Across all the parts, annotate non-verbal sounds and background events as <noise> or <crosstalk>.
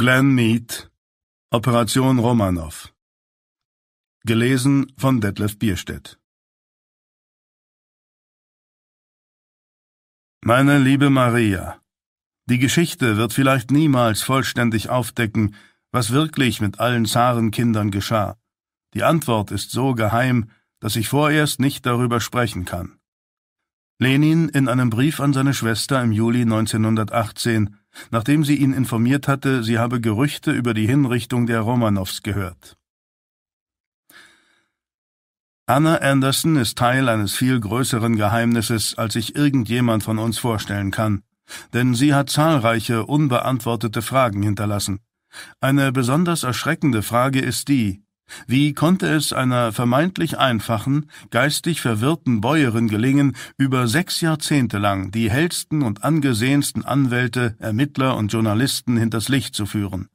Glenn Mead Operation Romanow Gelesen von Detlef Bierstedt Meine liebe Maria, die Geschichte wird vielleicht niemals vollständig aufdecken, was wirklich mit allen Zarenkindern geschah. Die Antwort ist so geheim, dass ich vorerst nicht darüber sprechen kann. Lenin in einem Brief an seine Schwester im Juli 1918, nachdem sie ihn informiert hatte, sie habe Gerüchte über die Hinrichtung der Romanows gehört. Anna Anderson ist Teil eines viel größeren Geheimnisses, als sich irgendjemand von uns vorstellen kann, denn sie hat zahlreiche unbeantwortete Fragen hinterlassen. Eine besonders erschreckende Frage ist die, wie konnte es einer vermeintlich einfachen, geistig verwirrten Bäuerin gelingen, über sechs Jahrzehnte lang die hellsten und angesehensten Anwälte, Ermittler und Journalisten hinters Licht zu führen?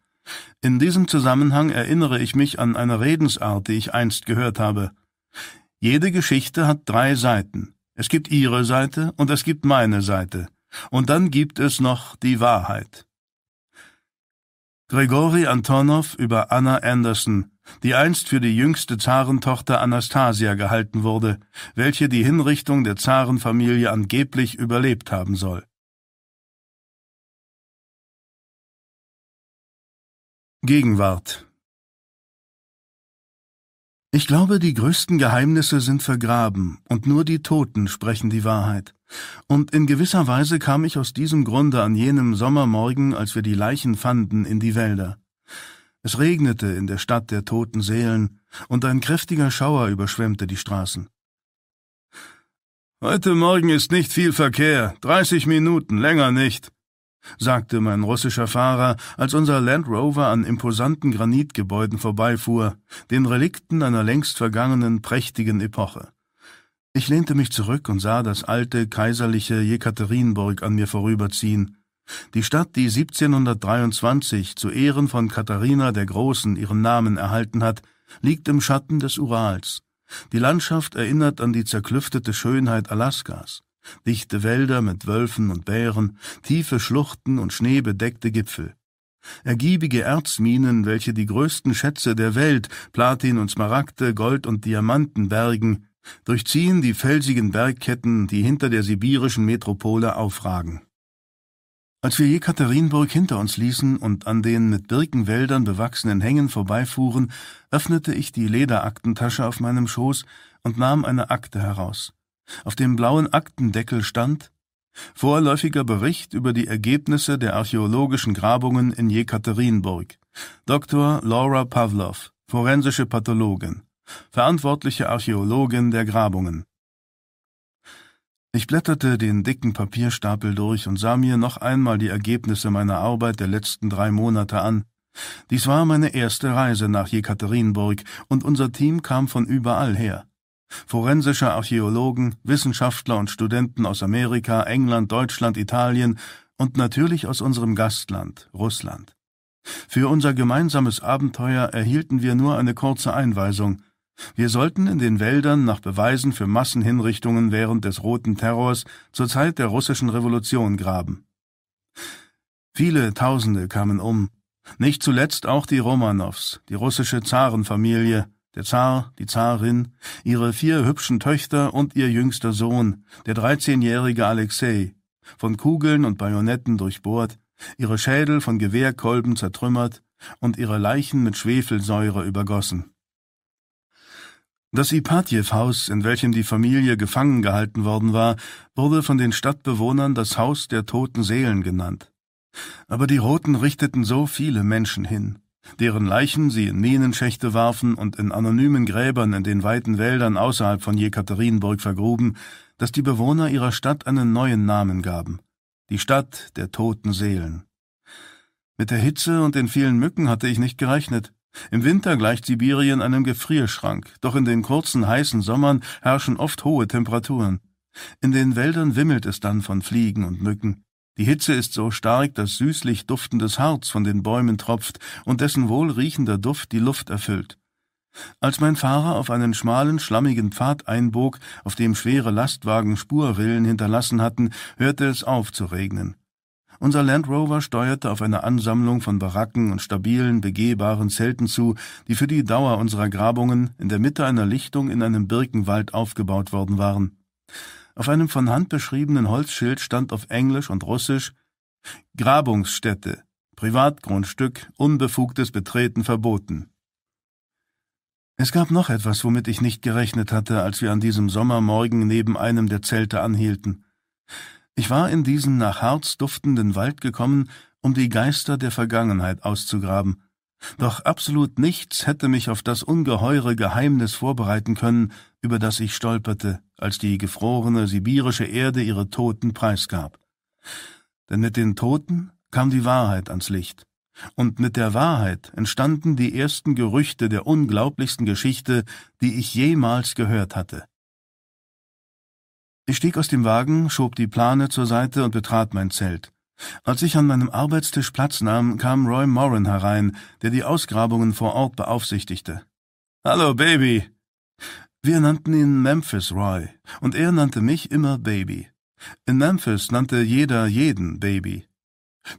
In diesem Zusammenhang erinnere ich mich an eine Redensart, die ich einst gehört habe. Jede Geschichte hat drei Seiten. Es gibt Ihre Seite und es gibt meine Seite. Und dann gibt es noch die Wahrheit. Grigori Antonow über Anna Anderson die einst für die jüngste Zarentochter Anastasia gehalten wurde, welche die Hinrichtung der Zarenfamilie angeblich überlebt haben soll. Gegenwart Ich glaube, die größten Geheimnisse sind vergraben, und nur die Toten sprechen die Wahrheit. Und in gewisser Weise kam ich aus diesem Grunde an jenem Sommermorgen, als wir die Leichen fanden, in die Wälder. Es regnete in der Stadt der toten Seelen, und ein kräftiger Schauer überschwemmte die Straßen. Heute Morgen ist nicht viel Verkehr, dreißig Minuten, länger nicht, sagte mein russischer Fahrer, als unser Land Rover an imposanten Granitgebäuden vorbeifuhr, den Relikten einer längst vergangenen prächtigen Epoche. Ich lehnte mich zurück und sah das alte kaiserliche Jekaterinburg an mir vorüberziehen, die Stadt, die 1723 zu Ehren von Katharina der Großen ihren Namen erhalten hat, liegt im Schatten des Urals. Die Landschaft erinnert an die zerklüftete Schönheit Alaskas. Dichte Wälder mit Wölfen und Bären, tiefe Schluchten und schneebedeckte Gipfel. Ergiebige Erzminen, welche die größten Schätze der Welt, Platin und Smaragde, Gold und Diamanten bergen, durchziehen die felsigen Bergketten, die hinter der sibirischen Metropole aufragen. Als wir Jekaterinburg hinter uns ließen und an den mit Birkenwäldern bewachsenen Hängen vorbeifuhren, öffnete ich die Lederaktentasche auf meinem Schoß und nahm eine Akte heraus. Auf dem blauen Aktendeckel stand Vorläufiger Bericht über die Ergebnisse der archäologischen Grabungen in Jekaterinburg. Dr. Laura Pavlov, forensische Pathologin, verantwortliche Archäologin der Grabungen. Ich blätterte den dicken Papierstapel durch und sah mir noch einmal die Ergebnisse meiner Arbeit der letzten drei Monate an. Dies war meine erste Reise nach Jekaterinburg, und unser Team kam von überall her. Forensische Archäologen, Wissenschaftler und Studenten aus Amerika, England, Deutschland, Italien und natürlich aus unserem Gastland, Russland. Für unser gemeinsames Abenteuer erhielten wir nur eine kurze Einweisung, wir sollten in den Wäldern nach Beweisen für Massenhinrichtungen während des Roten Terrors zur Zeit der russischen Revolution graben. Viele Tausende kamen um, nicht zuletzt auch die Romanows, die russische Zarenfamilie, der Zar, die Zarin, ihre vier hübschen Töchter und ihr jüngster Sohn, der dreizehnjährige Alexei, von Kugeln und Bajonetten durchbohrt, ihre Schädel von Gewehrkolben zertrümmert und ihre Leichen mit Schwefelsäure übergossen. Das Ipatjew-Haus, in welchem die Familie gefangen gehalten worden war, wurde von den Stadtbewohnern das Haus der toten Seelen genannt. Aber die Roten richteten so viele Menschen hin, deren Leichen sie in Minenschächte warfen und in anonymen Gräbern in den weiten Wäldern außerhalb von Jekaterinburg vergruben, dass die Bewohner ihrer Stadt einen neuen Namen gaben, die Stadt der toten Seelen. Mit der Hitze und den vielen Mücken hatte ich nicht gerechnet. Im Winter gleicht Sibirien einem Gefrierschrank, doch in den kurzen, heißen Sommern herrschen oft hohe Temperaturen. In den Wäldern wimmelt es dann von Fliegen und Mücken. Die Hitze ist so stark, dass süßlich duftendes Harz von den Bäumen tropft und dessen wohlriechender Duft die Luft erfüllt. Als mein Fahrer auf einen schmalen, schlammigen Pfad einbog, auf dem schwere Lastwagen Spurrillen hinterlassen hatten, hörte es auf zu regnen. Unser Land Rover steuerte auf eine Ansammlung von Baracken und stabilen, begehbaren Zelten zu, die für die Dauer unserer Grabungen in der Mitte einer Lichtung in einem Birkenwald aufgebaut worden waren. Auf einem von Hand beschriebenen Holzschild stand auf Englisch und Russisch Grabungsstätte, Privatgrundstück, unbefugtes Betreten verboten. Es gab noch etwas, womit ich nicht gerechnet hatte, als wir an diesem Sommermorgen neben einem der Zelte anhielten. Ich war in diesen nach Harz duftenden Wald gekommen, um die Geister der Vergangenheit auszugraben. Doch absolut nichts hätte mich auf das ungeheure Geheimnis vorbereiten können, über das ich stolperte, als die gefrorene sibirische Erde ihre Toten preisgab. Denn mit den Toten kam die Wahrheit ans Licht. Und mit der Wahrheit entstanden die ersten Gerüchte der unglaublichsten Geschichte, die ich jemals gehört hatte. Ich stieg aus dem Wagen, schob die Plane zur Seite und betrat mein Zelt. Als ich an meinem Arbeitstisch Platz nahm, kam Roy Moran herein, der die Ausgrabungen vor Ort beaufsichtigte. Hallo, Baby. Wir nannten ihn Memphis Roy, und er nannte mich immer Baby. In Memphis nannte jeder jeden Baby.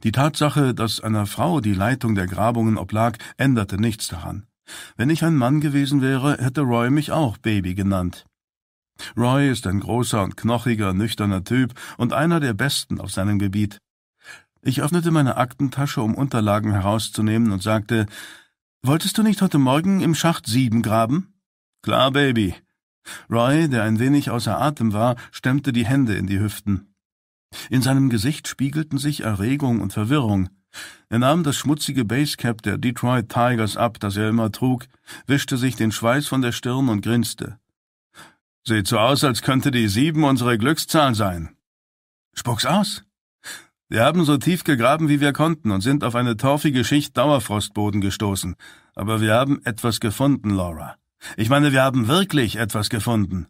Die Tatsache, dass einer Frau die Leitung der Grabungen oblag, änderte nichts daran. Wenn ich ein Mann gewesen wäre, hätte Roy mich auch Baby genannt. Roy ist ein großer und knochiger, nüchterner Typ und einer der besten auf seinem Gebiet. Ich öffnete meine Aktentasche, um Unterlagen herauszunehmen und sagte, Wolltest du nicht heute Morgen im Schacht sieben graben? Klar, Baby. Roy, der ein wenig außer Atem war, stemmte die Hände in die Hüften. In seinem Gesicht spiegelten sich Erregung und Verwirrung. Er nahm das schmutzige Basecap der Detroit Tigers ab, das er immer trug, wischte sich den Schweiß von der Stirn und grinste. Sieht so aus, als könnte die sieben unsere Glückszahl sein. Spuck's aus. Wir haben so tief gegraben, wie wir konnten und sind auf eine torfige Schicht Dauerfrostboden gestoßen. Aber wir haben etwas gefunden, Laura. Ich meine, wir haben wirklich etwas gefunden.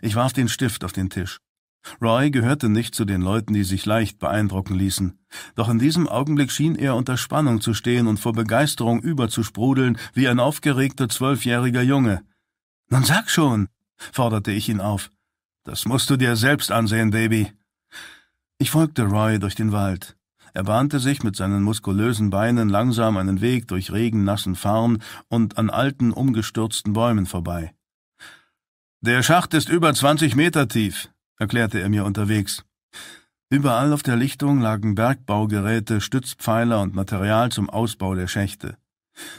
Ich warf den Stift auf den Tisch. Roy gehörte nicht zu den Leuten, die sich leicht beeindrucken ließen. Doch in diesem Augenblick schien er unter Spannung zu stehen und vor Begeisterung überzusprudeln wie ein aufgeregter zwölfjähriger Junge. Nun sag schon, forderte ich ihn auf. Das musst du dir selbst ansehen, Baby. Ich folgte Roy durch den Wald. Er bahnte sich mit seinen muskulösen Beinen langsam einen Weg durch regennassen Farn und an alten, umgestürzten Bäumen vorbei. Der Schacht ist über zwanzig Meter tief, erklärte er mir unterwegs. Überall auf der Lichtung lagen Bergbaugeräte, Stützpfeiler und Material zum Ausbau der Schächte.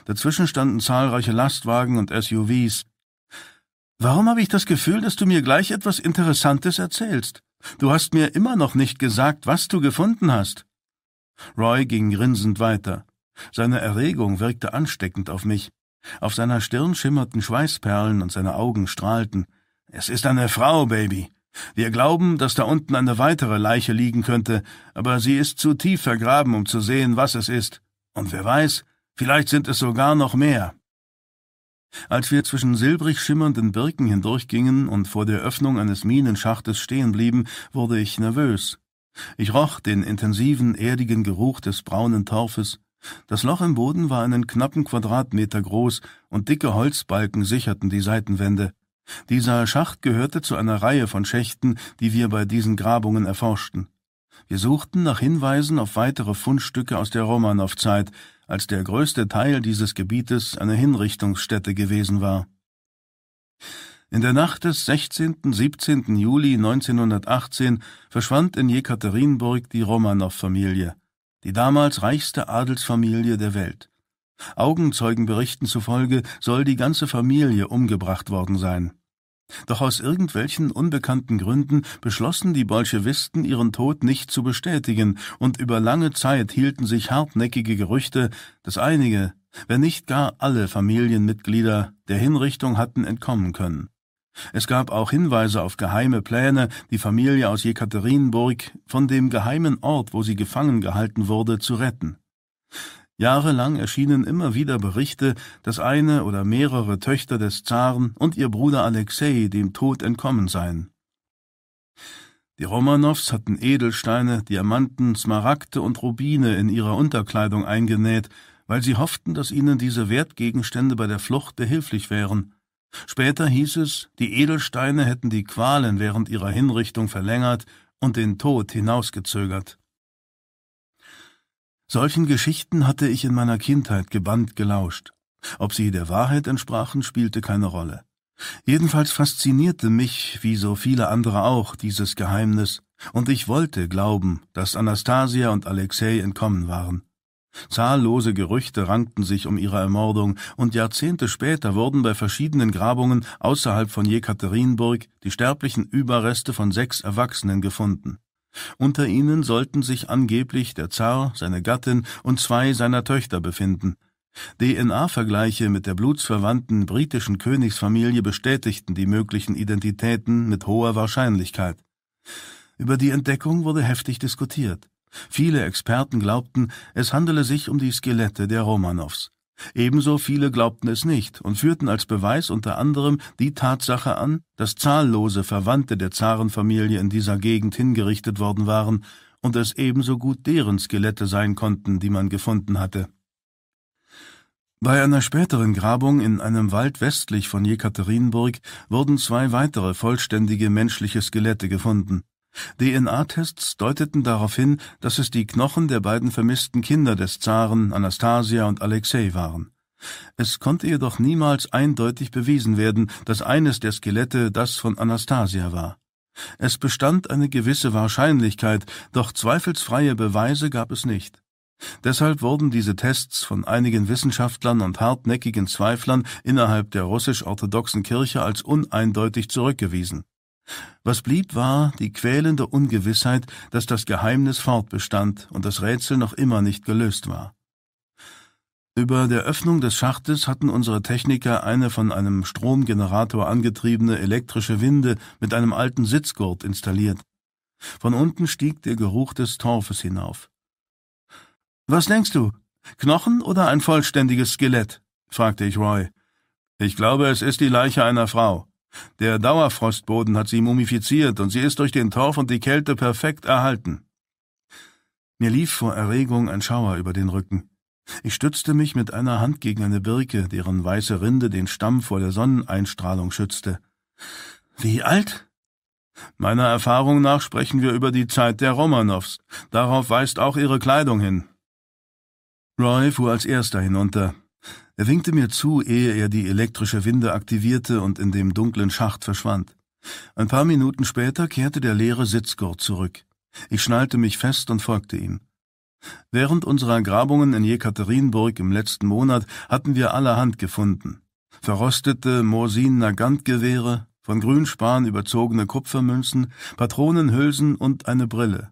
Dazwischen standen zahlreiche Lastwagen und SUVs, Warum habe ich das Gefühl, dass du mir gleich etwas Interessantes erzählst? Du hast mir immer noch nicht gesagt, was du gefunden hast. Roy ging grinsend weiter. Seine Erregung wirkte ansteckend auf mich. Auf seiner Stirn schimmerten Schweißperlen und seine Augen strahlten. Es ist eine Frau, Baby. Wir glauben, dass da unten eine weitere Leiche liegen könnte, aber sie ist zu tief vergraben, um zu sehen, was es ist. Und wer weiß, vielleicht sind es sogar noch mehr. Als wir zwischen silbrig schimmernden Birken hindurchgingen und vor der Öffnung eines Minenschachtes stehen blieben, wurde ich nervös. Ich roch den intensiven, erdigen Geruch des braunen Torfes. Das Loch im Boden war einen knappen Quadratmeter groß und dicke Holzbalken sicherten die Seitenwände. Dieser Schacht gehörte zu einer Reihe von Schächten, die wir bei diesen Grabungen erforschten. Wir suchten nach Hinweisen auf weitere Fundstücke aus der Romanow-Zeit, als der größte Teil dieses Gebietes eine Hinrichtungsstätte gewesen war. In der Nacht des 16. 17. Juli 1918 verschwand in Jekaterinburg die Romanow-Familie, die damals reichste Adelsfamilie der Welt. Augenzeugenberichten zufolge soll die ganze Familie umgebracht worden sein. Doch aus irgendwelchen unbekannten Gründen beschlossen die Bolschewisten, ihren Tod nicht zu bestätigen, und über lange Zeit hielten sich hartnäckige Gerüchte, dass einige, wenn nicht gar alle Familienmitglieder der Hinrichtung hatten entkommen können. Es gab auch Hinweise auf geheime Pläne, die Familie aus Jekaterinburg von dem geheimen Ort, wo sie gefangen gehalten wurde, zu retten. Jahrelang erschienen immer wieder Berichte, dass eine oder mehrere Töchter des Zaren und ihr Bruder Alexei dem Tod entkommen seien. Die Romanows hatten Edelsteine, Diamanten, Smaragde und Rubine in ihrer Unterkleidung eingenäht, weil sie hofften, dass ihnen diese Wertgegenstände bei der Flucht behilflich wären. Später hieß es, die Edelsteine hätten die Qualen während ihrer Hinrichtung verlängert und den Tod hinausgezögert. Solchen Geschichten hatte ich in meiner Kindheit gebannt gelauscht. Ob sie der Wahrheit entsprachen, spielte keine Rolle. Jedenfalls faszinierte mich, wie so viele andere auch, dieses Geheimnis, und ich wollte glauben, dass Anastasia und Alexei entkommen waren. Zahllose Gerüchte rankten sich um ihre Ermordung, und Jahrzehnte später wurden bei verschiedenen Grabungen außerhalb von Jekaterinburg die sterblichen Überreste von sechs Erwachsenen gefunden. Unter ihnen sollten sich angeblich der Zar, seine Gattin und zwei seiner Töchter befinden. DNA-Vergleiche mit der blutsverwandten britischen Königsfamilie bestätigten die möglichen Identitäten mit hoher Wahrscheinlichkeit. Über die Entdeckung wurde heftig diskutiert. Viele Experten glaubten, es handele sich um die Skelette der Romanows. Ebenso viele glaubten es nicht und führten als Beweis unter anderem die Tatsache an, dass zahllose Verwandte der Zarenfamilie in dieser Gegend hingerichtet worden waren und es ebenso gut deren Skelette sein konnten, die man gefunden hatte. Bei einer späteren Grabung in einem Wald westlich von Jekaterinburg wurden zwei weitere vollständige menschliche Skelette gefunden. DNA-Tests deuteten darauf hin, dass es die Knochen der beiden vermissten Kinder des Zaren, Anastasia und Alexei waren. Es konnte jedoch niemals eindeutig bewiesen werden, dass eines der Skelette das von Anastasia war. Es bestand eine gewisse Wahrscheinlichkeit, doch zweifelsfreie Beweise gab es nicht. Deshalb wurden diese Tests von einigen Wissenschaftlern und hartnäckigen Zweiflern innerhalb der russisch-orthodoxen Kirche als uneindeutig zurückgewiesen. Was blieb, war die quälende Ungewissheit, dass das Geheimnis fortbestand und das Rätsel noch immer nicht gelöst war. Über der Öffnung des Schachtes hatten unsere Techniker eine von einem Stromgenerator angetriebene elektrische Winde mit einem alten Sitzgurt installiert. Von unten stieg der Geruch des Torfes hinauf. Was denkst du? Knochen oder ein vollständiges Skelett? fragte ich Roy. Ich glaube, es ist die Leiche einer Frau. Der Dauerfrostboden hat sie mumifiziert und sie ist durch den Torf und die Kälte perfekt erhalten. Mir lief vor Erregung ein Schauer über den Rücken. Ich stützte mich mit einer Hand gegen eine Birke, deren weiße Rinde den Stamm vor der Sonneneinstrahlung schützte. Wie alt? Meiner Erfahrung nach sprechen wir über die Zeit der Romanows. Darauf weist auch ihre Kleidung hin. Roy fuhr als erster hinunter. Er winkte mir zu, ehe er die elektrische Winde aktivierte und in dem dunklen Schacht verschwand. Ein paar Minuten später kehrte der leere Sitzgurt zurück. Ich schnallte mich fest und folgte ihm. Während unserer Grabungen in Jekaterinburg im letzten Monat hatten wir allerhand gefunden. Verrostete Morsin-Nagant-Gewehre, von Grünspan überzogene Kupfermünzen, Patronenhülsen und eine Brille.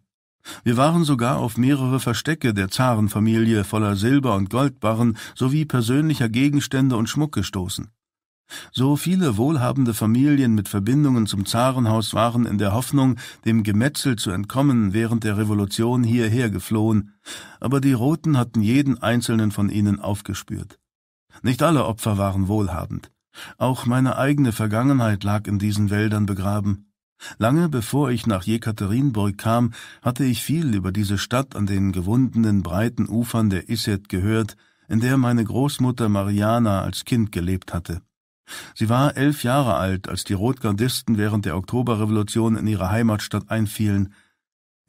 Wir waren sogar auf mehrere Verstecke der Zarenfamilie voller Silber- und Goldbarren sowie persönlicher Gegenstände und Schmuck gestoßen. So viele wohlhabende Familien mit Verbindungen zum Zarenhaus waren in der Hoffnung, dem Gemetzel zu entkommen, während der Revolution hierher geflohen, aber die Roten hatten jeden einzelnen von ihnen aufgespürt. Nicht alle Opfer waren wohlhabend. Auch meine eigene Vergangenheit lag in diesen Wäldern begraben. Lange bevor ich nach Jekaterinburg kam, hatte ich viel über diese Stadt an den gewundenen breiten Ufern der Isset gehört, in der meine Großmutter Mariana als Kind gelebt hatte. Sie war elf Jahre alt, als die Rotgardisten während der Oktoberrevolution in ihre Heimatstadt einfielen,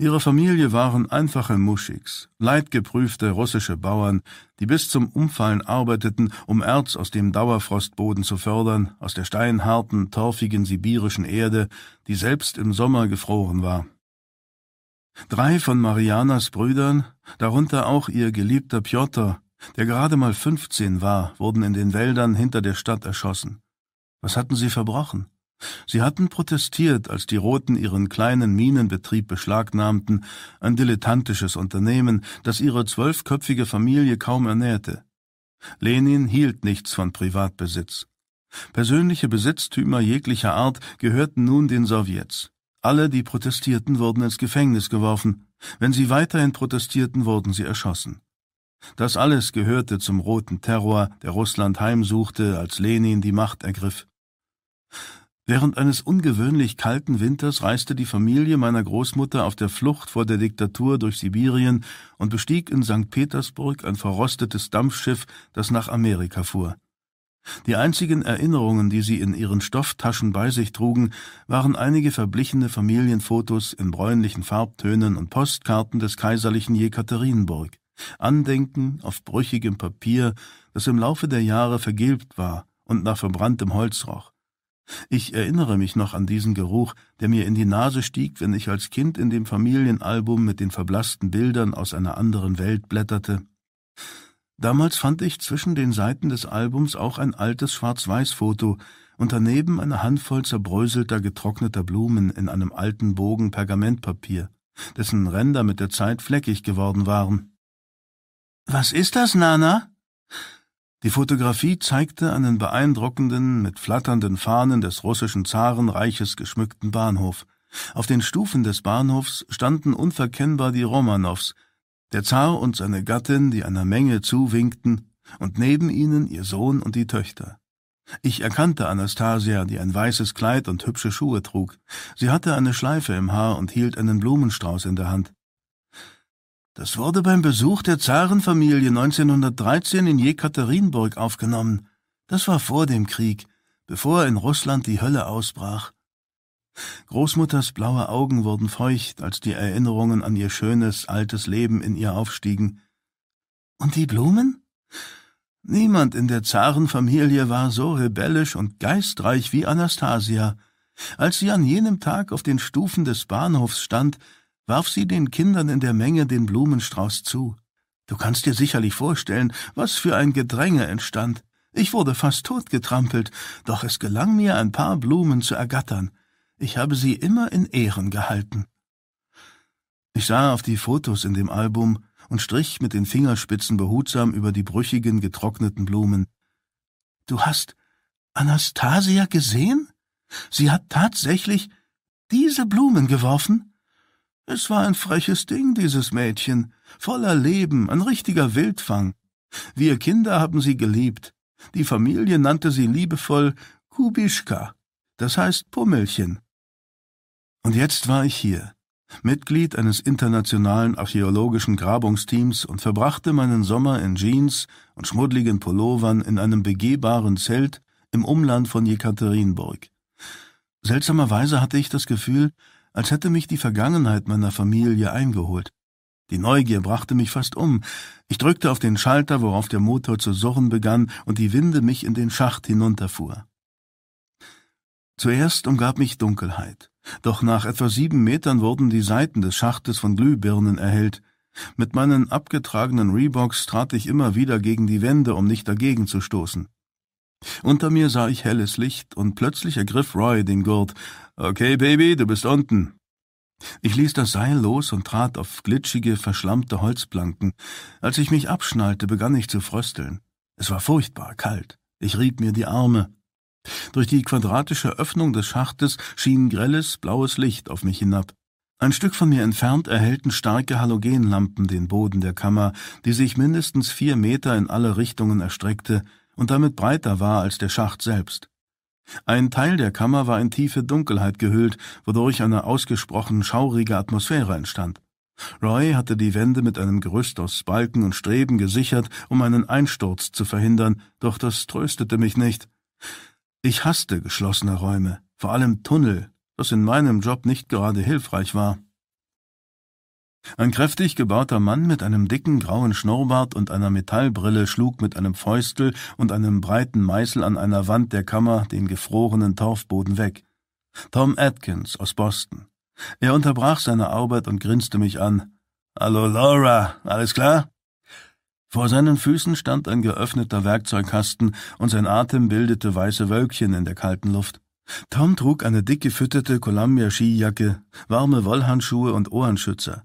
Ihre Familie waren einfache Muschiks, leidgeprüfte russische Bauern, die bis zum Umfallen arbeiteten, um Erz aus dem Dauerfrostboden zu fördern, aus der steinharten, torfigen sibirischen Erde, die selbst im Sommer gefroren war. Drei von Marianas Brüdern, darunter auch ihr geliebter Pjotr, der gerade mal fünfzehn war, wurden in den Wäldern hinter der Stadt erschossen. Was hatten sie verbrochen? Sie hatten protestiert, als die Roten ihren kleinen Minenbetrieb beschlagnahmten, ein dilettantisches Unternehmen, das ihre zwölfköpfige Familie kaum ernährte. Lenin hielt nichts von Privatbesitz. Persönliche Besitztümer jeglicher Art gehörten nun den Sowjets. Alle, die protestierten, wurden ins Gefängnis geworfen. Wenn sie weiterhin protestierten, wurden sie erschossen. Das alles gehörte zum roten Terror, der Russland heimsuchte, als Lenin die Macht ergriff. Während eines ungewöhnlich kalten Winters reiste die Familie meiner Großmutter auf der Flucht vor der Diktatur durch Sibirien und bestieg in St. Petersburg ein verrostetes Dampfschiff, das nach Amerika fuhr. Die einzigen Erinnerungen, die sie in ihren Stofftaschen bei sich trugen, waren einige verblichene Familienfotos in bräunlichen Farbtönen und Postkarten des kaiserlichen Jekaterinburg. Andenken auf brüchigem Papier, das im Laufe der Jahre vergilbt war und nach verbranntem Holz roch. Ich erinnere mich noch an diesen Geruch, der mir in die Nase stieg, wenn ich als Kind in dem Familienalbum mit den verblassten Bildern aus einer anderen Welt blätterte. Damals fand ich zwischen den Seiten des Albums auch ein altes Schwarz-Weiß-Foto und daneben eine Handvoll zerbröselter, getrockneter Blumen in einem alten Bogen Pergamentpapier, dessen Ränder mit der Zeit fleckig geworden waren. Was ist das, Nana? Die Fotografie zeigte einen beeindruckenden, mit flatternden Fahnen des russischen Zarenreiches geschmückten Bahnhof. Auf den Stufen des Bahnhofs standen unverkennbar die Romanows, der Zar und seine Gattin, die einer Menge zuwinkten, und neben ihnen ihr Sohn und die Töchter. Ich erkannte Anastasia, die ein weißes Kleid und hübsche Schuhe trug. Sie hatte eine Schleife im Haar und hielt einen Blumenstrauß in der Hand. Das wurde beim Besuch der Zarenfamilie 1913 in Jekaterinburg aufgenommen. Das war vor dem Krieg, bevor in Russland die Hölle ausbrach. Großmutters blaue Augen wurden feucht, als die Erinnerungen an ihr schönes, altes Leben in ihr aufstiegen. Und die Blumen? Niemand in der Zarenfamilie war so rebellisch und geistreich wie Anastasia. Als sie an jenem Tag auf den Stufen des Bahnhofs stand, warf sie den Kindern in der Menge den Blumenstrauß zu. Du kannst dir sicherlich vorstellen, was für ein Gedränge entstand. Ich wurde fast totgetrampelt, doch es gelang mir, ein paar Blumen zu ergattern. Ich habe sie immer in Ehren gehalten. Ich sah auf die Fotos in dem Album und strich mit den Fingerspitzen behutsam über die brüchigen, getrockneten Blumen. Du hast Anastasia gesehen? Sie hat tatsächlich diese Blumen geworfen? Es war ein freches Ding, dieses Mädchen, voller Leben, ein richtiger Wildfang. Wir Kinder haben sie geliebt. Die Familie nannte sie liebevoll Kubischka, das heißt Pummelchen. Und jetzt war ich hier, Mitglied eines internationalen archäologischen Grabungsteams und verbrachte meinen Sommer in Jeans und schmuddligen Pullovern in einem begehbaren Zelt im Umland von Jekaterinburg. Seltsamerweise hatte ich das Gefühl, als hätte mich die Vergangenheit meiner Familie eingeholt. Die Neugier brachte mich fast um. Ich drückte auf den Schalter, worauf der Motor zu surren begann und die Winde mich in den Schacht hinunterfuhr. Zuerst umgab mich Dunkelheit, doch nach etwa sieben Metern wurden die Seiten des Schachtes von Glühbirnen erhellt. Mit meinen abgetragenen Reeboks trat ich immer wieder gegen die Wände, um nicht dagegen zu stoßen. Unter mir sah ich helles Licht und plötzlich ergriff Roy den Gurt. Okay, Baby, du bist unten. Ich ließ das Seil los und trat auf glitschige, verschlammte Holzplanken. Als ich mich abschnallte, begann ich zu frösteln. Es war furchtbar kalt. Ich rieb mir die Arme. Durch die quadratische Öffnung des Schachtes schien grelles, blaues Licht auf mich hinab. Ein Stück von mir entfernt erhellten starke Halogenlampen den Boden der Kammer, die sich mindestens vier Meter in alle Richtungen erstreckte und damit breiter war als der Schacht selbst. Ein Teil der Kammer war in tiefe Dunkelheit gehüllt, wodurch eine ausgesprochen schaurige Atmosphäre entstand. Roy hatte die Wände mit einem Gerüst aus Balken und Streben gesichert, um einen Einsturz zu verhindern, doch das tröstete mich nicht. Ich hasste geschlossene Räume, vor allem Tunnel, was in meinem Job nicht gerade hilfreich war. Ein kräftig gebauter Mann mit einem dicken grauen Schnurrbart und einer Metallbrille schlug mit einem Fäustel und einem breiten Meißel an einer Wand der Kammer den gefrorenen Torfboden weg. Tom Atkins aus Boston. Er unterbrach seine Arbeit und grinste mich an. Hallo Laura, alles klar? Vor seinen Füßen stand ein geöffneter Werkzeugkasten und sein Atem bildete weiße Wölkchen in der kalten Luft. Tom trug eine dick gefütterte Columbia-Skijacke, warme Wollhandschuhe und Ohrenschützer.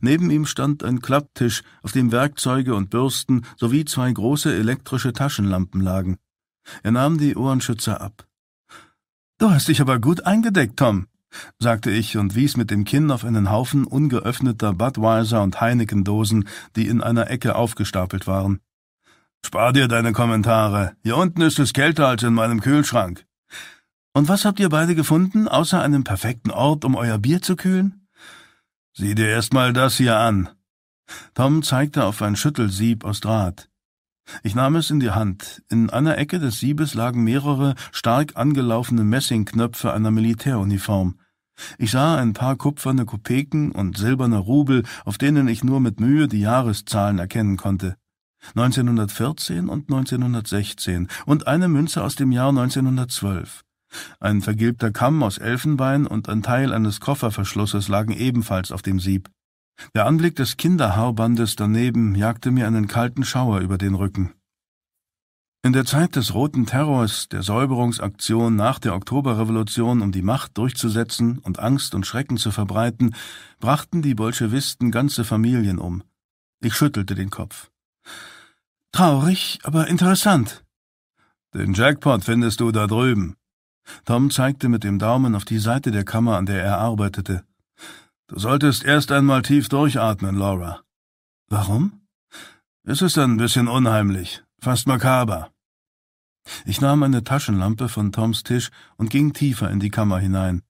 Neben ihm stand ein Klapptisch, auf dem Werkzeuge und Bürsten sowie zwei große elektrische Taschenlampen lagen. Er nahm die Ohrenschützer ab. Du hast dich aber gut eingedeckt, Tom, sagte ich und wies mit dem Kinn auf einen Haufen ungeöffneter Budweiser und Heineken-Dosen, die in einer Ecke aufgestapelt waren. Spar dir deine Kommentare. Hier unten ist es kälter als in meinem Kühlschrank. Und was habt ihr beide gefunden, außer einem perfekten Ort, um euer Bier zu kühlen? Sieh dir erst mal das hier an. Tom zeigte auf ein Schüttelsieb aus Draht. Ich nahm es in die Hand. In einer Ecke des Siebes lagen mehrere stark angelaufene Messingknöpfe einer Militäruniform. Ich sah ein paar kupferne Kopeken und silberne Rubel, auf denen ich nur mit Mühe die Jahreszahlen erkennen konnte. 1914 und 1916 und eine Münze aus dem Jahr 1912. Ein vergilbter Kamm aus Elfenbein und ein Teil eines Kofferverschlusses lagen ebenfalls auf dem Sieb. Der Anblick des Kinderhaarbandes daneben jagte mir einen kalten Schauer über den Rücken. In der Zeit des Roten Terrors, der Säuberungsaktion nach der Oktoberrevolution, um die Macht durchzusetzen und Angst und Schrecken zu verbreiten, brachten die Bolschewisten ganze Familien um. Ich schüttelte den Kopf. Traurig, aber interessant. Den Jackpot findest du da drüben. Tom zeigte mit dem Daumen auf die Seite der Kammer, an der er arbeitete. Du solltest erst einmal tief durchatmen, Laura. Warum? Es ist ein bisschen unheimlich. Fast makaber. Ich nahm eine Taschenlampe von Toms Tisch und ging tiefer in die Kammer hinein.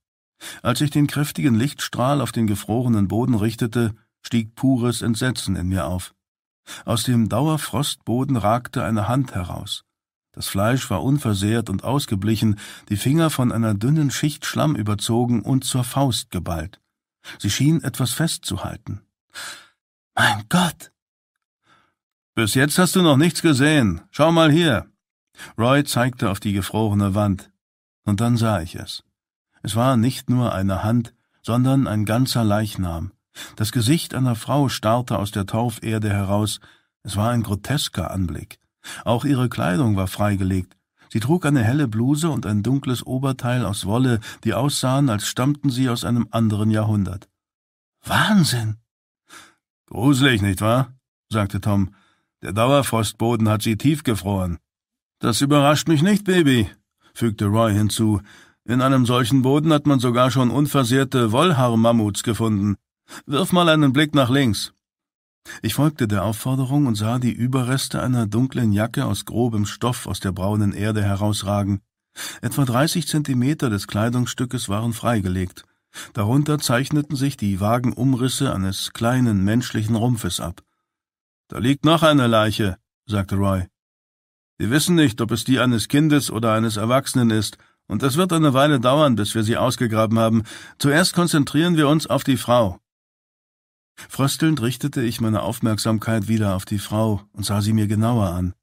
Als ich den kräftigen Lichtstrahl auf den gefrorenen Boden richtete, stieg pures Entsetzen in mir auf. Aus dem Dauerfrostboden ragte eine Hand heraus. Das Fleisch war unversehrt und ausgeblichen, die Finger von einer dünnen Schicht Schlamm überzogen und zur Faust geballt. Sie schien etwas festzuhalten. Mein Gott! Bis jetzt hast du noch nichts gesehen. Schau mal hier. Roy zeigte auf die gefrorene Wand. Und dann sah ich es. Es war nicht nur eine Hand, sondern ein ganzer Leichnam. Das Gesicht einer Frau starrte aus der Torferde heraus. Es war ein grotesker Anblick. Auch ihre Kleidung war freigelegt. Sie trug eine helle Bluse und ein dunkles Oberteil aus Wolle, die aussahen, als stammten sie aus einem anderen Jahrhundert. Wahnsinn! Gruselig, nicht wahr? sagte Tom. Der Dauerfrostboden hat sie tiefgefroren. Das überrascht mich nicht, Baby, fügte Roy hinzu. In einem solchen Boden hat man sogar schon unversehrte Wollhaarmammuts gefunden. Wirf mal einen Blick nach links. Ich folgte der Aufforderung und sah die Überreste einer dunklen Jacke aus grobem Stoff aus der braunen Erde herausragen. Etwa dreißig Zentimeter des Kleidungsstückes waren freigelegt. Darunter zeichneten sich die vagen Umrisse eines kleinen menschlichen Rumpfes ab. Da liegt noch eine Leiche, sagte Roy. Wir wissen nicht, ob es die eines Kindes oder eines Erwachsenen ist, und es wird eine Weile dauern, bis wir sie ausgegraben haben. Zuerst konzentrieren wir uns auf die Frau. Fröstelnd richtete ich meine Aufmerksamkeit wieder auf die Frau und sah sie mir genauer an.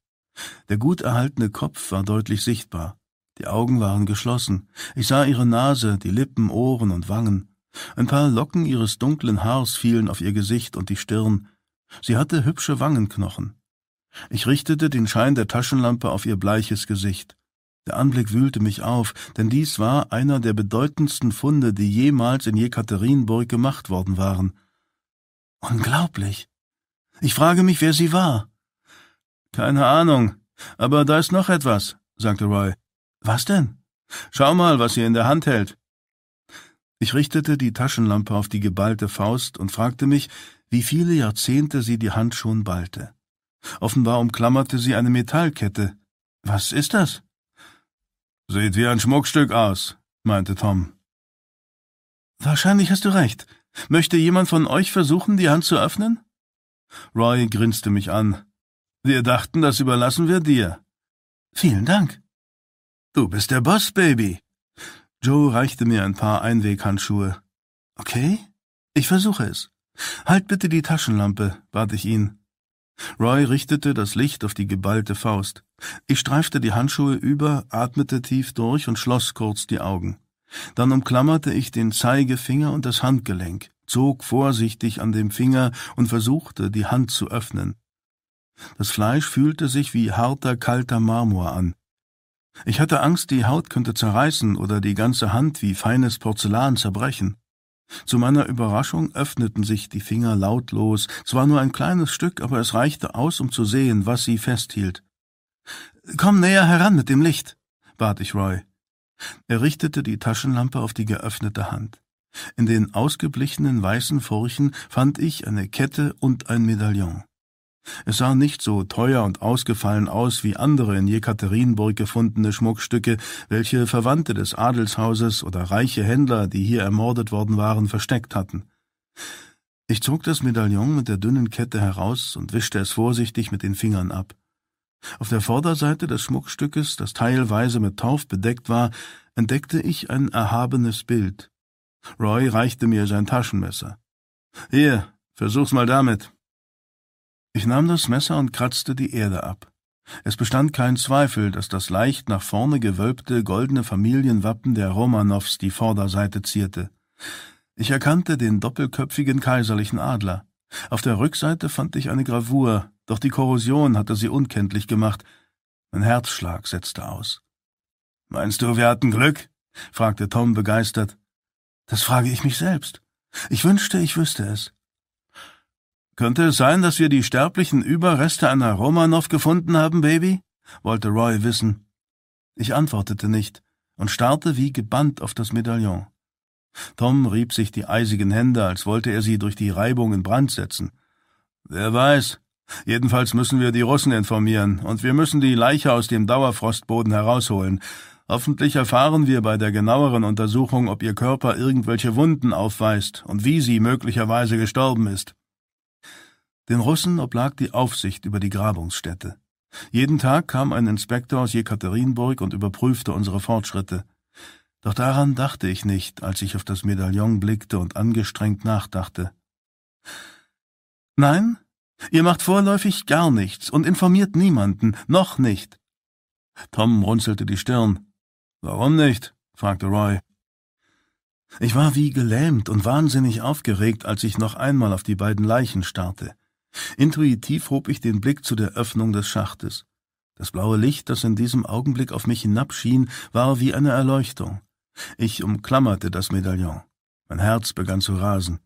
Der gut erhaltene Kopf war deutlich sichtbar. Die Augen waren geschlossen. Ich sah ihre Nase, die Lippen, Ohren und Wangen. Ein paar Locken ihres dunklen Haars fielen auf ihr Gesicht und die Stirn. Sie hatte hübsche Wangenknochen. Ich richtete den Schein der Taschenlampe auf ihr bleiches Gesicht. Der Anblick wühlte mich auf, denn dies war einer der bedeutendsten Funde, die jemals in Jekaterinburg gemacht worden waren. Unglaublich. Ich frage mich, wer sie war. Keine Ahnung, aber da ist noch etwas, sagte Roy. Was denn? Schau mal, was sie in der Hand hält. Ich richtete die Taschenlampe auf die geballte Faust und fragte mich, wie viele Jahrzehnte sie die Hand schon ballte. Offenbar umklammerte sie eine Metallkette. Was ist das? Sieht wie ein Schmuckstück aus, meinte Tom. Wahrscheinlich hast du recht. Möchte jemand von euch versuchen, die Hand zu öffnen? Roy grinste mich an. Wir dachten, das überlassen wir dir. Vielen Dank. Du bist der Boss, Baby. Joe reichte mir ein paar Einweghandschuhe. Okay, ich versuche es. Halt bitte die Taschenlampe, bat ich ihn. Roy richtete das Licht auf die geballte Faust. Ich streifte die Handschuhe über, atmete tief durch und schloss kurz die Augen. Dann umklammerte ich den Zeigefinger und das Handgelenk, zog vorsichtig an dem Finger und versuchte, die Hand zu öffnen. Das Fleisch fühlte sich wie harter, kalter Marmor an. Ich hatte Angst, die Haut könnte zerreißen oder die ganze Hand wie feines Porzellan zerbrechen. Zu meiner Überraschung öffneten sich die Finger lautlos, es war nur ein kleines Stück, aber es reichte aus, um zu sehen, was sie festhielt. Komm näher heran mit dem Licht, bat ich Roy. Er richtete die Taschenlampe auf die geöffnete Hand. In den ausgeblichenen weißen Furchen fand ich eine Kette und ein Medaillon. Es sah nicht so teuer und ausgefallen aus wie andere in Jekaterinburg gefundene Schmuckstücke, welche Verwandte des Adelshauses oder reiche Händler, die hier ermordet worden waren, versteckt hatten. Ich zog das Medaillon mit der dünnen Kette heraus und wischte es vorsichtig mit den Fingern ab. Auf der Vorderseite des Schmuckstückes, das teilweise mit Torf bedeckt war, entdeckte ich ein erhabenes Bild. Roy reichte mir sein Taschenmesser. Hier, versuch's mal damit. Ich nahm das Messer und kratzte die Erde ab. Es bestand kein Zweifel, dass das leicht nach vorne gewölbte goldene Familienwappen der Romanows die Vorderseite zierte. Ich erkannte den doppelköpfigen kaiserlichen Adler. Auf der Rückseite fand ich eine Gravur, doch die Korrosion hatte sie unkenntlich gemacht. Mein Herzschlag setzte aus. Meinst du, wir hatten Glück? fragte Tom begeistert. Das frage ich mich selbst. Ich wünschte, ich wüsste es. Könnte es sein, dass wir die sterblichen Überreste einer Romanow gefunden haben, Baby? wollte Roy wissen. Ich antwortete nicht und starrte wie gebannt auf das Medaillon. Tom rieb sich die eisigen Hände, als wollte er sie durch die Reibung in Brand setzen. Wer weiß. Jedenfalls müssen wir die Russen informieren, und wir müssen die Leiche aus dem Dauerfrostboden herausholen. Hoffentlich erfahren wir bei der genaueren Untersuchung, ob ihr Körper irgendwelche Wunden aufweist und wie sie möglicherweise gestorben ist. Den Russen oblag die Aufsicht über die Grabungsstätte. Jeden Tag kam ein Inspektor aus Jekaterinburg und überprüfte unsere Fortschritte. Doch daran dachte ich nicht, als ich auf das Medaillon blickte und angestrengt nachdachte. Nein, ihr macht vorläufig gar nichts und informiert niemanden, noch nicht. Tom runzelte die Stirn. Warum nicht? fragte Roy. Ich war wie gelähmt und wahnsinnig aufgeregt, als ich noch einmal auf die beiden Leichen starrte. Intuitiv hob ich den Blick zu der Öffnung des Schachtes. Das blaue Licht, das in diesem Augenblick auf mich hinabschien, war wie eine Erleuchtung. Ich umklammerte das Medaillon. Mein Herz begann zu rasen.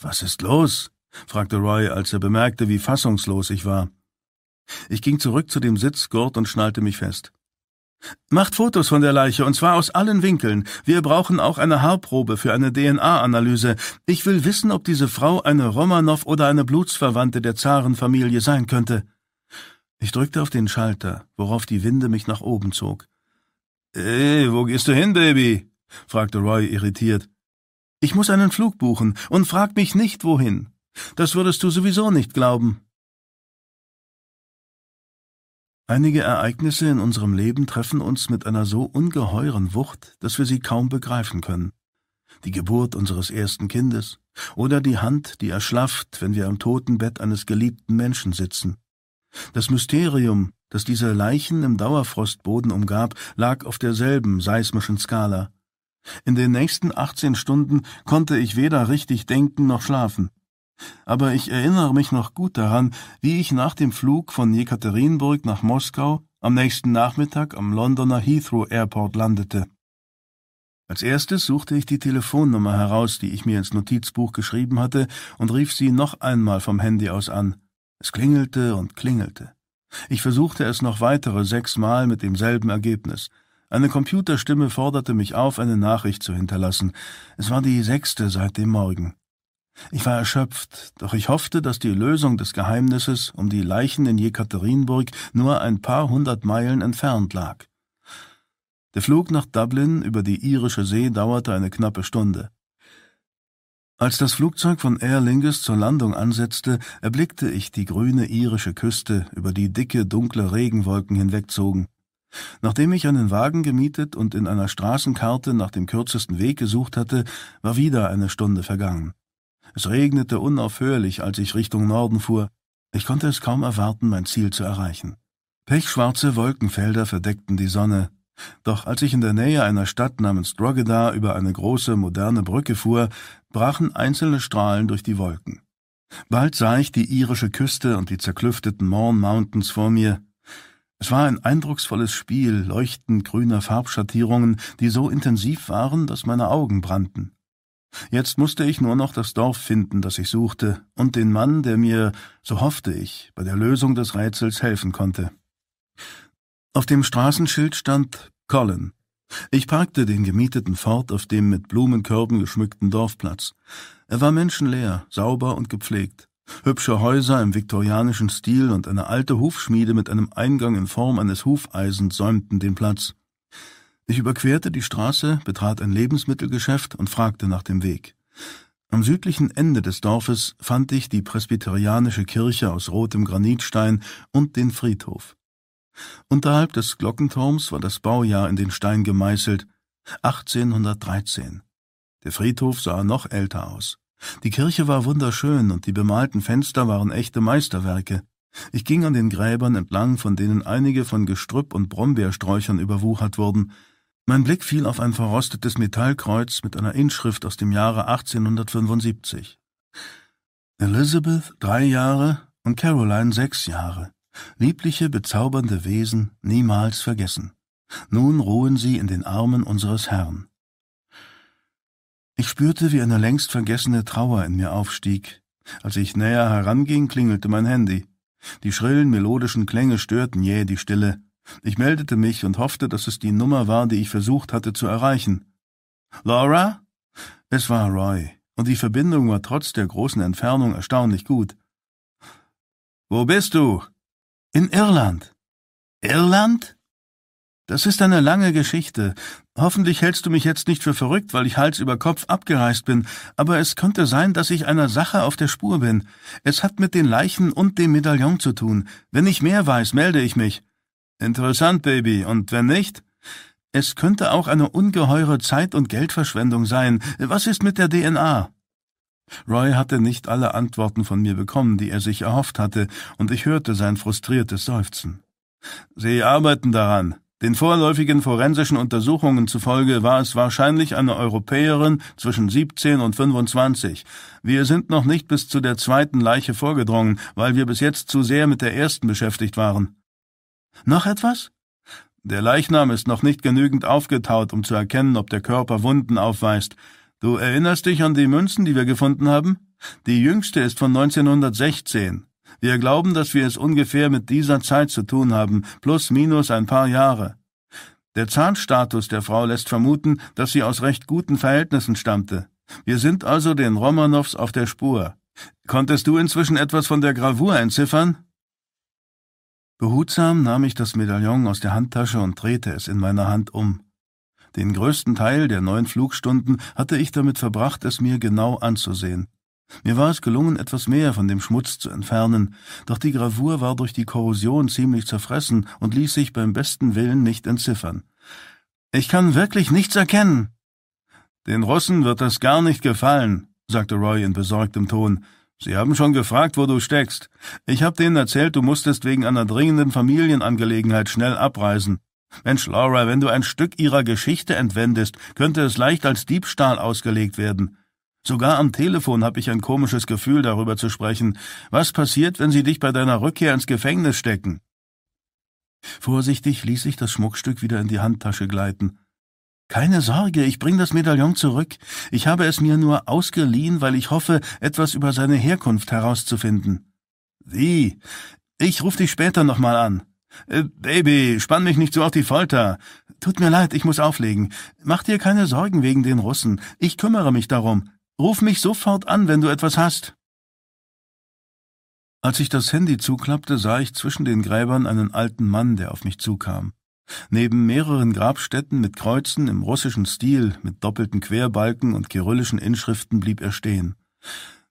Was ist los? Fragte Roy, als er bemerkte, wie fassungslos ich war. Ich ging zurück zu dem Sitzgurt und schnallte mich fest. Macht Fotos von der Leiche, und zwar aus allen Winkeln. Wir brauchen auch eine Haarprobe für eine DNA-Analyse. Ich will wissen, ob diese Frau eine Romanow oder eine Blutsverwandte der Zarenfamilie sein könnte. Ich drückte auf den Schalter, worauf die Winde mich nach oben zog. Ey, wo gehst du hin, Baby? fragte Roy irritiert. Ich muss einen Flug buchen und frag mich nicht wohin. Das würdest du sowieso nicht glauben. Einige Ereignisse in unserem Leben treffen uns mit einer so ungeheuren Wucht, dass wir sie kaum begreifen können. Die Geburt unseres ersten Kindes oder die Hand, die erschlafft, wenn wir am Totenbett eines geliebten Menschen sitzen. Das Mysterium, das diese Leichen im Dauerfrostboden umgab, lag auf derselben seismischen Skala. In den nächsten 18 Stunden konnte ich weder richtig denken noch schlafen. Aber ich erinnere mich noch gut daran, wie ich nach dem Flug von Jekaterinburg nach Moskau am nächsten Nachmittag am Londoner Heathrow Airport landete. Als erstes suchte ich die Telefonnummer heraus, die ich mir ins Notizbuch geschrieben hatte, und rief sie noch einmal vom Handy aus an. Es klingelte und klingelte. Ich versuchte es noch weitere sechsmal mit demselben Ergebnis. Eine Computerstimme forderte mich auf, eine Nachricht zu hinterlassen. Es war die sechste seit dem Morgen. Ich war erschöpft, doch ich hoffte, dass die Lösung des Geheimnisses um die Leichen in Jekaterinburg nur ein paar hundert Meilen entfernt lag. Der Flug nach Dublin über die irische See dauerte eine knappe Stunde. Als das Flugzeug von Aer Lingus zur Landung ansetzte, erblickte ich die grüne irische Küste, über die dicke, dunkle Regenwolken hinwegzogen. Nachdem ich einen Wagen gemietet und in einer Straßenkarte nach dem kürzesten Weg gesucht hatte, war wieder eine Stunde vergangen. Es regnete unaufhörlich, als ich Richtung Norden fuhr. Ich konnte es kaum erwarten, mein Ziel zu erreichen. Pechschwarze Wolkenfelder verdeckten die Sonne, doch als ich in der Nähe einer Stadt namens Drogheda über eine große, moderne Brücke fuhr, brachen einzelne Strahlen durch die Wolken. Bald sah ich die irische Küste und die zerklüfteten Morn Mountains vor mir. Es war ein eindrucksvolles Spiel leuchtend grüner Farbschattierungen, die so intensiv waren, dass meine Augen brannten. Jetzt musste ich nur noch das Dorf finden, das ich suchte, und den Mann, der mir, so hoffte ich, bei der Lösung des Rätsels helfen konnte. Auf dem Straßenschild stand Colin. Ich parkte den gemieteten Ford auf dem mit Blumenkörben geschmückten Dorfplatz. Er war menschenleer, sauber und gepflegt. Hübsche Häuser im viktorianischen Stil und eine alte Hufschmiede mit einem Eingang in Form eines Hufeisens säumten den Platz. Ich überquerte die Straße, betrat ein Lebensmittelgeschäft und fragte nach dem Weg. Am südlichen Ende des Dorfes fand ich die presbyterianische Kirche aus rotem Granitstein und den Friedhof. Unterhalb des Glockenturms war das Baujahr in den Stein gemeißelt 1813. Der Friedhof sah noch älter aus. Die Kirche war wunderschön und die bemalten Fenster waren echte Meisterwerke. Ich ging an den Gräbern entlang, von denen einige von Gestrüpp und Brombeersträuchern überwuchert wurden. Mein Blick fiel auf ein verrostetes Metallkreuz mit einer Inschrift aus dem Jahre 1875. Elizabeth drei Jahre und Caroline sechs Jahre. Liebliche, bezaubernde Wesen, niemals vergessen. Nun ruhen sie in den Armen unseres Herrn. Ich spürte, wie eine längst vergessene Trauer in mir aufstieg. Als ich näher heranging, klingelte mein Handy. Die schrillen melodischen Klänge störten jäh die Stille. Ich meldete mich und hoffte, dass es die Nummer war, die ich versucht hatte zu erreichen. Laura? Es war Roy, und die Verbindung war trotz der großen Entfernung erstaunlich gut. Wo bist du? In Irland. Irland? Das ist eine lange Geschichte. Hoffentlich hältst du mich jetzt nicht für verrückt, weil ich Hals über Kopf abgereist bin, aber es könnte sein, dass ich einer Sache auf der Spur bin. Es hat mit den Leichen und dem Medaillon zu tun. Wenn ich mehr weiß, melde ich mich. Interessant, Baby. Und wenn nicht? Es könnte auch eine ungeheure Zeit- und Geldverschwendung sein. Was ist mit der DNA? Roy hatte nicht alle Antworten von mir bekommen, die er sich erhofft hatte, und ich hörte sein frustriertes Seufzen. Sie arbeiten daran, den vorläufigen forensischen Untersuchungen zufolge war es wahrscheinlich eine Europäerin zwischen 17 und 25. Wir sind noch nicht bis zu der zweiten Leiche vorgedrungen, weil wir bis jetzt zu sehr mit der ersten beschäftigt waren. Noch etwas? Der Leichnam ist noch nicht genügend aufgetaut, um zu erkennen, ob der Körper Wunden aufweist. Du erinnerst dich an die Münzen, die wir gefunden haben? Die jüngste ist von 1916. Wir glauben, dass wir es ungefähr mit dieser Zeit zu tun haben, plus minus ein paar Jahre. Der Zahnstatus der Frau lässt vermuten, dass sie aus recht guten Verhältnissen stammte. Wir sind also den Romanows auf der Spur. Konntest du inzwischen etwas von der Gravur entziffern? Behutsam nahm ich das Medaillon aus der Handtasche und drehte es in meiner Hand um. Den größten Teil der neun Flugstunden hatte ich damit verbracht, es mir genau anzusehen. Mir war es gelungen, etwas mehr von dem Schmutz zu entfernen, doch die Gravur war durch die Korrosion ziemlich zerfressen und ließ sich beim besten Willen nicht entziffern. Ich kann wirklich nichts erkennen. Den Russen wird das gar nicht gefallen, sagte Roy in besorgtem Ton. Sie haben schon gefragt, wo du steckst. Ich habe denen erzählt, du musstest wegen einer dringenden Familienangelegenheit schnell abreisen. Mensch, Laura, wenn du ein Stück ihrer Geschichte entwendest, könnte es leicht als Diebstahl ausgelegt werden. Sogar am Telefon habe ich ein komisches Gefühl, darüber zu sprechen. Was passiert, wenn sie dich bei deiner Rückkehr ins Gefängnis stecken? Vorsichtig ließ ich das Schmuckstück wieder in die Handtasche gleiten. Keine Sorge, ich bring das Medaillon zurück. Ich habe es mir nur ausgeliehen, weil ich hoffe, etwas über seine Herkunft herauszufinden. Wie? Ich ruf dich später nochmal an. Äh, Baby, spann mich nicht so auf die Folter. Tut mir leid, ich muss auflegen. Mach dir keine Sorgen wegen den Russen. Ich kümmere mich darum. Ruf mich sofort an, wenn du etwas hast. Als ich das Handy zuklappte, sah ich zwischen den Gräbern einen alten Mann, der auf mich zukam. Neben mehreren Grabstätten mit Kreuzen im russischen Stil, mit doppelten Querbalken und kyrillischen Inschriften blieb er stehen.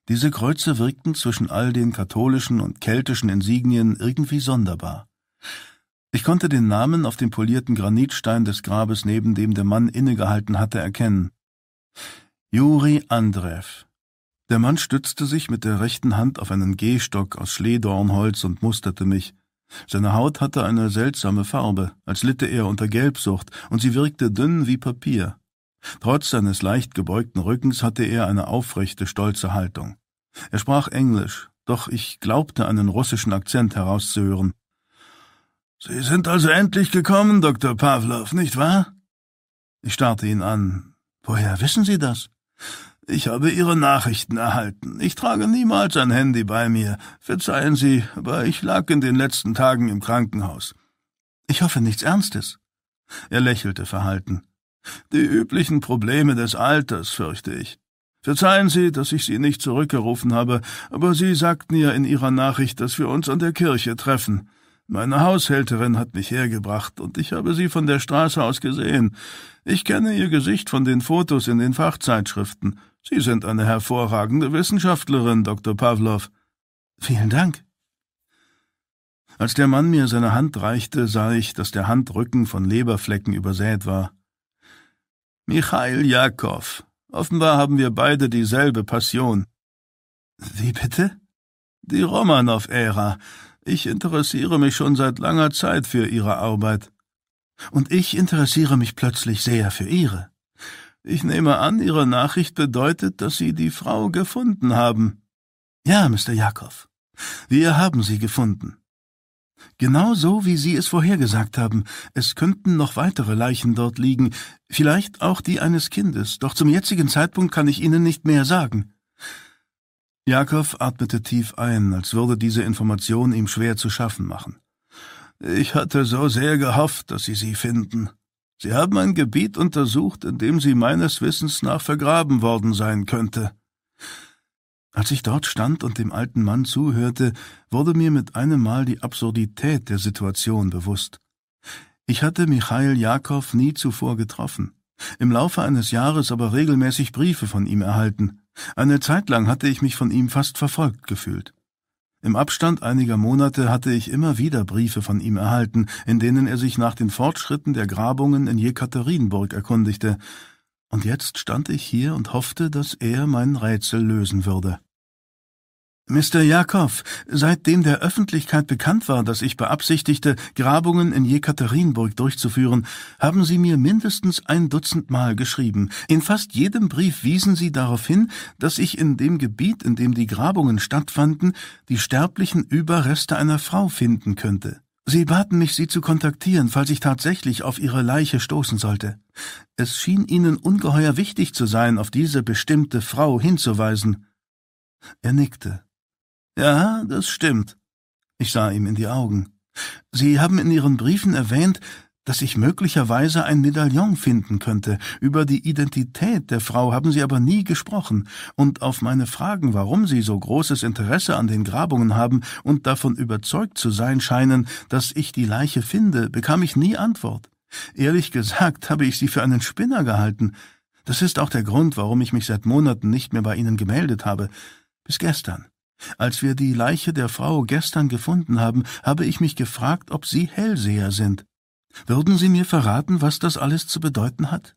Diese Kreuze wirkten zwischen all den katholischen und keltischen Insignien irgendwie sonderbar. Ich konnte den Namen auf dem polierten Granitstein des Grabes, neben dem der Mann innegehalten hatte, erkennen. Juri Andrew. Der Mann stützte sich mit der rechten Hand auf einen Gehstock aus Schlehdornholz und musterte mich. Seine Haut hatte eine seltsame Farbe, als litte er unter Gelbsucht, und sie wirkte dünn wie Papier. Trotz seines leicht gebeugten Rückens hatte er eine aufrechte, stolze Haltung. Er sprach Englisch, doch ich glaubte einen russischen Akzent herauszuhören. Sie sind also endlich gekommen, Dr. Pavlov, nicht wahr? Ich starrte ihn an. Woher wissen Sie das? Ich habe Ihre Nachrichten erhalten. Ich trage niemals ein Handy bei mir. Verzeihen Sie, aber ich lag in den letzten Tagen im Krankenhaus. Ich hoffe nichts Ernstes. Er lächelte verhalten. Die üblichen Probleme des Alters, fürchte ich. Verzeihen Sie, dass ich Sie nicht zurückgerufen habe, aber Sie sagten ja in Ihrer Nachricht, dass wir uns an der Kirche treffen. Meine Haushälterin hat mich hergebracht, und ich habe sie von der Straße aus gesehen. Ich kenne ihr Gesicht von den Fotos in den Fachzeitschriften. Sie sind eine hervorragende Wissenschaftlerin, Dr. Pavlov. Vielen Dank. Als der Mann mir seine Hand reichte, sah ich, dass der Handrücken von Leberflecken übersät war. Michail Jakow, Offenbar haben wir beide dieselbe Passion. Wie bitte? Die Romanow-Ära. Ich interessiere mich schon seit langer Zeit für Ihre Arbeit. Und ich interessiere mich plötzlich sehr für Ihre. Ich nehme an, Ihre Nachricht bedeutet, dass Sie die Frau gefunden haben. Ja, Mr. Jakob. Wir haben sie gefunden. Genau so, wie Sie es vorhergesagt haben. Es könnten noch weitere Leichen dort liegen, vielleicht auch die eines Kindes, doch zum jetzigen Zeitpunkt kann ich Ihnen nicht mehr sagen. Jakob atmete tief ein, als würde diese Information ihm schwer zu schaffen machen. Ich hatte so sehr gehofft, dass Sie sie finden. Sie haben ein Gebiet untersucht, in dem sie meines Wissens nach vergraben worden sein könnte. Als ich dort stand und dem alten Mann zuhörte, wurde mir mit einem Mal die Absurdität der Situation bewusst. Ich hatte Michail Jakow nie zuvor getroffen, im Laufe eines Jahres aber regelmäßig Briefe von ihm erhalten. Eine Zeit lang hatte ich mich von ihm fast verfolgt gefühlt. Im Abstand einiger Monate hatte ich immer wieder Briefe von ihm erhalten, in denen er sich nach den Fortschritten der Grabungen in Jekaterinburg erkundigte, und jetzt stand ich hier und hoffte, dass er mein Rätsel lösen würde. Mr. Jakow, seitdem der Öffentlichkeit bekannt war, dass ich beabsichtigte, Grabungen in Jekaterinburg durchzuführen, haben Sie mir mindestens ein Dutzend Mal geschrieben. In fast jedem Brief wiesen Sie darauf hin, dass ich in dem Gebiet, in dem die Grabungen stattfanden, die sterblichen Überreste einer Frau finden könnte. Sie baten mich, Sie zu kontaktieren, falls ich tatsächlich auf Ihre Leiche stoßen sollte. Es schien Ihnen ungeheuer wichtig zu sein, auf diese bestimmte Frau hinzuweisen. Er nickte. Ja, das stimmt. Ich sah ihm in die Augen. Sie haben in Ihren Briefen erwähnt, dass ich möglicherweise ein Medaillon finden könnte. Über die Identität der Frau haben Sie aber nie gesprochen, und auf meine Fragen, warum Sie so großes Interesse an den Grabungen haben und davon überzeugt zu sein scheinen, dass ich die Leiche finde, bekam ich nie Antwort. Ehrlich gesagt habe ich Sie für einen Spinner gehalten. Das ist auch der Grund, warum ich mich seit Monaten nicht mehr bei Ihnen gemeldet habe. Bis gestern. Als wir die Leiche der Frau gestern gefunden haben, habe ich mich gefragt, ob Sie Hellseher sind. Würden Sie mir verraten, was das alles zu bedeuten hat?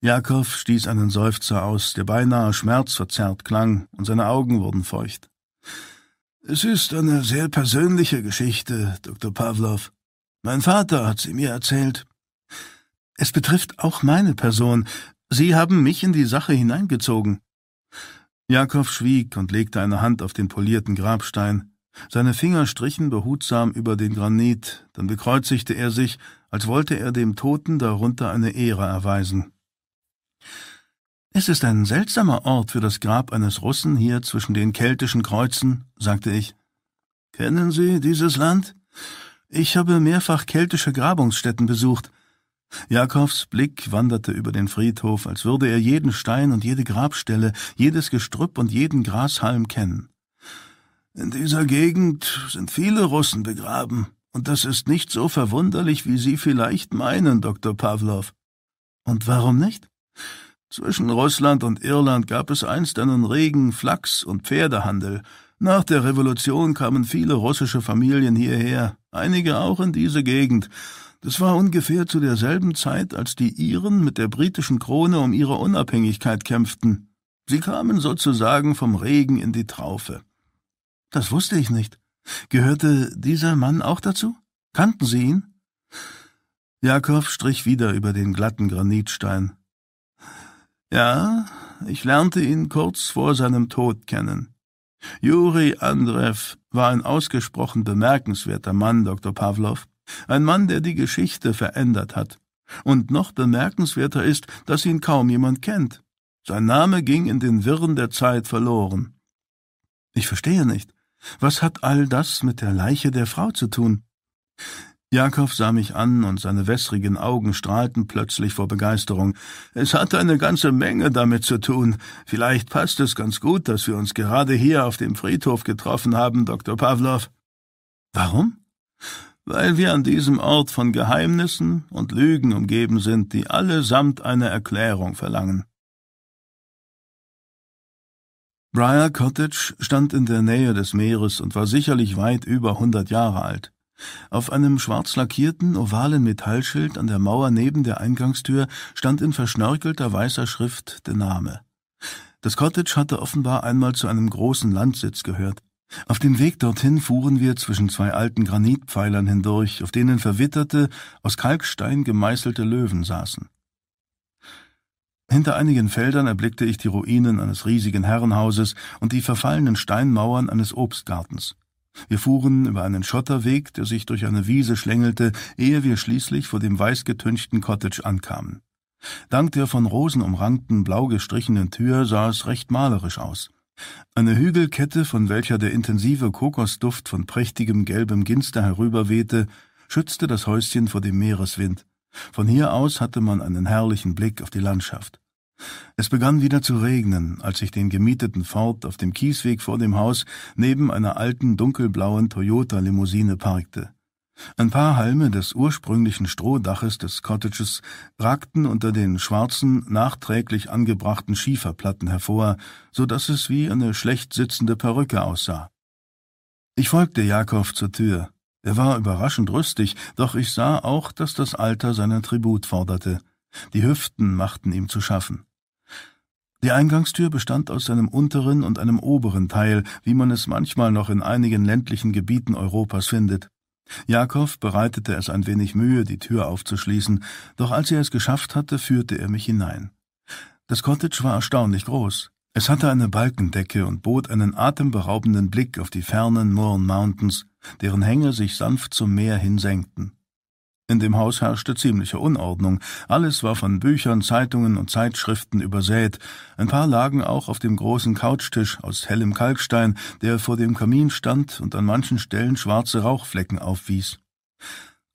Jakob stieß einen Seufzer aus, der beinahe schmerzverzerrt klang, und seine Augen wurden feucht. Es ist eine sehr persönliche Geschichte, Dr. Pavlov. Mein Vater hat sie mir erzählt. Es betrifft auch meine Person. Sie haben mich in die Sache hineingezogen. Jakob schwieg und legte eine Hand auf den polierten Grabstein. Seine Finger strichen behutsam über den Granit, dann bekreuzigte er sich, als wollte er dem Toten darunter eine Ehre erweisen. Es ist ein seltsamer Ort für das Grab eines Russen hier zwischen den keltischen Kreuzen, sagte ich. Kennen Sie dieses Land? Ich habe mehrfach keltische Grabungsstätten besucht. Jakobs Blick wanderte über den Friedhof, als würde er jeden Stein und jede Grabstelle, jedes Gestrüpp und jeden Grashalm kennen. In dieser Gegend sind viele Russen begraben, und das ist nicht so verwunderlich, wie Sie vielleicht meinen, Dr. Pavlov. Und warum nicht? Zwischen Russland und Irland gab es einst einen regen Flachs- und Pferdehandel. Nach der Revolution kamen viele russische Familien hierher, einige auch in diese Gegend, das war ungefähr zu derselben Zeit, als die Iren mit der britischen Krone um ihre Unabhängigkeit kämpften. Sie kamen sozusagen vom Regen in die Traufe. Das wusste ich nicht. Gehörte dieser Mann auch dazu? Kannten Sie ihn? Jakob strich wieder über den glatten Granitstein. Ja, ich lernte ihn kurz vor seinem Tod kennen. Juri Andrew war ein ausgesprochen bemerkenswerter Mann, Dr. Pavlov. Ein Mann, der die Geschichte verändert hat. Und noch bemerkenswerter ist, dass ihn kaum jemand kennt. Sein Name ging in den Wirren der Zeit verloren. Ich verstehe nicht. Was hat all das mit der Leiche der Frau zu tun? Jakob sah mich an, und seine wässrigen Augen strahlten plötzlich vor Begeisterung. Es hat eine ganze Menge damit zu tun. Vielleicht passt es ganz gut, dass wir uns gerade hier auf dem Friedhof getroffen haben, Dr. Pavlov. Warum? Weil wir an diesem Ort von Geheimnissen und Lügen umgeben sind, die allesamt eine Erklärung verlangen. Briar Cottage stand in der Nähe des Meeres und war sicherlich weit über hundert Jahre alt. Auf einem schwarz lackierten, ovalen Metallschild an der Mauer neben der Eingangstür stand in verschnörkelter weißer Schrift der Name. Das Cottage hatte offenbar einmal zu einem großen Landsitz gehört. Auf dem Weg dorthin fuhren wir zwischen zwei alten Granitpfeilern hindurch, auf denen verwitterte, aus Kalkstein gemeißelte Löwen saßen. Hinter einigen Feldern erblickte ich die Ruinen eines riesigen Herrenhauses und die verfallenen Steinmauern eines Obstgartens. Wir fuhren über einen Schotterweg, der sich durch eine Wiese schlängelte, ehe wir schließlich vor dem weißgetünchten Cottage ankamen. Dank der von Rosen umrankten, blau gestrichenen Tür sah es recht malerisch aus. Eine Hügelkette, von welcher der intensive Kokosduft von prächtigem gelbem Ginster herüberwehte, schützte das Häuschen vor dem Meereswind. Von hier aus hatte man einen herrlichen Blick auf die Landschaft. Es begann wieder zu regnen, als ich den gemieteten Ford auf dem Kiesweg vor dem Haus neben einer alten dunkelblauen Toyota-Limousine parkte. Ein paar Halme des ursprünglichen Strohdaches des Cottages ragten unter den schwarzen, nachträglich angebrachten Schieferplatten hervor, so dass es wie eine schlecht sitzende Perücke aussah. Ich folgte Jakob zur Tür. Er war überraschend rüstig, doch ich sah auch, dass das Alter seinen Tribut forderte. Die Hüften machten ihm zu schaffen. Die Eingangstür bestand aus einem unteren und einem oberen Teil, wie man es manchmal noch in einigen ländlichen Gebieten Europas findet. Jakob bereitete es ein wenig Mühe, die Tür aufzuschließen, doch als er es geschafft hatte, führte er mich hinein. Das Cottage war erstaunlich groß. Es hatte eine Balkendecke und bot einen atemberaubenden Blick auf die fernen Mourne Mountains, deren Hänge sich sanft zum Meer hinsenkten. In dem Haus herrschte ziemliche Unordnung. Alles war von Büchern, Zeitungen und Zeitschriften übersät. Ein paar lagen auch auf dem großen Couchtisch aus hellem Kalkstein, der vor dem Kamin stand und an manchen Stellen schwarze Rauchflecken aufwies.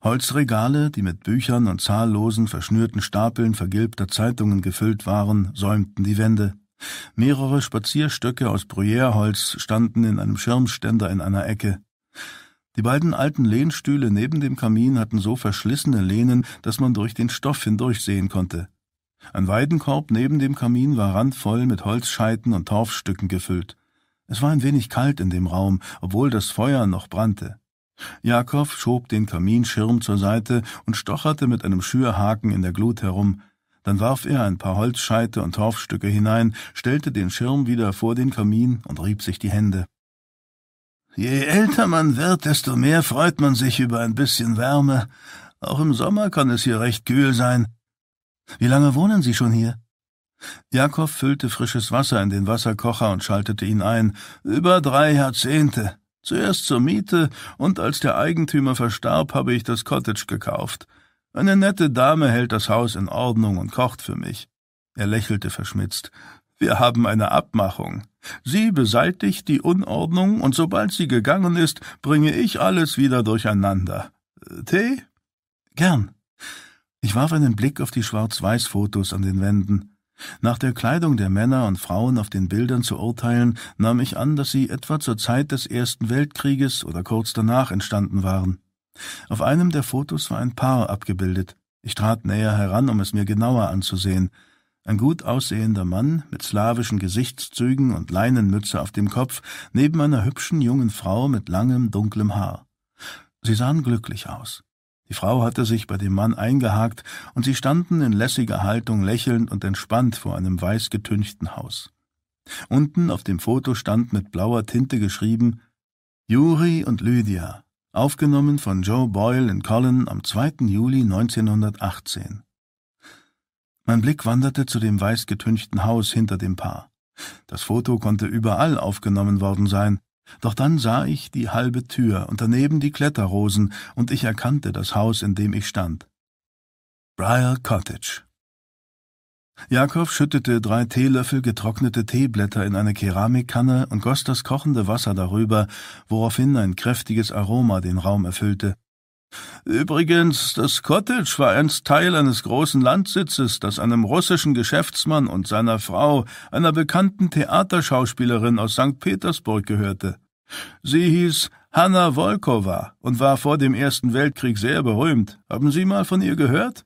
Holzregale, die mit Büchern und zahllosen, verschnürten Stapeln vergilbter Zeitungen gefüllt waren, säumten die Wände. Mehrere Spazierstöcke aus Bruyèreholz standen in einem Schirmständer in einer Ecke. Die beiden alten Lehnstühle neben dem Kamin hatten so verschlissene Lehnen, dass man durch den Stoff hindurchsehen konnte. Ein Weidenkorb neben dem Kamin war randvoll mit Holzscheiten und Torfstücken gefüllt. Es war ein wenig kalt in dem Raum, obwohl das Feuer noch brannte. Jakob schob den Kaminschirm zur Seite und stocherte mit einem Schürhaken in der Glut herum. Dann warf er ein paar Holzscheite und Torfstücke hinein, stellte den Schirm wieder vor den Kamin und rieb sich die Hände. Je älter man wird, desto mehr freut man sich über ein bisschen Wärme. Auch im Sommer kann es hier recht kühl sein. Wie lange wohnen Sie schon hier? Jakob füllte frisches Wasser in den Wasserkocher und schaltete ihn ein. Über drei Jahrzehnte. Zuerst zur Miete, und als der Eigentümer verstarb, habe ich das Cottage gekauft. Eine nette Dame hält das Haus in Ordnung und kocht für mich. Er lächelte verschmitzt. Wir haben eine Abmachung. Sie beseitigt die Unordnung, und sobald sie gegangen ist, bringe ich alles wieder durcheinander. Tee? Gern. Ich warf einen Blick auf die Schwarz-Weiß-Fotos an den Wänden. Nach der Kleidung der Männer und Frauen auf den Bildern zu urteilen, nahm ich an, dass sie etwa zur Zeit des Ersten Weltkrieges oder kurz danach entstanden waren. Auf einem der Fotos war ein Paar abgebildet. Ich trat näher heran, um es mir genauer anzusehen. Ein gut aussehender Mann mit slawischen Gesichtszügen und Leinenmütze auf dem Kopf neben einer hübschen jungen Frau mit langem, dunklem Haar. Sie sahen glücklich aus. Die Frau hatte sich bei dem Mann eingehakt, und sie standen in lässiger Haltung lächelnd und entspannt vor einem weiß getünchten Haus. Unten auf dem Foto stand mit blauer Tinte geschrieben Juri und Lydia, aufgenommen von Joe Boyle in Colin am 2. Juli 1918. Mein Blick wanderte zu dem weiß getünchten Haus hinter dem Paar. Das Foto konnte überall aufgenommen worden sein, doch dann sah ich die halbe Tür und daneben die Kletterrosen, und ich erkannte das Haus, in dem ich stand. Briar Cottage. Jakob schüttete drei Teelöffel getrocknete Teeblätter in eine Keramikkanne und goss das kochende Wasser darüber, woraufhin ein kräftiges Aroma den Raum erfüllte. Übrigens, das Cottage war einst Teil eines großen Landsitzes, das einem russischen Geschäftsmann und seiner Frau, einer bekannten Theaterschauspielerin aus St. Petersburg, gehörte. Sie hieß Hanna Wolkowa und war vor dem Ersten Weltkrieg sehr berühmt. Haben Sie mal von ihr gehört?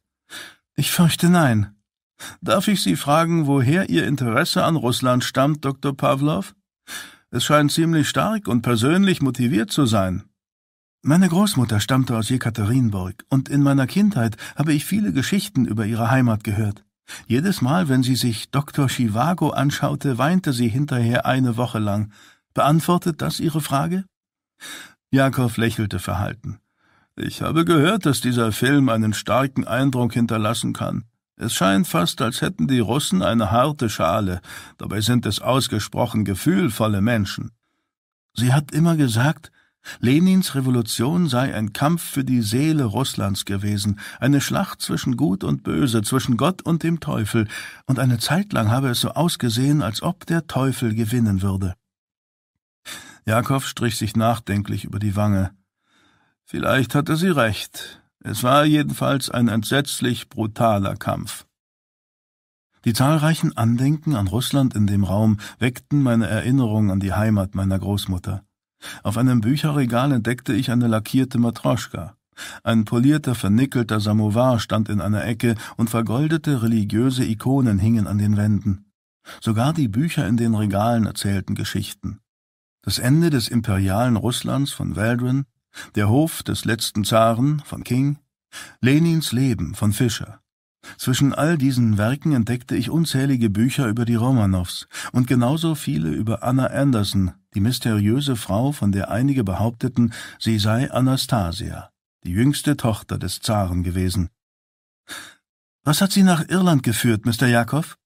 Ich fürchte nein. Darf ich Sie fragen, woher Ihr Interesse an Russland stammt, Dr. Pawlow? Es scheint ziemlich stark und persönlich motiviert zu sein. Meine Großmutter stammte aus Jekaterinburg, und in meiner Kindheit habe ich viele Geschichten über ihre Heimat gehört. Jedes Mal, wenn sie sich Dr. Chivago anschaute, weinte sie hinterher eine Woche lang. Beantwortet das Ihre Frage? Jakob lächelte verhalten. Ich habe gehört, dass dieser Film einen starken Eindruck hinterlassen kann. Es scheint fast, als hätten die Russen eine harte Schale, dabei sind es ausgesprochen gefühlvolle Menschen. Sie hat immer gesagt, Lenins Revolution sei ein Kampf für die Seele Russlands gewesen, eine Schlacht zwischen Gut und Böse, zwischen Gott und dem Teufel, und eine Zeit lang habe es so ausgesehen, als ob der Teufel gewinnen würde. Jakob strich sich nachdenklich über die Wange. Vielleicht hatte sie recht. Es war jedenfalls ein entsetzlich brutaler Kampf. Die zahlreichen Andenken an Russland in dem Raum weckten meine Erinnerung an die Heimat meiner Großmutter. Auf einem Bücherregal entdeckte ich eine lackierte Matroschka. Ein polierter, vernickelter Samovar stand in einer Ecke und vergoldete religiöse Ikonen hingen an den Wänden. Sogar die Bücher in den Regalen erzählten Geschichten. Das Ende des imperialen Russlands von Waldron, der Hof des letzten Zaren von King, Lenins Leben von Fischer, zwischen all diesen Werken entdeckte ich unzählige Bücher über die Romanows und genauso viele über Anna Anderson, die mysteriöse Frau, von der einige behaupteten, sie sei Anastasia, die jüngste Tochter des Zaren gewesen. Was hat Sie nach Irland geführt, Mr. Jakow?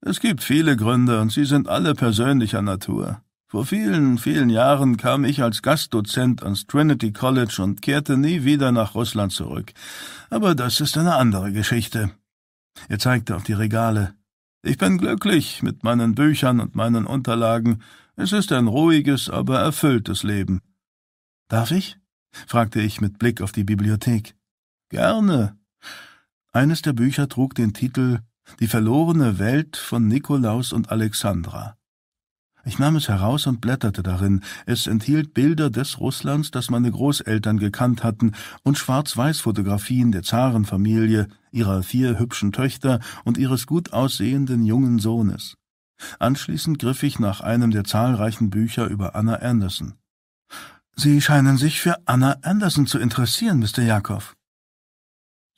Es gibt viele Gründe, und sie sind alle persönlicher Natur. Vor vielen, vielen Jahren kam ich als Gastdozent ans Trinity College und kehrte nie wieder nach Russland zurück. Aber das ist eine andere Geschichte. Er zeigte auf die Regale. Ich bin glücklich mit meinen Büchern und meinen Unterlagen. Es ist ein ruhiges, aber erfülltes Leben. Darf ich? fragte ich mit Blick auf die Bibliothek. Gerne. Eines der Bücher trug den Titel Die verlorene Welt von Nikolaus und Alexandra. Ich nahm es heraus und blätterte darin. Es enthielt Bilder des Russlands, das meine Großeltern gekannt hatten, und Schwarz-Weiß-Fotografien der Zarenfamilie, ihrer vier hübschen Töchter und ihres gut aussehenden jungen Sohnes. Anschließend griff ich nach einem der zahlreichen Bücher über Anna Anderson. Sie scheinen sich für Anna Anderson zu interessieren, Mr. Jakow.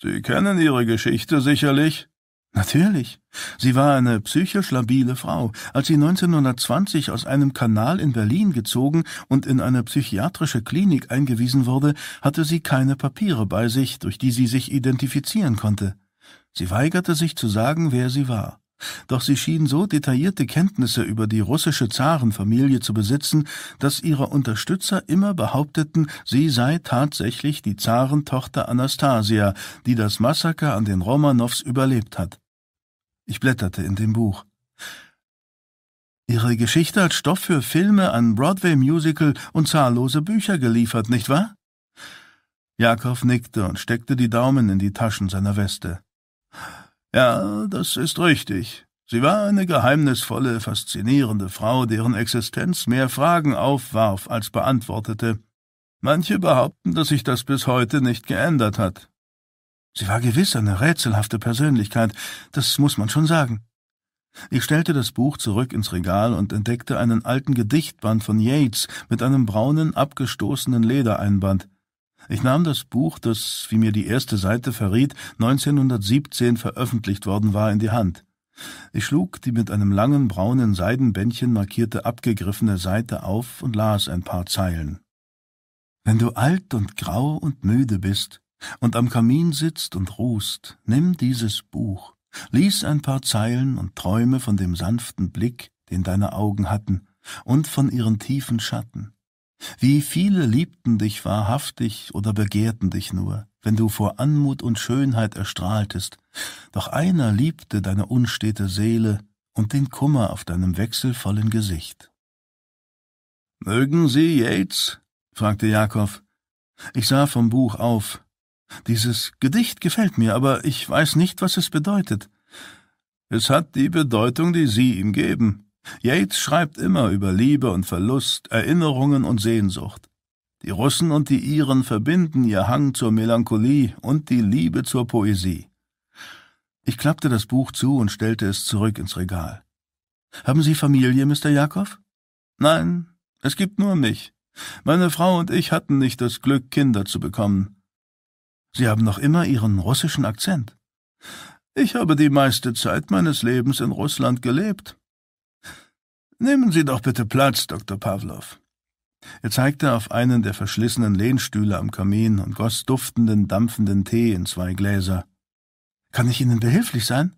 Sie kennen ihre Geschichte sicherlich? Natürlich. Sie war eine psychisch labile Frau. Als sie 1920 aus einem Kanal in Berlin gezogen und in eine psychiatrische Klinik eingewiesen wurde, hatte sie keine Papiere bei sich, durch die sie sich identifizieren konnte. Sie weigerte sich zu sagen, wer sie war. Doch sie schien so detaillierte Kenntnisse über die russische Zarenfamilie zu besitzen, dass ihre Unterstützer immer behaupteten, sie sei tatsächlich die Zarentochter Anastasia, die das Massaker an den Romanows überlebt hat. Ich blätterte in dem Buch. Ihre Geschichte hat Stoff für Filme, ein Broadway-Musical und zahllose Bücher geliefert, nicht wahr? Jakob nickte und steckte die Daumen in die Taschen seiner Weste. Ja, das ist richtig. Sie war eine geheimnisvolle, faszinierende Frau, deren Existenz mehr Fragen aufwarf als beantwortete. Manche behaupten, dass sich das bis heute nicht geändert hat. Sie war gewiss eine rätselhafte Persönlichkeit, das muss man schon sagen. Ich stellte das Buch zurück ins Regal und entdeckte einen alten Gedichtband von Yeats mit einem braunen, abgestoßenen Ledereinband. Ich nahm das Buch, das, wie mir die erste Seite verriet, 1917 veröffentlicht worden war, in die Hand. Ich schlug die mit einem langen braunen Seidenbändchen markierte abgegriffene Seite auf und las ein paar Zeilen. Wenn du alt und grau und müde bist, und am Kamin sitzt und ruhst, nimm dieses Buch, lies ein paar Zeilen und träume von dem sanften Blick, den deine Augen hatten, und von ihren tiefen Schatten. Wie viele liebten dich wahrhaftig oder begehrten dich nur, wenn du vor Anmut und Schönheit erstrahltest, doch einer liebte deine unstete Seele und den Kummer auf deinem wechselvollen Gesicht. Mögen Sie Yates? fragte Jakob. Ich sah vom Buch auf. Dieses Gedicht gefällt mir, aber ich weiß nicht, was es bedeutet. Es hat die Bedeutung, die Sie ihm geben. Yates schreibt immer über Liebe und Verlust, Erinnerungen und Sehnsucht. Die Russen und die Iren verbinden ihr Hang zur Melancholie und die Liebe zur Poesie. Ich klappte das Buch zu und stellte es zurück ins Regal. Haben Sie Familie, Mr. Jakow? Nein, es gibt nur mich. Meine Frau und ich hatten nicht das Glück, Kinder zu bekommen. Sie haben noch immer Ihren russischen Akzent. Ich habe die meiste Zeit meines Lebens in Russland gelebt. Nehmen Sie doch bitte Platz, Dr. Pavlov. Er zeigte auf einen der verschlissenen Lehnstühle am Kamin und goss duftenden, dampfenden Tee in zwei Gläser. Kann ich Ihnen behilflich sein?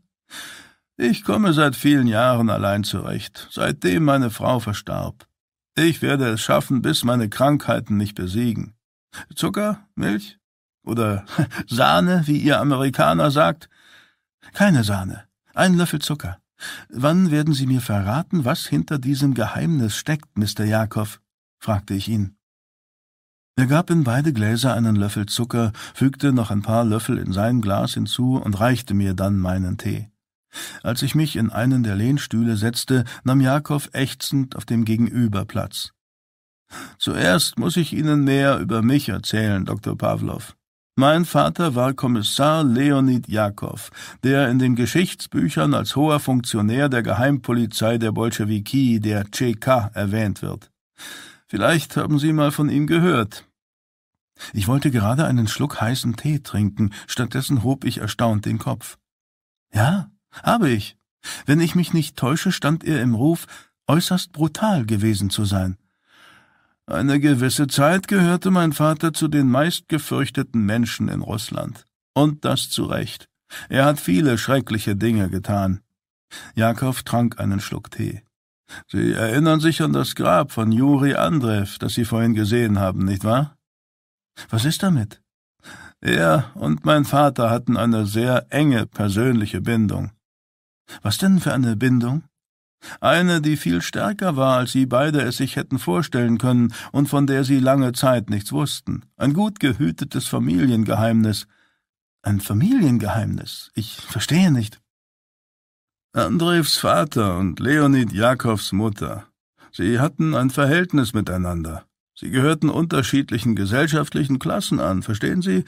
Ich komme seit vielen Jahren allein zurecht, seitdem meine Frau verstarb. Ich werde es schaffen, bis meine Krankheiten mich besiegen. Zucker, Milch oder <laughs> Sahne, wie ihr Amerikaner sagt? Keine Sahne, ein Löffel Zucker. Wann werden Sie mir verraten, was hinter diesem Geheimnis steckt, Mr. Jakob? fragte ich ihn. Er gab in beide Gläser einen Löffel Zucker, fügte noch ein paar Löffel in sein Glas hinzu und reichte mir dann meinen Tee. Als ich mich in einen der Lehnstühle setzte, nahm Jakob ächzend auf dem Gegenüber Platz. Zuerst muss ich Ihnen mehr über mich erzählen, Dr. Pavlov. Mein Vater war Kommissar Leonid Jakow, der in den Geschichtsbüchern als hoher Funktionär der Geheimpolizei der Bolschewiki, der CK, erwähnt wird. Vielleicht haben Sie mal von ihm gehört. Ich wollte gerade einen Schluck heißen Tee trinken, stattdessen hob ich erstaunt den Kopf. Ja, habe ich. Wenn ich mich nicht täusche, stand er im Ruf, äußerst brutal gewesen zu sein. Eine gewisse Zeit gehörte mein Vater zu den meistgefürchteten Menschen in Russland. Und das zu Recht. Er hat viele schreckliche Dinge getan. Jakow trank einen Schluck Tee. Sie erinnern sich an das Grab von Juri Andrew, das Sie vorhin gesehen haben, nicht wahr? Was ist damit? Er und mein Vater hatten eine sehr enge persönliche Bindung. Was denn für eine Bindung? Eine, die viel stärker war, als sie beide es sich hätten vorstellen können und von der sie lange Zeit nichts wussten. Ein gut gehütetes Familiengeheimnis. Ein Familiengeheimnis? Ich verstehe nicht. Andrevs Vater und Leonid Jakows Mutter. Sie hatten ein Verhältnis miteinander. Sie gehörten unterschiedlichen gesellschaftlichen Klassen an, verstehen Sie?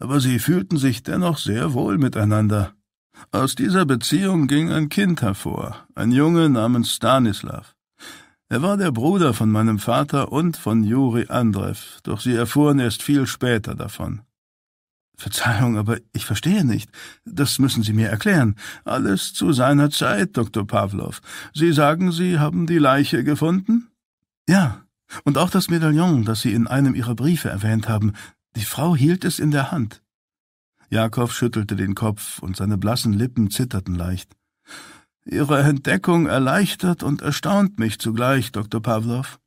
Aber sie fühlten sich dennoch sehr wohl miteinander. Aus dieser Beziehung ging ein Kind hervor, ein Junge namens Stanislav. Er war der Bruder von meinem Vater und von Juri Andrew, doch sie erfuhren erst viel später davon. Verzeihung, aber ich verstehe nicht. Das müssen Sie mir erklären. Alles zu seiner Zeit, Dr. Pavlov. Sie sagen, Sie haben die Leiche gefunden? Ja, und auch das Medaillon, das Sie in einem Ihrer Briefe erwähnt haben. Die Frau hielt es in der Hand. Jakob schüttelte den Kopf, und seine blassen Lippen zitterten leicht. Ihre Entdeckung erleichtert und erstaunt mich zugleich, Dr. Pavlov.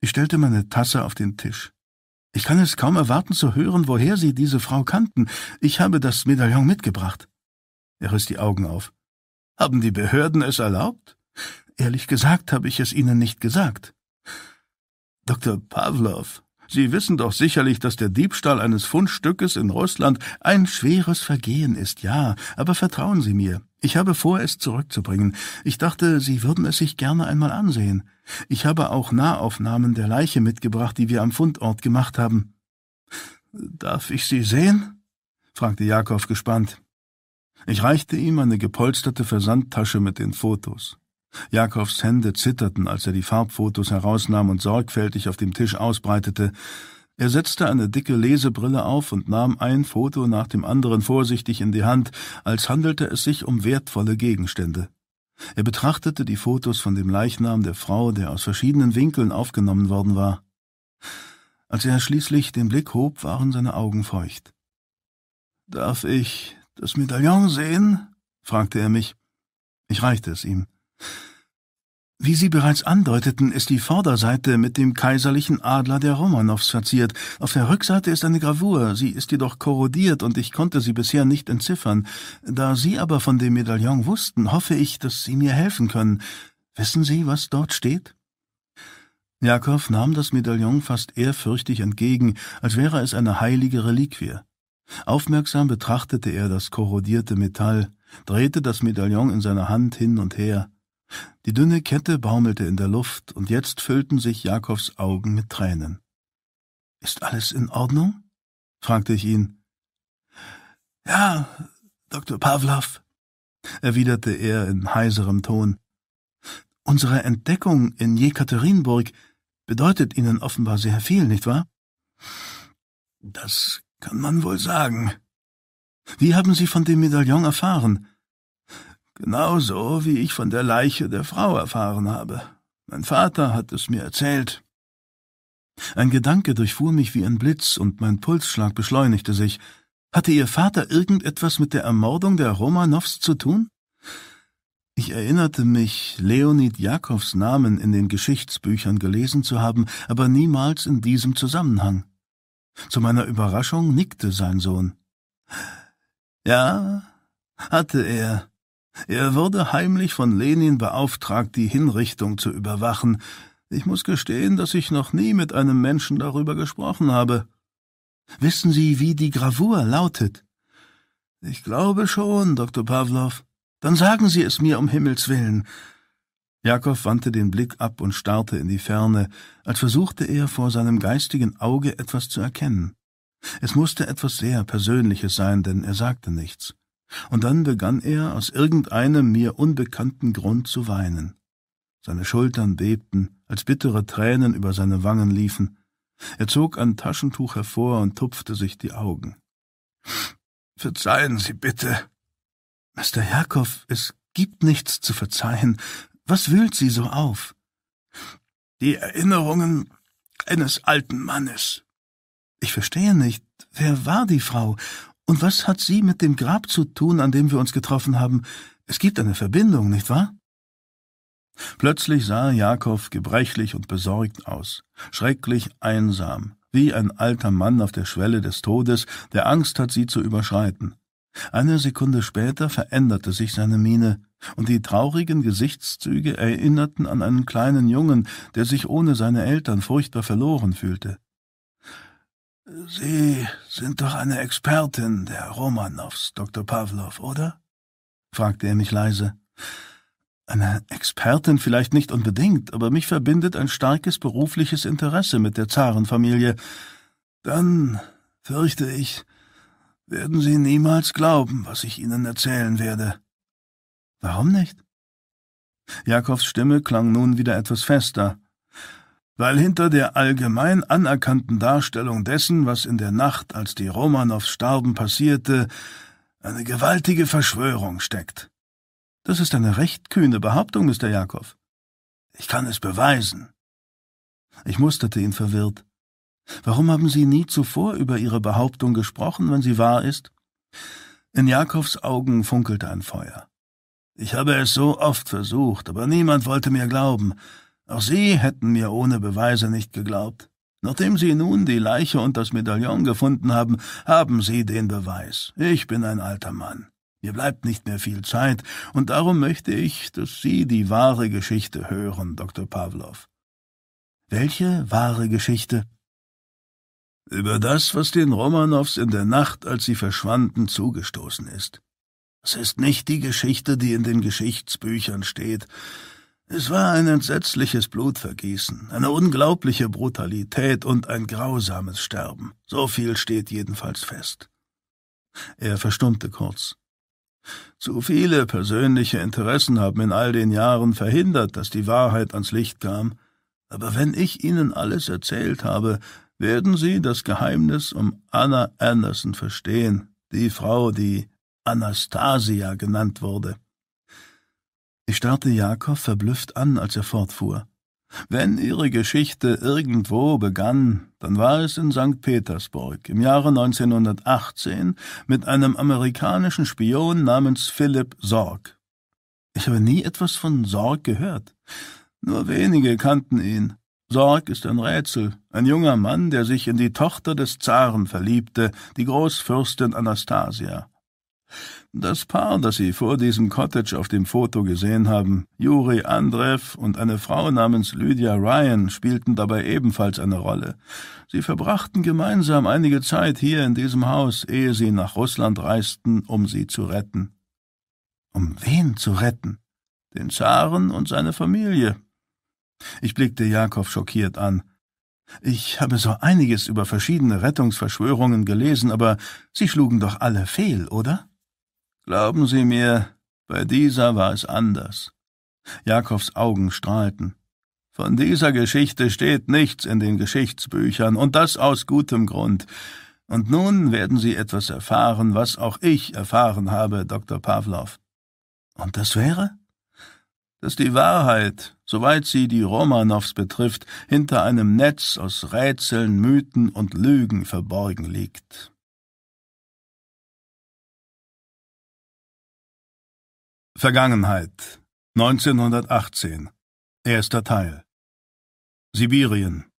Ich stellte meine Tasse auf den Tisch. Ich kann es kaum erwarten zu hören, woher Sie diese Frau kannten. Ich habe das Medaillon mitgebracht. Er riss die Augen auf. Haben die Behörden es erlaubt? Ehrlich gesagt habe ich es Ihnen nicht gesagt. Dr. Pavlov, Sie wissen doch sicherlich, dass der Diebstahl eines Fundstückes in Russland ein schweres Vergehen ist, ja, aber vertrauen Sie mir. Ich habe vor, es zurückzubringen. Ich dachte, Sie würden es sich gerne einmal ansehen. Ich habe auch Nahaufnahmen der Leiche mitgebracht, die wir am Fundort gemacht haben. Darf ich sie sehen? fragte Jakob gespannt. Ich reichte ihm eine gepolsterte Versandtasche mit den Fotos. Jakobs Hände zitterten, als er die Farbfotos herausnahm und sorgfältig auf dem Tisch ausbreitete. Er setzte eine dicke Lesebrille auf und nahm ein Foto nach dem anderen vorsichtig in die Hand, als handelte es sich um wertvolle Gegenstände. Er betrachtete die Fotos von dem Leichnam der Frau, der aus verschiedenen Winkeln aufgenommen worden war. Als er schließlich den Blick hob, waren seine Augen feucht. Darf ich das Medaillon sehen? fragte er mich. Ich reichte es ihm. Wie Sie bereits andeuteten, ist die Vorderseite mit dem kaiserlichen Adler der Romanows verziert. Auf der Rückseite ist eine Gravur, sie ist jedoch korrodiert und ich konnte sie bisher nicht entziffern. Da Sie aber von dem Medaillon wussten, hoffe ich, dass Sie mir helfen können. Wissen Sie, was dort steht? Jakob nahm das Medaillon fast ehrfürchtig entgegen, als wäre es eine heilige Reliquie. Aufmerksam betrachtete er das korrodierte Metall, drehte das Medaillon in seiner Hand hin und her. Die dünne Kette baumelte in der Luft, und jetzt füllten sich Jakobs Augen mit Tränen. Ist alles in Ordnung? fragte ich ihn. Ja, Dr. Pavlov, erwiderte er in heiserem Ton. Unsere Entdeckung in Jekaterinburg bedeutet Ihnen offenbar sehr viel, nicht wahr? Das kann man wohl sagen. Wie haben Sie von dem Medaillon erfahren? Genauso, wie ich von der Leiche der Frau erfahren habe. Mein Vater hat es mir erzählt. Ein Gedanke durchfuhr mich wie ein Blitz und mein Pulsschlag beschleunigte sich. Hatte Ihr Vater irgendetwas mit der Ermordung der Romanows zu tun? Ich erinnerte mich, Leonid Jakows Namen in den Geschichtsbüchern gelesen zu haben, aber niemals in diesem Zusammenhang. Zu meiner Überraschung nickte sein Sohn. Ja, hatte er. Er wurde heimlich von Lenin beauftragt, die Hinrichtung zu überwachen. Ich muss gestehen, dass ich noch nie mit einem Menschen darüber gesprochen habe. Wissen Sie, wie die Gravur lautet? Ich glaube schon, Dr. Pawlow. Dann sagen Sie es mir um Himmels willen. Jakob wandte den Blick ab und starrte in die Ferne, als versuchte er vor seinem geistigen Auge etwas zu erkennen. Es musste etwas sehr Persönliches sein, denn er sagte nichts. Und dann begann er aus irgendeinem mir unbekannten Grund zu weinen. Seine Schultern bebten, als bittere Tränen über seine Wangen liefen. Er zog ein Taschentuch hervor und tupfte sich die Augen. Verzeihen Sie bitte. Mr. Jakob, es gibt nichts zu verzeihen. Was wühlt Sie so auf? Die Erinnerungen eines alten Mannes. Ich verstehe nicht. Wer war die Frau? Und was hat sie mit dem Grab zu tun, an dem wir uns getroffen haben? Es gibt eine Verbindung, nicht wahr? Plötzlich sah Jakob gebrechlich und besorgt aus, schrecklich einsam, wie ein alter Mann auf der Schwelle des Todes, der Angst hat, sie zu überschreiten. Eine Sekunde später veränderte sich seine Miene, und die traurigen Gesichtszüge erinnerten an einen kleinen Jungen, der sich ohne seine Eltern furchtbar verloren fühlte. Sie sind doch eine Expertin der Romanows, Dr. Pawlow, oder? fragte er mich leise. Eine Expertin vielleicht nicht unbedingt, aber mich verbindet ein starkes berufliches Interesse mit der Zarenfamilie. Dann, fürchte ich, werden Sie niemals glauben, was ich Ihnen erzählen werde. Warum nicht? Jakobs Stimme klang nun wieder etwas fester, weil hinter der allgemein anerkannten Darstellung dessen, was in der Nacht, als die Romanows starben, passierte, eine gewaltige Verschwörung steckt. Das ist eine recht kühne Behauptung, Mr. Jakob. Ich kann es beweisen. Ich musterte ihn verwirrt. Warum haben Sie nie zuvor über Ihre Behauptung gesprochen, wenn sie wahr ist? In Jakobs Augen funkelte ein Feuer. Ich habe es so oft versucht, aber niemand wollte mir glauben. Auch Sie hätten mir ohne Beweise nicht geglaubt. Nachdem Sie nun die Leiche und das Medaillon gefunden haben, haben Sie den Beweis. Ich bin ein alter Mann. Mir bleibt nicht mehr viel Zeit, und darum möchte ich, dass Sie die wahre Geschichte hören, Dr. Pawlow. Welche wahre Geschichte? Über das, was den Romanows in der Nacht, als sie verschwanden, zugestoßen ist. Es ist nicht die Geschichte, die in den Geschichtsbüchern steht, es war ein entsetzliches Blutvergießen, eine unglaubliche Brutalität und ein grausames Sterben. So viel steht jedenfalls fest. Er verstummte kurz. Zu viele persönliche Interessen haben in all den Jahren verhindert, dass die Wahrheit ans Licht kam, aber wenn ich Ihnen alles erzählt habe, werden Sie das Geheimnis um Anna Anderson verstehen, die Frau, die Anastasia genannt wurde. Ich starrte Jakob verblüfft an, als er fortfuhr. Wenn Ihre Geschichte irgendwo begann, dann war es in St. Petersburg im Jahre 1918 mit einem amerikanischen Spion namens Philip Sorg. Ich habe nie etwas von Sorg gehört. Nur wenige kannten ihn. Sorg ist ein Rätsel, ein junger Mann, der sich in die Tochter des Zaren verliebte, die Großfürstin Anastasia. Das Paar, das Sie vor diesem Cottage auf dem Foto gesehen haben, Juri Andrev und eine Frau namens Lydia Ryan, spielten dabei ebenfalls eine Rolle. Sie verbrachten gemeinsam einige Zeit hier in diesem Haus, ehe sie nach Russland reisten, um sie zu retten. Um wen zu retten? Den Zaren und seine Familie. Ich blickte Jakob schockiert an. Ich habe so einiges über verschiedene Rettungsverschwörungen gelesen, aber sie schlugen doch alle fehl, oder? Glauben Sie mir, bei dieser war es anders. Jakobs Augen strahlten. Von dieser Geschichte steht nichts in den Geschichtsbüchern, und das aus gutem Grund. Und nun werden Sie etwas erfahren, was auch ich erfahren habe, Dr. Pavlov. Und das wäre? Dass die Wahrheit, soweit sie die Romanows betrifft, hinter einem Netz aus Rätseln, Mythen und Lügen verborgen liegt. Vergangenheit 1918 Erster Teil Sibirien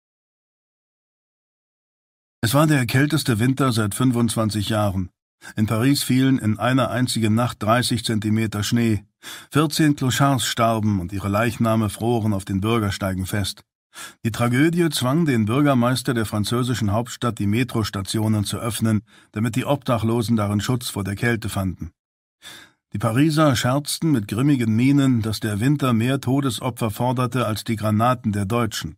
Es war der kälteste Winter seit 25 Jahren. In Paris fielen in einer einzigen Nacht 30 Zentimeter Schnee. 14 Clochards starben und ihre Leichname froren auf den Bürgersteigen fest. Die Tragödie zwang den Bürgermeister der französischen Hauptstadt, die Metrostationen zu öffnen, damit die Obdachlosen darin Schutz vor der Kälte fanden. Die Pariser scherzten mit grimmigen Mienen, dass der Winter mehr Todesopfer forderte als die Granaten der Deutschen.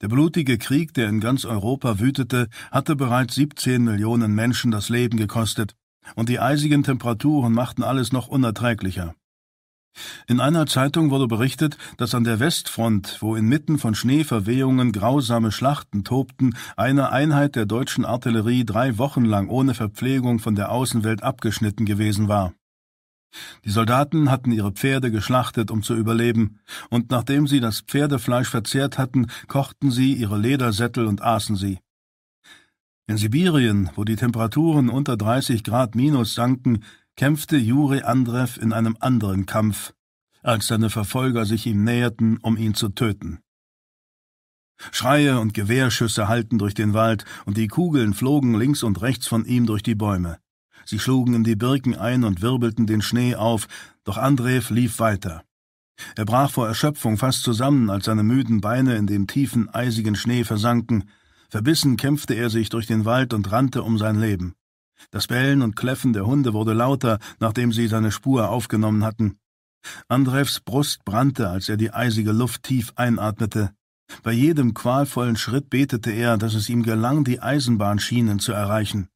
Der blutige Krieg, der in ganz Europa wütete, hatte bereits 17 Millionen Menschen das Leben gekostet, und die eisigen Temperaturen machten alles noch unerträglicher. In einer Zeitung wurde berichtet, dass an der Westfront, wo inmitten von Schneeverwehungen grausame Schlachten tobten, eine Einheit der deutschen Artillerie drei Wochen lang ohne Verpflegung von der Außenwelt abgeschnitten gewesen war. Die Soldaten hatten ihre Pferde geschlachtet, um zu überleben, und nachdem sie das Pferdefleisch verzehrt hatten, kochten sie ihre Ledersättel und aßen sie. In Sibirien, wo die Temperaturen unter 30 Grad minus sanken, kämpfte Juri Andrew in einem anderen Kampf, als seine Verfolger sich ihm näherten, um ihn zu töten. Schreie und Gewehrschüsse hallten durch den Wald, und die Kugeln flogen links und rechts von ihm durch die Bäume. Sie schlugen in die Birken ein und wirbelten den Schnee auf, doch Andrew lief weiter. Er brach vor Erschöpfung fast zusammen, als seine müden Beine in dem tiefen, eisigen Schnee versanken. Verbissen kämpfte er sich durch den Wald und rannte um sein Leben. Das Bellen und Kläffen der Hunde wurde lauter, nachdem sie seine Spur aufgenommen hatten. Andrevs Brust brannte, als er die eisige Luft tief einatmete. Bei jedem qualvollen Schritt betete er, dass es ihm gelang, die Eisenbahnschienen zu erreichen.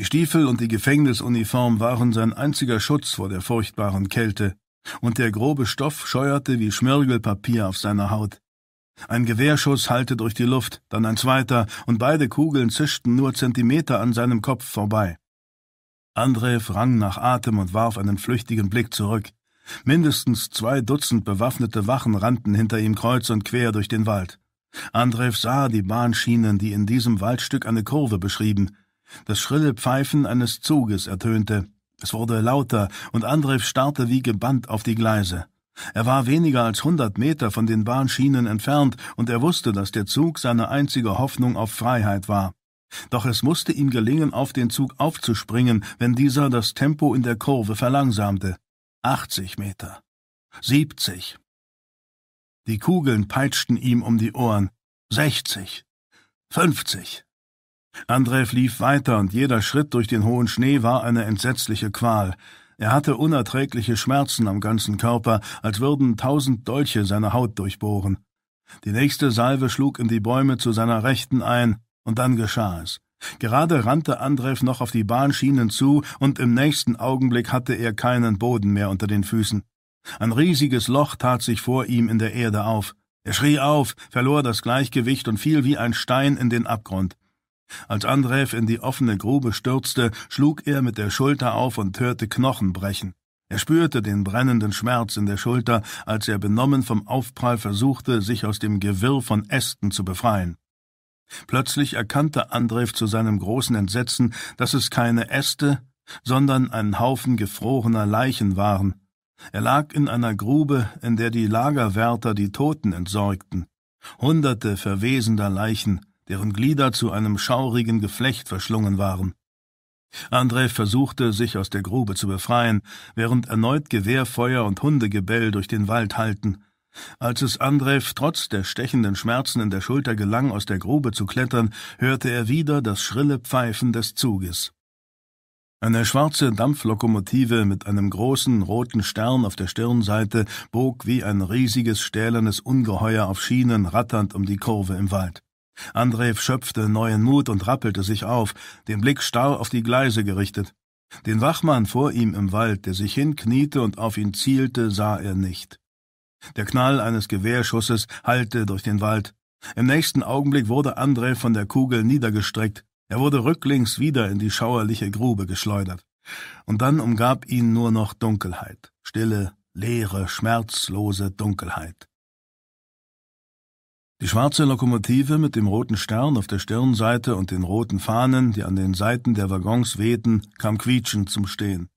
Die Stiefel und die Gefängnisuniform waren sein einziger Schutz vor der furchtbaren Kälte, und der grobe Stoff scheuerte wie Schmirgelpapier auf seiner Haut. Ein Gewehrschuss hallte durch die Luft, dann ein zweiter, und beide Kugeln zischten nur Zentimeter an seinem Kopf vorbei. Andrew rang nach Atem und warf einen flüchtigen Blick zurück. Mindestens zwei Dutzend bewaffnete Wachen rannten hinter ihm kreuz und quer durch den Wald. Andrew sah die Bahnschienen, die in diesem Waldstück eine Kurve beschrieben. Das schrille Pfeifen eines Zuges ertönte. Es wurde lauter, und Andrew starrte wie gebannt auf die Gleise. Er war weniger als hundert Meter von den Bahnschienen entfernt, und er wusste, dass der Zug seine einzige Hoffnung auf Freiheit war. Doch es musste ihm gelingen, auf den Zug aufzuspringen, wenn dieser das Tempo in der Kurve verlangsamte. Achtzig Meter. Siebzig. Die Kugeln peitschten ihm um die Ohren. Sechzig. Fünfzig. Andrew lief weiter, und jeder Schritt durch den hohen Schnee war eine entsetzliche Qual. Er hatte unerträgliche Schmerzen am ganzen Körper, als würden tausend Dolche seine Haut durchbohren. Die nächste Salve schlug in die Bäume zu seiner Rechten ein, und dann geschah es. Gerade rannte Andrew noch auf die Bahnschienen zu, und im nächsten Augenblick hatte er keinen Boden mehr unter den Füßen. Ein riesiges Loch tat sich vor ihm in der Erde auf. Er schrie auf, verlor das Gleichgewicht und fiel wie ein Stein in den Abgrund. Als Andrew in die offene Grube stürzte, schlug er mit der Schulter auf und hörte Knochen brechen. Er spürte den brennenden Schmerz in der Schulter, als er benommen vom Aufprall versuchte, sich aus dem Gewirr von Ästen zu befreien. Plötzlich erkannte Andrew zu seinem großen Entsetzen, dass es keine Äste, sondern ein Haufen gefrorener Leichen waren. Er lag in einer Grube, in der die Lagerwärter die Toten entsorgten. Hunderte verwesender Leichen, deren Glieder zu einem schaurigen Geflecht verschlungen waren. André versuchte, sich aus der Grube zu befreien, während erneut Gewehrfeuer und Hundegebell durch den Wald hallten. Als es Andrew trotz der stechenden Schmerzen in der Schulter gelang, aus der Grube zu klettern, hörte er wieder das schrille Pfeifen des Zuges. Eine schwarze Dampflokomotive mit einem großen roten Stern auf der Stirnseite bog wie ein riesiges stählernes Ungeheuer auf Schienen ratternd um die Kurve im Wald. Andrew schöpfte neuen Mut und rappelte sich auf, den Blick starr auf die Gleise gerichtet. Den Wachmann vor ihm im Wald, der sich hinkniete und auf ihn zielte, sah er nicht. Der Knall eines Gewehrschusses hallte durch den Wald. Im nächsten Augenblick wurde André von der Kugel niedergestreckt. Er wurde rücklings wieder in die schauerliche Grube geschleudert. Und dann umgab ihn nur noch Dunkelheit, stille, leere, schmerzlose Dunkelheit. Die schwarze Lokomotive mit dem roten Stern auf der Stirnseite und den roten Fahnen, die an den Seiten der Waggons wehten, kam quietschend zum Stehen.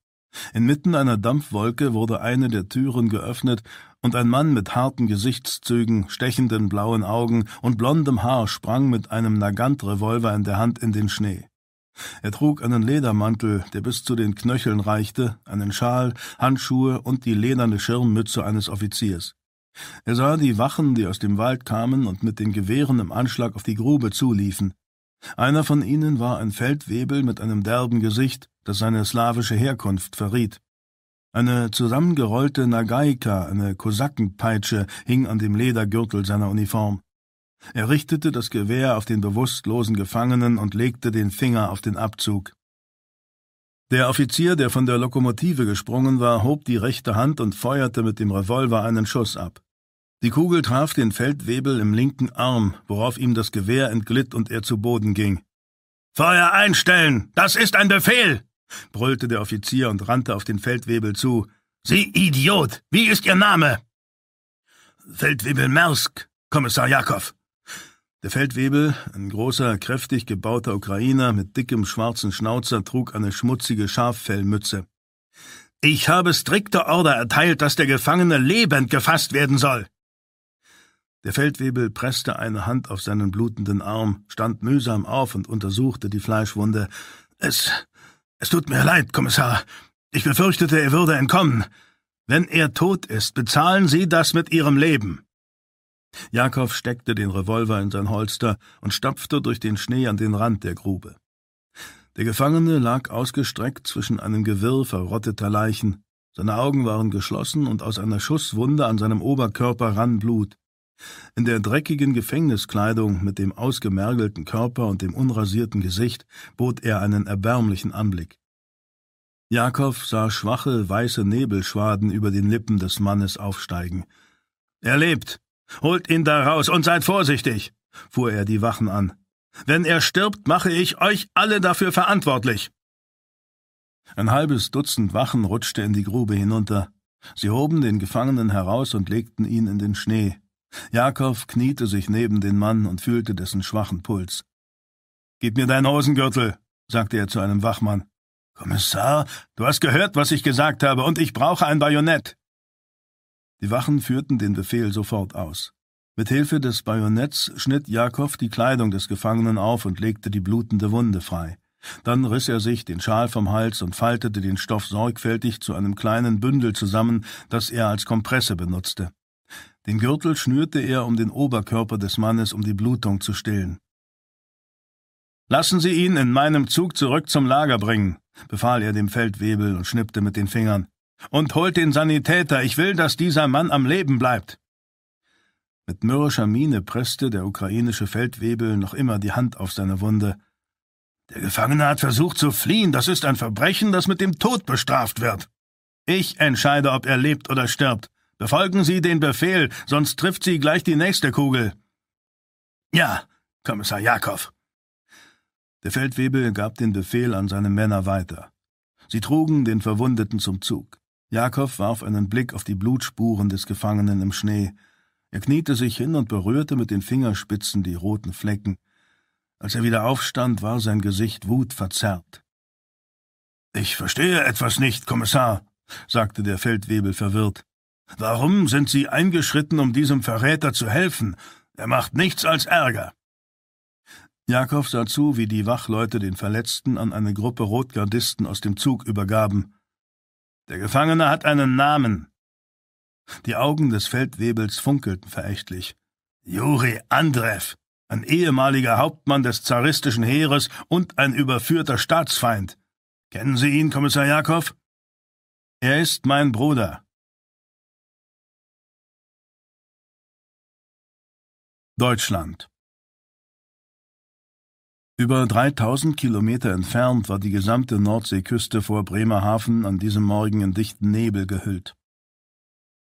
Inmitten einer Dampfwolke wurde eine der Türen geöffnet, und ein Mann mit harten Gesichtszügen, stechenden blauen Augen und blondem Haar sprang mit einem Nagant-Revolver in der Hand in den Schnee. Er trug einen Ledermantel, der bis zu den Knöcheln reichte, einen Schal, Handschuhe und die lederne Schirmmütze eines Offiziers. Er sah die Wachen, die aus dem Wald kamen und mit den Gewehren im Anschlag auf die Grube zuliefen. Einer von ihnen war ein Feldwebel mit einem derben Gesicht, das seine slawische Herkunft verriet. Eine zusammengerollte Nagaika, eine Kosakenpeitsche, hing an dem Ledergürtel seiner Uniform. Er richtete das Gewehr auf den bewusstlosen Gefangenen und legte den Finger auf den Abzug. Der Offizier, der von der Lokomotive gesprungen war, hob die rechte Hand und feuerte mit dem Revolver einen Schuss ab. Die Kugel traf den Feldwebel im linken Arm, worauf ihm das Gewehr entglitt und er zu Boden ging. Feuer einstellen! Das ist ein Befehl! brüllte der Offizier und rannte auf den Feldwebel zu. Sie Idiot! Wie ist Ihr Name? Feldwebel Mersk, Kommissar Jakow. Der Feldwebel, ein großer, kräftig gebauter Ukrainer mit dickem schwarzen Schnauzer, trug eine schmutzige Schaffellmütze. Ich habe strikte Order erteilt, dass der Gefangene lebend gefasst werden soll. Der Feldwebel presste eine Hand auf seinen blutenden Arm, stand mühsam auf und untersuchte die Fleischwunde. Es. es tut mir leid, Kommissar. Ich befürchtete, er würde entkommen. Wenn er tot ist, bezahlen Sie das mit Ihrem Leben. Jakob steckte den Revolver in sein Holster und stapfte durch den Schnee an den Rand der Grube. Der Gefangene lag ausgestreckt zwischen einem Gewirr verrotteter Leichen. Seine Augen waren geschlossen und aus einer Schusswunde an seinem Oberkörper rann Blut. In der dreckigen Gefängniskleidung mit dem ausgemergelten Körper und dem unrasierten Gesicht bot er einen erbärmlichen Anblick. Jakob sah schwache, weiße Nebelschwaden über den Lippen des Mannes aufsteigen. Er lebt, Holt ihn da raus und seid vorsichtig, fuhr er die Wachen an. Wenn er stirbt, mache ich euch alle dafür verantwortlich. Ein halbes Dutzend Wachen rutschte in die Grube hinunter. Sie hoben den Gefangenen heraus und legten ihn in den Schnee. Jakob kniete sich neben den Mann und fühlte dessen schwachen Puls. Gib mir deinen Hosengürtel, sagte er zu einem Wachmann. Kommissar, du hast gehört, was ich gesagt habe, und ich brauche ein Bajonett. Die Wachen führten den Befehl sofort aus. Mit Hilfe des Bajonetts schnitt Jakow die Kleidung des Gefangenen auf und legte die blutende Wunde frei. Dann riss er sich den Schal vom Hals und faltete den Stoff sorgfältig zu einem kleinen Bündel zusammen, das er als Kompresse benutzte. Den Gürtel schnürte er um den Oberkörper des Mannes, um die Blutung zu stillen. Lassen Sie ihn in meinem Zug zurück zum Lager bringen, befahl er dem Feldwebel und schnippte mit den Fingern. Und holt den Sanitäter, ich will, dass dieser Mann am Leben bleibt. Mit mürrischer Miene presste der ukrainische Feldwebel noch immer die Hand auf seine Wunde. Der Gefangene hat versucht zu fliehen, das ist ein Verbrechen, das mit dem Tod bestraft wird. Ich entscheide, ob er lebt oder stirbt. Befolgen Sie den Befehl, sonst trifft Sie gleich die nächste Kugel. Ja, Kommissar Jakow. Der Feldwebel gab den Befehl an seine Männer weiter. Sie trugen den Verwundeten zum Zug. Jakob warf einen Blick auf die Blutspuren des Gefangenen im Schnee. Er kniete sich hin und berührte mit den Fingerspitzen die roten Flecken. Als er wieder aufstand, war sein Gesicht wutverzerrt. Ich verstehe etwas nicht, Kommissar, sagte der Feldwebel verwirrt. Warum sind Sie eingeschritten, um diesem Verräter zu helfen? Er macht nichts als Ärger. Jakob sah zu, wie die Wachleute den Verletzten an eine Gruppe Rotgardisten aus dem Zug übergaben. Der Gefangene hat einen Namen. Die Augen des Feldwebels funkelten verächtlich. Juri Andrew, ein ehemaliger Hauptmann des zaristischen Heeres und ein überführter Staatsfeind. Kennen Sie ihn, Kommissar Jakow? Er ist mein Bruder. Deutschland über 3000 Kilometer entfernt war die gesamte Nordseeküste vor Bremerhaven an diesem Morgen in dichten Nebel gehüllt.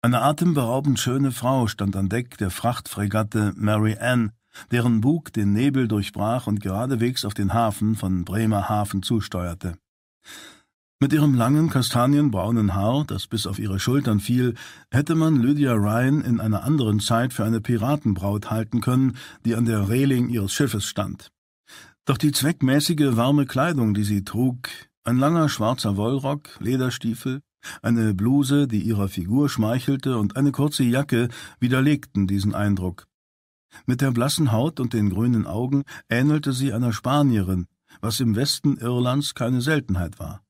Eine atemberaubend schöne Frau stand an Deck der Frachtfregatte Mary Ann, deren Bug den Nebel durchbrach und geradewegs auf den Hafen von Bremerhaven zusteuerte. Mit ihrem langen kastanienbraunen Haar, das bis auf ihre Schultern fiel, hätte man Lydia Ryan in einer anderen Zeit für eine Piratenbraut halten können, die an der Reling ihres Schiffes stand. Doch die zweckmäßige warme Kleidung, die sie trug, ein langer schwarzer Wollrock, Lederstiefel, eine Bluse, die ihrer Figur schmeichelte, und eine kurze Jacke widerlegten diesen Eindruck. Mit der blassen Haut und den grünen Augen ähnelte sie einer Spanierin, was im Westen Irlands keine Seltenheit war.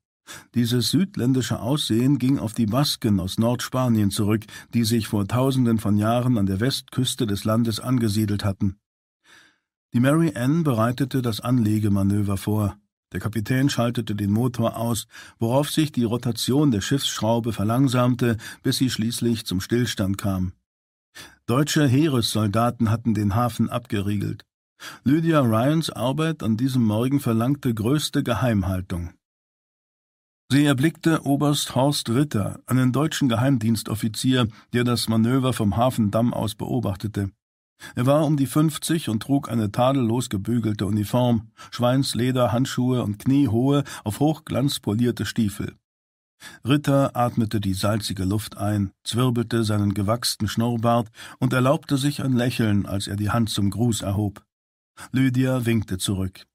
Dieses südländische Aussehen ging auf die Basken aus Nordspanien zurück, die sich vor tausenden von Jahren an der Westküste des Landes angesiedelt hatten. Die Mary Ann bereitete das Anlegemanöver vor. Der Kapitän schaltete den Motor aus, worauf sich die Rotation der Schiffsschraube verlangsamte, bis sie schließlich zum Stillstand kam. Deutsche Heeressoldaten hatten den Hafen abgeriegelt. Lydia Ryans Arbeit an diesem Morgen verlangte größte Geheimhaltung. Sie erblickte Oberst Horst Ritter, einen deutschen Geheimdienstoffizier, der das Manöver vom Hafendamm aus beobachtete. Er war um die fünfzig und trug eine tadellos gebügelte Uniform, Schweinsleder, Handschuhe und kniehohe, auf Hochglanz polierte Stiefel. Ritter atmete die salzige Luft ein, zwirbelte seinen gewachsten Schnurrbart und erlaubte sich ein Lächeln, als er die Hand zum Gruß erhob. Lydia winkte zurück.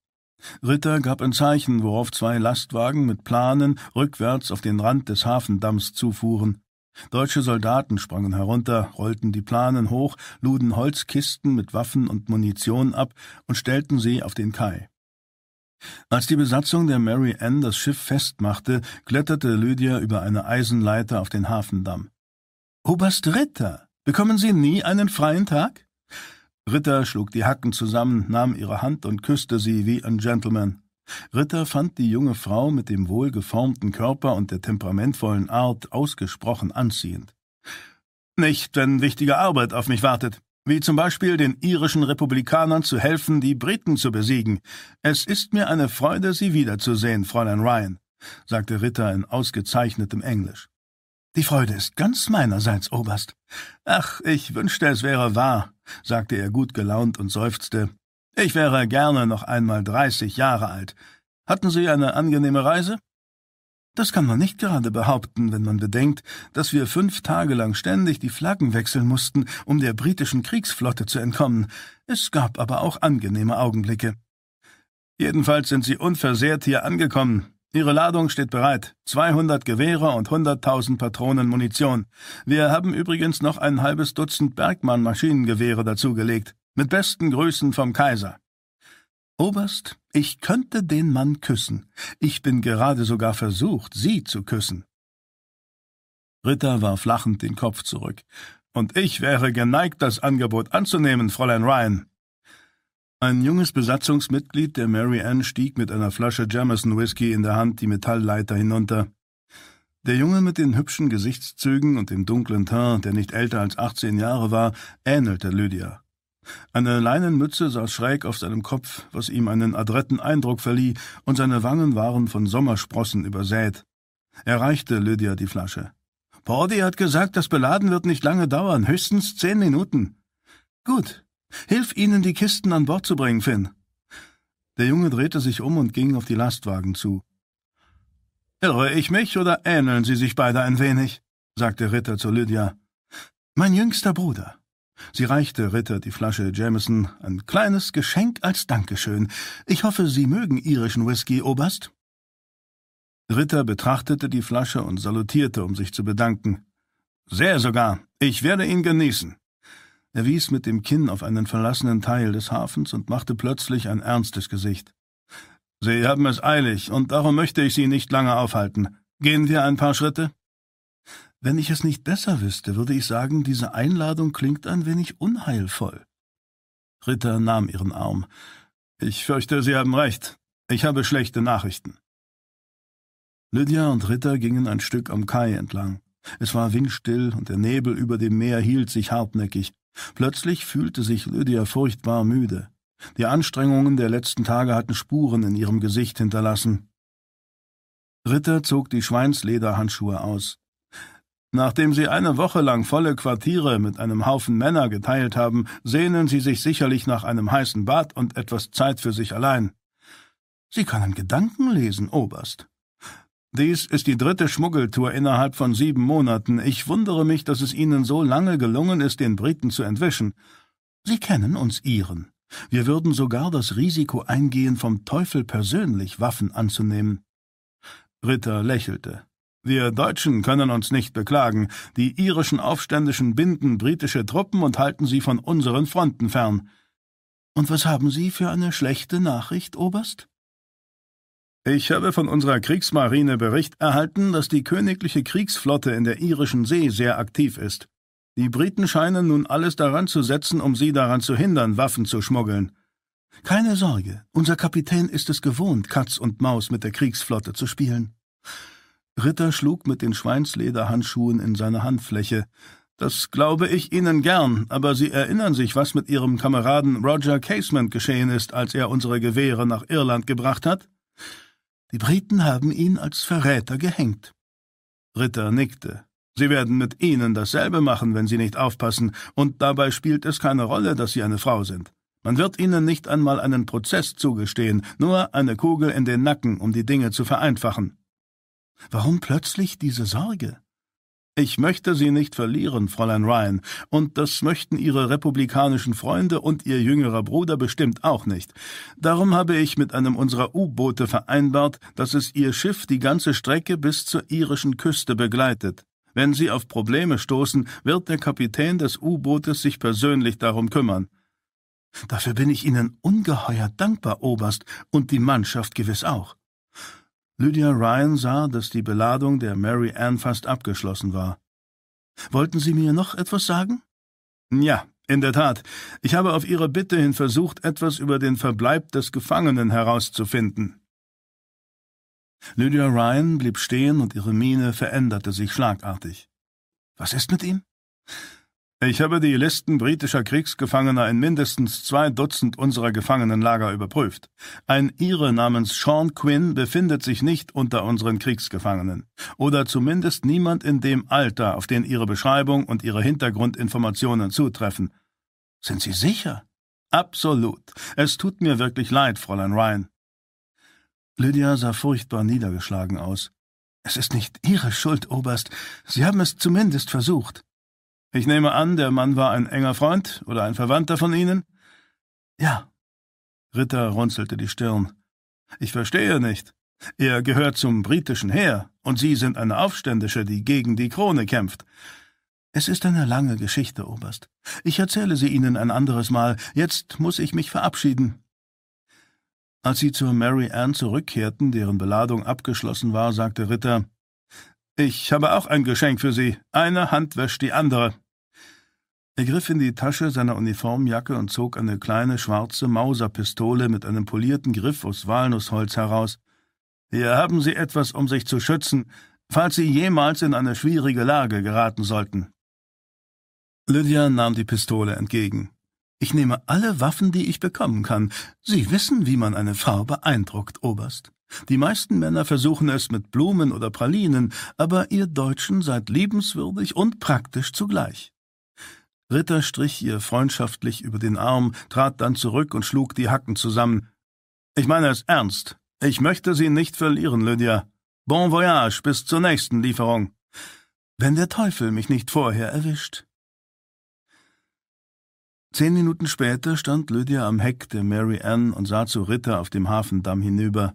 Ritter gab ein Zeichen, worauf zwei Lastwagen mit Planen rückwärts auf den Rand des Hafendamms zufuhren. Deutsche Soldaten sprangen herunter, rollten die Planen hoch, luden Holzkisten mit Waffen und Munition ab und stellten sie auf den Kai. Als die Besatzung der Mary Ann das Schiff festmachte, kletterte Lydia über eine Eisenleiter auf den Hafendamm. Oberst Ritter, bekommen Sie nie einen freien Tag? Ritter schlug die Hacken zusammen, nahm ihre Hand und küsste sie wie ein Gentleman. Ritter fand die junge Frau mit dem wohlgeformten Körper und der temperamentvollen Art ausgesprochen anziehend. Nicht, wenn wichtige Arbeit auf mich wartet, wie zum Beispiel den irischen Republikanern zu helfen, die Briten zu besiegen. Es ist mir eine Freude, Sie wiederzusehen, Fräulein Ryan, sagte Ritter in ausgezeichnetem Englisch. Die Freude ist ganz meinerseits, Oberst. Ach, ich wünschte, es wäre wahr, sagte er gut gelaunt und seufzte. Ich wäre gerne noch einmal dreißig Jahre alt. Hatten Sie eine angenehme Reise? Das kann man nicht gerade behaupten, wenn man bedenkt, dass wir fünf Tage lang ständig die Flaggen wechseln mussten, um der britischen Kriegsflotte zu entkommen. Es gab aber auch angenehme Augenblicke. Jedenfalls sind Sie unversehrt hier angekommen. Ihre Ladung steht bereit. 200 Gewehre und 100.000 Patronen Munition. Wir haben übrigens noch ein halbes Dutzend Bergmann-Maschinengewehre dazugelegt. Mit besten Grüßen vom Kaiser. Oberst, ich könnte den Mann küssen. Ich bin gerade sogar versucht, Sie zu küssen. Ritter warf lachend den Kopf zurück. Und ich wäre geneigt, das Angebot anzunehmen, Fräulein Ryan. Ein junges Besatzungsmitglied der Mary Ann stieg mit einer Flasche Jameson Whisky in der Hand die Metallleiter hinunter. Der Junge mit den hübschen Gesichtszügen und dem dunklen Teint, der nicht älter als achtzehn Jahre war, ähnelte Lydia. Eine Leinenmütze saß schräg auf seinem Kopf, was ihm einen adretten Eindruck verlieh, und seine Wangen waren von Sommersprossen übersät. Er reichte Lydia die Flasche. Pordy hat gesagt, das Beladen wird nicht lange dauern, höchstens zehn Minuten. Gut. Hilf ihnen, die Kisten an Bord zu bringen, Finn. Der Junge drehte sich um und ging auf die Lastwagen zu. Irre ich mich oder ähneln sie sich beide ein wenig? sagte Ritter zu Lydia. Mein jüngster Bruder. Sie reichte Ritter die Flasche Jameson, ein kleines Geschenk als Dankeschön. Ich hoffe, Sie mögen irischen Whisky, Oberst? Ritter betrachtete die Flasche und salutierte, um sich zu bedanken. Sehr sogar. Ich werde ihn genießen. Er wies mit dem Kinn auf einen verlassenen Teil des Hafens und machte plötzlich ein ernstes Gesicht. Sie haben es eilig, und darum möchte ich Sie nicht lange aufhalten. Gehen wir ein paar Schritte? Wenn ich es nicht besser wüsste, würde ich sagen, diese Einladung klingt ein wenig unheilvoll. Ritter nahm ihren Arm. Ich fürchte, Sie haben recht. Ich habe schlechte Nachrichten. Lydia und Ritter gingen ein Stück am Kai entlang. Es war windstill und der Nebel über dem Meer hielt sich hartnäckig. Plötzlich fühlte sich Lydia furchtbar müde. Die Anstrengungen der letzten Tage hatten Spuren in ihrem Gesicht hinterlassen. Ritter zog die Schweinslederhandschuhe aus. Nachdem Sie eine Woche lang volle Quartiere mit einem Haufen Männer geteilt haben, sehnen Sie sich sicherlich nach einem heißen Bad und etwas Zeit für sich allein. Sie können Gedanken lesen, Oberst. Dies ist die dritte Schmuggeltour innerhalb von sieben Monaten. Ich wundere mich, dass es Ihnen so lange gelungen ist, den Briten zu entwischen. Sie kennen uns Iren. Wir würden sogar das Risiko eingehen, vom Teufel persönlich Waffen anzunehmen. Ritter lächelte. Wir Deutschen können uns nicht beklagen. Die irischen Aufständischen binden britische Truppen und halten sie von unseren Fronten fern. Und was haben Sie für eine schlechte Nachricht, Oberst? Ich habe von unserer Kriegsmarine Bericht erhalten, dass die königliche Kriegsflotte in der irischen See sehr aktiv ist. Die Briten scheinen nun alles daran zu setzen, um sie daran zu hindern, Waffen zu schmuggeln. Keine Sorge, unser Kapitän ist es gewohnt, Katz und Maus mit der Kriegsflotte zu spielen. Ritter schlug mit den Schweinslederhandschuhen in seine Handfläche. Das glaube ich Ihnen gern, aber Sie erinnern sich, was mit Ihrem Kameraden Roger Casement geschehen ist, als er unsere Gewehre nach Irland gebracht hat? Die Briten haben ihn als Verräter gehängt. Ritter nickte. Sie werden mit Ihnen dasselbe machen, wenn Sie nicht aufpassen, und dabei spielt es keine Rolle, dass Sie eine Frau sind. Man wird Ihnen nicht einmal einen Prozess zugestehen, nur eine Kugel in den Nacken, um die Dinge zu vereinfachen. Warum plötzlich diese Sorge? Ich möchte Sie nicht verlieren, Fräulein Ryan, und das möchten Ihre republikanischen Freunde und Ihr jüngerer Bruder bestimmt auch nicht. Darum habe ich mit einem unserer U-Boote vereinbart, dass es Ihr Schiff die ganze Strecke bis zur irischen Küste begleitet. Wenn Sie auf Probleme stoßen, wird der Kapitän des U-Bootes sich persönlich darum kümmern. Dafür bin ich Ihnen ungeheuer dankbar, Oberst, und die Mannschaft gewiss auch. Lydia Ryan sah, dass die Beladung der Mary Ann fast abgeschlossen war. Wollten Sie mir noch etwas sagen? Ja, in der Tat. Ich habe auf Ihre Bitte hin versucht, etwas über den Verbleib des Gefangenen herauszufinden. Lydia Ryan blieb stehen und ihre Miene veränderte sich schlagartig. Was ist mit ihm? Ich habe die Listen britischer Kriegsgefangener in mindestens zwei Dutzend unserer Gefangenenlager überprüft. Ein Ire namens Sean Quinn befindet sich nicht unter unseren Kriegsgefangenen. Oder zumindest niemand in dem Alter, auf den Ihre Beschreibung und Ihre Hintergrundinformationen zutreffen. Sind Sie sicher? Absolut. Es tut mir wirklich leid, Fräulein Ryan. Lydia sah furchtbar niedergeschlagen aus. Es ist nicht Ihre Schuld, Oberst. Sie haben es zumindest versucht. Ich nehme an, der Mann war ein enger Freund oder ein Verwandter von Ihnen? Ja. Ritter runzelte die Stirn. Ich verstehe nicht. Er gehört zum britischen Heer, und Sie sind eine Aufständische, die gegen die Krone kämpft. Es ist eine lange Geschichte, Oberst. Ich erzähle sie Ihnen ein anderes Mal. Jetzt muss ich mich verabschieden. Als sie zur Mary Ann zurückkehrten, deren Beladung abgeschlossen war, sagte Ritter ich habe auch ein Geschenk für Sie. Eine Hand wäscht die andere. Er griff in die Tasche seiner Uniformjacke und zog eine kleine schwarze Mauserpistole mit einem polierten Griff aus Walnussholz heraus. Hier haben Sie etwas, um sich zu schützen, falls Sie jemals in eine schwierige Lage geraten sollten. Lydia nahm die Pistole entgegen. Ich nehme alle Waffen, die ich bekommen kann. Sie wissen, wie man eine Frau beeindruckt, Oberst. Die meisten Männer versuchen es mit Blumen oder Pralinen, aber ihr Deutschen seid liebenswürdig und praktisch zugleich. Ritter strich ihr freundschaftlich über den Arm, trat dann zurück und schlug die Hacken zusammen. Ich meine es ernst. Ich möchte Sie nicht verlieren, Lydia. Bon voyage bis zur nächsten Lieferung. Wenn der Teufel mich nicht vorher erwischt. Zehn Minuten später stand Lydia am Heck der Mary Ann und sah zu Ritter auf dem Hafendamm hinüber.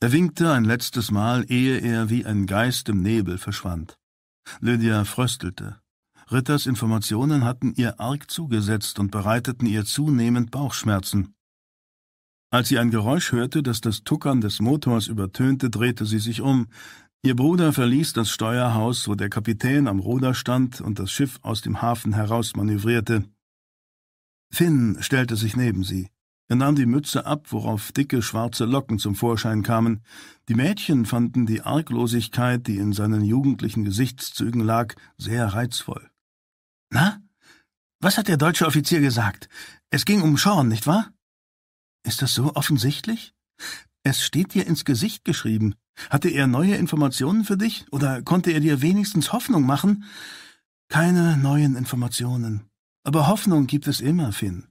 Er winkte ein letztes Mal, ehe er wie ein Geist im Nebel verschwand. Lydia fröstelte. Ritters Informationen hatten ihr arg zugesetzt und bereiteten ihr zunehmend Bauchschmerzen. Als sie ein Geräusch hörte, das das Tuckern des Motors übertönte, drehte sie sich um. Ihr Bruder verließ das Steuerhaus, wo der Kapitän am Ruder stand und das Schiff aus dem Hafen herausmanövrierte. Finn stellte sich neben sie. Er nahm die Mütze ab, worauf dicke schwarze Locken zum Vorschein kamen. Die Mädchen fanden die Arglosigkeit, die in seinen jugendlichen Gesichtszügen lag, sehr reizvoll. Na? Was hat der deutsche Offizier gesagt? Es ging um Sean, nicht wahr? Ist das so offensichtlich? Es steht dir ins Gesicht geschrieben. Hatte er neue Informationen für dich oder konnte er dir wenigstens Hoffnung machen? Keine neuen Informationen. Aber Hoffnung gibt es immer, Finn.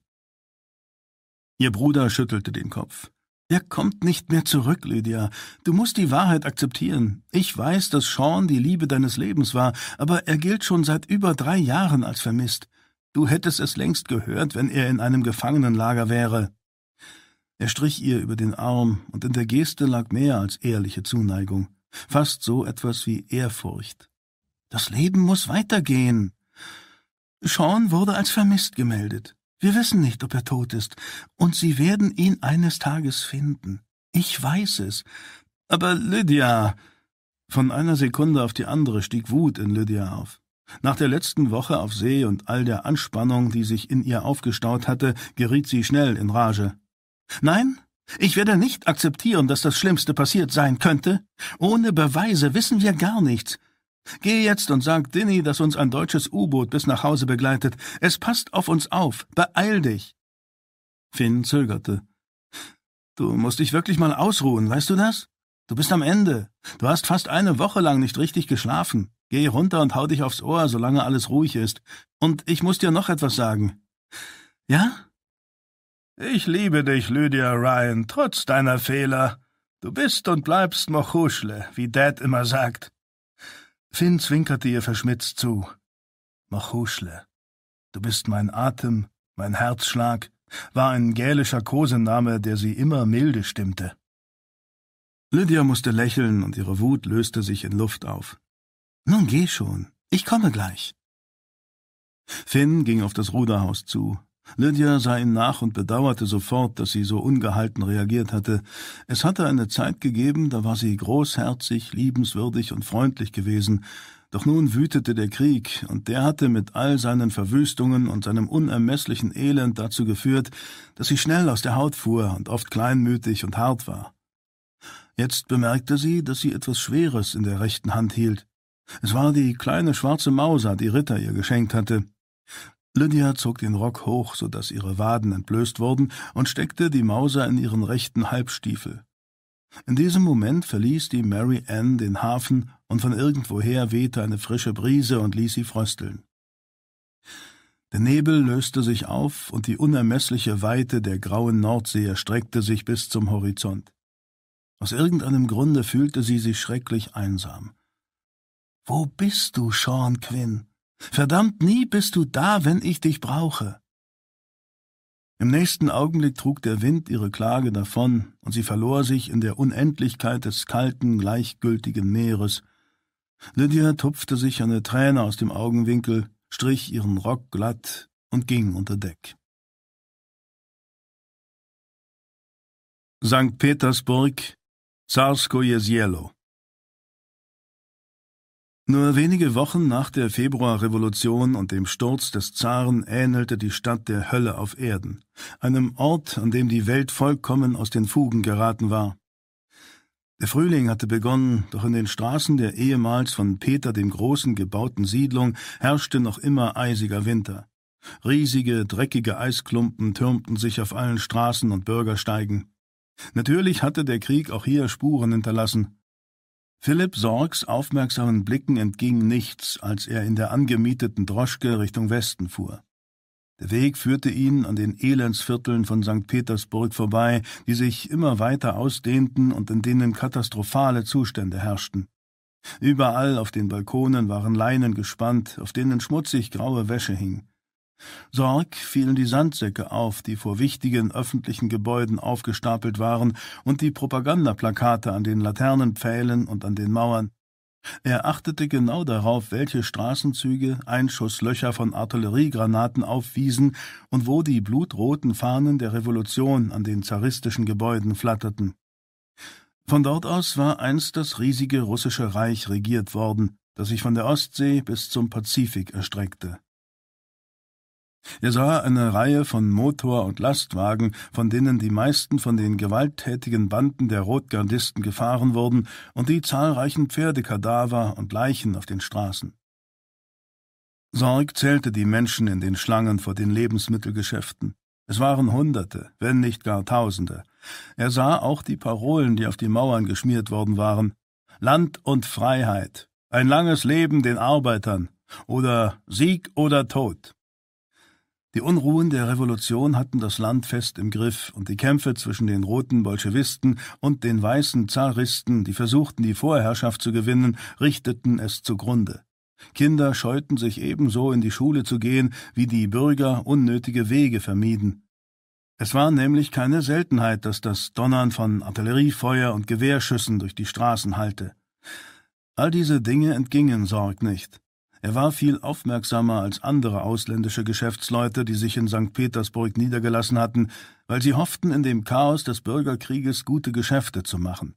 Ihr Bruder schüttelte den Kopf. Er kommt nicht mehr zurück, Lydia. Du musst die Wahrheit akzeptieren. Ich weiß, dass Sean die Liebe deines Lebens war, aber er gilt schon seit über drei Jahren als vermisst. Du hättest es längst gehört, wenn er in einem Gefangenenlager wäre. Er strich ihr über den Arm, und in der Geste lag mehr als ehrliche Zuneigung, fast so etwas wie Ehrfurcht. Das Leben muss weitergehen. Sean wurde als vermisst gemeldet. Wir wissen nicht, ob er tot ist, und Sie werden ihn eines Tages finden. Ich weiß es. Aber Lydia. Von einer Sekunde auf die andere stieg Wut in Lydia auf. Nach der letzten Woche auf See und all der Anspannung, die sich in ihr aufgestaut hatte, geriet sie schnell in Rage. Nein, ich werde nicht akzeptieren, dass das Schlimmste passiert sein könnte. Ohne Beweise wissen wir gar nichts. Geh jetzt und sag Dinny, dass uns ein deutsches U-Boot bis nach Hause begleitet. Es passt auf uns auf. Beeil dich. Finn zögerte. Du musst dich wirklich mal ausruhen, weißt du das? Du bist am Ende. Du hast fast eine Woche lang nicht richtig geschlafen. Geh runter und hau dich aufs Ohr, solange alles ruhig ist. Und ich muss dir noch etwas sagen. Ja? Ich liebe dich, Lydia Ryan, trotz deiner Fehler. Du bist und bleibst Mochuschle, wie Dad immer sagt. Finn zwinkerte ihr verschmitzt zu. Machuschle, du bist mein Atem, mein Herzschlag, war ein gälischer Kosename, der sie immer milde stimmte. Lydia musste lächeln und ihre Wut löste sich in Luft auf. Nun geh schon, ich komme gleich. Finn ging auf das Ruderhaus zu, Lydia sah ihn nach und bedauerte sofort, dass sie so ungehalten reagiert hatte. Es hatte eine Zeit gegeben, da war sie großherzig, liebenswürdig und freundlich gewesen, doch nun wütete der Krieg, und der hatte mit all seinen Verwüstungen und seinem unermesslichen Elend dazu geführt, dass sie schnell aus der Haut fuhr und oft kleinmütig und hart war. Jetzt bemerkte sie, dass sie etwas Schweres in der rechten Hand hielt. Es war die kleine schwarze Mauser, die Ritter ihr geschenkt hatte. Lydia zog den Rock hoch, so dass ihre Waden entblößt wurden, und steckte die Mauser in ihren rechten Halbstiefel. In diesem Moment verließ die Mary Ann den Hafen, und von irgendwoher wehte eine frische Brise und ließ sie frösteln. Der Nebel löste sich auf, und die unermessliche Weite der grauen Nordsee erstreckte sich bis zum Horizont. Aus irgendeinem Grunde fühlte sie sich schrecklich einsam. Wo bist du, Sean Quinn? Verdammt, nie bist du da, wenn ich dich brauche. Im nächsten Augenblick trug der Wind ihre Klage davon, und sie verlor sich in der Unendlichkeit des kalten, gleichgültigen Meeres. Lydia tupfte sich eine Träne aus dem Augenwinkel, strich ihren Rock glatt und ging unter Deck. St. Petersburg, Zarskoje Zielo nur wenige Wochen nach der Februarrevolution und dem Sturz des Zaren ähnelte die Stadt der Hölle auf Erden, einem Ort, an dem die Welt vollkommen aus den Fugen geraten war. Der Frühling hatte begonnen, doch in den Straßen der ehemals von Peter dem Großen gebauten Siedlung herrschte noch immer eisiger Winter. Riesige, dreckige Eisklumpen türmten sich auf allen Straßen und Bürgersteigen. Natürlich hatte der Krieg auch hier Spuren hinterlassen. Philipp Sorgs aufmerksamen Blicken entging nichts, als er in der angemieteten Droschke Richtung Westen fuhr. Der Weg führte ihn an den Elendsvierteln von St. Petersburg vorbei, die sich immer weiter ausdehnten und in denen katastrophale Zustände herrschten. Überall auf den Balkonen waren Leinen gespannt, auf denen schmutzig graue Wäsche hing. Sorg fielen die Sandsäcke auf, die vor wichtigen öffentlichen Gebäuden aufgestapelt waren, und die Propagandaplakate an den Laternenpfählen und an den Mauern. Er achtete genau darauf, welche Straßenzüge Einschusslöcher von Artilleriegranaten aufwiesen und wo die blutroten Fahnen der Revolution an den zaristischen Gebäuden flatterten. Von dort aus war einst das riesige russische Reich regiert worden, das sich von der Ostsee bis zum Pazifik erstreckte. Er sah eine Reihe von Motor- und Lastwagen, von denen die meisten von den gewalttätigen Banden der Rotgardisten gefahren wurden, und die zahlreichen Pferdekadaver und Leichen auf den Straßen. Sorg zählte die Menschen in den Schlangen vor den Lebensmittelgeschäften. Es waren Hunderte, wenn nicht gar Tausende. Er sah auch die Parolen, die auf die Mauern geschmiert worden waren. Land und Freiheit, ein langes Leben den Arbeitern oder Sieg oder Tod. Die Unruhen der Revolution hatten das Land fest im Griff, und die Kämpfe zwischen den roten Bolschewisten und den weißen Zaristen, die versuchten, die Vorherrschaft zu gewinnen, richteten es zugrunde. Kinder scheuten sich ebenso in die Schule zu gehen, wie die Bürger unnötige Wege vermieden. Es war nämlich keine Seltenheit, dass das Donnern von Artilleriefeuer und Gewehrschüssen durch die Straßen hallte. All diese Dinge entgingen Sorg nicht. Er war viel aufmerksamer als andere ausländische Geschäftsleute, die sich in St. Petersburg niedergelassen hatten, weil sie hofften, in dem Chaos des Bürgerkrieges gute Geschäfte zu machen.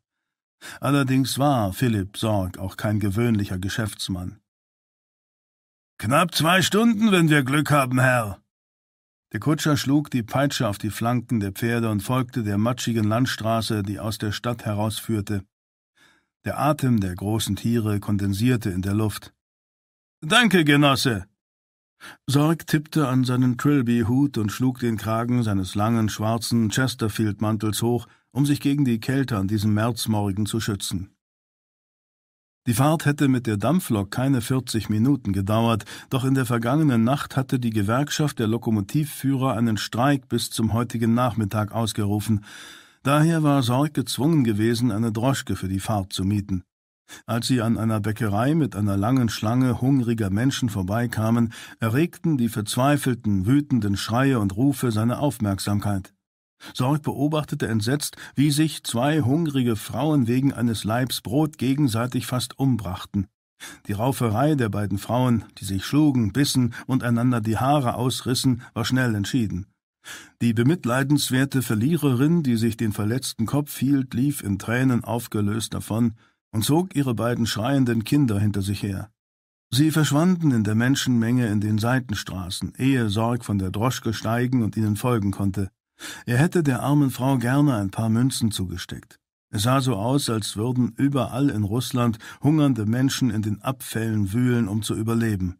Allerdings war Philipp Sorg auch kein gewöhnlicher Geschäftsmann. Knapp zwei Stunden, wenn wir Glück haben, Herr. Der Kutscher schlug die Peitsche auf die Flanken der Pferde und folgte der matschigen Landstraße, die aus der Stadt herausführte. Der Atem der großen Tiere kondensierte in der Luft. Danke, Genosse. Sorg tippte an seinen Trilby-Hut und schlug den Kragen seines langen, schwarzen Chesterfield-Mantels hoch, um sich gegen die Kälte an diesem Märzmorgen zu schützen. Die Fahrt hätte mit der Dampflok keine 40 Minuten gedauert, doch in der vergangenen Nacht hatte die Gewerkschaft der Lokomotivführer einen Streik bis zum heutigen Nachmittag ausgerufen. Daher war Sorg gezwungen gewesen, eine Droschke für die Fahrt zu mieten. Als sie an einer Bäckerei mit einer langen Schlange hungriger Menschen vorbeikamen, erregten die verzweifelten, wütenden Schreie und Rufe seine Aufmerksamkeit. Sorg beobachtete entsetzt, wie sich zwei hungrige Frauen wegen eines Leibs Brot gegenseitig fast umbrachten. Die Rauferei der beiden Frauen, die sich schlugen, bissen und einander die Haare ausrissen, war schnell entschieden. Die bemitleidenswerte Verliererin, die sich den verletzten Kopf hielt, lief in Tränen aufgelöst davon, und zog ihre beiden schreienden Kinder hinter sich her. Sie verschwanden in der Menschenmenge in den Seitenstraßen, ehe Sorg von der Droschke steigen und ihnen folgen konnte. Er hätte der armen Frau gerne ein paar Münzen zugesteckt. Es sah so aus, als würden überall in Russland hungernde Menschen in den Abfällen wühlen, um zu überleben.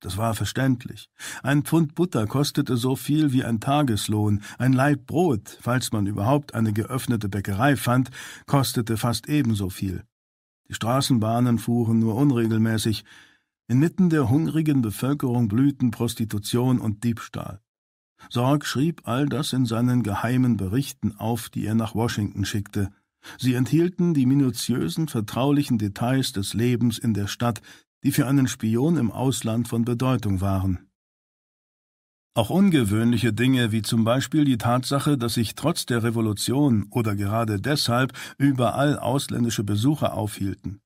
Das war verständlich. Ein Pfund Butter kostete so viel wie ein Tageslohn, ein Laib Brot, falls man überhaupt eine geöffnete Bäckerei fand, kostete fast ebenso viel. Die Straßenbahnen fuhren nur unregelmäßig. Inmitten der hungrigen Bevölkerung blühten Prostitution und Diebstahl. Sorg schrieb all das in seinen geheimen Berichten auf, die er nach Washington schickte. Sie enthielten die minutiösen, vertraulichen Details des Lebens in der Stadt, die für einen Spion im Ausland von Bedeutung waren. Auch ungewöhnliche Dinge wie zum Beispiel die Tatsache, dass sich trotz der Revolution oder gerade deshalb überall ausländische Besucher aufhielten.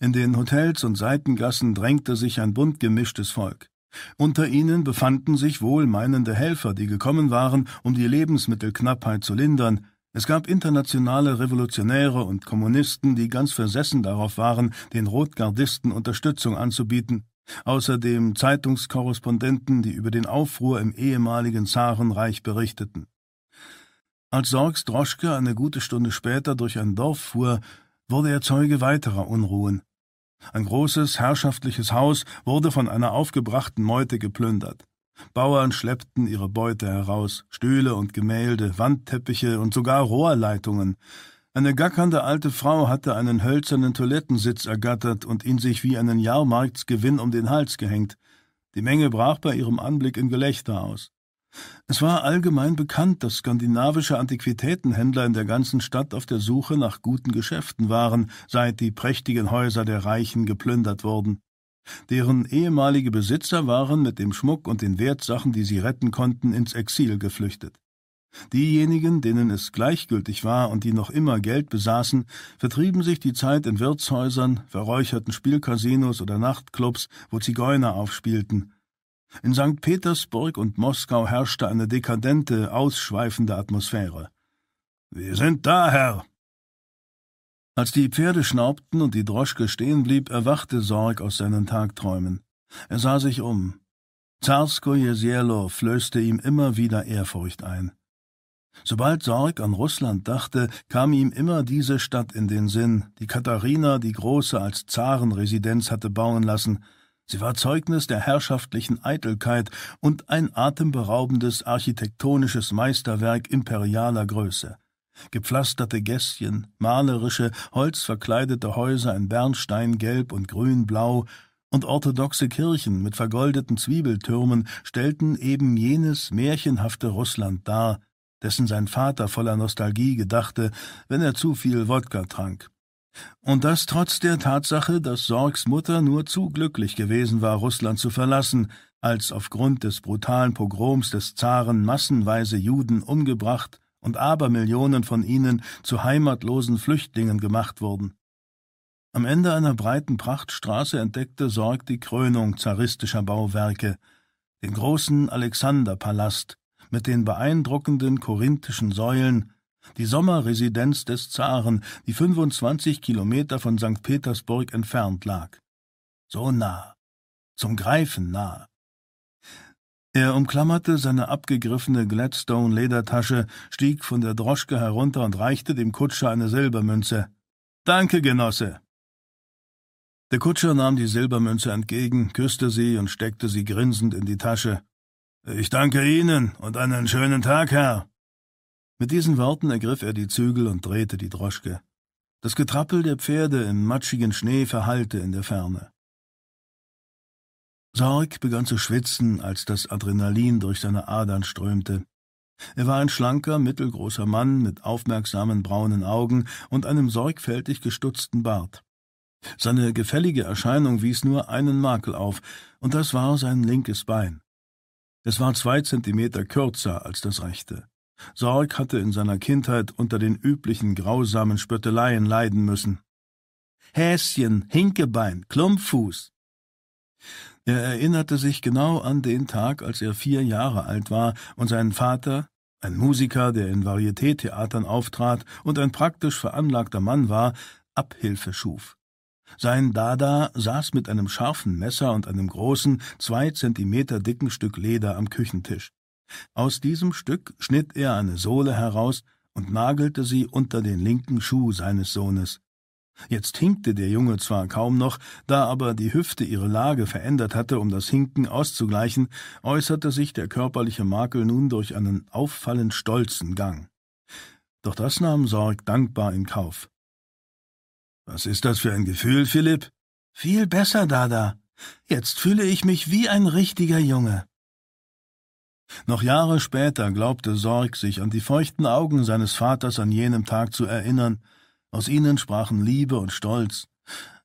In den Hotels und Seitengassen drängte sich ein bunt gemischtes Volk. Unter ihnen befanden sich wohlmeinende Helfer, die gekommen waren, um die Lebensmittelknappheit zu lindern. Es gab internationale Revolutionäre und Kommunisten, die ganz versessen darauf waren, den Rotgardisten Unterstützung anzubieten, außerdem Zeitungskorrespondenten, die über den Aufruhr im ehemaligen Zarenreich berichteten. Als Sorgs Droschke eine gute Stunde später durch ein Dorf fuhr, wurde er Zeuge weiterer Unruhen. Ein großes, herrschaftliches Haus wurde von einer aufgebrachten Meute geplündert. Bauern schleppten ihre Beute heraus, Stühle und Gemälde, Wandteppiche und sogar Rohrleitungen. Eine gackernde alte Frau hatte einen hölzernen Toilettensitz ergattert und ihn sich wie einen Jahrmarktsgewinn um den Hals gehängt. Die Menge brach bei ihrem Anblick in Gelächter aus. Es war allgemein bekannt, dass skandinavische Antiquitätenhändler in der ganzen Stadt auf der Suche nach guten Geschäften waren, seit die prächtigen Häuser der Reichen geplündert wurden. Deren ehemalige Besitzer waren mit dem Schmuck und den Wertsachen, die sie retten konnten, ins Exil geflüchtet. Diejenigen, denen es gleichgültig war und die noch immer Geld besaßen, vertrieben sich die Zeit in Wirtshäusern, verräucherten Spielcasinos oder Nachtclubs, wo Zigeuner aufspielten. In St. Petersburg und Moskau herrschte eine dekadente, ausschweifende Atmosphäre. Wir sind da, Herr. Als die Pferde schnaubten und die Droschke stehen blieb, erwachte Sorg aus seinen Tagträumen. Er sah sich um. Zarskoje Sielo flößte ihm immer wieder Ehrfurcht ein. Sobald Sorg an Russland dachte, kam ihm immer diese Stadt in den Sinn, die Katharina die Große als Zarenresidenz hatte bauen lassen. Sie war Zeugnis der herrschaftlichen Eitelkeit und ein atemberaubendes architektonisches Meisterwerk imperialer Größe. Gepflasterte Gässchen, malerische, holzverkleidete Häuser in Bernsteingelb und Grünblau und orthodoxe Kirchen mit vergoldeten Zwiebeltürmen stellten eben jenes märchenhafte Russland dar, dessen sein Vater voller Nostalgie gedachte, wenn er zu viel Wodka trank. Und das trotz der Tatsache, dass Sorgs Mutter nur zu glücklich gewesen war, Russland zu verlassen, als aufgrund des brutalen Pogroms des Zaren massenweise Juden umgebracht und Abermillionen von ihnen zu heimatlosen Flüchtlingen gemacht wurden. Am Ende einer breiten Prachtstraße entdeckte Sorg die Krönung zaristischer Bauwerke, den großen Alexanderpalast mit den beeindruckenden korinthischen Säulen, die Sommerresidenz des Zaren, die 25 Kilometer von St. Petersburg entfernt lag. So nah, zum Greifen nah. Er umklammerte seine abgegriffene Gladstone-Ledertasche, stieg von der Droschke herunter und reichte dem Kutscher eine Silbermünze. Danke, Genosse. Der Kutscher nahm die Silbermünze entgegen, küsste sie und steckte sie grinsend in die Tasche. Ich danke Ihnen und einen schönen Tag, Herr. Mit diesen Worten ergriff er die Zügel und drehte die Droschke. Das Getrappel der Pferde im matschigen Schnee verhallte in der Ferne. Sorg begann zu schwitzen, als das Adrenalin durch seine Adern strömte. Er war ein schlanker, mittelgroßer Mann mit aufmerksamen braunen Augen und einem sorgfältig gestutzten Bart. Seine gefällige Erscheinung wies nur einen Makel auf, und das war sein linkes Bein. Es war zwei Zentimeter kürzer als das rechte. Sorg hatte in seiner Kindheit unter den üblichen grausamen Spötteleien leiden müssen. Häschen, Hinkebein, Klumpfuß. Er erinnerte sich genau an den Tag, als er vier Jahre alt war und seinen Vater, ein Musiker, der in Varietétheatern auftrat und ein praktisch veranlagter Mann war, Abhilfe schuf. Sein Dada saß mit einem scharfen Messer und einem großen, zwei Zentimeter dicken Stück Leder am Küchentisch. Aus diesem Stück schnitt er eine Sohle heraus und nagelte sie unter den linken Schuh seines Sohnes. Jetzt hinkte der Junge zwar kaum noch, da aber die Hüfte ihre Lage verändert hatte, um das Hinken auszugleichen, äußerte sich der körperliche Makel nun durch einen auffallend stolzen Gang. Doch das nahm Sorg dankbar in Kauf. Was ist das für ein Gefühl, Philipp? Viel besser, Dada. Jetzt fühle ich mich wie ein richtiger Junge. Noch Jahre später glaubte Sorg sich an die feuchten Augen seines Vaters an jenem Tag zu erinnern, aus ihnen sprachen Liebe und Stolz,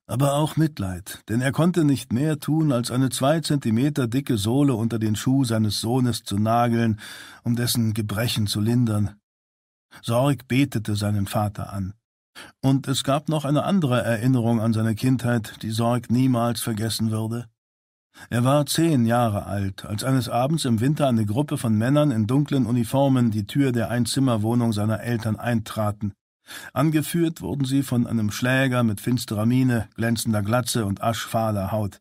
aber auch Mitleid, denn er konnte nicht mehr tun, als eine zwei Zentimeter dicke Sohle unter den Schuh seines Sohnes zu nageln, um dessen Gebrechen zu lindern. Sorg betete seinen Vater an. Und es gab noch eine andere Erinnerung an seine Kindheit, die Sorg niemals vergessen würde. Er war zehn Jahre alt, als eines Abends im Winter eine Gruppe von Männern in dunklen Uniformen die Tür der Einzimmerwohnung seiner Eltern eintraten. Angeführt wurden sie von einem Schläger mit finsterer Miene, glänzender Glatze und aschfahler Haut.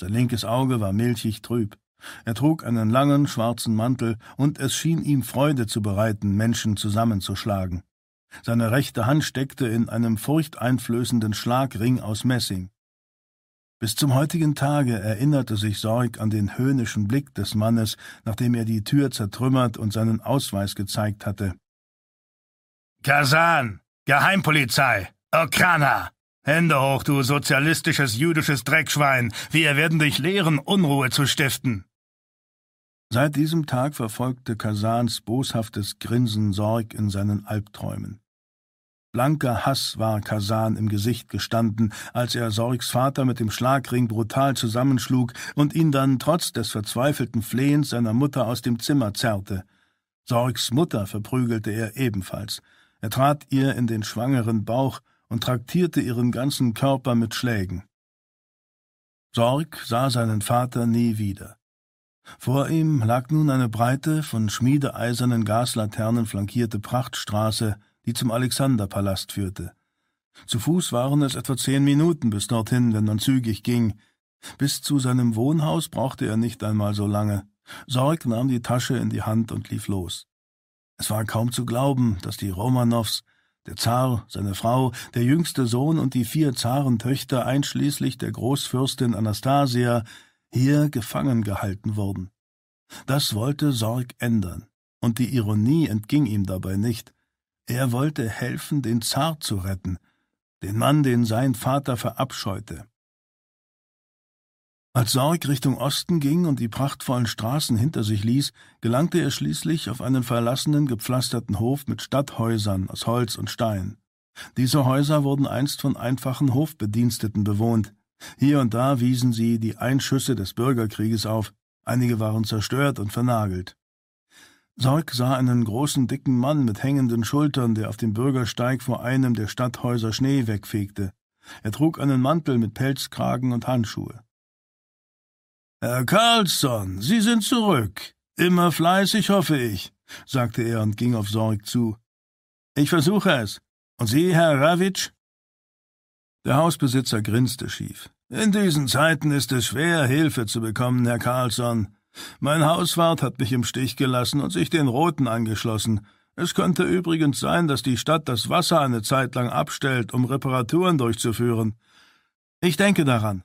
Sein linkes Auge war milchig trüb. Er trug einen langen schwarzen Mantel, und es schien ihm Freude zu bereiten, Menschen zusammenzuschlagen. Seine rechte Hand steckte in einem furchteinflößenden Schlagring aus Messing. Bis zum heutigen Tage erinnerte sich Sorg an den höhnischen Blick des Mannes, nachdem er die Tür zertrümmert und seinen Ausweis gezeigt hatte. Kasan, Geheimpolizei, Okrana! Hände hoch, du sozialistisches jüdisches Dreckschwein! Wir werden dich lehren, Unruhe zu stiften! Seit diesem Tag verfolgte Kasans boshaftes Grinsen Sorg in seinen Albträumen. Blanker Hass war Kasan im Gesicht gestanden, als er Sorgs Vater mit dem Schlagring brutal zusammenschlug und ihn dann trotz des verzweifelten Flehens seiner Mutter aus dem Zimmer zerrte. Sorgs Mutter verprügelte er ebenfalls. Er trat ihr in den schwangeren Bauch und traktierte ihren ganzen Körper mit Schlägen. Sorg sah seinen Vater nie wieder. Vor ihm lag nun eine breite, von schmiedeeisernen Gaslaternen flankierte Prachtstraße, die zum Alexanderpalast führte. Zu Fuß waren es etwa zehn Minuten bis dorthin, wenn man zügig ging. Bis zu seinem Wohnhaus brauchte er nicht einmal so lange. Sorg nahm die Tasche in die Hand und lief los. Es war kaum zu glauben, dass die Romanows, Der Zar, seine Frau, der jüngste Sohn und die vier Zarentöchter einschließlich der Großfürstin Anastasia hier gefangen gehalten wurden. Das wollte Sorg ändern, und die Ironie entging ihm dabei nicht. Er wollte helfen, den Zar zu retten, den Mann, den sein Vater verabscheute. Als Sorg Richtung Osten ging und die prachtvollen Straßen hinter sich ließ, gelangte er schließlich auf einen verlassenen, gepflasterten Hof mit Stadthäusern aus Holz und Stein. Diese Häuser wurden einst von einfachen Hofbediensteten bewohnt. Hier und da wiesen sie die Einschüsse des Bürgerkrieges auf, einige waren zerstört und vernagelt. Sorg sah einen großen, dicken Mann mit hängenden Schultern, der auf dem Bürgersteig vor einem der Stadthäuser Schnee wegfegte. Er trug einen Mantel mit Pelzkragen und Handschuhe. Herr Carlsson, Sie sind zurück. Immer fleißig, hoffe ich, sagte er und ging auf Sorg zu. Ich versuche es. Und Sie, Herr Ravitsch? Der Hausbesitzer grinste schief. In diesen Zeiten ist es schwer, Hilfe zu bekommen, Herr Carlsson. Mein Hauswart hat mich im Stich gelassen und sich den Roten angeschlossen. Es könnte übrigens sein, dass die Stadt das Wasser eine Zeit lang abstellt, um Reparaturen durchzuführen. Ich denke daran.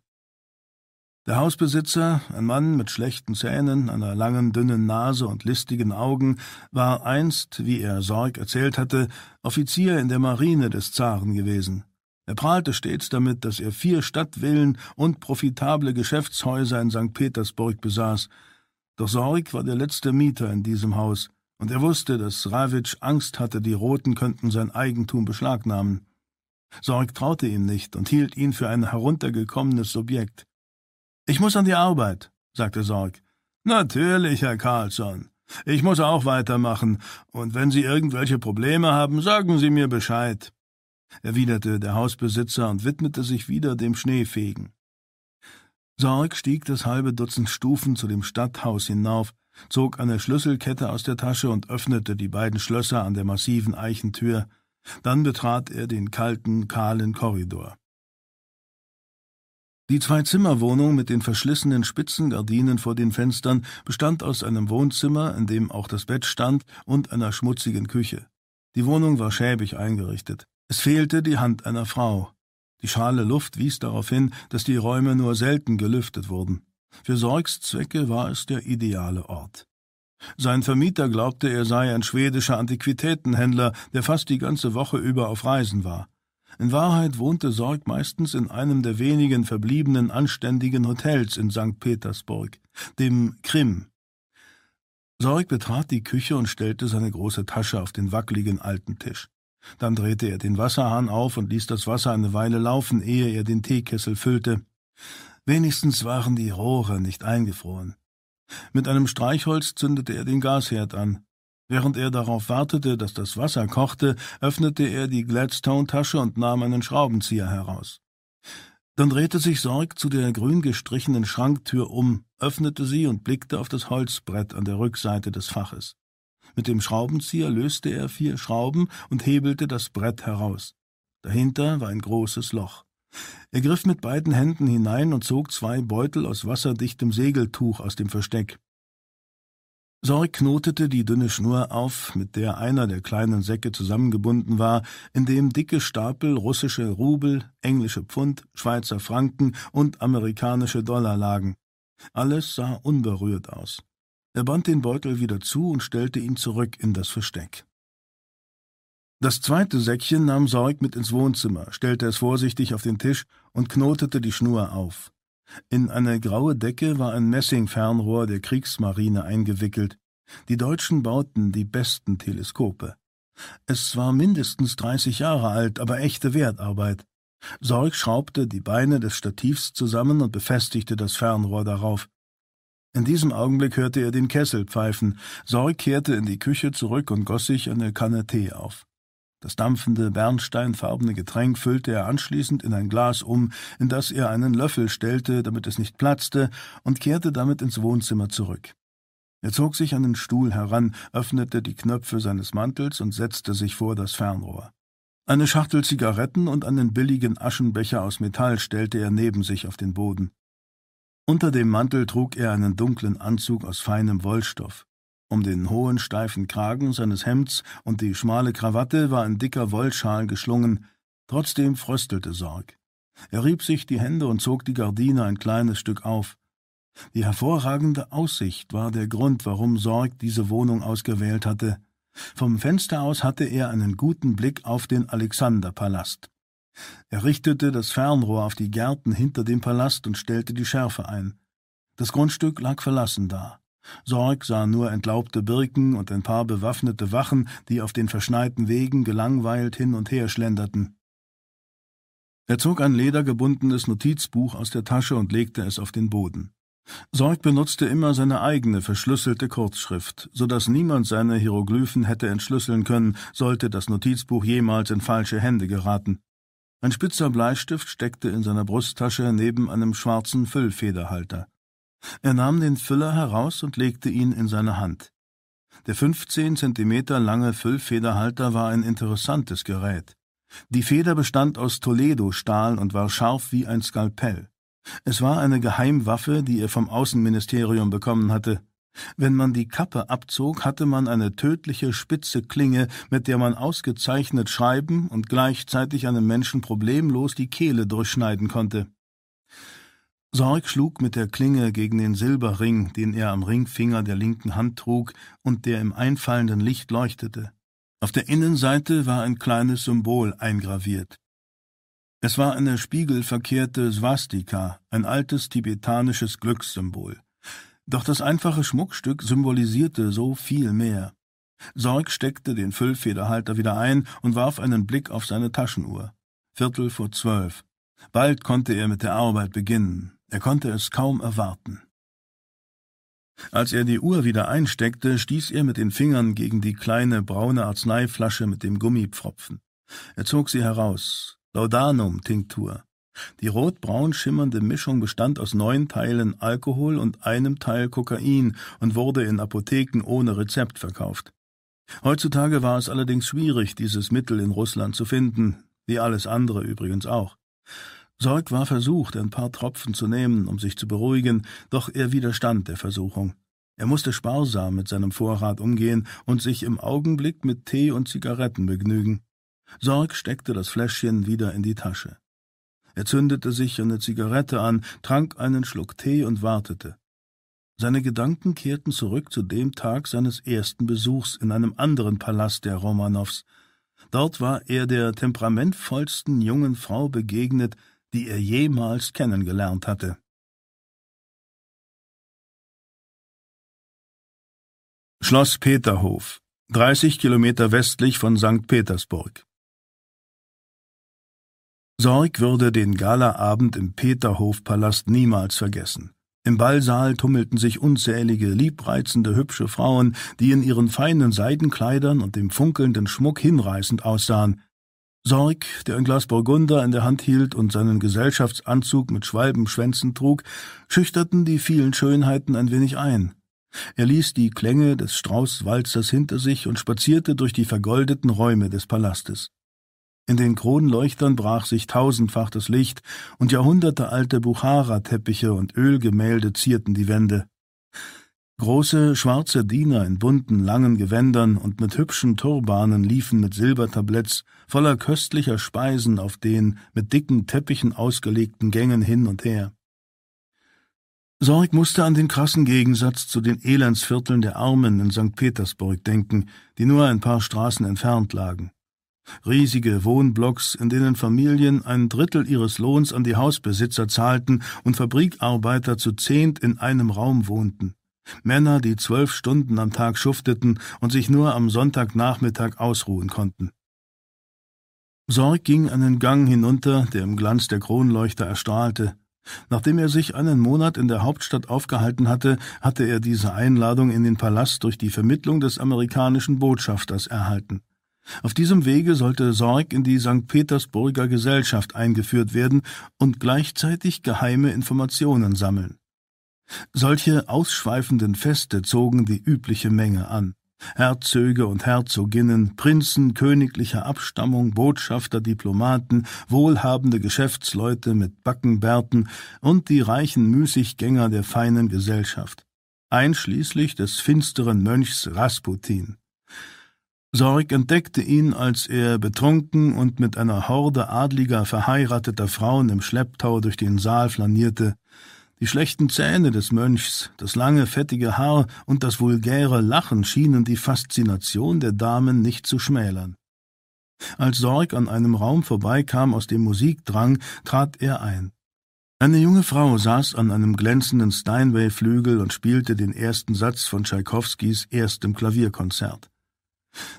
Der Hausbesitzer, ein Mann mit schlechten Zähnen, einer langen, dünnen Nase und listigen Augen, war einst, wie er Sorg erzählt hatte, Offizier in der Marine des Zaren gewesen. Er prahlte stets damit, dass er vier Stadtvillen und profitable Geschäftshäuser in St. Petersburg besaß, doch Sorg war der letzte Mieter in diesem Haus, und er wusste, dass Ravitsch Angst hatte, die Roten könnten sein Eigentum beschlagnahmen. Sorg traute ihm nicht und hielt ihn für ein heruntergekommenes Subjekt. Ich muss an die Arbeit, sagte Sorg. Natürlich, Herr Carlsson. Ich muss auch weitermachen, und wenn Sie irgendwelche Probleme haben, sagen Sie mir Bescheid, erwiderte der Hausbesitzer und widmete sich wieder dem Schneefegen. Sorg stieg das halbe Dutzend Stufen zu dem Stadthaus hinauf, zog eine Schlüsselkette aus der Tasche und öffnete die beiden Schlösser an der massiven Eichentür. Dann betrat er den kalten, kahlen Korridor. Die Zwei-Zimmer-Wohnung mit den verschlissenen Spitzengardinen vor den Fenstern bestand aus einem Wohnzimmer, in dem auch das Bett stand, und einer schmutzigen Küche. Die Wohnung war schäbig eingerichtet. Es fehlte die Hand einer Frau. Die schale Luft wies darauf hin, dass die Räume nur selten gelüftet wurden. Für Sorgs Zwecke war es der ideale Ort. Sein Vermieter glaubte, er sei ein schwedischer Antiquitätenhändler, der fast die ganze Woche über auf Reisen war. In Wahrheit wohnte Sorg meistens in einem der wenigen verbliebenen anständigen Hotels in St. Petersburg, dem Krim. Sorg betrat die Küche und stellte seine große Tasche auf den wackeligen alten Tisch. Dann drehte er den Wasserhahn auf und ließ das Wasser eine Weile laufen, ehe er den Teekessel füllte. Wenigstens waren die Rohre nicht eingefroren. Mit einem Streichholz zündete er den Gasherd an. Während er darauf wartete, dass das Wasser kochte, öffnete er die Gladstone-Tasche und nahm einen Schraubenzieher heraus. Dann drehte sich Sorg zu der grün gestrichenen Schranktür um, öffnete sie und blickte auf das Holzbrett an der Rückseite des Faches. Mit dem Schraubenzieher löste er vier Schrauben und hebelte das Brett heraus. Dahinter war ein großes Loch. Er griff mit beiden Händen hinein und zog zwei Beutel aus wasserdichtem Segeltuch aus dem Versteck. Sorg knotete die dünne Schnur auf, mit der einer der kleinen Säcke zusammengebunden war, in dem dicke Stapel russische Rubel, englische Pfund, Schweizer Franken und amerikanische Dollar lagen. Alles sah unberührt aus. Er band den Beutel wieder zu und stellte ihn zurück in das Versteck. Das zweite Säckchen nahm Sorg mit ins Wohnzimmer, stellte es vorsichtig auf den Tisch und knotete die Schnur auf. In eine graue Decke war ein Messingfernrohr der Kriegsmarine eingewickelt. Die Deutschen bauten die besten Teleskope. Es war mindestens dreißig Jahre alt, aber echte Wertarbeit. Sorg schraubte die Beine des Stativs zusammen und befestigte das Fernrohr darauf. In diesem Augenblick hörte er den Kessel pfeifen. Sorg kehrte in die Küche zurück und goss sich eine Kanne Tee auf. Das dampfende, bernsteinfarbene Getränk füllte er anschließend in ein Glas um, in das er einen Löffel stellte, damit es nicht platzte, und kehrte damit ins Wohnzimmer zurück. Er zog sich einen Stuhl heran, öffnete die Knöpfe seines Mantels und setzte sich vor das Fernrohr. Eine Schachtel Zigaretten und einen billigen Aschenbecher aus Metall stellte er neben sich auf den Boden. Unter dem Mantel trug er einen dunklen Anzug aus feinem Wollstoff. Um den hohen, steifen Kragen seines Hemds und die schmale Krawatte war ein dicker Wollschal geschlungen, trotzdem fröstelte Sorg. Er rieb sich die Hände und zog die Gardine ein kleines Stück auf. Die hervorragende Aussicht war der Grund, warum Sorg diese Wohnung ausgewählt hatte. Vom Fenster aus hatte er einen guten Blick auf den Alexanderpalast. Er richtete das Fernrohr auf die Gärten hinter dem Palast und stellte die Schärfe ein. Das Grundstück lag verlassen da. Sorg sah nur entlaubte Birken und ein paar bewaffnete Wachen, die auf den verschneiten Wegen gelangweilt hin und her schlenderten. Er zog ein ledergebundenes Notizbuch aus der Tasche und legte es auf den Boden. Sorg benutzte immer seine eigene verschlüsselte Kurzschrift, so dass niemand seine Hieroglyphen hätte entschlüsseln können, sollte das Notizbuch jemals in falsche Hände geraten. Ein spitzer Bleistift steckte in seiner Brusttasche neben einem schwarzen Füllfederhalter. Er nahm den Füller heraus und legte ihn in seine Hand. Der 15 Zentimeter lange Füllfederhalter war ein interessantes Gerät. Die Feder bestand aus Toledo-Stahl und war scharf wie ein Skalpell. Es war eine Geheimwaffe, die er vom Außenministerium bekommen hatte. Wenn man die Kappe abzog, hatte man eine tödliche spitze Klinge, mit der man ausgezeichnet schreiben und gleichzeitig einem Menschen problemlos die Kehle durchschneiden konnte. Sorg schlug mit der Klinge gegen den Silberring, den er am Ringfinger der linken Hand trug und der im einfallenden Licht leuchtete. Auf der Innenseite war ein kleines Symbol eingraviert. Es war eine spiegelverkehrte Swastika, ein altes tibetanisches Glückssymbol. Doch das einfache Schmuckstück symbolisierte so viel mehr. Sorg steckte den Füllfederhalter wieder ein und warf einen Blick auf seine Taschenuhr. Viertel vor zwölf. Bald konnte er mit der Arbeit beginnen. Er konnte es kaum erwarten. Als er die Uhr wieder einsteckte, stieß er mit den Fingern gegen die kleine braune Arzneiflasche mit dem Gummipfropfen. Er zog sie heraus. Laudanum-Tinktur. Die rotbraun schimmernde Mischung bestand aus neun Teilen Alkohol und einem Teil Kokain und wurde in Apotheken ohne Rezept verkauft. Heutzutage war es allerdings schwierig, dieses Mittel in Russland zu finden, wie alles andere übrigens auch. Sorg war versucht, ein paar Tropfen zu nehmen, um sich zu beruhigen, doch er widerstand der Versuchung. Er musste sparsam mit seinem Vorrat umgehen und sich im Augenblick mit Tee und Zigaretten begnügen. Sorg steckte das Fläschchen wieder in die Tasche. Er zündete sich eine Zigarette an, trank einen Schluck Tee und wartete. Seine Gedanken kehrten zurück zu dem Tag seines ersten Besuchs in einem anderen Palast der Romanows. Dort war er der temperamentvollsten jungen Frau begegnet, die er jemals kennengelernt hatte. Schloss Peterhof, 30 Kilometer westlich von St. Petersburg. Sorg würde den Galaabend im Peterhofpalast niemals vergessen. Im Ballsaal tummelten sich unzählige, liebreizende, hübsche Frauen, die in ihren feinen Seidenkleidern und dem funkelnden Schmuck hinreißend aussahen. Sorg, der ein Glas Burgunder in der Hand hielt und seinen Gesellschaftsanzug mit Schwalbenschwänzen trug, schüchterten die vielen Schönheiten ein wenig ein. Er ließ die Klänge des Straußwalzers hinter sich und spazierte durch die vergoldeten Räume des Palastes. In den Kronleuchtern brach sich tausendfach das Licht, und jahrhundertealte Buchara-Teppiche und Ölgemälde zierten die Wände. Große, schwarze Diener in bunten, langen Gewändern und mit hübschen Turbanen liefen mit Silbertabletts voller köstlicher Speisen auf den mit dicken Teppichen ausgelegten Gängen hin und her. Sorg musste an den krassen Gegensatz zu den Elendsvierteln der Armen in St. Petersburg denken, die nur ein paar Straßen entfernt lagen. Riesige Wohnblocks, in denen Familien ein Drittel ihres Lohns an die Hausbesitzer zahlten und Fabrikarbeiter zu zehnt in einem Raum wohnten. Männer, die zwölf Stunden am Tag schufteten und sich nur am Sonntagnachmittag ausruhen konnten. Sorg ging einen Gang hinunter, der im Glanz der Kronleuchter erstrahlte. Nachdem er sich einen Monat in der Hauptstadt aufgehalten hatte, hatte er diese Einladung in den Palast durch die Vermittlung des amerikanischen Botschafters erhalten. Auf diesem Wege sollte Sorg in die St. Petersburger Gesellschaft eingeführt werden und gleichzeitig geheime Informationen sammeln. Solche ausschweifenden Feste zogen die übliche Menge an. Herzöge und Herzoginnen, Prinzen königlicher Abstammung, Botschafter, Diplomaten, wohlhabende Geschäftsleute mit Backenbärten und die reichen Müßiggänger der feinen Gesellschaft. einschließlich des finsteren Mönchs Rasputin. Sorg entdeckte ihn, als er betrunken und mit einer Horde adliger, verheirateter Frauen im Schlepptau durch den Saal flanierte. Die schlechten Zähne des Mönchs, das lange, fettige Haar und das vulgäre Lachen schienen die Faszination der Damen nicht zu schmälern. Als Sorg an einem Raum vorbeikam, aus dem Musik drang, trat er ein. Eine junge Frau saß an einem glänzenden Steinway-Flügel und spielte den ersten Satz von Tschaikowskis erstem Klavierkonzert.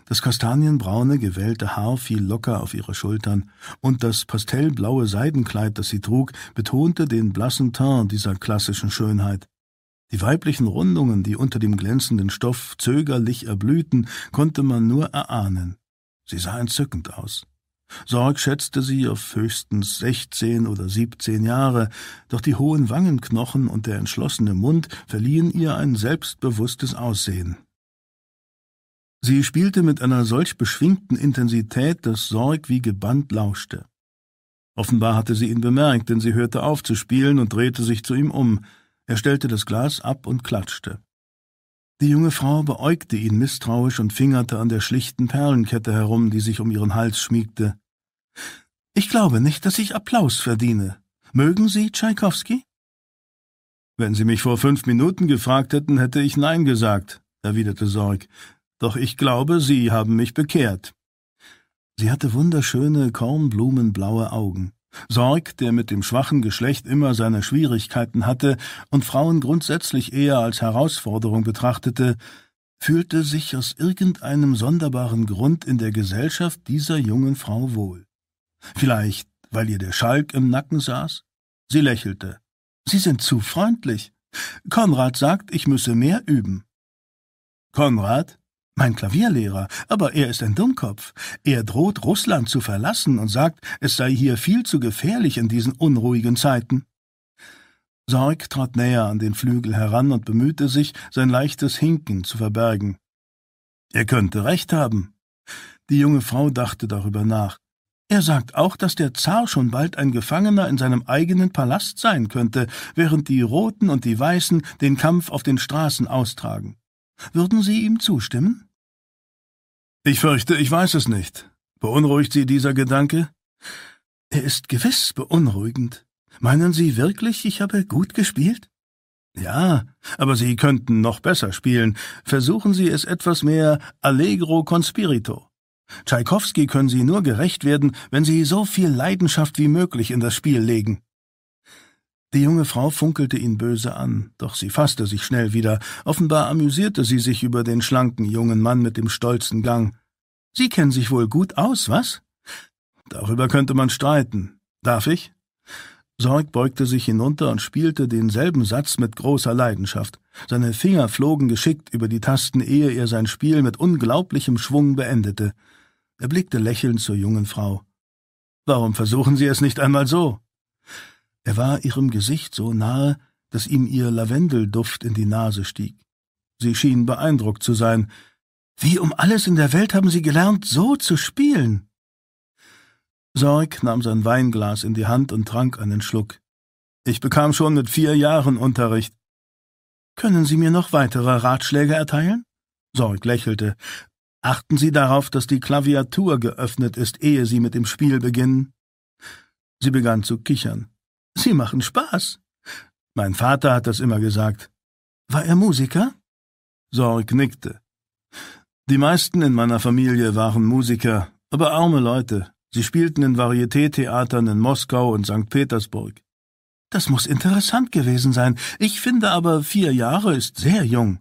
Das kastanienbraune, gewellte Haar fiel locker auf ihre Schultern, und das pastellblaue Seidenkleid, das sie trug, betonte den blassen Teint dieser klassischen Schönheit. Die weiblichen Rundungen, die unter dem glänzenden Stoff zögerlich erblühten, konnte man nur erahnen. Sie sah entzückend aus. Sorg schätzte sie auf höchstens sechzehn oder siebzehn Jahre, doch die hohen Wangenknochen und der entschlossene Mund verliehen ihr ein selbstbewusstes Aussehen. Sie spielte mit einer solch beschwingten Intensität, dass Sorg wie gebannt lauschte. Offenbar hatte sie ihn bemerkt, denn sie hörte auf zu spielen und drehte sich zu ihm um. Er stellte das Glas ab und klatschte. Die junge Frau beäugte ihn misstrauisch und fingerte an der schlichten Perlenkette herum, die sich um ihren Hals schmiegte. Ich glaube nicht, dass ich Applaus verdiene. Mögen Sie Tschaikowski? Wenn Sie mich vor fünf Minuten gefragt hätten, hätte ich Nein gesagt, erwiderte Sorg doch ich glaube, Sie haben mich bekehrt. Sie hatte wunderschöne, kornblumenblaue Augen. Sorg, der mit dem schwachen Geschlecht immer seine Schwierigkeiten hatte und Frauen grundsätzlich eher als Herausforderung betrachtete, fühlte sich aus irgendeinem sonderbaren Grund in der Gesellschaft dieser jungen Frau wohl. Vielleicht, weil ihr der Schalk im Nacken saß? Sie lächelte. Sie sind zu freundlich. Konrad sagt, ich müsse mehr üben. Konrad? Mein Klavierlehrer, aber er ist ein Dummkopf. Er droht, Russland zu verlassen und sagt, es sei hier viel zu gefährlich in diesen unruhigen Zeiten. Sorg trat näher an den Flügel heran und bemühte sich, sein leichtes Hinken zu verbergen. Er könnte recht haben. Die junge Frau dachte darüber nach. Er sagt auch, dass der Zar schon bald ein Gefangener in seinem eigenen Palast sein könnte, während die Roten und die Weißen den Kampf auf den Straßen austragen. Würden Sie ihm zustimmen? Ich fürchte, ich weiß es nicht. Beunruhigt Sie dieser Gedanke? Er ist gewiss beunruhigend. Meinen Sie wirklich, ich habe gut gespielt? Ja, aber Sie könnten noch besser spielen. Versuchen Sie es etwas mehr allegro conspirito. Tschaikowski können Sie nur gerecht werden, wenn Sie so viel Leidenschaft wie möglich in das Spiel legen. Die junge Frau funkelte ihn böse an, doch sie fasste sich schnell wieder. Offenbar amüsierte sie sich über den schlanken jungen Mann mit dem stolzen Gang. Sie kennen sich wohl gut aus, was? Darüber könnte man streiten. Darf ich? Sorg beugte sich hinunter und spielte denselben Satz mit großer Leidenschaft. Seine Finger flogen geschickt über die Tasten, ehe er sein Spiel mit unglaublichem Schwung beendete. Er blickte lächelnd zur jungen Frau. Warum versuchen Sie es nicht einmal so? Er war ihrem Gesicht so nahe, dass ihm ihr Lavendelduft in die Nase stieg. Sie schien beeindruckt zu sein. Wie um alles in der Welt haben Sie gelernt, so zu spielen? Sorg nahm sein Weinglas in die Hand und trank einen Schluck. Ich bekam schon mit vier Jahren Unterricht. Können Sie mir noch weitere Ratschläge erteilen? Sorg lächelte. Achten Sie darauf, dass die Klaviatur geöffnet ist, ehe Sie mit dem Spiel beginnen. Sie begann zu kichern. Sie machen Spaß. Mein Vater hat das immer gesagt. War er Musiker? Sorg nickte. Die meisten in meiner Familie waren Musiker, aber arme Leute. Sie spielten in Varieté-Theatern in Moskau und St. Petersburg. Das muss interessant gewesen sein. Ich finde aber, vier Jahre ist sehr jung.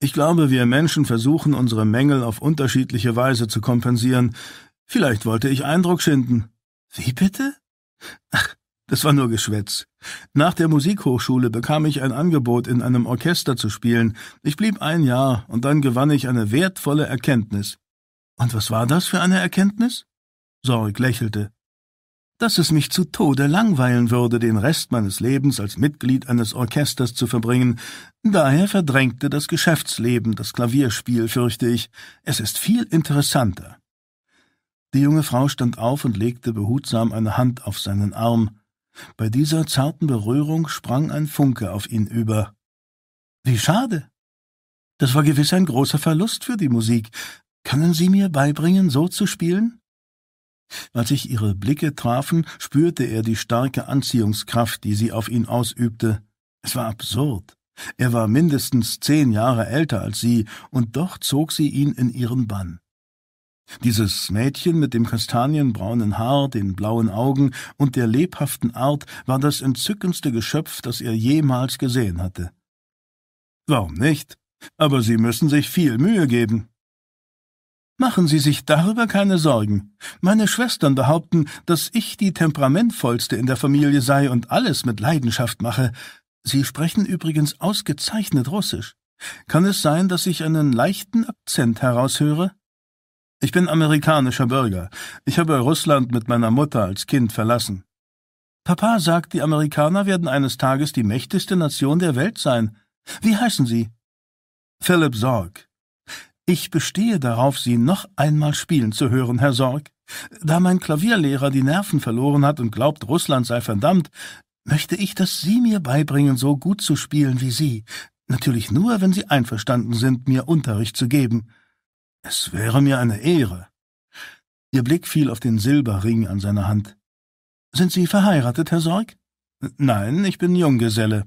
Ich glaube, wir Menschen versuchen, unsere Mängel auf unterschiedliche Weise zu kompensieren. Vielleicht wollte ich Eindruck schinden. Wie bitte? Ach, das war nur Geschwätz. Nach der Musikhochschule bekam ich ein Angebot, in einem Orchester zu spielen. Ich blieb ein Jahr, und dann gewann ich eine wertvolle Erkenntnis. Und was war das für eine Erkenntnis? Sorg lächelte. Dass es mich zu Tode langweilen würde, den Rest meines Lebens als Mitglied eines Orchesters zu verbringen. Daher verdrängte das Geschäftsleben das Klavierspiel, fürchte ich. Es ist viel interessanter. Die junge Frau stand auf und legte behutsam eine Hand auf seinen Arm. Bei dieser zarten Berührung sprang ein Funke auf ihn über. Wie schade. Das war gewiss ein großer Verlust für die Musik. Können Sie mir beibringen, so zu spielen? Als sich ihre Blicke trafen, spürte er die starke Anziehungskraft, die sie auf ihn ausübte. Es war absurd. Er war mindestens zehn Jahre älter als sie, und doch zog sie ihn in ihren Bann. Dieses Mädchen mit dem kastanienbraunen Haar, den blauen Augen und der lebhaften Art war das entzückendste Geschöpf, das er jemals gesehen hatte. Warum nicht? Aber Sie müssen sich viel Mühe geben. Machen Sie sich darüber keine Sorgen. Meine Schwestern behaupten, dass ich die temperamentvollste in der Familie sei und alles mit Leidenschaft mache. Sie sprechen übrigens ausgezeichnet Russisch. Kann es sein, dass ich einen leichten Akzent heraushöre? Ich bin amerikanischer Bürger. Ich habe Russland mit meiner Mutter als Kind verlassen. Papa sagt, die Amerikaner werden eines Tages die mächtigste Nation der Welt sein. Wie heißen Sie? Philip Sorg. Ich bestehe darauf, Sie noch einmal spielen zu hören, Herr Sorg. Da mein Klavierlehrer die Nerven verloren hat und glaubt, Russland sei verdammt, möchte ich, dass Sie mir beibringen, so gut zu spielen wie Sie. Natürlich nur, wenn Sie einverstanden sind, mir Unterricht zu geben. Es wäre mir eine Ehre. Ihr Blick fiel auf den Silberring an seiner Hand. Sind Sie verheiratet, Herr Sorg? Nein, ich bin Junggeselle.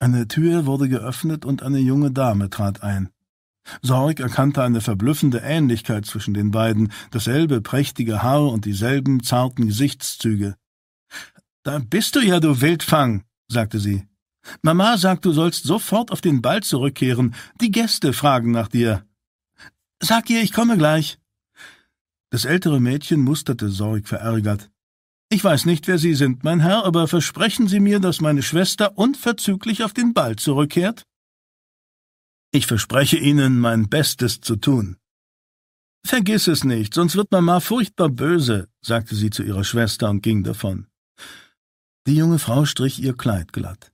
Eine Tür wurde geöffnet und eine junge Dame trat ein. Sorg erkannte eine verblüffende Ähnlichkeit zwischen den beiden, dasselbe prächtige Haar und dieselben zarten Gesichtszüge. Da bist du ja, du Wildfang, sagte sie. Mama sagt, du sollst sofort auf den Ball zurückkehren. Die Gäste fragen nach dir. Sag ihr, ich komme gleich. Das ältere Mädchen musterte Sorg verärgert. Ich weiß nicht, wer Sie sind, mein Herr, aber versprechen Sie mir, dass meine Schwester unverzüglich auf den Ball zurückkehrt? Ich verspreche Ihnen, mein Bestes zu tun. Vergiss es nicht, sonst wird Mama furchtbar böse, sagte sie zu ihrer Schwester und ging davon. Die junge Frau strich ihr Kleid glatt.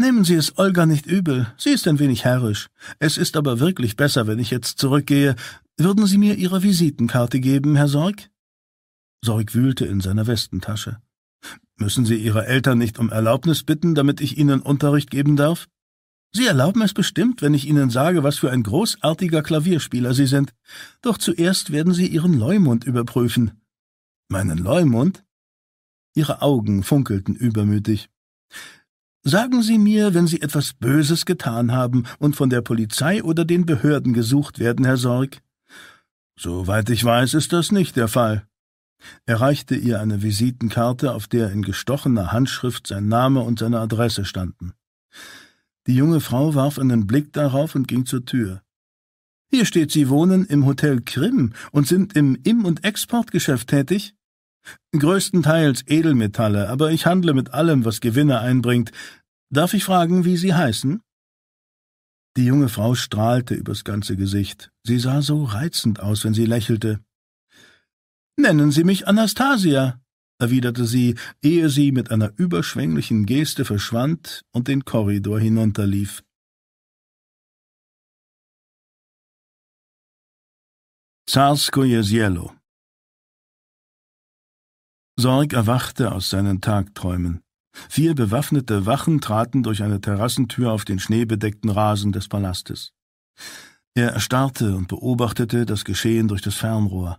Nehmen Sie es Olga nicht übel, sie ist ein wenig herrisch. Es ist aber wirklich besser, wenn ich jetzt zurückgehe. Würden Sie mir Ihre Visitenkarte geben, Herr Sorg? Sorg wühlte in seiner Westentasche. Müssen Sie Ihre Eltern nicht um Erlaubnis bitten, damit ich Ihnen Unterricht geben darf? Sie erlauben es bestimmt, wenn ich Ihnen sage, was für ein großartiger Klavierspieler Sie sind. Doch zuerst werden Sie Ihren Leumund überprüfen. Meinen Leumund? Ihre Augen funkelten übermütig. Sagen Sie mir, wenn Sie etwas Böses getan haben und von der Polizei oder den Behörden gesucht werden, Herr Sorg. Soweit ich weiß, ist das nicht der Fall. Er reichte ihr eine Visitenkarte, auf der in gestochener Handschrift sein Name und seine Adresse standen. Die junge Frau warf einen Blick darauf und ging zur Tür. Hier steht, Sie wohnen im Hotel Krim und sind im Im- und Exportgeschäft tätig? Größtenteils Edelmetalle, aber ich handle mit allem, was Gewinne einbringt. Darf ich fragen, wie Sie heißen? Die junge Frau strahlte übers ganze Gesicht. Sie sah so reizend aus, wenn sie lächelte. Nennen Sie mich Anastasia, erwiderte sie, ehe sie mit einer überschwänglichen Geste verschwand und den Korridor hinunterlief. Zarskoje Zielo Sorg erwachte aus seinen Tagträumen. Vier bewaffnete Wachen traten durch eine Terrassentür auf den schneebedeckten Rasen des Palastes. Er erstarrte und beobachtete das Geschehen durch das Fernrohr.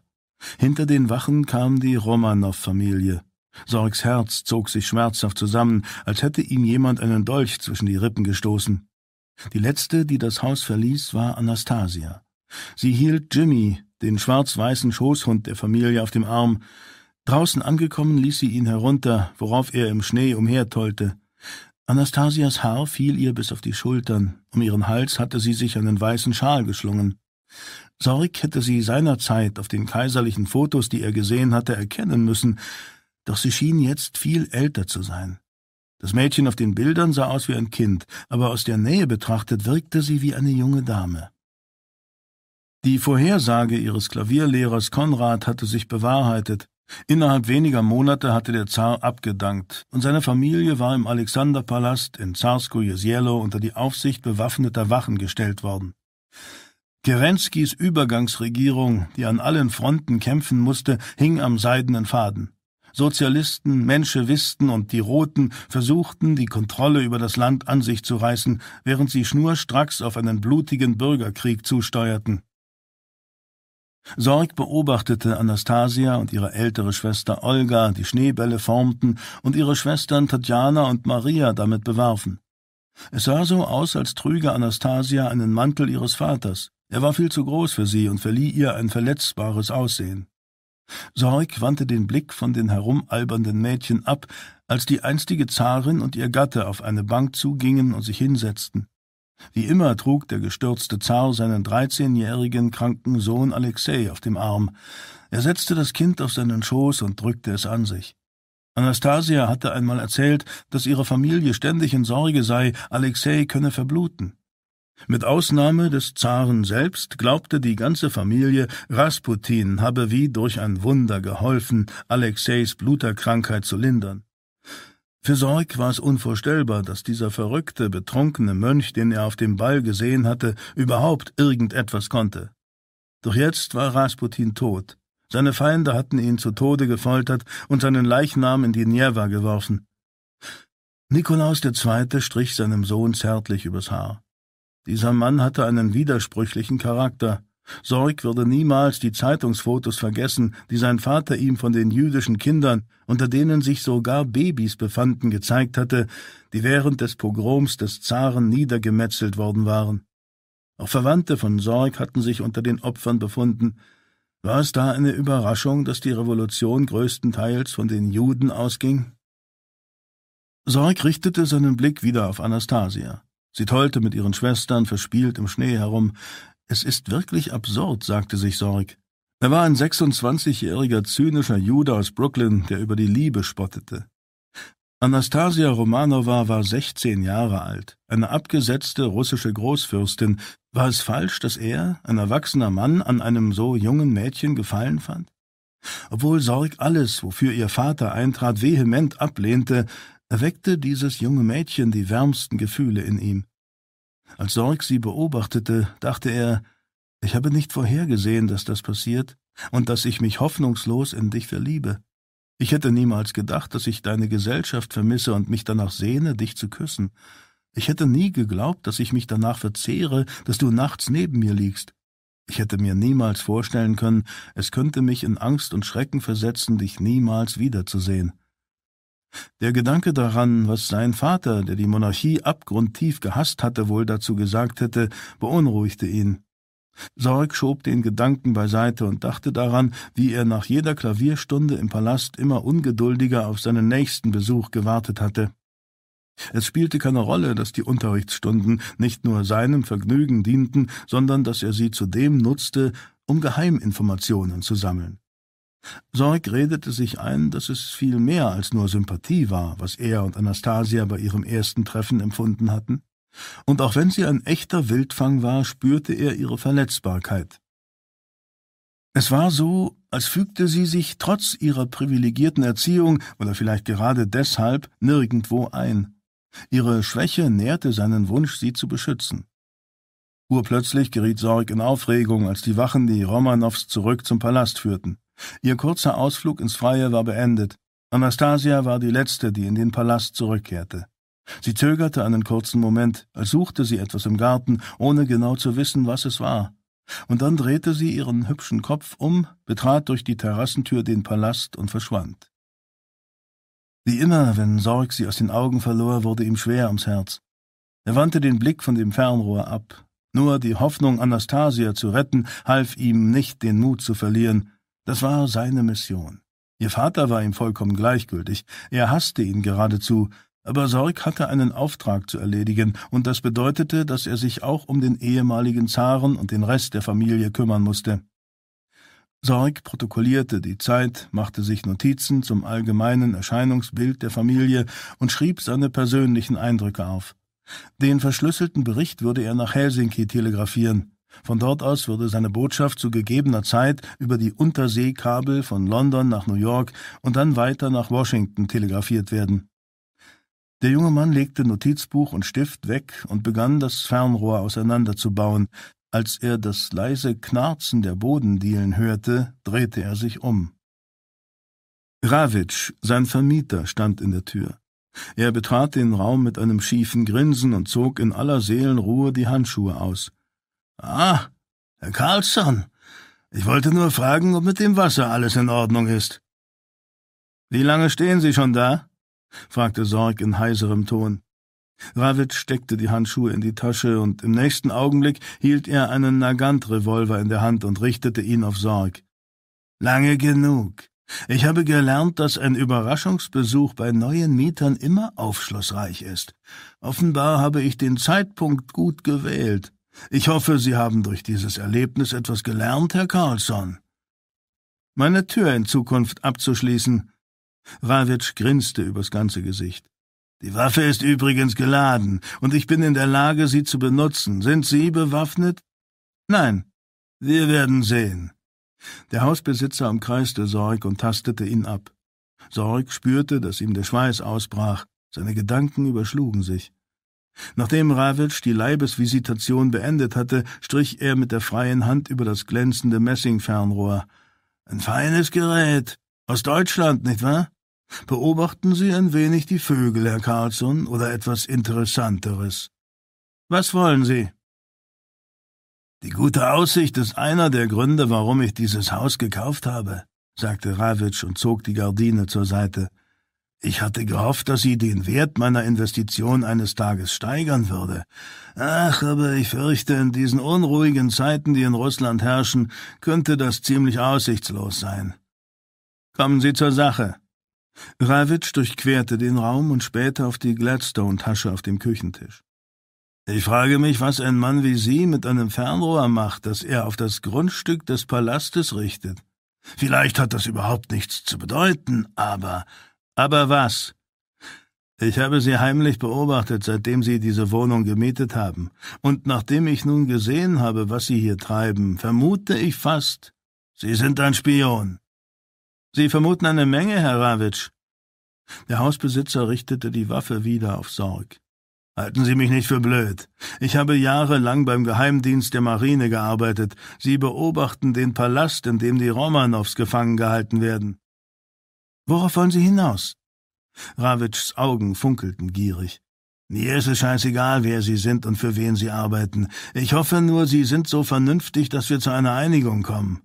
Hinter den Wachen kam die Romanow-Familie. Sorgs Herz zog sich schmerzhaft zusammen, als hätte ihm jemand einen Dolch zwischen die Rippen gestoßen. Die letzte, die das Haus verließ, war Anastasia. Sie hielt Jimmy, den schwarz-weißen Schoßhund der Familie, auf dem Arm. Draußen angekommen ließ sie ihn herunter, worauf er im Schnee umhertollte. Anastasias Haar fiel ihr bis auf die Schultern, um ihren Hals hatte sie sich einen weißen Schal geschlungen. Sorg hätte sie seinerzeit auf den kaiserlichen Fotos, die er gesehen hatte, erkennen müssen, doch sie schien jetzt viel älter zu sein. Das Mädchen auf den Bildern sah aus wie ein Kind, aber aus der Nähe betrachtet wirkte sie wie eine junge Dame. Die Vorhersage ihres Klavierlehrers Konrad hatte sich bewahrheitet. Innerhalb weniger Monate hatte der Zar abgedankt, und seine Familie war im Alexanderpalast in Zarskoje Sielo unter die Aufsicht bewaffneter Wachen gestellt worden. Kerenskis Übergangsregierung, die an allen Fronten kämpfen musste, hing am seidenen Faden. Sozialisten, Menschewisten und die Roten versuchten, die Kontrolle über das Land an sich zu reißen, während sie schnurstracks auf einen blutigen Bürgerkrieg zusteuerten. Sorg beobachtete Anastasia und ihre ältere Schwester Olga die Schneebälle formten und ihre Schwestern Tatjana und Maria damit bewarfen. Es sah so aus, als trüge Anastasia einen Mantel ihres Vaters. Er war viel zu groß für sie und verlieh ihr ein verletzbares Aussehen. Sorg wandte den Blick von den herumalbernden Mädchen ab, als die einstige Zarin und ihr Gatte auf eine Bank zugingen und sich hinsetzten. Wie immer trug der gestürzte Zar seinen dreizehnjährigen kranken Sohn Alexei auf dem Arm. Er setzte das Kind auf seinen Schoß und drückte es an sich. Anastasia hatte einmal erzählt, dass ihre Familie ständig in Sorge sei, Alexei könne verbluten. Mit Ausnahme des Zaren selbst glaubte die ganze Familie, Rasputin habe wie durch ein Wunder geholfen, Alexeis Bluterkrankheit zu lindern. Für Sorg war es unvorstellbar, dass dieser verrückte, betrunkene Mönch, den er auf dem Ball gesehen hatte, überhaupt irgendetwas konnte. Doch jetzt war Rasputin tot. Seine Feinde hatten ihn zu Tode gefoltert und seinen Leichnam in die Njewa geworfen. Nikolaus II. strich seinem Sohn zärtlich übers Haar. Dieser Mann hatte einen widersprüchlichen Charakter. Sorg würde niemals die Zeitungsfotos vergessen, die sein Vater ihm von den jüdischen Kindern, unter denen sich sogar Babys befanden, gezeigt hatte, die während des Pogroms des Zaren niedergemetzelt worden waren. Auch Verwandte von Sorg hatten sich unter den Opfern befunden. War es da eine Überraschung, dass die Revolution größtenteils von den Juden ausging? Sorg richtete seinen Blick wieder auf Anastasia. Sie tollte mit ihren Schwestern verspielt im Schnee herum, es ist wirklich absurd, sagte sich Sorg. Er war ein 26-jähriger zynischer Jude aus Brooklyn, der über die Liebe spottete. Anastasia Romanova war 16 Jahre alt, eine abgesetzte russische Großfürstin. War es falsch, dass er, ein erwachsener Mann, an einem so jungen Mädchen Gefallen fand? Obwohl Sorg alles, wofür ihr Vater eintrat, vehement ablehnte, erweckte dieses junge Mädchen die wärmsten Gefühle in ihm. Als Sorg sie beobachtete, dachte er, ich habe nicht vorhergesehen, dass das passiert und dass ich mich hoffnungslos in dich verliebe. Ich hätte niemals gedacht, dass ich deine Gesellschaft vermisse und mich danach sehne, dich zu küssen. Ich hätte nie geglaubt, dass ich mich danach verzehre, dass du nachts neben mir liegst. Ich hätte mir niemals vorstellen können, es könnte mich in Angst und Schrecken versetzen, dich niemals wiederzusehen. Der Gedanke daran, was sein Vater, der die Monarchie abgrundtief gehasst hatte, wohl dazu gesagt hätte, beunruhigte ihn. Sorg schob den Gedanken beiseite und dachte daran, wie er nach jeder Klavierstunde im Palast immer ungeduldiger auf seinen nächsten Besuch gewartet hatte. Es spielte keine Rolle, dass die Unterrichtsstunden nicht nur seinem Vergnügen dienten, sondern dass er sie zudem nutzte, um Geheiminformationen zu sammeln. Sorg redete sich ein, dass es viel mehr als nur Sympathie war, was er und Anastasia bei ihrem ersten Treffen empfunden hatten. Und auch wenn sie ein echter Wildfang war, spürte er ihre Verletzbarkeit. Es war so, als fügte sie sich trotz ihrer privilegierten Erziehung oder vielleicht gerade deshalb nirgendwo ein. Ihre Schwäche nährte seinen Wunsch, sie zu beschützen. Urplötzlich geriet Sorg in Aufregung, als die Wachen die Romanows zurück zum Palast führten. Ihr kurzer Ausflug ins Freie war beendet. Anastasia war die Letzte, die in den Palast zurückkehrte. Sie zögerte einen kurzen Moment, als suchte sie etwas im Garten, ohne genau zu wissen, was es war. Und dann drehte sie ihren hübschen Kopf um, betrat durch die Terrassentür den Palast und verschwand. Wie immer, wenn Sorg sie aus den Augen verlor, wurde ihm schwer ums Herz. Er wandte den Blick von dem Fernrohr ab. Nur die Hoffnung, Anastasia zu retten, half ihm nicht, den Mut zu verlieren. Das war seine Mission. Ihr Vater war ihm vollkommen gleichgültig, er hasste ihn geradezu, aber Sorg hatte einen Auftrag zu erledigen, und das bedeutete, dass er sich auch um den ehemaligen Zaren und den Rest der Familie kümmern musste. Sorg protokollierte die Zeit, machte sich Notizen zum allgemeinen Erscheinungsbild der Familie und schrieb seine persönlichen Eindrücke auf. Den verschlüsselten Bericht würde er nach Helsinki telegrafieren. Von dort aus würde seine Botschaft zu gegebener Zeit über die Unterseekabel von London nach New York und dann weiter nach Washington telegrafiert werden. Der junge Mann legte Notizbuch und Stift weg und begann, das Fernrohr auseinanderzubauen. Als er das leise Knarzen der Bodendielen hörte, drehte er sich um. Ravitsch, sein Vermieter, stand in der Tür. Er betrat den Raum mit einem schiefen Grinsen und zog in aller Seelenruhe die Handschuhe aus. Ah, Herr Carlsson, ich wollte nur fragen, ob mit dem Wasser alles in Ordnung ist. Wie lange stehen Sie schon da? fragte Sorg in heiserem Ton. Ravitsch steckte die Handschuhe in die Tasche und im nächsten Augenblick hielt er einen Nagant-Revolver in der Hand und richtete ihn auf Sorg. Lange genug. Ich habe gelernt, dass ein Überraschungsbesuch bei neuen Mietern immer aufschlussreich ist. Offenbar habe ich den Zeitpunkt gut gewählt. Ich hoffe, Sie haben durch dieses Erlebnis etwas gelernt, Herr Carlsson. Meine Tür in Zukunft abzuschließen. Ravitsch grinste übers ganze Gesicht. Die Waffe ist übrigens geladen, und ich bin in der Lage, sie zu benutzen. Sind Sie bewaffnet? Nein. Wir werden sehen. Der Hausbesitzer umkreiste Sorg und tastete ihn ab. Sorg spürte, dass ihm der Schweiß ausbrach, seine Gedanken überschlugen sich. Nachdem Ravitsch die Leibesvisitation beendet hatte, strich er mit der freien Hand über das glänzende Messingfernrohr. Ein feines Gerät. Aus Deutschland, nicht wahr? Beobachten Sie ein wenig die Vögel, Herr Carlsson, oder etwas Interessanteres. Was wollen Sie? Die gute Aussicht ist einer der Gründe, warum ich dieses Haus gekauft habe, sagte Ravitsch und zog die Gardine zur Seite. Ich hatte gehofft, dass sie den Wert meiner Investition eines Tages steigern würde. Ach, aber ich fürchte, in diesen unruhigen Zeiten, die in Russland herrschen, könnte das ziemlich aussichtslos sein. Kommen Sie zur Sache. Ravitsch durchquerte den Raum und spähte auf die Gladstone-Tasche auf dem Küchentisch. Ich frage mich, was ein Mann wie Sie mit einem Fernrohr macht, das er auf das Grundstück des Palastes richtet. Vielleicht hat das überhaupt nichts zu bedeuten, aber. Aber was? Ich habe Sie heimlich beobachtet, seitdem Sie diese Wohnung gemietet haben, und nachdem ich nun gesehen habe, was Sie hier treiben, vermute ich fast, Sie sind ein Spion. Sie vermuten eine Menge, Herr Rawitsch. Der Hausbesitzer richtete die Waffe wieder auf Sorg. Halten Sie mich nicht für blöd. Ich habe jahrelang beim Geheimdienst der Marine gearbeitet. Sie beobachten den Palast, in dem die Romanows gefangen gehalten werden. Worauf wollen Sie hinaus? Rawitschs Augen funkelten gierig. Mir ist es scheißegal, wer Sie sind und für wen Sie arbeiten. Ich hoffe nur, Sie sind so vernünftig, dass wir zu einer Einigung kommen.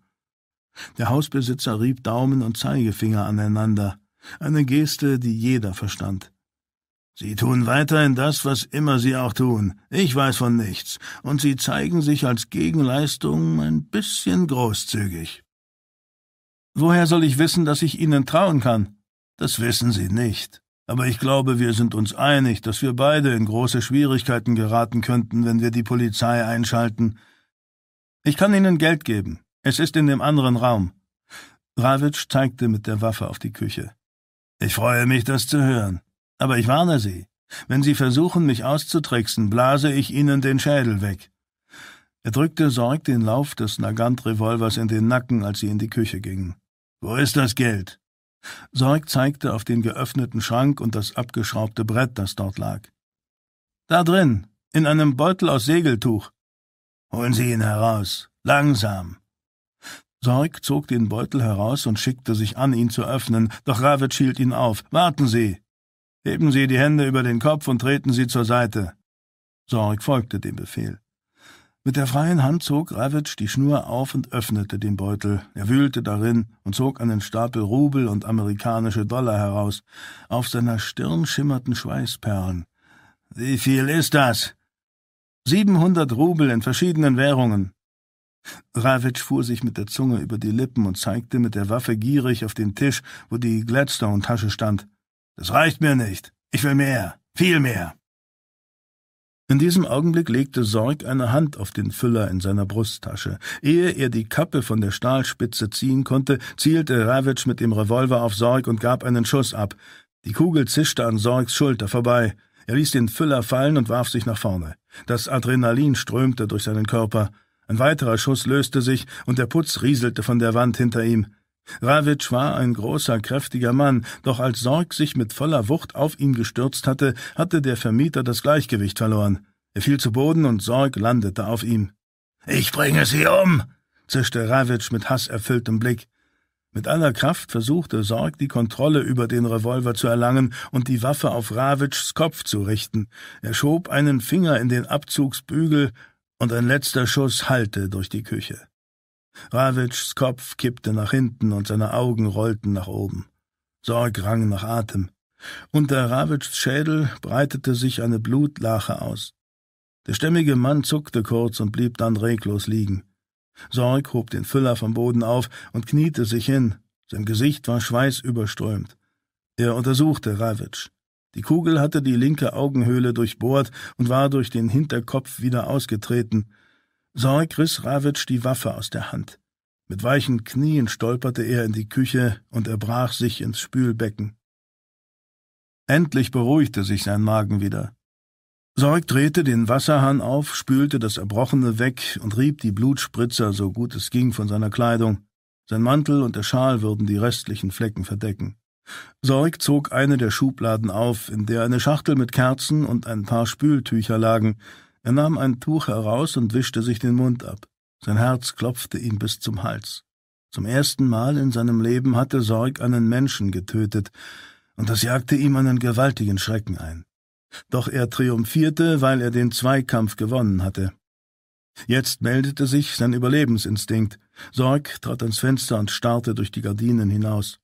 Der Hausbesitzer rieb Daumen und Zeigefinger aneinander, eine Geste, die jeder verstand. Sie tun weiterhin das, was immer Sie auch tun. Ich weiß von nichts. Und Sie zeigen sich als Gegenleistung ein bisschen großzügig. Woher soll ich wissen, dass ich Ihnen trauen kann? Das wissen Sie nicht. Aber ich glaube, wir sind uns einig, dass wir beide in große Schwierigkeiten geraten könnten, wenn wir die Polizei einschalten. Ich kann Ihnen Geld geben. Es ist in dem anderen Raum. Ravitsch zeigte mit der Waffe auf die Küche. Ich freue mich, das zu hören. Aber ich warne Sie, wenn Sie versuchen, mich auszutricksen, blase ich Ihnen den Schädel weg. Er drückte Sorg den Lauf des Nagant-Revolvers in den Nacken, als sie in die Küche gingen. Wo ist das Geld? Sorg zeigte auf den geöffneten Schrank und das abgeschraubte Brett, das dort lag. Da drin, in einem Beutel aus Segeltuch. Holen Sie ihn heraus. Langsam. Sorg zog den Beutel heraus und schickte sich an, ihn zu öffnen, doch Ravitsch hielt ihn auf. Warten Sie! Heben Sie die Hände über den Kopf und treten Sie zur Seite. Sorg folgte dem Befehl. Mit der freien Hand zog Ravitsch die Schnur auf und öffnete den Beutel. Er wühlte darin und zog einen Stapel Rubel und amerikanische Dollar heraus. Auf seiner Stirn schimmerten Schweißperlen. Wie viel ist das? Siebenhundert Rubel in verschiedenen Währungen. Ravitsch fuhr sich mit der Zunge über die Lippen und zeigte mit der Waffe gierig auf den Tisch, wo die Gladstone-Tasche stand. Das reicht mir nicht. Ich will mehr, viel mehr. In diesem Augenblick legte Sorg eine Hand auf den Füller in seiner Brusttasche. Ehe er die Kappe von der Stahlspitze ziehen konnte, zielte Ravitsch mit dem Revolver auf Sorg und gab einen Schuss ab. Die Kugel zischte an Sorgs Schulter vorbei. Er ließ den Füller fallen und warf sich nach vorne. Das Adrenalin strömte durch seinen Körper. Ein weiterer Schuss löste sich, und der Putz rieselte von der Wand hinter ihm. Rawitsch war ein großer, kräftiger Mann, doch als Sorg sich mit voller Wucht auf ihn gestürzt hatte, hatte der Vermieter das Gleichgewicht verloren. Er fiel zu Boden und Sorg landete auf ihm. Ich bringe Sie um, zischte Rawitsch mit hasserfülltem Blick. Mit aller Kraft versuchte Sorg, die Kontrolle über den Revolver zu erlangen und die Waffe auf Ravitschs Kopf zu richten. Er schob einen Finger in den Abzugsbügel und ein letzter Schuss hallte durch die Küche. Ravitschs Kopf kippte nach hinten und seine Augen rollten nach oben. Sorg rang nach Atem. Unter Ravitschs Schädel breitete sich eine Blutlache aus. Der stämmige Mann zuckte kurz und blieb dann reglos liegen. Sorg hob den Füller vom Boden auf und kniete sich hin. Sein Gesicht war schweißüberströmt. Er untersuchte Ravitsch. Die Kugel hatte die linke Augenhöhle durchbohrt und war durch den Hinterkopf wieder ausgetreten. Sorg riss Ravitsch die Waffe aus der Hand. Mit weichen Knien stolperte er in die Küche und erbrach sich ins Spülbecken. Endlich beruhigte sich sein Magen wieder. Sorg drehte den Wasserhahn auf, spülte das Erbrochene weg und rieb die Blutspritzer so gut es ging von seiner Kleidung. Sein Mantel und der Schal würden die restlichen Flecken verdecken. Sorg zog eine der Schubladen auf, in der eine Schachtel mit Kerzen und ein paar Spültücher lagen. Er nahm ein Tuch heraus und wischte sich den Mund ab. Sein Herz klopfte ihm bis zum Hals. Zum ersten Mal in seinem Leben hatte Sorg einen Menschen getötet, und das jagte ihm einen gewaltigen Schrecken ein. Doch er triumphierte, weil er den Zweikampf gewonnen hatte. Jetzt meldete sich sein Überlebensinstinkt. Sorg trat ans Fenster und starrte durch die Gardinen hinaus.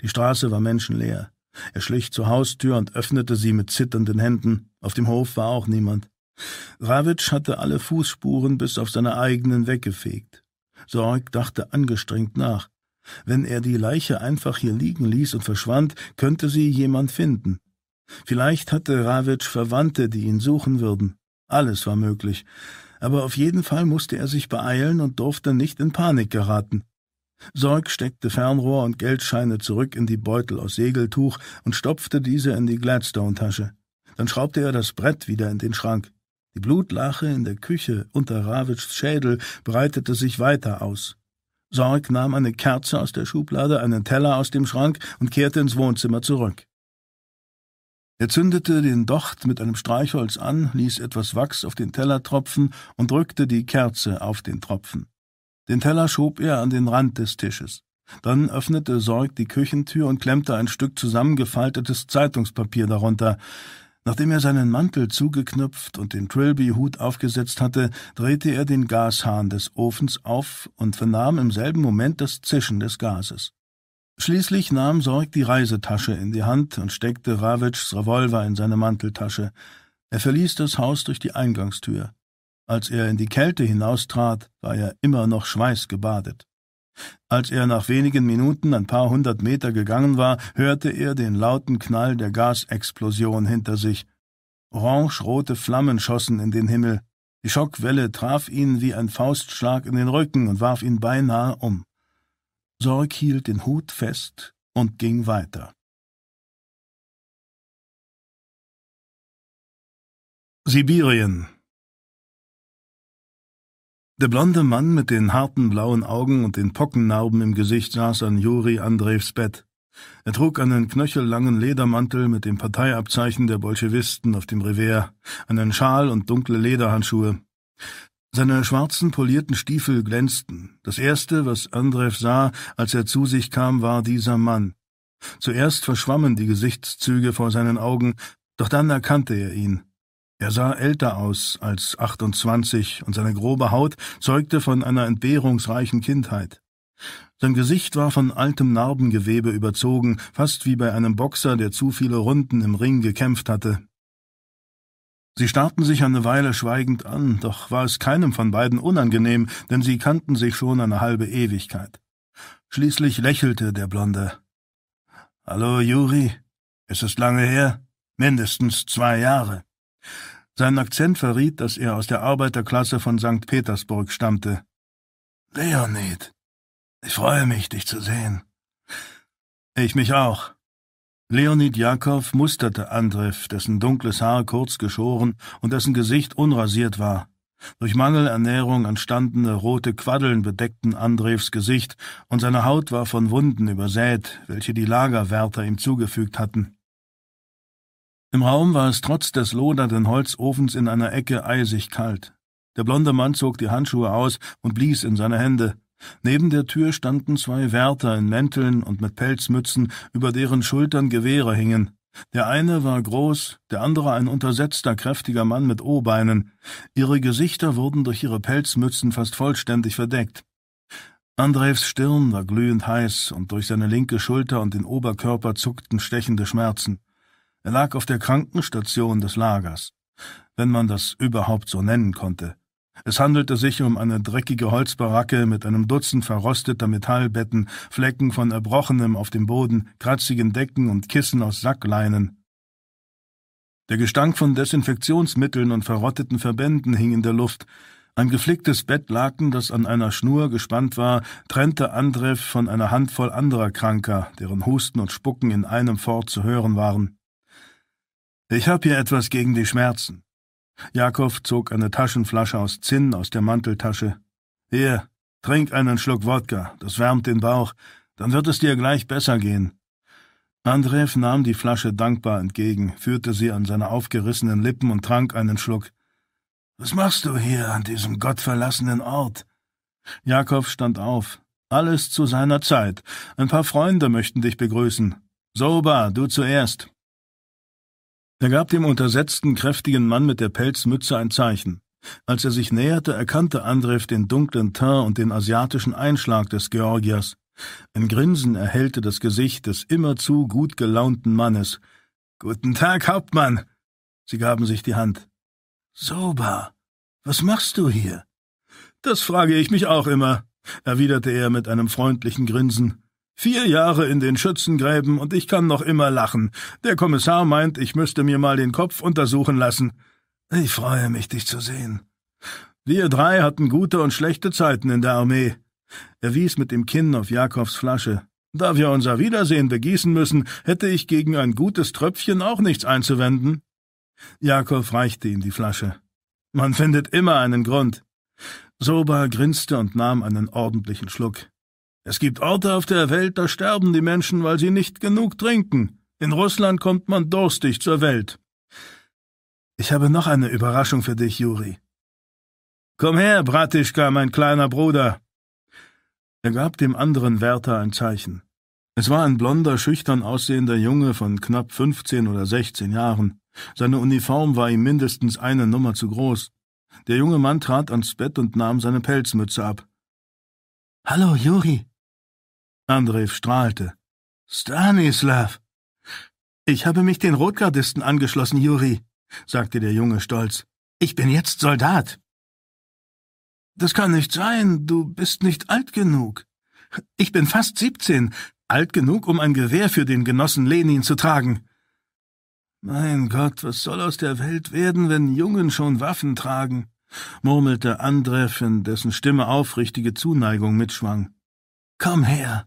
Die Straße war menschenleer. Er schlich zur Haustür und öffnete sie mit zitternden Händen. Auf dem Hof war auch niemand. Ravitsch hatte alle Fußspuren bis auf seine eigenen weggefegt. Sorg dachte angestrengt nach. Wenn er die Leiche einfach hier liegen ließ und verschwand, könnte sie jemand finden. Vielleicht hatte Ravitsch Verwandte, die ihn suchen würden. Alles war möglich. Aber auf jeden Fall musste er sich beeilen und durfte nicht in Panik geraten. Sorg steckte Fernrohr und Geldscheine zurück in die Beutel aus Segeltuch und stopfte diese in die Gladstone-Tasche. Dann schraubte er das Brett wieder in den Schrank. Die Blutlache in der Küche unter Ravitschs Schädel breitete sich weiter aus. Sorg nahm eine Kerze aus der Schublade, einen Teller aus dem Schrank und kehrte ins Wohnzimmer zurück. Er zündete den Docht mit einem Streichholz an, ließ etwas Wachs auf den Teller tropfen und drückte die Kerze auf den Tropfen. Den Teller schob er an den Rand des Tisches. Dann öffnete Sorg die Küchentür und klemmte ein Stück zusammengefaltetes Zeitungspapier darunter. Nachdem er seinen Mantel zugeknüpft und den Trilby-Hut aufgesetzt hatte, drehte er den Gashahn des Ofens auf und vernahm im selben Moment das Zischen des Gases. Schließlich nahm Sorg die Reisetasche in die Hand und steckte Ravitschs Revolver in seine Manteltasche. Er verließ das Haus durch die Eingangstür. Als er in die Kälte hinaustrat, war er immer noch schweißgebadet. Als er nach wenigen Minuten ein paar hundert Meter gegangen war, hörte er den lauten Knall der Gasexplosion hinter sich. Orange-rote Flammen schossen in den Himmel. Die Schockwelle traf ihn wie ein Faustschlag in den Rücken und warf ihn beinahe um. Sorg hielt den Hut fest und ging weiter. Sibirien Der blonde Mann mit den harten blauen Augen und den Pockennarben im Gesicht saß an Juri Andrejs Bett. Er trug einen knöchellangen Ledermantel mit dem Parteiabzeichen der Bolschewisten auf dem Revers, einen Schal und dunkle Lederhandschuhe. Seine schwarzen polierten Stiefel glänzten. Das erste, was Andrew sah, als er zu sich kam, war dieser Mann. Zuerst verschwammen die Gesichtszüge vor seinen Augen, doch dann erkannte er ihn. Er sah älter aus als 28 und seine grobe Haut zeugte von einer entbehrungsreichen Kindheit. Sein Gesicht war von altem Narbengewebe überzogen, fast wie bei einem Boxer, der zu viele Runden im Ring gekämpft hatte. Sie starrten sich eine Weile schweigend an, doch war es keinem von beiden unangenehm, denn sie kannten sich schon eine halbe Ewigkeit. Schließlich lächelte der Blonde. Hallo, Juri. Es ist lange her. Mindestens zwei Jahre. Sein Akzent verriet, dass er aus der Arbeiterklasse von St. Petersburg stammte. Leonid, ich freue mich, dich zu sehen. Ich mich auch. Leonid Jakow musterte Andrew, dessen dunkles Haar kurz geschoren und dessen Gesicht unrasiert war. Durch Mangelernährung entstandene rote Quaddeln bedeckten Andrevs Gesicht, und seine Haut war von Wunden übersät, welche die Lagerwärter ihm zugefügt hatten. Im Raum war es trotz des lodernden Holzofens in einer Ecke eisig kalt. Der blonde Mann zog die Handschuhe aus und blies in seine Hände. Neben der Tür standen zwei Wärter in Mänteln und mit Pelzmützen, über deren Schultern Gewehre hingen. Der eine war groß, der andere ein untersetzter, kräftiger Mann mit O-Beinen. Ihre Gesichter wurden durch ihre Pelzmützen fast vollständig verdeckt. Andrejs Stirn war glühend heiß und durch seine linke Schulter und den Oberkörper zuckten stechende Schmerzen. Er lag auf der Krankenstation des Lagers, wenn man das überhaupt so nennen konnte. Es handelte sich um eine dreckige Holzbaracke mit einem Dutzend verrosteter Metallbetten, Flecken von Erbrochenem auf dem Boden, kratzigen Decken und Kissen aus Sackleinen. Der Gestank von Desinfektionsmitteln und verrotteten Verbänden hing in der Luft. Ein geflicktes Bettlaken, das an einer Schnur gespannt war, trennte Andrew von einer Handvoll anderer Kranker, deren Husten und Spucken in einem fort zu hören waren. Ich hab hier etwas gegen die Schmerzen, Jakob zog eine Taschenflasche aus Zinn aus der Manteltasche. Hier, trink einen Schluck Wodka, das wärmt den Bauch, dann wird es dir gleich besser gehen. Andrew nahm die Flasche dankbar entgegen, führte sie an seine aufgerissenen Lippen und trank einen Schluck. Was machst du hier an diesem gottverlassenen Ort? Jakob stand auf. Alles zu seiner Zeit. Ein paar Freunde möchten dich begrüßen. Soba, du zuerst. Er gab dem untersetzten, kräftigen Mann mit der Pelzmütze ein Zeichen. Als er sich näherte, erkannte Andrew den dunklen Teint und den asiatischen Einschlag des Georgiers. Ein Grinsen erhellte das Gesicht des immerzu gut gelaunten Mannes. Guten Tag, Hauptmann! Sie gaben sich die Hand. Soba, was machst du hier? Das frage ich mich auch immer, erwiderte er mit einem freundlichen Grinsen. Vier Jahre in den Schützengräben und ich kann noch immer lachen. Der Kommissar meint, ich müsste mir mal den Kopf untersuchen lassen. Ich freue mich, dich zu sehen. Wir drei hatten gute und schlechte Zeiten in der Armee. Er wies mit dem Kinn auf Jakobs Flasche. Da wir unser Wiedersehen begießen müssen, hätte ich gegen ein gutes Tröpfchen auch nichts einzuwenden. Jakob reichte ihm die Flasche. Man findet immer einen Grund. Soba grinste und nahm einen ordentlichen Schluck. Es gibt Orte auf der Welt, da sterben die Menschen, weil sie nicht genug trinken. In Russland kommt man durstig zur Welt. Ich habe noch eine Überraschung für dich, Juri. Komm her, Bratischka, mein kleiner Bruder. Er gab dem anderen Wärter ein Zeichen. Es war ein blonder, schüchtern aussehender Junge von knapp fünfzehn oder sechzehn Jahren. Seine Uniform war ihm mindestens eine Nummer zu groß. Der junge Mann trat ans Bett und nahm seine Pelzmütze ab. Hallo, Juri, Andrew strahlte. Stanislav! Ich habe mich den Rotgardisten angeschlossen, Juri, sagte der Junge stolz. Ich bin jetzt Soldat. Das kann nicht sein, du bist nicht alt genug. Ich bin fast siebzehn, alt genug, um ein Gewehr für den Genossen Lenin zu tragen. Mein Gott, was soll aus der Welt werden, wenn Jungen schon Waffen tragen? murmelte Andrew, in dessen Stimme aufrichtige Zuneigung mitschwang. Komm her,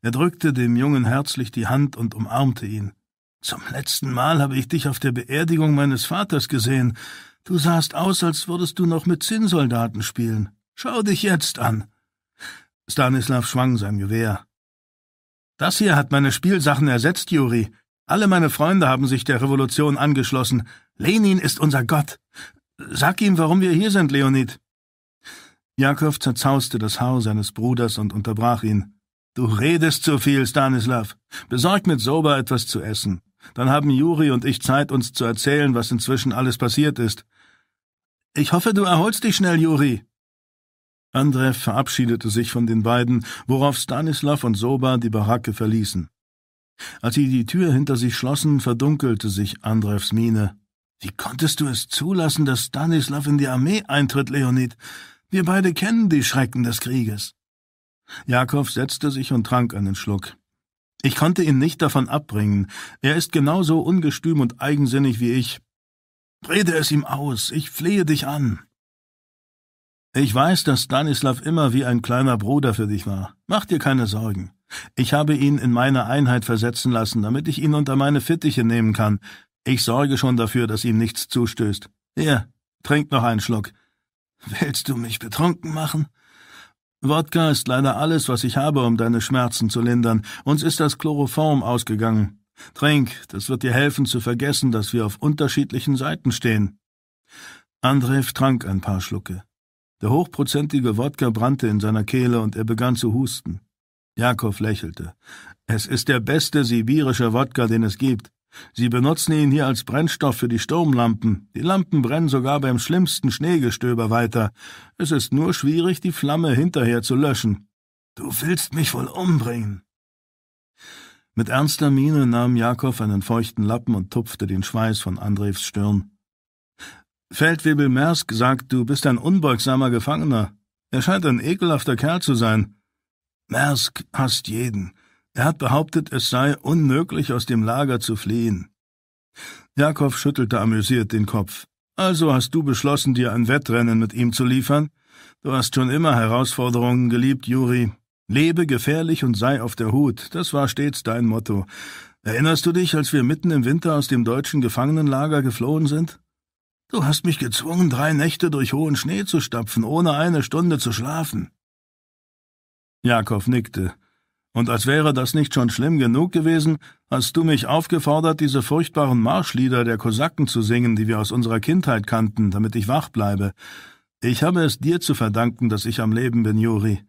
er drückte dem Jungen herzlich die Hand und umarmte ihn. Zum letzten Mal habe ich dich auf der Beerdigung meines Vaters gesehen. Du sahst aus, als würdest du noch mit Zinnsoldaten spielen. Schau dich jetzt an. Stanislav schwang sein Gewehr. Das hier hat meine Spielsachen ersetzt, Juri. Alle meine Freunde haben sich der Revolution angeschlossen. Lenin ist unser Gott. Sag ihm, warum wir hier sind, Leonid. Jakow zerzauste das Haar seines Bruders und unterbrach ihn. Du redest zu viel, Stanislav. Besorg mit Soba etwas zu essen. Dann haben Juri und ich Zeit, uns zu erzählen, was inzwischen alles passiert ist. Ich hoffe, du erholst dich schnell, Juri. Andrew verabschiedete sich von den beiden, worauf Stanislav und Soba die Baracke verließen. Als sie die Tür hinter sich schlossen, verdunkelte sich Andrevs Miene. Wie konntest du es zulassen, dass Stanislav in die Armee eintritt, Leonid? Wir beide kennen die Schrecken des Krieges. Jakob setzte sich und trank einen Schluck. Ich konnte ihn nicht davon abbringen. Er ist genauso ungestüm und eigensinnig wie ich. Rede es ihm aus, ich flehe dich an. Ich weiß, dass Stanislav immer wie ein kleiner Bruder für dich war. Mach dir keine Sorgen. Ich habe ihn in meine Einheit versetzen lassen, damit ich ihn unter meine Fittiche nehmen kann. Ich sorge schon dafür, dass ihm nichts zustößt. Hier, trink noch einen Schluck. Willst du mich betrunken machen? Wodka ist leider alles, was ich habe, um deine Schmerzen zu lindern. Uns ist das Chloroform ausgegangen. Trink, das wird dir helfen zu vergessen, dass wir auf unterschiedlichen Seiten stehen. Andrew trank ein paar Schlucke. Der hochprozentige Wodka brannte in seiner Kehle und er begann zu husten. Jakob lächelte. Es ist der beste sibirische Wodka, den es gibt. Sie benutzen ihn hier als Brennstoff für die Sturmlampen. Die Lampen brennen sogar beim schlimmsten Schneegestöber weiter. Es ist nur schwierig, die Flamme hinterher zu löschen. Du willst mich wohl umbringen. Mit ernster Miene nahm Jakob einen feuchten Lappen und tupfte den Schweiß von Andrevs Stirn. Feldwebel Mersk sagt, du bist ein unbeugsamer Gefangener. Er scheint ein ekelhafter Kerl zu sein. Mersk hasst jeden. Er hat behauptet, es sei unmöglich, aus dem Lager zu fliehen. Jakob schüttelte amüsiert den Kopf. Also hast du beschlossen, dir ein Wettrennen mit ihm zu liefern? Du hast schon immer Herausforderungen geliebt, Juri. Lebe gefährlich und sei auf der Hut, das war stets dein Motto. Erinnerst du dich, als wir mitten im Winter aus dem deutschen Gefangenenlager geflohen sind? Du hast mich gezwungen, drei Nächte durch hohen Schnee zu stapfen, ohne eine Stunde zu schlafen. Jakob nickte. Und als wäre das nicht schon schlimm genug gewesen, hast du mich aufgefordert, diese furchtbaren Marschlieder der Kosaken zu singen, die wir aus unserer Kindheit kannten, damit ich wach bleibe. Ich habe es dir zu verdanken, dass ich am Leben bin, Juri.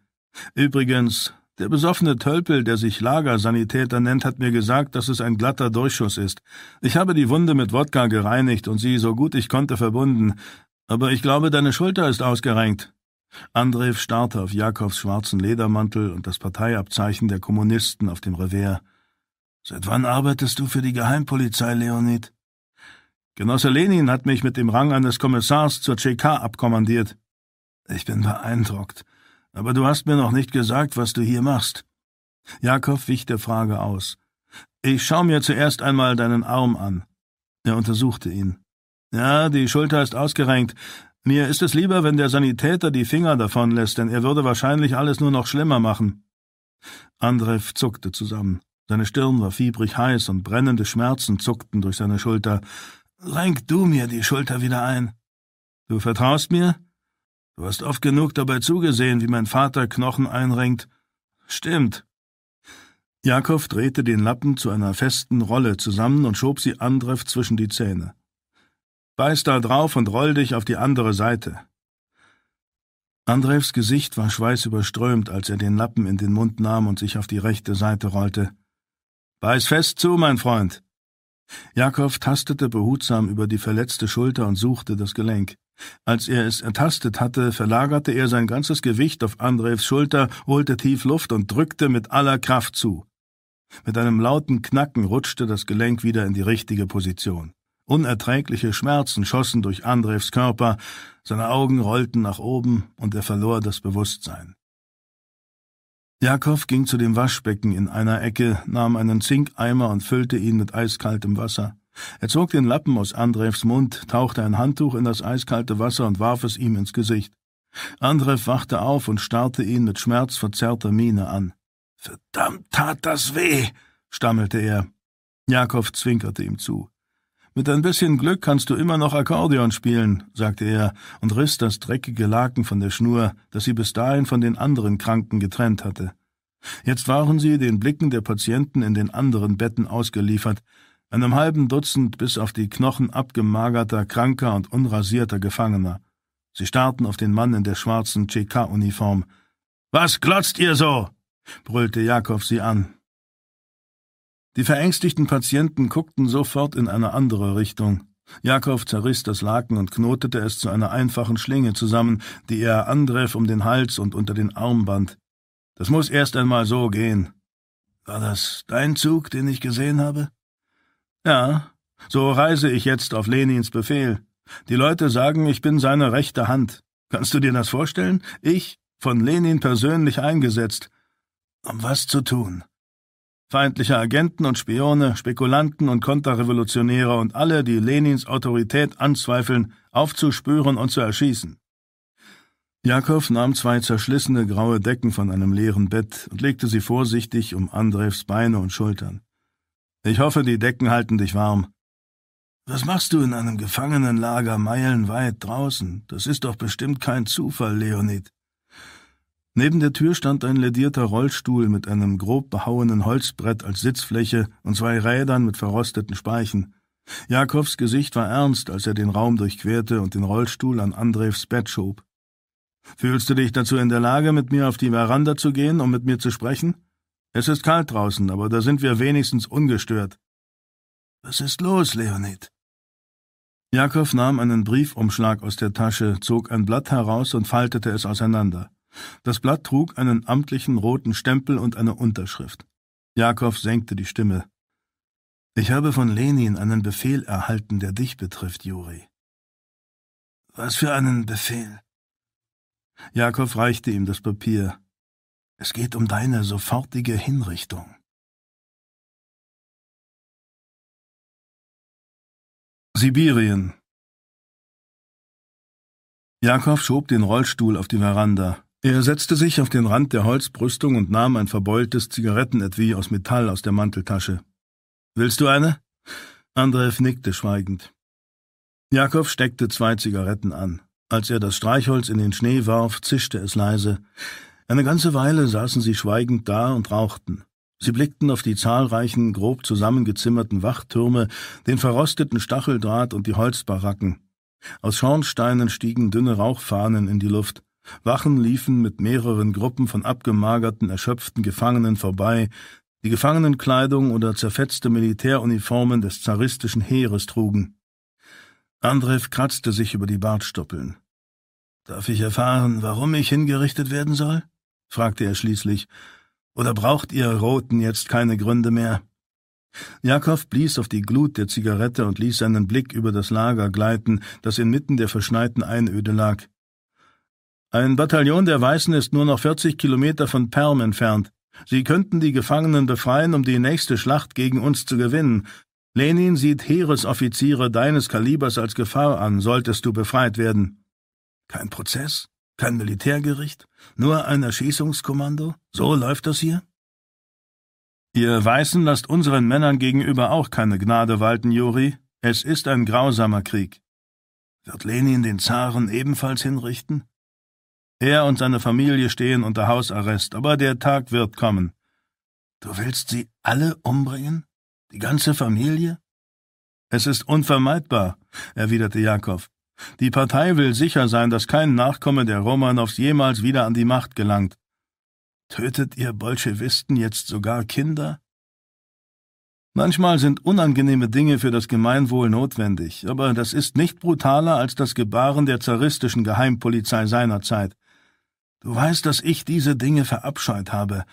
Übrigens, der besoffene Tölpel, der sich Lagersanitäter nennt, hat mir gesagt, dass es ein glatter Durchschuss ist. Ich habe die Wunde mit Wodka gereinigt und sie so gut ich konnte verbunden. Aber ich glaube, deine Schulter ist ausgerenkt. Andrew starrte auf Jakobs schwarzen Ledermantel und das Parteiabzeichen der Kommunisten auf dem Revers. Seit wann arbeitest du für die Geheimpolizei, Leonid? Genosse Lenin hat mich mit dem Rang eines Kommissars zur CK abkommandiert. Ich bin beeindruckt. Aber du hast mir noch nicht gesagt, was du hier machst. Jakob wich der Frage aus. Ich schau mir zuerst einmal deinen Arm an. Er untersuchte ihn. Ja, die Schulter ist ausgerenkt. Mir ist es lieber, wenn der Sanitäter die Finger davon lässt, denn er würde wahrscheinlich alles nur noch schlimmer machen. Andrew zuckte zusammen. Seine Stirn war fiebrig heiß und brennende Schmerzen zuckten durch seine Schulter. Renk du mir die Schulter wieder ein. Du vertraust mir? Du hast oft genug dabei zugesehen, wie mein Vater Knochen einrenkt. Stimmt. Jakob drehte den Lappen zu einer festen Rolle zusammen und schob sie Andrev zwischen die Zähne. Beiß da drauf und roll dich auf die andere Seite. Andrevs Gesicht war schweißüberströmt, als er den Lappen in den Mund nahm und sich auf die rechte Seite rollte. Beiß fest zu, mein Freund. Jakob tastete behutsam über die verletzte Schulter und suchte das Gelenk. Als er es ertastet hatte, verlagerte er sein ganzes Gewicht auf Andrevs Schulter, holte tief Luft und drückte mit aller Kraft zu. Mit einem lauten Knacken rutschte das Gelenk wieder in die richtige Position. Unerträgliche Schmerzen schossen durch Andrevs Körper, seine Augen rollten nach oben und er verlor das Bewusstsein. Jakob ging zu dem Waschbecken in einer Ecke, nahm einen Zinkeimer und füllte ihn mit eiskaltem Wasser. Er zog den Lappen aus Andrevs Mund, tauchte ein Handtuch in das eiskalte Wasser und warf es ihm ins Gesicht. Andrev wachte auf und starrte ihn mit schmerzverzerrter Miene an. Verdammt tat das weh, stammelte er. Jakob zwinkerte ihm zu. Mit ein bisschen Glück kannst du immer noch Akkordeon spielen, sagte er und riss das dreckige Laken von der Schnur, das sie bis dahin von den anderen Kranken getrennt hatte. Jetzt waren sie den Blicken der Patienten in den anderen Betten ausgeliefert, einem halben Dutzend bis auf die Knochen abgemagerter, kranker und unrasierter Gefangener. Sie starrten auf den Mann in der schwarzen CK-Uniform. Was glotzt ihr so? brüllte Jakob sie an. Die verängstigten Patienten guckten sofort in eine andere Richtung. Jakob zerriss das Laken und knotete es zu einer einfachen Schlinge zusammen, die er Andrev um den Hals und unter den Arm band. Das muss erst einmal so gehen. War das dein Zug, den ich gesehen habe? Ja, so reise ich jetzt auf Lenins Befehl. Die Leute sagen, ich bin seine rechte Hand. Kannst du dir das vorstellen? Ich, von Lenin persönlich eingesetzt. Um was zu tun? Feindliche Agenten und Spione, Spekulanten und Konterrevolutionäre und alle, die Lenins Autorität anzweifeln, aufzuspüren und zu erschießen. Jakow nahm zwei zerschlissene graue Decken von einem leeren Bett und legte sie vorsichtig um Andrevs Beine und Schultern. Ich hoffe, die Decken halten dich warm. Was machst du in einem Gefangenenlager meilenweit draußen? Das ist doch bestimmt kein Zufall, Leonid. Neben der Tür stand ein ledierter Rollstuhl mit einem grob behauenen Holzbrett als Sitzfläche und zwei Rädern mit verrosteten Speichen. Jakobs Gesicht war ernst, als er den Raum durchquerte und den Rollstuhl an Andrevs Bett schob. Fühlst du dich dazu in der Lage, mit mir auf die Veranda zu gehen, um mit mir zu sprechen? Es ist kalt draußen, aber da sind wir wenigstens ungestört. Was ist los, Leonid? Jakob nahm einen Briefumschlag aus der Tasche, zog ein Blatt heraus und faltete es auseinander. Das Blatt trug einen amtlichen roten Stempel und eine Unterschrift. Jakob senkte die Stimme. Ich habe von Lenin einen Befehl erhalten, der dich betrifft, Juri. Was für einen Befehl? Jakob reichte ihm das Papier. Es geht um deine sofortige Hinrichtung. Sibirien Jakob schob den Rollstuhl auf die Veranda. Er setzte sich auf den Rand der Holzbrüstung und nahm ein verbeultes Zigarettenetui aus Metall aus der Manteltasche. Willst du eine? Andrew nickte schweigend. Jakob steckte zwei Zigaretten an. Als er das Streichholz in den Schnee warf, zischte es leise. Eine ganze Weile saßen sie schweigend da und rauchten. Sie blickten auf die zahlreichen, grob zusammengezimmerten Wachtürme, den verrosteten Stacheldraht und die Holzbaracken. Aus Schornsteinen stiegen dünne Rauchfahnen in die Luft. Wachen liefen mit mehreren Gruppen von abgemagerten, erschöpften Gefangenen vorbei, die Gefangenenkleidung oder zerfetzte Militäruniformen des zaristischen Heeres trugen. Andrew kratzte sich über die Bartstoppeln. Darf ich erfahren, warum ich hingerichtet werden soll? fragte er schließlich. Oder braucht ihr Roten jetzt keine Gründe mehr? Jakob blies auf die Glut der Zigarette und ließ seinen Blick über das Lager gleiten, das inmitten der verschneiten Einöde lag. Ein Bataillon der Weißen ist nur noch 40 Kilometer von Perm entfernt. Sie könnten die Gefangenen befreien, um die nächste Schlacht gegen uns zu gewinnen. Lenin sieht Heeresoffiziere deines Kalibers als Gefahr an, solltest du befreit werden. Kein Prozess? Kein Militärgericht? Nur ein Erschießungskommando? So läuft das hier? Ihr Weißen lasst unseren Männern gegenüber auch keine Gnade walten, Juri. Es ist ein grausamer Krieg. Wird Lenin den Zaren ebenfalls hinrichten? Er und seine Familie stehen unter Hausarrest, aber der Tag wird kommen. Du willst sie alle umbringen? Die ganze Familie? Es ist unvermeidbar, erwiderte Jakow. Die Partei will sicher sein, dass kein Nachkomme der Romanows jemals wieder an die Macht gelangt. Tötet ihr Bolschewisten jetzt sogar Kinder? Manchmal sind unangenehme Dinge für das Gemeinwohl notwendig, aber das ist nicht brutaler als das Gebaren der zaristischen Geheimpolizei seinerzeit. Du weißt, dass ich diese Dinge verabscheut habe.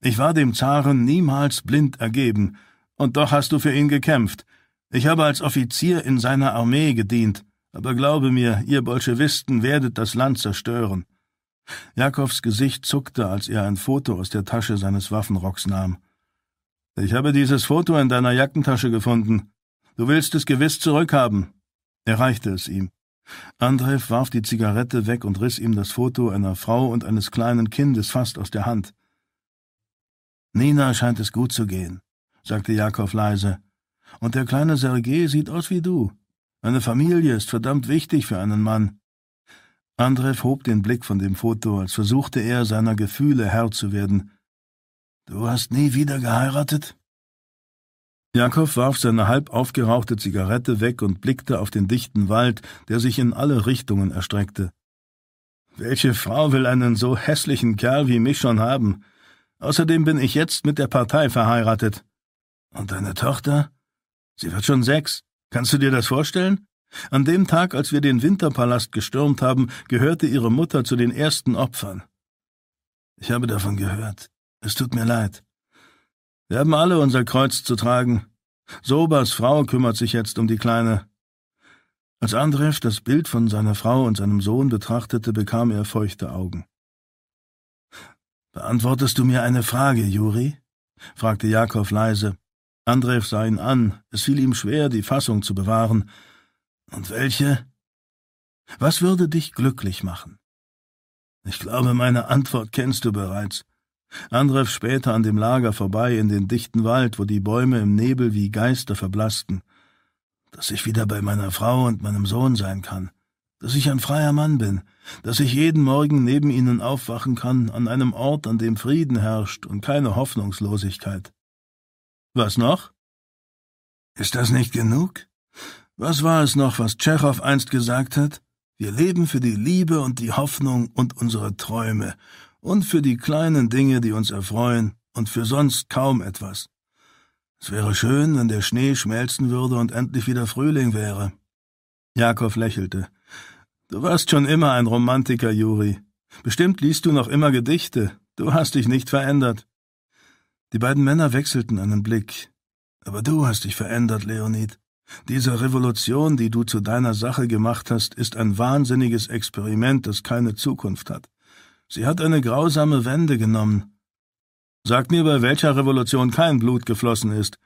Ich war dem Zaren niemals blind ergeben, und doch hast du für ihn gekämpft. Ich habe als Offizier in seiner Armee gedient, aber glaube mir, ihr Bolschewisten werdet das Land zerstören. Jakobs Gesicht zuckte, als er ein Foto aus der Tasche seines Waffenrocks nahm. Ich habe dieses Foto in deiner Jackentasche gefunden. Du willst es gewiss zurückhaben. Er reichte es ihm. Andrew warf die Zigarette weg und riss ihm das Foto einer Frau und eines kleinen Kindes fast aus der Hand. Nina scheint es gut zu gehen sagte Jakob leise. Und der kleine Sergei sieht aus wie du. Eine Familie ist verdammt wichtig für einen Mann. Andrew hob den Blick von dem Foto, als versuchte er, seiner Gefühle Herr zu werden. Du hast nie wieder geheiratet? Jakob warf seine halb aufgerauchte Zigarette weg und blickte auf den dichten Wald, der sich in alle Richtungen erstreckte. Welche Frau will einen so hässlichen Kerl wie mich schon haben? Außerdem bin ich jetzt mit der Partei verheiratet. Und deine Tochter? Sie wird schon sechs. Kannst du dir das vorstellen? An dem Tag, als wir den Winterpalast gestürmt haben, gehörte ihre Mutter zu den ersten Opfern. Ich habe davon gehört. Es tut mir leid. Wir haben alle unser Kreuz zu tragen. Sobas Frau kümmert sich jetzt um die Kleine. Als Andrew das Bild von seiner Frau und seinem Sohn betrachtete, bekam er feuchte Augen. Beantwortest du mir eine Frage, Juri? fragte Jakob leise. Andrew sah ihn an, es fiel ihm schwer, die Fassung zu bewahren. Und welche? Was würde dich glücklich machen? Ich glaube, meine Antwort kennst du bereits. Andrew später an dem Lager vorbei in den dichten Wald, wo die Bäume im Nebel wie Geister verblassten. Dass ich wieder bei meiner Frau und meinem Sohn sein kann. Dass ich ein freier Mann bin. Dass ich jeden Morgen neben ihnen aufwachen kann, an einem Ort, an dem Frieden herrscht und keine Hoffnungslosigkeit. Was noch? Ist das nicht genug? Was war es noch, was Tschechow einst gesagt hat? Wir leben für die Liebe und die Hoffnung und unsere Träume und für die kleinen Dinge, die uns erfreuen und für sonst kaum etwas. Es wäre schön, wenn der Schnee schmelzen würde und endlich wieder Frühling wäre. Jakob lächelte. Du warst schon immer ein Romantiker, Juri. Bestimmt liest du noch immer Gedichte. Du hast dich nicht verändert. Die beiden Männer wechselten einen Blick. Aber du hast dich verändert, Leonid. Diese Revolution, die du zu deiner Sache gemacht hast, ist ein wahnsinniges Experiment, das keine Zukunft hat. Sie hat eine grausame Wende genommen. Sag mir, bei welcher Revolution kein Blut geflossen ist.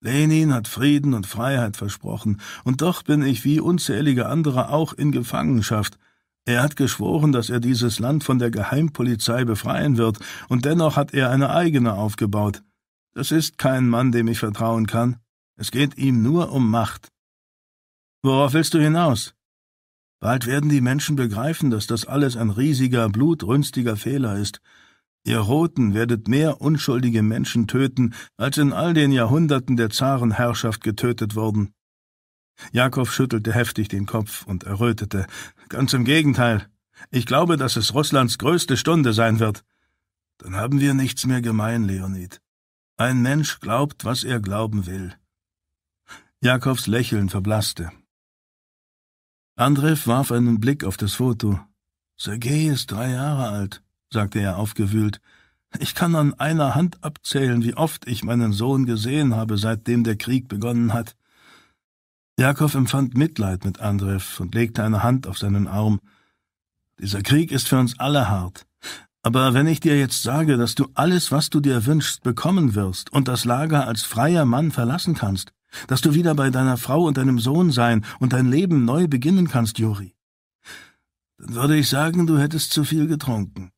Lenin hat Frieden und Freiheit versprochen, und doch bin ich wie unzählige andere auch in Gefangenschaft. Er hat geschworen, dass er dieses Land von der Geheimpolizei befreien wird, und dennoch hat er eine eigene aufgebaut. Das ist kein Mann, dem ich vertrauen kann. Es geht ihm nur um Macht. Worauf willst du hinaus? Bald werden die Menschen begreifen, dass das alles ein riesiger, blutrünstiger Fehler ist. Ihr Roten werdet mehr unschuldige Menschen töten, als in all den Jahrhunderten der Zarenherrschaft getötet wurden. Jakob schüttelte heftig den Kopf und errötete. Ganz im Gegenteil. Ich glaube, dass es Russlands größte Stunde sein wird. Dann haben wir nichts mehr gemein, Leonid. Ein Mensch glaubt, was er glauben will. Jakobs Lächeln verblasste. Andrew warf einen Blick auf das Foto. Sergei ist drei Jahre alt, sagte er aufgewühlt. Ich kann an einer Hand abzählen, wie oft ich meinen Sohn gesehen habe, seitdem der Krieg begonnen hat. Jakob empfand Mitleid mit Andrew und legte eine Hand auf seinen Arm. Dieser Krieg ist für uns alle hart. Aber wenn ich dir jetzt sage, dass du alles, was du dir wünschst, bekommen wirst und das Lager als freier Mann verlassen kannst, dass du wieder bei deiner Frau und deinem Sohn sein und dein Leben neu beginnen kannst, Juri. Dann würde ich sagen, du hättest zu viel getrunken.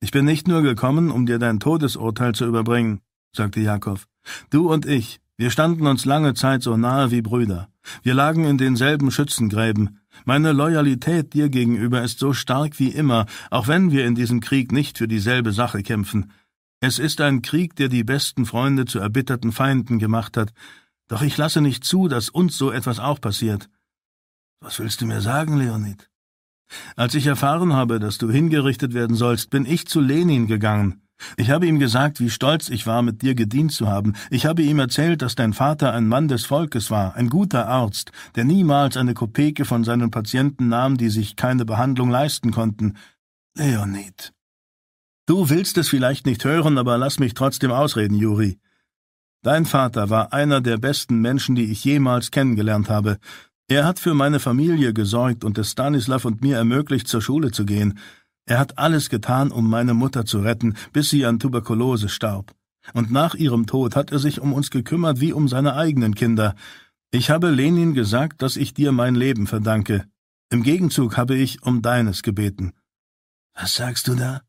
Ich bin nicht nur gekommen, um dir dein Todesurteil zu überbringen, sagte Jakob. Du und ich, wir standen uns lange Zeit so nahe wie Brüder. Wir lagen in denselben Schützengräben. Meine Loyalität dir gegenüber ist so stark wie immer, auch wenn wir in diesem Krieg nicht für dieselbe Sache kämpfen. Es ist ein Krieg, der die besten Freunde zu erbitterten Feinden gemacht hat, doch ich lasse nicht zu, dass uns so etwas auch passiert. Was willst du mir sagen, Leonid? Als ich erfahren habe, dass du hingerichtet werden sollst, bin ich zu Lenin gegangen. Ich habe ihm gesagt, wie stolz ich war, mit dir gedient zu haben. Ich habe ihm erzählt, dass dein Vater ein Mann des Volkes war, ein guter Arzt, der niemals eine Kopeke von seinen Patienten nahm, die sich keine Behandlung leisten konnten. Leonid. Du willst es vielleicht nicht hören, aber lass mich trotzdem ausreden, Juri. Dein Vater war einer der besten Menschen, die ich jemals kennengelernt habe. Er hat für meine Familie gesorgt und es Stanislav und mir ermöglicht, zur Schule zu gehen. Er hat alles getan, um meine Mutter zu retten, bis sie an Tuberkulose starb. Und nach ihrem Tod hat er sich um uns gekümmert wie um seine eigenen Kinder. Ich habe Lenin gesagt, dass ich dir mein Leben verdanke. Im Gegenzug habe ich um deines gebeten. Was sagst du da?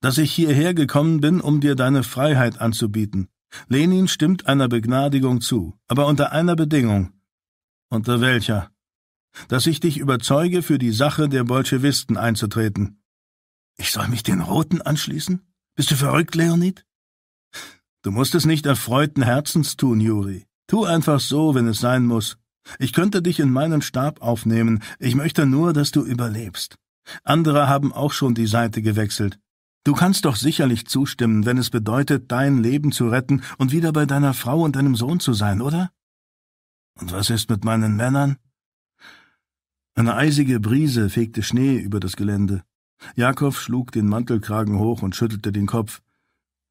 Dass ich hierher gekommen bin, um dir deine Freiheit anzubieten. Lenin stimmt einer Begnadigung zu, aber unter einer Bedingung. Unter welcher? Dass ich dich überzeuge, für die Sache der Bolschewisten einzutreten. Ich soll mich den Roten anschließen? Bist du verrückt, Leonid? Du musst es nicht erfreuten Herzens tun, Juri. Tu einfach so, wenn es sein muss. Ich könnte dich in meinen Stab aufnehmen. Ich möchte nur, dass du überlebst. Andere haben auch schon die Seite gewechselt. Du kannst doch sicherlich zustimmen, wenn es bedeutet, dein Leben zu retten und wieder bei deiner Frau und deinem Sohn zu sein, oder? Und was ist mit meinen Männern? Eine eisige Brise fegte Schnee über das Gelände. Jakob schlug den Mantelkragen hoch und schüttelte den Kopf.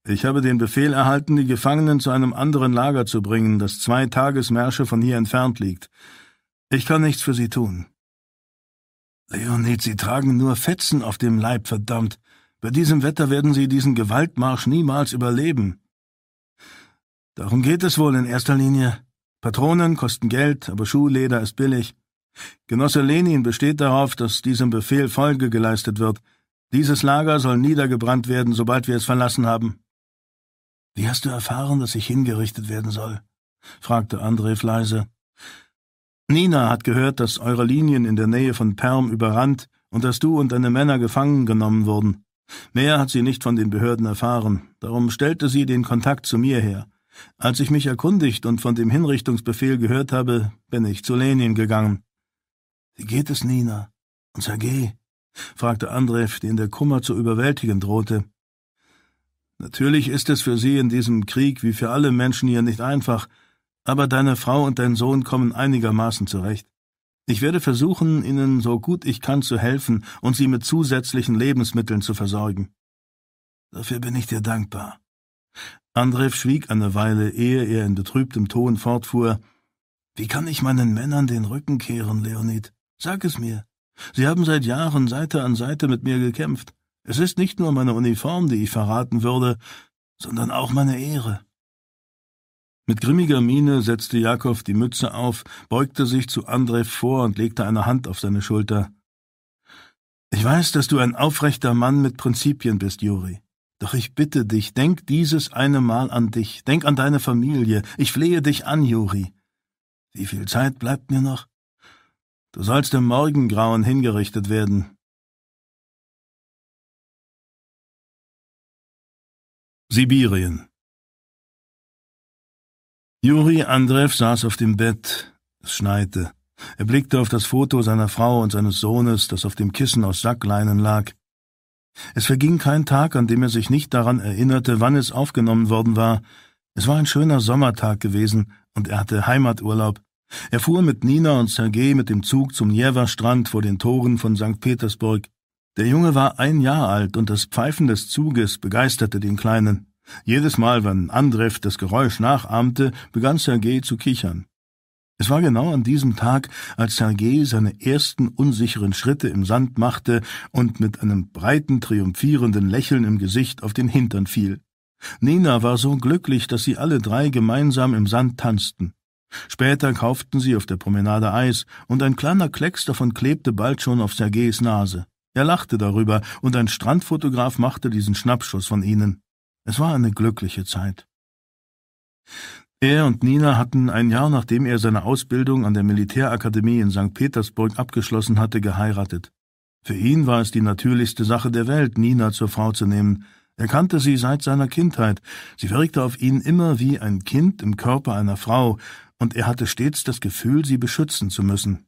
Ich habe den Befehl erhalten, die Gefangenen zu einem anderen Lager zu bringen, das zwei Tagesmärsche von hier entfernt liegt. Ich kann nichts für sie tun. Leonid, Sie tragen nur Fetzen auf dem Leib, verdammt. Bei diesem Wetter werden Sie diesen Gewaltmarsch niemals überleben. Darum geht es wohl in erster Linie. Patronen kosten Geld, aber Schuhleder ist billig. Genosse Lenin besteht darauf, dass diesem Befehl Folge geleistet wird. Dieses Lager soll niedergebrannt werden, sobald wir es verlassen haben. Wie hast du erfahren, dass ich hingerichtet werden soll? fragte André leise. Nina hat gehört, dass eure Linien in der Nähe von Perm überrannt und dass du und deine Männer gefangen genommen wurden. Mehr hat sie nicht von den Behörden erfahren, darum stellte sie den Kontakt zu mir her. Als ich mich erkundigt und von dem Hinrichtungsbefehl gehört habe, bin ich zu Lenin gegangen. Wie geht es Nina? Und Sergei? fragte Andrew, den der Kummer zu überwältigen drohte. Natürlich ist es für sie in diesem Krieg wie für alle Menschen hier nicht einfach, aber deine Frau und dein Sohn kommen einigermaßen zurecht. Ich werde versuchen, ihnen so gut ich kann zu helfen und sie mit zusätzlichen Lebensmitteln zu versorgen. Dafür bin ich dir dankbar. Andrew schwieg eine Weile, ehe er in betrübtem Ton fortfuhr. Wie kann ich meinen Männern den Rücken kehren, Leonid? Sag es mir. Sie haben seit Jahren Seite an Seite mit mir gekämpft. Es ist nicht nur meine Uniform, die ich verraten würde, sondern auch meine Ehre. Mit grimmiger Miene setzte Jakob die Mütze auf, beugte sich zu Andrew vor und legte eine Hand auf seine Schulter. Ich weiß, dass du ein aufrechter Mann mit Prinzipien bist, Juri. Doch ich bitte dich, denk dieses eine Mal an dich, denk an deine Familie. Ich flehe dich an, Juri. Wie viel Zeit bleibt mir noch? Du sollst im Morgengrauen hingerichtet werden. Sibirien Juri Andrew saß auf dem Bett. Es schneite. Er blickte auf das Foto seiner Frau und seines Sohnes, das auf dem Kissen aus Sackleinen lag. Es verging kein Tag, an dem er sich nicht daran erinnerte, wann es aufgenommen worden war. Es war ein schöner Sommertag gewesen, und er hatte Heimaturlaub. Er fuhr mit Nina und Sergei mit dem Zug zum Jever-Strand vor den Toren von St. Petersburg. Der Junge war ein Jahr alt und das Pfeifen des Zuges begeisterte den Kleinen. Jedes Mal, wenn Andrew das Geräusch nachahmte, begann Sergei zu kichern. Es war genau an diesem Tag, als Sergei seine ersten unsicheren Schritte im Sand machte und mit einem breiten, triumphierenden Lächeln im Gesicht auf den Hintern fiel. Nina war so glücklich, dass sie alle drei gemeinsam im Sand tanzten. Später kauften sie auf der Promenade Eis, und ein kleiner Klecks davon klebte bald schon auf Sergeis Nase. Er lachte darüber, und ein Strandfotograf machte diesen Schnappschuss von ihnen. Es war eine glückliche Zeit. Er und Nina hatten ein Jahr nachdem er seine Ausbildung an der Militärakademie in St. Petersburg abgeschlossen hatte, geheiratet. Für ihn war es die natürlichste Sache der Welt, Nina zur Frau zu nehmen. Er kannte sie seit seiner Kindheit. Sie wirkte auf ihn immer wie ein Kind im Körper einer Frau, und er hatte stets das Gefühl, sie beschützen zu müssen.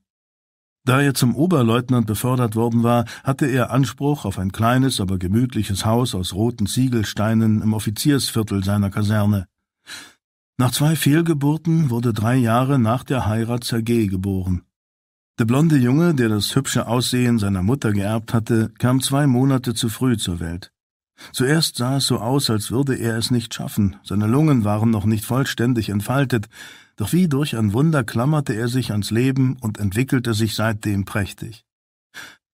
Da er zum Oberleutnant befördert worden war, hatte er Anspruch auf ein kleines, aber gemütliches Haus aus roten Ziegelsteinen im Offiziersviertel seiner Kaserne. Nach zwei Fehlgeburten wurde drei Jahre nach der Heirat Sergei geboren. Der blonde Junge, der das hübsche Aussehen seiner Mutter geerbt hatte, kam zwei Monate zu früh zur Welt. Zuerst sah es so aus, als würde er es nicht schaffen, seine Lungen waren noch nicht vollständig entfaltet, doch wie durch ein Wunder klammerte er sich ans Leben und entwickelte sich seitdem prächtig.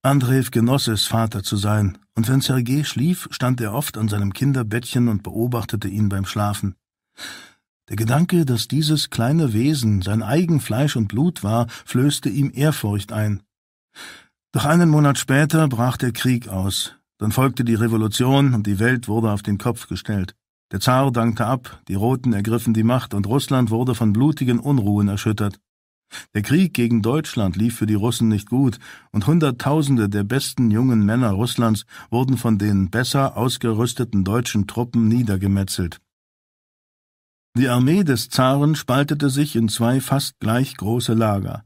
Andrew genoss es, Vater zu sein, und wenn Sergei schlief, stand er oft an seinem Kinderbettchen und beobachtete ihn beim Schlafen. Der Gedanke, dass dieses kleine Wesen sein eigen Fleisch und Blut war, flößte ihm Ehrfurcht ein. Doch einen Monat später brach der Krieg aus, dann folgte die Revolution und die Welt wurde auf den Kopf gestellt. Der Zar dankte ab, die Roten ergriffen die Macht und Russland wurde von blutigen Unruhen erschüttert. Der Krieg gegen Deutschland lief für die Russen nicht gut, und Hunderttausende der besten jungen Männer Russlands wurden von den besser ausgerüsteten deutschen Truppen niedergemetzelt. Die Armee des Zaren spaltete sich in zwei fast gleich große Lager.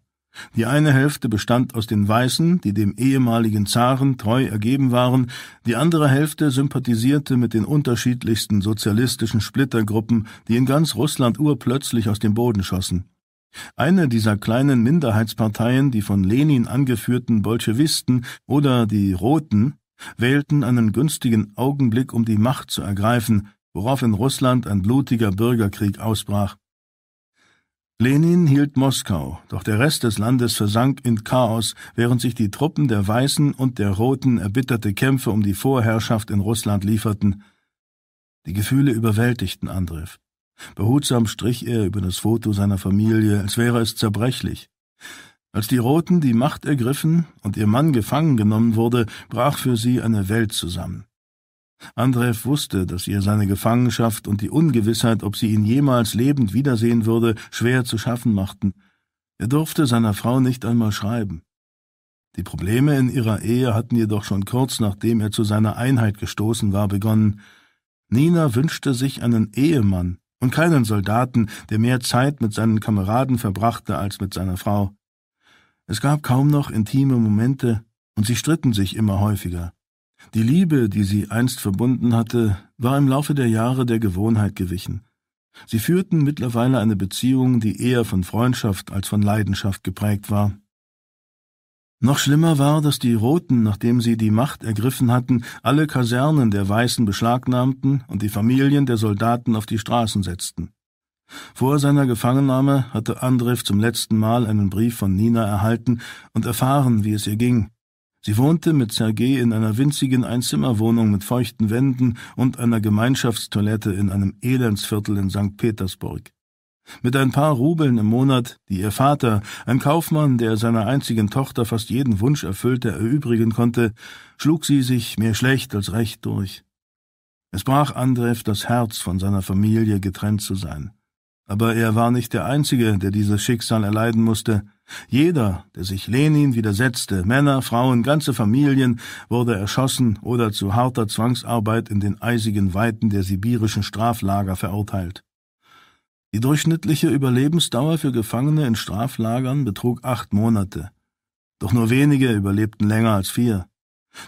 Die eine Hälfte bestand aus den Weißen, die dem ehemaligen Zaren treu ergeben waren, die andere Hälfte sympathisierte mit den unterschiedlichsten sozialistischen Splittergruppen, die in ganz Russland urplötzlich aus dem Boden schossen. Eine dieser kleinen Minderheitsparteien, die von Lenin angeführten Bolschewisten oder die Roten, wählten einen günstigen Augenblick, um die Macht zu ergreifen, worauf in Russland ein blutiger Bürgerkrieg ausbrach. Lenin hielt Moskau, doch der Rest des Landes versank in Chaos, während sich die Truppen der Weißen und der Roten erbitterte Kämpfe um die Vorherrschaft in Russland lieferten. Die Gefühle überwältigten Andrew. Behutsam strich er über das Foto seiner Familie, als wäre es zerbrechlich. Als die Roten die Macht ergriffen und ihr Mann gefangen genommen wurde, brach für sie eine Welt zusammen. Andrew wusste, dass ihr seine Gefangenschaft und die Ungewissheit, ob sie ihn jemals lebend wiedersehen würde, schwer zu schaffen machten. Er durfte seiner Frau nicht einmal schreiben. Die Probleme in ihrer Ehe hatten jedoch schon kurz nachdem er zu seiner Einheit gestoßen war begonnen. Nina wünschte sich einen Ehemann und keinen Soldaten, der mehr Zeit mit seinen Kameraden verbrachte als mit seiner Frau. Es gab kaum noch intime Momente, und sie stritten sich immer häufiger. Die Liebe, die sie einst verbunden hatte, war im Laufe der Jahre der Gewohnheit gewichen. Sie führten mittlerweile eine Beziehung, die eher von Freundschaft als von Leidenschaft geprägt war. Noch schlimmer war, dass die Roten, nachdem sie die Macht ergriffen hatten, alle Kasernen der Weißen beschlagnahmten und die Familien der Soldaten auf die Straßen setzten. Vor seiner Gefangennahme hatte Andrew zum letzten Mal einen Brief von Nina erhalten und erfahren, wie es ihr ging. Sie wohnte mit Sergei in einer winzigen Einzimmerwohnung mit feuchten Wänden und einer Gemeinschaftstoilette in einem Elendsviertel in St. Petersburg. Mit ein paar Rubeln im Monat, die ihr Vater, ein Kaufmann, der seiner einzigen Tochter fast jeden Wunsch erfüllte, erübrigen konnte, schlug sie sich mehr schlecht als recht durch. Es brach Andrew das Herz, von seiner Familie getrennt zu sein. Aber er war nicht der Einzige, der dieses Schicksal erleiden musste. Jeder, der sich Lenin widersetzte, Männer, Frauen, ganze Familien, wurde erschossen oder zu harter Zwangsarbeit in den eisigen Weiten der sibirischen Straflager verurteilt. Die durchschnittliche Überlebensdauer für Gefangene in Straflagern betrug acht Monate. Doch nur wenige überlebten länger als vier.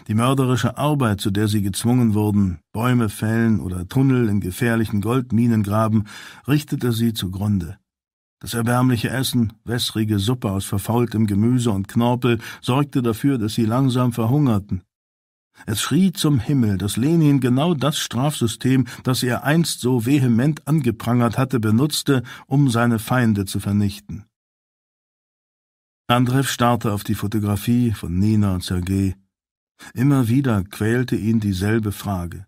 Die mörderische Arbeit, zu der sie gezwungen wurden, Bäume fällen oder Tunnel in gefährlichen Goldminen graben, richtete sie zugrunde. Das erbärmliche Essen, wässrige Suppe aus verfaultem Gemüse und Knorpel, sorgte dafür, dass sie langsam verhungerten. Es schrie zum Himmel, dass Lenin genau das Strafsystem, das er einst so vehement angeprangert hatte, benutzte, um seine Feinde zu vernichten. Andrew starrte auf die Fotografie von Nina und Sergei. Immer wieder quälte ihn dieselbe Frage.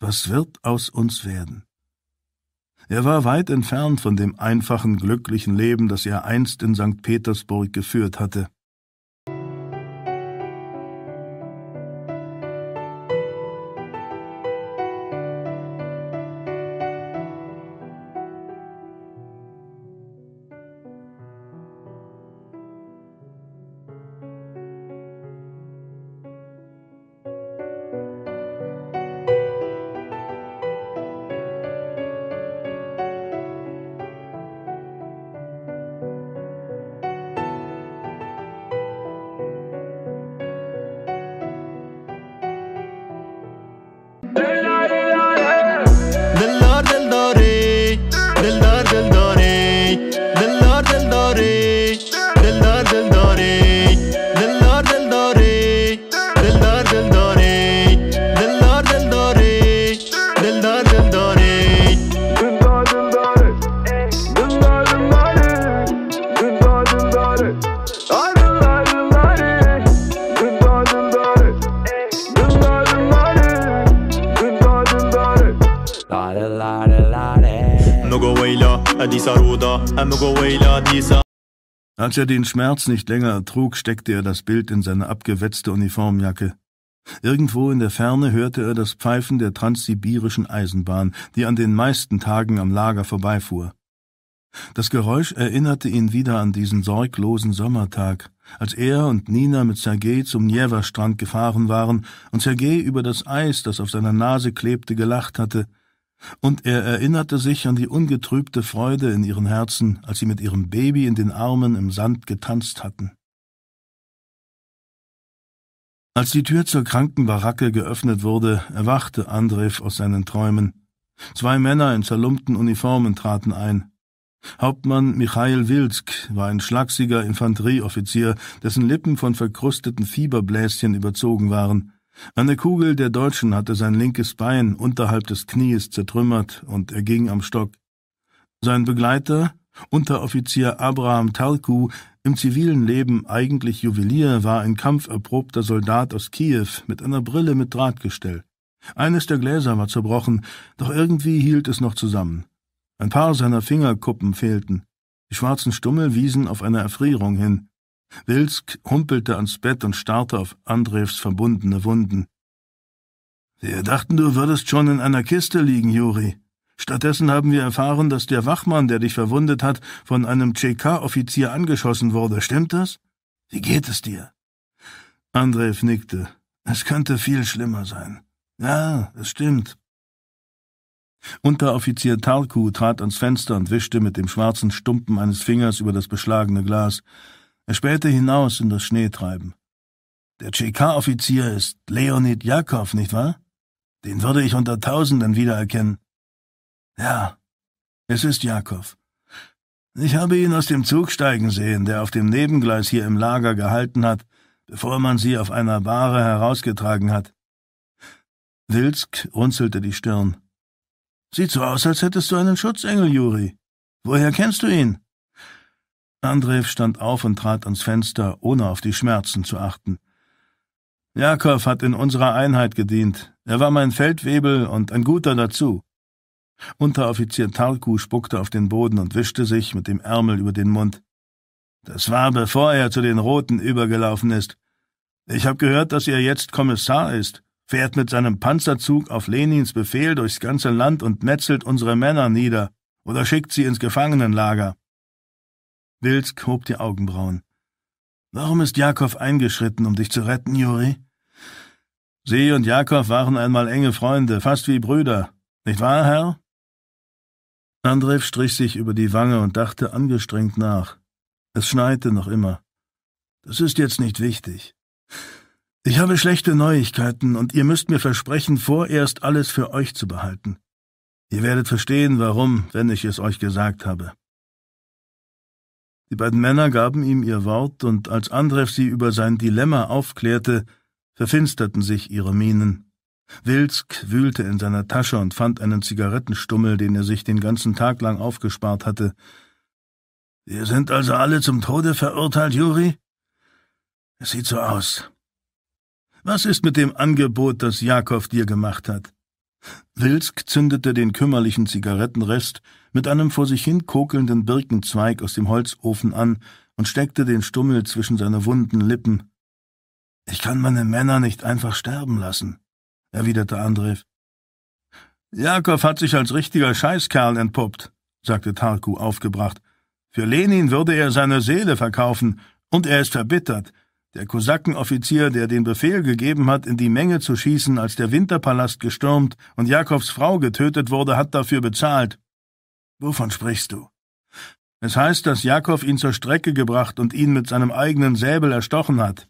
Was wird aus uns werden? Er war weit entfernt von dem einfachen, glücklichen Leben, das er einst in St. Petersburg geführt hatte. Als er den Schmerz nicht länger ertrug, steckte er das Bild in seine abgewetzte Uniformjacke. Irgendwo in der Ferne hörte er das Pfeifen der transsibirischen Eisenbahn, die an den meisten Tagen am Lager vorbeifuhr. Das Geräusch erinnerte ihn wieder an diesen sorglosen Sommertag, als er und Nina mit Sergei zum Njewa-Strand gefahren waren und Sergei über das Eis, das auf seiner Nase klebte, gelacht hatte, und er erinnerte sich an die ungetrübte Freude in ihren Herzen, als sie mit ihrem Baby in den Armen im Sand getanzt hatten. Als die Tür zur Krankenbaracke geöffnet wurde, erwachte Andrew aus seinen Träumen. Zwei Männer in zerlumpten Uniformen traten ein. Hauptmann Michail Wilsk war ein schlachsiger Infanterieoffizier, dessen Lippen von verkrusteten Fieberbläschen überzogen waren. Eine Kugel der Deutschen hatte sein linkes Bein unterhalb des Knies zertrümmert und er ging am Stock. Sein Begleiter, Unteroffizier Abraham Talku, im zivilen Leben eigentlich Juwelier, war ein kampferprobter Soldat aus Kiew mit einer Brille mit Drahtgestell. Eines der Gläser war zerbrochen, doch irgendwie hielt es noch zusammen. Ein paar seiner Fingerkuppen fehlten. Die schwarzen Stummel wiesen auf eine Erfrierung hin. Wilsk humpelte ans Bett und starrte auf Andrevs verbundene Wunden. Wir dachten, du würdest schon in einer Kiste liegen, Juri. Stattdessen haben wir erfahren, dass der Wachmann, der dich verwundet hat, von einem CK-Offizier angeschossen wurde. Stimmt das? Wie geht es dir? Andrev nickte. Es könnte viel schlimmer sein. Ja, es stimmt. Unteroffizier Tarku trat ans Fenster und wischte mit dem schwarzen Stumpen eines Fingers über das beschlagene Glas. Er spähte hinaus in das Schneetreiben. Der CK-Offizier ist Leonid Jakov, nicht wahr? Den würde ich unter Tausenden wiedererkennen. Ja, es ist Jakov. Ich habe ihn aus dem Zug steigen sehen, der auf dem Nebengleis hier im Lager gehalten hat, bevor man sie auf einer Bahre herausgetragen hat. Wilsk runzelte die Stirn. Sieht so aus, als hättest du einen Schutzengel, Juri. Woher kennst du ihn? Andrew stand auf und trat ans Fenster, ohne auf die Schmerzen zu achten. Jakob hat in unserer Einheit gedient. Er war mein Feldwebel und ein guter dazu. Unteroffizier Tarku spuckte auf den Boden und wischte sich mit dem Ärmel über den Mund. Das war, bevor er zu den Roten übergelaufen ist. Ich habe gehört, dass er jetzt Kommissar ist, fährt mit seinem Panzerzug auf Lenins Befehl durchs ganze Land und metzelt unsere Männer nieder oder schickt sie ins Gefangenenlager. Wilsk hob die Augenbrauen. Warum ist Jakob eingeschritten, um dich zu retten, Juri? Sie und Jakob waren einmal enge Freunde, fast wie Brüder. Nicht wahr, Herr? Andrew strich sich über die Wange und dachte angestrengt nach. Es schneite noch immer. Das ist jetzt nicht wichtig. Ich habe schlechte Neuigkeiten, und ihr müsst mir versprechen, vorerst alles für euch zu behalten. Ihr werdet verstehen, warum, wenn ich es euch gesagt habe. Die beiden Männer gaben ihm ihr Wort, und als Andrew sie über sein Dilemma aufklärte, verfinsterten sich ihre Mienen. Wilsk wühlte in seiner Tasche und fand einen Zigarettenstummel, den er sich den ganzen Tag lang aufgespart hatte. Wir sind also alle zum Tode verurteilt, Juri? Es sieht so aus. Was ist mit dem Angebot, das Jakob dir gemacht hat? Wilsk zündete den kümmerlichen Zigarettenrest mit einem vor sich hin kokelnden Birkenzweig aus dem Holzofen an und steckte den Stummel zwischen seine wunden Lippen. Ich kann meine Männer nicht einfach sterben lassen, erwiderte Andrew. Jakob hat sich als richtiger Scheißkerl entpuppt, sagte Tarku aufgebracht. Für Lenin würde er seine Seele verkaufen, und er ist verbittert. Der Kosakenoffizier, der den Befehl gegeben hat, in die Menge zu schießen, als der Winterpalast gestürmt und Jakobs Frau getötet wurde, hat dafür bezahlt. Wovon sprichst du? Es heißt, dass Jakob ihn zur Strecke gebracht und ihn mit seinem eigenen Säbel erstochen hat.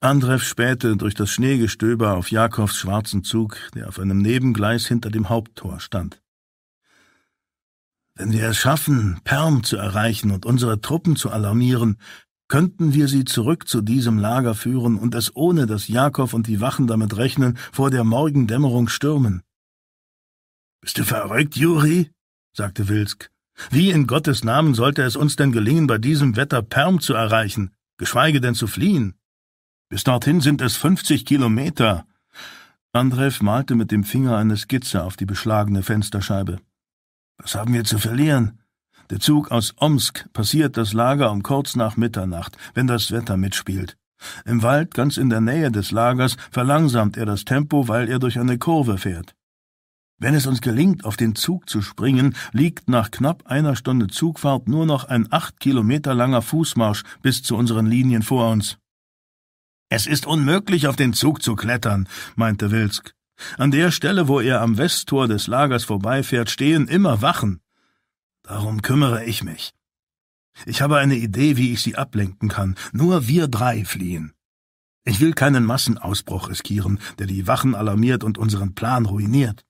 Andrew spähte durch das Schneegestöber auf Jakobs schwarzen Zug, der auf einem Nebengleis hinter dem Haupttor stand. Wenn wir es schaffen, Perm zu erreichen und unsere Truppen zu alarmieren, könnten wir sie zurück zu diesem Lager führen und es ohne dass Jakob und die Wachen damit rechnen, vor der Morgendämmerung stürmen. Bist du verrückt, Juri? Sagte Wilsk. Wie in Gottes Namen sollte es uns denn gelingen, bei diesem Wetter Perm zu erreichen, geschweige denn zu fliehen? Bis dorthin sind es fünfzig Kilometer. Andrew malte mit dem Finger eine Skizze auf die beschlagene Fensterscheibe. Was haben wir zu verlieren? Der Zug aus Omsk passiert das Lager um kurz nach Mitternacht, wenn das Wetter mitspielt. Im Wald, ganz in der Nähe des Lagers, verlangsamt er das Tempo, weil er durch eine Kurve fährt. Wenn es uns gelingt, auf den Zug zu springen, liegt nach knapp einer Stunde Zugfahrt nur noch ein acht Kilometer langer Fußmarsch bis zu unseren Linien vor uns. Es ist unmöglich, auf den Zug zu klettern, meinte Wilsk. An der Stelle, wo er am Westtor des Lagers vorbeifährt, stehen immer Wachen. Darum kümmere ich mich. Ich habe eine Idee, wie ich sie ablenken kann. Nur wir drei fliehen. Ich will keinen Massenausbruch riskieren, der die Wachen alarmiert und unseren Plan ruiniert.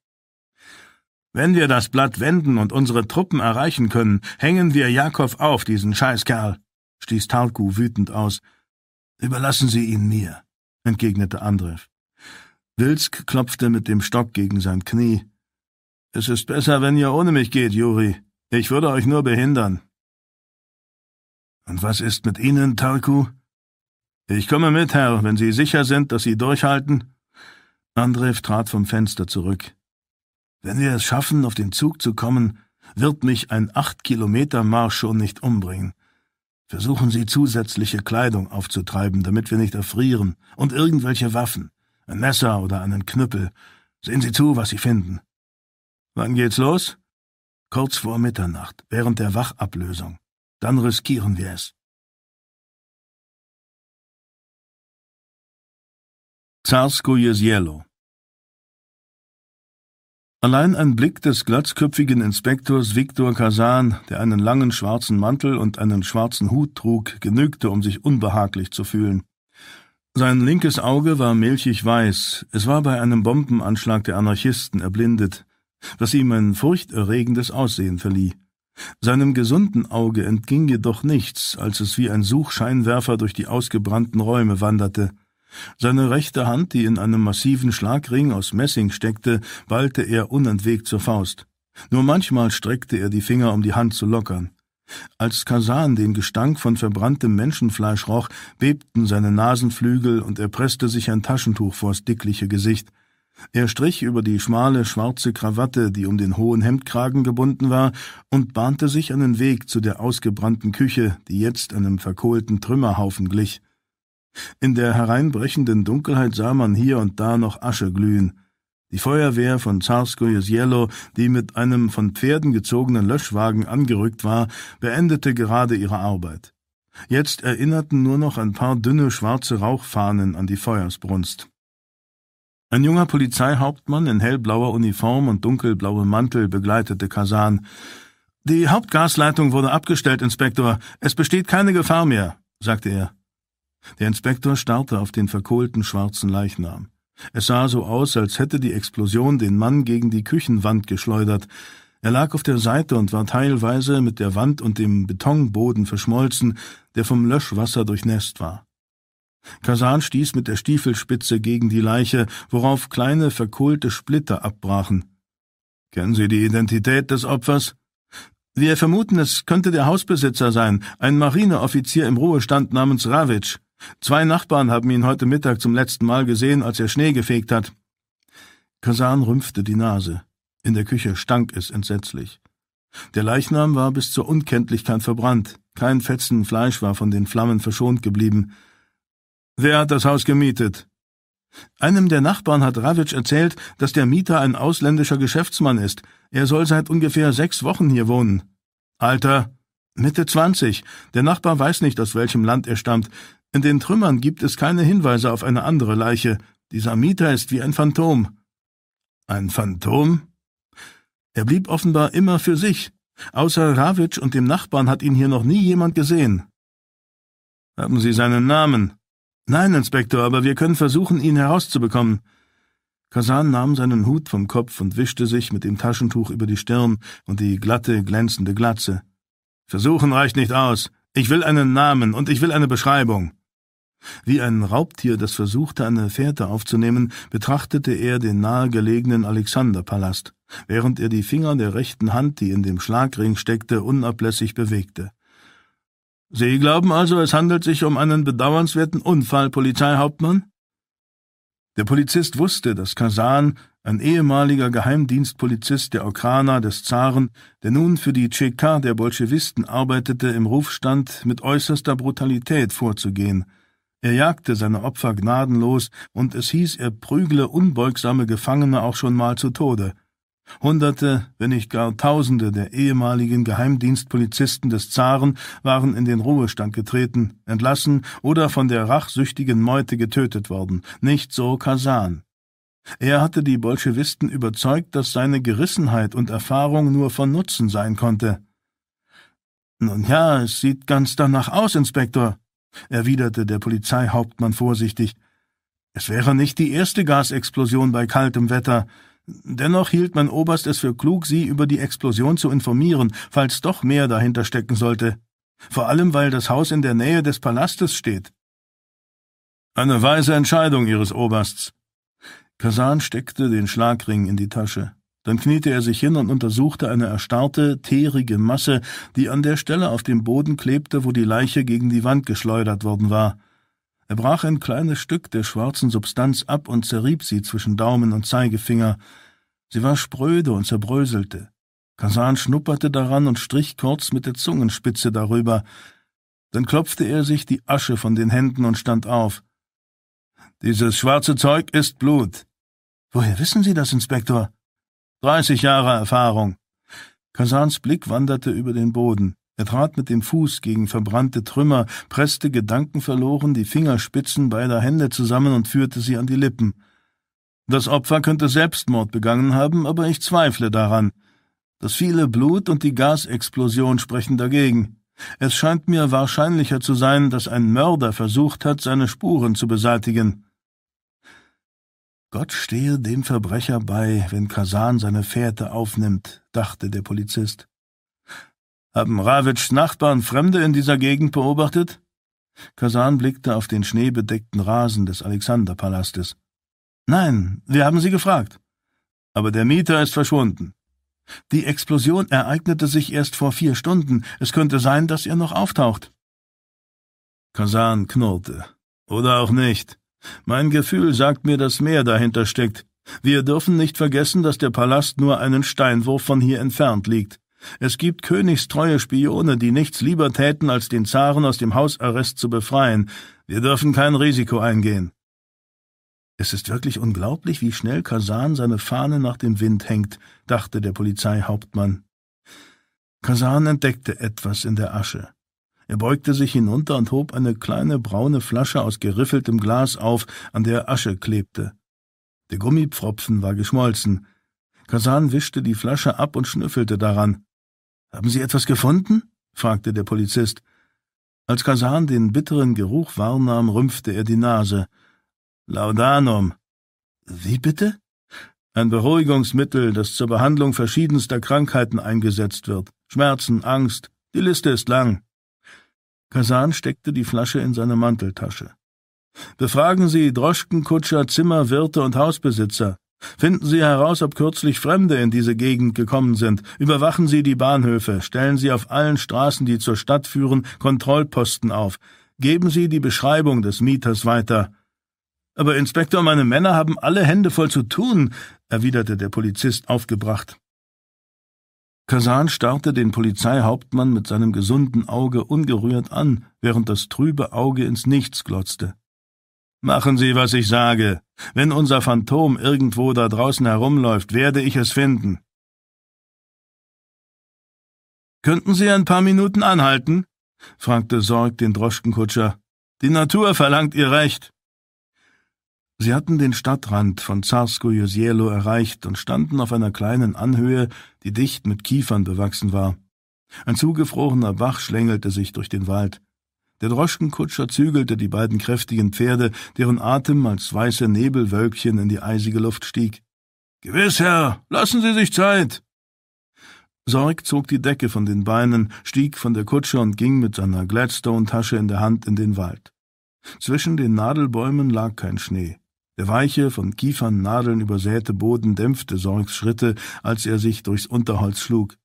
Wenn wir das Blatt wenden und unsere Truppen erreichen können, hängen wir Jakob auf, diesen Scheißkerl, stieß Tarku wütend aus. Überlassen Sie ihn mir, entgegnete Andrew. Wilsk klopfte mit dem Stock gegen sein Knie. Es ist besser, wenn ihr ohne mich geht, Juri. Ich würde euch nur behindern. Und was ist mit Ihnen, Tarku? Ich komme mit, Herr, wenn Sie sicher sind, dass Sie durchhalten. Andrew trat vom Fenster zurück. Wenn wir es schaffen, auf den Zug zu kommen, wird mich ein acht Kilometer Marsch schon nicht umbringen. Versuchen Sie zusätzliche Kleidung aufzutreiben, damit wir nicht erfrieren, und irgendwelche Waffen, ein Messer oder einen Knüppel. Sehen Sie zu, was Sie finden. Wann geht's los? kurz vor Mitternacht, während der Wachablösung. Dann riskieren wir es. Zarskoje Zielo Allein ein Blick des glatzköpfigen Inspektors Viktor Kasan, der einen langen schwarzen Mantel und einen schwarzen Hut trug, genügte, um sich unbehaglich zu fühlen. Sein linkes Auge war milchig weiß, es war bei einem Bombenanschlag der Anarchisten erblindet, was ihm ein furchterregendes Aussehen verlieh. Seinem gesunden Auge entging jedoch nichts, als es wie ein Suchscheinwerfer durch die ausgebrannten Räume wanderte. Seine rechte Hand, die in einem massiven Schlagring aus Messing steckte, ballte er unentwegt zur Faust. Nur manchmal streckte er die Finger, um die Hand zu lockern. Als Kasan den Gestank von verbranntem Menschenfleisch roch, bebten seine Nasenflügel und er presste sich ein Taschentuch vors dickliche Gesicht. Er strich über die schmale schwarze Krawatte, die um den hohen Hemdkragen gebunden war, und bahnte sich einen Weg zu der ausgebrannten Küche, die jetzt einem verkohlten Trümmerhaufen glich. In der hereinbrechenden Dunkelheit sah man hier und da noch Asche glühen. Die Feuerwehr von Zarskoje Jelo, die mit einem von Pferden gezogenen Löschwagen angerückt war, beendete gerade ihre Arbeit. Jetzt erinnerten nur noch ein paar dünne schwarze Rauchfahnen an die Feuersbrunst. Ein junger Polizeihauptmann in hellblauer Uniform und dunkelblauem Mantel begleitete Kasan. Die Hauptgasleitung wurde abgestellt, Inspektor. Es besteht keine Gefahr mehr, sagte er. Der Inspektor starrte auf den verkohlten schwarzen Leichnam. Es sah so aus, als hätte die Explosion den Mann gegen die Küchenwand geschleudert. Er lag auf der Seite und war teilweise mit der Wand und dem Betonboden verschmolzen, der vom Löschwasser durchnässt war. Kasan stieß mit der Stiefelspitze gegen die Leiche, worauf kleine verkohlte Splitter abbrachen. Kennen Sie die Identität des Opfers? Wir vermuten, es könnte der Hausbesitzer sein, ein Marineoffizier im Ruhestand namens Ravitsch. Zwei Nachbarn haben ihn heute Mittag zum letzten Mal gesehen, als er Schnee gefegt hat. Kasan rümpfte die Nase. In der Küche stank es entsetzlich. Der Leichnam war bis zur Unkenntlichkeit verbrannt. Kein Fetzen Fleisch war von den Flammen verschont geblieben. Wer hat das Haus gemietet? Einem der Nachbarn hat Ravitsch erzählt, dass der Mieter ein ausländischer Geschäftsmann ist. Er soll seit ungefähr sechs Wochen hier wohnen. Alter? Mitte zwanzig. Der Nachbar weiß nicht, aus welchem Land er stammt. In den Trümmern gibt es keine Hinweise auf eine andere Leiche. Dieser Mieter ist wie ein Phantom. Ein Phantom? Er blieb offenbar immer für sich. Außer Ravitsch und dem Nachbarn hat ihn hier noch nie jemand gesehen. Haben Sie seinen Namen? Nein, Inspektor, aber wir können versuchen, ihn herauszubekommen. Kasan nahm seinen Hut vom Kopf und wischte sich mit dem Taschentuch über die Stirn und die glatte, glänzende Glatze. Versuchen reicht nicht aus. Ich will einen Namen und ich will eine Beschreibung. Wie ein Raubtier, das versuchte, eine Fährte aufzunehmen, betrachtete er den nahegelegenen Alexanderpalast, während er die Finger der rechten Hand, die in dem Schlagring steckte, unablässig bewegte. Sie glauben also, es handelt sich um einen bedauernswerten Unfall, Polizeihauptmann? Der Polizist wusste, dass Kasan, ein ehemaliger Geheimdienstpolizist der Okrana des Zaren, der nun für die Tscheka der Bolschewisten arbeitete, im Ruf stand, mit äußerster Brutalität vorzugehen – er jagte seine Opfer gnadenlos, und es hieß, er prügle unbeugsame Gefangene auch schon mal zu Tode. Hunderte, wenn nicht gar Tausende der ehemaligen Geheimdienstpolizisten des Zaren waren in den Ruhestand getreten, entlassen oder von der rachsüchtigen Meute getötet worden, nicht so Kasan. Er hatte die Bolschewisten überzeugt, dass seine Gerissenheit und Erfahrung nur von Nutzen sein konnte. Nun ja, es sieht ganz danach aus, Inspektor, erwiderte der Polizeihauptmann vorsichtig. Es wäre nicht die erste Gasexplosion bei kaltem Wetter. Dennoch hielt mein Oberst es für klug, Sie über die Explosion zu informieren, falls doch mehr dahinter stecken sollte. Vor allem, weil das Haus in der Nähe des Palastes steht. Eine weise Entscheidung Ihres Obersts. Kasan steckte den Schlagring in die Tasche. Dann kniete er sich hin und untersuchte eine erstarrte, teerige Masse, die an der Stelle auf dem Boden klebte, wo die Leiche gegen die Wand geschleudert worden war. Er brach ein kleines Stück der schwarzen Substanz ab und zerrieb sie zwischen Daumen und Zeigefinger. Sie war spröde und zerbröselte. Kasan schnupperte daran und strich kurz mit der Zungenspitze darüber. Dann klopfte er sich die Asche von den Händen und stand auf. Dieses schwarze Zeug ist Blut. Woher wissen Sie das, Inspektor? Dreißig Jahre Erfahrung. Kasans Blick wanderte über den Boden. Er trat mit dem Fuß gegen verbrannte Trümmer, presste gedankenverloren die Fingerspitzen beider Hände zusammen und führte sie an die Lippen. Das Opfer könnte Selbstmord begangen haben, aber ich zweifle daran. Das viele Blut und die Gasexplosion sprechen dagegen. Es scheint mir wahrscheinlicher zu sein, dass ein Mörder versucht hat, seine Spuren zu beseitigen. Gott stehe dem Verbrecher bei, wenn Kasan seine Fährte aufnimmt, dachte der Polizist. Haben Ravitschs Nachbarn Fremde in dieser Gegend beobachtet? Kasan blickte auf den schneebedeckten Rasen des Alexanderpalastes. Nein, wir haben sie gefragt. Aber der Mieter ist verschwunden. Die Explosion ereignete sich erst vor vier Stunden. Es könnte sein, dass er noch auftaucht. Kasan knurrte. Oder auch nicht. Mein Gefühl sagt mir, dass mehr dahinter steckt. Wir dürfen nicht vergessen, dass der Palast nur einen Steinwurf von hier entfernt liegt. Es gibt königstreue Spione, die nichts lieber täten, als den Zaren aus dem Hausarrest zu befreien. Wir dürfen kein Risiko eingehen. Es ist wirklich unglaublich, wie schnell Kasan seine Fahne nach dem Wind hängt, dachte der Polizeihauptmann. Kasan entdeckte etwas in der Asche. Er beugte sich hinunter und hob eine kleine braune Flasche aus geriffeltem Glas auf, an der Asche klebte. Der Gummipfropfen war geschmolzen. Kasan wischte die Flasche ab und schnüffelte daran. Haben Sie etwas gefunden? fragte der Polizist. Als Kasan den bitteren Geruch wahrnahm, rümpfte er die Nase. Laudanum. Wie bitte? Ein Beruhigungsmittel, das zur Behandlung verschiedenster Krankheiten eingesetzt wird. Schmerzen, Angst. Die Liste ist lang. Kasan steckte die Flasche in seine Manteltasche. Befragen Sie Droschkenkutscher, Zimmerwirte und Hausbesitzer. Finden Sie heraus, ob kürzlich Fremde in diese Gegend gekommen sind. Überwachen Sie die Bahnhöfe. Stellen Sie auf allen Straßen, die zur Stadt führen, Kontrollposten auf. Geben Sie die Beschreibung des Mieters weiter. Aber Inspektor, meine Männer haben alle Hände voll zu tun, erwiderte der Polizist aufgebracht. Kasan starrte den Polizeihauptmann mit seinem gesunden Auge ungerührt an, während das trübe Auge ins Nichts glotzte. Machen Sie, was ich sage. Wenn unser Phantom irgendwo da draußen herumläuft, werde ich es finden. Könnten Sie ein paar Minuten anhalten? fragte Sorg den Droschkenkutscher. Die Natur verlangt ihr Recht. Sie hatten den Stadtrand von Zarskoje Sielo erreicht und standen auf einer kleinen Anhöhe, die dicht mit Kiefern bewachsen war. Ein zugefrorener Bach schlängelte sich durch den Wald. Der Droschkenkutscher zügelte die beiden kräftigen Pferde, deren Atem als weiße Nebelwölkchen in die eisige Luft stieg. Gewiss, Herr, lassen Sie sich Zeit. Sorg zog die Decke von den Beinen, stieg von der Kutsche und ging mit seiner Gladstone-Tasche in der Hand in den Wald. Zwischen den Nadelbäumen lag kein Schnee. Der weiche, von Kiefernnadeln übersäte Boden dämpfte Sorgs Schritte, als er sich durchs Unterholz schlug.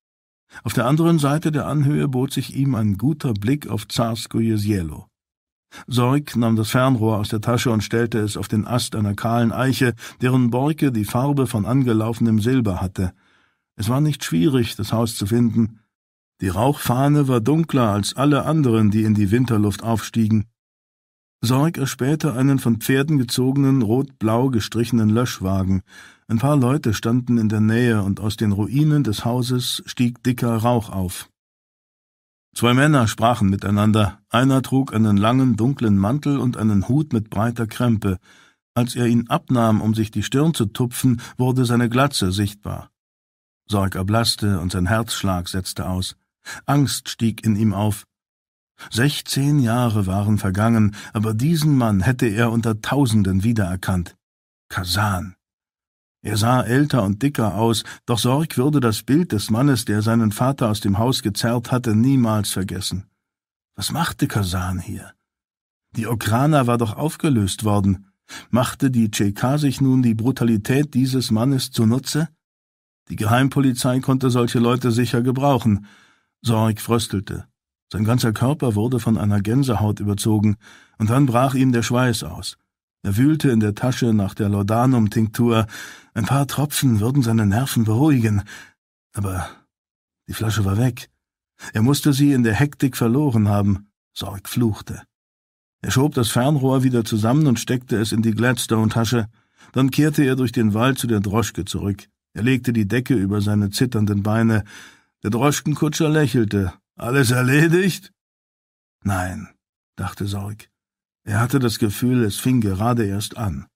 Auf der anderen Seite der Anhöhe bot sich ihm ein guter Blick auf Zarskoje Sielo. Sorg nahm das Fernrohr aus der Tasche und stellte es auf den Ast einer kahlen Eiche, deren Borke die Farbe von angelaufenem Silber hatte. Es war nicht schwierig, das Haus zu finden. Die Rauchfahne war dunkler als alle anderen, die in die Winterluft aufstiegen. Sorg erspähte einen von Pferden gezogenen, rot-blau gestrichenen Löschwagen. Ein paar Leute standen in der Nähe, und aus den Ruinen des Hauses stieg dicker Rauch auf. Zwei Männer sprachen miteinander. Einer trug einen langen, dunklen Mantel und einen Hut mit breiter Krempe. Als er ihn abnahm, um sich die Stirn zu tupfen, wurde seine Glatze sichtbar. Sorg erblasste und sein Herzschlag setzte aus. Angst stieg in ihm auf. Sechzehn Jahre waren vergangen, aber diesen Mann hätte er unter Tausenden wiedererkannt. Kasan. Er sah älter und dicker aus, doch Sorg würde das Bild des Mannes, der seinen Vater aus dem Haus gezerrt hatte, niemals vergessen. Was machte Kasan hier? Die Okrana war doch aufgelöst worden. Machte die CK sich nun die Brutalität dieses Mannes zunutze? Die Geheimpolizei konnte solche Leute sicher gebrauchen. Sorg fröstelte. Sein ganzer Körper wurde von einer Gänsehaut überzogen, und dann brach ihm der Schweiß aus. Er wühlte in der Tasche nach der Laudanum-Tinktur. Ein paar Tropfen würden seine Nerven beruhigen. Aber die Flasche war weg. Er musste sie in der Hektik verloren haben. Sorg fluchte. Er schob das Fernrohr wieder zusammen und steckte es in die Gladstone-Tasche. Dann kehrte er durch den Wald zu der Droschke zurück. Er legte die Decke über seine zitternden Beine. Der Droschkenkutscher lächelte. Alles erledigt? Nein, dachte Sorg. Er hatte das Gefühl, es fing gerade erst an.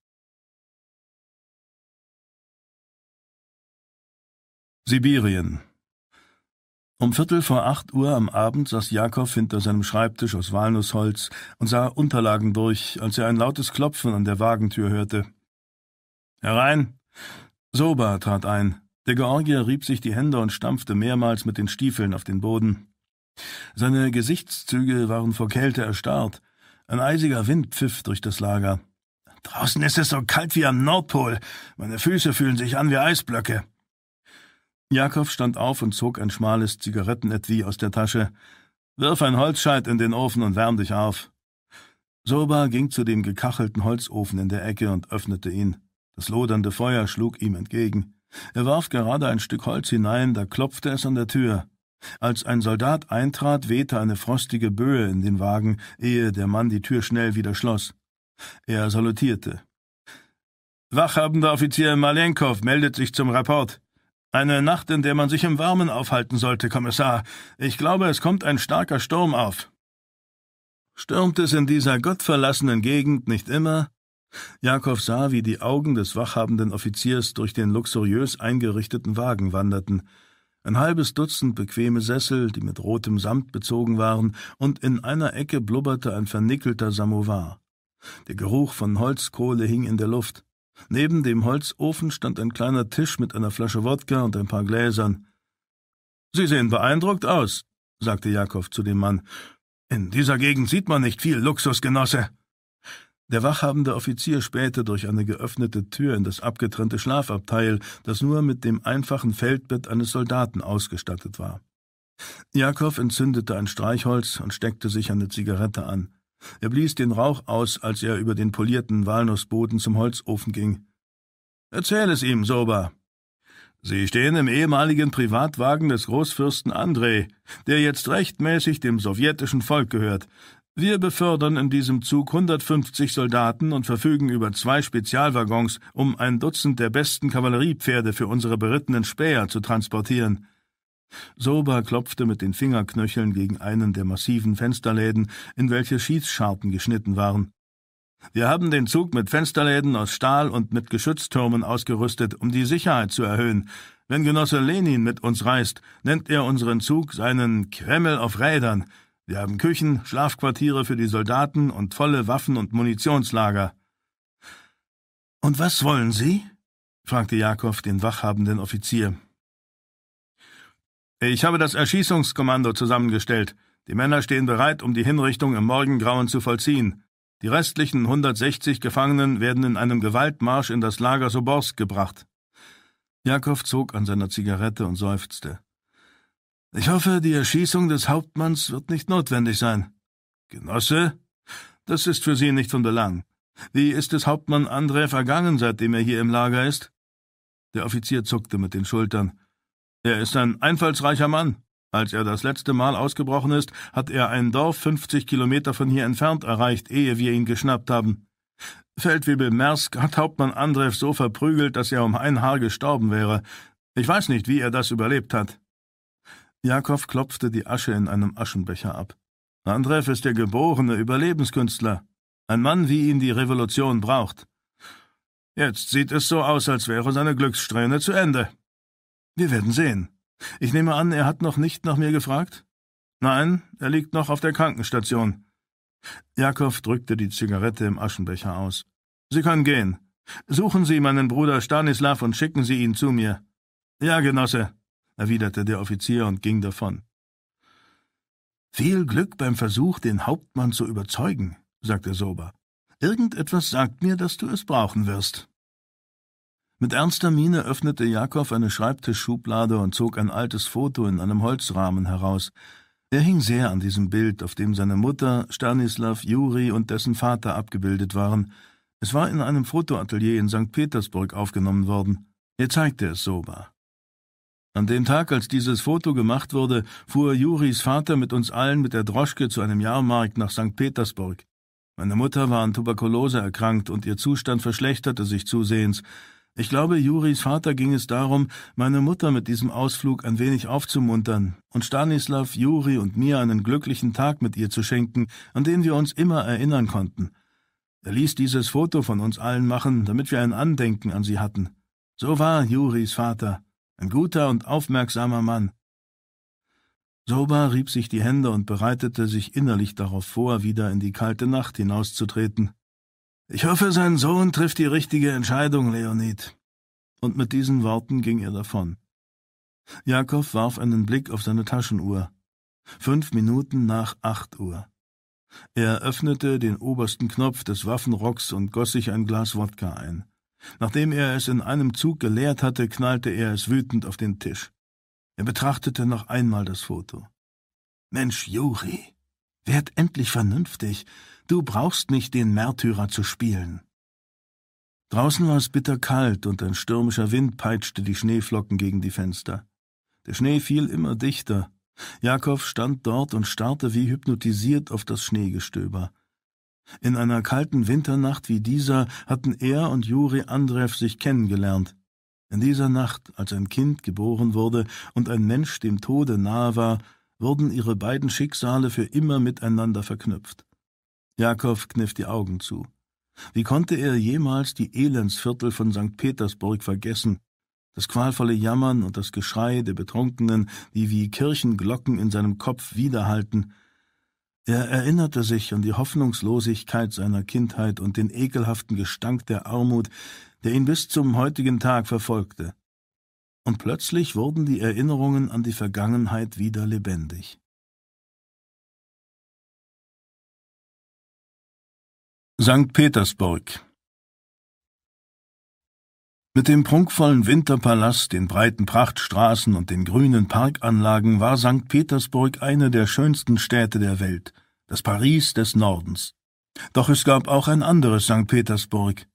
Sibirien. Um Viertel vor acht Uhr am Abend saß Jakow hinter seinem Schreibtisch aus Walnussholz und sah Unterlagen durch, als er ein lautes Klopfen an der Wagentür hörte. Herein! Soba trat ein. Der Georgier rieb sich die Hände und stampfte mehrmals mit den Stiefeln auf den Boden. Seine Gesichtszüge waren vor Kälte erstarrt. Ein eisiger Wind pfiff durch das Lager. Draußen ist es so kalt wie am Nordpol. Meine Füße fühlen sich an wie Eisblöcke. Jakob stand auf und zog ein schmales Zigarettenetui aus der Tasche. Wirf ein Holzscheit in den Ofen und wärm dich auf. Soba ging zu dem gekachelten Holzofen in der Ecke und öffnete ihn. Das lodernde Feuer schlug ihm entgegen. Er warf gerade ein Stück Holz hinein, da klopfte es an der Tür. Als ein Soldat eintrat, wehte eine frostige Böe in den Wagen, ehe der Mann die Tür schnell wieder schloss. Er salutierte. Wachhabender Offizier Malenkow meldet sich zum Rapport. Eine Nacht, in der man sich im Warmen aufhalten sollte, Kommissar. Ich glaube, es kommt ein starker Sturm auf. Stürmt es in dieser gottverlassenen Gegend nicht immer? Jakob sah, wie die Augen des wachhabenden Offiziers durch den luxuriös eingerichteten Wagen wanderten. Ein halbes Dutzend bequeme Sessel, die mit rotem Samt bezogen waren, und in einer Ecke blubberte ein vernickelter Samowar. Der Geruch von Holzkohle hing in der Luft. Neben dem Holzofen stand ein kleiner Tisch mit einer Flasche Wodka und ein paar Gläsern. Sie sehen beeindruckt aus, sagte Jakob zu dem Mann. In dieser Gegend sieht man nicht viel Luxus, Genosse. Der wachhabende Offizier spähte durch eine geöffnete Tür in das abgetrennte Schlafabteil, das nur mit dem einfachen Feldbett eines Soldaten ausgestattet war. Jakob entzündete ein Streichholz und steckte sich eine Zigarette an. Er blies den Rauch aus, als er über den polierten Walnussboden zum Holzofen ging. Erzähl es ihm, Soba. Sie stehen im ehemaligen Privatwagen des Großfürsten Andrei, der jetzt rechtmäßig dem sowjetischen Volk gehört. Wir befördern in diesem Zug 150 Soldaten und verfügen über zwei Spezialwaggons, um ein Dutzend der besten Kavalleriepferde für unsere berittenen Späher zu transportieren. Soba klopfte mit den Fingerknöcheln gegen einen der massiven Fensterläden, in welche Schießscharten geschnitten waren. Wir haben den Zug mit Fensterläden aus Stahl und mit Geschütztürmen ausgerüstet, um die Sicherheit zu erhöhen. Wenn Genosse Lenin mit uns reist, nennt er unseren Zug seinen Kreml auf Rädern. Wir haben Küchen, Schlafquartiere für die Soldaten und volle Waffen- und Munitionslager. Und was wollen Sie? fragte Jakob den wachhabenden Offizier. Ich habe das Erschießungskommando zusammengestellt. Die Männer stehen bereit, um die Hinrichtung im Morgengrauen zu vollziehen. Die restlichen 160 Gefangenen werden in einem Gewaltmarsch in das Lager Soborsk gebracht. Jakow zog an seiner Zigarette und seufzte. Ich hoffe, die Erschießung des Hauptmanns wird nicht notwendig sein. Genosse? Das ist für Sie nicht von Belang. Wie ist es Hauptmann André vergangen, seitdem er hier im Lager ist? Der Offizier zuckte mit den Schultern. Er ist ein einfallsreicher Mann. Als er das letzte Mal ausgebrochen ist, hat er ein Dorf 50 Kilometer von hier entfernt erreicht, ehe wir ihn geschnappt haben. Feldwebel Mersk hat Hauptmann Andrew so verprügelt, dass er um ein Haar gestorben wäre. Ich weiß nicht, wie er das überlebt hat. Jakob klopfte die Asche in einem Aschenbecher ab. Andrew ist der geborene Überlebenskünstler. Ein Mann, wie ihn die Revolution braucht. Jetzt sieht es so aus, als wäre seine Glückssträhne zu Ende. Wir werden sehen. Ich nehme an, er hat noch nicht nach mir gefragt? Nein, er liegt noch auf der Krankenstation. Jakob drückte die Zigarette im Aschenbecher aus. Sie können gehen. Suchen Sie meinen Bruder Stanislav und schicken Sie ihn zu mir. Ja, Genosse, erwiderte der Offizier und ging davon. Viel Glück beim Versuch, den Hauptmann zu überzeugen, sagte Sober. Irgendetwas sagt mir, dass du es brauchen wirst. Mit ernster Miene öffnete Jakob eine Schreibtischschublade und zog ein altes Foto in einem Holzrahmen heraus. Er hing sehr an diesem Bild, auf dem seine Mutter, Stanislav, Juri und dessen Vater abgebildet waren. Es war in einem Fotoatelier in St. Petersburg aufgenommen worden. Er zeigte es Soba. An dem Tag, als dieses Foto gemacht wurde, fuhr Juris Vater mit uns allen mit der Droschke zu einem Jahrmarkt nach St. Petersburg. Meine Mutter war an Tuberkulose erkrankt und ihr Zustand verschlechterte sich zusehends. Ich glaube, Juris Vater ging es darum, meine Mutter mit diesem Ausflug ein wenig aufzumuntern und Stanislav, Juri und mir einen glücklichen Tag mit ihr zu schenken, an den wir uns immer erinnern konnten. Er ließ dieses Foto von uns allen machen, damit wir ein Andenken an sie hatten. So war Juris Vater. Ein guter und aufmerksamer Mann. Soba rieb sich die Hände und bereitete sich innerlich darauf vor, wieder in die kalte Nacht hinauszutreten. Ich hoffe, sein Sohn trifft die richtige Entscheidung, Leonid. Und mit diesen Worten ging er davon. Jakob warf einen Blick auf seine Taschenuhr. Fünf Minuten nach acht Uhr. Er öffnete den obersten Knopf des Waffenrocks und goss sich ein Glas Wodka ein. Nachdem er es in einem Zug geleert hatte, knallte er es wütend auf den Tisch. Er betrachtete noch einmal das Foto. Mensch, Juri, werd endlich vernünftig. Du brauchst nicht den Märtyrer zu spielen. Draußen war es bitterkalt und ein stürmischer Wind peitschte die Schneeflocken gegen die Fenster. Der Schnee fiel immer dichter. Jakob stand dort und starrte wie hypnotisiert auf das Schneegestöber. In einer kalten Winternacht wie dieser hatten er und Juri Andrew sich kennengelernt. In dieser Nacht, als ein Kind geboren wurde und ein Mensch dem Tode nahe war, wurden ihre beiden Schicksale für immer miteinander verknüpft. Jakob kniff die Augen zu. Wie konnte er jemals die Elendsviertel von St. Petersburg vergessen, das qualvolle Jammern und das Geschrei der Betrunkenen, die wie Kirchenglocken in seinem Kopf widerhallten, er erinnerte sich an die Hoffnungslosigkeit seiner Kindheit und den ekelhaften Gestank der Armut, der ihn bis zum heutigen Tag verfolgte. Und plötzlich wurden die Erinnerungen an die Vergangenheit wieder lebendig. St. Petersburg Mit dem prunkvollen Winterpalast, den breiten Prachtstraßen und den grünen Parkanlagen war St. Petersburg eine der schönsten Städte der Welt, das Paris des Nordens. Doch es gab auch ein anderes St. Petersburg,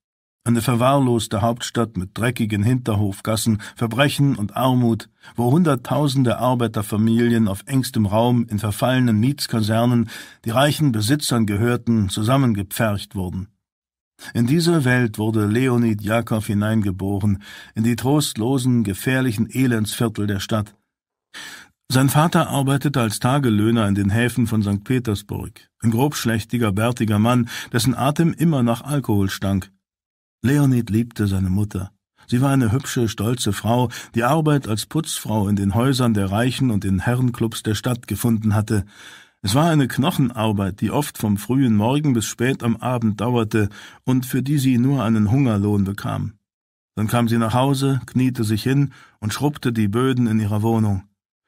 eine verwahrloste Hauptstadt mit dreckigen Hinterhofgassen, Verbrechen und Armut, wo Hunderttausende Arbeiterfamilien auf engstem Raum in verfallenen Mietskasernen, die reichen Besitzern gehörten, zusammengepfercht wurden. In diese Welt wurde Leonid Jakow hineingeboren, in die trostlosen, gefährlichen Elendsviertel der Stadt. Sein Vater arbeitete als Tagelöhner in den Häfen von St. Petersburg, ein grobschlächtiger, bärtiger Mann, dessen Atem immer nach Alkohol stank. Leonid liebte seine Mutter. Sie war eine hübsche, stolze Frau, die Arbeit als Putzfrau in den Häusern der Reichen und den Herrenclubs der Stadt gefunden hatte. Es war eine Knochenarbeit, die oft vom frühen Morgen bis spät am Abend dauerte und für die sie nur einen Hungerlohn bekam. Dann kam sie nach Hause, kniete sich hin und schrubbte die Böden in ihrer Wohnung.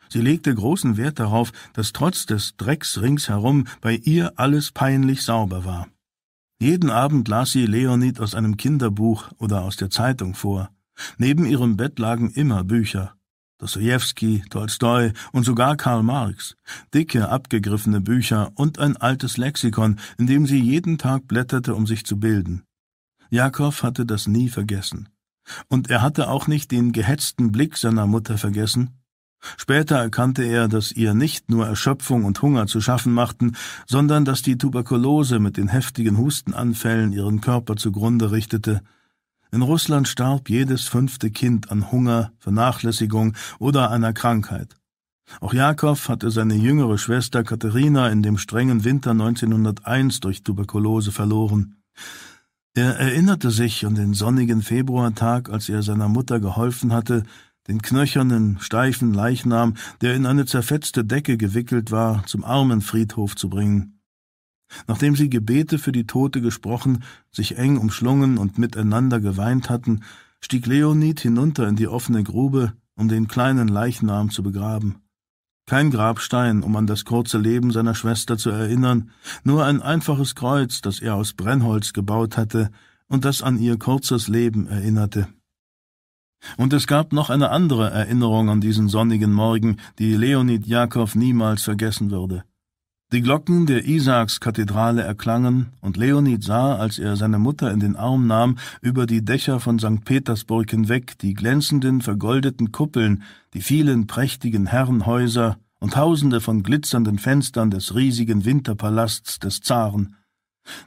Sie legte großen Wert darauf, dass trotz des Drecks ringsherum bei ihr alles peinlich sauber war. Jeden Abend las sie Leonid aus einem Kinderbuch oder aus der Zeitung vor. Neben ihrem Bett lagen immer Bücher. Dostoevsky, Tolstoi und sogar Karl Marx, dicke, abgegriffene Bücher und ein altes Lexikon, in dem sie jeden Tag blätterte, um sich zu bilden. Jakow hatte das nie vergessen. Und er hatte auch nicht den gehetzten Blick seiner Mutter vergessen, Später erkannte er, dass ihr nicht nur Erschöpfung und Hunger zu schaffen machten, sondern dass die Tuberkulose mit den heftigen Hustenanfällen ihren Körper zugrunde richtete. In Russland starb jedes fünfte Kind an Hunger, Vernachlässigung oder einer Krankheit. Auch Jakow hatte seine jüngere Schwester Katharina in dem strengen Winter 1901 durch Tuberkulose verloren. Er erinnerte sich an den sonnigen Februartag, als er seiner Mutter geholfen hatte, den knöchernen, steifen Leichnam, der in eine zerfetzte Decke gewickelt war, zum Armenfriedhof zu bringen. Nachdem sie Gebete für die Tote gesprochen, sich eng umschlungen und miteinander geweint hatten, stieg Leonid hinunter in die offene Grube, um den kleinen Leichnam zu begraben. Kein Grabstein, um an das kurze Leben seiner Schwester zu erinnern, nur ein einfaches Kreuz, das er aus Brennholz gebaut hatte und das an ihr kurzes Leben erinnerte. Und es gab noch eine andere Erinnerung an diesen sonnigen Morgen, die Leonid Jakow niemals vergessen würde. Die Glocken der Isaakskathedrale erklangen, und Leonid sah, als er seine Mutter in den Arm nahm, über die Dächer von St. Petersburg hinweg die glänzenden, vergoldeten Kuppeln, die vielen prächtigen Herrenhäuser und tausende von glitzernden Fenstern des riesigen Winterpalasts des Zaren.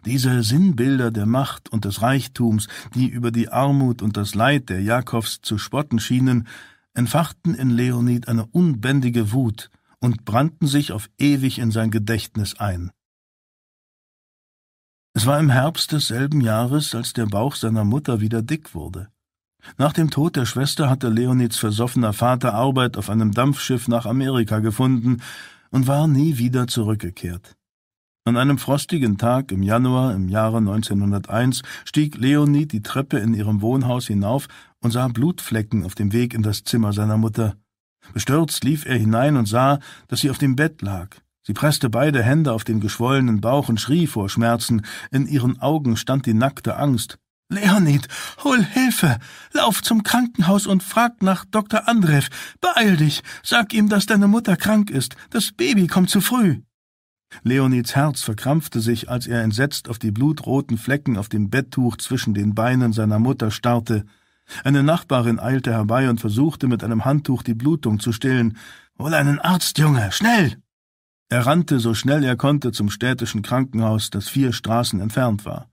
Diese Sinnbilder der Macht und des Reichtums, die über die Armut und das Leid der Jakobs zu spotten schienen, entfachten in Leonid eine unbändige Wut und brannten sich auf ewig in sein Gedächtnis ein. Es war im Herbst desselben Jahres, als der Bauch seiner Mutter wieder dick wurde. Nach dem Tod der Schwester hatte Leonids versoffener Vater Arbeit auf einem Dampfschiff nach Amerika gefunden und war nie wieder zurückgekehrt. An einem frostigen Tag im Januar im Jahre 1901 stieg Leonid die Treppe in ihrem Wohnhaus hinauf und sah Blutflecken auf dem Weg in das Zimmer seiner Mutter. Bestürzt lief er hinein und sah, dass sie auf dem Bett lag. Sie presste beide Hände auf den geschwollenen Bauch und schrie vor Schmerzen. In ihren Augen stand die nackte Angst. Leonid, hol Hilfe! Lauf zum Krankenhaus und frag nach Dr. Andrew. Beeil dich! Sag ihm, dass deine Mutter krank ist. Das Baby kommt zu früh. Leonids Herz verkrampfte sich, als er entsetzt auf die blutroten Flecken auf dem Betttuch zwischen den Beinen seiner Mutter starrte. Eine Nachbarin eilte herbei und versuchte mit einem Handtuch die Blutung zu stillen. Hol einen Arzt, Junge, schnell! Er rannte so schnell er konnte zum städtischen Krankenhaus, das vier Straßen entfernt war.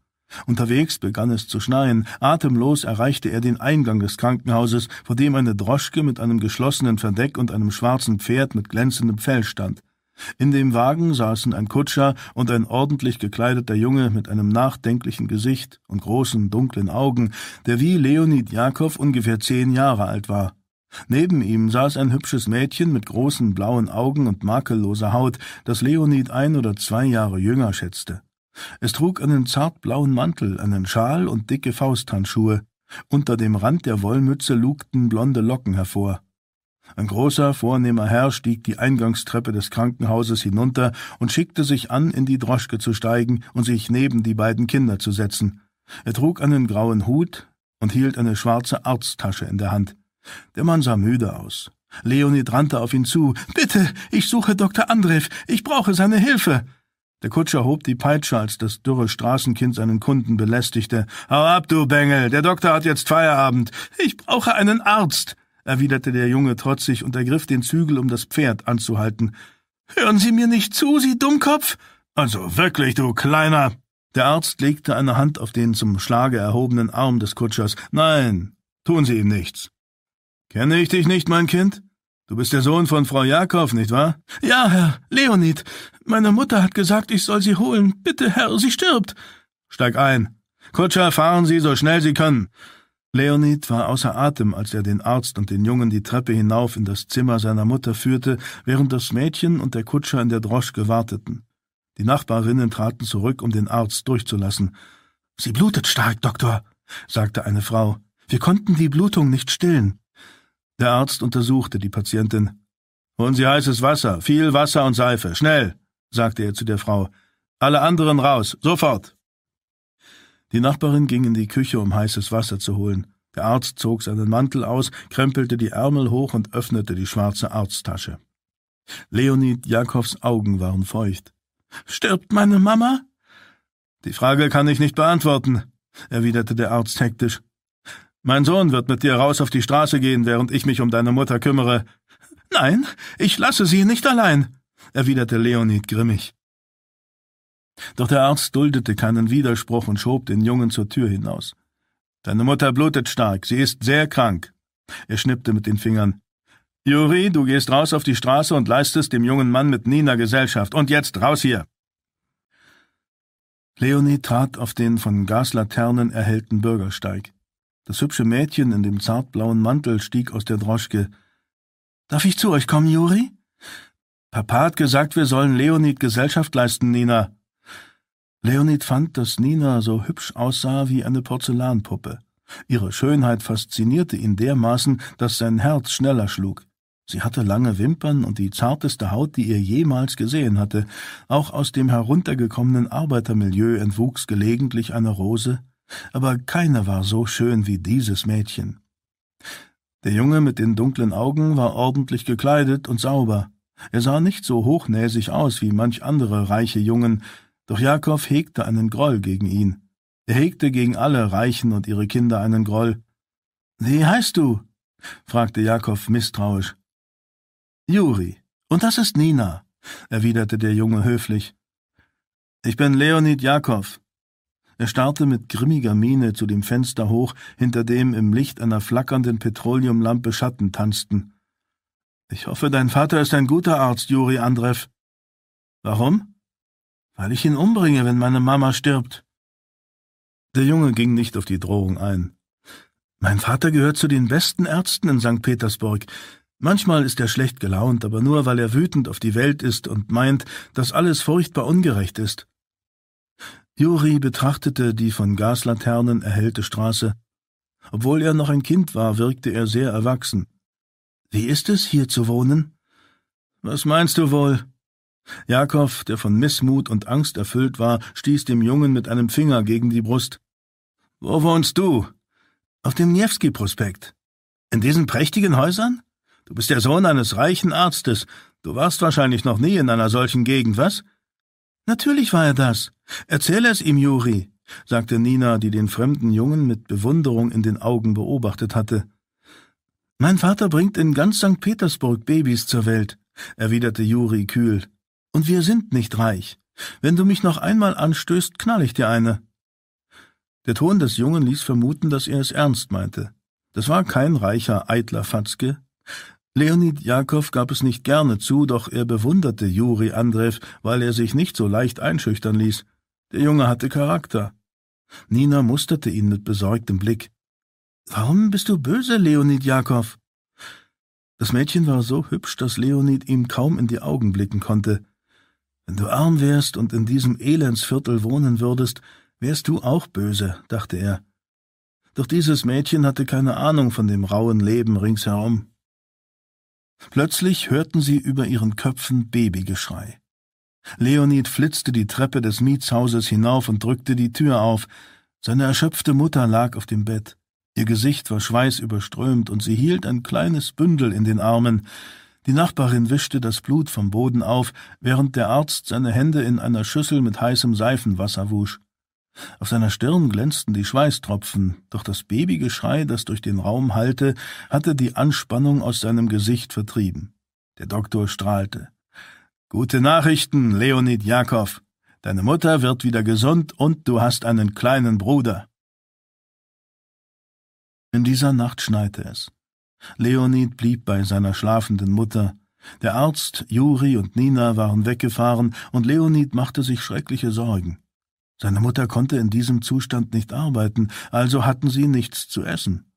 Unterwegs begann es zu schneien. Atemlos erreichte er den Eingang des Krankenhauses, vor dem eine Droschke mit einem geschlossenen Verdeck und einem schwarzen Pferd mit glänzendem Fell stand. In dem Wagen saßen ein Kutscher und ein ordentlich gekleideter Junge mit einem nachdenklichen Gesicht und großen, dunklen Augen, der wie Leonid Jakow ungefähr zehn Jahre alt war. Neben ihm saß ein hübsches Mädchen mit großen blauen Augen und makelloser Haut, das Leonid ein oder zwei Jahre jünger schätzte. Es trug einen zartblauen Mantel, einen Schal und dicke Fausthandschuhe. Unter dem Rand der Wollmütze lugten blonde Locken hervor. Ein großer, vornehmer Herr stieg die Eingangstreppe des Krankenhauses hinunter und schickte sich an, in die Droschke zu steigen und sich neben die beiden Kinder zu setzen. Er trug einen grauen Hut und hielt eine schwarze Arzttasche in der Hand. Der Mann sah müde aus. Leonid rannte auf ihn zu. Bitte, ich suche Dr. Andrew, ich brauche seine Hilfe. Der Kutscher hob die Peitsche, als das dürre Straßenkind seinen Kunden belästigte. Hau ab, du Bengel, der Doktor hat jetzt Feierabend. Ich brauche einen Arzt erwiderte der Junge trotzig und ergriff den Zügel, um das Pferd anzuhalten. Hören Sie mir nicht zu, Sie Dummkopf? Also wirklich, du Kleiner. Der Arzt legte eine Hand auf den zum Schlage erhobenen Arm des Kutschers. Nein, tun Sie ihm nichts. Kenne ich dich nicht, mein Kind? Du bist der Sohn von Frau Jakow, nicht wahr? Ja, Herr, Leonid. Meine Mutter hat gesagt, ich soll sie holen. Bitte, Herr, sie stirbt. Steig ein. Kutscher, fahren Sie so schnell Sie können. Leonid war außer Atem, als er den Arzt und den Jungen die Treppe hinauf in das Zimmer seiner Mutter führte, während das Mädchen und der Kutscher in der Droschke warteten. Die Nachbarinnen traten zurück, um den Arzt durchzulassen. Sie blutet stark, Doktor, sagte eine Frau. Wir konnten die Blutung nicht stillen. Der Arzt untersuchte die Patientin. Holen Sie heißes Wasser, viel Wasser und Seife, schnell, sagte er zu der Frau. Alle anderen raus, sofort. Die Nachbarin ging in die Küche, um heißes Wasser zu holen. Der Arzt zog seinen Mantel aus, krempelte die Ärmel hoch und öffnete die schwarze Arzttasche. Leonid Jakobs Augen waren feucht. Stirbt meine Mama? Die Frage kann ich nicht beantworten, erwiderte der Arzt hektisch. Mein Sohn wird mit dir raus auf die Straße gehen, während ich mich um deine Mutter kümmere. Nein, ich lasse sie nicht allein, erwiderte Leonid grimmig. Doch der Arzt duldete keinen Widerspruch und schob den Jungen zur Tür hinaus. Deine Mutter blutet stark, sie ist sehr krank. Er schnippte mit den Fingern. Juri, du gehst raus auf die Straße und leistest dem jungen Mann mit Nina Gesellschaft. Und jetzt raus hier! Leonie trat auf den von Gaslaternen erhellten Bürgersteig. Das hübsche Mädchen in dem zartblauen Mantel stieg aus der Droschke. Darf ich zu euch kommen, Juri? Papa hat gesagt, wir sollen Leonid Gesellschaft leisten, Nina. Leonid fand, dass Nina so hübsch aussah wie eine Porzellanpuppe. Ihre Schönheit faszinierte ihn dermaßen, dass sein Herz schneller schlug. Sie hatte lange Wimpern und die zarteste Haut, die er jemals gesehen hatte. Auch aus dem heruntergekommenen Arbeitermilieu entwuchs gelegentlich eine Rose, aber keine war so schön wie dieses Mädchen. Der Junge mit den dunklen Augen war ordentlich gekleidet und sauber. Er sah nicht so hochnäsig aus wie manch andere reiche Jungen, doch Jakob hegte einen Groll gegen ihn. Er hegte gegen alle Reichen und ihre Kinder einen Groll. Wie heißt du? fragte Jakob misstrauisch. Juri. Und das ist Nina, erwiderte der Junge höflich. Ich bin Leonid Jakow. Er starrte mit grimmiger Miene zu dem Fenster hoch, hinter dem im Licht einer flackernden Petroleumlampe Schatten tanzten. Ich hoffe, dein Vater ist ein guter Arzt, Juri Andrew. Warum? Weil ich ihn umbringe, wenn meine Mama stirbt. Der Junge ging nicht auf die Drohung ein. Mein Vater gehört zu den besten Ärzten in St. Petersburg. Manchmal ist er schlecht gelaunt, aber nur weil er wütend auf die Welt ist und meint, dass alles furchtbar ungerecht ist. Juri betrachtete die von Gaslaternen erhellte Straße. Obwohl er noch ein Kind war, wirkte er sehr erwachsen. Wie ist es, hier zu wohnen? Was meinst du wohl? Jakob, der von Missmut und Angst erfüllt war, stieß dem Jungen mit einem Finger gegen die Brust. Wo wohnst du? Auf dem Niewski-Prospekt. In diesen prächtigen Häusern? Du bist der Sohn eines reichen Arztes. Du warst wahrscheinlich noch nie in einer solchen Gegend, was? Natürlich war er das. Erzähle es ihm, Juri, sagte Nina, die den fremden Jungen mit Bewunderung in den Augen beobachtet hatte. Mein Vater bringt in ganz St. Petersburg Babys zur Welt, erwiderte Juri kühl. Und wir sind nicht reich. Wenn du mich noch einmal anstößt, knall ich dir eine. Der Ton des Jungen ließ vermuten, dass er es ernst meinte. Das war kein reicher, eitler Fatzke. Leonid Jakow gab es nicht gerne zu, doch er bewunderte Juri Andrew, weil er sich nicht so leicht einschüchtern ließ. Der Junge hatte Charakter. Nina musterte ihn mit besorgtem Blick. Warum bist du böse, Leonid Jakow? Das Mädchen war so hübsch, dass Leonid ihm kaum in die Augen blicken konnte. Wenn du arm wärst und in diesem Elendsviertel wohnen würdest, Wärst du auch böse, dachte er. Doch dieses Mädchen hatte keine Ahnung von dem rauen Leben ringsherum. Plötzlich hörten sie über ihren Köpfen Babygeschrei. Leonid flitzte die Treppe des Mietshauses hinauf und drückte die Tür auf. Seine erschöpfte Mutter lag auf dem Bett. Ihr Gesicht war schweißüberströmt und sie hielt ein kleines Bündel in den Armen. Die Nachbarin wischte das Blut vom Boden auf, während der Arzt seine Hände in einer Schüssel mit heißem Seifenwasser wusch. Auf seiner Stirn glänzten die Schweißtropfen, doch das Babygeschrei, das durch den Raum hallte, hatte die Anspannung aus seinem Gesicht vertrieben. Der Doktor strahlte. Gute Nachrichten, Leonid Jakow. Deine Mutter wird wieder gesund und du hast einen kleinen Bruder. In dieser Nacht schneite es. Leonid blieb bei seiner schlafenden Mutter. Der Arzt, Juri und Nina waren weggefahren und Leonid machte sich schreckliche Sorgen. Seine Mutter konnte in diesem Zustand nicht arbeiten, also hatten sie nichts zu essen.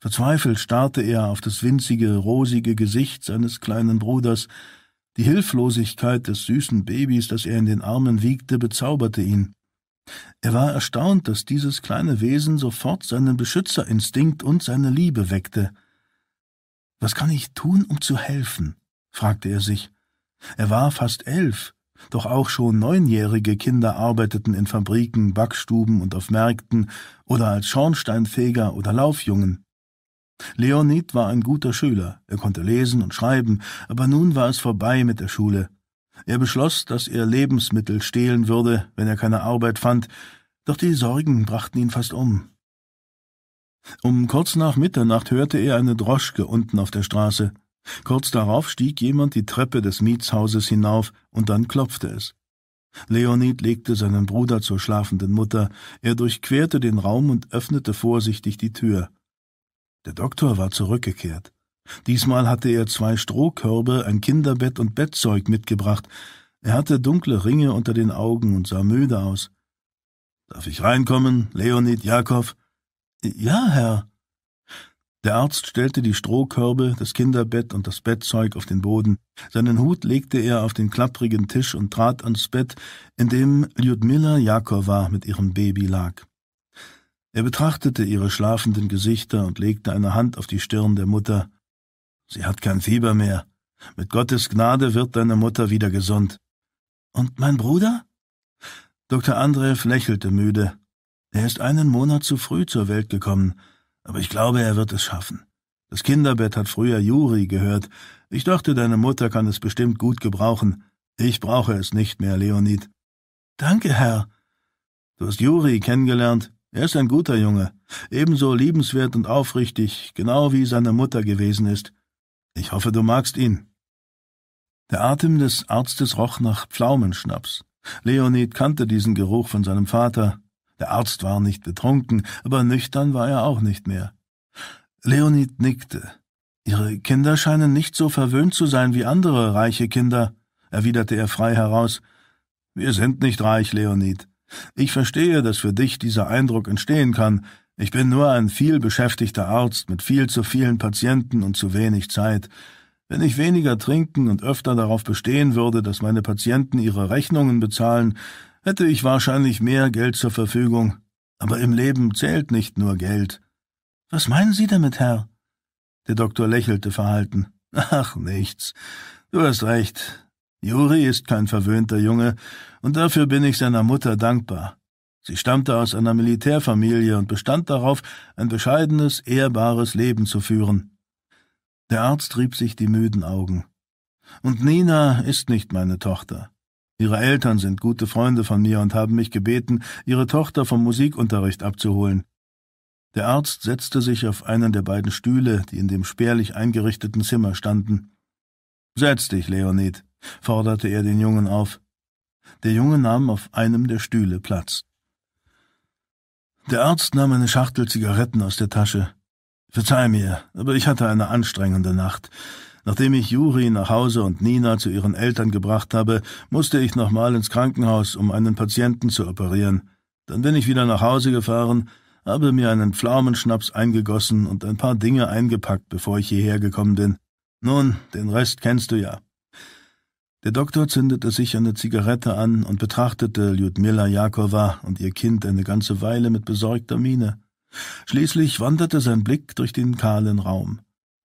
Verzweifelt starrte er auf das winzige, rosige Gesicht seines kleinen Bruders. Die Hilflosigkeit des süßen Babys, das er in den Armen wiegte, bezauberte ihn. Er war erstaunt, dass dieses kleine Wesen sofort seinen Beschützerinstinkt und seine Liebe weckte. Was kann ich tun, um zu helfen? fragte er sich. Er war fast elf, doch auch schon neunjährige Kinder arbeiteten in Fabriken, Backstuben und auf Märkten oder als Schornsteinfeger oder Laufjungen. Leonid war ein guter Schüler, er konnte lesen und schreiben, aber nun war es vorbei mit der Schule. Er beschloss, dass er Lebensmittel stehlen würde, wenn er keine Arbeit fand, doch die Sorgen brachten ihn fast um. Um kurz nach Mitternacht hörte er eine Droschke unten auf der Straße. Kurz darauf stieg jemand die Treppe des Mietshauses hinauf, und dann klopfte es. Leonid legte seinen Bruder zur schlafenden Mutter, er durchquerte den Raum und öffnete vorsichtig die Tür. Der Doktor war zurückgekehrt. Diesmal hatte er zwei Strohkörbe, ein Kinderbett und Bettzeug mitgebracht. Er hatte dunkle Ringe unter den Augen und sah müde aus. Darf ich reinkommen, Leonid Jakow? Ja, Herr. Der Arzt stellte die Strohkörbe, das Kinderbett und das Bettzeug auf den Boden. Seinen Hut legte er auf den klapprigen Tisch und trat ans Bett, in dem Ljudmila Jakowa mit ihrem Baby lag. Er betrachtete ihre schlafenden Gesichter und legte eine Hand auf die Stirn der Mutter. Sie hat kein Fieber mehr. Mit Gottes Gnade wird deine Mutter wieder gesund. Und mein Bruder? Dr. Andrew lächelte müde. Er ist einen Monat zu früh zur Welt gekommen aber ich glaube, er wird es schaffen. Das Kinderbett hat früher Juri gehört. Ich dachte, deine Mutter kann es bestimmt gut gebrauchen. Ich brauche es nicht mehr, Leonid. Danke, Herr. Du hast Juri kennengelernt. Er ist ein guter Junge, ebenso liebenswert und aufrichtig, genau wie seine Mutter gewesen ist. Ich hoffe, du magst ihn. Der Atem des Arztes roch nach Pflaumenschnaps. Leonid kannte diesen Geruch von seinem Vater. Der Arzt war nicht betrunken, aber nüchtern war er auch nicht mehr. Leonid nickte. Ihre Kinder scheinen nicht so verwöhnt zu sein wie andere reiche Kinder, erwiderte er frei heraus. Wir sind nicht reich, Leonid. Ich verstehe, dass für dich dieser Eindruck entstehen kann. Ich bin nur ein vielbeschäftigter Arzt mit viel zu vielen Patienten und zu wenig Zeit. Wenn ich weniger trinken und öfter darauf bestehen würde, dass meine Patienten ihre Rechnungen bezahlen, hätte ich wahrscheinlich mehr Geld zur Verfügung. Aber im Leben zählt nicht nur Geld. Was meinen Sie damit, Herr? Der Doktor lächelte verhalten. Ach, nichts. Du hast recht. Juri ist kein verwöhnter Junge, und dafür bin ich seiner Mutter dankbar. Sie stammte aus einer Militärfamilie und bestand darauf, ein bescheidenes, ehrbares Leben zu führen. Der Arzt rieb sich die müden Augen. Und Nina ist nicht meine Tochter. Ihre Eltern sind gute Freunde von mir und haben mich gebeten, ihre Tochter vom Musikunterricht abzuholen. Der Arzt setzte sich auf einen der beiden Stühle, die in dem spärlich eingerichteten Zimmer standen. Setz dich, Leonid, forderte er den Jungen auf. Der Junge nahm auf einem der Stühle Platz. Der Arzt nahm eine Schachtel Zigaretten aus der Tasche. Verzeih mir, aber ich hatte eine anstrengende Nacht. Nachdem ich Juri nach Hause und Nina zu ihren Eltern gebracht habe, musste ich nochmal ins Krankenhaus, um einen Patienten zu operieren. Dann bin ich wieder nach Hause gefahren, habe mir einen Pflaumenschnaps eingegossen und ein paar Dinge eingepackt, bevor ich hierher gekommen bin. Nun, den Rest kennst du ja. Der Doktor zündete sich eine Zigarette an und betrachtete Ljudmila Jakowa und ihr Kind eine ganze Weile mit besorgter Miene. Schließlich wanderte sein Blick durch den kahlen Raum.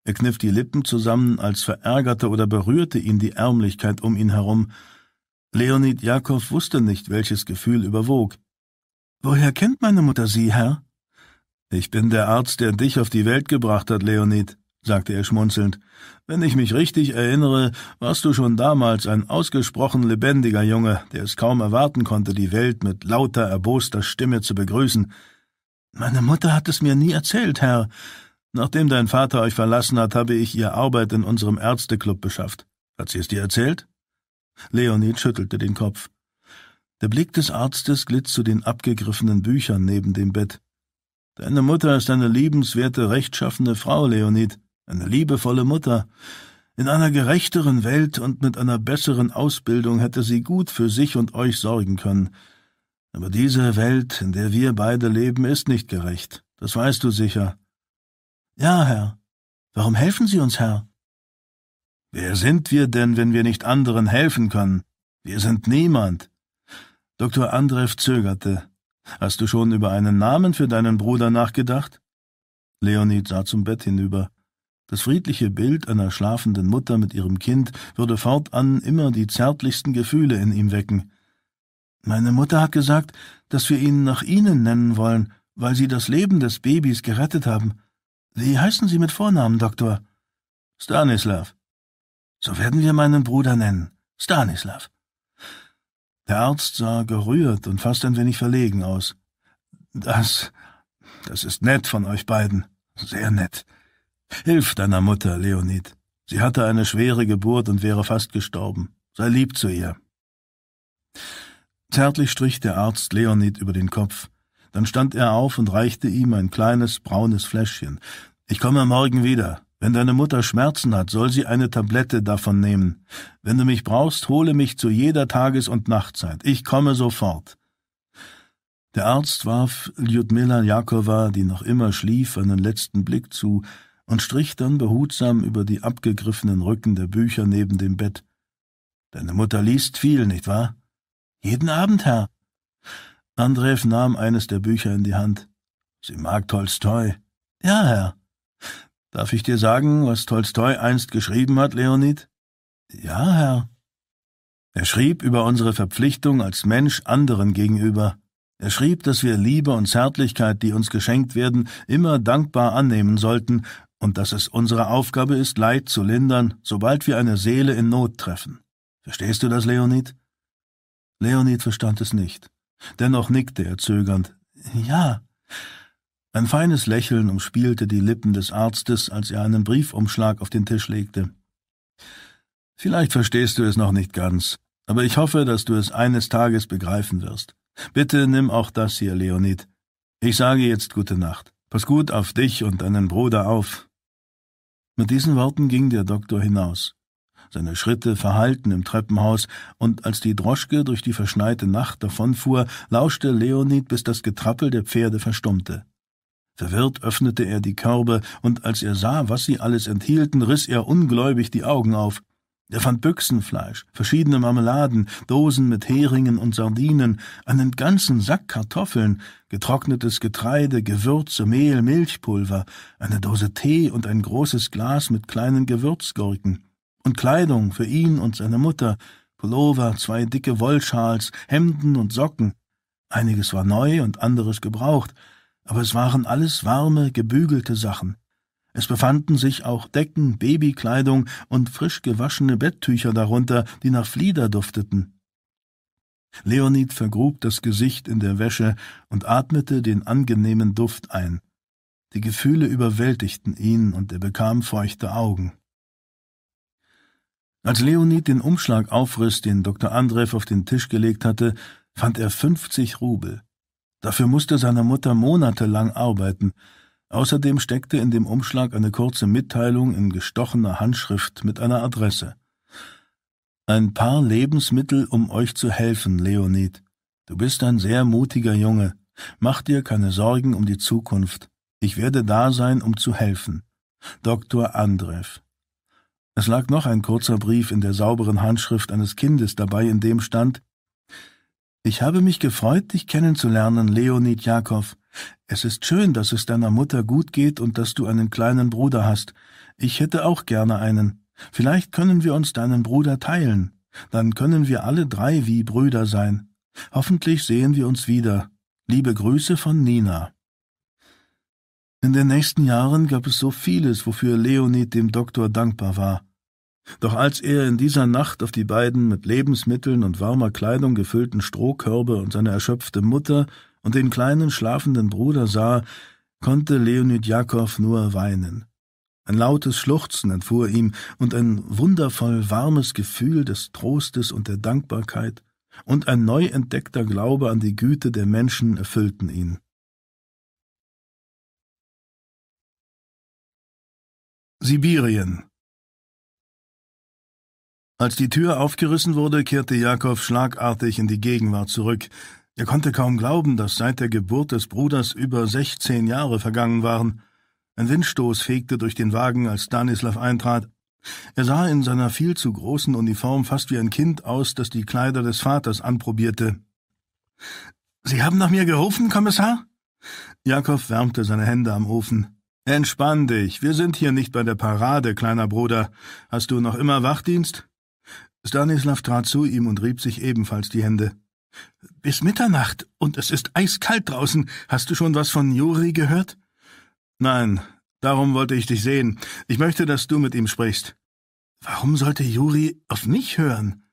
Er kniff die Lippen zusammen, als verärgerte oder berührte ihn die Ärmlichkeit um ihn herum. Leonid Jakow wusste nicht, welches Gefühl überwog. Woher kennt meine Mutter Sie, Herr? Ich bin der Arzt, der dich auf die Welt gebracht hat, Leonid sagte er schmunzelnd. Wenn ich mich richtig erinnere, warst du schon damals ein ausgesprochen lebendiger Junge, der es kaum erwarten konnte, die Welt mit lauter, erboster Stimme zu begrüßen. Meine Mutter hat es mir nie erzählt, Herr. Nachdem dein Vater euch verlassen hat, habe ich ihr Arbeit in unserem Ärzteklub beschafft. Hat sie es dir erzählt? Leonid schüttelte den Kopf. Der Blick des Arztes glitt zu den abgegriffenen Büchern neben dem Bett. Deine Mutter ist eine liebenswerte, rechtschaffene Frau, Leonid eine liebevolle Mutter. In einer gerechteren Welt und mit einer besseren Ausbildung hätte sie gut für sich und euch sorgen können. Aber diese Welt, in der wir beide leben, ist nicht gerecht. Das weißt du sicher. Ja, Herr. Warum helfen Sie uns, Herr? Wer sind wir denn, wenn wir nicht anderen helfen können? Wir sind niemand. Dr. Andrew zögerte. Hast du schon über einen Namen für deinen Bruder nachgedacht? Leonid sah zum Bett hinüber. Das friedliche Bild einer schlafenden Mutter mit ihrem Kind würde fortan immer die zärtlichsten Gefühle in ihm wecken. Meine Mutter hat gesagt, dass wir ihn nach Ihnen nennen wollen, weil Sie das Leben des Babys gerettet haben. Wie heißen Sie mit Vornamen, Doktor? Stanislav. So werden wir meinen Bruder nennen. Stanislav. Der Arzt sah gerührt und fast ein wenig verlegen aus. Das, das ist nett von euch beiden. Sehr nett. Hilf deiner Mutter, Leonid. Sie hatte eine schwere Geburt und wäre fast gestorben. Sei lieb zu ihr. Zärtlich strich der Arzt Leonid über den Kopf. Dann stand er auf und reichte ihm ein kleines braunes Fläschchen. Ich komme morgen wieder. Wenn deine Mutter Schmerzen hat, soll sie eine Tablette davon nehmen. Wenn du mich brauchst, hole mich zu jeder Tages- und Nachtzeit. Ich komme sofort. Der Arzt warf Ljudmila Jakowa, die noch immer schlief, einen letzten Blick zu, und strich dann behutsam über die abgegriffenen Rücken der Bücher neben dem Bett. Deine Mutter liest viel, nicht wahr? Jeden Abend, Herr. Andrew nahm eines der Bücher in die Hand. Sie mag Tolstoi. Ja, Herr. Darf ich dir sagen, was Tolstoi einst geschrieben hat, Leonid? Ja, Herr. Er schrieb über unsere Verpflichtung als Mensch anderen gegenüber. Er schrieb, dass wir Liebe und Zärtlichkeit, die uns geschenkt werden, immer dankbar annehmen sollten und dass es unsere Aufgabe ist, Leid zu lindern, sobald wir eine Seele in Not treffen. Verstehst du das, Leonid? Leonid verstand es nicht. Dennoch nickte er zögernd. Ja. Ein feines Lächeln umspielte die Lippen des Arztes, als er einen Briefumschlag auf den Tisch legte. Vielleicht verstehst du es noch nicht ganz, aber ich hoffe, dass du es eines Tages begreifen wirst. Bitte nimm auch das hier, Leonid. Ich sage jetzt gute Nacht. Pass gut auf dich und deinen Bruder auf. Mit diesen Worten ging der Doktor hinaus. Seine Schritte verhallten im Treppenhaus, und als die Droschke durch die verschneite Nacht davonfuhr, lauschte Leonid, bis das Getrappel der Pferde verstummte. Verwirrt öffnete er die Körbe, und als er sah, was sie alles enthielten, riss er ungläubig die Augen auf. Er fand Büchsenfleisch, verschiedene Marmeladen, Dosen mit Heringen und Sardinen, einen ganzen Sack Kartoffeln, getrocknetes Getreide, Gewürze, Mehl, Milchpulver, eine Dose Tee und ein großes Glas mit kleinen Gewürzgurken. Und Kleidung für ihn und seine Mutter, Pullover, zwei dicke Wollschals, Hemden und Socken. Einiges war neu und anderes gebraucht, aber es waren alles warme, gebügelte Sachen. Es befanden sich auch Decken, Babykleidung und frisch gewaschene Betttücher darunter, die nach Flieder dufteten. Leonid vergrub das Gesicht in der Wäsche und atmete den angenehmen Duft ein. Die Gefühle überwältigten ihn und er bekam feuchte Augen. Als Leonid den Umschlag aufriss, den Dr. Andrew auf den Tisch gelegt hatte, fand er fünfzig Rubel. Dafür musste seine Mutter monatelang arbeiten, Außerdem steckte in dem Umschlag eine kurze Mitteilung in gestochener Handschrift mit einer Adresse. Ein paar Lebensmittel, um euch zu helfen, Leonid. Du bist ein sehr mutiger Junge. Mach dir keine Sorgen um die Zukunft. Ich werde da sein, um zu helfen. Dr. Andrew. Es lag noch ein kurzer Brief in der sauberen Handschrift eines Kindes dabei, in dem stand Ich habe mich gefreut, dich kennenzulernen, Leonid Jakow. Es ist schön, dass es deiner Mutter gut geht und dass du einen kleinen Bruder hast. Ich hätte auch gerne einen. Vielleicht können wir uns deinen Bruder teilen. Dann können wir alle drei wie Brüder sein. Hoffentlich sehen wir uns wieder. Liebe Grüße von Nina. In den nächsten Jahren gab es so vieles, wofür Leonid dem Doktor dankbar war. Doch als er in dieser Nacht auf die beiden mit Lebensmitteln und warmer Kleidung gefüllten Strohkörbe und seine erschöpfte Mutter und den kleinen schlafenden Bruder sah, konnte Leonid Jakow nur weinen. Ein lautes Schluchzen entfuhr ihm und ein wundervoll warmes Gefühl des Trostes und der Dankbarkeit und ein neu entdeckter Glaube an die Güte der Menschen erfüllten ihn. Sibirien Als die Tür aufgerissen wurde, kehrte Jakow schlagartig in die Gegenwart zurück, er konnte kaum glauben, dass seit der Geburt des Bruders über sechzehn Jahre vergangen waren. Ein Windstoß fegte durch den Wagen, als Stanislav eintrat. Er sah in seiner viel zu großen Uniform fast wie ein Kind aus, das die Kleider des Vaters anprobierte. Sie haben nach mir gerufen, Kommissar? Jakob wärmte seine Hände am Ofen. Entspann dich, wir sind hier nicht bei der Parade, kleiner Bruder. Hast du noch immer Wachdienst? Stanislav trat zu ihm und rieb sich ebenfalls die Hände. Bis Mitternacht, und es ist eiskalt draußen. Hast du schon was von Juri gehört? Nein, darum wollte ich dich sehen. Ich möchte, dass du mit ihm sprichst. Warum sollte Juri auf mich hören?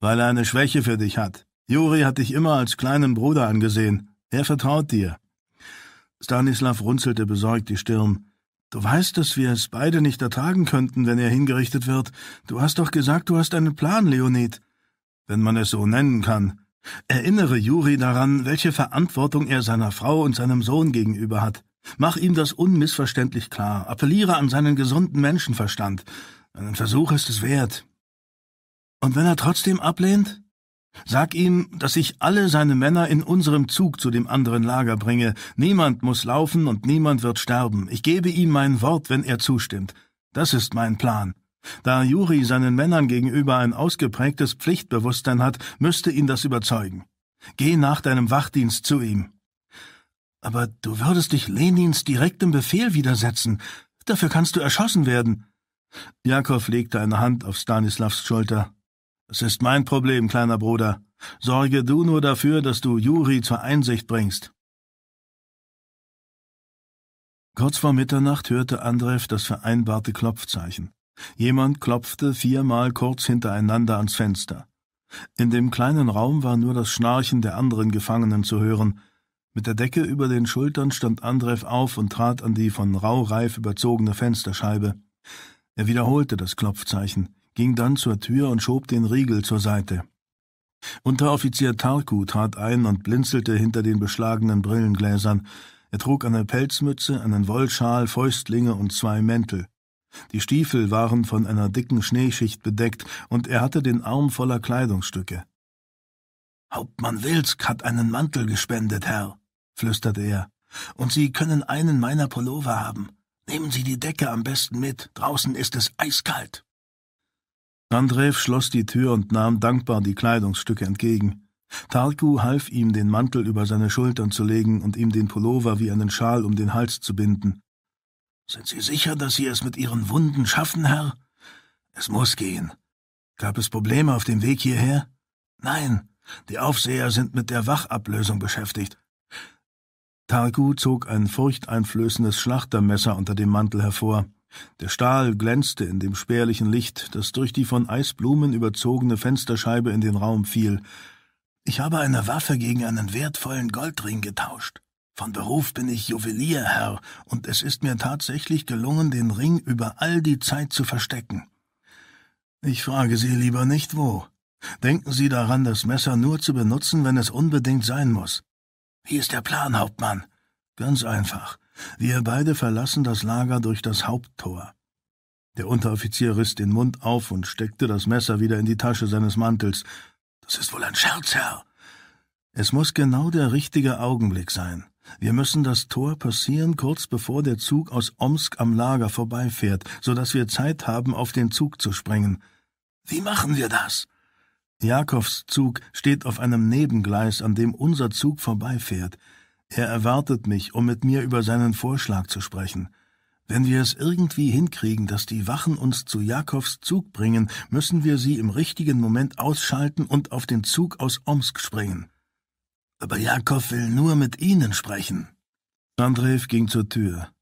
Weil er eine Schwäche für dich hat. Juri hat dich immer als kleinen Bruder angesehen. Er vertraut dir. Stanislav runzelte besorgt die Stirn. Du weißt, dass wir es beide nicht ertragen könnten, wenn er hingerichtet wird. Du hast doch gesagt, du hast einen Plan, Leonid. Wenn man es so nennen kann. Erinnere Juri daran, welche Verantwortung er seiner Frau und seinem Sohn gegenüber hat. Mach ihm das unmissverständlich klar. Appelliere an seinen gesunden Menschenverstand. Einen Versuch ist es wert. Und wenn er trotzdem ablehnt? Sag ihm, dass ich alle seine Männer in unserem Zug zu dem anderen Lager bringe. Niemand muss laufen und niemand wird sterben. Ich gebe ihm mein Wort, wenn er zustimmt. Das ist mein Plan. Da Juri seinen Männern gegenüber ein ausgeprägtes Pflichtbewusstsein hat, müsste ihn das überzeugen. Geh nach deinem Wachdienst zu ihm. Aber du würdest dich Lenins direktem Befehl widersetzen. Dafür kannst du erschossen werden. Jakow legte eine Hand auf Stanislavs Schulter. Es ist mein Problem, kleiner Bruder. Sorge du nur dafür, dass du Juri zur Einsicht bringst. Kurz vor Mitternacht hörte Andrew das vereinbarte Klopfzeichen. Jemand klopfte viermal kurz hintereinander ans Fenster. In dem kleinen Raum war nur das Schnarchen der anderen Gefangenen zu hören. Mit der Decke über den Schultern stand Andrew auf und trat an die von Raureif überzogene Fensterscheibe. Er wiederholte das Klopfzeichen, ging dann zur Tür und schob den Riegel zur Seite. Unteroffizier Tarku trat ein und blinzelte hinter den beschlagenen Brillengläsern. Er trug eine Pelzmütze, einen Wollschal, Fäustlinge und zwei Mäntel. Die Stiefel waren von einer dicken Schneeschicht bedeckt, und er hatte den Arm voller Kleidungsstücke. Hauptmann Wilsk hat einen Mantel gespendet, Herr, flüsterte er. Und Sie können einen meiner Pullover haben. Nehmen Sie die Decke am besten mit. Draußen ist es eiskalt. Andreev schloss die Tür und nahm dankbar die Kleidungsstücke entgegen. Tarku half ihm, den Mantel über seine Schultern zu legen und ihm den Pullover wie einen Schal um den Hals zu binden. Sind Sie sicher, dass Sie es mit Ihren Wunden schaffen, Herr? Es muss gehen. Gab es Probleme auf dem Weg hierher? Nein, die Aufseher sind mit der Wachablösung beschäftigt. Tarku zog ein furchteinflößendes Schlachtermesser unter dem Mantel hervor. Der Stahl glänzte in dem spärlichen Licht, das durch die von Eisblumen überzogene Fensterscheibe in den Raum fiel. Ich habe eine Waffe gegen einen wertvollen Goldring getauscht. Von Beruf bin ich Juwelierherr, und es ist mir tatsächlich gelungen, den Ring über all die Zeit zu verstecken. Ich frage Sie lieber nicht wo. Denken Sie daran, das Messer nur zu benutzen, wenn es unbedingt sein muss. Wie ist der Plan, Hauptmann? Ganz einfach. Wir beide verlassen das Lager durch das Haupttor. Der Unteroffizier riss den Mund auf und steckte das Messer wieder in die Tasche seines Mantels. Das ist wohl ein Scherz, Herr. Es muss genau der richtige Augenblick sein. Wir müssen das Tor passieren, kurz bevor der Zug aus Omsk am Lager vorbeifährt, so dass wir Zeit haben, auf den Zug zu springen. Wie machen wir das? Jakobs Zug steht auf einem Nebengleis, an dem unser Zug vorbeifährt. Er erwartet mich, um mit mir über seinen Vorschlag zu sprechen. Wenn wir es irgendwie hinkriegen, dass die Wachen uns zu Jakobs Zug bringen, müssen wir sie im richtigen Moment ausschalten und auf den Zug aus Omsk springen. Aber Jakob will nur mit Ihnen sprechen. Andreev ging zur Tür.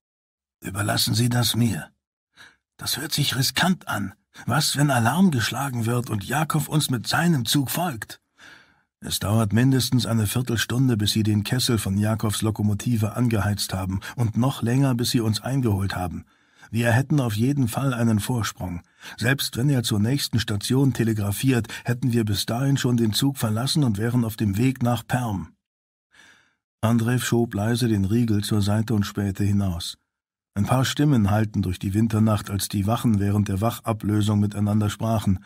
Überlassen Sie das mir. Das hört sich riskant an. Was, wenn Alarm geschlagen wird und Jakob uns mit seinem Zug folgt? Es dauert mindestens eine Viertelstunde, bis Sie den Kessel von Jakobs Lokomotive angeheizt haben, und noch länger, bis Sie uns eingeholt haben. Wir hätten auf jeden Fall einen Vorsprung. Selbst wenn er zur nächsten Station telegrafiert, hätten wir bis dahin schon den Zug verlassen und wären auf dem Weg nach Perm. Andrew schob leise den Riegel zur Seite und spähte hinaus. Ein paar Stimmen hallten durch die Winternacht, als die Wachen während der Wachablösung miteinander sprachen.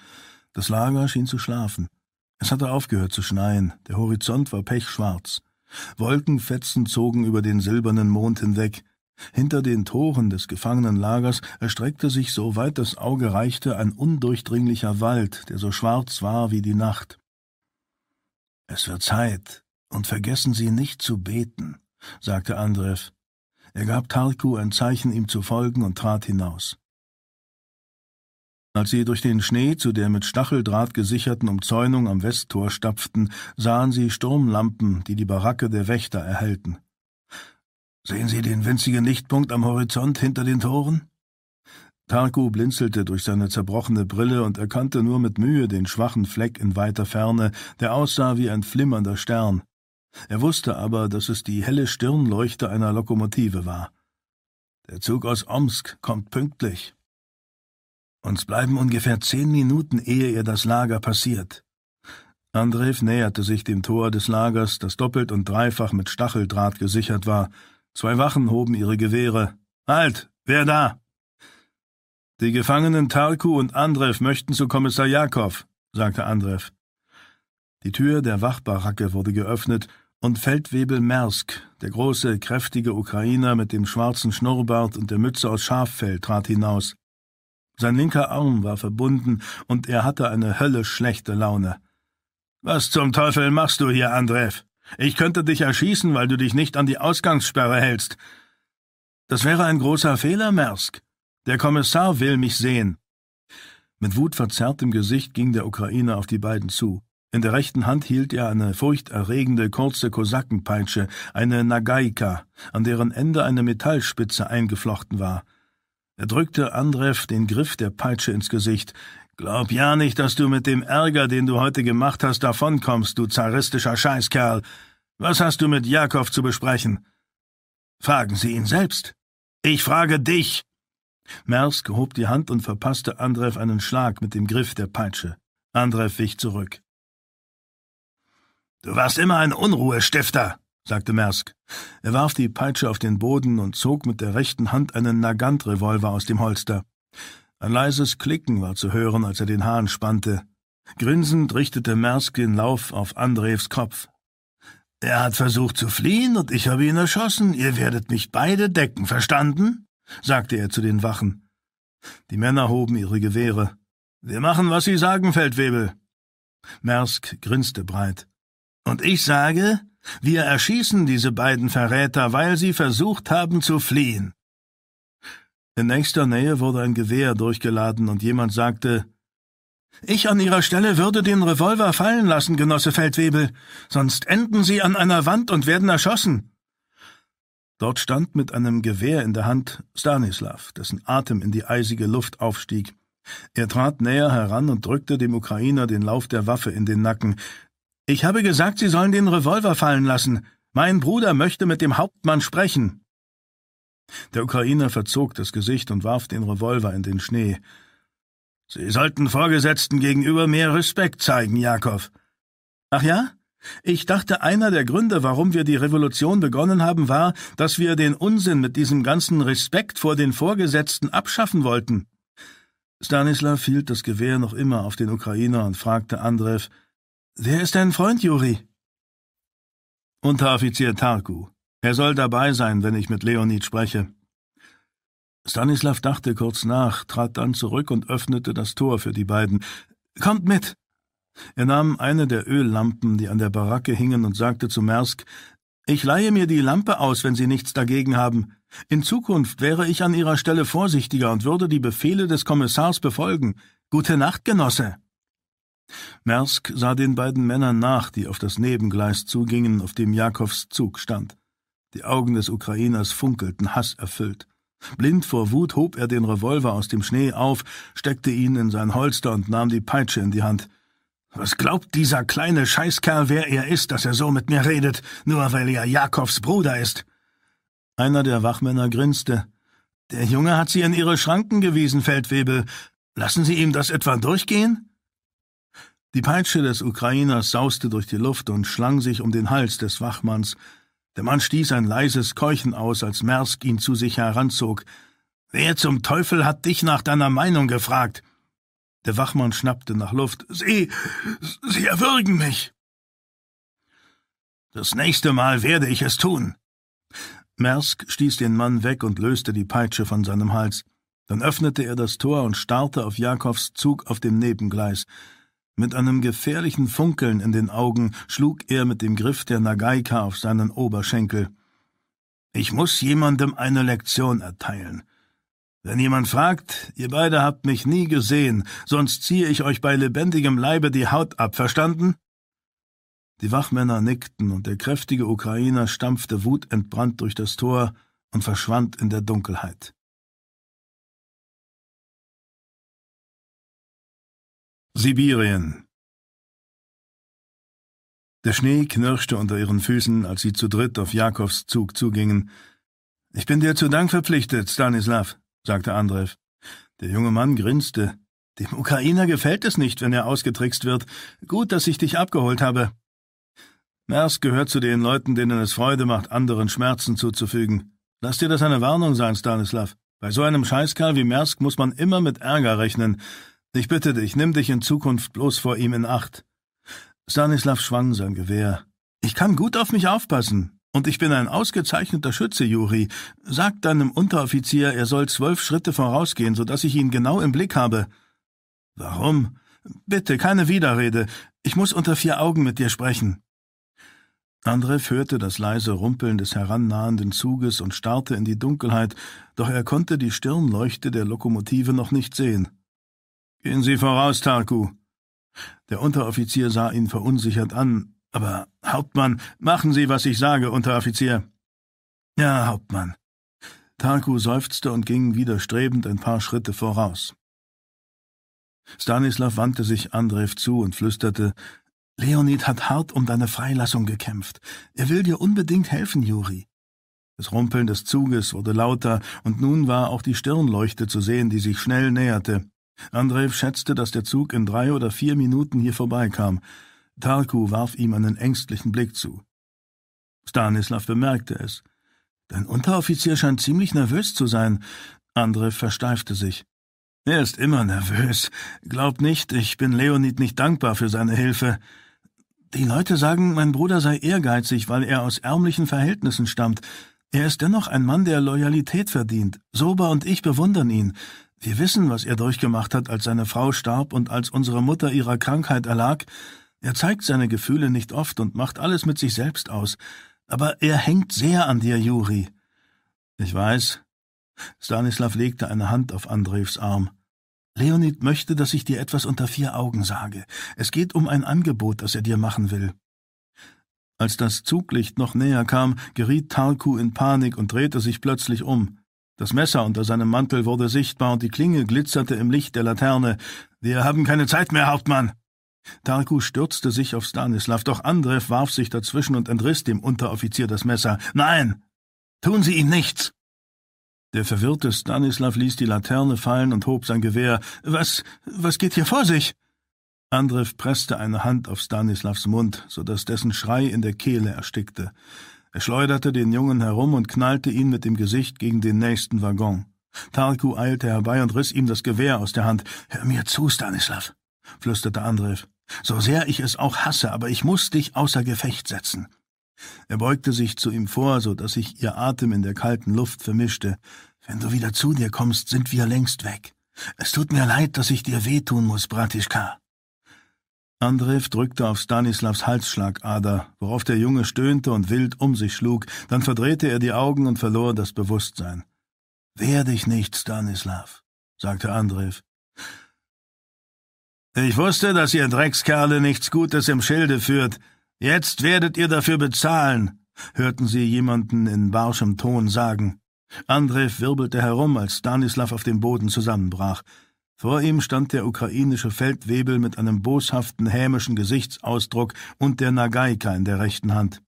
Das Lager schien zu schlafen. Es hatte aufgehört zu schneien, der Horizont war pechschwarz. Wolkenfetzen zogen über den silbernen Mond hinweg. Hinter den Toren des Gefangenenlagers erstreckte sich, so weit das Auge reichte, ein undurchdringlicher Wald, der so schwarz war wie die Nacht. Es wird Zeit, und vergessen Sie nicht zu beten, sagte Andrew. Er gab Tarku ein Zeichen, ihm zu folgen, und trat hinaus. Als sie durch den Schnee zu der mit Stacheldraht gesicherten Umzäunung am Westtor stapften, sahen sie Sturmlampen, die die Baracke der Wächter erhellten. Sehen Sie den winzigen Lichtpunkt am Horizont hinter den Toren? Tarku blinzelte durch seine zerbrochene Brille und erkannte nur mit Mühe den schwachen Fleck in weiter Ferne, der aussah wie ein flimmernder Stern. Er wusste aber, dass es die helle Stirnleuchte einer Lokomotive war. Der Zug aus Omsk kommt pünktlich. Uns bleiben ungefähr zehn Minuten, ehe er das Lager passiert. Andrew näherte sich dem Tor des Lagers, das doppelt und dreifach mit Stacheldraht gesichert war. Zwei Wachen hoben ihre Gewehre. Halt! Wer da? Die Gefangenen Tarku und Andrew möchten zu Kommissar Jakow, sagte Andrew. Die Tür der Wachbaracke wurde geöffnet und Feldwebel Mersk, der große, kräftige Ukrainer mit dem schwarzen Schnurrbart und der Mütze aus Schaffell, trat hinaus. Sein linker Arm war verbunden und er hatte eine höllisch schlechte Laune. Was zum Teufel machst du hier, Andrew? Ich könnte dich erschießen, weil du dich nicht an die Ausgangssperre hältst. Das wäre ein großer Fehler, Mersk. Der Kommissar will mich sehen. Mit wutverzerrtem Gesicht ging der Ukrainer auf die beiden zu. In der rechten Hand hielt er eine furchterregende kurze Kosakenpeitsche, eine Nagaika, an deren Ende eine Metallspitze eingeflochten war. Er drückte Andrew den Griff der Peitsche ins Gesicht. Glaub ja nicht, dass du mit dem Ärger, den du heute gemacht hast, davonkommst, du zaristischer Scheißkerl. Was hast du mit Jakow zu besprechen? Fragen Sie ihn selbst. Ich frage dich. Mersk hob die Hand und verpasste Andrew einen Schlag mit dem Griff der Peitsche. Andrew wich zurück. Du warst immer ein Unruhestifter, sagte Mersk. Er warf die Peitsche auf den Boden und zog mit der rechten Hand einen Nagant-Revolver aus dem Holster. Ein leises Klicken war zu hören, als er den Hahn spannte. Grinsend richtete Mersk den Lauf auf Andrevs Kopf. Er hat versucht zu fliehen und ich habe ihn erschossen. Ihr werdet mich beide decken, verstanden? sagte er zu den Wachen. Die Männer hoben ihre Gewehre. Wir machen, was Sie sagen, Feldwebel. Mersk grinste breit. Und ich sage, wir erschießen diese beiden Verräter, weil sie versucht haben zu fliehen. In nächster Nähe wurde ein Gewehr durchgeladen und jemand sagte, ich an Ihrer Stelle würde den Revolver fallen lassen, Genosse Feldwebel, sonst enden Sie an einer Wand und werden erschossen. Dort stand mit einem Gewehr in der Hand Stanislav, dessen Atem in die eisige Luft aufstieg. Er trat näher heran und drückte dem Ukrainer den Lauf der Waffe in den Nacken. Ich habe gesagt, Sie sollen den Revolver fallen lassen. Mein Bruder möchte mit dem Hauptmann sprechen. Der Ukrainer verzog das Gesicht und warf den Revolver in den Schnee. Sie sollten Vorgesetzten gegenüber mehr Respekt zeigen, Jakob. Ach ja? Ich dachte, einer der Gründe, warum wir die Revolution begonnen haben, war, dass wir den Unsinn mit diesem ganzen Respekt vor den Vorgesetzten abschaffen wollten. Stanislav hielt das Gewehr noch immer auf den Ukrainer und fragte Andrew, »Wer ist dein Freund, Juri?« »Unteroffizier Tarku. Er soll dabei sein, wenn ich mit Leonid spreche.« Stanislav dachte kurz nach, trat dann zurück und öffnete das Tor für die beiden. »Kommt mit!« Er nahm eine der Öllampen, die an der Baracke hingen, und sagte zu Mersk, »Ich leihe mir die Lampe aus, wenn Sie nichts dagegen haben. In Zukunft wäre ich an Ihrer Stelle vorsichtiger und würde die Befehle des Kommissars befolgen. Gute Nacht, Genosse!« Mersk sah den beiden Männern nach, die auf das Nebengleis zugingen, auf dem Jakobs Zug stand. Die Augen des Ukrainers funkelten hasserfüllt. Blind vor Wut hob er den Revolver aus dem Schnee auf, steckte ihn in sein Holster und nahm die Peitsche in die Hand. Was glaubt dieser kleine Scheißkerl, wer er ist, dass er so mit mir redet, nur weil er Jakobs Bruder ist? Einer der Wachmänner grinste. Der Junge hat Sie in Ihre Schranken gewiesen, Feldwebel. Lassen Sie ihm das etwa durchgehen? Die Peitsche des Ukrainers sauste durch die Luft und schlang sich um den Hals des Wachmanns. Der Mann stieß ein leises Keuchen aus, als Mersk ihn zu sich heranzog. Wer zum Teufel hat dich nach deiner Meinung gefragt? Der Wachmann schnappte nach Luft. Sie. Sie erwürgen mich. Das nächste Mal werde ich es tun. Mersk stieß den Mann weg und löste die Peitsche von seinem Hals. Dann öffnete er das Tor und starrte auf Jakobs Zug auf dem Nebengleis. Mit einem gefährlichen Funkeln in den Augen schlug er mit dem Griff der Nagaika auf seinen Oberschenkel. Ich muss jemandem eine Lektion erteilen. Wenn jemand fragt, ihr beide habt mich nie gesehen, sonst ziehe ich euch bei lebendigem Leibe die Haut ab, verstanden? Die Wachmänner nickten, und der kräftige Ukrainer stampfte wutentbrannt durch das Tor und verschwand in der Dunkelheit. Sibirien Der Schnee knirschte unter ihren Füßen, als sie zu dritt auf Jakobs Zug zugingen. Ich bin dir zu Dank verpflichtet, Stanislav, sagte Andrew. Der junge Mann grinste. Dem Ukrainer gefällt es nicht, wenn er ausgetrickst wird. Gut, dass ich dich abgeholt habe. Mersk gehört zu den Leuten, denen es Freude macht, anderen Schmerzen zuzufügen. Lass dir das eine Warnung sein, Stanislav. Bei so einem Scheißkerl wie Mersk muss man immer mit Ärger rechnen. Ich bitte dich, nimm dich in Zukunft bloß vor ihm in Acht. Stanislav schwang sein Gewehr. Ich kann gut auf mich aufpassen. Und ich bin ein ausgezeichneter Schütze, Juri. Sag deinem Unteroffizier, er soll zwölf Schritte vorausgehen, so dass ich ihn genau im Blick habe. Warum? Bitte, keine Widerrede. Ich muss unter vier Augen mit dir sprechen. Andrew hörte das leise Rumpeln des herannahenden Zuges und starrte in die Dunkelheit, doch er konnte die Stirnleuchte der Lokomotive noch nicht sehen. Gehen Sie voraus, Tarku. Der Unteroffizier sah ihn verunsichert an. Aber, Hauptmann, machen Sie, was ich sage, Unteroffizier. Ja, Hauptmann. Tarku seufzte und ging widerstrebend ein paar Schritte voraus. Stanislav wandte sich Andrew zu und flüsterte Leonid hat hart um deine Freilassung gekämpft. Er will dir unbedingt helfen, Juri. Das Rumpeln des Zuges wurde lauter, und nun war auch die Stirnleuchte zu sehen, die sich schnell näherte. Andrew schätzte, dass der Zug in drei oder vier Minuten hier vorbeikam. Tarku warf ihm einen ängstlichen Blick zu. Stanislav bemerkte es. Dein Unteroffizier scheint ziemlich nervös zu sein. Andrew versteifte sich. Er ist immer nervös. Glaub nicht, ich bin Leonid nicht dankbar für seine Hilfe. Die Leute sagen, mein Bruder sei ehrgeizig, weil er aus ärmlichen Verhältnissen stammt. Er ist dennoch ein Mann, der Loyalität verdient. Soba und ich bewundern ihn. Wir wissen, was er durchgemacht hat, als seine Frau starb und als unsere Mutter ihrer Krankheit erlag. Er zeigt seine Gefühle nicht oft und macht alles mit sich selbst aus. Aber er hängt sehr an dir, Juri. Ich weiß. Stanislav legte eine Hand auf Andrejs Arm. Leonid möchte, dass ich dir etwas unter vier Augen sage. Es geht um ein Angebot, das er dir machen will. Als das Zuglicht noch näher kam, geriet Tarku in Panik und drehte sich plötzlich um. Das Messer unter seinem Mantel wurde sichtbar und die Klinge glitzerte im Licht der Laterne. Wir haben keine Zeit mehr, Hauptmann! Tarku stürzte sich auf Stanislav, doch Andrew warf sich dazwischen und entriss dem Unteroffizier das Messer. Nein! Tun Sie ihm nichts! Der verwirrte Stanislav ließ die Laterne fallen und hob sein Gewehr. Was, was geht hier vor sich? Andrew presste eine Hand auf Stanislavs Mund, so dass dessen Schrei in der Kehle erstickte. Er schleuderte den Jungen herum und knallte ihn mit dem Gesicht gegen den nächsten Waggon. Tarku eilte herbei und riss ihm das Gewehr aus der Hand. Hör mir zu, Stanislav, flüsterte Andrew. So sehr ich es auch hasse, aber ich muss dich außer Gefecht setzen. Er beugte sich zu ihm vor, so dass sich ihr Atem in der kalten Luft vermischte. Wenn du wieder zu dir kommst, sind wir längst weg. Es tut mir leid, dass ich dir wehtun muss, Bratischka. Andrew drückte auf Stanislavs Halsschlagader, worauf der Junge stöhnte und wild um sich schlug, dann verdrehte er die Augen und verlor das Bewusstsein. Wehr dich nicht, Stanislav, sagte Andrew. Ich wusste, dass ihr Dreckskerle nichts Gutes im Schilde führt, Jetzt werdet ihr dafür bezahlen, hörten sie jemanden in barschem Ton sagen. Andrew wirbelte herum, als Stanislav auf dem Boden zusammenbrach. Vor ihm stand der ukrainische Feldwebel mit einem boshaften, hämischen Gesichtsausdruck und der Nagaika in der rechten Hand.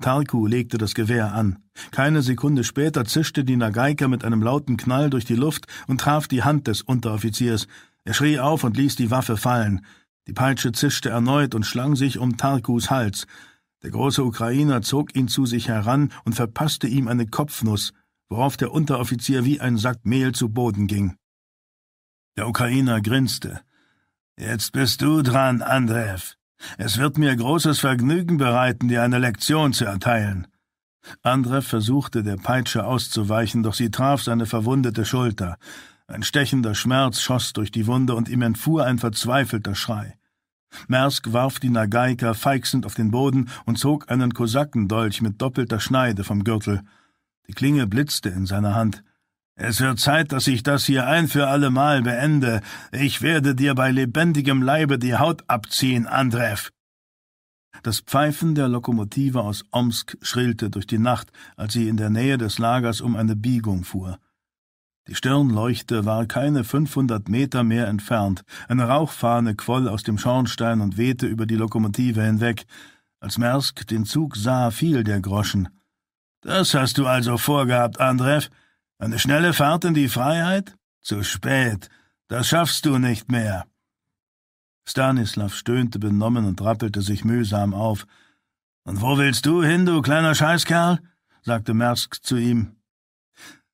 Tarku legte das Gewehr an. Keine Sekunde später zischte die Nagaika mit einem lauten Knall durch die Luft und traf die Hand des Unteroffiziers. Er schrie auf und ließ die Waffe fallen. Die Peitsche zischte erneut und schlang sich um Tarkus Hals. Der große Ukrainer zog ihn zu sich heran und verpasste ihm eine Kopfnuss, worauf der Unteroffizier wie ein Sack Mehl zu Boden ging. Der Ukrainer grinste. Jetzt bist du dran, Andrew. Es wird mir großes Vergnügen bereiten, dir eine Lektion zu erteilen. Andrew versuchte, der Peitsche auszuweichen, doch sie traf seine verwundete Schulter. Ein stechender Schmerz schoss durch die Wunde und ihm entfuhr ein verzweifelter Schrei. Mersk warf die Nagaika feixend auf den Boden und zog einen Kosakendolch mit doppelter Schneide vom Gürtel. Die Klinge blitzte in seiner Hand. Es wird Zeit, dass ich das hier ein für allemal beende. Ich werde dir bei lebendigem Leibe die Haut abziehen, Andrew. Das Pfeifen der Lokomotive aus Omsk schrillte durch die Nacht, als sie in der Nähe des Lagers um eine Biegung fuhr. Die Stirnleuchte war keine fünfhundert Meter mehr entfernt, eine Rauchfahne quoll aus dem Schornstein und wehte über die Lokomotive hinweg. Als Mersk den Zug sah, fiel der Groschen. Das hast du also vorgehabt, Andrew? Eine schnelle Fahrt in die Freiheit? Zu spät. Das schaffst du nicht mehr. Stanislav stöhnte benommen und rappelte sich mühsam auf. Und wo willst du hin, du kleiner Scheißkerl? sagte Mersk zu ihm.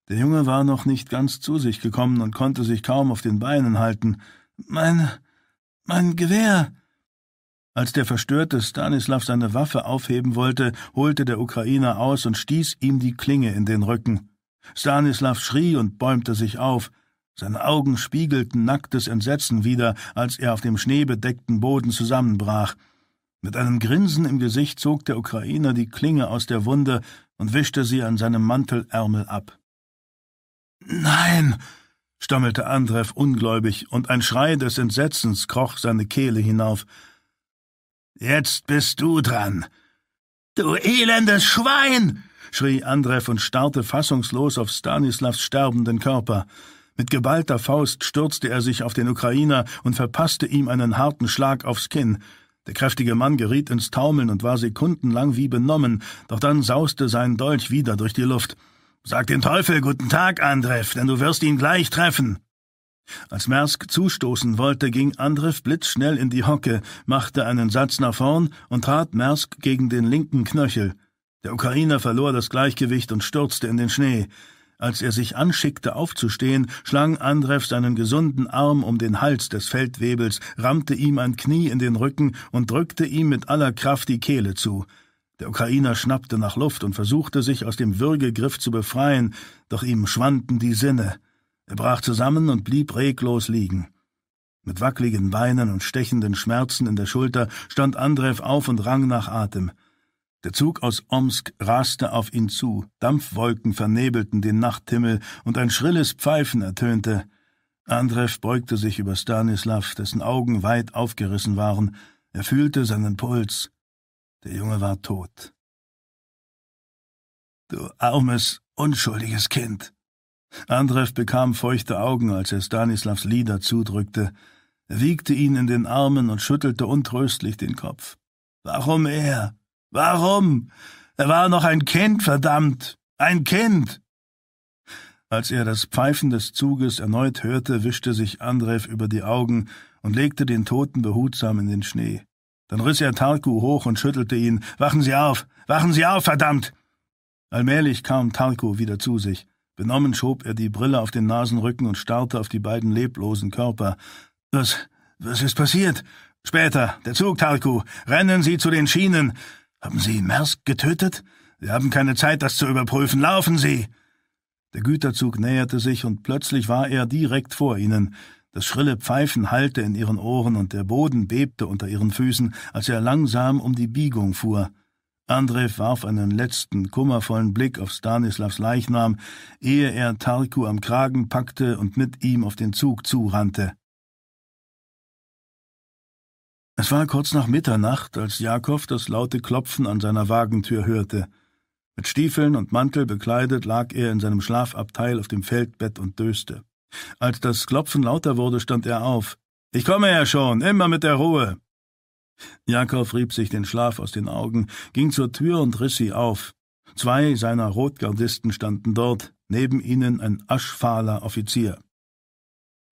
Der Junge war noch nicht ganz zu sich gekommen und konnte sich kaum auf den Beinen halten. Mein. mein Gewehr. Als der verstörte Stanislav seine Waffe aufheben wollte, holte der Ukrainer aus und stieß ihm die Klinge in den Rücken. Stanislav schrie und bäumte sich auf. Seine Augen spiegelten nacktes Entsetzen wider, als er auf dem schneebedeckten Boden zusammenbrach. Mit einem Grinsen im Gesicht zog der Ukrainer die Klinge aus der Wunde und wischte sie an seinem Mantelärmel ab. Nein, stammelte Andrew ungläubig, und ein Schrei des Entsetzens kroch seine Kehle hinauf. Jetzt bist du dran. Du elendes Schwein! Schrie Andrew und starrte fassungslos auf Stanislavs sterbenden Körper. Mit geballter Faust stürzte er sich auf den Ukrainer und verpasste ihm einen harten Schlag aufs Kinn. Der kräftige Mann geriet ins Taumeln und war sekundenlang wie benommen, doch dann sauste sein Dolch wieder durch die Luft. Sag den Teufel guten Tag, Andreff, denn du wirst ihn gleich treffen. Als Mersk zustoßen wollte, ging Andreff blitzschnell in die Hocke, machte einen Satz nach vorn und trat Mersk gegen den linken Knöchel. Der Ukrainer verlor das Gleichgewicht und stürzte in den Schnee. Als er sich anschickte aufzustehen, schlang Andrew seinen gesunden Arm um den Hals des Feldwebels, rammte ihm ein Knie in den Rücken und drückte ihm mit aller Kraft die Kehle zu. Der Ukrainer schnappte nach Luft und versuchte sich aus dem Würgegriff zu befreien, doch ihm schwanden die Sinne. Er brach zusammen und blieb reglos liegen. Mit wackligen Beinen und stechenden Schmerzen in der Schulter stand Andrew auf und rang nach Atem. Der Zug aus Omsk raste auf ihn zu, Dampfwolken vernebelten den Nachthimmel und ein schrilles Pfeifen ertönte. Andrew beugte sich über Stanislav, dessen Augen weit aufgerissen waren. Er fühlte seinen Puls. Der Junge war tot. Du armes, unschuldiges Kind. Andrew bekam feuchte Augen, als er Stanislavs Lieder zudrückte. Er wiegte ihn in den Armen und schüttelte untröstlich den Kopf. Warum er? Warum? Er war noch ein Kind, verdammt. Ein Kind. Als er das Pfeifen des Zuges erneut hörte, wischte sich Andrew über die Augen und legte den Toten behutsam in den Schnee. Dann riss er Tarku hoch und schüttelte ihn. Wachen Sie auf! Wachen Sie auf, verdammt! Allmählich kam Tarku wieder zu sich. Benommen schob er die Brille auf den Nasenrücken und starrte auf die beiden leblosen Körper. Was, was ist passiert? Später, der Zug, Tarku. Rennen Sie zu den Schienen. Haben Sie Mersk getötet? Wir haben keine Zeit, das zu überprüfen. Laufen Sie! Der Güterzug näherte sich, und plötzlich war er direkt vor ihnen. Das schrille Pfeifen hallte in ihren Ohren, und der Boden bebte unter ihren Füßen, als er langsam um die Biegung fuhr. Andrew warf einen letzten, kummervollen Blick auf Stanislavs Leichnam, ehe er Tarku am Kragen packte und mit ihm auf den Zug zurannte. Es war kurz nach Mitternacht, als Jakow das laute Klopfen an seiner Wagentür hörte. Mit Stiefeln und Mantel bekleidet lag er in seinem Schlafabteil auf dem Feldbett und döste. Als das Klopfen lauter wurde, stand er auf. Ich komme ja schon, immer mit der Ruhe. Jakow rieb sich den Schlaf aus den Augen, ging zur Tür und riss sie auf. Zwei seiner Rotgardisten standen dort, neben ihnen ein aschfahler Offizier.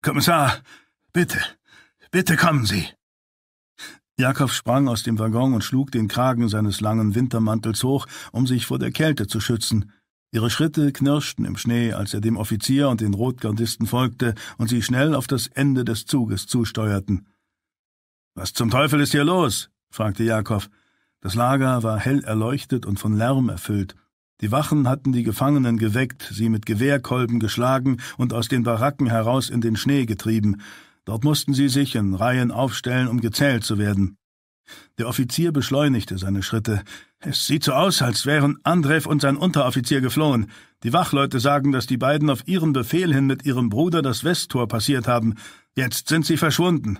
Kommissar, bitte, bitte kommen Sie. Jakob sprang aus dem Waggon und schlug den Kragen seines langen Wintermantels hoch, um sich vor der Kälte zu schützen. Ihre Schritte knirschten im Schnee, als er dem Offizier und den Rotgardisten folgte und sie schnell auf das Ende des Zuges zusteuerten. Was zum Teufel ist hier los? fragte Jakob. Das Lager war hell erleuchtet und von Lärm erfüllt. Die Wachen hatten die Gefangenen geweckt, sie mit Gewehrkolben geschlagen und aus den Baracken heraus in den Schnee getrieben. Dort mussten sie sich in Reihen aufstellen, um gezählt zu werden. Der Offizier beschleunigte seine Schritte. Es sieht so aus, als wären Andrew und sein Unteroffizier geflohen. Die Wachleute sagen, dass die beiden auf ihren Befehl hin mit ihrem Bruder das Westtor passiert haben. Jetzt sind sie verschwunden.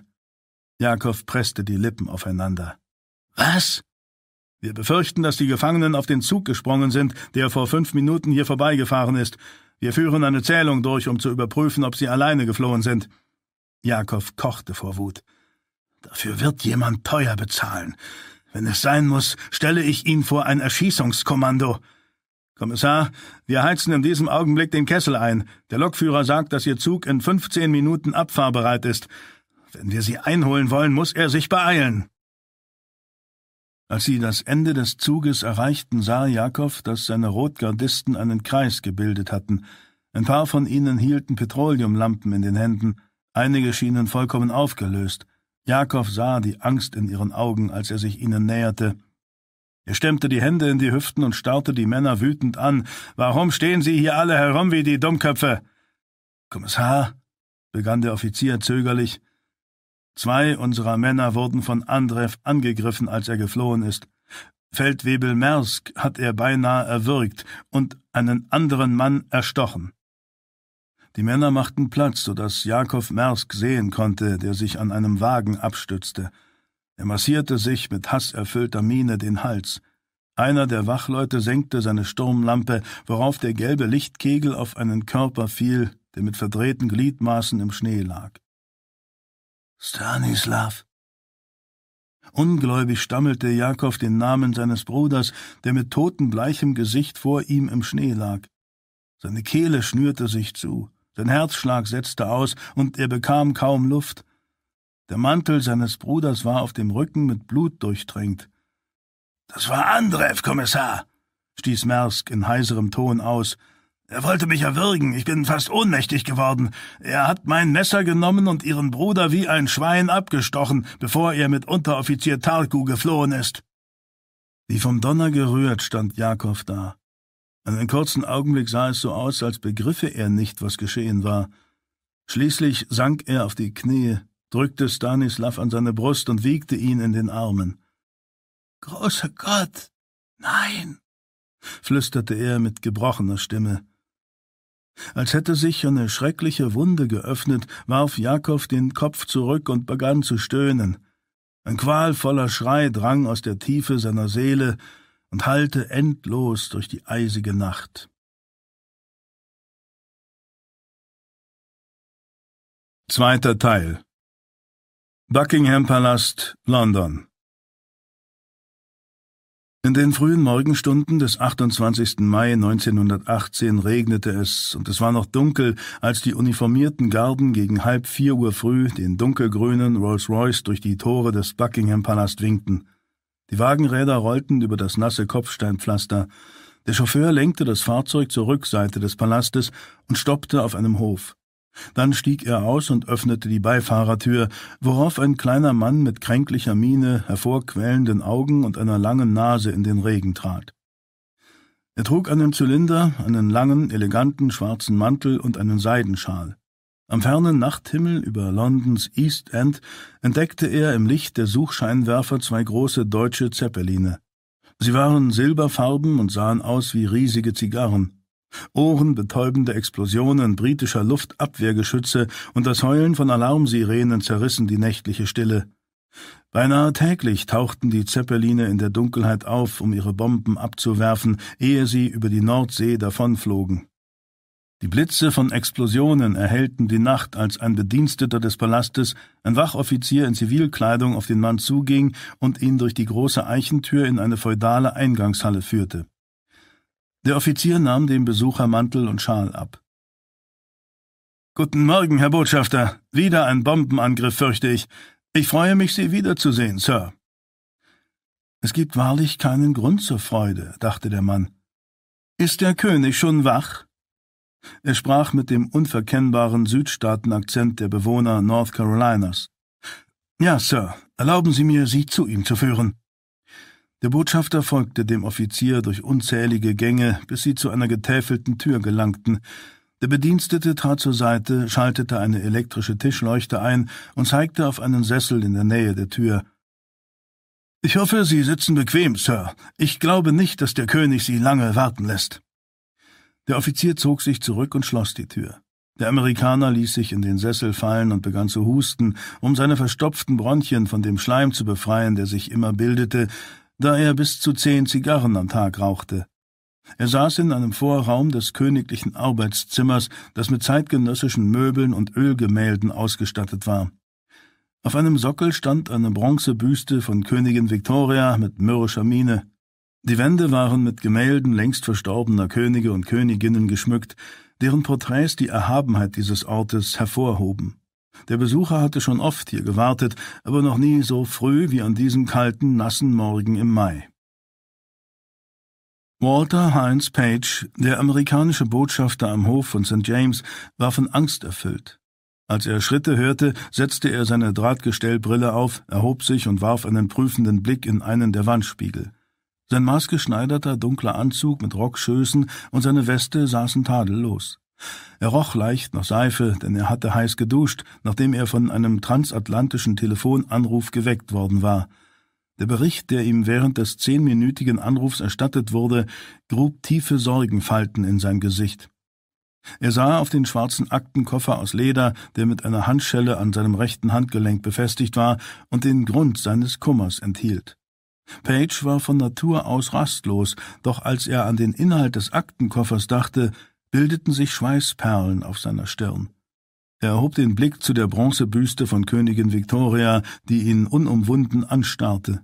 Jakob presste die Lippen aufeinander. Was? Wir befürchten, dass die Gefangenen auf den Zug gesprungen sind, der vor fünf Minuten hier vorbeigefahren ist. Wir führen eine Zählung durch, um zu überprüfen, ob sie alleine geflohen sind. Jakob kochte vor Wut. Dafür wird jemand teuer bezahlen. Wenn es sein muss, stelle ich ihn vor ein Erschießungskommando. Kommissar, wir heizen in diesem Augenblick den Kessel ein. Der Lokführer sagt, dass Ihr Zug in fünfzehn Minuten abfahrbereit ist. Wenn wir Sie einholen wollen, muss er sich beeilen. Als sie das Ende des Zuges erreichten, sah Jakob, dass seine Rotgardisten einen Kreis gebildet hatten. Ein paar von ihnen hielten Petroleumlampen in den Händen. Einige schienen vollkommen aufgelöst. Jakob sah die Angst in ihren Augen, als er sich ihnen näherte. Er stemmte die Hände in die Hüften und starrte die Männer wütend an. Warum stehen Sie hier alle herum wie die Dummköpfe? Kommissar, begann der Offizier zögerlich. Zwei unserer Männer wurden von Andrew angegriffen, als er geflohen ist. Feldwebel Mersk hat er beinahe erwürgt und einen anderen Mann erstochen. Die Männer machten Platz, so dass Jakob Mersk sehen konnte, der sich an einem Wagen abstützte. Er massierte sich mit hasserfüllter Miene den Hals. Einer der Wachleute senkte seine Sturmlampe, worauf der gelbe Lichtkegel auf einen Körper fiel, der mit verdrehten Gliedmaßen im Schnee lag. Stanislav. Ungläubig stammelte Jakob den Namen seines Bruders, der mit totenbleichem Gesicht vor ihm im Schnee lag. Seine Kehle schnürte sich zu. Sein Herzschlag setzte aus, und er bekam kaum Luft. Der Mantel seines Bruders war auf dem Rücken mit Blut durchtränkt. Das war Andrew, Kommissar, stieß Mersk in heiserem Ton aus. Er wollte mich erwürgen, ich bin fast ohnmächtig geworden. Er hat mein Messer genommen und Ihren Bruder wie ein Schwein abgestochen, bevor er mit Unteroffizier Tarku geflohen ist. Wie vom Donner gerührt stand Jakob da. Einen kurzen Augenblick sah es so aus, als begriffe er nicht, was geschehen war. Schließlich sank er auf die Knie, drückte Stanislav an seine Brust und wiegte ihn in den Armen. Großer Gott, nein, flüsterte er mit gebrochener Stimme. Als hätte sich eine schreckliche Wunde geöffnet, warf Jakob den Kopf zurück und begann zu stöhnen. Ein qualvoller Schrei drang aus der Tiefe seiner Seele und hallte endlos durch die eisige Nacht. Zweiter Teil Buckingham Palast, London in den frühen Morgenstunden des 28. Mai 1918 regnete es, und es war noch dunkel, als die uniformierten Garden gegen halb vier Uhr früh den dunkelgrünen Rolls-Royce durch die Tore des Buckingham-Palast winkten. Die Wagenräder rollten über das nasse Kopfsteinpflaster. Der Chauffeur lenkte das Fahrzeug zur Rückseite des Palastes und stoppte auf einem Hof. Dann stieg er aus und öffnete die Beifahrertür, worauf ein kleiner Mann mit kränklicher Miene, hervorquellenden Augen und einer langen Nase in den Regen trat. Er trug einen Zylinder, einen langen, eleganten schwarzen Mantel und einen Seidenschal. Am fernen Nachthimmel über Londons East End entdeckte er im Licht der Suchscheinwerfer zwei große deutsche Zeppeline. Sie waren silberfarben und sahen aus wie riesige Zigarren. Ohrenbetäubende Explosionen britischer Luftabwehrgeschütze und das Heulen von Alarmsirenen zerrissen die nächtliche Stille. Beinahe täglich tauchten die Zeppeline in der Dunkelheit auf, um ihre Bomben abzuwerfen, ehe sie über die Nordsee davonflogen. Die Blitze von Explosionen erhellten die Nacht, als ein Bediensteter des Palastes, ein Wachoffizier in Zivilkleidung, auf den Mann zuging und ihn durch die große Eichentür in eine feudale Eingangshalle führte. Der Offizier nahm dem Besucher Mantel und Schal ab. Guten Morgen, Herr Botschafter. Wieder ein Bombenangriff, fürchte ich. Ich freue mich, Sie wiederzusehen, Sir. Es gibt wahrlich keinen Grund zur Freude, dachte der Mann. Ist der König schon wach? Er sprach mit dem unverkennbaren Südstaatenakzent der Bewohner North Carolinas. Ja, Sir, erlauben Sie mir, Sie zu ihm zu führen. Der Botschafter folgte dem Offizier durch unzählige Gänge, bis sie zu einer getäfelten Tür gelangten. Der Bedienstete trat zur Seite, schaltete eine elektrische Tischleuchte ein und zeigte auf einen Sessel in der Nähe der Tür. Ich hoffe, Sie sitzen bequem, Sir. Ich glaube nicht, dass der König Sie lange warten lässt. Der Offizier zog sich zurück und schloss die Tür. Der Amerikaner ließ sich in den Sessel fallen und begann zu husten, um seine verstopften Bronchien von dem Schleim zu befreien, der sich immer bildete, da er bis zu zehn Zigarren am Tag rauchte. Er saß in einem Vorraum des königlichen Arbeitszimmers, das mit zeitgenössischen Möbeln und Ölgemälden ausgestattet war. Auf einem Sockel stand eine Bronzebüste von Königin Victoria mit mürrischer Miene. Die Wände waren mit Gemälden längst verstorbener Könige und Königinnen geschmückt, deren Porträts die Erhabenheit dieses Ortes hervorhoben. Der Besucher hatte schon oft hier gewartet, aber noch nie so früh wie an diesem kalten, nassen Morgen im Mai. Walter Heinz Page, der amerikanische Botschafter am Hof von St. James, war von Angst erfüllt. Als er Schritte hörte, setzte er seine Drahtgestellbrille auf, erhob sich und warf einen prüfenden Blick in einen der Wandspiegel. Sein maßgeschneiderter dunkler Anzug mit Rockschößen und seine Weste saßen tadellos. Er roch leicht nach Seife, denn er hatte heiß geduscht, nachdem er von einem transatlantischen Telefonanruf geweckt worden war. Der Bericht, der ihm während des zehnminütigen Anrufs erstattet wurde, grub tiefe Sorgenfalten in sein Gesicht. Er sah auf den schwarzen Aktenkoffer aus Leder, der mit einer Handschelle an seinem rechten Handgelenk befestigt war und den Grund seines Kummers enthielt. Page war von Natur aus rastlos, doch als er an den Inhalt des Aktenkoffers dachte, bildeten sich Schweißperlen auf seiner Stirn. Er erhob den Blick zu der Bronzebüste von Königin Victoria, die ihn unumwunden anstarrte.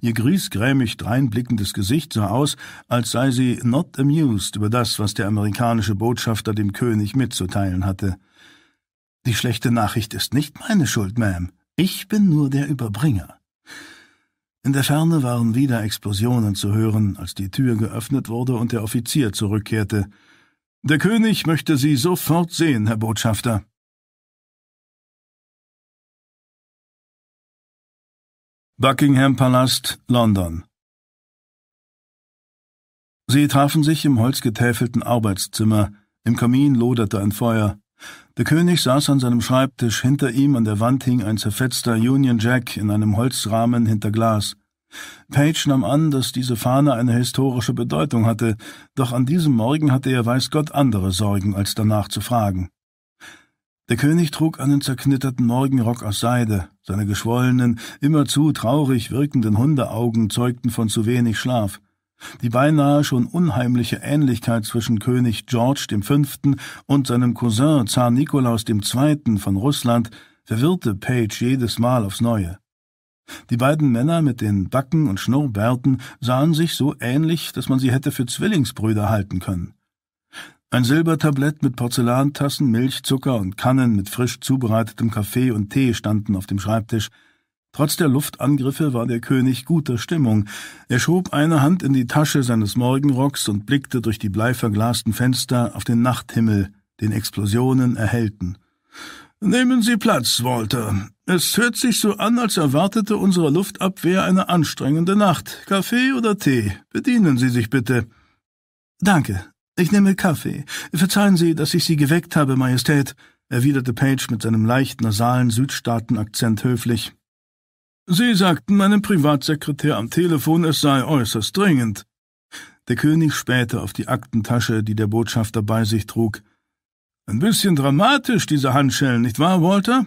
Ihr griesgrämig dreinblickendes Gesicht sah aus, als sei sie not amused über das, was der amerikanische Botschafter dem König mitzuteilen hatte. Die schlechte Nachricht ist nicht meine Schuld, Ma'am. Ich bin nur der Überbringer. In der Ferne waren wieder Explosionen zu hören, als die Tür geöffnet wurde und der Offizier zurückkehrte. Der König möchte Sie sofort sehen, Herr Botschafter. Buckingham Palast, London. Sie trafen sich im holzgetäfelten Arbeitszimmer, im Kamin loderte ein Feuer. Der König saß an seinem Schreibtisch, hinter ihm an der Wand hing ein zerfetzter Union Jack in einem Holzrahmen hinter Glas. Page nahm an, dass diese Fahne eine historische Bedeutung hatte, doch an diesem Morgen hatte er weiß Gott andere Sorgen, als danach zu fragen. Der König trug einen zerknitterten Morgenrock aus Seide, seine geschwollenen, immerzu traurig wirkenden Hundeaugen zeugten von zu wenig Schlaf. Die beinahe schon unheimliche Ähnlichkeit zwischen König George V. und seinem Cousin Zar Nikolaus II. von Russland verwirrte Page jedes Mal aufs Neue. Die beiden Männer mit den Backen und Schnurrbärten sahen sich so ähnlich, dass man sie hätte für Zwillingsbrüder halten können. Ein Silbertablett mit Porzellantassen, Milch, Zucker und Kannen mit frisch zubereitetem Kaffee und Tee standen auf dem Schreibtisch. Trotz der Luftangriffe war der König guter Stimmung. Er schob eine Hand in die Tasche seines Morgenrocks und blickte durch die bleiverglasten Fenster auf den Nachthimmel, den Explosionen erhellten. Nehmen Sie Platz, Walter. Es hört sich so an, als erwartete unsere Luftabwehr eine anstrengende Nacht. Kaffee oder Tee? Bedienen Sie sich bitte. Danke. Ich nehme Kaffee. Verzeihen Sie, dass ich Sie geweckt habe, Majestät, erwiderte Page mit seinem leicht nasalen Südstaatenakzent höflich. Sie sagten meinem Privatsekretär am Telefon, es sei äußerst dringend. Der König spähte auf die Aktentasche, die der Botschafter bei sich trug. Ein bisschen dramatisch, diese Handschellen, nicht wahr, Walter?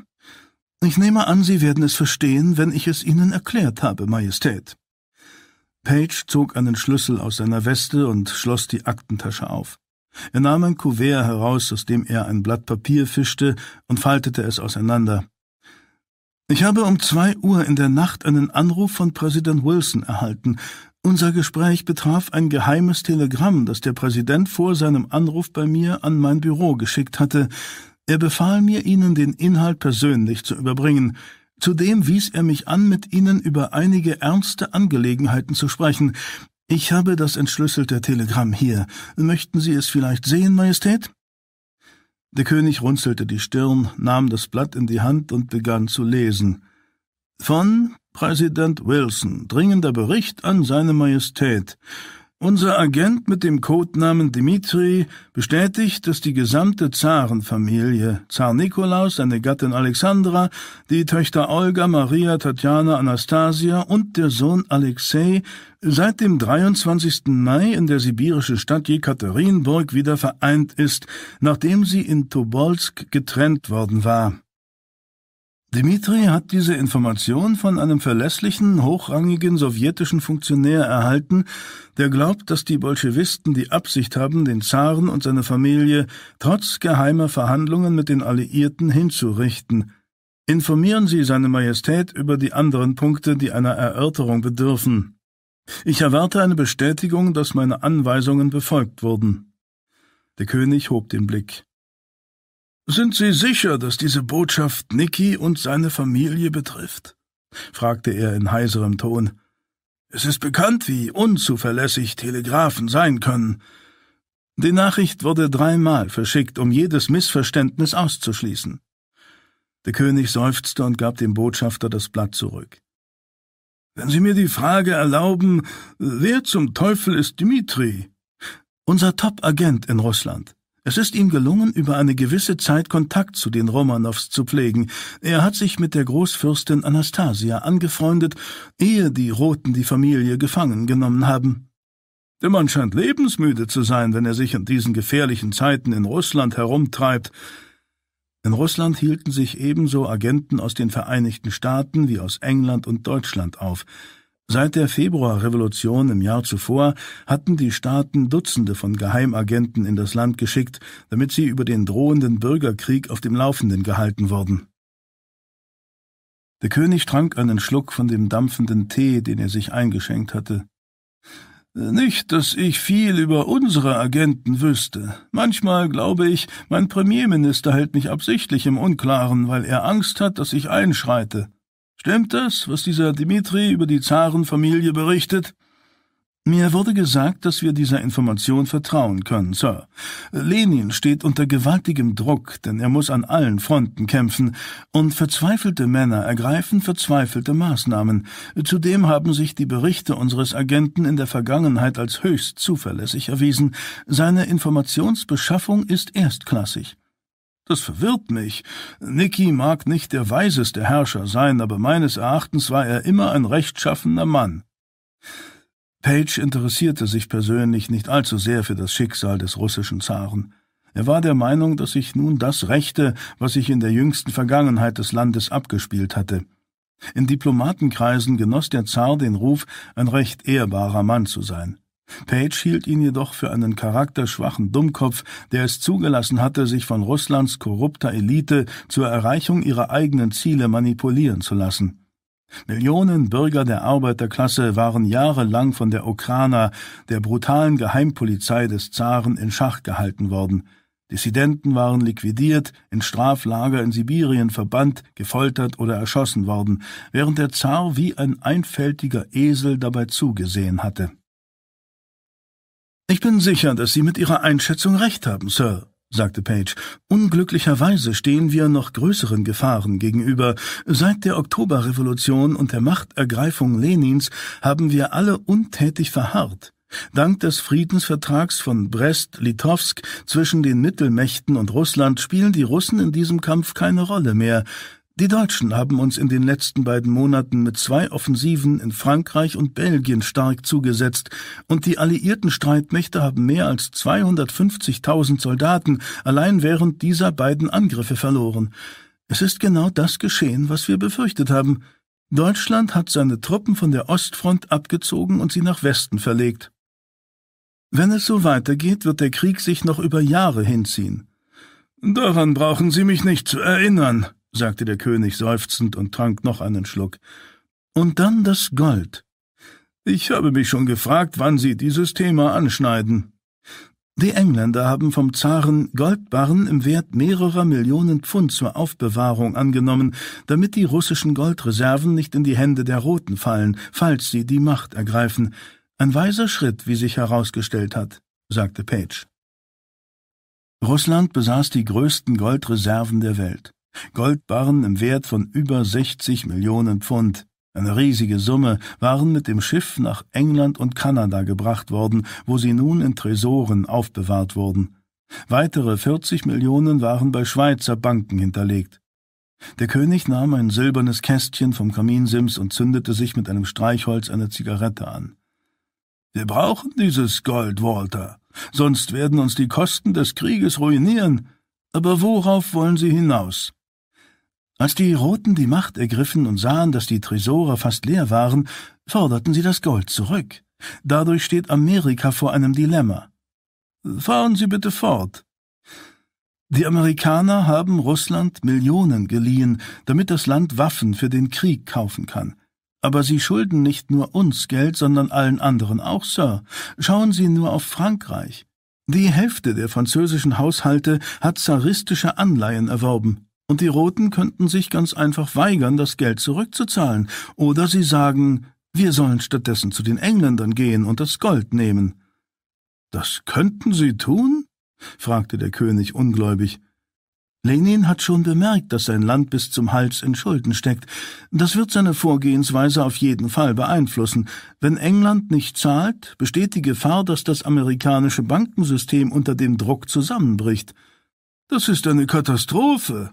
Ich nehme an, Sie werden es verstehen, wenn ich es Ihnen erklärt habe, Majestät. Page zog einen Schlüssel aus seiner Weste und schloss die Aktentasche auf. Er nahm ein Kuvert heraus, aus dem er ein Blatt Papier fischte und faltete es auseinander. Ich habe um zwei Uhr in der Nacht einen Anruf von Präsident Wilson erhalten, unser Gespräch betraf ein geheimes Telegramm, das der Präsident vor seinem Anruf bei mir an mein Büro geschickt hatte. Er befahl mir, Ihnen den Inhalt persönlich zu überbringen. Zudem wies er mich an, mit Ihnen über einige ernste Angelegenheiten zu sprechen. Ich habe das entschlüsselte Telegramm hier. Möchten Sie es vielleicht sehen, Majestät? Der König runzelte die Stirn, nahm das Blatt in die Hand und begann zu lesen. Von Präsident Wilson, dringender Bericht an Seine Majestät. Unser Agent mit dem Codenamen Dimitri bestätigt, dass die gesamte Zarenfamilie, Zar Nikolaus, seine Gattin Alexandra, die Töchter Olga, Maria, Tatjana, Anastasia und der Sohn Alexei seit dem 23. Mai in der sibirischen Stadt Jekaterinburg wieder vereint ist, nachdem sie in Tobolsk getrennt worden war. Dmitri hat diese Information von einem verlässlichen, hochrangigen sowjetischen Funktionär erhalten, der glaubt, dass die Bolschewisten die Absicht haben, den Zaren und seine Familie trotz geheimer Verhandlungen mit den Alliierten hinzurichten. Informieren Sie Seine Majestät über die anderen Punkte, die einer Erörterung bedürfen. Ich erwarte eine Bestätigung, dass meine Anweisungen befolgt wurden. Der König hob den Blick. Sind Sie sicher, dass diese Botschaft Nicky und seine Familie betrifft? fragte er in heiserem Ton. Es ist bekannt, wie unzuverlässig Telegraphen sein können. Die Nachricht wurde dreimal verschickt, um jedes Missverständnis auszuschließen. Der König seufzte und gab dem Botschafter das Blatt zurück. Wenn Sie mir die Frage erlauben, wer zum Teufel ist Dmitri? Unser Top-Agent in Russland. Es ist ihm gelungen, über eine gewisse Zeit Kontakt zu den Romanows zu pflegen. Er hat sich mit der Großfürstin Anastasia angefreundet, ehe die Roten die Familie gefangen genommen haben. Der Mann scheint lebensmüde zu sein, wenn er sich in diesen gefährlichen Zeiten in Russland herumtreibt. In Russland hielten sich ebenso Agenten aus den Vereinigten Staaten wie aus England und Deutschland auf. Seit der Februarrevolution im Jahr zuvor hatten die Staaten Dutzende von Geheimagenten in das Land geschickt, damit sie über den drohenden Bürgerkrieg auf dem Laufenden gehalten wurden. Der König trank einen Schluck von dem dampfenden Tee, den er sich eingeschenkt hatte. Nicht, dass ich viel über unsere Agenten wüsste. Manchmal glaube ich, mein Premierminister hält mich absichtlich im Unklaren, weil er Angst hat, dass ich einschreite. Stimmt das, was dieser Dimitri über die Zarenfamilie berichtet? Mir wurde gesagt, dass wir dieser Information vertrauen können, Sir. Lenin steht unter gewaltigem Druck, denn er muss an allen Fronten kämpfen, und verzweifelte Männer ergreifen verzweifelte Maßnahmen. Zudem haben sich die Berichte unseres Agenten in der Vergangenheit als höchst zuverlässig erwiesen. Seine Informationsbeschaffung ist erstklassig. Das verwirrt mich. Nicky mag nicht der weiseste Herrscher sein, aber meines Erachtens war er immer ein rechtschaffener Mann. Page interessierte sich persönlich nicht allzu sehr für das Schicksal des russischen Zaren. Er war der Meinung, dass sich nun das rächte, was sich in der jüngsten Vergangenheit des Landes abgespielt hatte. In Diplomatenkreisen genoss der Zar den Ruf, ein recht ehrbarer Mann zu sein. Page hielt ihn jedoch für einen charakterschwachen Dummkopf, der es zugelassen hatte, sich von Russlands korrupter Elite zur Erreichung ihrer eigenen Ziele manipulieren zu lassen. Millionen Bürger der Arbeiterklasse waren jahrelang von der Okrana, der brutalen Geheimpolizei des Zaren, in Schach gehalten worden. Dissidenten waren liquidiert, in Straflager in Sibirien verbannt, gefoltert oder erschossen worden, während der Zar wie ein einfältiger Esel dabei zugesehen hatte. Ich bin sicher, dass Sie mit Ihrer Einschätzung recht haben, Sir, sagte Page. Unglücklicherweise stehen wir noch größeren Gefahren gegenüber. Seit der Oktoberrevolution und der Machtergreifung Lenins haben wir alle untätig verharrt. Dank des Friedensvertrags von Brest-Litovsk zwischen den Mittelmächten und Russland spielen die Russen in diesem Kampf keine Rolle mehr. Die Deutschen haben uns in den letzten beiden Monaten mit zwei Offensiven in Frankreich und Belgien stark zugesetzt, und die alliierten Streitmächte haben mehr als 250.000 Soldaten allein während dieser beiden Angriffe verloren. Es ist genau das geschehen, was wir befürchtet haben. Deutschland hat seine Truppen von der Ostfront abgezogen und sie nach Westen verlegt. Wenn es so weitergeht, wird der Krieg sich noch über Jahre hinziehen. Daran brauchen Sie mich nicht zu erinnern, sagte der König seufzend und trank noch einen Schluck. Und dann das Gold. Ich habe mich schon gefragt, wann Sie dieses Thema anschneiden. Die Engländer haben vom Zaren Goldbarren im Wert mehrerer Millionen Pfund zur Aufbewahrung angenommen, damit die russischen Goldreserven nicht in die Hände der Roten fallen, falls sie die Macht ergreifen. Ein weiser Schritt, wie sich herausgestellt hat, sagte Page. Russland besaß die größten Goldreserven der Welt. Goldbarren im Wert von über 60 Millionen Pfund, eine riesige Summe, waren mit dem Schiff nach England und Kanada gebracht worden, wo sie nun in Tresoren aufbewahrt wurden. Weitere 40 Millionen waren bei Schweizer Banken hinterlegt. Der König nahm ein silbernes Kästchen vom Kaminsims und zündete sich mit einem Streichholz eine Zigarette an. Wir brauchen dieses Gold, Walter, sonst werden uns die Kosten des Krieges ruinieren. Aber worauf wollen Sie hinaus? Als die Roten die Macht ergriffen und sahen, dass die Tresore fast leer waren, forderten sie das Gold zurück. Dadurch steht Amerika vor einem Dilemma. Fahren Sie bitte fort. Die Amerikaner haben Russland Millionen geliehen, damit das Land Waffen für den Krieg kaufen kann. Aber sie schulden nicht nur uns Geld, sondern allen anderen auch, Sir. Schauen Sie nur auf Frankreich. Die Hälfte der französischen Haushalte hat zaristische Anleihen erworben. Und die Roten könnten sich ganz einfach weigern, das Geld zurückzuzahlen, oder sie sagen, wir sollen stattdessen zu den Engländern gehen und das Gold nehmen. Das könnten sie tun? fragte der König ungläubig. Lenin hat schon bemerkt, dass sein Land bis zum Hals in Schulden steckt. Das wird seine Vorgehensweise auf jeden Fall beeinflussen. Wenn England nicht zahlt, besteht die Gefahr, dass das amerikanische Bankensystem unter dem Druck zusammenbricht. Das ist eine Katastrophe,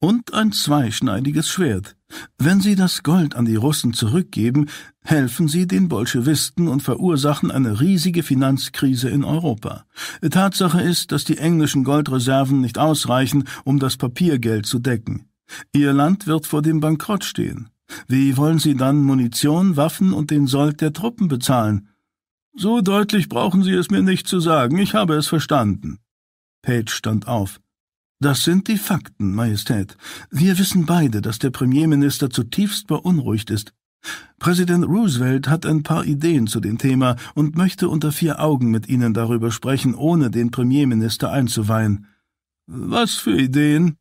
und ein zweischneidiges Schwert. Wenn sie das Gold an die Russen zurückgeben, helfen sie den Bolschewisten und verursachen eine riesige Finanzkrise in Europa. Tatsache ist, dass die englischen Goldreserven nicht ausreichen, um das Papiergeld zu decken. Ihr Land wird vor dem Bankrott stehen. Wie wollen Sie dann Munition, Waffen und den Sold der Truppen bezahlen? So deutlich brauchen Sie es mir nicht zu sagen, ich habe es verstanden. Page stand auf. Das sind die Fakten, Majestät. Wir wissen beide, dass der Premierminister zutiefst beunruhigt ist. Präsident Roosevelt hat ein paar Ideen zu dem Thema und möchte unter vier Augen mit Ihnen darüber sprechen, ohne den Premierminister einzuweihen. Was für Ideen?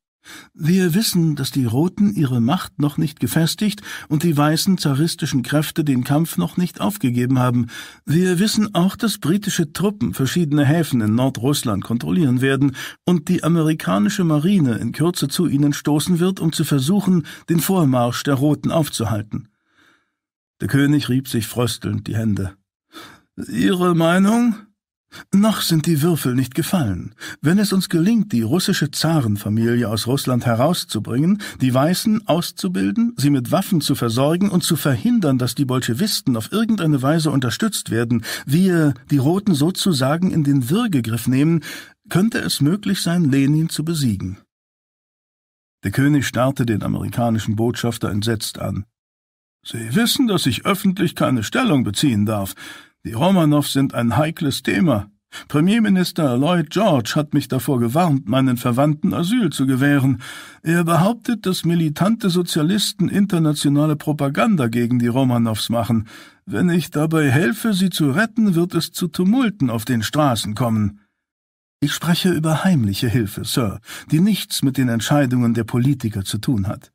Wir wissen, dass die Roten ihre Macht noch nicht gefestigt und die weißen zaristischen Kräfte den Kampf noch nicht aufgegeben haben. Wir wissen auch, dass britische Truppen verschiedene Häfen in Nordrussland kontrollieren werden und die amerikanische Marine in Kürze zu ihnen stoßen wird, um zu versuchen, den Vormarsch der Roten aufzuhalten. Der König rieb sich fröstelnd die Hände. Ihre Meinung? Noch sind die Würfel nicht gefallen. Wenn es uns gelingt, die russische Zarenfamilie aus Russland herauszubringen, die Weißen auszubilden, sie mit Waffen zu versorgen und zu verhindern, dass die Bolschewisten auf irgendeine Weise unterstützt werden, wir die Roten sozusagen in den Würgegriff nehmen, könnte es möglich sein, Lenin zu besiegen. Der König starrte den amerikanischen Botschafter entsetzt an. Sie wissen, dass ich öffentlich keine Stellung beziehen darf. Die Romanows sind ein heikles Thema. Premierminister Lloyd George hat mich davor gewarnt, meinen Verwandten Asyl zu gewähren. Er behauptet, dass militante Sozialisten internationale Propaganda gegen die Romanows machen. Wenn ich dabei helfe, sie zu retten, wird es zu Tumulten auf den Straßen kommen. Ich spreche über heimliche Hilfe, Sir, die nichts mit den Entscheidungen der Politiker zu tun hat.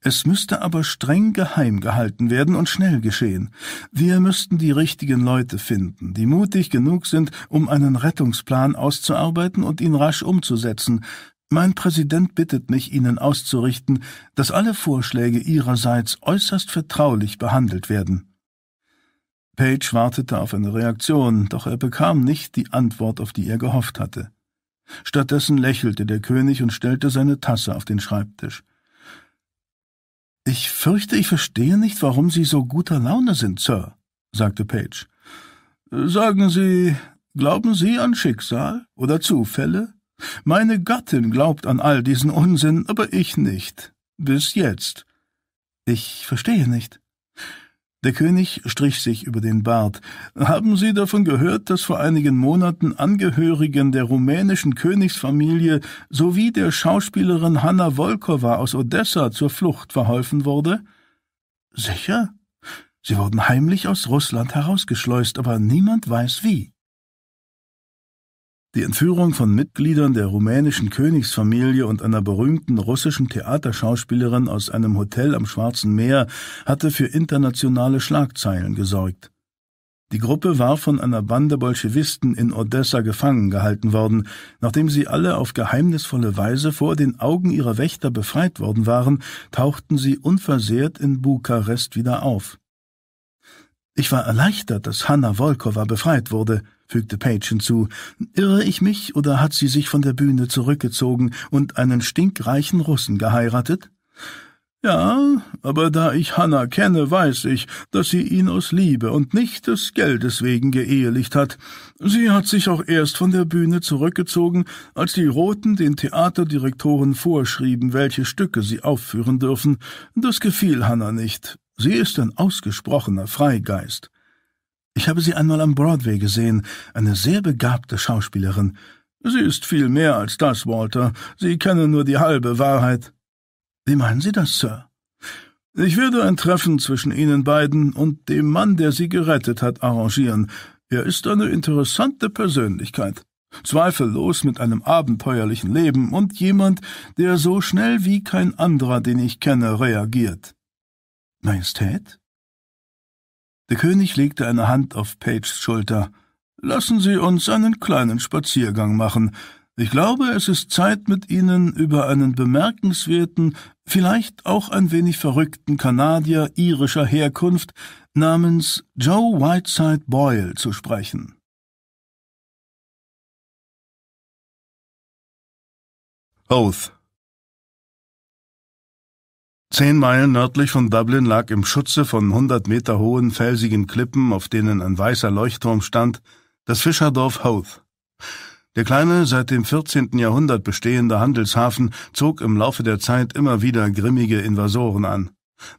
Es müsste aber streng geheim gehalten werden und schnell geschehen. Wir müssten die richtigen Leute finden, die mutig genug sind, um einen Rettungsplan auszuarbeiten und ihn rasch umzusetzen. Mein Präsident bittet mich, Ihnen auszurichten, dass alle Vorschläge Ihrerseits äußerst vertraulich behandelt werden. Page wartete auf eine Reaktion, doch er bekam nicht die Antwort, auf die er gehofft hatte. Stattdessen lächelte der König und stellte seine Tasse auf den Schreibtisch. Ich fürchte, ich verstehe nicht, warum Sie so guter Laune sind, Sir, sagte Page. Sagen Sie, glauben Sie an Schicksal oder Zufälle? Meine Gattin glaubt an all diesen Unsinn, aber ich nicht. Bis jetzt. Ich verstehe nicht. Der König strich sich über den Bart. Haben Sie davon gehört, dass vor einigen Monaten Angehörigen der rumänischen Königsfamilie sowie der Schauspielerin Hanna Volkova aus Odessa zur Flucht verholfen wurde? Sicher. Sie wurden heimlich aus Russland herausgeschleust, aber niemand weiß wie. Die Entführung von Mitgliedern der rumänischen Königsfamilie und einer berühmten russischen Theaterschauspielerin aus einem Hotel am Schwarzen Meer hatte für internationale Schlagzeilen gesorgt. Die Gruppe war von einer Bande Bolschewisten in Odessa gefangen gehalten worden. Nachdem sie alle auf geheimnisvolle Weise vor den Augen ihrer Wächter befreit worden waren, tauchten sie unversehrt in Bukarest wieder auf. Ich war erleichtert, dass Hanna Volkova befreit wurde, fügte Page hinzu. Irre ich mich, oder hat sie sich von der Bühne zurückgezogen und einen stinkreichen Russen geheiratet? Ja, aber da ich Hanna kenne, weiß ich, dass sie ihn aus Liebe und nicht des Geldes wegen geehelicht hat. Sie hat sich auch erst von der Bühne zurückgezogen, als die Roten den Theaterdirektoren vorschrieben, welche Stücke sie aufführen dürfen. Das gefiel Hanna nicht. Sie ist ein ausgesprochener Freigeist. Ich habe sie einmal am Broadway gesehen, eine sehr begabte Schauspielerin. Sie ist viel mehr als das, Walter. Sie kennen nur die halbe Wahrheit. Wie meinen Sie das, Sir? Ich werde ein Treffen zwischen Ihnen beiden und dem Mann, der Sie gerettet hat, arrangieren. Er ist eine interessante Persönlichkeit. Zweifellos mit einem abenteuerlichen Leben und jemand, der so schnell wie kein anderer, den ich kenne, reagiert. Majestät? Der König legte eine Hand auf Pages Schulter. Lassen Sie uns einen kleinen Spaziergang machen. Ich glaube, es ist Zeit, mit Ihnen über einen bemerkenswerten, vielleicht auch ein wenig verrückten Kanadier irischer Herkunft namens Joe Whiteside Boyle zu sprechen. Oath Zehn Meilen nördlich von Dublin lag im Schutze von hundert Meter hohen, felsigen Klippen, auf denen ein weißer Leuchtturm stand, das Fischerdorf Howth. Der kleine, seit dem 14. Jahrhundert bestehende Handelshafen zog im Laufe der Zeit immer wieder grimmige Invasoren an.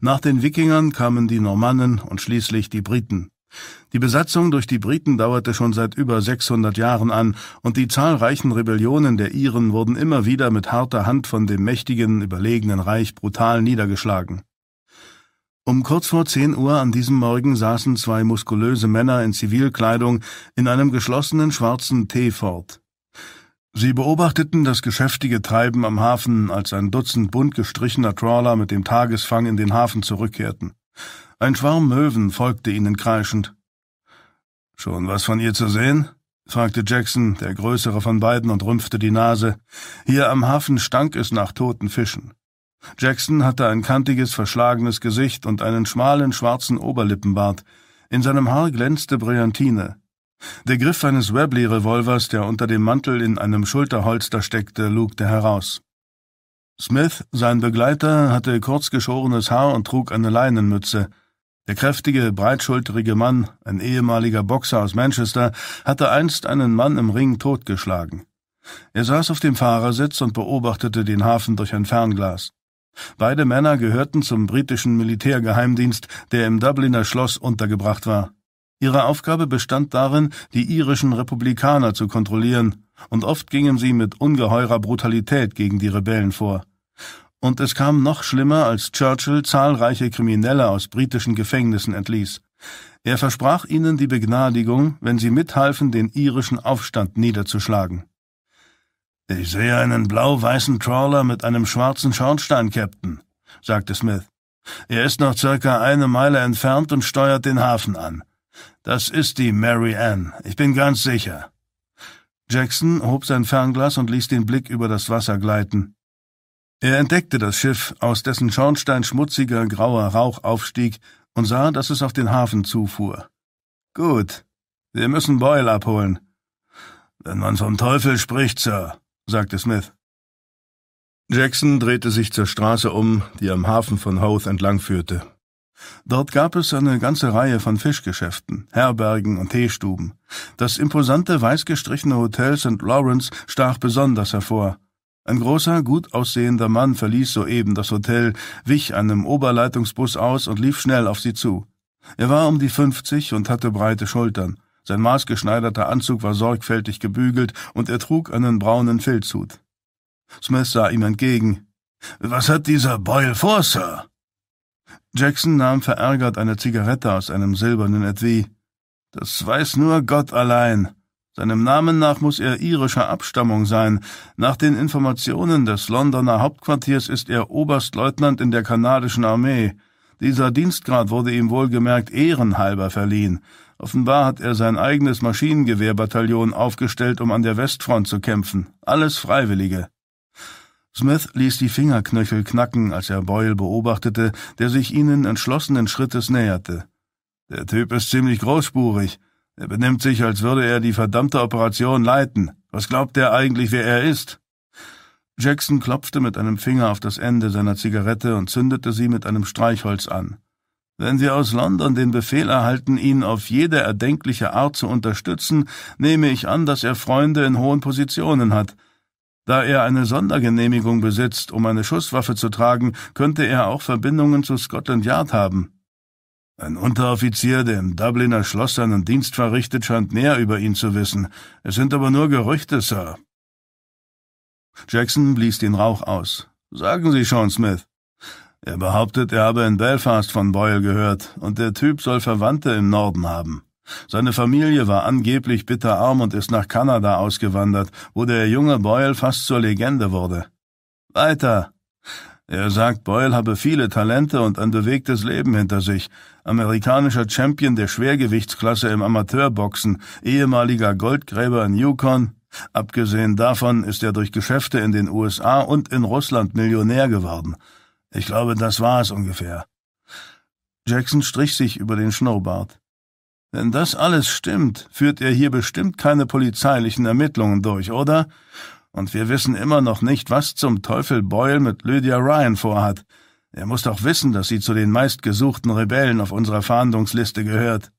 Nach den Wikingern kamen die Normannen und schließlich die Briten. Die Besatzung durch die Briten dauerte schon seit über 600 Jahren an, und die zahlreichen Rebellionen der Iren wurden immer wieder mit harter Hand von dem mächtigen, überlegenen Reich brutal niedergeschlagen. Um kurz vor zehn Uhr an diesem Morgen saßen zwei muskulöse Männer in Zivilkleidung in einem geschlossenen schwarzen T fort. Sie beobachteten das geschäftige Treiben am Hafen, als ein Dutzend bunt gestrichener Trawler mit dem Tagesfang in den Hafen zurückkehrten. Ein Schwarm Möwen folgte ihnen kreischend. Schon was von ihr zu sehen? fragte Jackson, der größere von beiden, und rümpfte die Nase. Hier am Hafen stank es nach toten Fischen. Jackson hatte ein kantiges, verschlagenes Gesicht und einen schmalen, schwarzen Oberlippenbart. In seinem Haar glänzte Brillantine. Der Griff eines Webley-Revolvers, der unter dem Mantel in einem Schulterholster steckte, lugte heraus. Smith, sein Begleiter, hatte kurzgeschorenes Haar und trug eine Leinenmütze. Der kräftige, breitschulterige Mann, ein ehemaliger Boxer aus Manchester, hatte einst einen Mann im Ring totgeschlagen. Er saß auf dem Fahrersitz und beobachtete den Hafen durch ein Fernglas. Beide Männer gehörten zum britischen Militärgeheimdienst, der im Dubliner Schloss untergebracht war. Ihre Aufgabe bestand darin, die irischen Republikaner zu kontrollieren, und oft gingen sie mit ungeheurer Brutalität gegen die Rebellen vor. Und es kam noch schlimmer, als Churchill zahlreiche Kriminelle aus britischen Gefängnissen entließ. Er versprach ihnen die Begnadigung, wenn sie mithalfen, den irischen Aufstand niederzuschlagen. Ich sehe einen blau-weißen Trawler mit einem schwarzen Schornstein, Captain, sagte Smith. Er ist noch circa eine Meile entfernt und steuert den Hafen an. Das ist die Mary Ann, ich bin ganz sicher. Jackson hob sein Fernglas und ließ den Blick über das Wasser gleiten. Er entdeckte das Schiff, aus dessen Schornstein schmutziger grauer Rauch aufstieg, und sah, dass es auf den Hafen zufuhr. Gut, wir müssen Boyle abholen. Wenn man vom Teufel spricht, Sir, sagte Smith. Jackson drehte sich zur Straße um, die am Hafen von Hoth entlang führte. Dort gab es eine ganze Reihe von Fischgeschäften, Herbergen und Teestuben. Das imposante weiß gestrichene Hotel St. Lawrence stach besonders hervor. Ein großer, gut aussehender Mann verließ soeben das Hotel, wich einem Oberleitungsbus aus und lief schnell auf sie zu. Er war um die fünfzig und hatte breite Schultern. Sein maßgeschneiderter Anzug war sorgfältig gebügelt und er trug einen braunen Filzhut. Smith sah ihm entgegen. Was hat dieser Boyle vor, Sir? Jackson nahm verärgert eine Zigarette aus einem silbernen Etui. Das weiß nur Gott allein. Seinem Namen nach muss er irischer Abstammung sein. Nach den Informationen des Londoner Hauptquartiers ist er Oberstleutnant in der kanadischen Armee. Dieser Dienstgrad wurde ihm wohlgemerkt ehrenhalber verliehen. Offenbar hat er sein eigenes Maschinengewehrbataillon aufgestellt, um an der Westfront zu kämpfen. Alles Freiwillige. Smith ließ die Fingerknöchel knacken, als er Boyle beobachtete, der sich ihnen entschlossenen Schrittes näherte. Der Typ ist ziemlich großspurig. Er benimmt sich, als würde er die verdammte Operation leiten. Was glaubt er eigentlich, wer er ist? Jackson klopfte mit einem Finger auf das Ende seiner Zigarette und zündete sie mit einem Streichholz an. Wenn wir aus London den Befehl erhalten, ihn auf jede erdenkliche Art zu unterstützen, nehme ich an, dass er Freunde in hohen Positionen hat. Da er eine Sondergenehmigung besitzt, um eine Schusswaffe zu tragen, könnte er auch Verbindungen zu Scotland Yard haben. Ein Unteroffizier, der im Dubliner Schloss seinen Dienst verrichtet, scheint mehr über ihn zu wissen. Es sind aber nur Gerüchte, Sir. Jackson blies den Rauch aus. Sagen Sie schon, Smith. Er behauptet, er habe in Belfast von Boyle gehört, und der Typ soll Verwandte im Norden haben. Seine Familie war angeblich bitterarm und ist nach Kanada ausgewandert, wo der junge Boyle fast zur Legende wurde. Weiter. Er sagt, Boyle habe viele Talente und ein bewegtes Leben hinter sich. Amerikanischer Champion der Schwergewichtsklasse im Amateurboxen, ehemaliger Goldgräber in Yukon. Abgesehen davon ist er durch Geschäfte in den USA und in Russland Millionär geworden. Ich glaube, das war es ungefähr. Jackson strich sich über den Schnurrbart. Wenn das alles stimmt, führt er hier bestimmt keine polizeilichen Ermittlungen durch, oder? Und wir wissen immer noch nicht, was zum Teufel Boyle mit Lydia Ryan vorhat. Er muss doch wissen, dass sie zu den meistgesuchten Rebellen auf unserer Fahndungsliste gehört.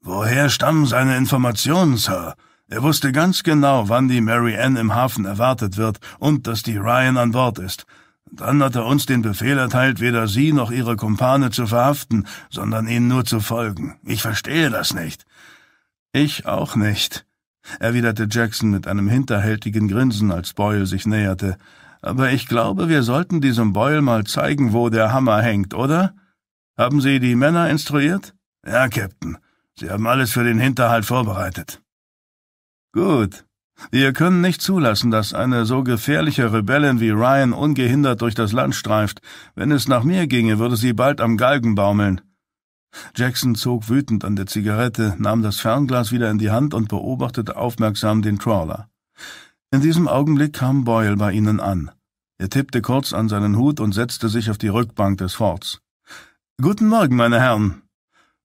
Woher stammen seine Informationen, Sir? Er wusste ganz genau, wann die Mary Ann im Hafen erwartet wird und dass die Ryan an Bord ist. Dann hat er uns den Befehl erteilt, weder Sie noch Ihre Kumpane zu verhaften, sondern ihnen nur zu folgen. Ich verstehe das nicht. Ich auch nicht, erwiderte Jackson mit einem hinterhältigen Grinsen, als Boyle sich näherte. Aber ich glaube, wir sollten diesem Boyle mal zeigen, wo der Hammer hängt, oder? Haben Sie die Männer instruiert? Ja, Captain. Sie haben alles für den Hinterhalt vorbereitet. Gut. Wir können nicht zulassen, dass eine so gefährliche Rebellin wie Ryan ungehindert durch das Land streift. Wenn es nach mir ginge, würde sie bald am Galgen baumeln. Jackson zog wütend an der Zigarette, nahm das Fernglas wieder in die Hand und beobachtete aufmerksam den Trawler. In diesem Augenblick kam Boyle bei ihnen an. Er tippte kurz an seinen Hut und setzte sich auf die Rückbank des Forts. Guten Morgen, meine Herren.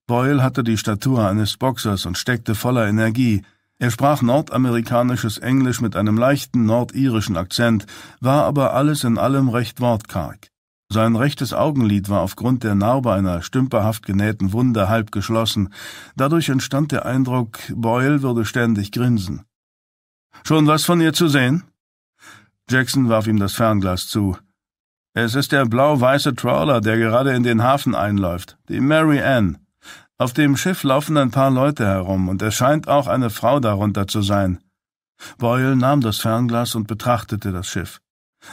Boyle hatte die Statur eines Boxers und steckte voller Energie. Er sprach nordamerikanisches Englisch mit einem leichten nordirischen Akzent, war aber alles in allem recht wortkarg. Sein rechtes Augenlid war aufgrund der Narbe einer stümperhaft genähten Wunde halb geschlossen. Dadurch entstand der Eindruck, Boyle würde ständig grinsen. Schon was von ihr zu sehen? Jackson warf ihm das Fernglas zu. Es ist der blau-weiße Trawler, der gerade in den Hafen einläuft, die Mary Ann. Auf dem Schiff laufen ein paar Leute herum, und es scheint auch eine Frau darunter zu sein. Boyle nahm das Fernglas und betrachtete das Schiff.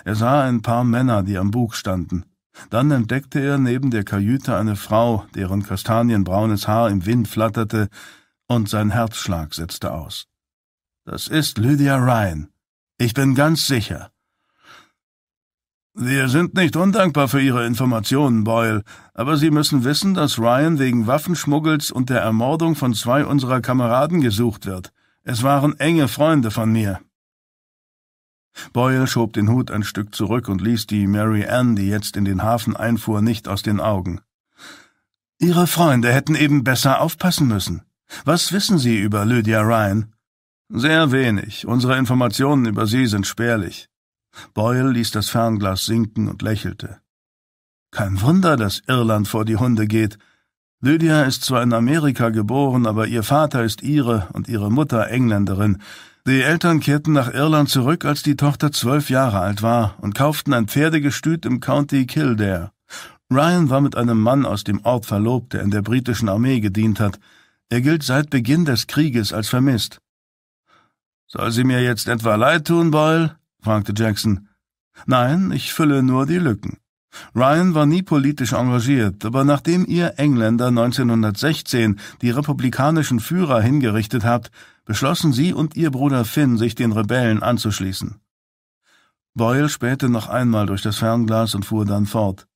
Er sah ein paar Männer, die am Bug standen. Dann entdeckte er neben der Kajüte eine Frau, deren kastanienbraunes Haar im Wind flatterte, und sein Herzschlag setzte aus. Das ist Lydia Ryan. Ich bin ganz sicher. Wir sind nicht undankbar für Ihre Informationen, Boyle, aber Sie müssen wissen, dass Ryan wegen Waffenschmuggels und der Ermordung von zwei unserer Kameraden gesucht wird. Es waren enge Freunde von mir. Boyle schob den Hut ein Stück zurück und ließ die Mary Ann, die jetzt in den Hafen einfuhr, nicht aus den Augen. Ihre Freunde hätten eben besser aufpassen müssen. Was wissen Sie über Lydia Ryan? Sehr wenig. Unsere Informationen über sie sind spärlich. Boyle ließ das Fernglas sinken und lächelte. Kein Wunder, dass Irland vor die Hunde geht. Lydia ist zwar in Amerika geboren, aber ihr Vater ist Ire und ihre Mutter Engländerin. Die Eltern kehrten nach Irland zurück, als die Tochter zwölf Jahre alt war und kauften ein Pferdegestüt im County Kildare. Ryan war mit einem Mann aus dem Ort verlobt, der in der britischen Armee gedient hat. Er gilt seit Beginn des Krieges als vermisst. Soll sie mir jetzt etwa leid tun, Boyle? fragte Jackson. Nein, ich fülle nur die Lücken. Ryan war nie politisch engagiert, aber nachdem ihr Engländer 1916 die republikanischen Führer hingerichtet habt, beschlossen sie und ihr Bruder Finn, sich den Rebellen anzuschließen. Boyle spähte noch einmal durch das Fernglas und fuhr dann fort.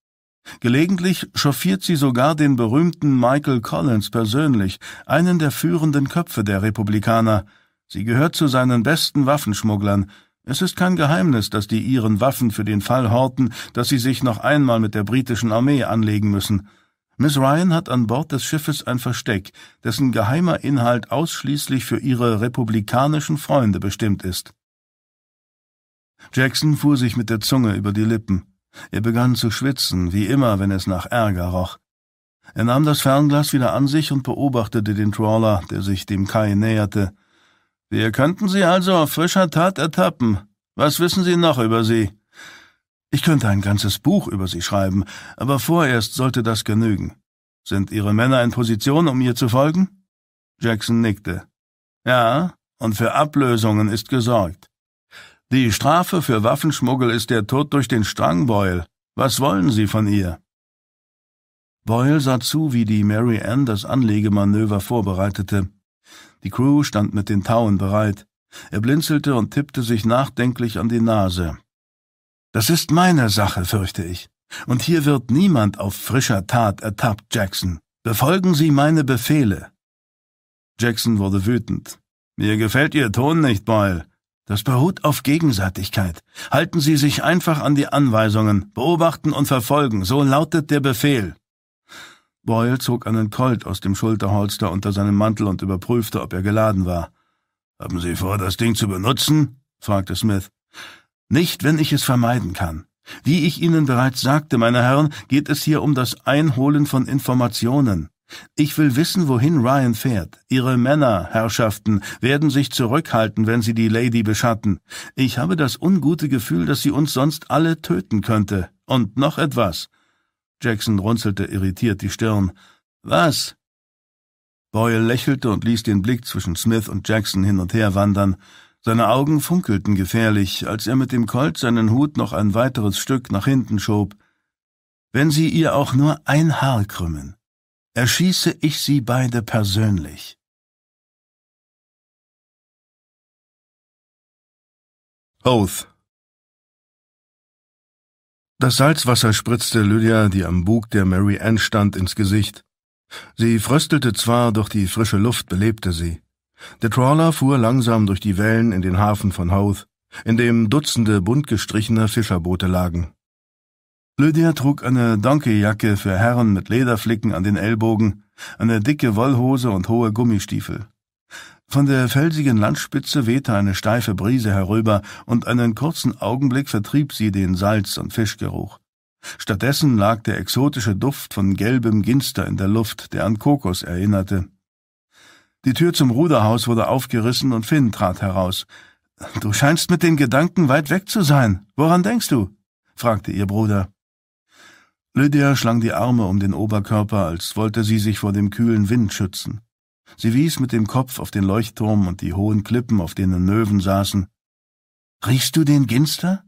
Gelegentlich chauffiert sie sogar den berühmten Michael Collins persönlich, einen der führenden Köpfe der Republikaner. Sie gehört zu seinen besten Waffenschmugglern, es ist kein Geheimnis, dass die Iren Waffen für den Fall horten, dass sie sich noch einmal mit der britischen Armee anlegen müssen. Miss Ryan hat an Bord des Schiffes ein Versteck, dessen geheimer Inhalt ausschließlich für ihre republikanischen Freunde bestimmt ist. Jackson fuhr sich mit der Zunge über die Lippen. Er begann zu schwitzen, wie immer, wenn es nach Ärger roch. Er nahm das Fernglas wieder an sich und beobachtete den Trawler, der sich dem Kai näherte. Wir könnten Sie also auf frischer Tat ertappen. Was wissen Sie noch über sie? Ich könnte ein ganzes Buch über sie schreiben, aber vorerst sollte das genügen. Sind Ihre Männer in Position, um ihr zu folgen? Jackson nickte. Ja, und für Ablösungen ist gesorgt. Die Strafe für Waffenschmuggel ist der Tod durch den Strang, Boyle. Was wollen Sie von ihr? Boyle sah zu, wie die Mary Ann das Anlegemanöver vorbereitete. Die Crew stand mit den Tauen bereit. Er blinzelte und tippte sich nachdenklich an die Nase. Das ist meine Sache, fürchte ich. Und hier wird niemand auf frischer Tat ertappt, Jackson. Befolgen Sie meine Befehle. Jackson wurde wütend. Mir gefällt Ihr Ton nicht, Boyle. Das beruht auf Gegenseitigkeit. Halten Sie sich einfach an die Anweisungen, beobachten und verfolgen, so lautet der Befehl. Boyle zog einen Colt aus dem Schulterholster unter seinem Mantel und überprüfte, ob er geladen war. Haben Sie vor, das Ding zu benutzen? fragte Smith. Nicht, wenn ich es vermeiden kann. Wie ich Ihnen bereits sagte, meine Herren, geht es hier um das Einholen von Informationen. Ich will wissen, wohin Ryan fährt. Ihre Männer, Herrschaften, werden sich zurückhalten, wenn sie die Lady beschatten. Ich habe das ungute Gefühl, dass sie uns sonst alle töten könnte. Und noch etwas. Jackson runzelte irritiert die Stirn. Was? Boyle lächelte und ließ den Blick zwischen Smith und Jackson hin und her wandern. Seine Augen funkelten gefährlich, als er mit dem Colt seinen Hut noch ein weiteres Stück nach hinten schob. Wenn Sie ihr auch nur ein Haar krümmen, erschieße ich Sie beide persönlich. Oath. Das Salzwasser spritzte Lydia, die am Bug der Mary Ann stand, ins Gesicht. Sie fröstelte zwar, doch die frische Luft belebte sie. Der Trawler fuhr langsam durch die Wellen in den Hafen von Howth, in dem Dutzende bunt gestrichener Fischerboote lagen. Lydia trug eine Donkeyjacke für Herren mit Lederflicken an den Ellbogen, eine dicke Wollhose und hohe Gummistiefel. Von der felsigen Landspitze wehte eine steife Brise herüber, und einen kurzen Augenblick vertrieb sie den Salz- und Fischgeruch. Stattdessen lag der exotische Duft von gelbem Ginster in der Luft, der an Kokos erinnerte. Die Tür zum Ruderhaus wurde aufgerissen und Finn trat heraus. Du scheinst mit den Gedanken weit weg zu sein. Woran denkst du? fragte ihr Bruder. Lydia schlang die Arme um den Oberkörper, als wollte sie sich vor dem kühlen Wind schützen. Sie wies mit dem Kopf auf den Leuchtturm und die hohen Klippen, auf denen Möwen saßen. Riechst du den Ginster?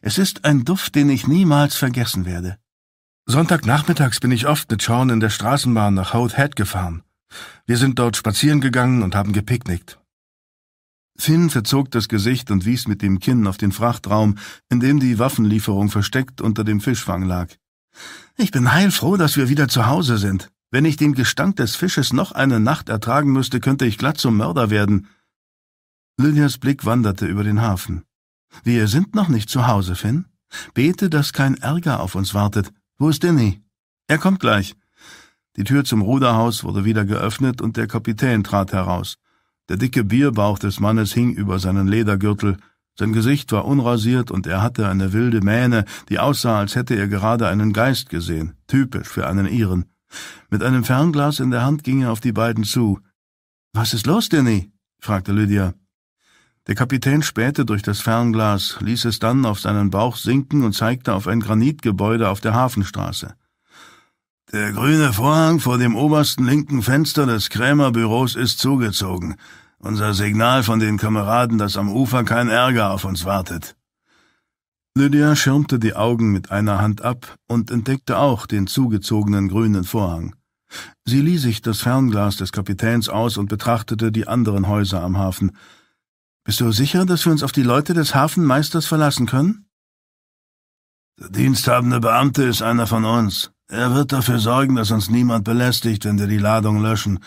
Es ist ein Duft, den ich niemals vergessen werde. Sonntagnachmittags bin ich oft mit Sean in der Straßenbahn nach Hout Head gefahren. Wir sind dort spazieren gegangen und haben gepicknickt. Finn verzog das Gesicht und wies mit dem Kinn auf den Frachtraum, in dem die Waffenlieferung versteckt unter dem Fischfang lag. Ich bin heilfroh, dass wir wieder zu Hause sind. Wenn ich den Gestank des Fisches noch eine Nacht ertragen müsste, könnte ich glatt zum Mörder werden. Lydias Blick wanderte über den Hafen. Wir sind noch nicht zu Hause, Finn. Bete, dass kein Ärger auf uns wartet. Wo ist Denny? Er kommt gleich. Die Tür zum Ruderhaus wurde wieder geöffnet und der Kapitän trat heraus. Der dicke Bierbauch des Mannes hing über seinen Ledergürtel, sein Gesicht war unrasiert und er hatte eine wilde Mähne, die aussah, als hätte er gerade einen Geist gesehen, typisch für einen Iren. Mit einem Fernglas in der Hand ging er auf die beiden zu. Was ist los, Denny? fragte Lydia. Der Kapitän spähte durch das Fernglas, ließ es dann auf seinen Bauch sinken und zeigte auf ein Granitgebäude auf der Hafenstraße. Der grüne Vorhang vor dem obersten linken Fenster des Krämerbüros ist zugezogen. Unser Signal von den Kameraden, dass am Ufer kein Ärger auf uns wartet. Lydia schirmte die Augen mit einer Hand ab und entdeckte auch den zugezogenen grünen Vorhang. Sie lieh sich das Fernglas des Kapitäns aus und betrachtete die anderen Häuser am Hafen. Bist du sicher, dass wir uns auf die Leute des Hafenmeisters verlassen können? Der diensthabende Beamte ist einer von uns. Er wird dafür sorgen, dass uns niemand belästigt, wenn wir die Ladung löschen.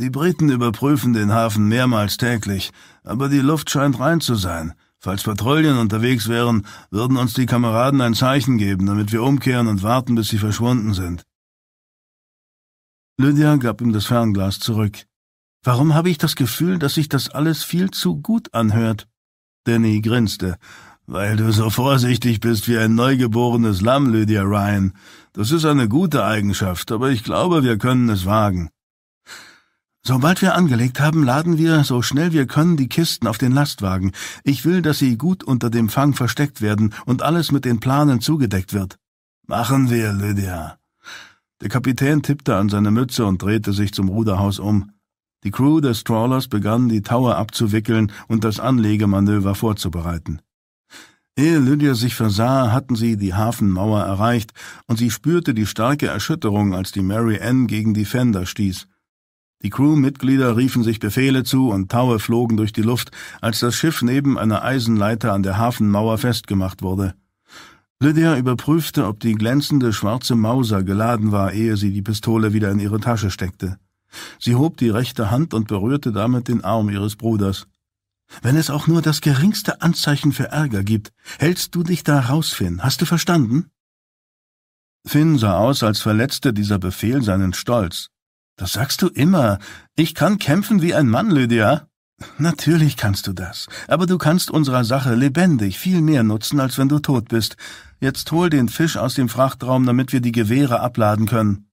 Die Briten überprüfen den Hafen mehrmals täglich, aber die Luft scheint rein zu sein. Falls Patrouillen unterwegs wären, würden uns die Kameraden ein Zeichen geben, damit wir umkehren und warten, bis sie verschwunden sind. Lydia gab ihm das Fernglas zurück. Warum habe ich das Gefühl, dass sich das alles viel zu gut anhört? Danny grinste. Weil du so vorsichtig bist wie ein neugeborenes Lamm, Lydia Ryan. Das ist eine gute Eigenschaft, aber ich glaube, wir können es wagen. Sobald wir angelegt haben, laden wir, so schnell wir können, die Kisten auf den Lastwagen. Ich will, dass sie gut unter dem Fang versteckt werden und alles mit den Planen zugedeckt wird. Machen wir, Lydia. Der Kapitän tippte an seine Mütze und drehte sich zum Ruderhaus um. Die Crew des Trawlers begann, die Tower abzuwickeln und das Anlegemanöver vorzubereiten. Ehe Lydia sich versah, hatten sie die Hafenmauer erreicht, und sie spürte die starke Erschütterung, als die Mary Ann gegen die Fender stieß. Die Crewmitglieder riefen sich Befehle zu und Taue flogen durch die Luft, als das Schiff neben einer Eisenleiter an der Hafenmauer festgemacht wurde. Lydia überprüfte, ob die glänzende schwarze Mauser geladen war, ehe sie die Pistole wieder in ihre Tasche steckte. Sie hob die rechte Hand und berührte damit den Arm ihres Bruders. Wenn es auch nur das geringste Anzeichen für Ärger gibt, hältst du dich da raus, Finn. Hast du verstanden? Finn sah aus, als verletzte dieser Befehl seinen Stolz. Das sagst du immer. Ich kann kämpfen wie ein Mann, Lydia. Natürlich kannst du das, aber du kannst unserer Sache lebendig viel mehr nutzen, als wenn du tot bist. Jetzt hol den Fisch aus dem Frachtraum, damit wir die Gewehre abladen können.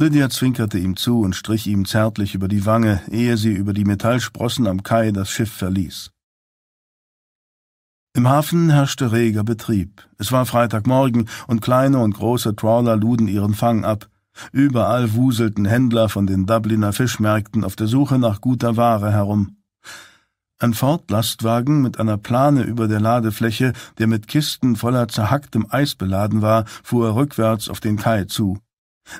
Lydia zwinkerte ihm zu und strich ihm zärtlich über die Wange, ehe sie über die Metallsprossen am Kai das Schiff verließ. Im Hafen herrschte reger Betrieb. Es war Freitagmorgen und kleine und große Trawler luden ihren Fang ab. Überall wuselten Händler von den Dubliner Fischmärkten auf der Suche nach guter Ware herum. Ein Ford-Lastwagen mit einer Plane über der Ladefläche, der mit Kisten voller zerhacktem Eis beladen war, fuhr rückwärts auf den Kai zu.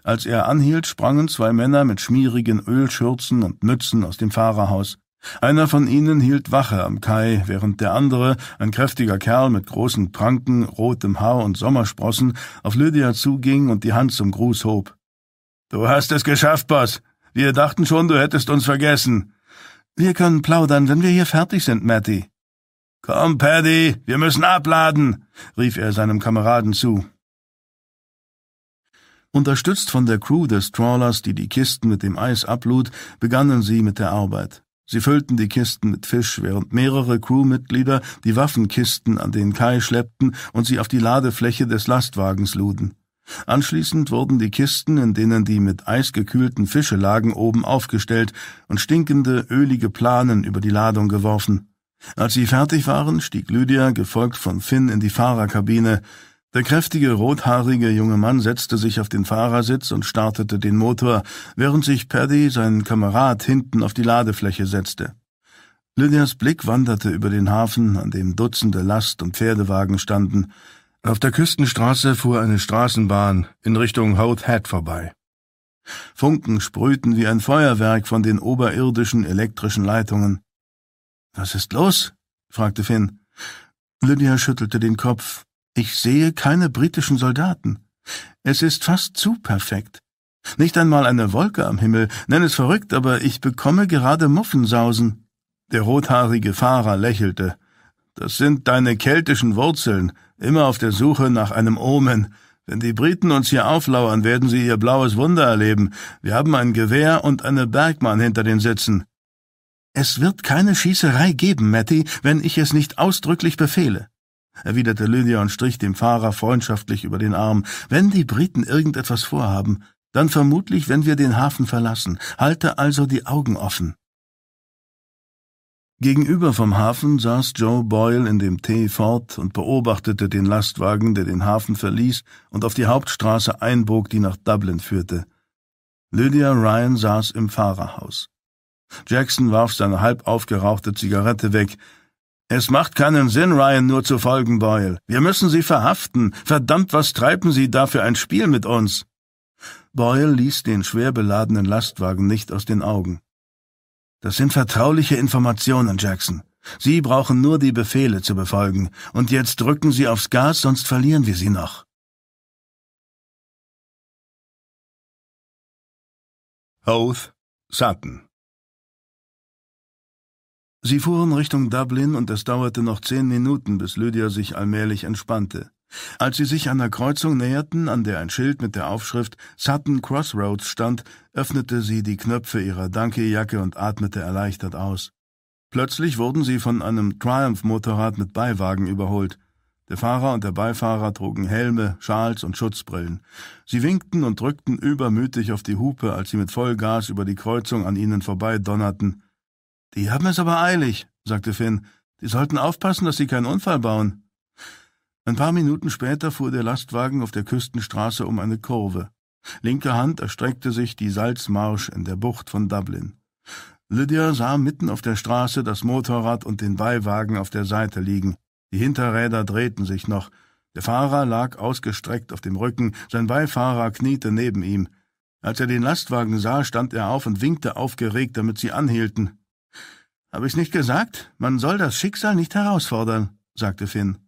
Als er anhielt, sprangen zwei Männer mit schmierigen Ölschürzen und Mützen aus dem Fahrerhaus. Einer von ihnen hielt Wache am Kai, während der andere, ein kräftiger Kerl mit großen Pranken, rotem Haar und Sommersprossen, auf Lydia zuging und die Hand zum Gruß hob. Du hast es geschafft, Boss. Wir dachten schon, du hättest uns vergessen. Wir können plaudern, wenn wir hier fertig sind, Matty. Komm, Paddy, wir müssen abladen, rief er seinem Kameraden zu. Unterstützt von der Crew des Trawlers, die die Kisten mit dem Eis ablud, begannen sie mit der Arbeit. Sie füllten die Kisten mit Fisch, während mehrere Crewmitglieder die Waffenkisten an den Kai schleppten und sie auf die Ladefläche des Lastwagens luden. Anschließend wurden die Kisten, in denen die mit Eis gekühlten Fische lagen, oben aufgestellt und stinkende, ölige Planen über die Ladung geworfen. Als sie fertig waren, stieg Lydia, gefolgt von Finn, in die Fahrerkabine. Der kräftige, rothaarige junge Mann setzte sich auf den Fahrersitz und startete den Motor, während sich Paddy, sein Kamerad, hinten auf die Ladefläche setzte. Lydias Blick wanderte über den Hafen, an dem Dutzende Last- und Pferdewagen standen. Auf der Küstenstraße fuhr eine Straßenbahn in Richtung Hout Head vorbei. Funken sprühten wie ein Feuerwerk von den oberirdischen elektrischen Leitungen. Was ist los? fragte Finn. Lydia schüttelte den Kopf. Ich sehe keine britischen Soldaten. Es ist fast zu perfekt. Nicht einmal eine Wolke am Himmel, nenn es verrückt, aber ich bekomme gerade Muffensausen. Der rothaarige Fahrer lächelte. Das sind deine keltischen Wurzeln, immer auf der Suche nach einem Omen. Wenn die Briten uns hier auflauern, werden sie ihr blaues Wunder erleben. Wir haben ein Gewehr und eine Bergmann hinter den Sitzen. Es wird keine Schießerei geben, Matty, wenn ich es nicht ausdrücklich befehle erwiderte Lydia und strich dem Fahrer freundschaftlich über den Arm. Wenn die Briten irgendetwas vorhaben, dann vermutlich, wenn wir den Hafen verlassen. Halte also die Augen offen. Gegenüber vom Hafen saß Joe Boyle in dem Tee fort und beobachtete den Lastwagen, der den Hafen verließ und auf die Hauptstraße einbog, die nach Dublin führte. Lydia Ryan saß im Fahrerhaus. Jackson warf seine halb aufgerauchte Zigarette weg, es macht keinen Sinn, Ryan nur zu folgen, Boyle. Wir müssen Sie verhaften. Verdammt, was treiben Sie da für ein Spiel mit uns? Boyle ließ den schwer beladenen Lastwagen nicht aus den Augen. Das sind vertrauliche Informationen, Jackson. Sie brauchen nur die Befehle zu befolgen. Und jetzt drücken Sie aufs Gas, sonst verlieren wir Sie noch. Oath, Sutton Sie fuhren Richtung Dublin und es dauerte noch zehn Minuten, bis Lydia sich allmählich entspannte. Als sie sich einer Kreuzung näherten, an der ein Schild mit der Aufschrift Sutton Crossroads stand, öffnete sie die Knöpfe ihrer Dunkey-Jacke und atmete erleichtert aus. Plötzlich wurden sie von einem Triumph-Motorrad mit Beiwagen überholt. Der Fahrer und der Beifahrer trugen Helme, Schals und Schutzbrillen. Sie winkten und drückten übermütig auf die Hupe, als sie mit Vollgas über die Kreuzung an ihnen vorbeidonnerten. Die haben es aber eilig, sagte Finn. Die sollten aufpassen, dass sie keinen Unfall bauen. Ein paar Minuten später fuhr der Lastwagen auf der Küstenstraße um eine Kurve. Linker Hand erstreckte sich die Salzmarsch in der Bucht von Dublin. Lydia sah mitten auf der Straße das Motorrad und den Beiwagen auf der Seite liegen. Die Hinterräder drehten sich noch. Der Fahrer lag ausgestreckt auf dem Rücken, sein Beifahrer kniete neben ihm. Als er den Lastwagen sah, stand er auf und winkte aufgeregt, damit sie anhielten. Hab ich's nicht gesagt? Man soll das Schicksal nicht herausfordern, sagte Finn.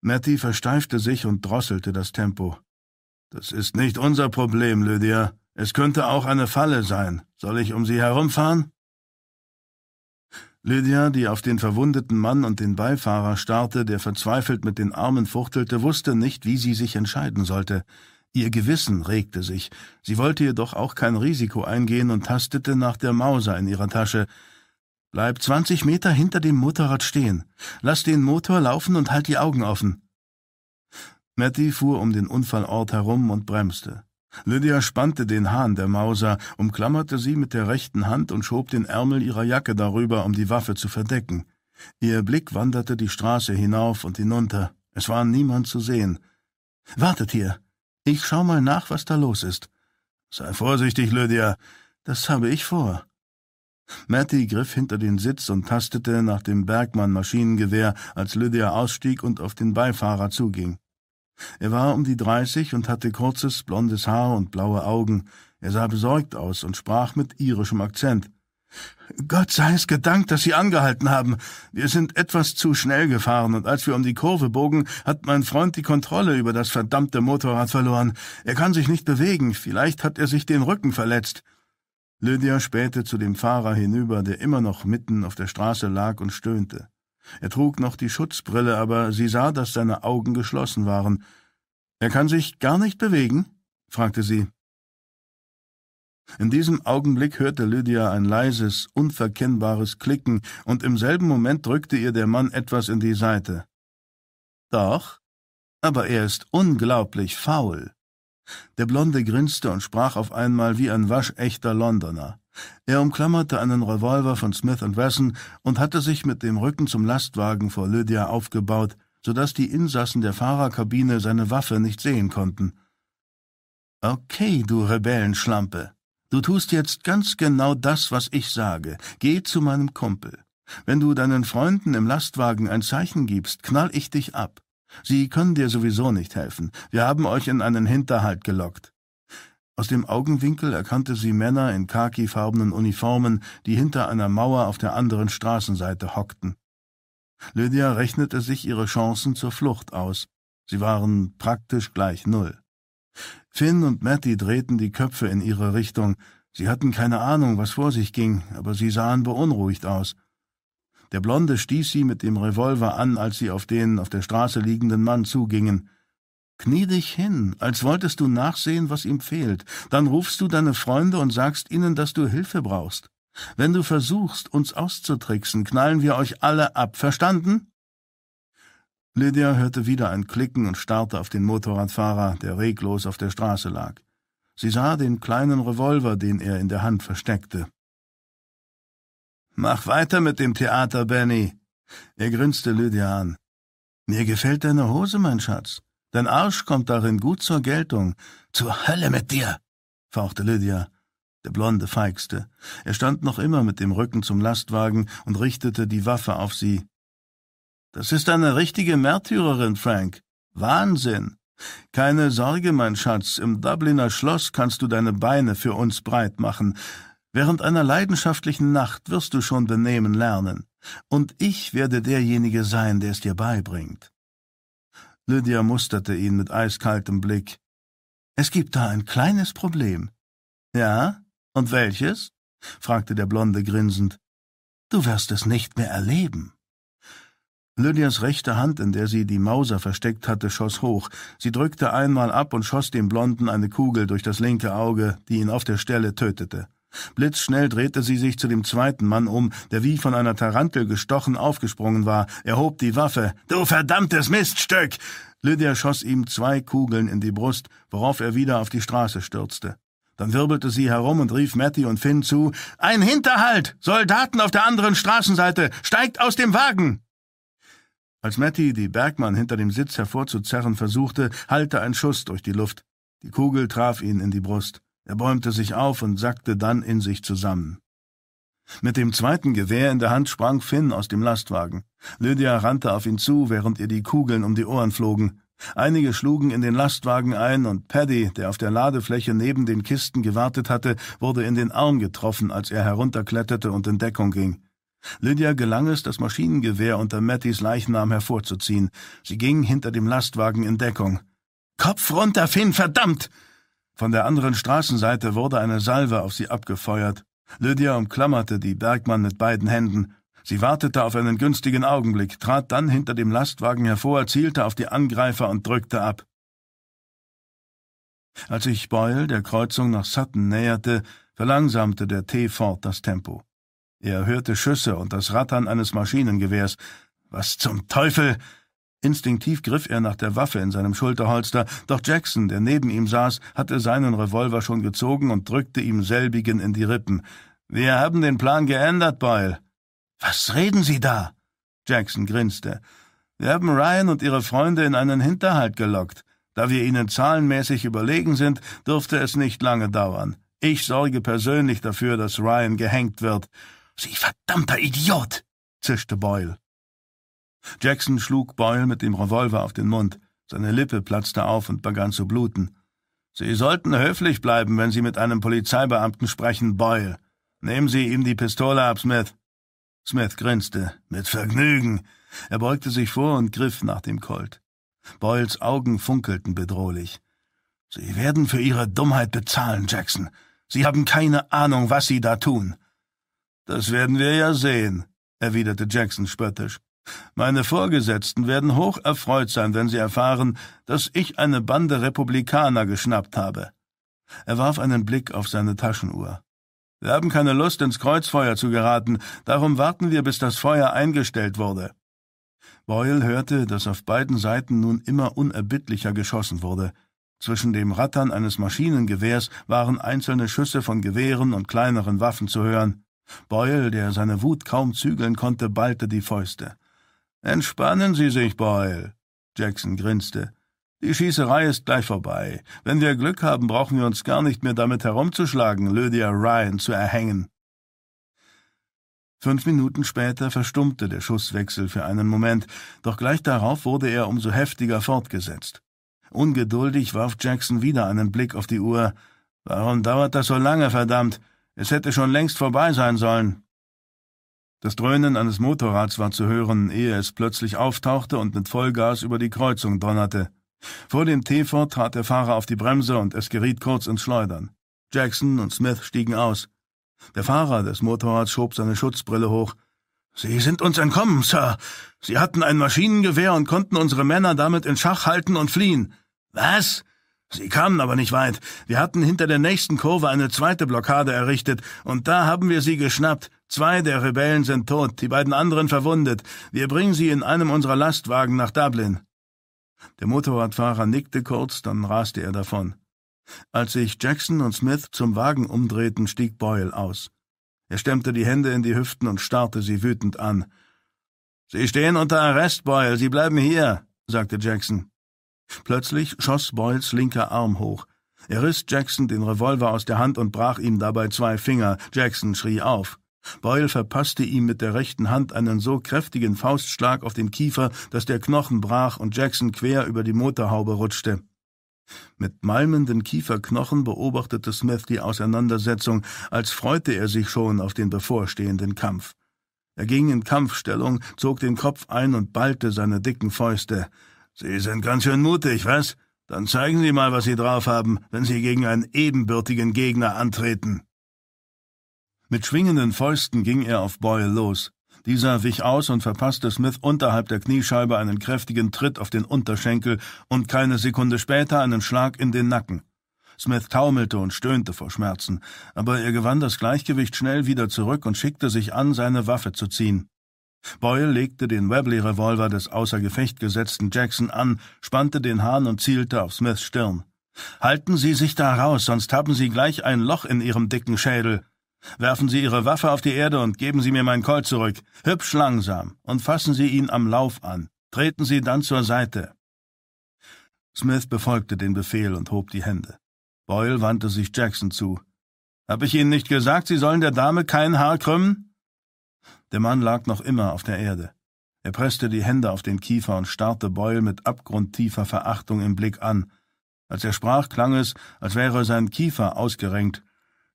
Matty versteifte sich und drosselte das Tempo. Das ist nicht unser Problem, Lydia. Es könnte auch eine Falle sein. Soll ich um sie herumfahren? Lydia, die auf den verwundeten Mann und den Beifahrer starrte, der verzweifelt mit den Armen fuchtelte, wusste nicht, wie sie sich entscheiden sollte. Ihr Gewissen regte sich. Sie wollte jedoch auch kein Risiko eingehen und tastete nach der Mauser in ihrer Tasche. Bleib 20 Meter hinter dem Motorrad stehen. Lass den Motor laufen und halt die Augen offen. Matty fuhr um den Unfallort herum und bremste. Lydia spannte den Hahn der Mauser, umklammerte sie mit der rechten Hand und schob den Ärmel ihrer Jacke darüber, um die Waffe zu verdecken. Ihr Blick wanderte die Straße hinauf und hinunter. Es war niemand zu sehen. Wartet hier. Ich schau mal nach, was da los ist. Sei vorsichtig, Lydia. Das habe ich vor. Matty griff hinter den Sitz und tastete nach dem Bergmann-Maschinengewehr, als Lydia ausstieg und auf den Beifahrer zuging. Er war um die dreißig und hatte kurzes, blondes Haar und blaue Augen. Er sah besorgt aus und sprach mit irischem Akzent. Gott sei es gedankt, dass Sie angehalten haben. Wir sind etwas zu schnell gefahren, und als wir um die Kurve bogen, hat mein Freund die Kontrolle über das verdammte Motorrad verloren. Er kann sich nicht bewegen, vielleicht hat er sich den Rücken verletzt. Lydia spähte zu dem Fahrer hinüber, der immer noch mitten auf der Straße lag und stöhnte. Er trug noch die Schutzbrille, aber sie sah, dass seine Augen geschlossen waren. Er kann sich gar nicht bewegen? fragte sie. In diesem Augenblick hörte Lydia ein leises, unverkennbares Klicken, und im selben Moment drückte ihr der Mann etwas in die Seite. Doch, aber er ist unglaublich faul. Der Blonde grinste und sprach auf einmal wie ein waschechter Londoner. Er umklammerte einen Revolver von Smith Wesson und hatte sich mit dem Rücken zum Lastwagen vor Lydia aufgebaut, so dass die Insassen der Fahrerkabine seine Waffe nicht sehen konnten. Okay, du Rebellenschlampe. Du tust jetzt ganz genau das, was ich sage. Geh zu meinem Kumpel. Wenn du deinen Freunden im Lastwagen ein Zeichen gibst, knall ich dich ab. Sie können dir sowieso nicht helfen. Wir haben euch in einen Hinterhalt gelockt. Aus dem Augenwinkel erkannte sie Männer in khakifarbenen Uniformen, die hinter einer Mauer auf der anderen Straßenseite hockten. Lydia rechnete sich ihre Chancen zur Flucht aus. Sie waren praktisch gleich null. Finn und Matty drehten die Köpfe in ihre Richtung. Sie hatten keine Ahnung, was vor sich ging, aber sie sahen beunruhigt aus. Der Blonde stieß sie mit dem Revolver an, als sie auf den auf der Straße liegenden Mann zugingen. Knie dich hin, als wolltest du nachsehen, was ihm fehlt. Dann rufst du deine Freunde und sagst ihnen, dass du Hilfe brauchst. Wenn du versuchst, uns auszutricksen, knallen wir euch alle ab. Verstanden? Lydia hörte wieder ein Klicken und starrte auf den Motorradfahrer, der reglos auf der Straße lag. Sie sah den kleinen Revolver, den er in der Hand versteckte. Mach weiter mit dem Theater, Benny. Er grinste Lydia an. Mir gefällt deine Hose, mein Schatz. Dein Arsch kommt darin gut zur Geltung. Zur Hölle mit dir, fauchte Lydia. Der Blonde feixte. Er stand noch immer mit dem Rücken zum Lastwagen und richtete die Waffe auf sie. Das ist eine richtige Märtyrerin, Frank. Wahnsinn. Keine Sorge, mein Schatz, im Dubliner Schloss kannst du deine Beine für uns breit machen. Während einer leidenschaftlichen Nacht wirst du schon benehmen lernen, und ich werde derjenige sein, der es dir beibringt. Lydia musterte ihn mit eiskaltem Blick. Es gibt da ein kleines Problem. Ja? Und welches? fragte der Blonde grinsend. Du wirst es nicht mehr erleben. Lydias rechte Hand, in der sie die Mauser versteckt hatte, schoss hoch. Sie drückte einmal ab und schoss dem Blonden eine Kugel durch das linke Auge, die ihn auf der Stelle tötete. Blitzschnell drehte sie sich zu dem zweiten Mann um, der wie von einer Tarantel gestochen aufgesprungen war. Er hob die Waffe. Du verdammtes Miststück! Lydia schoss ihm zwei Kugeln in die Brust, worauf er wieder auf die Straße stürzte. Dann wirbelte sie herum und rief Matty und Finn zu Ein Hinterhalt. Soldaten auf der anderen Straßenseite. Steigt aus dem Wagen. Als Matty die Bergmann hinter dem Sitz hervorzuzerren versuchte, hallte ein Schuss durch die Luft. Die Kugel traf ihn in die Brust. Er bäumte sich auf und sackte dann in sich zusammen. Mit dem zweiten Gewehr in der Hand sprang Finn aus dem Lastwagen. Lydia rannte auf ihn zu, während ihr die Kugeln um die Ohren flogen. Einige schlugen in den Lastwagen ein, und Paddy, der auf der Ladefläche neben den Kisten gewartet hatte, wurde in den Arm getroffen, als er herunterkletterte und in Deckung ging. Lydia gelang es, das Maschinengewehr unter Mattys Leichnam hervorzuziehen. Sie ging hinter dem Lastwagen in Deckung. Kopf runter, Finn, verdammt! Von der anderen Straßenseite wurde eine Salve auf sie abgefeuert. Lydia umklammerte die Bergmann mit beiden Händen. Sie wartete auf einen günstigen Augenblick, trat dann hinter dem Lastwagen hervor, zielte auf die Angreifer und drückte ab. Als sich Boyle der Kreuzung nach Sutton näherte, verlangsamte der T. Ford das Tempo. Er hörte Schüsse und das Rattern eines Maschinengewehrs. Was zum Teufel! Instinktiv griff er nach der Waffe in seinem Schulterholster, doch Jackson, der neben ihm saß, hatte seinen Revolver schon gezogen und drückte ihm selbigen in die Rippen. Wir haben den Plan geändert, Boyle. Was reden Sie da? Jackson grinste. Wir haben Ryan und ihre Freunde in einen Hinterhalt gelockt. Da wir ihnen zahlenmäßig überlegen sind, dürfte es nicht lange dauern. Ich sorge persönlich dafür, dass Ryan gehängt wird. Sie verdammter Idiot! zischte Boyle. Jackson schlug Boyle mit dem Revolver auf den Mund. Seine Lippe platzte auf und begann zu bluten. Sie sollten höflich bleiben, wenn Sie mit einem Polizeibeamten sprechen, Boyle. Nehmen Sie ihm die Pistole ab, Smith. Smith grinste. Mit Vergnügen. Er beugte sich vor und griff nach dem Colt. Boyles Augen funkelten bedrohlich. Sie werden für Ihre Dummheit bezahlen, Jackson. Sie haben keine Ahnung, was Sie da tun. Das werden wir ja sehen, erwiderte Jackson spöttisch. Meine Vorgesetzten werden hoch erfreut sein, wenn sie erfahren, dass ich eine Bande Republikaner geschnappt habe. Er warf einen Blick auf seine Taschenuhr. Wir haben keine Lust, ins Kreuzfeuer zu geraten, darum warten wir, bis das Feuer eingestellt wurde. Boyle hörte, dass auf beiden Seiten nun immer unerbittlicher geschossen wurde. Zwischen dem Rattern eines Maschinengewehrs waren einzelne Schüsse von Gewehren und kleineren Waffen zu hören. Boyle, der seine Wut kaum zügeln konnte, ballte die Fäuste. Entspannen Sie sich, Boyle. Jackson grinste. Die Schießerei ist gleich vorbei. Wenn wir Glück haben, brauchen wir uns gar nicht mehr damit herumzuschlagen, Lydia Ryan zu erhängen. Fünf Minuten später verstummte der Schusswechsel für einen Moment, doch gleich darauf wurde er umso heftiger fortgesetzt. Ungeduldig warf Jackson wieder einen Blick auf die Uhr. Warum dauert das so lange, verdammt? Es hätte schon längst vorbei sein sollen. Das Dröhnen eines Motorrads war zu hören, ehe es plötzlich auftauchte und mit Vollgas über die Kreuzung donnerte. Vor dem T-Fort trat der Fahrer auf die Bremse und es geriet kurz ins Schleudern. Jackson und Smith stiegen aus. Der Fahrer des Motorrads schob seine Schutzbrille hoch. Sie sind uns entkommen, Sir. Sie hatten ein Maschinengewehr und konnten unsere Männer damit in Schach halten und fliehen. Was? Sie kamen aber nicht weit. Wir hatten hinter der nächsten Kurve eine zweite Blockade errichtet, und da haben wir sie geschnappt. Zwei der Rebellen sind tot, die beiden anderen verwundet. Wir bringen sie in einem unserer Lastwagen nach Dublin. Der Motorradfahrer nickte kurz, dann raste er davon. Als sich Jackson und Smith zum Wagen umdrehten, stieg Boyle aus. Er stemmte die Hände in die Hüften und starrte sie wütend an. Sie stehen unter Arrest, Boyle, Sie bleiben hier, sagte Jackson. Plötzlich schoss Boyles linker Arm hoch. Er riss Jackson den Revolver aus der Hand und brach ihm dabei zwei Finger. Jackson schrie auf. Boyle verpasste ihm mit der rechten Hand einen so kräftigen Faustschlag auf den Kiefer, dass der Knochen brach und Jackson quer über die Motorhaube rutschte. Mit malmenden Kieferknochen beobachtete Smith die Auseinandersetzung, als freute er sich schon auf den bevorstehenden Kampf. Er ging in Kampfstellung, zog den Kopf ein und ballte seine dicken Fäuste. Sie sind ganz schön mutig, was? Dann zeigen Sie mal, was Sie drauf haben, wenn Sie gegen einen ebenbürtigen Gegner antreten. Mit schwingenden Fäusten ging er auf Boyle los. Dieser wich aus und verpasste Smith unterhalb der Kniescheibe einen kräftigen Tritt auf den Unterschenkel und keine Sekunde später einen Schlag in den Nacken. Smith taumelte und stöhnte vor Schmerzen, aber er gewann das Gleichgewicht schnell wieder zurück und schickte sich an, seine Waffe zu ziehen. Boyle legte den Webley-Revolver des außer Gefecht gesetzten Jackson an, spannte den Hahn und zielte auf Smiths Stirn. Halten Sie sich da raus, sonst haben Sie gleich ein Loch in Ihrem dicken Schädel. Werfen Sie Ihre Waffe auf die Erde und geben Sie mir mein Colt zurück. Hübsch langsam. Und fassen Sie ihn am Lauf an. Treten Sie dann zur Seite. Smith befolgte den Befehl und hob die Hände. Boyle wandte sich Jackson zu. Hab ich Ihnen nicht gesagt, Sie sollen der Dame kein Haar krümmen? Der Mann lag noch immer auf der Erde. Er presste die Hände auf den Kiefer und starrte Boyle mit abgrundtiefer Verachtung im Blick an. Als er sprach, klang es, als wäre sein Kiefer ausgerenkt.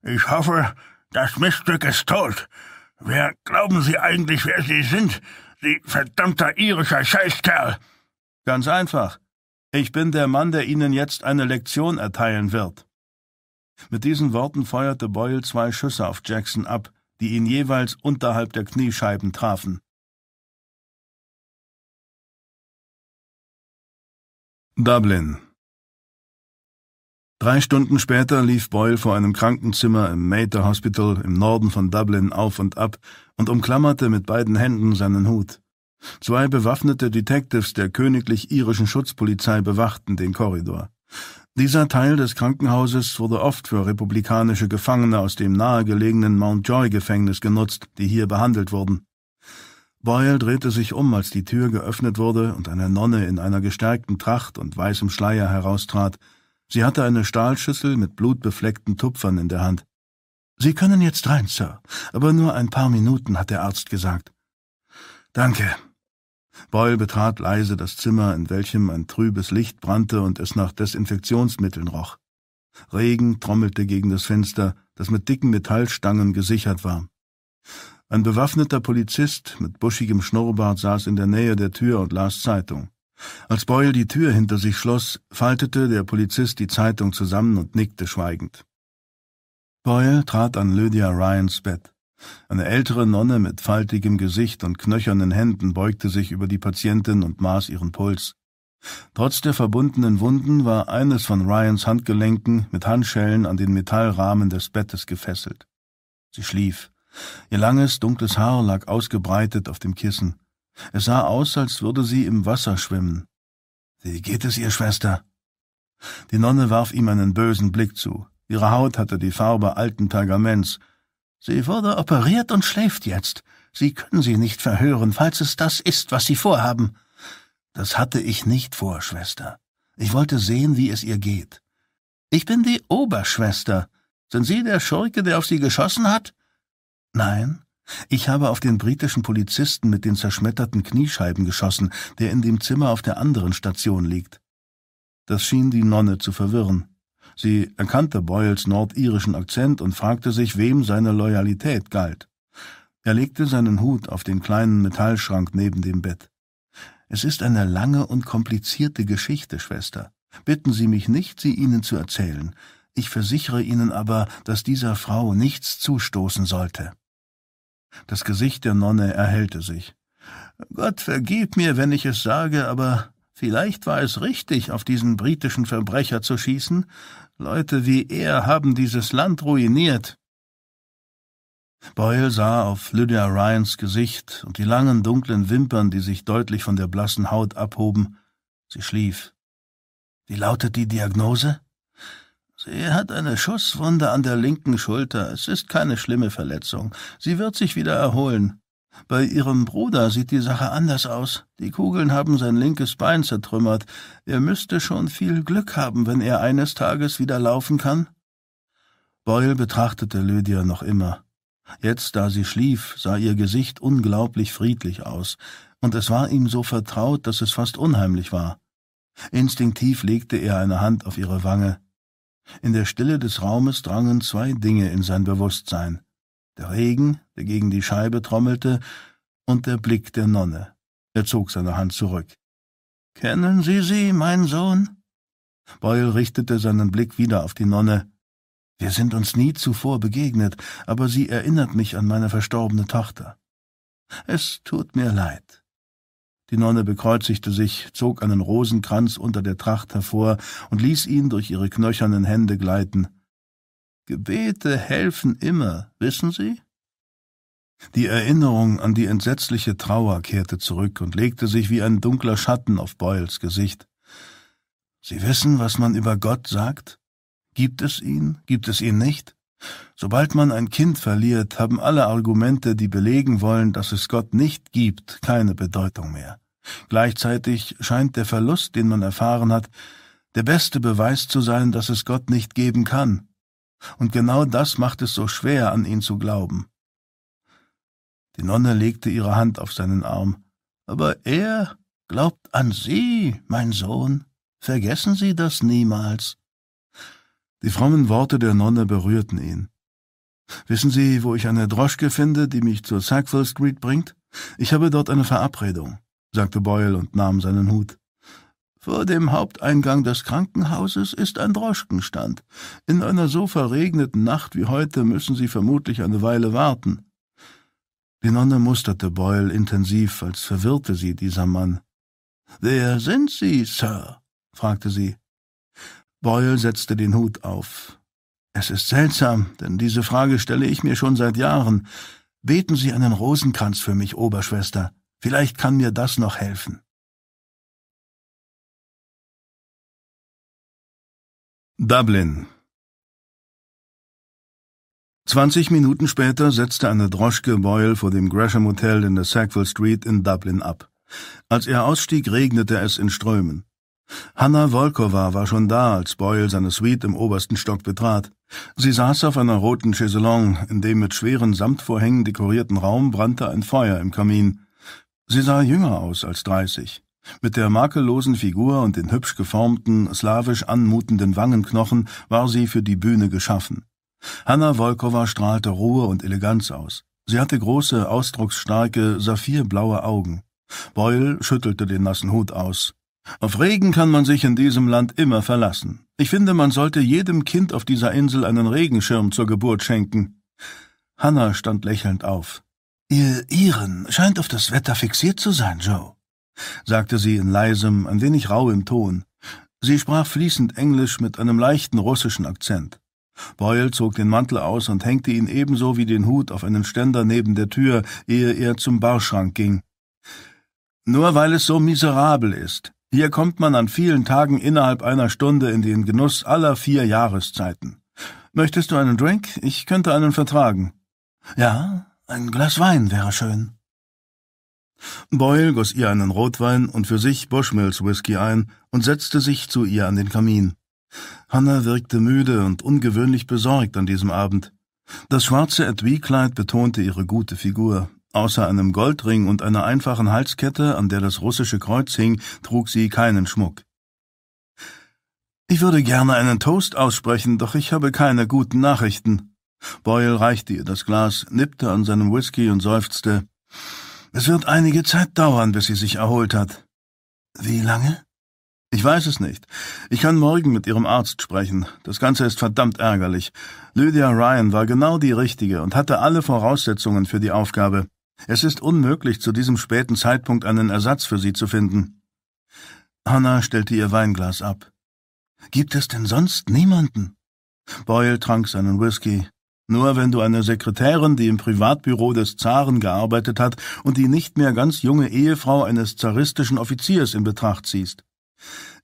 Ich hoffe, das Miststück ist tot. Wer glauben Sie eigentlich, wer Sie sind? Sie verdammter irischer Scheißkerl. Ganz einfach. Ich bin der Mann, der Ihnen jetzt eine Lektion erteilen wird. Mit diesen Worten feuerte Boyle zwei Schüsse auf Jackson ab, die ihn jeweils unterhalb der Kniescheiben trafen. Dublin Drei Stunden später lief Boyle vor einem Krankenzimmer im Mater Hospital im Norden von Dublin auf und ab und umklammerte mit beiden Händen seinen Hut. Zwei bewaffnete Detectives der königlich irischen Schutzpolizei bewachten den Korridor. Dieser Teil des Krankenhauses wurde oft für republikanische Gefangene aus dem nahegelegenen Mountjoy-Gefängnis genutzt, die hier behandelt wurden. Boyle drehte sich um, als die Tür geöffnet wurde und eine Nonne in einer gestärkten Tracht und weißem Schleier heraustrat, Sie hatte eine Stahlschüssel mit blutbefleckten Tupfern in der Hand. Sie können jetzt rein, Sir, aber nur ein paar Minuten, hat der Arzt gesagt. Danke. Boyle betrat leise das Zimmer, in welchem ein trübes Licht brannte und es nach Desinfektionsmitteln roch. Regen trommelte gegen das Fenster, das mit dicken Metallstangen gesichert war. Ein bewaffneter Polizist mit buschigem Schnurrbart saß in der Nähe der Tür und las Zeitung. Als Boyle die Tür hinter sich schloss, faltete der Polizist die Zeitung zusammen und nickte schweigend. Boyle trat an Lydia Ryans Bett. Eine ältere Nonne mit faltigem Gesicht und knöchernen Händen beugte sich über die Patientin und maß ihren Puls. Trotz der verbundenen Wunden war eines von Ryans Handgelenken mit Handschellen an den Metallrahmen des Bettes gefesselt. Sie schlief. Ihr langes, dunkles Haar lag ausgebreitet auf dem Kissen. Es sah aus, als würde sie im Wasser schwimmen. Wie geht es ihr, Schwester? Die Nonne warf ihm einen bösen Blick zu. Ihre Haut hatte die Farbe alten Pergaments. Sie wurde operiert und schläft jetzt. Sie können sie nicht verhören, falls es das ist, was Sie vorhaben. Das hatte ich nicht vor, Schwester. Ich wollte sehen, wie es ihr geht. Ich bin die Oberschwester. Sind Sie der Schurke, der auf Sie geschossen hat? Nein, ich habe auf den britischen Polizisten mit den zerschmetterten Kniescheiben geschossen, der in dem Zimmer auf der anderen Station liegt. Das schien die Nonne zu verwirren. Sie erkannte Boyles nordirischen Akzent und fragte sich, wem seine Loyalität galt. Er legte seinen Hut auf den kleinen Metallschrank neben dem Bett. Es ist eine lange und komplizierte Geschichte, Schwester. Bitten Sie mich nicht, sie Ihnen zu erzählen. Ich versichere Ihnen aber, dass dieser Frau nichts zustoßen sollte. Das Gesicht der Nonne erhellte sich. Gott vergib mir, wenn ich es sage, aber vielleicht war es richtig, auf diesen britischen Verbrecher zu schießen. Leute wie er haben dieses Land ruiniert. Boyle sah auf Lydia Ryans Gesicht und die langen dunklen Wimpern, die sich deutlich von der blassen Haut abhoben. Sie schlief. Wie lautet die Diagnose? Sie hat eine Schusswunde an der linken Schulter. Es ist keine schlimme Verletzung. Sie wird sich wieder erholen. Bei ihrem Bruder sieht die Sache anders aus. Die Kugeln haben sein linkes Bein zertrümmert. Er müsste schon viel Glück haben, wenn er eines Tages wieder laufen kann. Boyle betrachtete Lydia noch immer. Jetzt, da sie schlief, sah ihr Gesicht unglaublich friedlich aus, und es war ihm so vertraut, dass es fast unheimlich war. Instinktiv legte er eine Hand auf ihre Wange. In der Stille des Raumes drangen zwei Dinge in sein Bewusstsein der Regen, der gegen die Scheibe trommelte, und der Blick der Nonne. Er zog seine Hand zurück. Kennen Sie sie, mein Sohn? Boyle richtete seinen Blick wieder auf die Nonne. Wir sind uns nie zuvor begegnet, aber sie erinnert mich an meine verstorbene Tochter. Es tut mir leid. Die Nonne bekreuzigte sich, zog einen Rosenkranz unter der Tracht hervor und ließ ihn durch ihre knöchernen Hände gleiten. Gebete helfen immer, wissen Sie? Die Erinnerung an die entsetzliche Trauer kehrte zurück und legte sich wie ein dunkler Schatten auf Boyles Gesicht. Sie wissen, was man über Gott sagt? Gibt es ihn? Gibt es ihn nicht? Sobald man ein Kind verliert, haben alle Argumente, die belegen wollen, dass es Gott nicht gibt, keine Bedeutung mehr. Gleichzeitig scheint der Verlust, den man erfahren hat, der beste Beweis zu sein, dass es Gott nicht geben kann. Und genau das macht es so schwer, an ihn zu glauben. Die Nonne legte ihre Hand auf seinen Arm. Aber er glaubt an Sie, mein Sohn. Vergessen Sie das niemals. Die frommen Worte der Nonne berührten ihn. Wissen Sie, wo ich eine Droschke finde, die mich zur Sackville Street bringt? Ich habe dort eine Verabredung, sagte Boyle und nahm seinen Hut. Vor dem Haupteingang des Krankenhauses ist ein Droschkenstand. In einer so verregneten Nacht wie heute müssen Sie vermutlich eine Weile warten. Die Nonne musterte Boyle intensiv, als verwirrte sie dieser Mann. Wer sind Sie, Sir? fragte sie. Boyle setzte den Hut auf. Es ist seltsam, denn diese Frage stelle ich mir schon seit Jahren. Beten Sie einen Rosenkranz für mich, Oberschwester. Vielleicht kann mir das noch helfen. Dublin Zwanzig Minuten später setzte eine Droschke Boyle vor dem Gresham Hotel in der Sackville Street in Dublin ab. Als er ausstieg, regnete es in Strömen. Hanna Volkova war schon da, als Boyle seine Suite im obersten Stock betrat. Sie saß auf einer roten Chaiselong, in dem mit schweren Samtvorhängen dekorierten Raum brannte ein Feuer im Kamin. Sie sah jünger aus als dreißig. Mit der makellosen Figur und den hübsch geformten, slawisch anmutenden Wangenknochen war sie für die Bühne geschaffen. Hanna Wolkowa strahlte Ruhe und Eleganz aus. Sie hatte große, ausdrucksstarke, saphirblaue Augen. Boyle schüttelte den nassen Hut aus. Auf Regen kann man sich in diesem Land immer verlassen. Ich finde, man sollte jedem Kind auf dieser Insel einen Regenschirm zur Geburt schenken. Hannah stand lächelnd auf. Ihr Iren scheint auf das Wetter fixiert zu sein, Joe, sagte sie in leisem, ein wenig rauem Ton. Sie sprach fließend Englisch mit einem leichten russischen Akzent. Boyle zog den Mantel aus und hängte ihn ebenso wie den Hut auf einen Ständer neben der Tür, ehe er zum Barschrank ging. Nur weil es so miserabel ist. Hier kommt man an vielen Tagen innerhalb einer Stunde in den Genuss aller vier Jahreszeiten. Möchtest du einen Drink? Ich könnte einen vertragen. Ja, ein Glas Wein wäre schön. Boyle goss ihr einen Rotwein und für sich Bushmills Whisky ein und setzte sich zu ihr an den Kamin. Hannah wirkte müde und ungewöhnlich besorgt an diesem Abend. Das schwarze Etui-Kleid betonte ihre gute Figur. Außer einem Goldring und einer einfachen Halskette, an der das russische Kreuz hing, trug sie keinen Schmuck. Ich würde gerne einen Toast aussprechen, doch ich habe keine guten Nachrichten. Boyle reichte ihr das Glas, nippte an seinem Whisky und seufzte. Es wird einige Zeit dauern, bis sie sich erholt hat. Wie lange? Ich weiß es nicht. Ich kann morgen mit Ihrem Arzt sprechen. Das Ganze ist verdammt ärgerlich. Lydia Ryan war genau die Richtige und hatte alle Voraussetzungen für die Aufgabe. Es ist unmöglich, zu diesem späten Zeitpunkt einen Ersatz für sie zu finden. Hannah stellte ihr Weinglas ab. Gibt es denn sonst niemanden? Boyle trank seinen Whisky. Nur wenn du eine Sekretärin, die im Privatbüro des Zaren gearbeitet hat und die nicht mehr ganz junge Ehefrau eines zaristischen Offiziers in Betracht ziehst.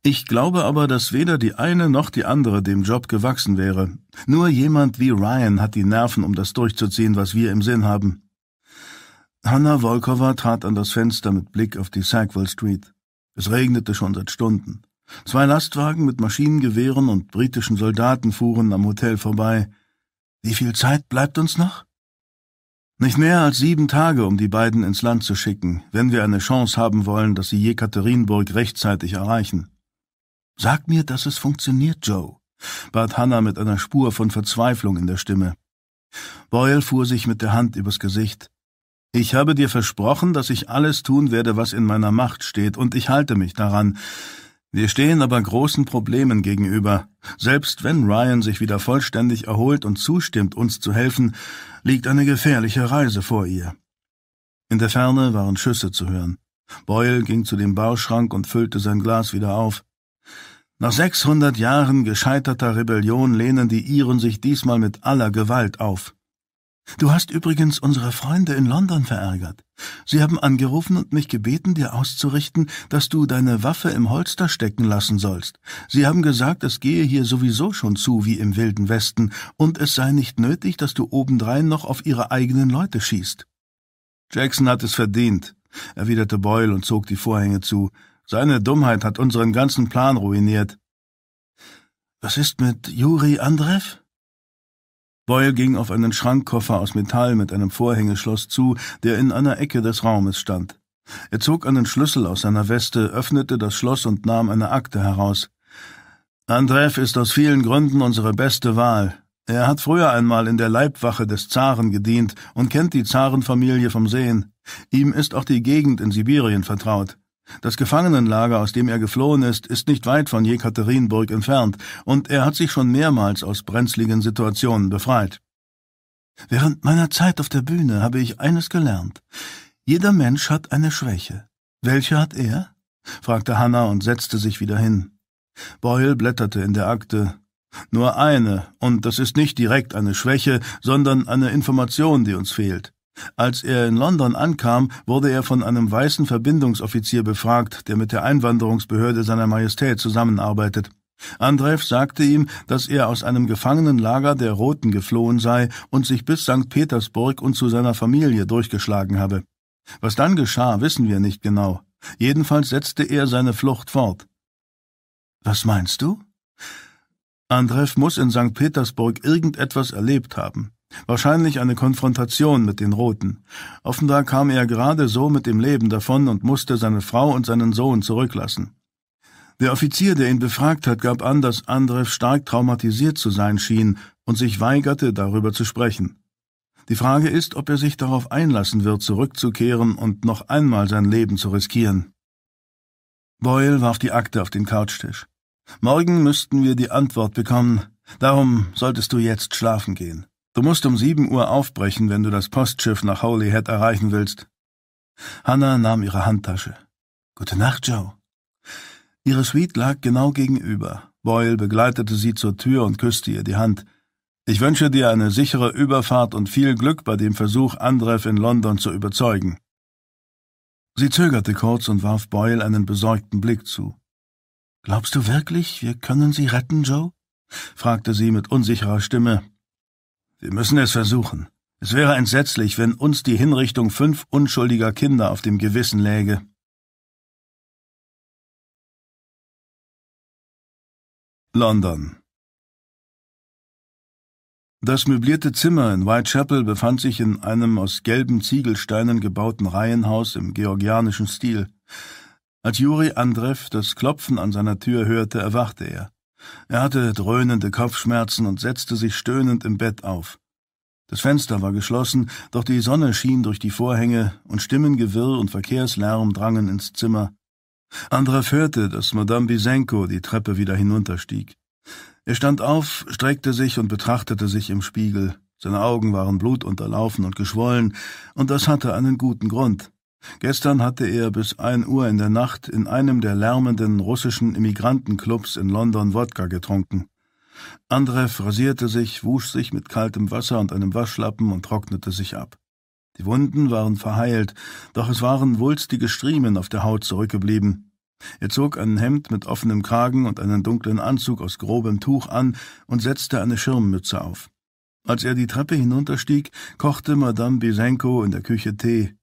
Ich glaube aber, dass weder die eine noch die andere dem Job gewachsen wäre. Nur jemand wie Ryan hat die Nerven, um das durchzuziehen, was wir im Sinn haben. Hanna Volkova trat an das Fenster mit Blick auf die Sackville Street. Es regnete schon seit Stunden. Zwei Lastwagen mit Maschinengewehren und britischen Soldaten fuhren am Hotel vorbei. Wie viel Zeit bleibt uns noch? Nicht mehr als sieben Tage, um die beiden ins Land zu schicken, wenn wir eine Chance haben wollen, dass sie Jekaterinburg rechtzeitig erreichen. Sag mir, dass es funktioniert, Joe, bat Hannah mit einer Spur von Verzweiflung in der Stimme. Boyle fuhr sich mit der Hand übers Gesicht. Ich habe dir versprochen, dass ich alles tun werde, was in meiner Macht steht, und ich halte mich daran. Wir stehen aber großen Problemen gegenüber. Selbst wenn Ryan sich wieder vollständig erholt und zustimmt, uns zu helfen, liegt eine gefährliche Reise vor ihr. In der Ferne waren Schüsse zu hören. Boyle ging zu dem Bauschrank und füllte sein Glas wieder auf. Nach sechshundert Jahren gescheiterter Rebellion lehnen die Iren sich diesmal mit aller Gewalt auf. Du hast übrigens unsere Freunde in London verärgert. Sie haben angerufen und mich gebeten, dir auszurichten, dass du deine Waffe im Holster stecken lassen sollst. Sie haben gesagt, es gehe hier sowieso schon zu wie im wilden Westen, und es sei nicht nötig, dass du obendrein noch auf ihre eigenen Leute schießt. Jackson hat es verdient, erwiderte Boyle und zog die Vorhänge zu. Seine Dummheit hat unseren ganzen Plan ruiniert. Was ist mit Juri Andrev? Boyle ging auf einen Schrankkoffer aus Metall mit einem Vorhängeschloss zu, der in einer Ecke des Raumes stand. Er zog einen Schlüssel aus seiner Weste, öffnete das Schloss und nahm eine Akte heraus. Andrew ist aus vielen Gründen unsere beste Wahl. Er hat früher einmal in der Leibwache des Zaren gedient und kennt die Zarenfamilie vom Sehen. Ihm ist auch die Gegend in Sibirien vertraut. Das Gefangenenlager, aus dem er geflohen ist, ist nicht weit von Jekaterinburg entfernt, und er hat sich schon mehrmals aus brenzligen Situationen befreit. Während meiner Zeit auf der Bühne habe ich eines gelernt. Jeder Mensch hat eine Schwäche. Welche hat er? fragte Hannah und setzte sich wieder hin. Boyle blätterte in der Akte. Nur eine, und das ist nicht direkt eine Schwäche, sondern eine Information, die uns fehlt. Als er in London ankam, wurde er von einem weißen Verbindungsoffizier befragt, der mit der Einwanderungsbehörde seiner Majestät zusammenarbeitet. Andrew sagte ihm, dass er aus einem Gefangenenlager der Roten geflohen sei und sich bis St. Petersburg und zu seiner Familie durchgeschlagen habe. Was dann geschah, wissen wir nicht genau. Jedenfalls setzte er seine Flucht fort. Was meinst du? Andrew muss in St. Petersburg irgendetwas erlebt haben. Wahrscheinlich eine Konfrontation mit den Roten. Offenbar kam er gerade so mit dem Leben davon und musste seine Frau und seinen Sohn zurücklassen. Der Offizier, der ihn befragt hat, gab an, dass Andrew stark traumatisiert zu sein schien und sich weigerte, darüber zu sprechen. Die Frage ist, ob er sich darauf einlassen wird, zurückzukehren und noch einmal sein Leben zu riskieren. Boyle warf die Akte auf den Couchtisch. Morgen müssten wir die Antwort bekommen. Darum solltest du jetzt schlafen gehen. Du musst um sieben Uhr aufbrechen, wenn du das Postschiff nach Holyhead erreichen willst. Hannah nahm ihre Handtasche. Gute Nacht, Joe. Ihre Suite lag genau gegenüber. Boyle begleitete sie zur Tür und küsste ihr die Hand. Ich wünsche dir eine sichere Überfahrt und viel Glück bei dem Versuch, Andrev in London zu überzeugen. Sie zögerte kurz und warf Boyle einen besorgten Blick zu. Glaubst du wirklich, wir können sie retten, Joe? fragte sie mit unsicherer Stimme. Wir müssen es versuchen. Es wäre entsetzlich, wenn uns die Hinrichtung fünf unschuldiger Kinder auf dem Gewissen läge. London Das möblierte Zimmer in Whitechapel befand sich in einem aus gelben Ziegelsteinen gebauten Reihenhaus im georgianischen Stil. Als Juri Andrev das Klopfen an seiner Tür hörte, erwachte er. Er hatte dröhnende Kopfschmerzen und setzte sich stöhnend im Bett auf. Das Fenster war geschlossen, doch die Sonne schien durch die Vorhänge und Stimmengewirr und Verkehrslärm drangen ins Zimmer. Andrev hörte, dass Madame Bisenko die Treppe wieder hinunterstieg. Er stand auf, streckte sich und betrachtete sich im Spiegel. Seine Augen waren blutunterlaufen und geschwollen, und das hatte einen guten Grund. Gestern hatte er bis ein Uhr in der Nacht in einem der lärmenden russischen Immigrantenclubs in London Wodka getrunken. Andrew rasierte sich, wusch sich mit kaltem Wasser und einem Waschlappen und trocknete sich ab. Die Wunden waren verheilt, doch es waren wulstige Striemen auf der Haut zurückgeblieben. Er zog ein Hemd mit offenem Kragen und einen dunklen Anzug aus grobem Tuch an und setzte eine Schirmmütze auf. Als er die Treppe hinunterstieg, kochte Madame Bisenko in der Küche Tee.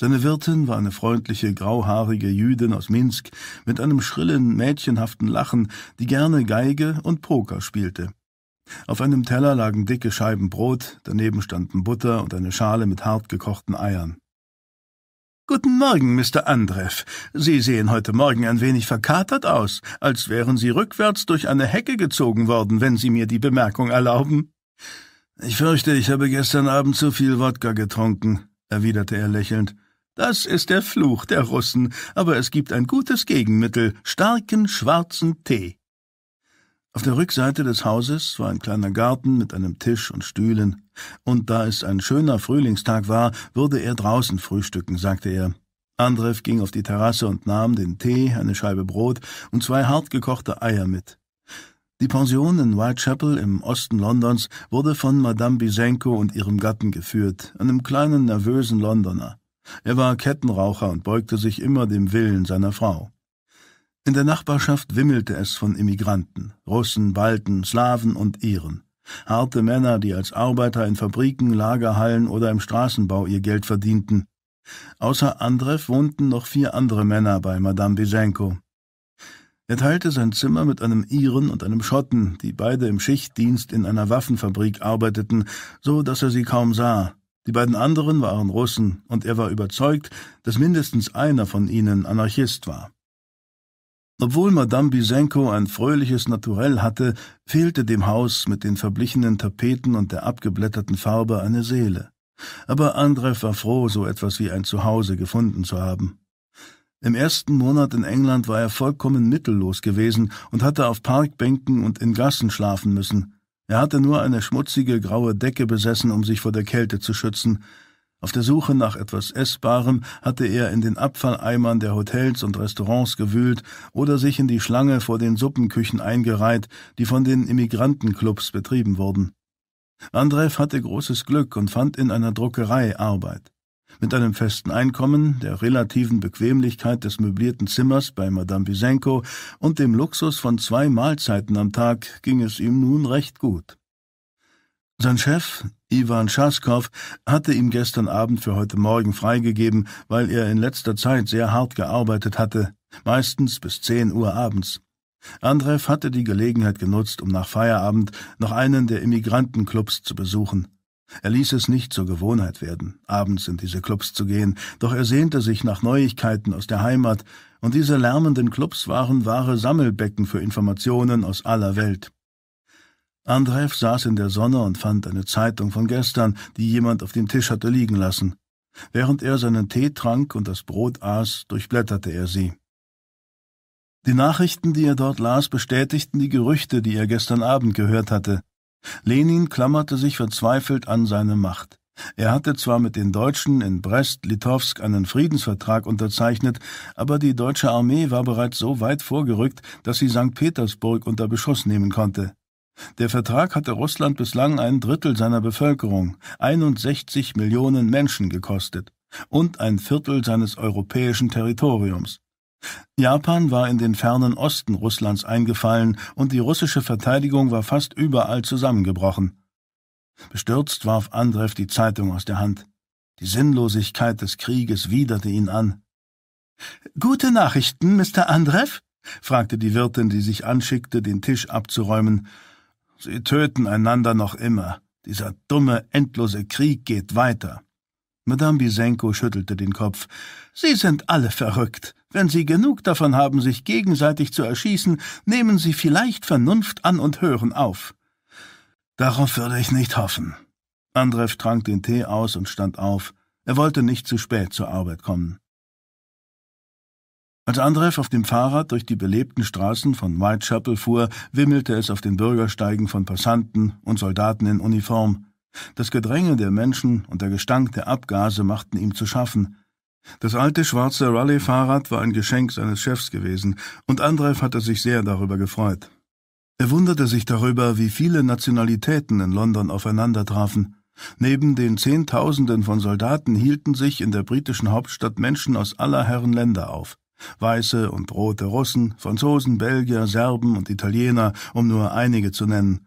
Seine Wirtin war eine freundliche, grauhaarige Jüdin aus Minsk mit einem schrillen, mädchenhaften Lachen, die gerne Geige und Poker spielte. Auf einem Teller lagen dicke Scheiben Brot, daneben standen Butter und eine Schale mit hart gekochten Eiern. Guten Morgen, Mr. Andrev. Sie sehen heute Morgen ein wenig verkatert aus, als wären Sie rückwärts durch eine Hecke gezogen worden, wenn Sie mir die Bemerkung erlauben. Ich fürchte, ich habe gestern Abend zu viel Wodka getrunken, erwiderte er lächelnd. Das ist der Fluch der Russen, aber es gibt ein gutes Gegenmittel, starken schwarzen Tee. Auf der Rückseite des Hauses war ein kleiner Garten mit einem Tisch und Stühlen, und da es ein schöner Frühlingstag war, würde er draußen frühstücken, sagte er. Andrew ging auf die Terrasse und nahm den Tee, eine Scheibe Brot und zwei hartgekochte Eier mit. Die Pension in Whitechapel im Osten Londons wurde von Madame Bisenko und ihrem Gatten geführt, einem kleinen, nervösen Londoner. Er war Kettenraucher und beugte sich immer dem Willen seiner Frau. In der Nachbarschaft wimmelte es von Immigranten, Russen, Balten, Slawen und Iren. Harte Männer, die als Arbeiter in Fabriken, Lagerhallen oder im Straßenbau ihr Geld verdienten. Außer Andrew wohnten noch vier andere Männer bei Madame Bisenko. Er teilte sein Zimmer mit einem Iren und einem Schotten, die beide im Schichtdienst in einer Waffenfabrik arbeiteten, so dass er sie kaum sah, die beiden anderen waren Russen, und er war überzeugt, dass mindestens einer von ihnen Anarchist war. Obwohl Madame Bisenko ein fröhliches Naturell hatte, fehlte dem Haus mit den verblichenen Tapeten und der abgeblätterten Farbe eine Seele. Aber Andrew war froh, so etwas wie ein Zuhause gefunden zu haben. Im ersten Monat in England war er vollkommen mittellos gewesen und hatte auf Parkbänken und in Gassen schlafen müssen. Er hatte nur eine schmutzige graue Decke besessen, um sich vor der Kälte zu schützen. Auf der Suche nach etwas Essbarem hatte er in den Abfalleimern der Hotels und Restaurants gewühlt oder sich in die Schlange vor den Suppenküchen eingereiht, die von den Immigrantenclubs betrieben wurden. Andrew hatte großes Glück und fand in einer Druckerei Arbeit. Mit einem festen Einkommen, der relativen Bequemlichkeit des möblierten Zimmers bei Madame Bisenko und dem Luxus von zwei Mahlzeiten am Tag ging es ihm nun recht gut. Sein Chef, Ivan Schaskow, hatte ihm gestern Abend für heute Morgen freigegeben, weil er in letzter Zeit sehr hart gearbeitet hatte, meistens bis zehn Uhr abends. Andrew hatte die Gelegenheit genutzt, um nach Feierabend noch einen der Immigrantenclubs zu besuchen. Er ließ es nicht zur Gewohnheit werden, abends in diese Clubs zu gehen, doch er sehnte sich nach Neuigkeiten aus der Heimat, und diese lärmenden Clubs waren wahre Sammelbecken für Informationen aus aller Welt. Andreev saß in der Sonne und fand eine Zeitung von gestern, die jemand auf dem Tisch hatte liegen lassen. Während er seinen Tee trank und das Brot aß, durchblätterte er sie. Die Nachrichten, die er dort las, bestätigten die Gerüchte, die er gestern Abend gehört hatte. Lenin klammerte sich verzweifelt an seine Macht. Er hatte zwar mit den Deutschen in Brest-Litovsk einen Friedensvertrag unterzeichnet, aber die deutsche Armee war bereits so weit vorgerückt, dass sie St. Petersburg unter Beschuss nehmen konnte. Der Vertrag hatte Russland bislang ein Drittel seiner Bevölkerung, 61 Millionen Menschen gekostet und ein Viertel seines europäischen Territoriums. Japan war in den fernen Osten Russlands eingefallen und die russische Verteidigung war fast überall zusammengebrochen. Bestürzt warf Andrew die Zeitung aus der Hand. Die Sinnlosigkeit des Krieges widerte ihn an. Gute Nachrichten, Mr. Andrew? fragte die Wirtin, die sich anschickte, den Tisch abzuräumen. Sie töten einander noch immer. Dieser dumme, endlose Krieg geht weiter. Madame Bisenko schüttelte den Kopf. Sie sind alle verrückt. Wenn Sie genug davon haben, sich gegenseitig zu erschießen, nehmen Sie vielleicht Vernunft an und hören auf. Darauf würde ich nicht hoffen. Andrew trank den Tee aus und stand auf. Er wollte nicht zu spät zur Arbeit kommen. Als Andrew auf dem Fahrrad durch die belebten Straßen von Whitechapel fuhr, wimmelte es auf den Bürgersteigen von Passanten und Soldaten in Uniform. Das Gedränge der Menschen und der Gestank der Abgase machten ihm zu schaffen. Das alte schwarze Rallye-Fahrrad war ein Geschenk seines Chefs gewesen, und Andrew hatte sich sehr darüber gefreut. Er wunderte sich darüber, wie viele Nationalitäten in London aufeinander trafen. Neben den Zehntausenden von Soldaten hielten sich in der britischen Hauptstadt Menschen aus aller Herren Länder auf. Weiße und rote Russen, Franzosen, Belgier, Serben und Italiener, um nur einige zu nennen.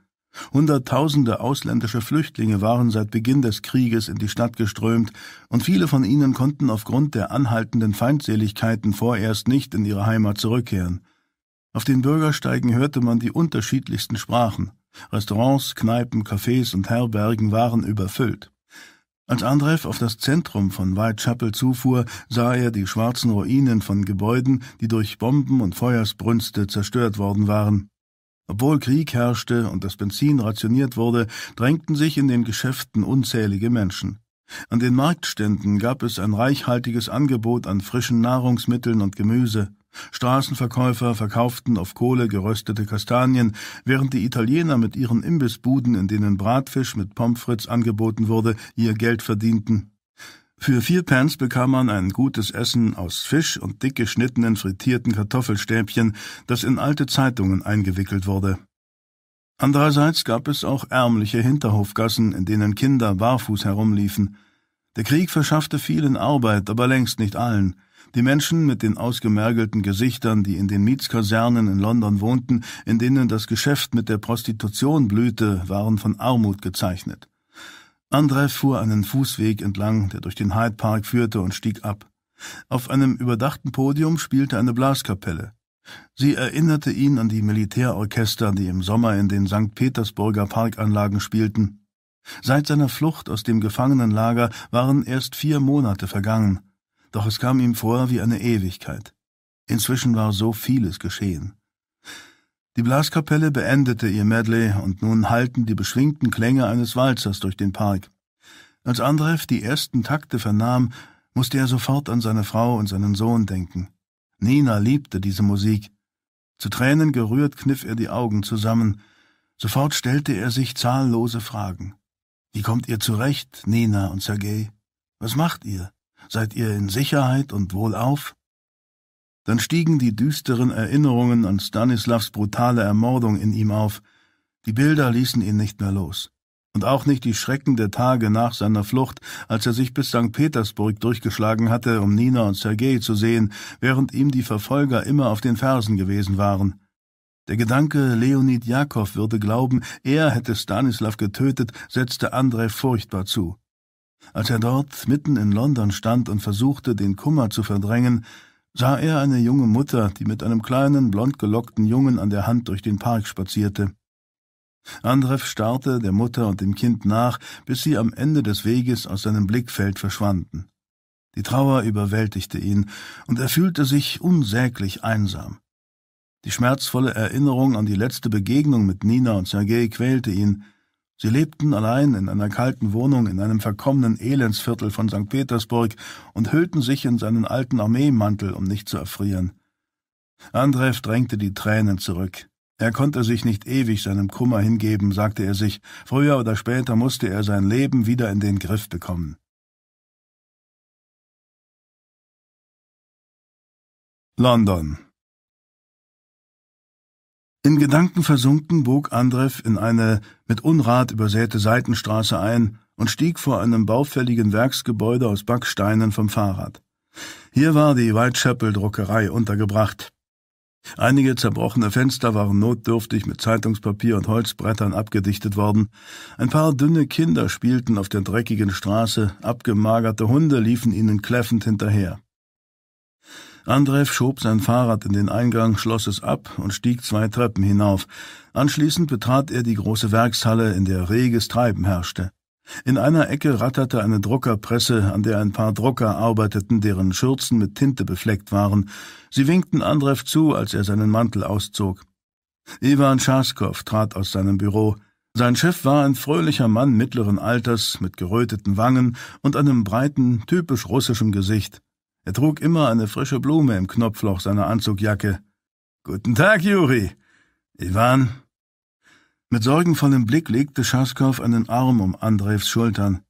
Hunderttausende ausländische Flüchtlinge waren seit Beginn des Krieges in die Stadt geströmt, und viele von ihnen konnten aufgrund der anhaltenden Feindseligkeiten vorerst nicht in ihre Heimat zurückkehren. Auf den Bürgersteigen hörte man die unterschiedlichsten Sprachen. Restaurants, Kneipen, Cafés und Herbergen waren überfüllt. Als Andrew auf das Zentrum von Whitechapel zufuhr, sah er die schwarzen Ruinen von Gebäuden, die durch Bomben und Feuersbrünste zerstört worden waren. Obwohl Krieg herrschte und das Benzin rationiert wurde, drängten sich in den Geschäften unzählige Menschen. An den Marktständen gab es ein reichhaltiges Angebot an frischen Nahrungsmitteln und Gemüse. Straßenverkäufer verkauften auf Kohle geröstete Kastanien, während die Italiener mit ihren Imbissbuden, in denen Bratfisch mit Pommes frites angeboten wurde, ihr Geld verdienten. Für vier Pence bekam man ein gutes Essen aus Fisch und dick geschnittenen frittierten Kartoffelstäbchen, das in alte Zeitungen eingewickelt wurde. Andererseits gab es auch ärmliche Hinterhofgassen, in denen Kinder barfuß herumliefen. Der Krieg verschaffte vielen Arbeit, aber längst nicht allen. Die Menschen mit den ausgemergelten Gesichtern, die in den Mietskasernen in London wohnten, in denen das Geschäft mit der Prostitution blühte, waren von Armut gezeichnet. André fuhr einen Fußweg entlang, der durch den Hyde Park führte, und stieg ab. Auf einem überdachten Podium spielte eine Blaskapelle. Sie erinnerte ihn an die Militärorchester, die im Sommer in den St. Petersburger Parkanlagen spielten. Seit seiner Flucht aus dem Gefangenenlager waren erst vier Monate vergangen, doch es kam ihm vor wie eine Ewigkeit. Inzwischen war so vieles geschehen. Die Blaskapelle beendete ihr Medley und nun hallten die beschwingten Klänge eines Walzers durch den Park. Als Andrew die ersten Takte vernahm, musste er sofort an seine Frau und seinen Sohn denken. Nina liebte diese Musik. Zu Tränen gerührt kniff er die Augen zusammen. Sofort stellte er sich zahllose Fragen. Wie kommt ihr zurecht, Nina und Sergei? Was macht ihr? Seid ihr in Sicherheit und wohlauf? Dann stiegen die düsteren Erinnerungen an Stanislavs brutale Ermordung in ihm auf. Die Bilder ließen ihn nicht mehr los. Und auch nicht die Schrecken der Tage nach seiner Flucht, als er sich bis St. Petersburg durchgeschlagen hatte, um Nina und Sergei zu sehen, während ihm die Verfolger immer auf den Fersen gewesen waren. Der Gedanke, Leonid Jakow würde glauben, er hätte Stanislav getötet, setzte Andrei furchtbar zu. Als er dort mitten in London stand und versuchte, den Kummer zu verdrängen, sah er eine junge Mutter, die mit einem kleinen, blond gelockten Jungen an der Hand durch den Park spazierte. Andrew starrte der Mutter und dem Kind nach, bis sie am Ende des Weges aus seinem Blickfeld verschwanden. Die Trauer überwältigte ihn, und er fühlte sich unsäglich einsam. Die schmerzvolle Erinnerung an die letzte Begegnung mit Nina und Sergei quälte ihn. Sie lebten allein in einer kalten Wohnung in einem verkommenen Elendsviertel von St. Petersburg und hüllten sich in seinen alten Armeemantel, um nicht zu erfrieren. Andrew drängte die Tränen zurück. Er konnte sich nicht ewig seinem Kummer hingeben, sagte er sich, früher oder später musste er sein Leben wieder in den Griff bekommen. London in Gedanken versunken bog Andrew in eine mit Unrat übersäte Seitenstraße ein und stieg vor einem baufälligen Werksgebäude aus Backsteinen vom Fahrrad. Hier war die Whitechapel-Druckerei untergebracht. Einige zerbrochene Fenster waren notdürftig mit Zeitungspapier und Holzbrettern abgedichtet worden. Ein paar dünne Kinder spielten auf der dreckigen Straße, abgemagerte Hunde liefen ihnen kläffend hinterher. Andrew schob sein Fahrrad in den Eingang, schloss es ab und stieg zwei Treppen hinauf. Anschließend betrat er die große Werkshalle, in der reges Treiben herrschte. In einer Ecke ratterte eine Druckerpresse, an der ein paar Drucker arbeiteten, deren Schürzen mit Tinte befleckt waren. Sie winkten Andrew zu, als er seinen Mantel auszog. Ivan Schaskow trat aus seinem Büro. Sein Chef war ein fröhlicher Mann mittleren Alters mit geröteten Wangen und einem breiten, typisch russischem Gesicht. Er trug immer eine frische Blume im Knopfloch seiner Anzugjacke. Guten Tag, Juri. Iwan. Mit sorgenvollem Blick legte Schaskow einen Arm um Andrejs Schultern.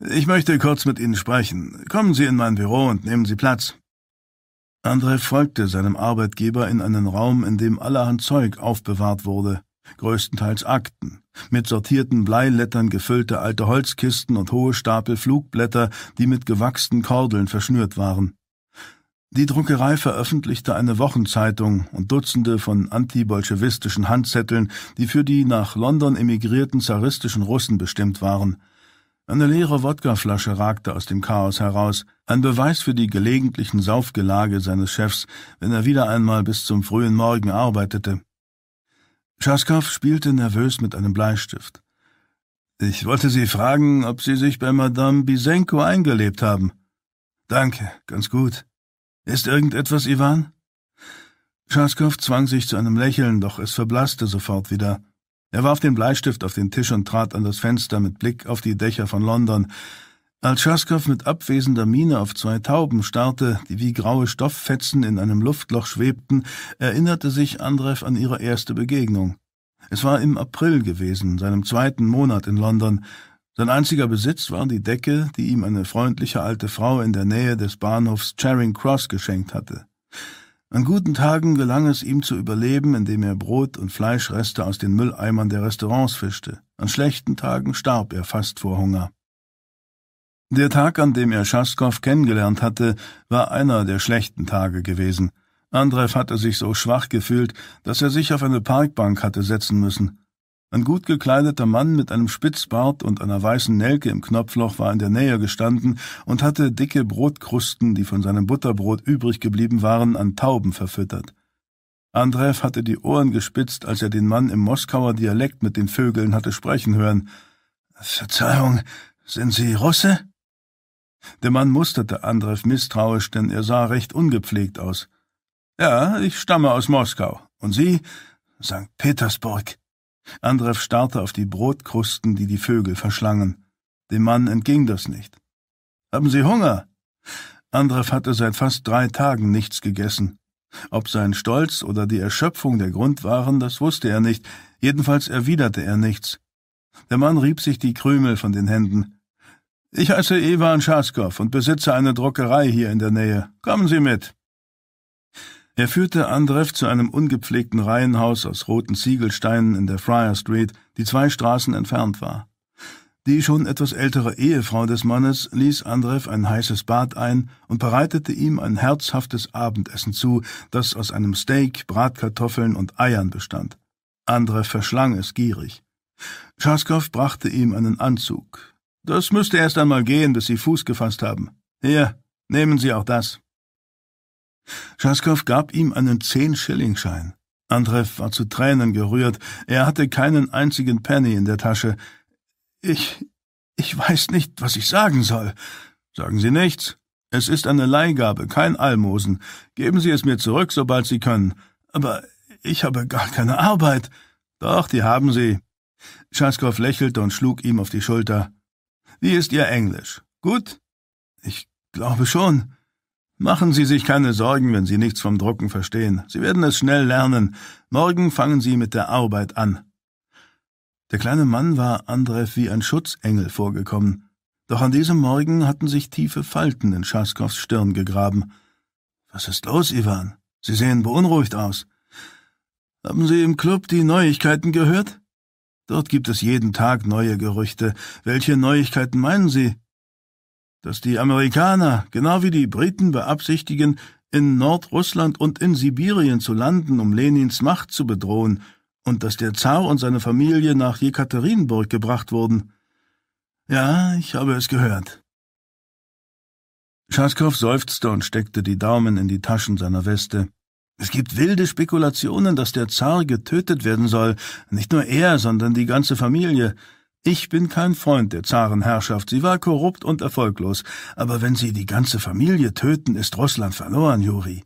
Ich möchte kurz mit Ihnen sprechen. Kommen Sie in mein Büro und nehmen Sie Platz. Andrej folgte seinem Arbeitgeber in einen Raum, in dem allerhand Zeug aufbewahrt wurde größtenteils Akten, mit sortierten Bleilettern gefüllte alte Holzkisten und hohe Stapel Flugblätter, die mit gewachsenen Kordeln verschnürt waren. Die Druckerei veröffentlichte eine Wochenzeitung und Dutzende von antibolschewistischen Handzetteln, die für die nach London emigrierten zaristischen Russen bestimmt waren. Eine leere Wodkaflasche ragte aus dem Chaos heraus, ein Beweis für die gelegentlichen Saufgelage seines Chefs, wenn er wieder einmal bis zum frühen Morgen arbeitete. Schaskow spielte nervös mit einem Bleistift. Ich wollte Sie fragen, ob Sie sich bei Madame Bisenko eingelebt haben. Danke, ganz gut. Ist irgendetwas, Ivan? Schaskow zwang sich zu einem Lächeln, doch es verblasste sofort wieder. Er warf den Bleistift auf den Tisch und trat an das Fenster mit Blick auf die Dächer von London. Als Schaskow mit abwesender Miene auf zwei Tauben starrte, die wie graue Stofffetzen in einem Luftloch schwebten, erinnerte sich Andrew an ihre erste Begegnung. Es war im April gewesen, seinem zweiten Monat in London. Sein einziger Besitz war die Decke, die ihm eine freundliche alte Frau in der Nähe des Bahnhofs Charing Cross geschenkt hatte. An guten Tagen gelang es ihm zu überleben, indem er Brot und Fleischreste aus den Mülleimern der Restaurants fischte. An schlechten Tagen starb er fast vor Hunger. Der Tag, an dem er Schaskow kennengelernt hatte, war einer der schlechten Tage gewesen. Andrew hatte sich so schwach gefühlt, dass er sich auf eine Parkbank hatte setzen müssen. Ein gut gekleideter Mann mit einem Spitzbart und einer weißen Nelke im Knopfloch war in der Nähe gestanden und hatte dicke Brotkrusten, die von seinem Butterbrot übrig geblieben waren, an Tauben verfüttert. Andrew hatte die Ohren gespitzt, als er den Mann im Moskauer Dialekt mit den Vögeln hatte sprechen hören. Verzeihung, sind Sie Russe? Der Mann musterte Andrew misstrauisch, denn er sah recht ungepflegt aus. Ja, ich stamme aus Moskau. Und Sie? St. Petersburg. Andrew starrte auf die Brotkrusten, die die Vögel verschlangen. Dem Mann entging das nicht. Haben Sie Hunger? Andrew hatte seit fast drei Tagen nichts gegessen. Ob sein Stolz oder die Erschöpfung der Grund waren, das wusste er nicht. Jedenfalls erwiderte er nichts. Der Mann rieb sich die Krümel von den Händen. Ich heiße Ivan Schaskow und besitze eine Druckerei hier in der Nähe. Kommen Sie mit. Er führte Andrew zu einem ungepflegten Reihenhaus aus roten Ziegelsteinen in der Friar Street, die zwei Straßen entfernt war. Die schon etwas ältere Ehefrau des Mannes ließ Andrew ein heißes Bad ein und bereitete ihm ein herzhaftes Abendessen zu, das aus einem Steak, Bratkartoffeln und Eiern bestand. Andrew verschlang es gierig. Schaskow brachte ihm einen Anzug, das müsste erst einmal gehen, bis Sie Fuß gefasst haben. Hier, nehmen Sie auch das. Schaskow gab ihm einen Zehn-Schilling-Schein. Andrew war zu Tränen gerührt. Er hatte keinen einzigen Penny in der Tasche. Ich, ich weiß nicht, was ich sagen soll. Sagen Sie nichts. Es ist eine Leihgabe, kein Almosen. Geben Sie es mir zurück, sobald Sie können. Aber ich habe gar keine Arbeit. Doch, die haben Sie. Schaskow lächelte und schlug ihm auf die Schulter. Wie ist Ihr Englisch? Gut? Ich glaube schon. Machen Sie sich keine Sorgen, wenn Sie nichts vom Drucken verstehen. Sie werden es schnell lernen. Morgen fangen Sie mit der Arbeit an. Der kleine Mann war Andrew wie ein Schutzengel vorgekommen. Doch an diesem Morgen hatten sich tiefe Falten in Schaskows Stirn gegraben. Was ist los, Ivan? Sie sehen beunruhigt aus. Haben Sie im Club die Neuigkeiten gehört? Dort gibt es jeden Tag neue Gerüchte. Welche Neuigkeiten meinen Sie? Dass die Amerikaner, genau wie die Briten, beabsichtigen, in Nordrussland und in Sibirien zu landen, um Lenins Macht zu bedrohen, und dass der Zar und seine Familie nach Jekaterinburg gebracht wurden. Ja, ich habe es gehört. Schaskow seufzte und steckte die Daumen in die Taschen seiner Weste. Es gibt wilde Spekulationen, dass der Zar getötet werden soll, nicht nur er, sondern die ganze Familie. Ich bin kein Freund der Zarenherrschaft, sie war korrupt und erfolglos, aber wenn sie die ganze Familie töten, ist Russland verloren, Juri.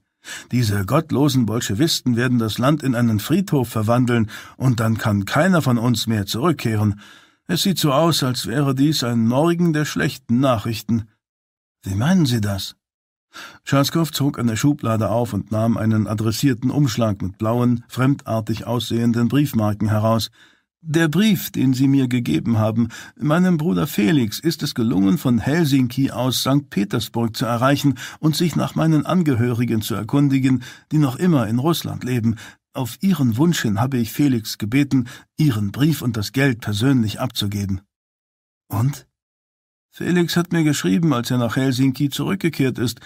Diese gottlosen Bolschewisten werden das Land in einen Friedhof verwandeln, und dann kann keiner von uns mehr zurückkehren. Es sieht so aus, als wäre dies ein Morgen der schlechten Nachrichten. Wie meinen Sie das? Schaskow zog eine Schublade auf und nahm einen adressierten Umschlag mit blauen, fremdartig aussehenden Briefmarken heraus. Der Brief, den Sie mir gegeben haben, meinem Bruder Felix ist es gelungen, von Helsinki aus St. Petersburg zu erreichen und sich nach meinen Angehörigen zu erkundigen, die noch immer in Russland leben. Auf Ihren Wunsch hin habe ich Felix gebeten, Ihren Brief und das Geld persönlich abzugeben. Und? Felix hat mir geschrieben, als er nach Helsinki zurückgekehrt ist.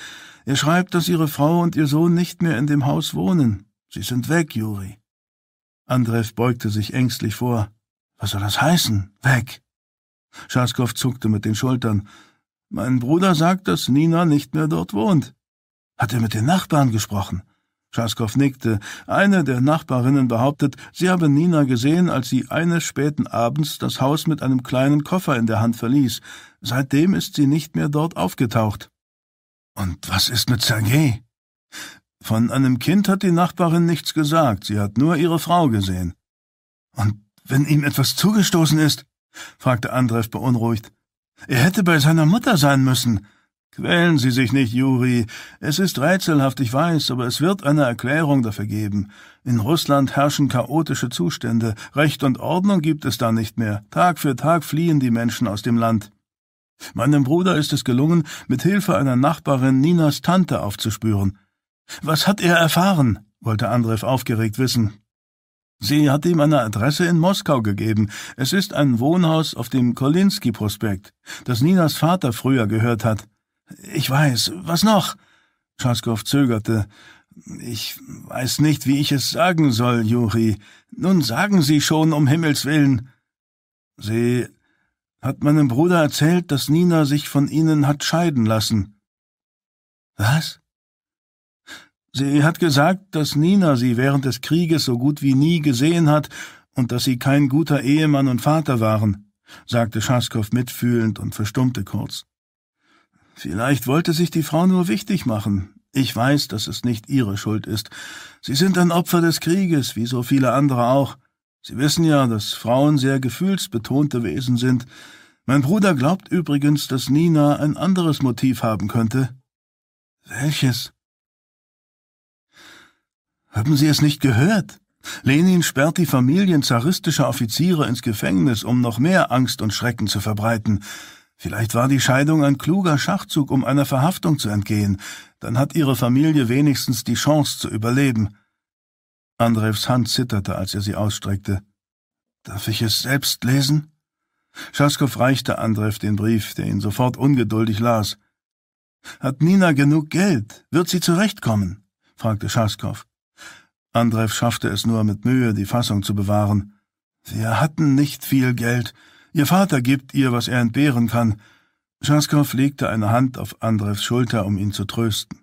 Er schreibt, dass Ihre Frau und Ihr Sohn nicht mehr in dem Haus wohnen. Sie sind weg, Juri. Andrew beugte sich ängstlich vor. Was soll das heißen? Weg! Schaskow zuckte mit den Schultern. Mein Bruder sagt, dass Nina nicht mehr dort wohnt. Hat er mit den Nachbarn gesprochen? Schaskow nickte. Eine der Nachbarinnen behauptet, sie habe Nina gesehen, als sie eines späten Abends das Haus mit einem kleinen Koffer in der Hand verließ. Seitdem ist sie nicht mehr dort aufgetaucht. Und was ist mit Sergei? Von einem Kind hat die Nachbarin nichts gesagt, sie hat nur ihre Frau gesehen. Und wenn ihm etwas zugestoßen ist? fragte Andrew beunruhigt. Er hätte bei seiner Mutter sein müssen. Quälen Sie sich nicht, Juri. Es ist rätselhaft, ich weiß, aber es wird eine Erklärung dafür geben. In Russland herrschen chaotische Zustände. Recht und Ordnung gibt es da nicht mehr. Tag für Tag fliehen die Menschen aus dem Land. Meinem Bruder ist es gelungen, mit Hilfe einer Nachbarin Ninas Tante aufzuspüren. Was hat er erfahren? wollte Andrew aufgeregt wissen. Sie hat ihm eine Adresse in Moskau gegeben. Es ist ein Wohnhaus auf dem Kolinski-Prospekt, das Ninas Vater früher gehört hat. Ich weiß. Was noch? Schaskow zögerte. Ich weiß nicht, wie ich es sagen soll, Juri. Nun sagen Sie schon, um Himmels willen. Sie hat meinem Bruder erzählt, dass Nina sich von Ihnen hat scheiden lassen. Was? Sie hat gesagt, dass Nina sie während des Krieges so gut wie nie gesehen hat und dass sie kein guter Ehemann und Vater waren, sagte Schaskow mitfühlend und verstummte kurz. Vielleicht wollte sich die Frau nur wichtig machen. Ich weiß, dass es nicht ihre Schuld ist. Sie sind ein Opfer des Krieges, wie so viele andere auch. Sie wissen ja, dass Frauen sehr gefühlsbetonte Wesen sind. Mein Bruder glaubt übrigens, dass Nina ein anderes Motiv haben könnte. Welches? Haben Sie es nicht gehört? Lenin sperrt die Familien zaristischer Offiziere ins Gefängnis, um noch mehr Angst und Schrecken zu verbreiten. Vielleicht war die Scheidung ein kluger Schachzug, um einer Verhaftung zu entgehen. Dann hat ihre Familie wenigstens die Chance zu überleben. Andrevs Hand zitterte, als er sie ausstreckte. Darf ich es selbst lesen? Schaskow reichte Andrev den Brief, der ihn sofort ungeduldig las. Hat Nina genug Geld? Wird sie zurechtkommen? fragte Schaskow. Andrev schaffte es nur mit Mühe, die Fassung zu bewahren. Wir hatten nicht viel Geld. Ihr Vater gibt ihr, was er entbehren kann. Schaskow legte eine Hand auf Andrevs Schulter, um ihn zu trösten.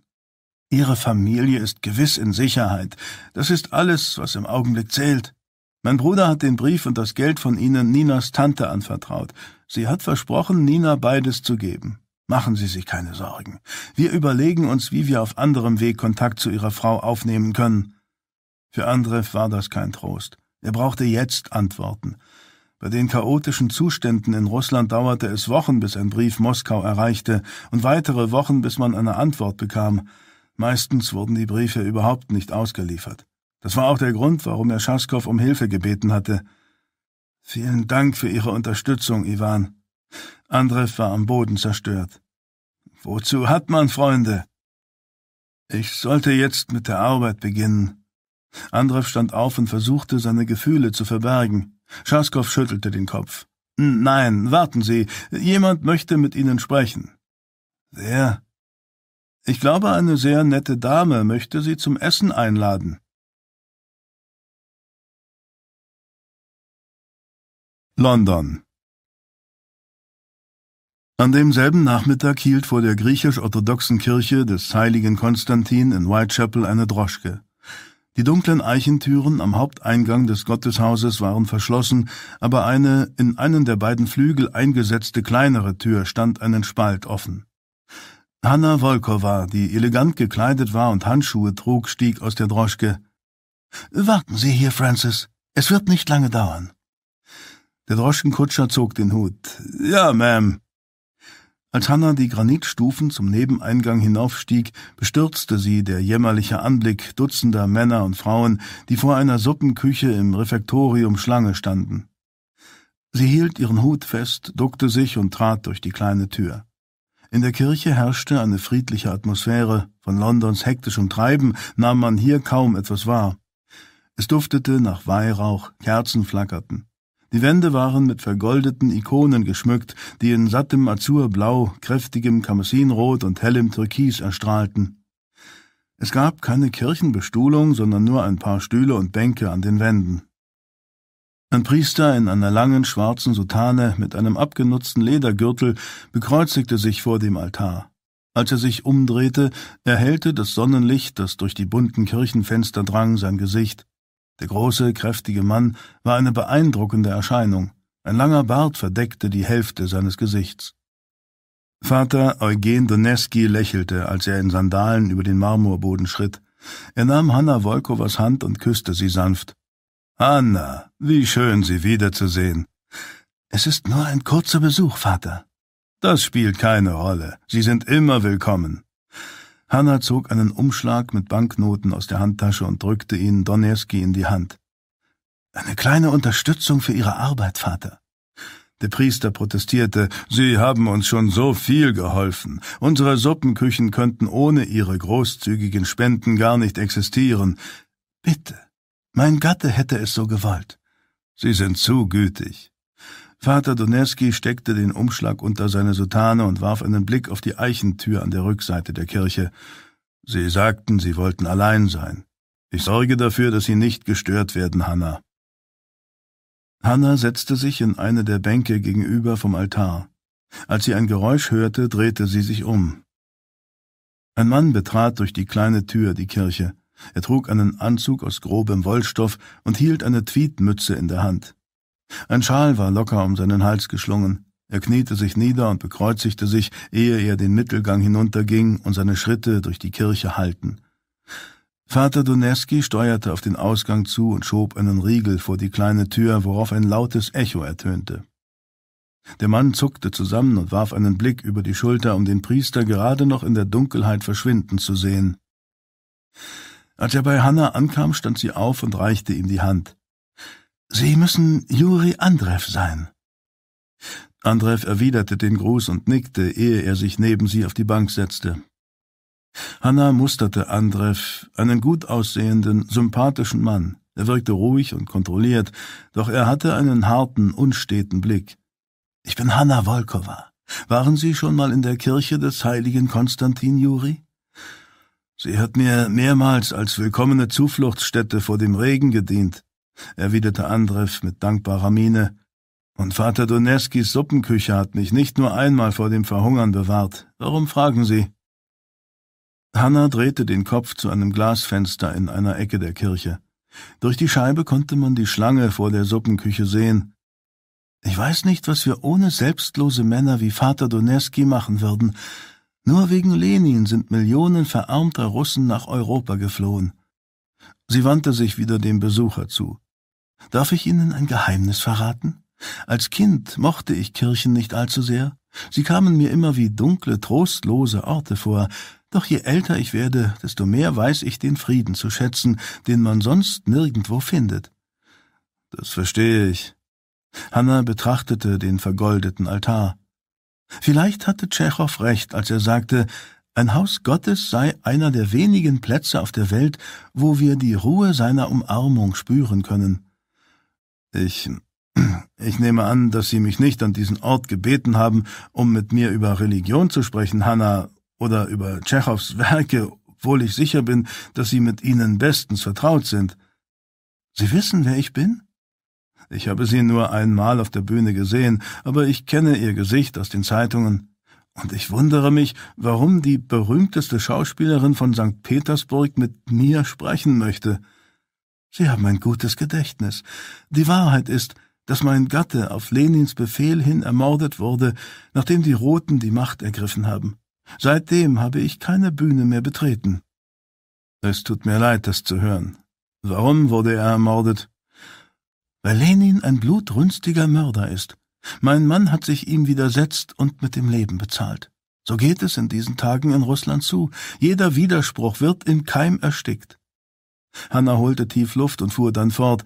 Ihre Familie ist gewiss in Sicherheit. Das ist alles, was im Augenblick zählt. Mein Bruder hat den Brief und das Geld von Ihnen Ninas Tante anvertraut. Sie hat versprochen, Nina beides zu geben. Machen Sie sich keine Sorgen. Wir überlegen uns, wie wir auf anderem Weg Kontakt zu Ihrer Frau aufnehmen können. Für Andrew war das kein Trost. Er brauchte jetzt Antworten. Bei den chaotischen Zuständen in Russland dauerte es Wochen, bis ein Brief Moskau erreichte, und weitere Wochen, bis man eine Antwort bekam. Meistens wurden die Briefe überhaupt nicht ausgeliefert. Das war auch der Grund, warum er Schaskow um Hilfe gebeten hatte. Vielen Dank für Ihre Unterstützung, Iwan. Andrew war am Boden zerstört. Wozu hat man Freunde? Ich sollte jetzt mit der Arbeit beginnen. Andrew stand auf und versuchte, seine Gefühle zu verbergen. Schaskow schüttelte den Kopf. Nein, warten Sie, jemand möchte mit Ihnen sprechen. Wer? Ich glaube, eine sehr nette Dame möchte Sie zum Essen einladen. London An demselben Nachmittag hielt vor der griechisch-orthodoxen Kirche des heiligen Konstantin in Whitechapel eine Droschke. Die dunklen Eichentüren am Haupteingang des Gotteshauses waren verschlossen, aber eine in einen der beiden Flügel eingesetzte kleinere Tür stand einen Spalt offen. Hanna Wolkowa, die elegant gekleidet war und Handschuhe trug, stieg aus der Droschke. Warten Sie hier, Francis. Es wird nicht lange dauern. Der Droschkenkutscher zog den Hut. Ja, Ma'am. Als Hanna die Granitstufen zum Nebeneingang hinaufstieg, bestürzte sie der jämmerliche Anblick dutzender Männer und Frauen, die vor einer Suppenküche im Refektorium Schlange standen. Sie hielt ihren Hut fest, duckte sich und trat durch die kleine Tür. In der Kirche herrschte eine friedliche Atmosphäre, von Londons hektischem Treiben nahm man hier kaum etwas wahr. Es duftete nach Weihrauch, Kerzen flackerten. Die Wände waren mit vergoldeten Ikonen geschmückt, die in sattem Azurblau, kräftigem Kamesinrot und hellem Türkis erstrahlten. Es gab keine Kirchenbestuhlung, sondern nur ein paar Stühle und Bänke an den Wänden. Ein Priester in einer langen schwarzen Soutane mit einem abgenutzten Ledergürtel bekreuzigte sich vor dem Altar. Als er sich umdrehte, erhellte das Sonnenlicht, das durch die bunten Kirchenfenster drang, sein Gesicht. Der große, kräftige Mann war eine beeindruckende Erscheinung. Ein langer Bart verdeckte die Hälfte seines Gesichts. Vater Eugen Doneski lächelte, als er in Sandalen über den Marmorboden schritt. Er nahm Hanna Wolkowas Hand und küsste sie sanft. Hanna, wie schön, Sie wiederzusehen. Es ist nur ein kurzer Besuch, Vater. Das spielt keine Rolle. Sie sind immer willkommen. Hanna zog einen Umschlag mit Banknoten aus der Handtasche und drückte ihn Donerski in die Hand. Eine kleine Unterstützung für Ihre Arbeit, Vater. Der Priester protestierte, Sie haben uns schon so viel geholfen. Unsere Suppenküchen könnten ohne Ihre großzügigen Spenden gar nicht existieren. Bitte, mein Gatte hätte es so gewollt. Sie sind zu gütig. Vater Donerski steckte den Umschlag unter seine Soutane und warf einen Blick auf die Eichentür an der Rückseite der Kirche. Sie sagten, Sie wollten allein sein. Ich sorge dafür, dass Sie nicht gestört werden, Hanna. Hanna setzte sich in eine der Bänke gegenüber vom Altar. Als sie ein Geräusch hörte, drehte sie sich um. Ein Mann betrat durch die kleine Tür die Kirche. Er trug einen Anzug aus grobem Wollstoff und hielt eine Tweedmütze in der Hand. Ein Schal war locker um seinen Hals geschlungen. Er kniete sich nieder und bekreuzigte sich, ehe er den Mittelgang hinunterging und seine Schritte durch die Kirche hallten. Vater Doneski steuerte auf den Ausgang zu und schob einen Riegel vor die kleine Tür, worauf ein lautes Echo ertönte. Der Mann zuckte zusammen und warf einen Blick über die Schulter, um den Priester gerade noch in der Dunkelheit verschwinden zu sehen. Als er bei Hanna ankam, stand sie auf und reichte ihm die Hand. Sie müssen Juri Andrew sein. Andrew erwiderte den Gruß und nickte, ehe er sich neben sie auf die Bank setzte. Hanna musterte Andrew, einen gut aussehenden, sympathischen Mann. Er wirkte ruhig und kontrolliert, doch er hatte einen harten, unsteten Blick. Ich bin Hanna Wolkowa. Waren Sie schon mal in der Kirche des heiligen Konstantin Juri? Sie hat mir mehrmals als willkommene Zufluchtsstätte vor dem Regen gedient erwiderte Andrew mit dankbarer Miene, und Vater Doneskis Suppenküche hat mich nicht nur einmal vor dem Verhungern bewahrt. Warum fragen Sie? Hanna drehte den Kopf zu einem Glasfenster in einer Ecke der Kirche. Durch die Scheibe konnte man die Schlange vor der Suppenküche sehen. Ich weiß nicht, was wir ohne selbstlose Männer wie Vater Doneski machen würden. Nur wegen Lenin sind Millionen verarmter Russen nach Europa geflohen. Sie wandte sich wieder dem Besucher zu. Darf ich Ihnen ein Geheimnis verraten? Als Kind mochte ich Kirchen nicht allzu sehr. Sie kamen mir immer wie dunkle, trostlose Orte vor, doch je älter ich werde, desto mehr weiß ich den Frieden zu schätzen, den man sonst nirgendwo findet. Das verstehe ich. Hanna betrachtete den vergoldeten Altar. Vielleicht hatte Tschechow recht, als er sagte, ein Haus Gottes sei einer der wenigen Plätze auf der Welt, wo wir die Ruhe seiner Umarmung spüren können. Ich ich nehme an, dass Sie mich nicht an diesen Ort gebeten haben, um mit mir über Religion zu sprechen, Hanna, oder über Tschechows Werke, obwohl ich sicher bin, dass Sie mit ihnen bestens vertraut sind. Sie wissen, wer ich bin? Ich habe Sie nur einmal auf der Bühne gesehen, aber ich kenne Ihr Gesicht aus den Zeitungen. Und ich wundere mich, warum die berühmteste Schauspielerin von St. Petersburg mit mir sprechen möchte. Sie haben ein gutes Gedächtnis. Die Wahrheit ist, dass mein Gatte auf Lenins Befehl hin ermordet wurde, nachdem die Roten die Macht ergriffen haben. Seitdem habe ich keine Bühne mehr betreten. Es tut mir leid, das zu hören. Warum wurde er ermordet? Weil Lenin ein blutrünstiger Mörder ist. Mein Mann hat sich ihm widersetzt und mit dem Leben bezahlt. So geht es in diesen Tagen in Russland zu. Jeder Widerspruch wird im Keim erstickt. Hanna holte tief Luft und fuhr dann fort.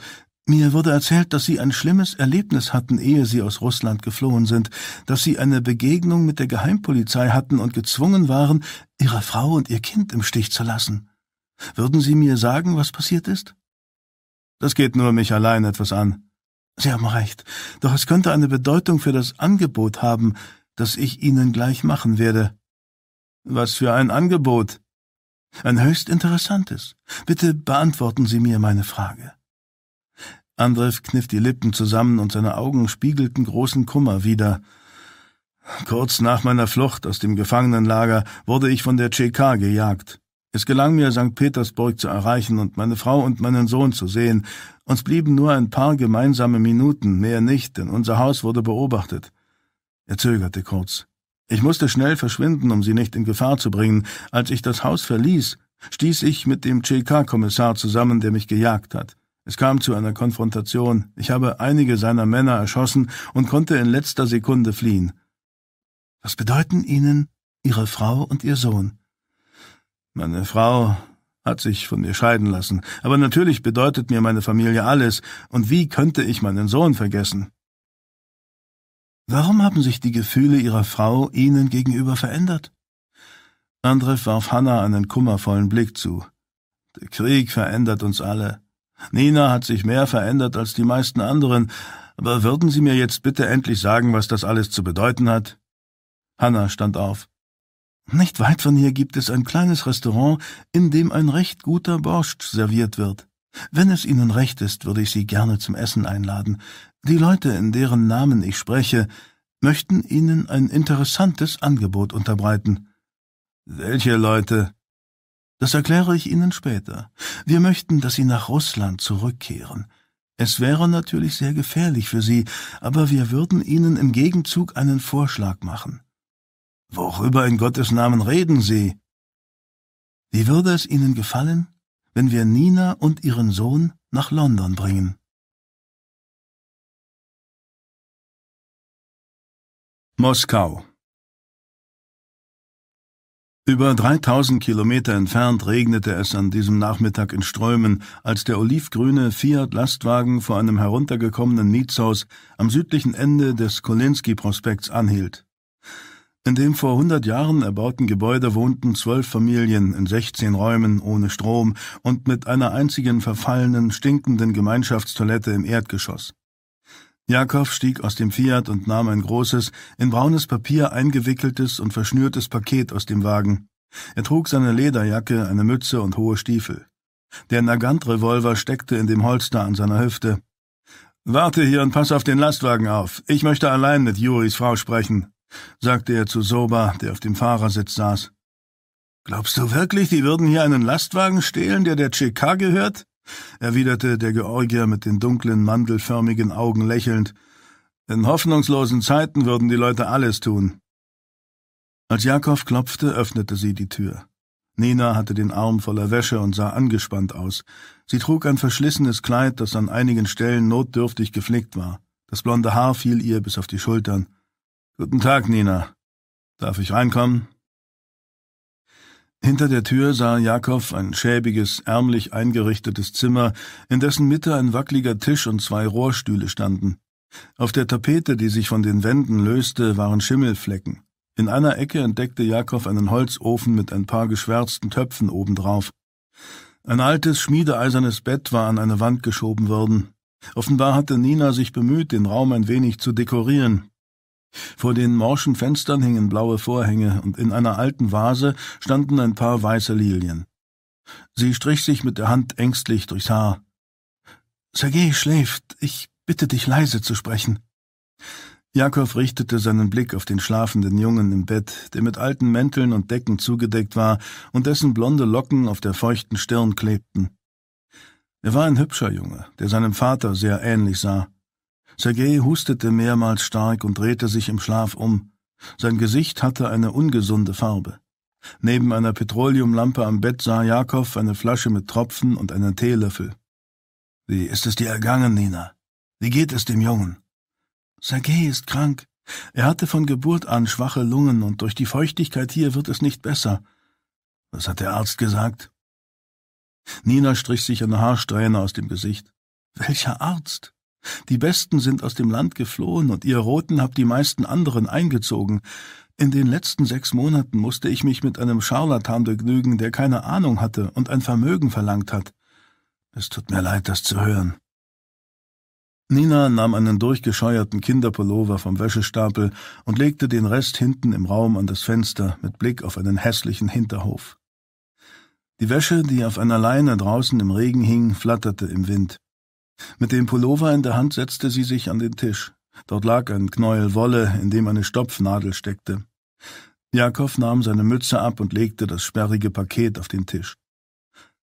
Mir wurde erzählt, dass Sie ein schlimmes Erlebnis hatten, ehe Sie aus Russland geflohen sind, dass Sie eine Begegnung mit der Geheimpolizei hatten und gezwungen waren, Ihre Frau und Ihr Kind im Stich zu lassen. Würden Sie mir sagen, was passiert ist? Das geht nur mich allein etwas an. Sie haben recht, doch es könnte eine Bedeutung für das Angebot haben, das ich Ihnen gleich machen werde. Was für ein Angebot? Ein höchst interessantes. Bitte beantworten Sie mir meine Frage. Andrew kniff die Lippen zusammen und seine Augen spiegelten großen Kummer wider. Kurz nach meiner Flucht aus dem Gefangenenlager wurde ich von der CK gejagt. Es gelang mir, St. Petersburg zu erreichen und meine Frau und meinen Sohn zu sehen. Uns blieben nur ein paar gemeinsame Minuten, mehr nicht, denn unser Haus wurde beobachtet. Er zögerte kurz. Ich musste schnell verschwinden, um sie nicht in Gefahr zu bringen. Als ich das Haus verließ, stieß ich mit dem CK-Kommissar zusammen, der mich gejagt hat. Es kam zu einer Konfrontation. Ich habe einige seiner Männer erschossen und konnte in letzter Sekunde fliehen. Was bedeuten Ihnen Ihre Frau und Ihr Sohn? Meine Frau hat sich von mir scheiden lassen, aber natürlich bedeutet mir meine Familie alles, und wie könnte ich meinen Sohn vergessen? Warum haben sich die Gefühle Ihrer Frau Ihnen gegenüber verändert? Andrew warf Hannah einen kummervollen Blick zu. Der Krieg verändert uns alle. Nina hat sich mehr verändert als die meisten anderen, aber würden Sie mir jetzt bitte endlich sagen, was das alles zu bedeuten hat? Hanna stand auf. Nicht weit von hier gibt es ein kleines Restaurant, in dem ein recht guter Borscht serviert wird. Wenn es Ihnen recht ist, würde ich Sie gerne zum Essen einladen. Die Leute, in deren Namen ich spreche, möchten Ihnen ein interessantes Angebot unterbreiten. Welche Leute? Das erkläre ich Ihnen später. Wir möchten, dass Sie nach Russland zurückkehren. Es wäre natürlich sehr gefährlich für Sie, aber wir würden Ihnen im Gegenzug einen Vorschlag machen. Worüber in Gottes Namen reden Sie? Wie würde es Ihnen gefallen, wenn wir Nina und ihren Sohn nach London bringen? Moskau über 3000 Kilometer entfernt regnete es an diesem Nachmittag in Strömen, als der olivgrüne Fiat-Lastwagen vor einem heruntergekommenen Mietshaus am südlichen Ende des Kolinski-Prospekts anhielt. In dem vor 100 Jahren erbauten Gebäude wohnten zwölf Familien in 16 Räumen ohne Strom und mit einer einzigen verfallenen, stinkenden Gemeinschaftstoilette im Erdgeschoss. Jakob stieg aus dem Fiat und nahm ein großes, in braunes Papier eingewickeltes und verschnürtes Paket aus dem Wagen. Er trug seine Lederjacke, eine Mütze und hohe Stiefel. Der Nagant-Revolver steckte in dem Holster an seiner Hüfte. Warte hier und pass auf den Lastwagen auf. Ich möchte allein mit Juris Frau sprechen, sagte er zu Soba, der auf dem Fahrersitz saß. Glaubst du wirklich, die würden hier einen Lastwagen stehlen, der der CK gehört? Erwiderte der Georgier mit den dunklen, mandelförmigen Augen lächelnd. In hoffnungslosen Zeiten würden die Leute alles tun. Als Jakob klopfte, öffnete sie die Tür. Nina hatte den Arm voller Wäsche und sah angespannt aus. Sie trug ein verschlissenes Kleid, das an einigen Stellen notdürftig geflickt war. Das blonde Haar fiel ihr bis auf die Schultern. Guten Tag, Nina. Darf ich reinkommen? Hinter der Tür sah Jakob ein schäbiges, ärmlich eingerichtetes Zimmer, in dessen Mitte ein wackeliger Tisch und zwei Rohrstühle standen. Auf der Tapete, die sich von den Wänden löste, waren Schimmelflecken. In einer Ecke entdeckte Jakob einen Holzofen mit ein paar geschwärzten Töpfen obendrauf. Ein altes, schmiedeeisernes Bett war an eine Wand geschoben worden. Offenbar hatte Nina sich bemüht, den Raum ein wenig zu dekorieren. Vor den morschen Fenstern hingen blaue Vorhänge, und in einer alten Vase standen ein paar weiße Lilien. Sie strich sich mit der Hand ängstlich durchs Haar. Sergei schläft. Ich bitte dich leise zu sprechen. Jakob richtete seinen Blick auf den schlafenden Jungen im Bett, der mit alten Mänteln und Decken zugedeckt war und dessen blonde Locken auf der feuchten Stirn klebten. Er war ein hübscher Junge, der seinem Vater sehr ähnlich sah. Sergei hustete mehrmals stark und drehte sich im Schlaf um. Sein Gesicht hatte eine ungesunde Farbe. Neben einer Petroleumlampe am Bett sah Jakob eine Flasche mit Tropfen und einen Teelöffel. Wie ist es dir ergangen, Nina? Wie geht es dem Jungen? Sergei ist krank. Er hatte von Geburt an schwache Lungen und durch die Feuchtigkeit hier wird es nicht besser. Was hat der Arzt gesagt? Nina strich sich eine Haarsträhne aus dem Gesicht. Welcher Arzt? Die Besten sind aus dem Land geflohen und ihr Roten habt die meisten anderen eingezogen. In den letzten sechs Monaten musste ich mich mit einem Scharlatan begnügen, der keine Ahnung hatte und ein Vermögen verlangt hat. Es tut mir leid, das zu hören. Nina nahm einen durchgescheuerten Kinderpullover vom Wäschestapel und legte den Rest hinten im Raum an das Fenster mit Blick auf einen hässlichen Hinterhof. Die Wäsche, die auf einer Leine draußen im Regen hing, flatterte im Wind. Mit dem Pullover in der Hand setzte sie sich an den Tisch. Dort lag ein Knäuel Wolle, in dem eine Stopfnadel steckte. Jakob nahm seine Mütze ab und legte das sperrige Paket auf den Tisch.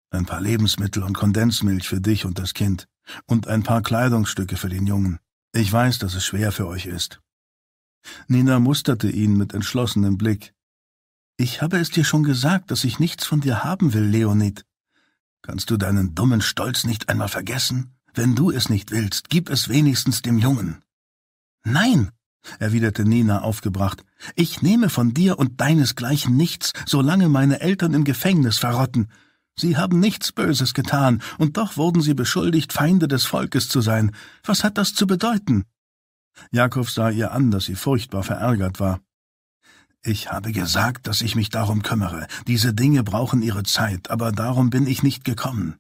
Ein paar Lebensmittel und Kondensmilch für dich und das Kind und ein paar Kleidungsstücke für den Jungen. Ich weiß, dass es schwer für euch ist. Nina musterte ihn mit entschlossenem Blick. Ich habe es dir schon gesagt, dass ich nichts von dir haben will, Leonid. Kannst du deinen dummen Stolz nicht einmal vergessen? Wenn du es nicht willst, gib es wenigstens dem Jungen. Nein, erwiderte Nina aufgebracht. Ich nehme von dir und deinesgleichen nichts, solange meine Eltern im Gefängnis verrotten. Sie haben nichts Böses getan, und doch wurden sie beschuldigt, Feinde des Volkes zu sein. Was hat das zu bedeuten? Jakob sah ihr an, dass sie furchtbar verärgert war. Ich habe gesagt, dass ich mich darum kümmere. Diese Dinge brauchen ihre Zeit, aber darum bin ich nicht gekommen.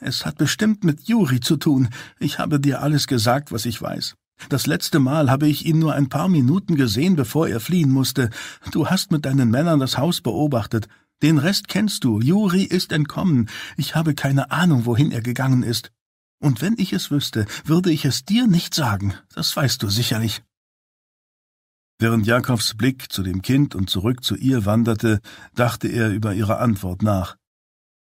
Es hat bestimmt mit Juri zu tun. Ich habe dir alles gesagt, was ich weiß. Das letzte Mal habe ich ihn nur ein paar Minuten gesehen, bevor er fliehen musste. Du hast mit deinen Männern das Haus beobachtet. Den Rest kennst du. Juri ist entkommen. Ich habe keine Ahnung, wohin er gegangen ist. Und wenn ich es wüsste, würde ich es dir nicht sagen. Das weißt du sicherlich. Während Jakobs Blick zu dem Kind und zurück zu ihr wanderte, dachte er über ihre Antwort nach.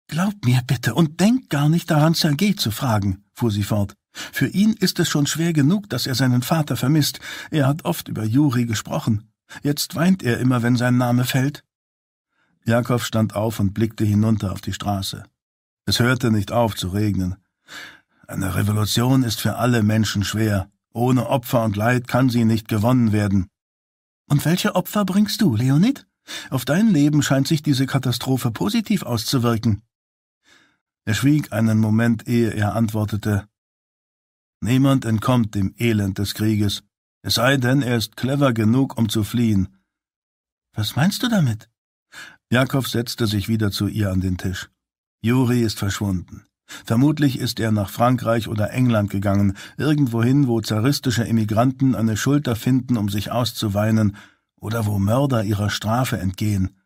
Glaub mir bitte und denk gar nicht daran, Sergei zu fragen, fuhr sie fort. Für ihn ist es schon schwer genug, dass er seinen Vater vermisst. Er hat oft über Juri gesprochen. Jetzt weint er immer, wenn sein Name fällt. Jakob stand auf und blickte hinunter auf die Straße. Es hörte nicht auf zu regnen. Eine Revolution ist für alle Menschen schwer. Ohne Opfer und Leid kann sie nicht gewonnen werden. Und welche Opfer bringst du, Leonid? Auf dein Leben scheint sich diese Katastrophe positiv auszuwirken. Er schwieg einen Moment, ehe er antwortete. Niemand entkommt dem Elend des Krieges, es sei denn, er ist clever genug, um zu fliehen. Was meinst du damit? Jakob setzte sich wieder zu ihr an den Tisch. Juri ist verschwunden. Vermutlich ist er nach Frankreich oder England gegangen, irgendwohin, wo zaristische Emigranten eine Schulter finden, um sich auszuweinen, oder wo Mörder ihrer Strafe entgehen.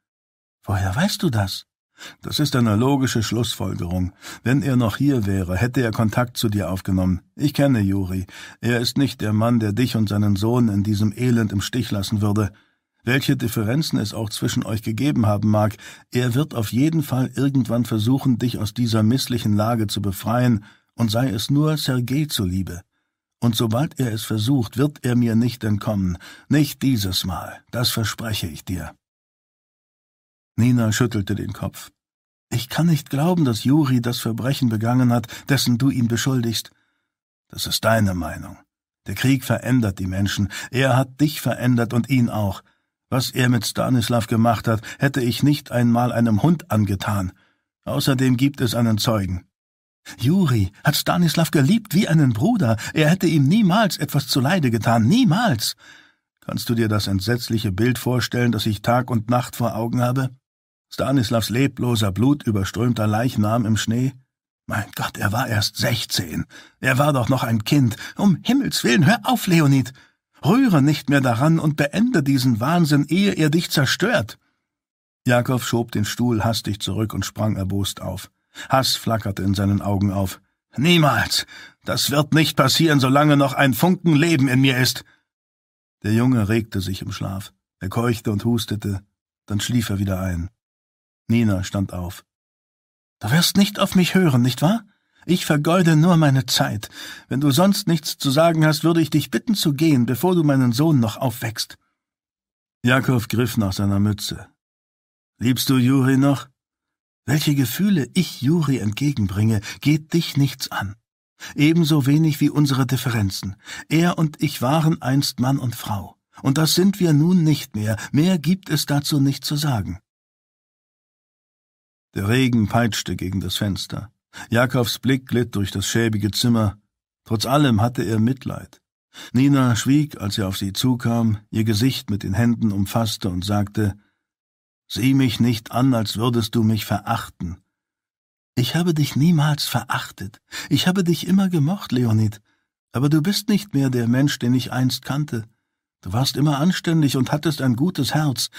Woher weißt du das? Das ist eine logische Schlussfolgerung. Wenn er noch hier wäre, hätte er Kontakt zu dir aufgenommen. Ich kenne Juri. Er ist nicht der Mann, der dich und seinen Sohn in diesem Elend im Stich lassen würde. Welche Differenzen es auch zwischen euch gegeben haben mag, er wird auf jeden Fall irgendwann versuchen, dich aus dieser misslichen Lage zu befreien, und sei es nur Sergei zuliebe. Und sobald er es versucht, wird er mir nicht entkommen. Nicht dieses Mal, das verspreche ich dir. Nina schüttelte den Kopf. Ich kann nicht glauben, dass Juri das Verbrechen begangen hat, dessen du ihn beschuldigst. Das ist deine Meinung. Der Krieg verändert die Menschen. Er hat dich verändert und ihn auch. Was er mit Stanislav gemacht hat, hätte ich nicht einmal einem Hund angetan. Außerdem gibt es einen Zeugen. Juri hat Stanislav geliebt wie einen Bruder. Er hätte ihm niemals etwas zuleide getan. Niemals. Kannst du dir das entsetzliche Bild vorstellen, das ich Tag und Nacht vor Augen habe? Stanislavs lebloser, blutüberströmter Leichnam im Schnee? Mein Gott, er war erst sechzehn. Er war doch noch ein Kind. Um Himmels willen, hör auf, Leonid. Rühre nicht mehr daran und beende diesen Wahnsinn, ehe er dich zerstört. Jakob schob den Stuhl hastig zurück und sprang erbost auf. Hass flackerte in seinen Augen auf. Niemals. Das wird nicht passieren, solange noch ein Funken Leben in mir ist. Der Junge regte sich im Schlaf. Er keuchte und hustete, dann schlief er wieder ein. Nina stand auf. Du wirst nicht auf mich hören, nicht wahr? Ich vergeude nur meine Zeit. Wenn du sonst nichts zu sagen hast, würde ich dich bitten zu gehen, bevor du meinen Sohn noch aufwächst. Jakob griff nach seiner Mütze. Liebst du Juri noch? Welche Gefühle ich Juri entgegenbringe, geht dich nichts an. Ebenso wenig wie unsere Differenzen. Er und ich waren einst Mann und Frau. Und das sind wir nun nicht mehr. Mehr gibt es dazu nicht zu sagen. Der Regen peitschte gegen das Fenster. Jakobs Blick glitt durch das schäbige Zimmer. Trotz allem hatte er Mitleid. Nina schwieg, als er auf sie zukam, ihr Gesicht mit den Händen umfasste und sagte, Sieh mich nicht an, als würdest du mich verachten. Ich habe dich niemals verachtet. Ich habe dich immer gemocht, Leonid. Aber du bist nicht mehr der Mensch, den ich einst kannte. Du warst immer anständig und hattest ein gutes Herz.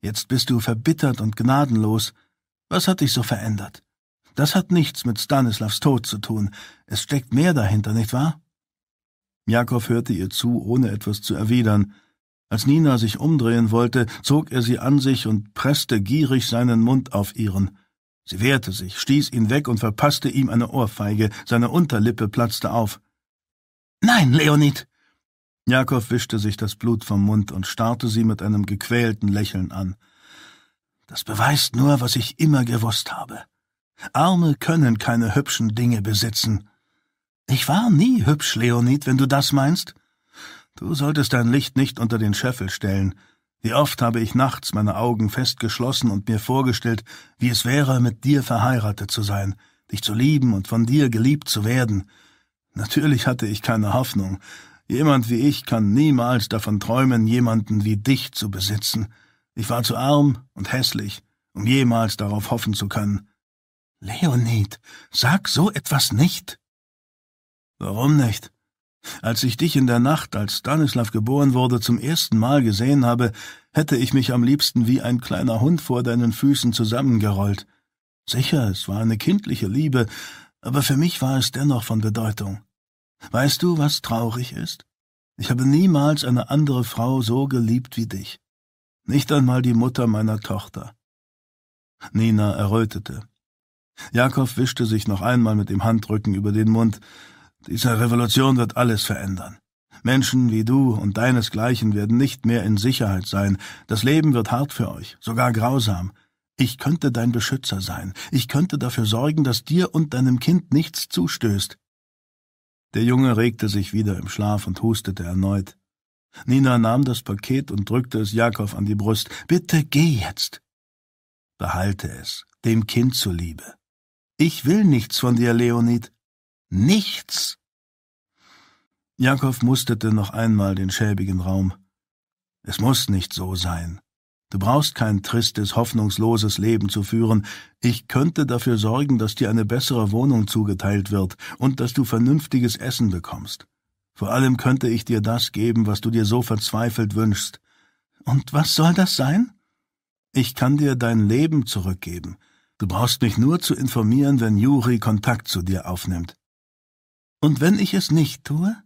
Jetzt bist du verbittert und gnadenlos. Was hat dich so verändert? Das hat nichts mit Stanislavs Tod zu tun. Es steckt mehr dahinter, nicht wahr? Jakob hörte ihr zu, ohne etwas zu erwidern. Als Nina sich umdrehen wollte, zog er sie an sich und presste gierig seinen Mund auf ihren. Sie wehrte sich, stieß ihn weg und verpasste ihm eine Ohrfeige, seine Unterlippe platzte auf. Nein, Leonid! Jakob wischte sich das Blut vom Mund und starrte sie mit einem gequälten Lächeln an. Das beweist nur, was ich immer gewusst habe. Arme können keine hübschen Dinge besitzen. Ich war nie hübsch, Leonid, wenn du das meinst. Du solltest dein Licht nicht unter den Scheffel stellen. Wie oft habe ich nachts meine Augen festgeschlossen und mir vorgestellt, wie es wäre, mit dir verheiratet zu sein, dich zu lieben und von dir geliebt zu werden. Natürlich hatte ich keine Hoffnung. Jemand wie ich kann niemals davon träumen, jemanden wie dich zu besitzen. Ich war zu arm und hässlich, um jemals darauf hoffen zu können. Leonid, sag so etwas nicht. Warum nicht? Als ich dich in der Nacht, als Stanislav geboren wurde, zum ersten Mal gesehen habe, hätte ich mich am liebsten wie ein kleiner Hund vor deinen Füßen zusammengerollt. Sicher, es war eine kindliche Liebe, aber für mich war es dennoch von Bedeutung. Weißt du, was traurig ist? Ich habe niemals eine andere Frau so geliebt wie dich. Nicht einmal die Mutter meiner Tochter. Nina errötete. Jakob wischte sich noch einmal mit dem Handrücken über den Mund. Diese Revolution wird alles verändern. Menschen wie du und deinesgleichen werden nicht mehr in Sicherheit sein. Das Leben wird hart für euch, sogar grausam. Ich könnte dein Beschützer sein. Ich könnte dafür sorgen, dass dir und deinem Kind nichts zustößt. Der Junge regte sich wieder im Schlaf und hustete erneut. Nina nahm das Paket und drückte es Jakob an die Brust. Bitte geh jetzt. Behalte es, dem Kind zuliebe. Ich will nichts von dir, Leonid. Nichts. Jakob musterte noch einmal den schäbigen Raum. Es muss nicht so sein. Du brauchst kein tristes, hoffnungsloses Leben zu führen. Ich könnte dafür sorgen, dass dir eine bessere Wohnung zugeteilt wird und dass du vernünftiges Essen bekommst. Vor allem könnte ich dir das geben, was du dir so verzweifelt wünschst. Und was soll das sein? Ich kann dir dein Leben zurückgeben. Du brauchst mich nur zu informieren, wenn Juri Kontakt zu dir aufnimmt. Und wenn ich es nicht tue?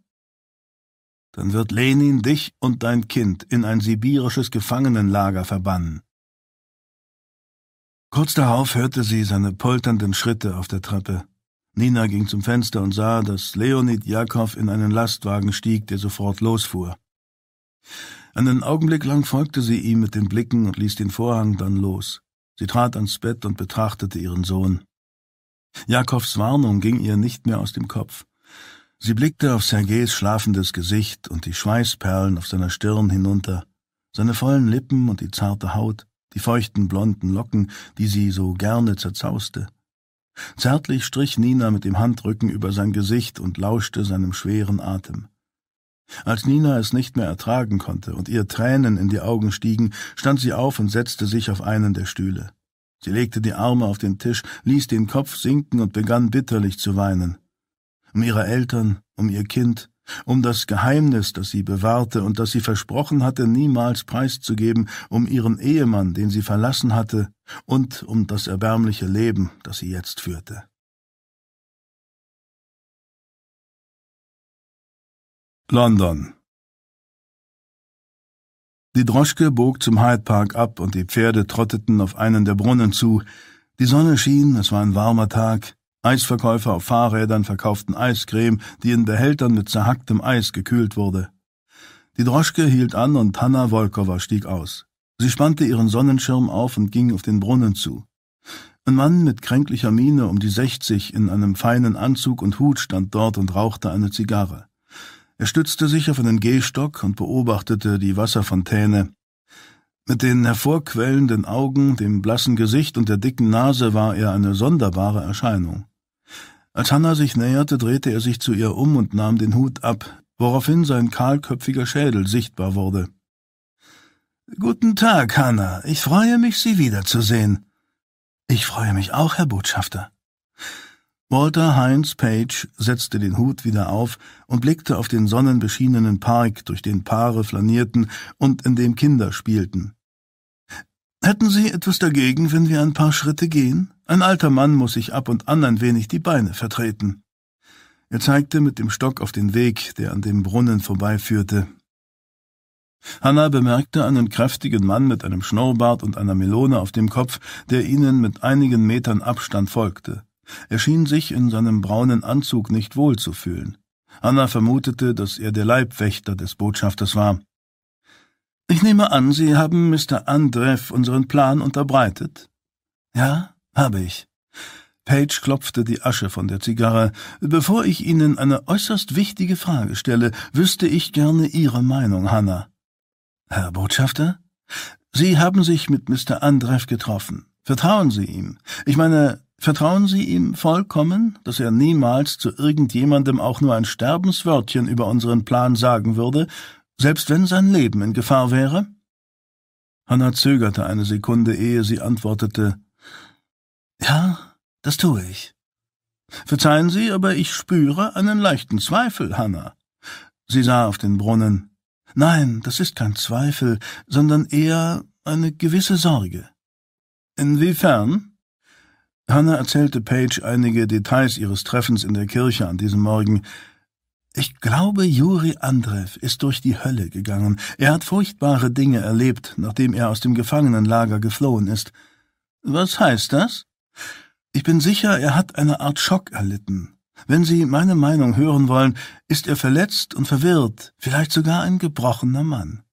dann wird Lenin dich und dein Kind in ein sibirisches Gefangenenlager verbannen. Kurz darauf hörte sie seine polternden Schritte auf der Treppe. Nina ging zum Fenster und sah, dass Leonid Jakow in einen Lastwagen stieg, der sofort losfuhr. Einen Augenblick lang folgte sie ihm mit den Blicken und ließ den Vorhang dann los. Sie trat ans Bett und betrachtete ihren Sohn. Jakows Warnung ging ihr nicht mehr aus dem Kopf. Sie blickte auf Sergejs schlafendes Gesicht und die Schweißperlen auf seiner Stirn hinunter, seine vollen Lippen und die zarte Haut, die feuchten blonden Locken, die sie so gerne zerzauste. Zärtlich strich Nina mit dem Handrücken über sein Gesicht und lauschte seinem schweren Atem. Als Nina es nicht mehr ertragen konnte und ihr Tränen in die Augen stiegen, stand sie auf und setzte sich auf einen der Stühle. Sie legte die Arme auf den Tisch, ließ den Kopf sinken und begann bitterlich zu weinen. Um ihre Eltern, um ihr Kind, um das Geheimnis, das sie bewahrte und das sie versprochen hatte, niemals preiszugeben, um ihren Ehemann, den sie verlassen hatte, und um das erbärmliche Leben, das sie jetzt führte. London Die Droschke bog zum Hyde Park ab und die Pferde trotteten auf einen der Brunnen zu. Die Sonne schien, es war ein warmer Tag. Eisverkäufer auf Fahrrädern verkauften Eiscreme, die in Behältern mit zerhacktem Eis gekühlt wurde. Die Droschke hielt an und Hanna Wolkowa stieg aus. Sie spannte ihren Sonnenschirm auf und ging auf den Brunnen zu. Ein Mann mit kränklicher Miene um die sechzig in einem feinen Anzug und Hut stand dort und rauchte eine Zigarre. Er stützte sich auf einen Gehstock und beobachtete die Wasserfontäne. Mit den hervorquellenden Augen, dem blassen Gesicht und der dicken Nase war er eine sonderbare Erscheinung. Als Hanna sich näherte, drehte er sich zu ihr um und nahm den Hut ab, woraufhin sein kahlköpfiger Schädel sichtbar wurde. Guten Tag, Hanna. Ich freue mich, Sie wiederzusehen. Ich freue mich auch, Herr Botschafter. Walter Heinz Page setzte den Hut wieder auf und blickte auf den sonnenbeschienenen Park, durch den Paare flanierten und in dem Kinder spielten. Hätten Sie etwas dagegen, wenn wir ein paar Schritte gehen? Ein alter Mann muss sich ab und an ein wenig die Beine vertreten. Er zeigte mit dem Stock auf den Weg, der an dem Brunnen vorbeiführte. Hanna bemerkte einen kräftigen Mann mit einem Schnurrbart und einer Melone auf dem Kopf, der ihnen mit einigen Metern Abstand folgte. Er schien sich in seinem braunen Anzug nicht wohl zu fühlen. Anna vermutete, dass er der Leibwächter des Botschafters war. Ich nehme an, Sie haben Mr. Andrew unseren Plan unterbreitet? Ja, habe ich. Page klopfte die Asche von der Zigarre. Bevor ich Ihnen eine äußerst wichtige Frage stelle, wüsste ich gerne Ihre Meinung, Hannah. Herr Botschafter? Sie haben sich mit Mr. Andrew getroffen. Vertrauen Sie ihm. Ich meine, Vertrauen Sie ihm vollkommen, dass er niemals zu irgendjemandem auch nur ein Sterbenswörtchen über unseren Plan sagen würde, selbst wenn sein Leben in Gefahr wäre? Hannah zögerte eine Sekunde, ehe sie antwortete Ja, das tue ich. Verzeihen Sie, aber ich spüre einen leichten Zweifel, Hannah. Sie sah auf den Brunnen. Nein, das ist kein Zweifel, sondern eher eine gewisse Sorge. Inwiefern? Hannah erzählte Page einige Details ihres Treffens in der Kirche an diesem Morgen. Ich glaube, Juri Andrew ist durch die Hölle gegangen. Er hat furchtbare Dinge erlebt, nachdem er aus dem Gefangenenlager geflohen ist. Was heißt das? Ich bin sicher, er hat eine Art Schock erlitten. Wenn Sie meine Meinung hören wollen, ist er verletzt und verwirrt, vielleicht sogar ein gebrochener Mann.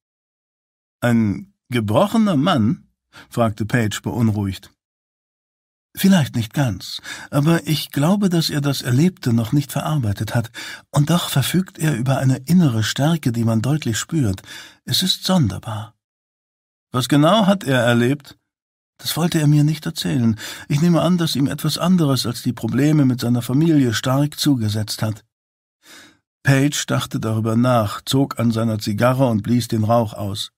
Ein gebrochener Mann? fragte Page beunruhigt. Vielleicht nicht ganz, aber ich glaube, dass er das Erlebte noch nicht verarbeitet hat, und doch verfügt er über eine innere Stärke, die man deutlich spürt. Es ist sonderbar. Was genau hat er erlebt? Das wollte er mir nicht erzählen. Ich nehme an, dass ihm etwas anderes als die Probleme mit seiner Familie stark zugesetzt hat. Page dachte darüber nach, zog an seiner Zigarre und blies den Rauch aus.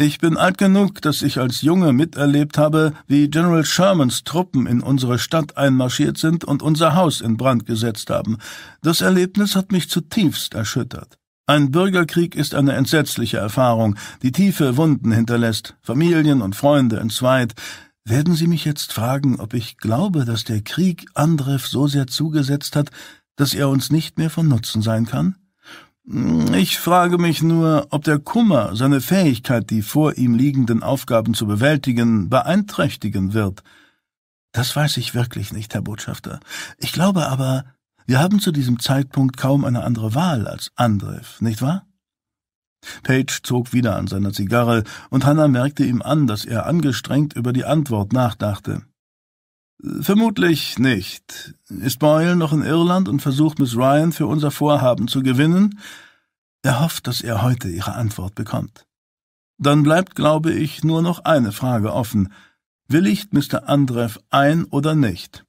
Ich bin alt genug, dass ich als Junge miterlebt habe, wie General Shermans Truppen in unsere Stadt einmarschiert sind und unser Haus in Brand gesetzt haben. Das Erlebnis hat mich zutiefst erschüttert. Ein Bürgerkrieg ist eine entsetzliche Erfahrung, die tiefe Wunden hinterlässt, Familien und Freunde entzweit. Werden Sie mich jetzt fragen, ob ich glaube, dass der Krieg Andrev so sehr zugesetzt hat, dass er uns nicht mehr von Nutzen sein kann? Ich frage mich nur, ob der Kummer seine Fähigkeit, die vor ihm liegenden Aufgaben zu bewältigen, beeinträchtigen wird. Das weiß ich wirklich nicht, Herr Botschafter. Ich glaube aber, wir haben zu diesem Zeitpunkt kaum eine andere Wahl als Andrev, nicht wahr? Page zog wieder an seiner Zigarre, und Hannah merkte ihm an, dass er angestrengt über die Antwort nachdachte. Vermutlich nicht. Ist Boyle noch in Irland und versucht Miss Ryan für unser Vorhaben zu gewinnen? Er hofft, dass er heute Ihre Antwort bekommt. Dann bleibt, glaube ich, nur noch eine Frage offen. Willigt Mr. Andrev ein oder nicht?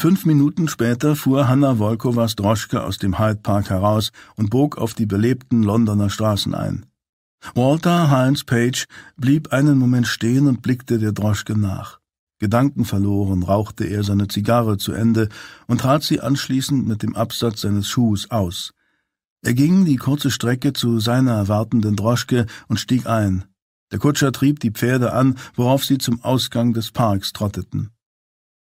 Fünf Minuten später fuhr Hanna Wolkowas Droschke aus dem Hyde Park heraus und bog auf die belebten Londoner Straßen ein. Walter Heinz Page blieb einen Moment stehen und blickte der Droschke nach. Gedankenverloren rauchte er seine Zigarre zu Ende und trat sie anschließend mit dem Absatz seines Schuhs aus. Er ging die kurze Strecke zu seiner erwartenden Droschke und stieg ein. Der Kutscher trieb die Pferde an, worauf sie zum Ausgang des Parks trotteten.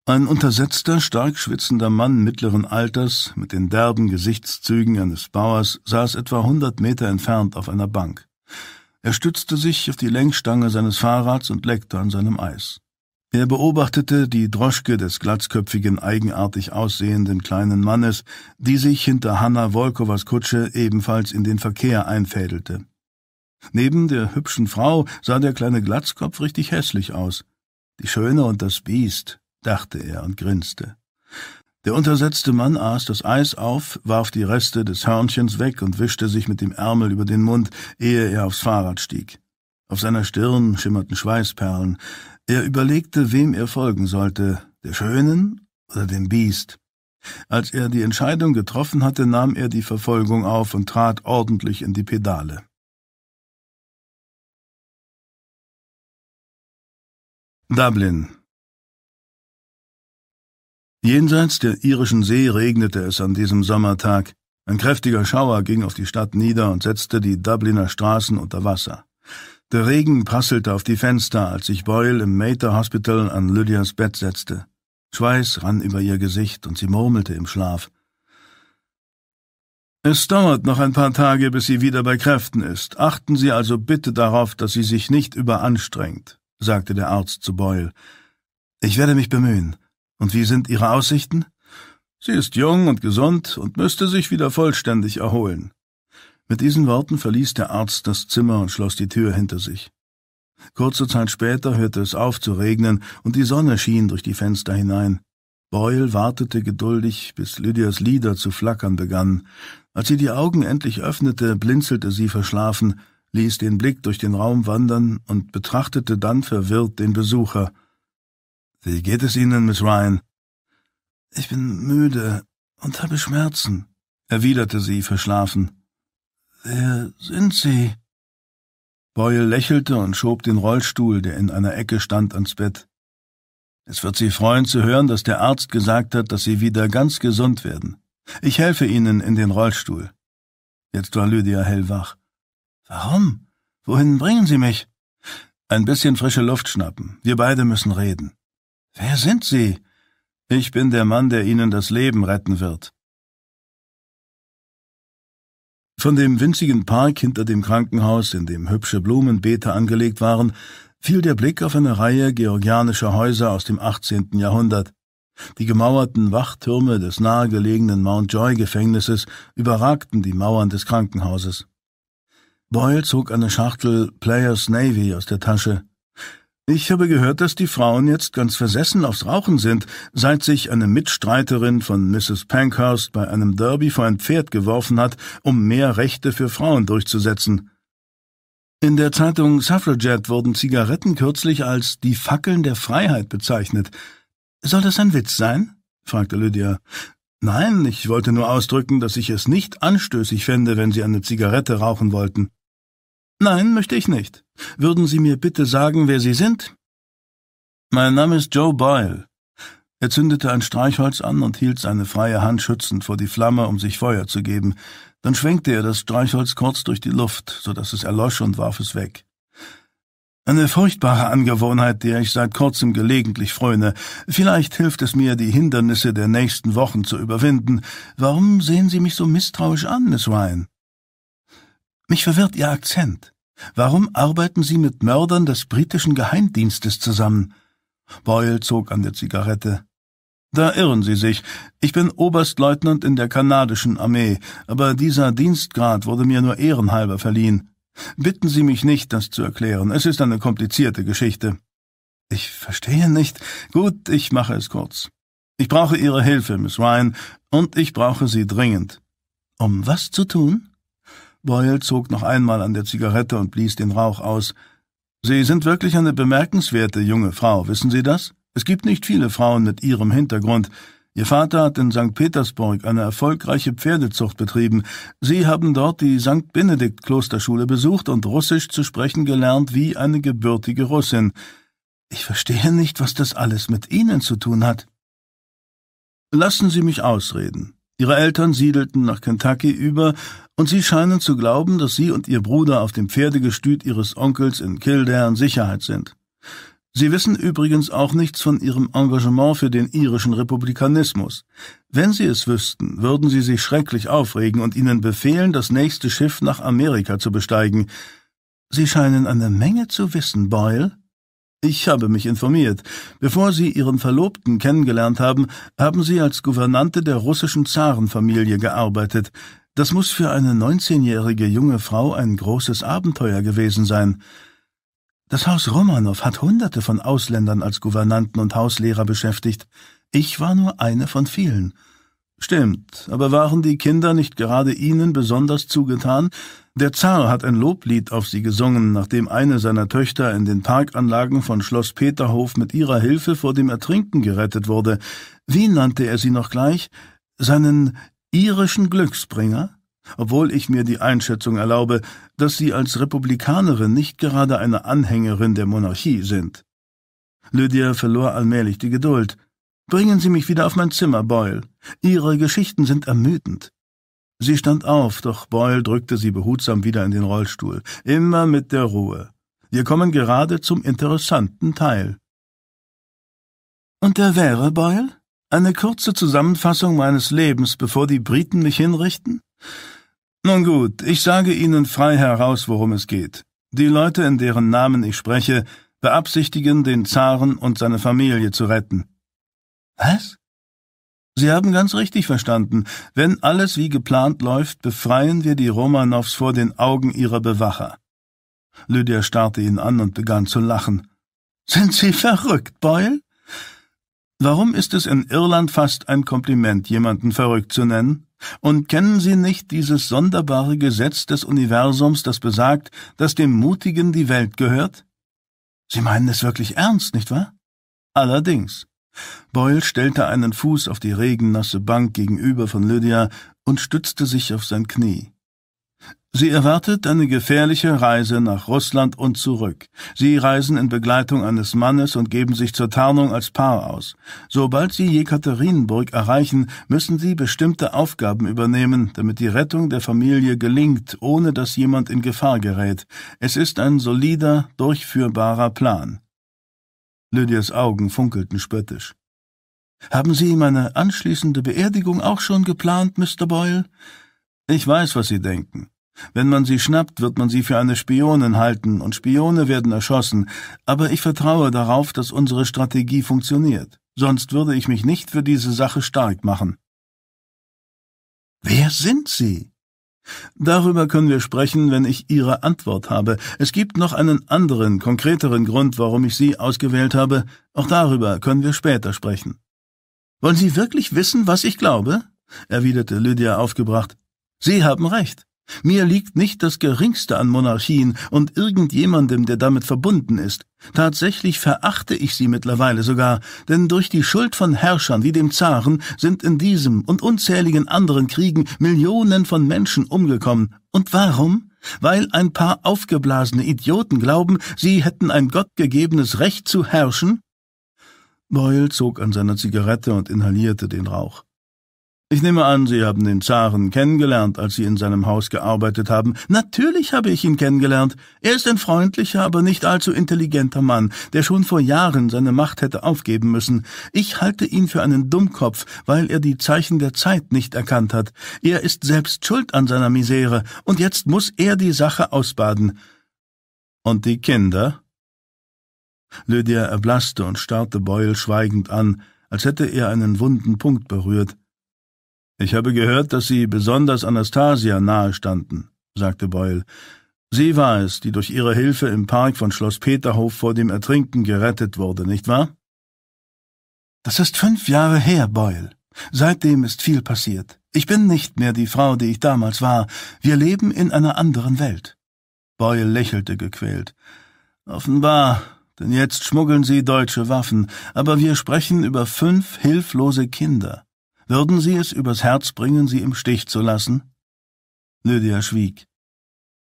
Ein untersetzter, stark schwitzender Mann mittleren Alters mit den derben Gesichtszügen eines Bauers saß etwa hundert Meter entfernt auf einer Bank. Er stützte sich auf die Lenkstange seines Fahrrads und leckte an seinem Eis. Er beobachtete die Droschke des glatzköpfigen, eigenartig aussehenden kleinen Mannes, die sich hinter Hanna Wolkowas Kutsche ebenfalls in den Verkehr einfädelte. Neben der hübschen Frau sah der kleine Glatzkopf richtig hässlich aus. Die Schöne und das Biest, dachte er und grinste. Der untersetzte Mann aß das Eis auf, warf die Reste des Hörnchens weg und wischte sich mit dem Ärmel über den Mund, ehe er aufs Fahrrad stieg. Auf seiner Stirn schimmerten Schweißperlen. Er überlegte, wem er folgen sollte, der Schönen oder dem Biest. Als er die Entscheidung getroffen hatte, nahm er die Verfolgung auf und trat ordentlich in die Pedale. Dublin Jenseits der irischen See regnete es an diesem Sommertag. Ein kräftiger Schauer ging auf die Stadt nieder und setzte die Dubliner Straßen unter Wasser. Der Regen prasselte auf die Fenster, als sich Boyle im Mater Hospital an Lydias Bett setzte. Schweiß rann über ihr Gesicht und sie murmelte im Schlaf. Es dauert noch ein paar Tage, bis sie wieder bei Kräften ist. Achten Sie also bitte darauf, dass sie sich nicht überanstrengt sagte der Arzt zu Boyle. Ich werde mich bemühen. Und wie sind Ihre Aussichten? Sie ist jung und gesund und müsste sich wieder vollständig erholen. Mit diesen Worten verließ der Arzt das Zimmer und schloss die Tür hinter sich. Kurze Zeit später hörte es auf zu regnen und die Sonne schien durch die Fenster hinein. Boyle wartete geduldig, bis Lydias Lieder zu flackern begannen. Als sie die Augen endlich öffnete, blinzelte sie verschlafen, ließ den Blick durch den Raum wandern und betrachtete dann verwirrt den Besucher. Wie geht es Ihnen, Miss Ryan? Ich bin müde und habe Schmerzen, erwiderte sie verschlafen. Wer sind Sie? Boyle lächelte und schob den Rollstuhl, der in einer Ecke stand, ans Bett. Es wird Sie freuen zu hören, dass der Arzt gesagt hat, dass Sie wieder ganz gesund werden. Ich helfe Ihnen in den Rollstuhl. Jetzt war Lydia hellwach. Warum? Wohin bringen Sie mich? Ein bisschen frische Luft schnappen. Wir beide müssen reden. Wer sind Sie? Ich bin der Mann, der Ihnen das Leben retten wird. Von dem winzigen Park hinter dem Krankenhaus, in dem hübsche Blumenbeete angelegt waren, fiel der Blick auf eine Reihe georgianischer Häuser aus dem 18. Jahrhundert. Die gemauerten Wachtürme des nahegelegenen Mount Joy Gefängnisses überragten die Mauern des Krankenhauses. Boyle zog eine Schachtel Players Navy aus der Tasche. Ich habe gehört, dass die Frauen jetzt ganz versessen aufs Rauchen sind, seit sich eine Mitstreiterin von Mrs. Pankhurst bei einem Derby vor ein Pferd geworfen hat, um mehr Rechte für Frauen durchzusetzen. In der Zeitung Suffragette wurden Zigaretten kürzlich als die Fackeln der Freiheit bezeichnet. Soll das ein Witz sein? fragte Lydia. Nein, ich wollte nur ausdrücken, dass ich es nicht anstößig fände, wenn Sie eine Zigarette rauchen wollten. Nein, möchte ich nicht. Würden Sie mir bitte sagen, wer Sie sind? Mein Name ist Joe Boyle. Er zündete ein Streichholz an und hielt seine freie Hand schützend vor die Flamme, um sich Feuer zu geben. Dann schwenkte er das Streichholz kurz durch die Luft, so dass es erlosch und warf es weg. Eine furchtbare Angewohnheit, der ich seit kurzem gelegentlich fröne. Vielleicht hilft es mir, die Hindernisse der nächsten Wochen zu überwinden. Warum sehen Sie mich so misstrauisch an, Miss Ryan? Mich verwirrt Ihr Akzent. Warum arbeiten Sie mit Mördern des britischen Geheimdienstes zusammen? Boyle zog an der Zigarette. Da irren Sie sich. Ich bin Oberstleutnant in der kanadischen Armee, aber dieser Dienstgrad wurde mir nur ehrenhalber verliehen. Bitten Sie mich nicht, das zu erklären. Es ist eine komplizierte Geschichte. Ich verstehe nicht. Gut, ich mache es kurz. Ich brauche Ihre Hilfe, Miss Ryan, und ich brauche sie dringend. Um was zu tun? Boyle zog noch einmal an der Zigarette und blies den Rauch aus. Sie sind wirklich eine bemerkenswerte junge Frau, wissen Sie das? Es gibt nicht viele Frauen mit Ihrem Hintergrund. Ihr Vater hat in St. Petersburg eine erfolgreiche Pferdezucht betrieben. Sie haben dort die St. Benedikt Klosterschule besucht und Russisch zu sprechen gelernt wie eine gebürtige Russin. Ich verstehe nicht, was das alles mit Ihnen zu tun hat. Lassen Sie mich ausreden. Ihre Eltern siedelten nach Kentucky über, und Sie scheinen zu glauben, dass Sie und Ihr Bruder auf dem Pferdegestüt Ihres Onkels in Kildare in Sicherheit sind. Sie wissen übrigens auch nichts von Ihrem Engagement für den irischen Republikanismus. Wenn Sie es wüssten, würden Sie sich schrecklich aufregen und Ihnen befehlen, das nächste Schiff nach Amerika zu besteigen. Sie scheinen eine Menge zu wissen, Boyle. Ich habe mich informiert. Bevor Sie Ihren Verlobten kennengelernt haben, haben Sie als Gouvernante der russischen Zarenfamilie gearbeitet. Das muss für eine neunzehnjährige junge Frau ein großes Abenteuer gewesen sein. Das Haus Romanow hat Hunderte von Ausländern als Gouvernanten und Hauslehrer beschäftigt. Ich war nur eine von vielen. Stimmt, aber waren die Kinder nicht gerade Ihnen besonders zugetan? Der Zar hat ein Loblied auf Sie gesungen, nachdem eine seiner Töchter in den Parkanlagen von Schloss Peterhof mit ihrer Hilfe vor dem Ertrinken gerettet wurde. Wie nannte er sie noch gleich? Seinen irischen Glücksbringer? obwohl ich mir die Einschätzung erlaube, dass Sie als Republikanerin nicht gerade eine Anhängerin der Monarchie sind. Lydia verlor allmählich die Geduld. Bringen Sie mich wieder auf mein Zimmer, Boyle. Ihre Geschichten sind ermüdend. Sie stand auf, doch Boyle drückte sie behutsam wieder in den Rollstuhl. Immer mit der Ruhe. Wir kommen gerade zum interessanten Teil. Und der wäre, Boyle? Eine kurze Zusammenfassung meines Lebens, bevor die Briten mich hinrichten? Nun gut, ich sage Ihnen frei heraus, worum es geht. Die Leute, in deren Namen ich spreche, beabsichtigen, den Zaren und seine Familie zu retten. Was? Sie haben ganz richtig verstanden. Wenn alles wie geplant läuft, befreien wir die Romanows vor den Augen ihrer Bewacher. Lydia starrte ihn an und begann zu lachen. Sind Sie verrückt, Boyle? Warum ist es in Irland fast ein Kompliment, jemanden verrückt zu nennen? Und kennen Sie nicht dieses sonderbare Gesetz des Universums, das besagt, dass dem Mutigen die Welt gehört? Sie meinen es wirklich ernst, nicht wahr? Allerdings. Boyle stellte einen Fuß auf die regennasse Bank gegenüber von Lydia und stützte sich auf sein Knie. Sie erwartet eine gefährliche Reise nach Russland und zurück. Sie reisen in Begleitung eines Mannes und geben sich zur Tarnung als Paar aus. Sobald Sie Jekaterinburg erreichen, müssen Sie bestimmte Aufgaben übernehmen, damit die Rettung der Familie gelingt, ohne dass jemand in Gefahr gerät. Es ist ein solider, durchführbarer Plan. Lydias Augen funkelten spöttisch. Haben Sie meine anschließende Beerdigung auch schon geplant, Mr. Boyle? Ich weiß, was Sie denken. Wenn man sie schnappt, wird man sie für eine Spionin halten, und Spione werden erschossen, aber ich vertraue darauf, dass unsere Strategie funktioniert. Sonst würde ich mich nicht für diese Sache stark machen. Wer sind Sie? Darüber können wir sprechen, wenn ich Ihre Antwort habe. Es gibt noch einen anderen, konkreteren Grund, warum ich Sie ausgewählt habe. Auch darüber können wir später sprechen. Wollen Sie wirklich wissen, was ich glaube? erwiderte Lydia aufgebracht. Sie haben recht. Mir liegt nicht das geringste an Monarchien und irgendjemandem, der damit verbunden ist. Tatsächlich verachte ich sie mittlerweile sogar, denn durch die Schuld von Herrschern wie dem Zaren sind in diesem und unzähligen anderen Kriegen Millionen von Menschen umgekommen. Und warum? Weil ein paar aufgeblasene Idioten glauben, sie hätten ein gottgegebenes Recht zu herrschen? Boyle zog an seiner Zigarette und inhalierte den Rauch. Ich nehme an, Sie haben den Zaren kennengelernt, als Sie in seinem Haus gearbeitet haben. Natürlich habe ich ihn kennengelernt. Er ist ein freundlicher, aber nicht allzu intelligenter Mann, der schon vor Jahren seine Macht hätte aufgeben müssen. Ich halte ihn für einen Dummkopf, weil er die Zeichen der Zeit nicht erkannt hat. Er ist selbst schuld an seiner Misere, und jetzt muss er die Sache ausbaden. Und die Kinder? Lydia erblasste und starrte Boyle schweigend an, als hätte er einen wunden Punkt berührt. Ich habe gehört, dass Sie besonders Anastasia nahestanden, sagte Boyle. Sie war es, die durch ihre Hilfe im Park von Schloss Peterhof vor dem Ertrinken gerettet wurde, nicht wahr? Das ist fünf Jahre her, Boyle. Seitdem ist viel passiert. Ich bin nicht mehr die Frau, die ich damals war. Wir leben in einer anderen Welt. Boyle lächelte gequält. Offenbar, denn jetzt schmuggeln Sie deutsche Waffen, aber wir sprechen über fünf hilflose Kinder. Würden Sie es übers Herz bringen, sie im Stich zu lassen? Lydia schwieg.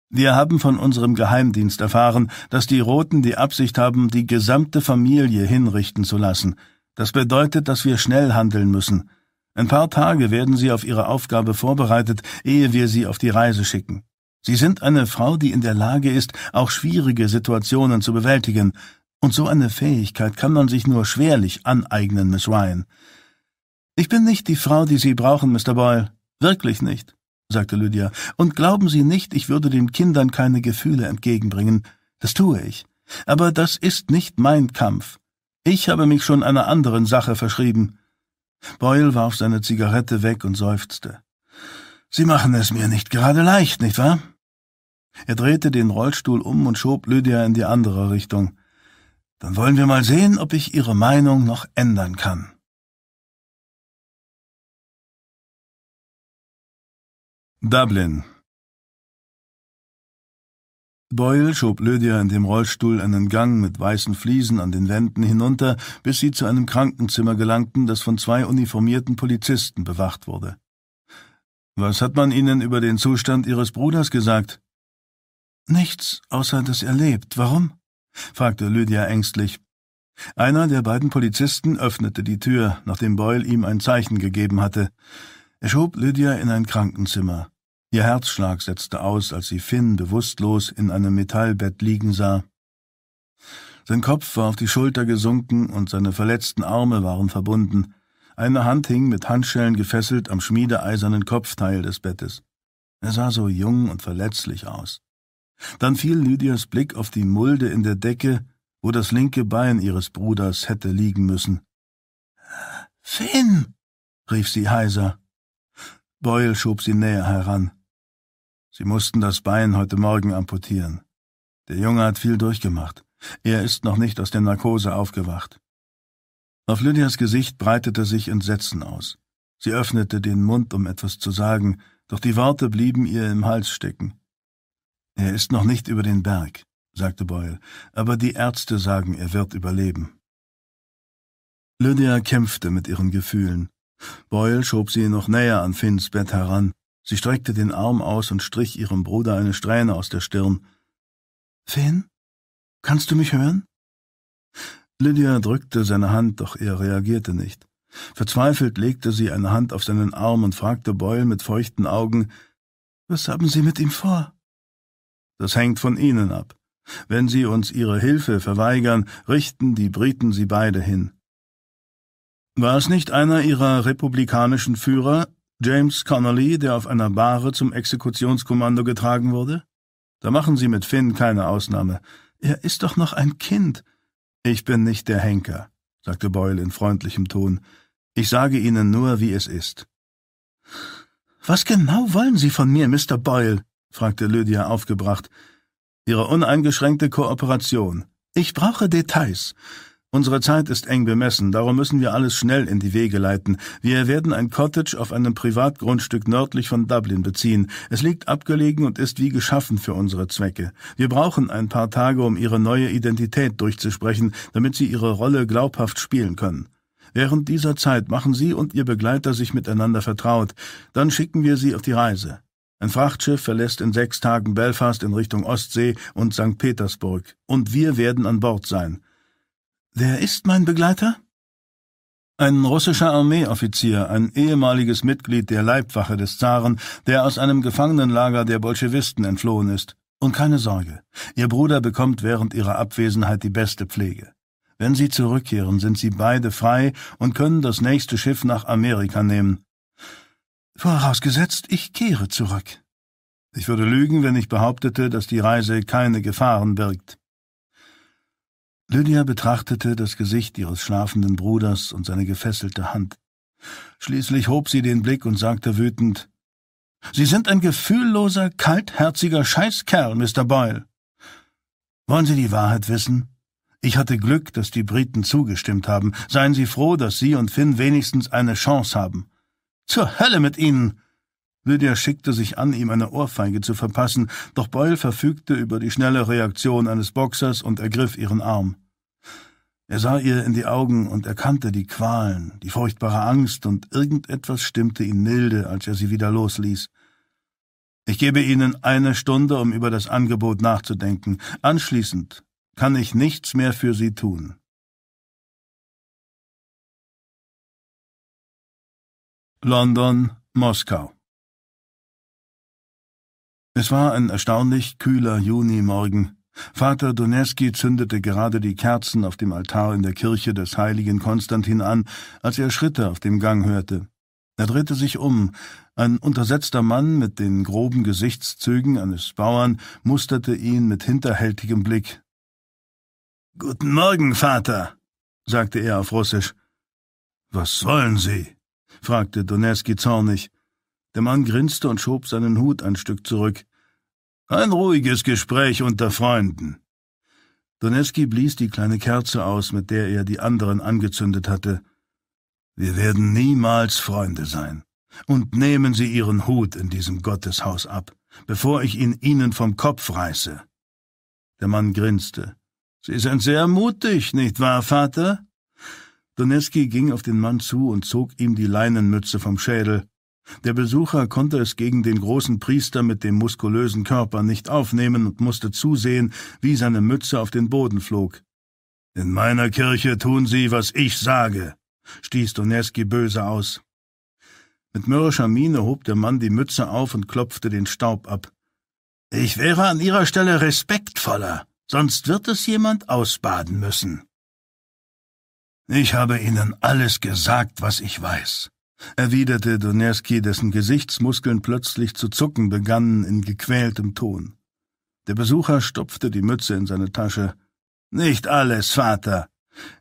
Wir haben von unserem Geheimdienst erfahren, dass die Roten die Absicht haben, die gesamte Familie hinrichten zu lassen. Das bedeutet, dass wir schnell handeln müssen. Ein paar Tage werden Sie auf Ihre Aufgabe vorbereitet, ehe wir Sie auf die Reise schicken. Sie sind eine Frau, die in der Lage ist, auch schwierige Situationen zu bewältigen, und so eine Fähigkeit kann man sich nur schwerlich aneignen, Miss Ryan. Ich bin nicht die Frau, die Sie brauchen, Mr. Boyle. Wirklich nicht, sagte Lydia. Und glauben Sie nicht, ich würde den Kindern keine Gefühle entgegenbringen. Das tue ich. Aber das ist nicht mein Kampf. Ich habe mich schon einer anderen Sache verschrieben. Boyle warf seine Zigarette weg und seufzte. Sie machen es mir nicht gerade leicht, nicht wahr? Er drehte den Rollstuhl um und schob Lydia in die andere Richtung. Dann wollen wir mal sehen, ob ich Ihre Meinung noch ändern kann. Dublin Boyle schob Lydia in dem Rollstuhl einen Gang mit weißen Fliesen an den Wänden hinunter, bis sie zu einem Krankenzimmer gelangten, das von zwei uniformierten Polizisten bewacht wurde. Was hat man Ihnen über den Zustand Ihres Bruders gesagt? Nichts, außer dass er lebt. Warum? fragte Lydia ängstlich. Einer der beiden Polizisten öffnete die Tür, nachdem Boyle ihm ein Zeichen gegeben hatte. Er schob Lydia in ein Krankenzimmer. Ihr Herzschlag setzte aus, als sie Finn bewusstlos in einem Metallbett liegen sah. Sein Kopf war auf die Schulter gesunken und seine verletzten Arme waren verbunden. Eine Hand hing mit Handschellen gefesselt am schmiedeeisernen Kopfteil des Bettes. Er sah so jung und verletzlich aus. Dann fiel Lydias Blick auf die Mulde in der Decke, wo das linke Bein ihres Bruders hätte liegen müssen. Finn! rief sie heiser. Boyle schob sie näher heran. Sie mussten das Bein heute Morgen amputieren. Der Junge hat viel durchgemacht. Er ist noch nicht aus der Narkose aufgewacht. Auf Lydias Gesicht breitete sich Entsetzen aus. Sie öffnete den Mund, um etwas zu sagen, doch die Worte blieben ihr im Hals stecken. Er ist noch nicht über den Berg, sagte Boyle, aber die Ärzte sagen, er wird überleben. Lydia kämpfte mit ihren Gefühlen. Boyle schob sie noch näher an Finns Bett heran. Sie streckte den Arm aus und strich ihrem Bruder eine Strähne aus der Stirn. Finn, kannst du mich hören? Lydia drückte seine Hand, doch er reagierte nicht. Verzweifelt legte sie eine Hand auf seinen Arm und fragte Boyle mit feuchten Augen, Was haben Sie mit ihm vor? Das hängt von Ihnen ab. Wenn Sie uns Ihre Hilfe verweigern, richten die Briten Sie beide hin. War es nicht einer Ihrer republikanischen Führer, James Connolly, der auf einer Bahre zum Exekutionskommando getragen wurde? Da machen Sie mit Finn keine Ausnahme. Er ist doch noch ein Kind. Ich bin nicht der Henker, sagte Boyle in freundlichem Ton. Ich sage Ihnen nur, wie es ist. Was genau wollen Sie von mir, Mr. Boyle? fragte Lydia aufgebracht. Ihre uneingeschränkte Kooperation. Ich brauche Details. Unsere Zeit ist eng bemessen, darum müssen wir alles schnell in die Wege leiten. Wir werden ein Cottage auf einem Privatgrundstück nördlich von Dublin beziehen. Es liegt abgelegen und ist wie geschaffen für unsere Zwecke. Wir brauchen ein paar Tage, um Ihre neue Identität durchzusprechen, damit Sie Ihre Rolle glaubhaft spielen können. Während dieser Zeit machen Sie und Ihr Begleiter sich miteinander vertraut. Dann schicken wir Sie auf die Reise. Ein Frachtschiff verlässt in sechs Tagen Belfast in Richtung Ostsee und St. Petersburg, und wir werden an Bord sein. Wer ist mein Begleiter? Ein russischer Armeeoffizier, ein ehemaliges Mitglied der Leibwache des Zaren, der aus einem Gefangenenlager der Bolschewisten entflohen ist. Und keine Sorge, Ihr Bruder bekommt während Ihrer Abwesenheit die beste Pflege. Wenn Sie zurückkehren, sind Sie beide frei und können das nächste Schiff nach Amerika nehmen. Vorausgesetzt, ich kehre zurück. Ich würde lügen, wenn ich behauptete, dass die Reise keine Gefahren birgt. Lydia betrachtete das Gesicht ihres schlafenden Bruders und seine gefesselte Hand. Schließlich hob sie den Blick und sagte wütend Sie sind ein gefühlloser, kaltherziger Scheißkerl, Mr. Boyle. Wollen Sie die Wahrheit wissen? Ich hatte Glück, dass die Briten zugestimmt haben. Seien Sie froh, dass Sie und Finn wenigstens eine Chance haben. Zur Hölle mit Ihnen! Lydia schickte sich an, ihm eine Ohrfeige zu verpassen, doch Boyle verfügte über die schnelle Reaktion eines Boxers und ergriff ihren Arm. Er sah ihr in die Augen und erkannte die Qualen, die furchtbare Angst, und irgendetwas stimmte ihn milde, als er sie wieder losließ. Ich gebe Ihnen eine Stunde, um über das Angebot nachzudenken. Anschließend kann ich nichts mehr für Sie tun. London, Moskau. Es war ein erstaunlich kühler Junimorgen. Vater Doneski zündete gerade die Kerzen auf dem Altar in der Kirche des heiligen Konstantin an, als er Schritte auf dem Gang hörte. Er drehte sich um. Ein untersetzter Mann mit den groben Gesichtszügen eines Bauern musterte ihn mit hinterhältigem Blick. Guten Morgen, Vater, sagte er auf Russisch. Was wollen Sie? fragte Doneski zornig. Der Mann grinste und schob seinen Hut ein Stück zurück. Ein ruhiges Gespräch unter Freunden. Doneski blies die kleine Kerze aus, mit der er die anderen angezündet hatte. Wir werden niemals Freunde sein. Und nehmen Sie Ihren Hut in diesem Gotteshaus ab, bevor ich ihn Ihnen vom Kopf reiße. Der Mann grinste. Sie sind sehr mutig, nicht wahr, Vater? Doneski ging auf den Mann zu und zog ihm die Leinenmütze vom Schädel. Der Besucher konnte es gegen den großen Priester mit dem muskulösen Körper nicht aufnehmen und musste zusehen, wie seine Mütze auf den Boden flog. In meiner Kirche tun Sie, was ich sage, stieß Doneski böse aus. Mit mürrischer Miene hob der Mann die Mütze auf und klopfte den Staub ab. Ich wäre an Ihrer Stelle respektvoller, sonst wird es jemand ausbaden müssen. Ich habe Ihnen alles gesagt, was ich weiß erwiderte Donerski, dessen Gesichtsmuskeln plötzlich zu zucken begannen in gequältem Ton. Der Besucher stopfte die Mütze in seine Tasche. Nicht alles, Vater.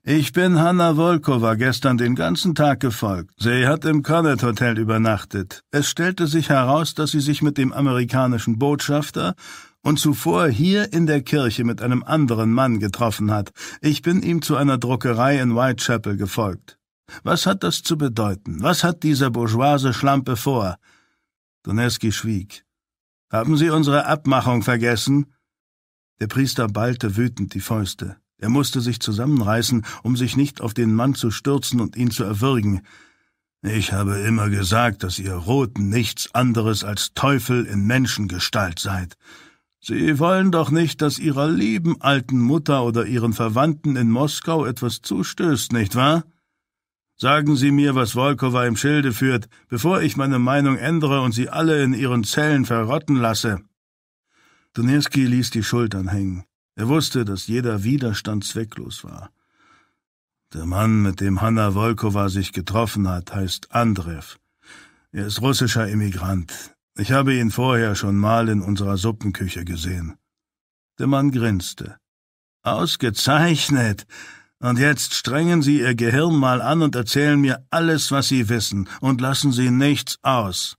Ich bin Hanna Volkova gestern den ganzen Tag gefolgt. Sie hat im Connaught Hotel übernachtet. Es stellte sich heraus, dass sie sich mit dem amerikanischen Botschafter und zuvor hier in der Kirche mit einem anderen Mann getroffen hat. Ich bin ihm zu einer Druckerei in Whitechapel gefolgt. Was hat das zu bedeuten? Was hat dieser bourgeoise Schlampe vor? Doneski schwieg. Haben Sie unsere Abmachung vergessen? Der Priester ballte wütend die Fäuste. Er musste sich zusammenreißen, um sich nicht auf den Mann zu stürzen und ihn zu erwürgen. Ich habe immer gesagt, dass ihr Roten nichts anderes als Teufel in Menschengestalt seid. Sie wollen doch nicht, dass Ihrer lieben alten Mutter oder Ihren Verwandten in Moskau etwas zustößt, nicht wahr? Sagen Sie mir, was Wolkowa im Schilde führt, bevor ich meine Meinung ändere und Sie alle in Ihren Zellen verrotten lasse. Donirski ließ die Schultern hängen. Er wusste, dass jeder Widerstand zwecklos war. Der Mann, mit dem Hanna Wolkowa sich getroffen hat, heißt Andrew. Er ist russischer Immigrant. Ich habe ihn vorher schon mal in unserer Suppenküche gesehen. Der Mann grinste. Ausgezeichnet. Und jetzt strengen Sie Ihr Gehirn mal an und erzählen mir alles, was Sie wissen, und lassen Sie nichts aus.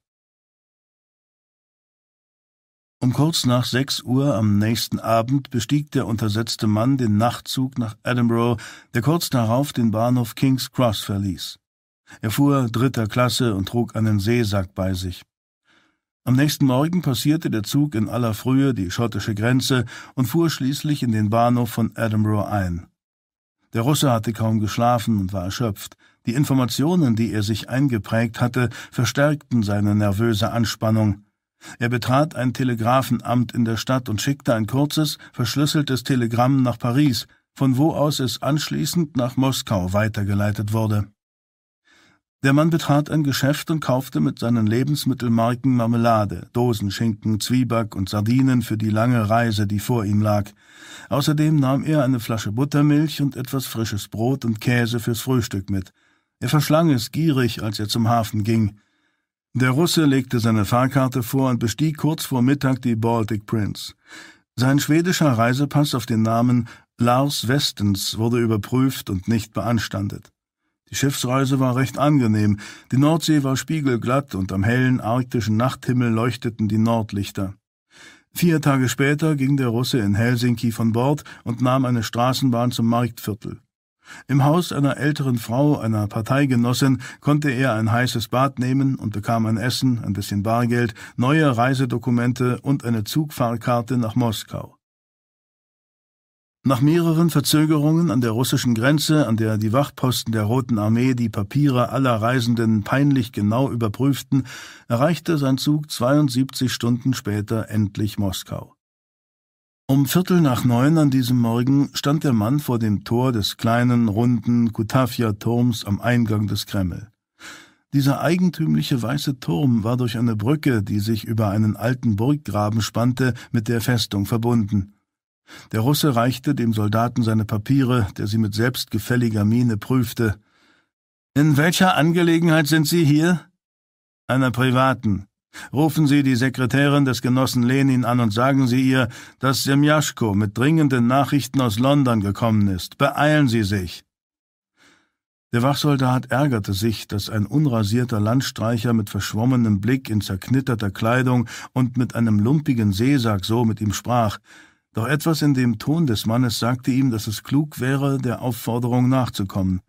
Um kurz nach sechs Uhr am nächsten Abend bestieg der untersetzte Mann den Nachtzug nach Edinburgh, der kurz darauf den Bahnhof King's Cross verließ. Er fuhr dritter Klasse und trug einen Seesack bei sich. Am nächsten Morgen passierte der Zug in aller Frühe die schottische Grenze und fuhr schließlich in den Bahnhof von Edinburgh ein. Der Russe hatte kaum geschlafen und war erschöpft. Die Informationen, die er sich eingeprägt hatte, verstärkten seine nervöse Anspannung. Er betrat ein Telegrafenamt in der Stadt und schickte ein kurzes, verschlüsseltes Telegramm nach Paris, von wo aus es anschließend nach Moskau weitergeleitet wurde. Der Mann betrat ein Geschäft und kaufte mit seinen Lebensmittelmarken Marmelade, Dosenschinken, Zwieback und Sardinen für die lange Reise, die vor ihm lag. Außerdem nahm er eine Flasche Buttermilch und etwas frisches Brot und Käse fürs Frühstück mit. Er verschlang es gierig, als er zum Hafen ging. Der Russe legte seine Fahrkarte vor und bestieg kurz vor Mittag die Baltic Prince. Sein schwedischer Reisepass auf den Namen Lars Westens wurde überprüft und nicht beanstandet. Die Schiffsreise war recht angenehm, die Nordsee war spiegelglatt und am hellen arktischen Nachthimmel leuchteten die Nordlichter. Vier Tage später ging der Russe in Helsinki von Bord und nahm eine Straßenbahn zum Marktviertel. Im Haus einer älteren Frau, einer Parteigenossin, konnte er ein heißes Bad nehmen und bekam ein Essen, ein bisschen Bargeld, neue Reisedokumente und eine Zugfahrkarte nach Moskau. Nach mehreren Verzögerungen an der russischen Grenze, an der die Wachposten der Roten Armee die Papiere aller Reisenden peinlich genau überprüften, erreichte sein Zug 72 Stunden später endlich Moskau. Um Viertel nach neun an diesem Morgen stand der Mann vor dem Tor des kleinen, runden Kutafja-Turms am Eingang des Kreml. Dieser eigentümliche weiße Turm war durch eine Brücke, die sich über einen alten Burggraben spannte, mit der Festung verbunden. Der Russe reichte dem Soldaten seine Papiere, der sie mit selbstgefälliger Miene prüfte. In welcher Angelegenheit sind Sie hier? Einer privaten. Rufen Sie die Sekretärin des Genossen Lenin an und sagen Sie ihr, dass Semjaschko mit dringenden Nachrichten aus London gekommen ist. Beeilen Sie sich. Der Wachsoldat ärgerte sich, dass ein unrasierter Landstreicher mit verschwommenem Blick in zerknitterter Kleidung und mit einem lumpigen Seesack so mit ihm sprach. Doch etwas in dem Ton des Mannes sagte ihm, dass es klug wäre, der Aufforderung nachzukommen.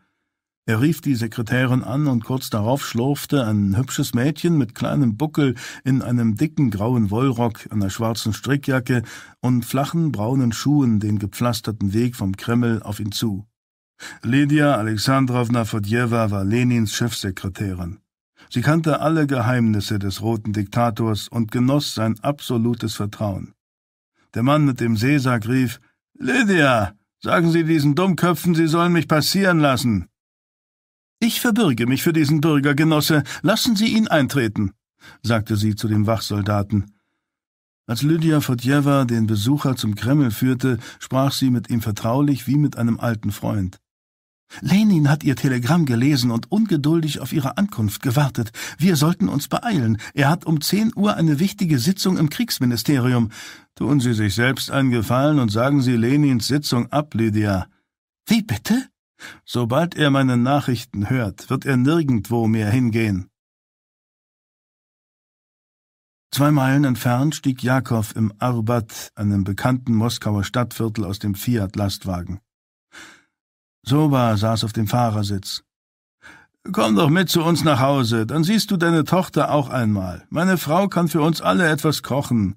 Er rief die Sekretärin an und kurz darauf schlurfte ein hübsches Mädchen mit kleinem Buckel in einem dicken grauen Wollrock, einer schwarzen Strickjacke und flachen braunen Schuhen den gepflasterten Weg vom Kreml auf ihn zu. Lydia Alexandrowna Fodjewa war Lenins Chefsekretärin. Sie kannte alle Geheimnisse des roten Diktators und genoss sein absolutes Vertrauen. Der Mann mit dem Seesack rief Lydia, sagen Sie diesen Dummköpfen, sie sollen mich passieren lassen. Ich verbürge mich für diesen Bürgergenosse, lassen Sie ihn eintreten, sagte sie zu dem Wachsoldaten. Als Lydia Fodjewa den Besucher zum Kreml führte, sprach sie mit ihm vertraulich wie mit einem alten Freund. Lenin hat Ihr Telegramm gelesen und ungeduldig auf Ihre Ankunft gewartet. Wir sollten uns beeilen. Er hat um zehn Uhr eine wichtige Sitzung im Kriegsministerium. Tun Sie sich selbst einen Gefallen und sagen Sie Lenins Sitzung ab, Lydia. Wie bitte? Sobald er meine Nachrichten hört, wird er nirgendwo mehr hingehen. Zwei Meilen entfernt stieg Jakow im Arbat, einem bekannten Moskauer Stadtviertel, aus dem Fiat-Lastwagen. Soba saß auf dem Fahrersitz. Komm doch mit zu uns nach Hause, dann siehst du deine Tochter auch einmal. Meine Frau kann für uns alle etwas kochen.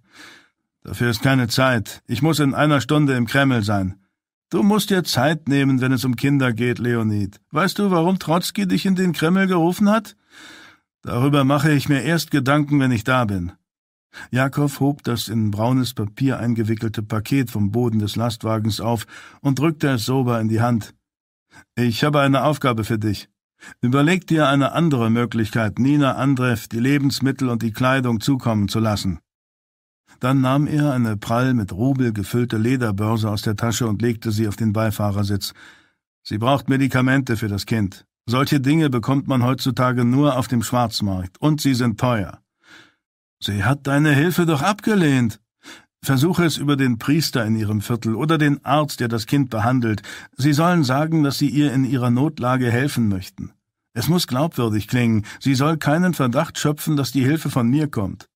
Dafür ist keine Zeit. Ich muss in einer Stunde im Kreml sein. Du musst dir Zeit nehmen, wenn es um Kinder geht, Leonid. Weißt du, warum Trotzki dich in den Kreml gerufen hat? Darüber mache ich mir erst Gedanken, wenn ich da bin. Jakow hob das in braunes Papier eingewickelte Paket vom Boden des Lastwagens auf und drückte es Sober in die Hand. Ich habe eine Aufgabe für dich. Überleg dir eine andere Möglichkeit, Nina Andrev die Lebensmittel und die Kleidung zukommen zu lassen. Dann nahm er eine prall mit Rubel gefüllte Lederbörse aus der Tasche und legte sie auf den Beifahrersitz. Sie braucht Medikamente für das Kind. Solche Dinge bekommt man heutzutage nur auf dem Schwarzmarkt, und sie sind teuer. Sie hat deine Hilfe doch abgelehnt. Versuche es über den Priester in Ihrem Viertel oder den Arzt, der das Kind behandelt. Sie sollen sagen, dass Sie ihr in ihrer Notlage helfen möchten. Es muss glaubwürdig klingen. Sie soll keinen Verdacht schöpfen, dass die Hilfe von mir kommt.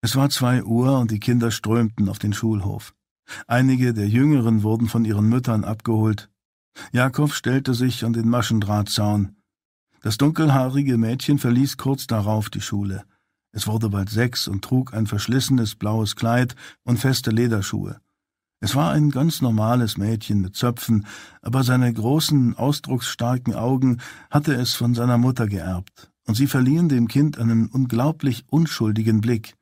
Es war zwei Uhr und die Kinder strömten auf den Schulhof. Einige der Jüngeren wurden von ihren Müttern abgeholt. Jakob stellte sich an den Maschendrahtzaun. Das dunkelhaarige Mädchen verließ kurz darauf die Schule. Es wurde bald sechs und trug ein verschlissenes blaues Kleid und feste Lederschuhe. Es war ein ganz normales Mädchen mit Zöpfen, aber seine großen, ausdrucksstarken Augen hatte es von seiner Mutter geerbt, und sie verliehen dem Kind einen unglaublich unschuldigen Blick.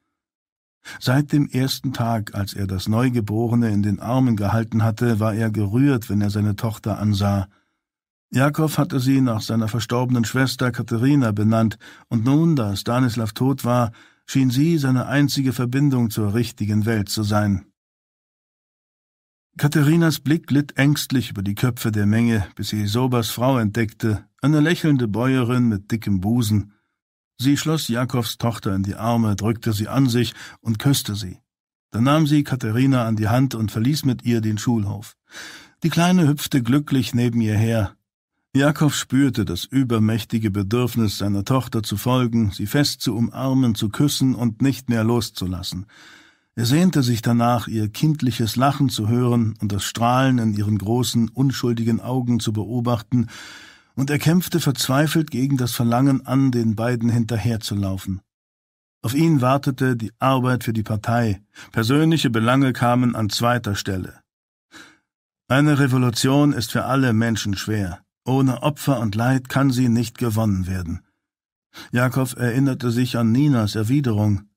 Seit dem ersten Tag, als er das Neugeborene in den Armen gehalten hatte, war er gerührt, wenn er seine Tochter ansah. Jakow hatte sie nach seiner verstorbenen Schwester Katharina benannt, und nun, da Stanislav tot war, schien sie seine einzige Verbindung zur richtigen Welt zu sein. Katharinas Blick glitt ängstlich über die Köpfe der Menge, bis sie Sobers Frau entdeckte, eine lächelnde Bäuerin mit dickem Busen. Sie schloss Jakobs Tochter in die Arme, drückte sie an sich und küsste sie. Dann nahm sie Katharina an die Hand und verließ mit ihr den Schulhof. Die Kleine hüpfte glücklich neben ihr her. Jakob spürte das übermächtige Bedürfnis seiner Tochter zu folgen, sie fest zu umarmen, zu küssen und nicht mehr loszulassen. Er sehnte sich danach, ihr kindliches Lachen zu hören und das Strahlen in ihren großen, unschuldigen Augen zu beobachten, und er kämpfte verzweifelt gegen das Verlangen an, den beiden hinterherzulaufen. Auf ihn wartete die Arbeit für die Partei, persönliche Belange kamen an zweiter Stelle. Eine Revolution ist für alle Menschen schwer. Ohne Opfer und Leid kann sie nicht gewonnen werden. Jakob erinnerte sich an Ninas Erwiderung.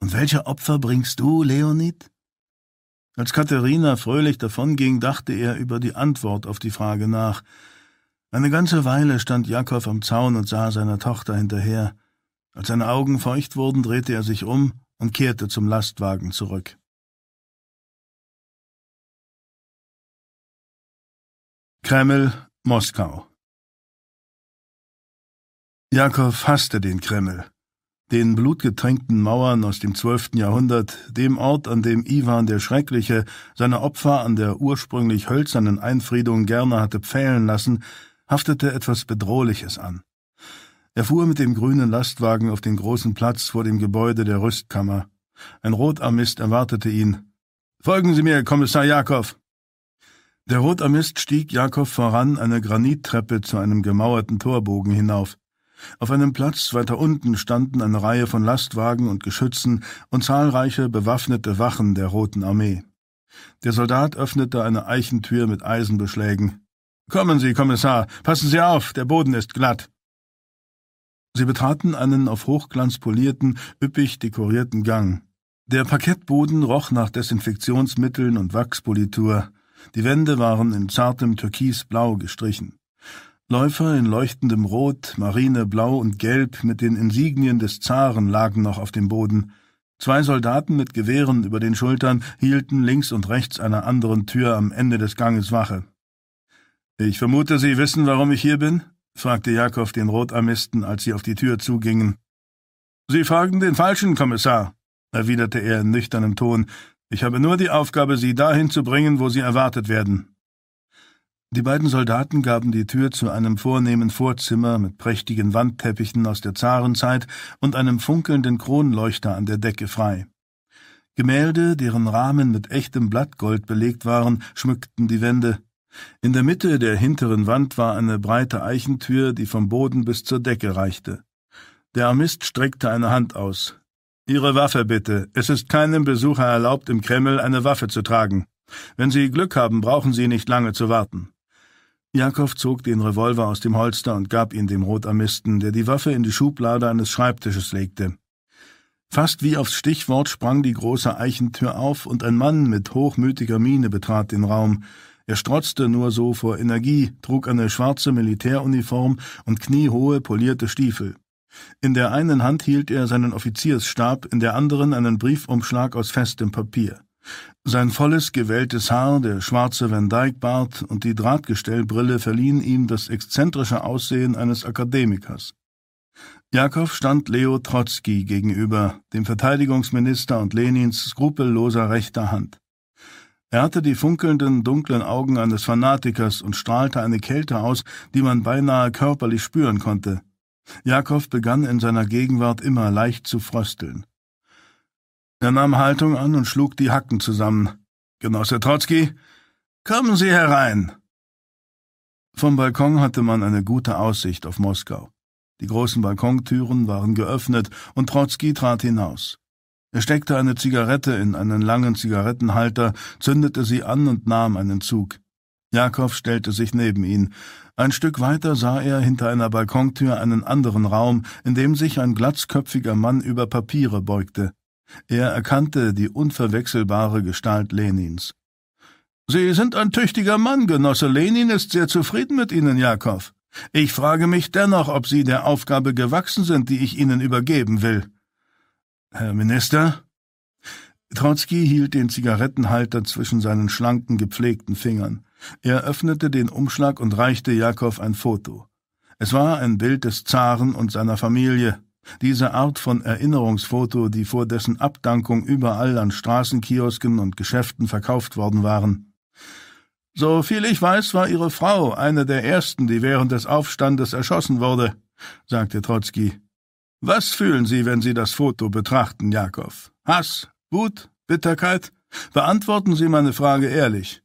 Und welche Opfer bringst du, Leonid? Als Katharina fröhlich davonging, dachte er über die Antwort auf die Frage nach. Eine ganze Weile stand Jakob am Zaun und sah seiner Tochter hinterher. Als seine Augen feucht wurden, drehte er sich um und kehrte zum Lastwagen zurück. Kreml, Moskau Jakob hasste den Kreml den blutgetränkten Mauern aus dem zwölften Jahrhundert, dem Ort, an dem Iwan der Schreckliche seine Opfer an der ursprünglich hölzernen Einfriedung gerne hatte pfählen lassen, haftete etwas Bedrohliches an. Er fuhr mit dem grünen Lastwagen auf den großen Platz vor dem Gebäude der Rüstkammer. Ein Rotarmist erwartete ihn. Folgen Sie mir, Kommissar Jakow. Der Rotarmist stieg Jakow voran eine Granittreppe zu einem gemauerten Torbogen hinauf. Auf einem Platz weiter unten standen eine Reihe von Lastwagen und Geschützen und zahlreiche bewaffnete Wachen der Roten Armee. Der Soldat öffnete eine Eichentür mit Eisenbeschlägen. Kommen Sie, Kommissar, passen Sie auf, der Boden ist glatt. Sie betraten einen auf Hochglanz polierten, üppig dekorierten Gang. Der Parkettboden roch nach Desinfektionsmitteln und Wachspolitur. Die Wände waren in zartem Türkisblau gestrichen. Läufer in leuchtendem Rot, Marineblau und Gelb mit den Insignien des Zaren lagen noch auf dem Boden. Zwei Soldaten mit Gewehren über den Schultern hielten links und rechts einer anderen Tür am Ende des Ganges Wache. Ich vermute, Sie wissen, warum ich hier bin? fragte Jakob den Rotarmisten, als sie auf die Tür zugingen. Sie fragen den falschen Kommissar, erwiderte er in nüchternem Ton. Ich habe nur die Aufgabe, Sie dahin zu bringen, wo Sie erwartet werden. Die beiden Soldaten gaben die Tür zu einem vornehmen Vorzimmer mit prächtigen Wandteppichen aus der Zarenzeit und einem funkelnden Kronleuchter an der Decke frei. Gemälde, deren Rahmen mit echtem Blattgold belegt waren, schmückten die Wände. In der Mitte der hinteren Wand war eine breite Eichentür, die vom Boden bis zur Decke reichte. Der Armist streckte eine Hand aus. Ihre Waffe bitte. Es ist keinem Besucher erlaubt, im Kreml eine Waffe zu tragen. Wenn Sie Glück haben, brauchen Sie nicht lange zu warten. Jakob zog den Revolver aus dem Holster und gab ihn dem Rotarmisten, der die Waffe in die Schublade eines Schreibtisches legte. Fast wie aufs Stichwort sprang die große Eichentür auf, und ein Mann mit hochmütiger Miene betrat den Raum. Er strotzte nur so vor Energie, trug eine schwarze Militäruniform und kniehohe polierte Stiefel. In der einen Hand hielt er seinen Offiziersstab, in der anderen einen Briefumschlag aus festem Papier. Sein volles, gewelltes Haar, der schwarze Van Dyke-Bart und die Drahtgestellbrille verliehen ihm das exzentrische Aussehen eines Akademikers. Jakow stand Leo Trotzki gegenüber, dem Verteidigungsminister und Lenins skrupelloser rechter Hand. Er hatte die funkelnden, dunklen Augen eines Fanatikers und strahlte eine Kälte aus, die man beinahe körperlich spüren konnte. Jakow begann in seiner Gegenwart immer leicht zu frösteln. Er nahm Haltung an und schlug die Hacken zusammen. Genosse Trotzki, kommen Sie herein. Vom Balkon hatte man eine gute Aussicht auf Moskau. Die großen Balkontüren waren geöffnet und Trotzki trat hinaus. Er steckte eine Zigarette in einen langen Zigarettenhalter, zündete sie an und nahm einen Zug. Jakob stellte sich neben ihn. Ein Stück weiter sah er hinter einer Balkontür einen anderen Raum, in dem sich ein glatzköpfiger Mann über Papiere beugte. Er erkannte die unverwechselbare Gestalt Lenins. Sie sind ein tüchtiger Mann, Genosse Lenin ist sehr zufrieden mit Ihnen, Jakow. Ich frage mich dennoch, ob Sie der Aufgabe gewachsen sind, die ich Ihnen übergeben will. Herr Minister? Trotzki hielt den Zigarettenhalter zwischen seinen schlanken, gepflegten Fingern. Er öffnete den Umschlag und reichte Jakow ein Foto. Es war ein Bild des Zaren und seiner Familie, diese Art von Erinnerungsfoto, die vor dessen Abdankung überall an Straßenkiosken und Geschäften verkauft worden waren. So viel ich weiß, war Ihre Frau eine der ersten, die während des Aufstandes erschossen wurde, sagte Trotzki. Was fühlen Sie, wenn Sie das Foto betrachten, Jakow? Hass, Wut, Bitterkeit? Beantworten Sie meine Frage ehrlich.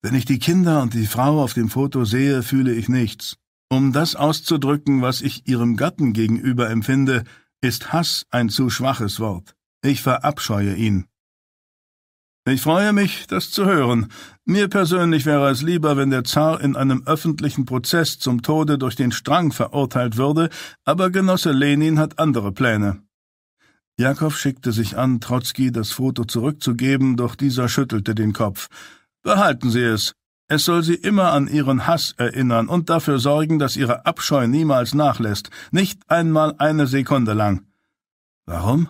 Wenn ich die Kinder und die Frau auf dem Foto sehe, fühle ich nichts. Um das auszudrücken, was ich ihrem Gatten gegenüber empfinde, ist Hass ein zu schwaches Wort. Ich verabscheue ihn. Ich freue mich, das zu hören. Mir persönlich wäre es lieber, wenn der Zar in einem öffentlichen Prozess zum Tode durch den Strang verurteilt würde, aber Genosse Lenin hat andere Pläne. Jakow schickte sich an, Trotzki das Foto zurückzugeben, doch dieser schüttelte den Kopf. Behalten Sie es. Es soll Sie immer an Ihren Hass erinnern und dafür sorgen, dass Ihre Abscheu niemals nachlässt, nicht einmal eine Sekunde lang. Warum?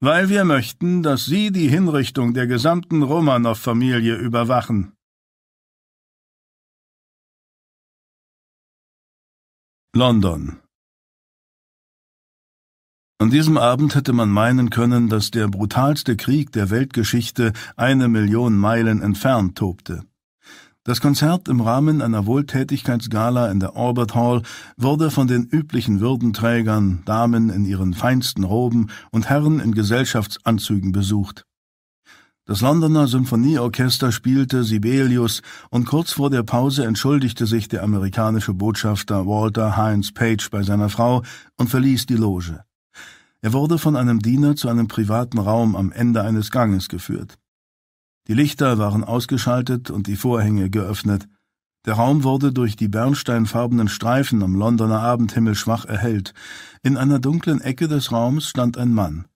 Weil wir möchten, dass Sie die Hinrichtung der gesamten Romanow-Familie überwachen. London An diesem Abend hätte man meinen können, dass der brutalste Krieg der Weltgeschichte eine Million Meilen entfernt tobte. Das Konzert im Rahmen einer Wohltätigkeitsgala in der Albert Hall wurde von den üblichen Würdenträgern, Damen in ihren feinsten Roben und Herren in Gesellschaftsanzügen besucht. Das Londoner Symphonieorchester spielte Sibelius und kurz vor der Pause entschuldigte sich der amerikanische Botschafter Walter Heinz Page bei seiner Frau und verließ die Loge. Er wurde von einem Diener zu einem privaten Raum am Ende eines Ganges geführt. Die Lichter waren ausgeschaltet und die Vorhänge geöffnet. Der Raum wurde durch die bernsteinfarbenen Streifen am Londoner Abendhimmel schwach erhellt. In einer dunklen Ecke des Raums stand ein Mann.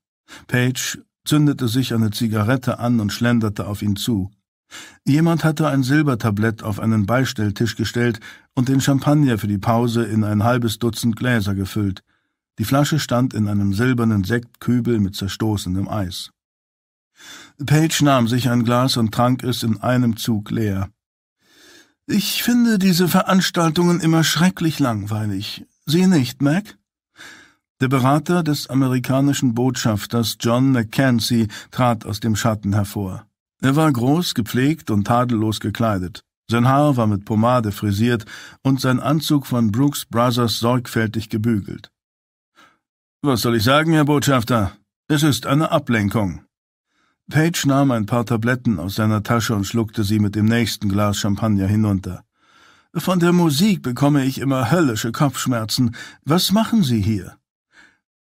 Page zündete sich eine Zigarette an und schlenderte auf ihn zu. Jemand hatte ein Silbertablett auf einen Beistelltisch gestellt und den Champagner für die Pause in ein halbes Dutzend Gläser gefüllt. Die Flasche stand in einem silbernen Sektkübel mit zerstoßenem Eis. Page nahm sich ein Glas und trank es in einem Zug leer. Ich finde diese Veranstaltungen immer schrecklich langweilig. Sie nicht, Mac? Der Berater des amerikanischen Botschafters John Mackenzie trat aus dem Schatten hervor. Er war groß, gepflegt und tadellos gekleidet. Sein Haar war mit Pomade frisiert und sein Anzug von Brooks Brothers sorgfältig gebügelt. Was soll ich sagen, Herr Botschafter? Es ist eine Ablenkung. Page nahm ein paar Tabletten aus seiner Tasche und schluckte sie mit dem nächsten Glas Champagner hinunter. Von der Musik bekomme ich immer höllische Kopfschmerzen. Was machen Sie hier?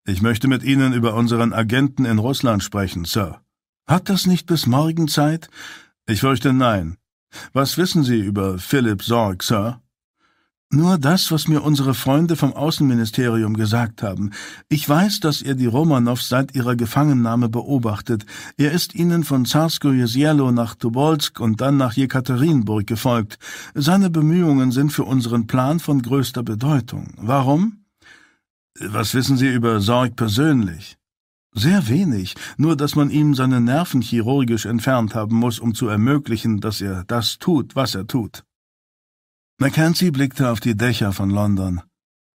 Ich möchte mit Ihnen über unseren Agenten in Russland sprechen, Sir. Hat das nicht bis morgen Zeit? Ich fürchte nein. Was wissen Sie über Philipp Sorg, Sir? Nur das, was mir unsere Freunde vom Außenministerium gesagt haben. Ich weiß, dass er die Romanows seit ihrer Gefangennahme beobachtet. Er ist ihnen von Zarskoje Sielo nach Tobolsk und dann nach Jekaterinburg gefolgt. Seine Bemühungen sind für unseren Plan von größter Bedeutung. Warum? Was wissen Sie über Sorg persönlich? Sehr wenig, nur dass man ihm seine Nerven chirurgisch entfernt haben muss, um zu ermöglichen, dass er das tut, was er tut. Mackenzie blickte auf die Dächer von London.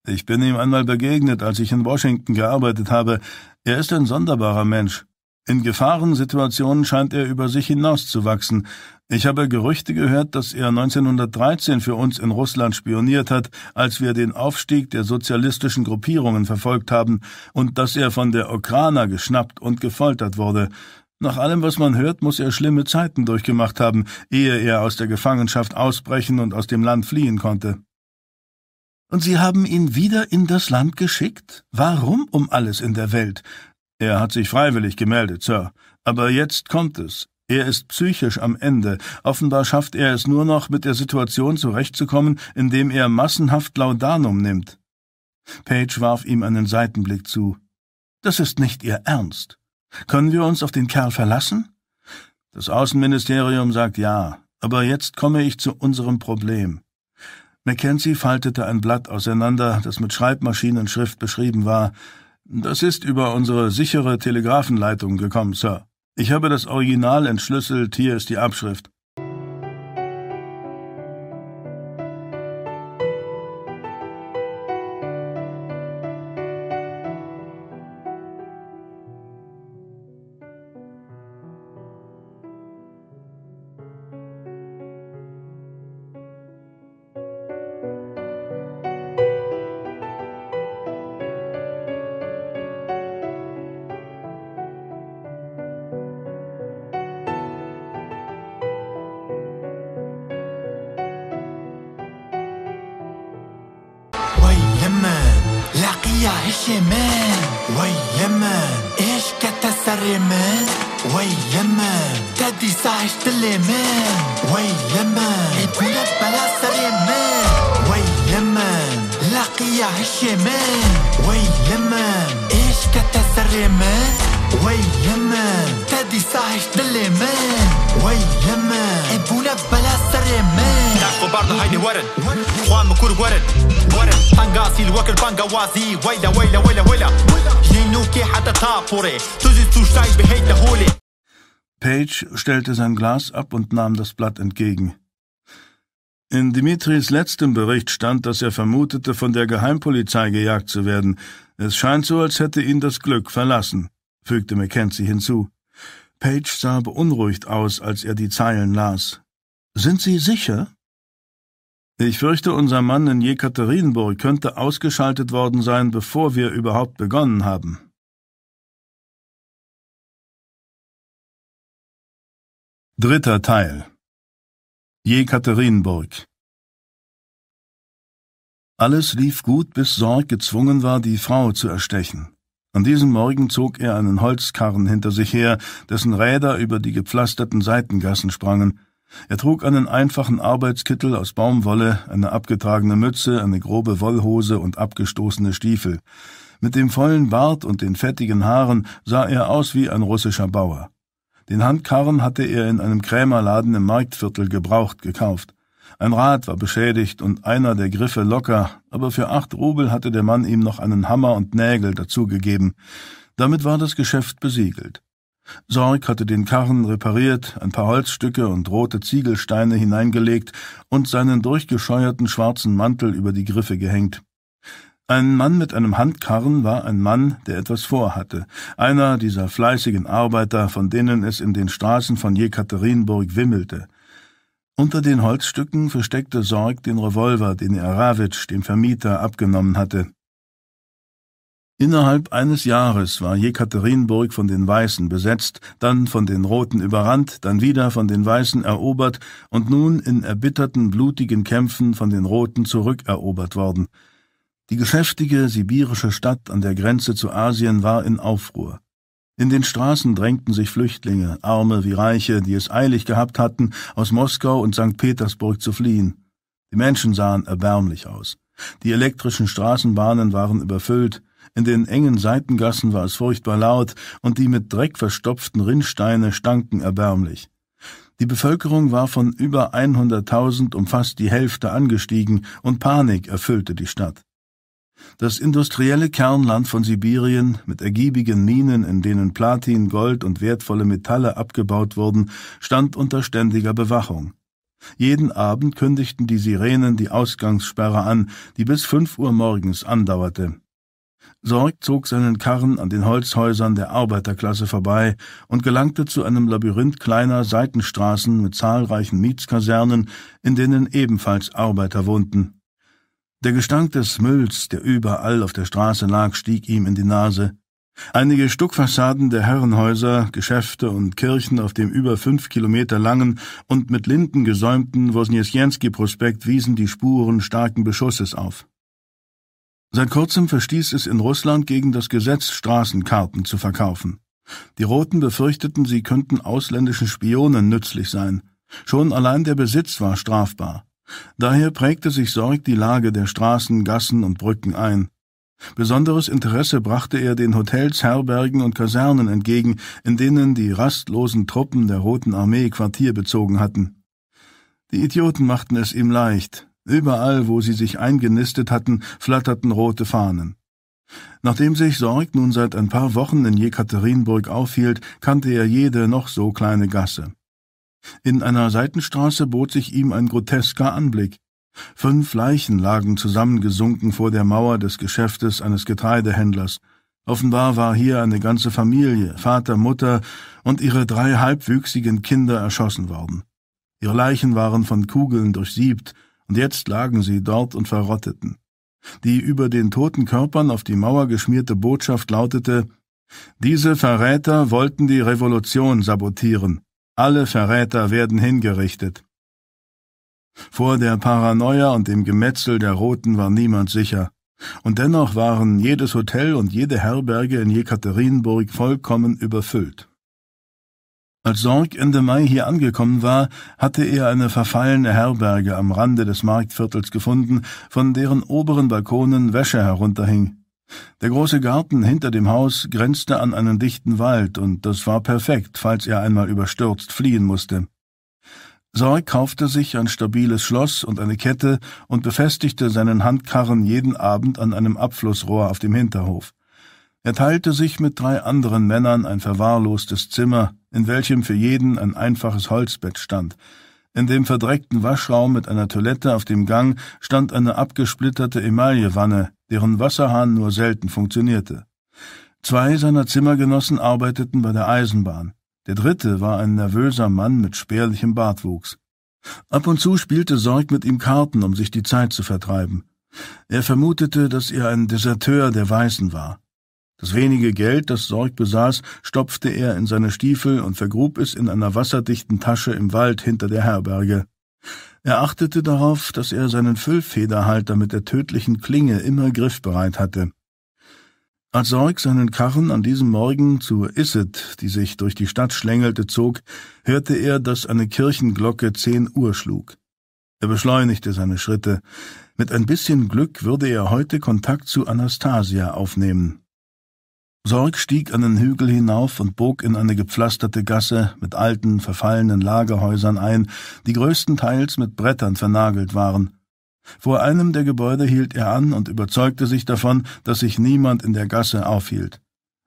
Ich bin ihm einmal begegnet, als ich in Washington gearbeitet habe. Er ist ein sonderbarer Mensch. In Gefahrensituationen scheint er über sich hinauszuwachsen. Ich habe Gerüchte gehört, dass er 1913 für uns in Russland spioniert hat, als wir den Aufstieg der sozialistischen Gruppierungen verfolgt haben, und dass er von der Okrana geschnappt und gefoltert wurde. Nach allem, was man hört, muss er schlimme Zeiten durchgemacht haben, ehe er aus der Gefangenschaft ausbrechen und aus dem Land fliehen konnte. Und Sie haben ihn wieder in das Land geschickt? Warum um alles in der Welt? Er hat sich freiwillig gemeldet, Sir. Aber jetzt kommt es. Er ist psychisch am Ende. Offenbar schafft er es nur noch, mit der Situation zurechtzukommen, indem er massenhaft Laudanum nimmt. Page warf ihm einen Seitenblick zu. Das ist nicht Ihr Ernst. Können wir uns auf den Kerl verlassen? Das Außenministerium sagt ja, aber jetzt komme ich zu unserem Problem. Mackenzie faltete ein Blatt auseinander, das mit Schreibmaschinenschrift beschrieben war. Das ist über unsere sichere Telegrafenleitung gekommen, Sir. Ich habe das Original entschlüsselt, hier ist die Abschrift. Stellte sein Glas ab und nahm das Blatt entgegen. In Dimitris letztem Bericht stand, dass er vermutete, von der Geheimpolizei gejagt zu werden. Es scheint so, als hätte ihn das Glück verlassen, fügte Mackenzie hinzu. Page sah beunruhigt aus, als er die Zeilen las. Sind Sie sicher? Ich fürchte, unser Mann in Jekaterinburg könnte ausgeschaltet worden sein, bevor wir überhaupt begonnen haben. Dritter Teil Jekaterinburg Alles lief gut, bis Sorg gezwungen war, die Frau zu erstechen. An diesem Morgen zog er einen Holzkarren hinter sich her, dessen Räder über die gepflasterten Seitengassen sprangen. Er trug einen einfachen Arbeitskittel aus Baumwolle, eine abgetragene Mütze, eine grobe Wollhose und abgestoßene Stiefel. Mit dem vollen Bart und den fettigen Haaren sah er aus wie ein russischer Bauer. Den Handkarren hatte er in einem Krämerladen im Marktviertel gebraucht gekauft. Ein Rad war beschädigt und einer der Griffe locker, aber für acht Rubel hatte der Mann ihm noch einen Hammer und Nägel dazugegeben. Damit war das Geschäft besiegelt. Sorg hatte den Karren repariert, ein paar Holzstücke und rote Ziegelsteine hineingelegt und seinen durchgescheuerten schwarzen Mantel über die Griffe gehängt. Ein Mann mit einem Handkarren war ein Mann, der etwas vorhatte, einer dieser fleißigen Arbeiter, von denen es in den Straßen von Jekaterinburg wimmelte. Unter den Holzstücken versteckte Sorg den Revolver, den er Ravitsch, dem Vermieter, abgenommen hatte. Innerhalb eines Jahres war Jekaterinburg von den Weißen besetzt, dann von den Roten überrannt, dann wieder von den Weißen erobert und nun in erbitterten, blutigen Kämpfen von den Roten zurückerobert worden. Die geschäftige sibirische Stadt an der Grenze zu Asien war in Aufruhr. In den Straßen drängten sich Flüchtlinge, Arme wie Reiche, die es eilig gehabt hatten, aus Moskau und St. Petersburg zu fliehen. Die Menschen sahen erbärmlich aus. Die elektrischen Straßenbahnen waren überfüllt, in den engen Seitengassen war es furchtbar laut, und die mit Dreck verstopften Rinnsteine stanken erbärmlich. Die Bevölkerung war von über 100.000 um fast die Hälfte angestiegen, und Panik erfüllte die Stadt. Das industrielle Kernland von Sibirien mit ergiebigen Minen, in denen Platin, Gold und wertvolle Metalle abgebaut wurden, stand unter ständiger Bewachung. Jeden Abend kündigten die Sirenen die Ausgangssperre an, die bis fünf Uhr morgens andauerte. Sorg zog seinen Karren an den Holzhäusern der Arbeiterklasse vorbei und gelangte zu einem Labyrinth kleiner Seitenstraßen mit zahlreichen Mietskasernen, in denen ebenfalls Arbeiter wohnten. Der Gestank des Mülls, der überall auf der Straße lag, stieg ihm in die Nase. Einige Stuckfassaden der Herrenhäuser, Geschäfte und Kirchen auf dem über fünf Kilometer langen und mit Linden gesäumten Wosniesjenski-Prospekt wiesen die Spuren starken Beschusses auf. Seit kurzem verstieß es in Russland gegen das Gesetz, Straßenkarten zu verkaufen. Die Roten befürchteten, sie könnten ausländischen Spionen nützlich sein. Schon allein der Besitz war strafbar. Daher prägte sich Sorg die Lage der Straßen, Gassen und Brücken ein. Besonderes Interesse brachte er den Hotels, Herbergen und Kasernen entgegen, in denen die rastlosen Truppen der Roten Armee Quartier bezogen hatten. Die Idioten machten es ihm leicht. Überall, wo sie sich eingenistet hatten, flatterten rote Fahnen. Nachdem sich Sorg nun seit ein paar Wochen in Jekaterinburg aufhielt, kannte er jede noch so kleine Gasse. In einer Seitenstraße bot sich ihm ein grotesker Anblick. Fünf Leichen lagen zusammengesunken vor der Mauer des Geschäftes eines Getreidehändlers. Offenbar war hier eine ganze Familie, Vater, Mutter und ihre drei halbwüchsigen Kinder erschossen worden. Ihre Leichen waren von Kugeln durchsiebt, und jetzt lagen sie dort und verrotteten. Die über den toten Körpern auf die Mauer geschmierte Botschaft lautete Diese Verräter wollten die Revolution sabotieren. Alle Verräter werden hingerichtet. Vor der Paranoia und dem Gemetzel der Roten war niemand sicher, und dennoch waren jedes Hotel und jede Herberge in Jekaterinburg vollkommen überfüllt. Als Sorg Ende Mai hier angekommen war, hatte er eine verfallene Herberge am Rande des Marktviertels gefunden, von deren oberen Balkonen Wäsche herunterhing. Der große Garten hinter dem Haus grenzte an einen dichten Wald, und das war perfekt, falls er einmal überstürzt fliehen musste. Sorg kaufte sich ein stabiles Schloss und eine Kette und befestigte seinen Handkarren jeden Abend an einem Abflussrohr auf dem Hinterhof. Er teilte sich mit drei anderen Männern ein verwahrlostes Zimmer, in welchem für jeden ein einfaches Holzbett stand. In dem verdreckten Waschraum mit einer Toilette auf dem Gang stand eine abgesplitterte Emaillewanne, deren Wasserhahn nur selten funktionierte. Zwei seiner Zimmergenossen arbeiteten bei der Eisenbahn. Der dritte war ein nervöser Mann mit spärlichem Bartwuchs. Ab und zu spielte Sorg mit ihm Karten, um sich die Zeit zu vertreiben. Er vermutete, dass er ein Deserteur der Weißen war. Das wenige Geld, das Sorg besaß, stopfte er in seine Stiefel und vergrub es in einer wasserdichten Tasche im Wald hinter der Herberge. Er achtete darauf, dass er seinen Füllfederhalter mit der tödlichen Klinge immer griffbereit hatte. Als Sorg seinen Karren an diesem Morgen zur Isset, die sich durch die Stadt schlängelte, zog, hörte er, dass eine Kirchenglocke zehn Uhr schlug. Er beschleunigte seine Schritte. Mit ein bisschen Glück würde er heute Kontakt zu Anastasia aufnehmen. Sorg stieg einen Hügel hinauf und bog in eine gepflasterte Gasse mit alten, verfallenen Lagerhäusern ein, die größtenteils mit Brettern vernagelt waren. Vor einem der Gebäude hielt er an und überzeugte sich davon, dass sich niemand in der Gasse aufhielt.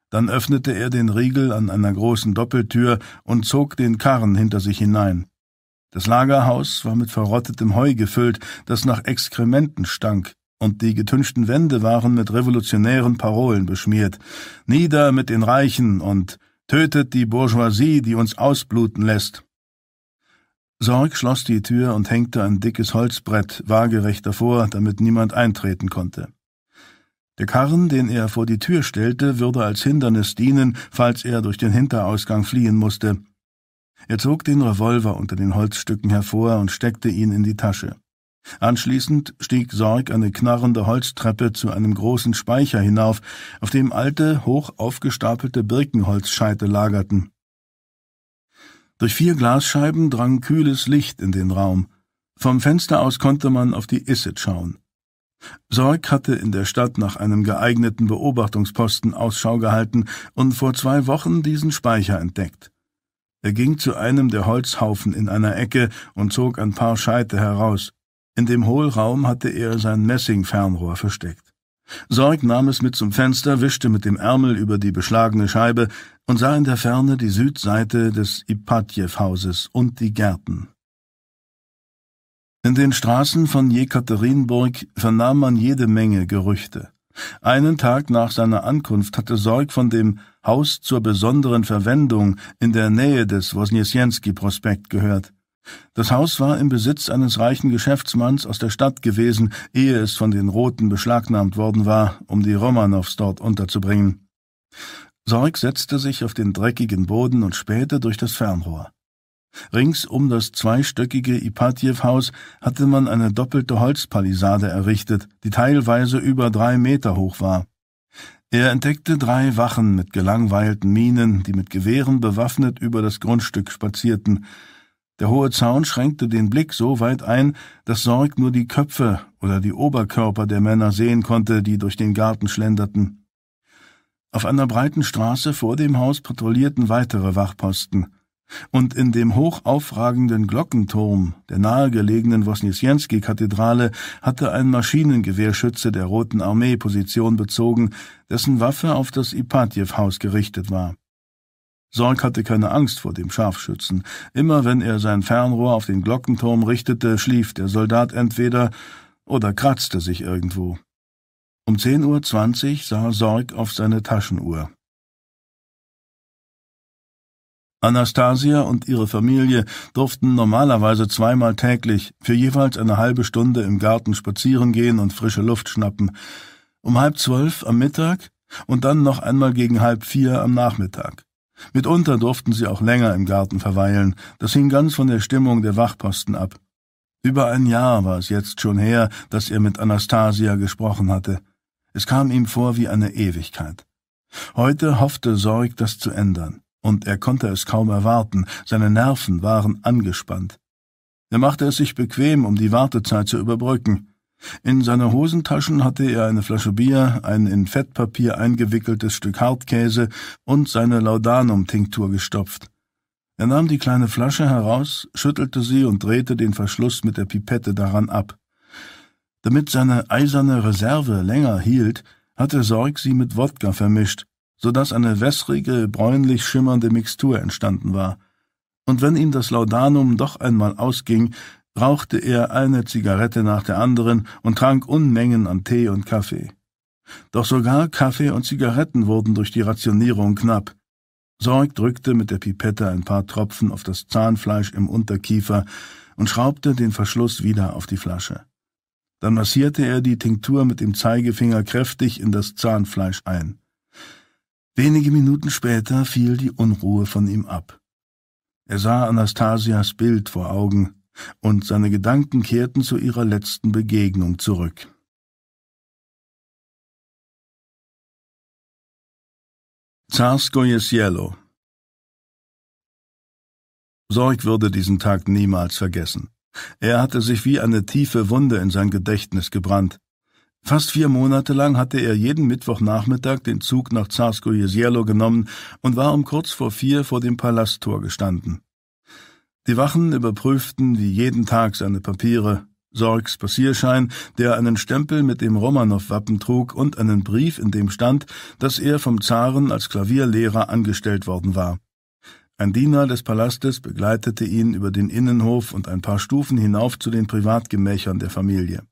Dann öffnete er den Riegel an einer großen Doppeltür und zog den Karren hinter sich hinein. Das Lagerhaus war mit verrottetem Heu gefüllt, das nach Exkrementen stank, und die getünchten Wände waren mit revolutionären Parolen beschmiert. Nieder mit den Reichen und Tötet die Bourgeoisie, die uns ausbluten lässt. Sorg schloss die Tür und hängte ein dickes Holzbrett waagerecht davor, damit niemand eintreten konnte. Der Karren, den er vor die Tür stellte, würde als Hindernis dienen, falls er durch den Hinterausgang fliehen musste. Er zog den Revolver unter den Holzstücken hervor und steckte ihn in die Tasche. Anschließend stieg Sorg eine knarrende Holztreppe zu einem großen Speicher hinauf, auf dem alte, hoch aufgestapelte Birkenholzscheite lagerten. Durch vier Glasscheiben drang kühles Licht in den Raum. Vom Fenster aus konnte man auf die Isset schauen. Sorg hatte in der Stadt nach einem geeigneten Beobachtungsposten Ausschau gehalten und vor zwei Wochen diesen Speicher entdeckt. Er ging zu einem der Holzhaufen in einer Ecke und zog ein paar Scheite heraus. In dem Hohlraum hatte er sein Messingfernrohr versteckt. Sorg nahm es mit zum Fenster, wischte mit dem Ärmel über die beschlagene Scheibe und sah in der Ferne die Südseite des Ipatjew-Hauses und die Gärten. In den Straßen von Jekaterinburg vernahm man jede Menge Gerüchte. Einen Tag nach seiner Ankunft hatte Sorg von dem Haus zur besonderen Verwendung in der Nähe des Wosniesjenski-Prospekt gehört. Das Haus war im Besitz eines reichen Geschäftsmanns aus der Stadt gewesen, ehe es von den Roten beschlagnahmt worden war, um die Romanows dort unterzubringen. Sorg setzte sich auf den dreckigen Boden und spähte durch das Fernrohr. Rings um das zweistöckige Ipatjew-Haus hatte man eine doppelte Holzpalisade errichtet, die teilweise über drei Meter hoch war. Er entdeckte drei Wachen mit gelangweilten Mienen, die mit Gewehren bewaffnet über das Grundstück spazierten. Der hohe Zaun schränkte den Blick so weit ein, dass Sorg nur die Köpfe oder die Oberkörper der Männer sehen konnte, die durch den Garten schlenderten. Auf einer breiten Straße vor dem Haus patrouillierten weitere Wachposten, und in dem hoch aufragenden Glockenturm der nahegelegenen Wosniesienski-Kathedrale hatte ein Maschinengewehrschütze der Roten Armee Position bezogen, dessen Waffe auf das Ipatjew-Haus gerichtet war. Sorg hatte keine Angst vor dem Scharfschützen. Immer wenn er sein Fernrohr auf den Glockenturm richtete, schlief der Soldat entweder oder kratzte sich irgendwo. Um zehn Uhr zwanzig sah Sorg auf seine Taschenuhr. Anastasia und ihre Familie durften normalerweise zweimal täglich für jeweils eine halbe Stunde im Garten spazieren gehen und frische Luft schnappen. Um halb zwölf am Mittag und dann noch einmal gegen halb vier am Nachmittag. Mitunter durften sie auch länger im Garten verweilen, das hing ganz von der Stimmung der Wachposten ab. Über ein Jahr war es jetzt schon her, dass er mit Anastasia gesprochen hatte. Es kam ihm vor wie eine Ewigkeit. Heute hoffte Sorg, das zu ändern, und er konnte es kaum erwarten, seine Nerven waren angespannt. Er machte es sich bequem, um die Wartezeit zu überbrücken. In seine Hosentaschen hatte er eine Flasche Bier, ein in Fettpapier eingewickeltes Stück Hartkäse und seine Laudanum-Tinktur gestopft. Er nahm die kleine Flasche heraus, schüttelte sie und drehte den Verschluss mit der Pipette daran ab. Damit seine eiserne Reserve länger hielt, hatte Sorg sie mit Wodka vermischt, so dass eine wässrige, bräunlich schimmernde Mixtur entstanden war. Und wenn ihm das Laudanum doch einmal ausging, rauchte er eine Zigarette nach der anderen und trank Unmengen an Tee und Kaffee. Doch sogar Kaffee und Zigaretten wurden durch die Rationierung knapp. Sorg drückte mit der Pipette ein paar Tropfen auf das Zahnfleisch im Unterkiefer und schraubte den Verschluss wieder auf die Flasche. Dann massierte er die Tinktur mit dem Zeigefinger kräftig in das Zahnfleisch ein. Wenige Minuten später fiel die Unruhe von ihm ab. Er sah Anastasias Bild vor Augen, und seine Gedanken kehrten zu ihrer letzten Begegnung zurück. Zarskoje Cielo Sorg würde diesen Tag niemals vergessen. Er hatte sich wie eine tiefe Wunde in sein Gedächtnis gebrannt. Fast vier Monate lang hatte er jeden Mittwochnachmittag den Zug nach Zarskoje Cielo genommen und war um kurz vor vier vor dem Palasttor gestanden. Die Wachen überprüften wie jeden Tag seine Papiere, Sorgs Passierschein, der einen Stempel mit dem Romanow-Wappen trug und einen Brief, in dem stand, dass er vom Zaren als Klavierlehrer angestellt worden war. Ein Diener des Palastes begleitete ihn über den Innenhof und ein paar Stufen hinauf zu den Privatgemächern der Familie.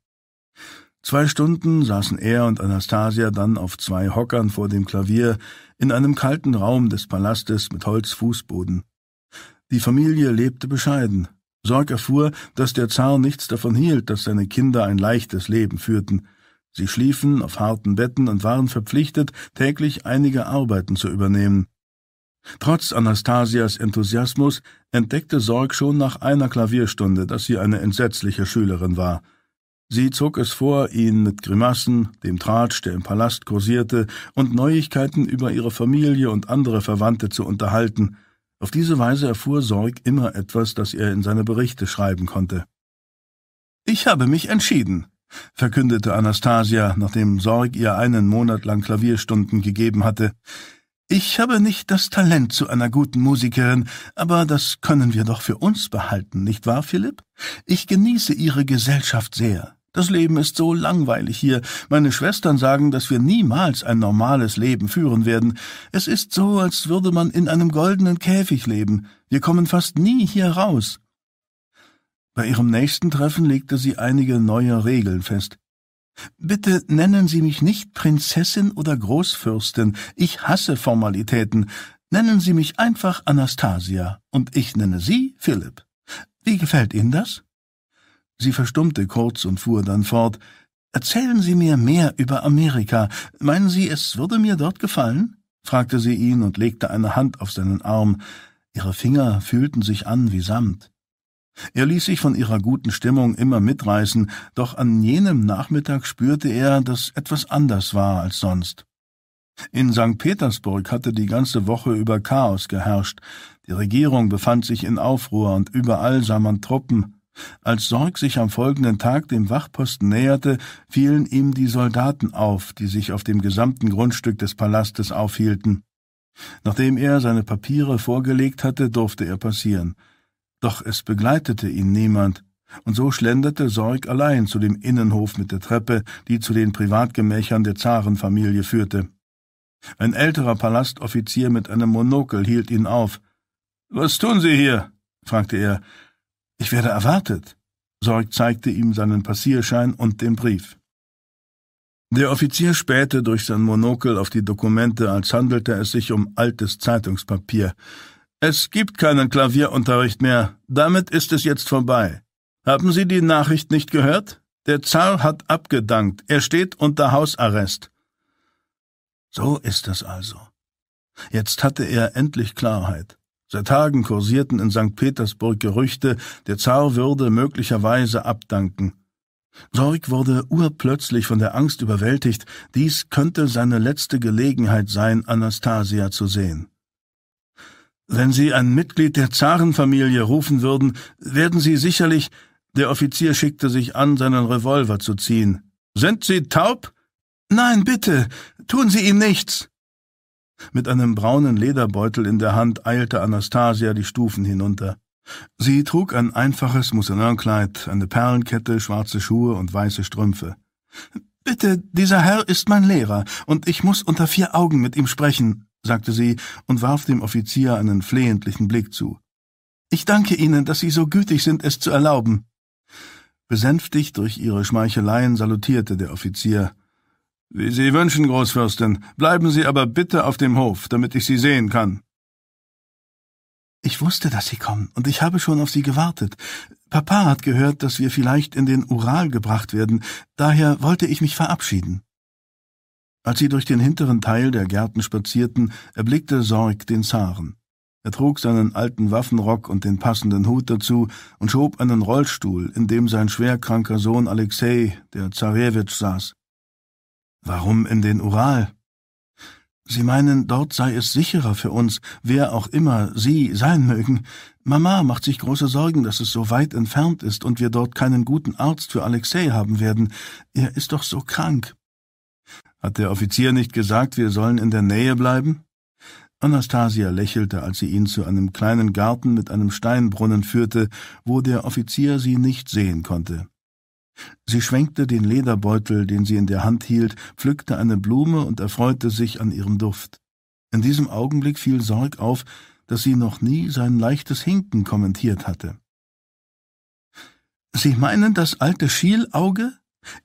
Zwei Stunden saßen er und Anastasia dann auf zwei Hockern vor dem Klavier in einem kalten Raum des Palastes mit Holzfußboden. Die Familie lebte bescheiden. Sorg erfuhr, dass der Zar nichts davon hielt, dass seine Kinder ein leichtes Leben führten. Sie schliefen auf harten Betten und waren verpflichtet, täglich einige Arbeiten zu übernehmen. Trotz Anastasias Enthusiasmus entdeckte Sorg schon nach einer Klavierstunde, dass sie eine entsetzliche Schülerin war. Sie zog es vor, ihn mit Grimassen, dem Tratsch, der im Palast kursierte, und Neuigkeiten über ihre Familie und andere Verwandte zu unterhalten, auf diese Weise erfuhr Sorg immer etwas, das er in seine Berichte schreiben konnte. Ich habe mich entschieden, verkündete Anastasia, nachdem Sorg ihr einen Monat lang Klavierstunden gegeben hatte. Ich habe nicht das Talent zu einer guten Musikerin, aber das können wir doch für uns behalten, nicht wahr, Philipp? Ich genieße Ihre Gesellschaft sehr. Das Leben ist so langweilig hier. Meine Schwestern sagen, dass wir niemals ein normales Leben führen werden. Es ist so, als würde man in einem goldenen Käfig leben. Wir kommen fast nie hier raus. Bei ihrem nächsten Treffen legte sie einige neue Regeln fest. Bitte nennen Sie mich nicht Prinzessin oder Großfürstin. Ich hasse Formalitäten. Nennen Sie mich einfach Anastasia, und ich nenne Sie Philipp. Wie gefällt Ihnen das? Sie verstummte kurz und fuhr dann fort. Erzählen Sie mir mehr über Amerika. Meinen Sie, es würde mir dort gefallen? fragte sie ihn und legte eine Hand auf seinen Arm. Ihre Finger fühlten sich an wie Samt. Er ließ sich von ihrer guten Stimmung immer mitreißen, doch an jenem Nachmittag spürte er, dass etwas anders war als sonst. In St. Petersburg hatte die ganze Woche über Chaos geherrscht. Die Regierung befand sich in Aufruhr und überall sah man Truppen. Als Sorg sich am folgenden Tag dem Wachposten näherte, fielen ihm die Soldaten auf, die sich auf dem gesamten Grundstück des Palastes aufhielten. Nachdem er seine Papiere vorgelegt hatte, durfte er passieren. Doch es begleitete ihn niemand, und so schlenderte Sorg allein zu dem Innenhof mit der Treppe, die zu den Privatgemächern der Zarenfamilie führte. Ein älterer Palastoffizier mit einem Monokel hielt ihn auf. Was tun Sie hier? fragte er. Ich werde erwartet. Sorg zeigte ihm seinen Passierschein und den Brief. Der Offizier spähte durch sein Monokel auf die Dokumente, als handelte es sich um altes Zeitungspapier. Es gibt keinen Klavierunterricht mehr. Damit ist es jetzt vorbei. Haben Sie die Nachricht nicht gehört? Der Zar hat abgedankt. Er steht unter Hausarrest. So ist es also. Jetzt hatte er endlich Klarheit. Seit Tagen kursierten in St. Petersburg Gerüchte, der Zar würde möglicherweise abdanken. Sorg wurde urplötzlich von der Angst überwältigt, dies könnte seine letzte Gelegenheit sein, Anastasia zu sehen. Wenn Sie ein Mitglied der Zarenfamilie rufen würden, werden Sie sicherlich. Der Offizier schickte sich an, seinen Revolver zu ziehen. Sind Sie taub? Nein, bitte, tun Sie ihm nichts. Mit einem braunen Lederbeutel in der Hand eilte Anastasia die Stufen hinunter. Sie trug ein einfaches Musselinkleid, eine Perlenkette, schwarze Schuhe und weiße Strümpfe. Bitte, dieser Herr ist mein Lehrer, und ich muss unter vier Augen mit ihm sprechen, sagte sie und warf dem Offizier einen flehentlichen Blick zu. Ich danke Ihnen, dass Sie so gütig sind, es zu erlauben. Besänftigt durch ihre Schmeicheleien salutierte der Offizier. Wie Sie wünschen, Großfürstin. Bleiben Sie aber bitte auf dem Hof, damit ich Sie sehen kann. Ich wusste, dass Sie kommen, und ich habe schon auf Sie gewartet. Papa hat gehört, dass wir vielleicht in den Ural gebracht werden, daher wollte ich mich verabschieden. Als sie durch den hinteren Teil der Gärten spazierten, erblickte Sorg den Zaren. Er trug seinen alten Waffenrock und den passenden Hut dazu und schob einen Rollstuhl, in dem sein schwerkranker Sohn Alexei, der Zarewitsch, saß. Warum in den Ural? Sie meinen, dort sei es sicherer für uns, wer auch immer Sie sein mögen. Mama macht sich große Sorgen, dass es so weit entfernt ist und wir dort keinen guten Arzt für Alexei haben werden. Er ist doch so krank. Hat der Offizier nicht gesagt, wir sollen in der Nähe bleiben? Anastasia lächelte, als sie ihn zu einem kleinen Garten mit einem Steinbrunnen führte, wo der Offizier sie nicht sehen konnte. Sie schwenkte den Lederbeutel, den sie in der Hand hielt, pflückte eine Blume und erfreute sich an ihrem Duft. In diesem Augenblick fiel Sorg auf, dass sie noch nie sein leichtes Hinken kommentiert hatte. Sie meinen das alte Schielauge?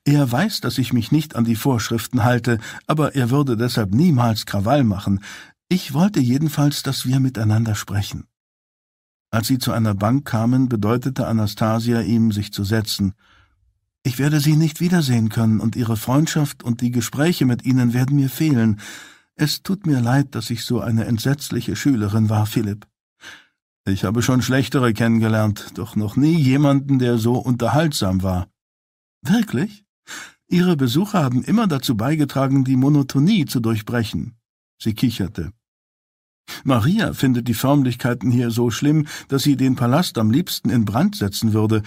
Er weiß, dass ich mich nicht an die Vorschriften halte, aber er würde deshalb niemals Krawall machen. Ich wollte jedenfalls, dass wir miteinander sprechen. Als sie zu einer Bank kamen, bedeutete Anastasia ihm, sich zu setzen. Ich werde Sie nicht wiedersehen können, und Ihre Freundschaft und die Gespräche mit Ihnen werden mir fehlen. Es tut mir leid, dass ich so eine entsetzliche Schülerin war, Philipp. Ich habe schon schlechtere kennengelernt, doch noch nie jemanden, der so unterhaltsam war. Wirklich? Ihre Besuche haben immer dazu beigetragen, die Monotonie zu durchbrechen. Sie kicherte. Maria findet die Förmlichkeiten hier so schlimm, dass sie den Palast am liebsten in Brand setzen würde.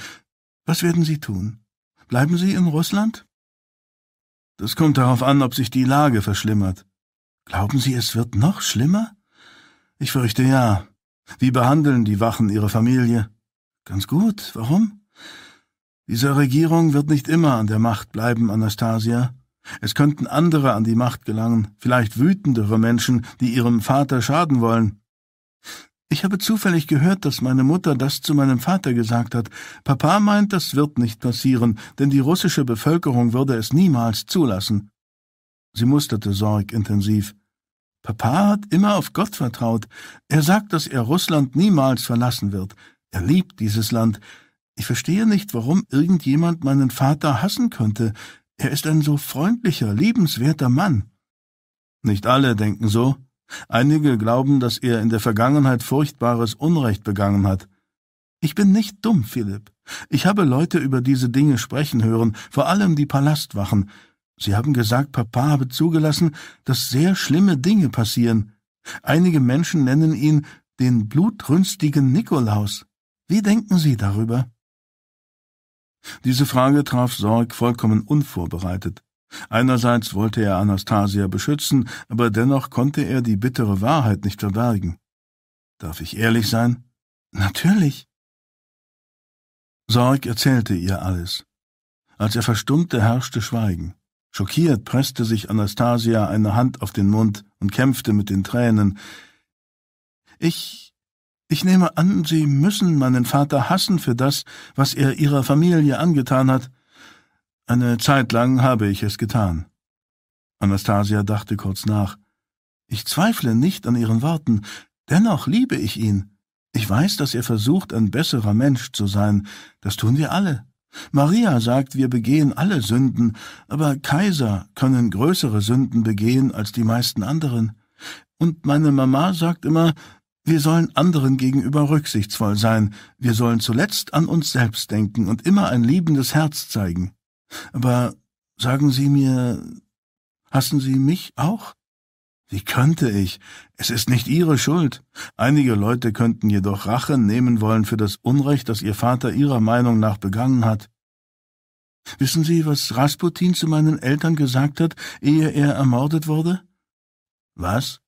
Was werden Sie tun? Bleiben Sie in Russland? Das kommt darauf an, ob sich die Lage verschlimmert. Glauben Sie, es wird noch schlimmer? Ich fürchte ja. Wie behandeln die Wachen ihre Familie? Ganz gut. Warum? Diese Regierung wird nicht immer an der Macht bleiben, Anastasia. Es könnten andere an die Macht gelangen, vielleicht wütendere Menschen, die ihrem Vater schaden wollen. Ich habe zufällig gehört, dass meine Mutter das zu meinem Vater gesagt hat. Papa meint, das wird nicht passieren, denn die russische Bevölkerung würde es niemals zulassen. Sie musterte Sorg intensiv. Papa hat immer auf Gott vertraut. Er sagt, dass er Russland niemals verlassen wird. Er liebt dieses Land. Ich verstehe nicht, warum irgendjemand meinen Vater hassen könnte. Er ist ein so freundlicher, liebenswerter Mann. Nicht alle denken so, Einige glauben, dass er in der Vergangenheit furchtbares Unrecht begangen hat. Ich bin nicht dumm, Philipp. Ich habe Leute über diese Dinge sprechen hören, vor allem die Palastwachen. Sie haben gesagt, Papa habe zugelassen, dass sehr schlimme Dinge passieren. Einige Menschen nennen ihn den blutrünstigen Nikolaus. Wie denken Sie darüber? Diese Frage traf Sorg vollkommen unvorbereitet. Einerseits wollte er Anastasia beschützen, aber dennoch konnte er die bittere Wahrheit nicht verbergen. Darf ich ehrlich sein? Natürlich. Sorg erzählte ihr alles. Als er verstummte, herrschte Schweigen. Schockiert presste sich Anastasia eine Hand auf den Mund und kämpfte mit den Tränen. Ich, ich nehme an, Sie müssen meinen Vater hassen für das, was er Ihrer Familie angetan hat. Eine Zeit lang habe ich es getan. Anastasia dachte kurz nach. Ich zweifle nicht an Ihren Worten, dennoch liebe ich ihn. Ich weiß, dass er versucht, ein besserer Mensch zu sein. Das tun wir alle. Maria sagt, wir begehen alle Sünden, aber Kaiser können größere Sünden begehen als die meisten anderen. Und meine Mama sagt immer, wir sollen anderen gegenüber rücksichtsvoll sein, wir sollen zuletzt an uns selbst denken und immer ein liebendes Herz zeigen. Aber sagen Sie mir, hassen Sie mich auch? Wie könnte ich? Es ist nicht Ihre Schuld. Einige Leute könnten jedoch Rache nehmen wollen für das Unrecht, das Ihr Vater Ihrer Meinung nach begangen hat. Wissen Sie, was Rasputin zu meinen Eltern gesagt hat, ehe er ermordet wurde? Was?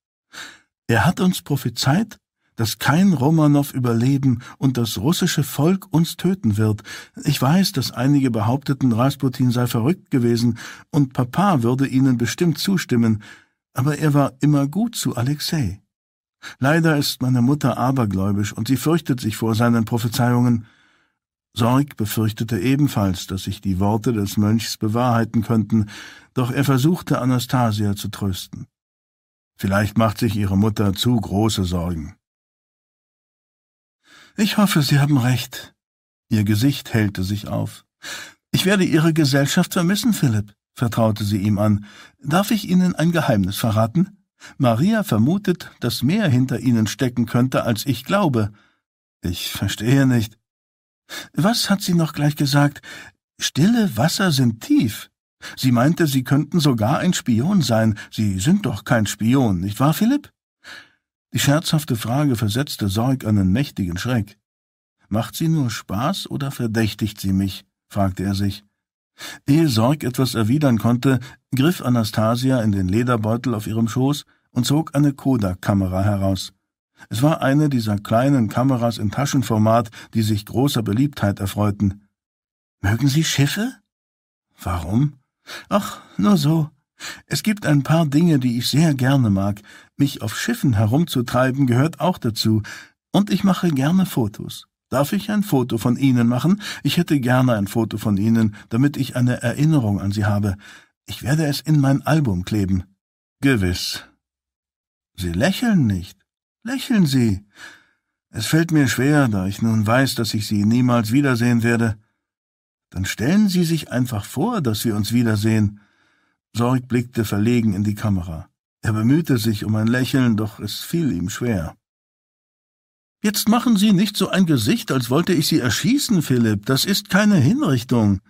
Er hat uns prophezeit, dass kein Romanow überleben und das russische Volk uns töten wird. Ich weiß, dass einige behaupteten, Rasputin sei verrückt gewesen, und Papa würde ihnen bestimmt zustimmen, aber er war immer gut zu Alexei. Leider ist meine Mutter abergläubisch, und sie fürchtet sich vor seinen Prophezeiungen. Sorg befürchtete ebenfalls, dass sich die Worte des Mönchs bewahrheiten könnten, doch er versuchte Anastasia zu trösten. Vielleicht macht sich ihre Mutter zu große Sorgen. Ich hoffe, Sie haben recht. Ihr Gesicht hellte sich auf. Ich werde Ihre Gesellschaft vermissen, Philipp, vertraute sie ihm an. Darf ich Ihnen ein Geheimnis verraten? Maria vermutet, dass mehr hinter Ihnen stecken könnte, als ich glaube. Ich verstehe nicht. Was hat sie noch gleich gesagt? Stille Wasser sind tief. Sie meinte, Sie könnten sogar ein Spion sein. Sie sind doch kein Spion, nicht wahr, Philipp? Die scherzhafte Frage versetzte Sorg einen mächtigen Schreck. Macht sie nur Spaß oder verdächtigt sie mich? fragte er sich. Ehe Sorg etwas erwidern konnte, griff Anastasia in den Lederbeutel auf ihrem Schoß und zog eine Kodak-Kamera heraus. Es war eine dieser kleinen Kameras in Taschenformat, die sich großer Beliebtheit erfreuten. Mögen Sie Schiffe? Warum? Ach, nur so. Es gibt ein paar Dinge, die ich sehr gerne mag. Mich auf Schiffen herumzutreiben gehört auch dazu. Und ich mache gerne Fotos. Darf ich ein Foto von Ihnen machen? Ich hätte gerne ein Foto von Ihnen, damit ich eine Erinnerung an Sie habe. Ich werde es in mein Album kleben. Gewiss. Sie lächeln nicht. Lächeln Sie. Es fällt mir schwer, da ich nun weiß, dass ich Sie niemals wiedersehen werde. Dann stellen Sie sich einfach vor, dass wir uns wiedersehen. Sorg blickte verlegen in die Kamera. Er bemühte sich um ein Lächeln, doch es fiel ihm schwer. Jetzt machen Sie nicht so ein Gesicht, als wollte ich Sie erschießen, Philipp. Das ist keine Hinrichtung.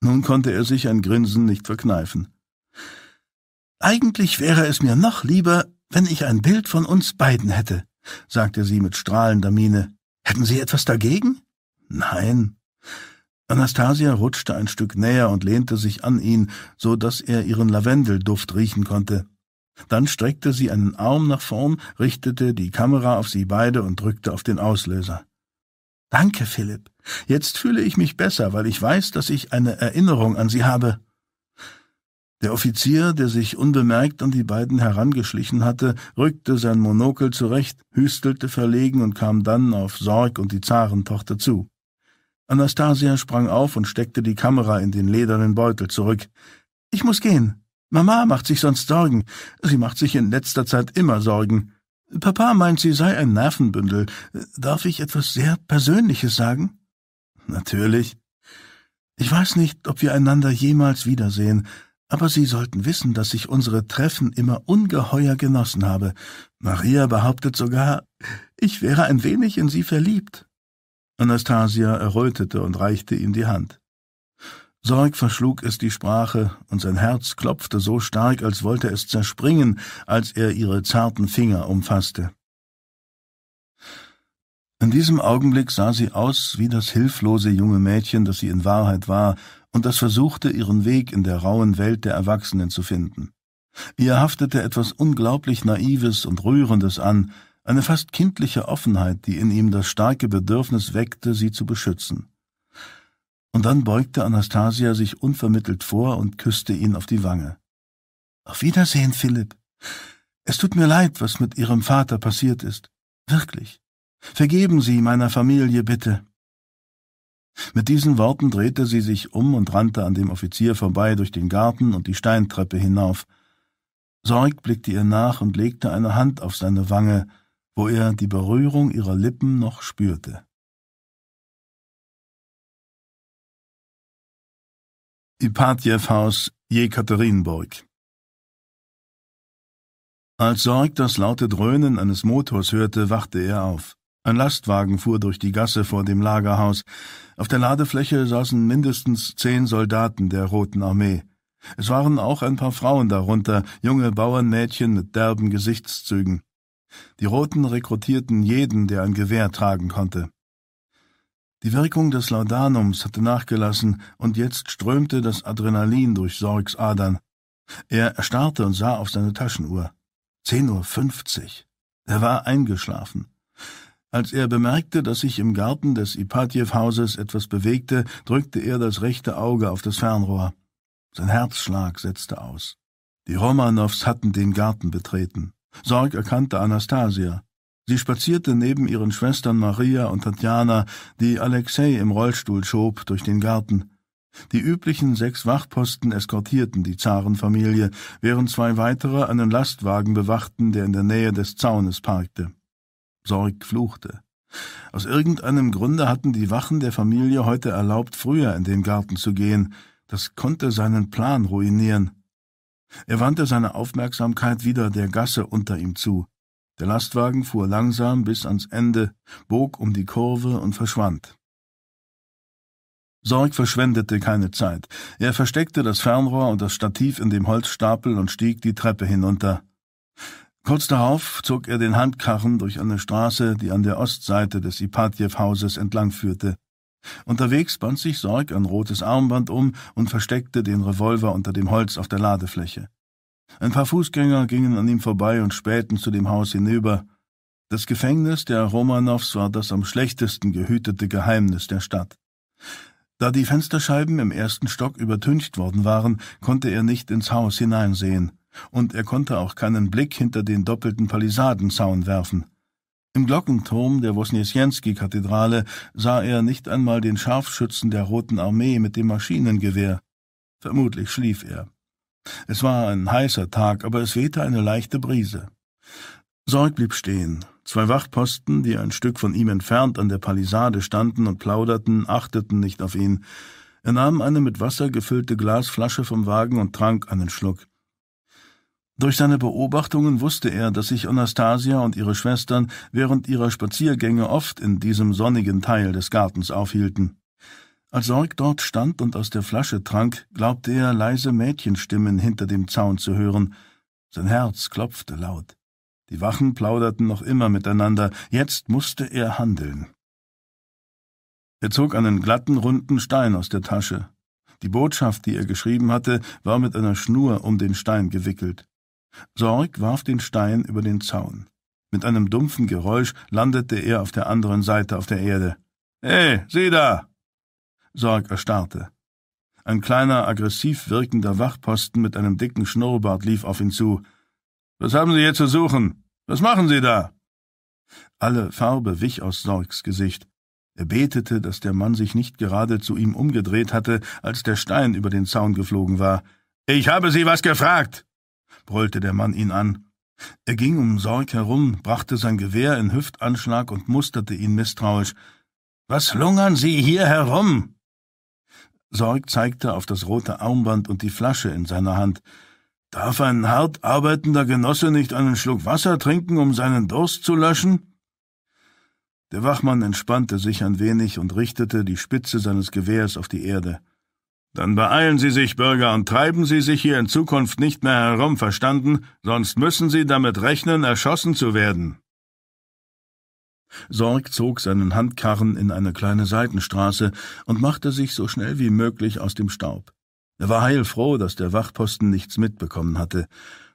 Nun konnte er sich ein Grinsen nicht verkneifen. Eigentlich wäre es mir noch lieber, wenn ich ein Bild von uns beiden hätte, sagte sie mit strahlender Miene. Hätten Sie etwas dagegen? Nein. Anastasia rutschte ein Stück näher und lehnte sich an ihn, so dass er ihren Lavendelduft riechen konnte. Dann streckte sie einen Arm nach vorn, richtete die Kamera auf sie beide und drückte auf den Auslöser. Danke, Philipp. Jetzt fühle ich mich besser, weil ich weiß, dass ich eine Erinnerung an Sie habe. Der Offizier, der sich unbemerkt an die beiden herangeschlichen hatte, rückte sein Monokel zurecht, hüstelte verlegen und kam dann auf Sorg und die Zarentochter zu. Anastasia sprang auf und steckte die Kamera in den ledernen Beutel zurück. Ich muss gehen. Mama macht sich sonst Sorgen. Sie macht sich in letzter Zeit immer Sorgen. Papa meint, sie sei ein Nervenbündel. Darf ich etwas sehr Persönliches sagen? Natürlich. Ich weiß nicht, ob wir einander jemals wiedersehen, aber Sie sollten wissen, dass ich unsere Treffen immer ungeheuer genossen habe. Maria behauptet sogar, ich wäre ein wenig in Sie verliebt. Anastasia errötete und reichte ihm die Hand. Sorg verschlug es die Sprache, und sein Herz klopfte so stark, als wollte es zerspringen, als er ihre zarten Finger umfasste. In diesem Augenblick sah sie aus wie das hilflose junge Mädchen, das sie in Wahrheit war, und das versuchte, ihren Weg in der rauen Welt der Erwachsenen zu finden. Ihr haftete etwas unglaublich Naives und Rührendes an, eine fast kindliche Offenheit, die in ihm das starke Bedürfnis weckte, sie zu beschützen. Und dann beugte Anastasia sich unvermittelt vor und küsste ihn auf die Wange. Auf Wiedersehen, Philipp. Es tut mir leid, was mit Ihrem Vater passiert ist. Wirklich. Vergeben Sie meiner Familie bitte. Mit diesen Worten drehte sie sich um und rannte an dem Offizier vorbei durch den Garten und die Steintreppe hinauf. Sorg blickte ihr nach und legte eine Hand auf seine Wange, wo er die Berührung ihrer Lippen noch spürte. Ipatjew-Haus, Jekaterinburg. Als Sorg das laute Dröhnen eines Motors hörte, wachte er auf. Ein Lastwagen fuhr durch die Gasse vor dem Lagerhaus. Auf der Ladefläche saßen mindestens zehn Soldaten der Roten Armee. Es waren auch ein paar Frauen darunter, junge Bauernmädchen mit derben Gesichtszügen. Die Roten rekrutierten jeden, der ein Gewehr tragen konnte. Die Wirkung des Laudanums hatte nachgelassen, und jetzt strömte das Adrenalin durch Sorgs Adern. Er erstarrte und sah auf seine Taschenuhr. Zehn Uhr fünfzig. Er war eingeschlafen. Als er bemerkte, dass sich im Garten des Ipatjew-Hauses etwas bewegte, drückte er das rechte Auge auf das Fernrohr. Sein Herzschlag setzte aus. Die Romanows hatten den Garten betreten. Sorg erkannte Anastasia. Sie spazierte neben ihren Schwestern Maria und Tatjana, die Alexei im Rollstuhl schob, durch den Garten. Die üblichen sechs Wachposten eskortierten die Zarenfamilie, während zwei weitere einen Lastwagen bewachten, der in der Nähe des Zaunes parkte. Sorg fluchte. Aus irgendeinem Grunde hatten die Wachen der Familie heute erlaubt, früher in den Garten zu gehen. Das konnte seinen Plan ruinieren. Er wandte seine Aufmerksamkeit wieder der Gasse unter ihm zu. Der Lastwagen fuhr langsam bis ans Ende, bog um die Kurve und verschwand. Sorg verschwendete keine Zeit. Er versteckte das Fernrohr und das Stativ in dem Holzstapel und stieg die Treppe hinunter. Kurz darauf zog er den Handkarren durch eine Straße, die an der Ostseite des Ipatjew-Hauses entlang führte. Unterwegs band sich Sorg ein rotes Armband um und versteckte den Revolver unter dem Holz auf der Ladefläche. Ein paar Fußgänger gingen an ihm vorbei und spähten zu dem Haus hinüber. Das Gefängnis der Romanows war das am schlechtesten gehütete Geheimnis der Stadt. Da die Fensterscheiben im ersten Stock übertüncht worden waren, konnte er nicht ins Haus hineinsehen, und er konnte auch keinen Blick hinter den doppelten Palisadenzaun werfen. Im Glockenturm der Wosniesjenski-Kathedrale sah er nicht einmal den Scharfschützen der Roten Armee mit dem Maschinengewehr. Vermutlich schlief er. Es war ein heißer Tag, aber es wehte eine leichte Brise. Sorg blieb stehen. Zwei Wachposten, die ein Stück von ihm entfernt an der Palisade standen und plauderten, achteten nicht auf ihn. Er nahm eine mit Wasser gefüllte Glasflasche vom Wagen und trank einen Schluck. Durch seine Beobachtungen wusste er, dass sich Anastasia und ihre Schwestern während ihrer Spaziergänge oft in diesem sonnigen Teil des Gartens aufhielten. Als Sorg dort stand und aus der Flasche trank, glaubte er, leise Mädchenstimmen hinter dem Zaun zu hören. Sein Herz klopfte laut. Die Wachen plauderten noch immer miteinander, jetzt musste er handeln. Er zog einen glatten, runden Stein aus der Tasche. Die Botschaft, die er geschrieben hatte, war mit einer Schnur um den Stein gewickelt. Sorg warf den Stein über den Zaun. Mit einem dumpfen Geräusch landete er auf der anderen Seite auf der Erde. Hey, sieh da! Sorg erstarrte. Ein kleiner, aggressiv wirkender Wachposten mit einem dicken Schnurrbart lief auf ihn zu. Was haben Sie hier zu suchen? Was machen Sie da? Alle Farbe wich aus Sorgs Gesicht. Er betete, dass der Mann sich nicht gerade zu ihm umgedreht hatte, als der Stein über den Zaun geflogen war. Ich habe Sie was gefragt, brüllte der Mann ihn an. Er ging um Sorg herum, brachte sein Gewehr in Hüftanschlag und musterte ihn misstrauisch. Was lungern Sie hier herum? Sorg zeigte auf das rote Armband und die Flasche in seiner Hand. Darf ein hart arbeitender Genosse nicht einen Schluck Wasser trinken, um seinen Durst zu löschen? Der Wachmann entspannte sich ein wenig und richtete die Spitze seines Gewehrs auf die Erde. Dann beeilen Sie sich, Bürger, und treiben Sie sich hier in Zukunft nicht mehr herum, verstanden? Sonst müssen Sie damit rechnen, erschossen zu werden. Sorg zog seinen Handkarren in eine kleine Seitenstraße und machte sich so schnell wie möglich aus dem Staub. Er war heilfroh, dass der Wachposten nichts mitbekommen hatte,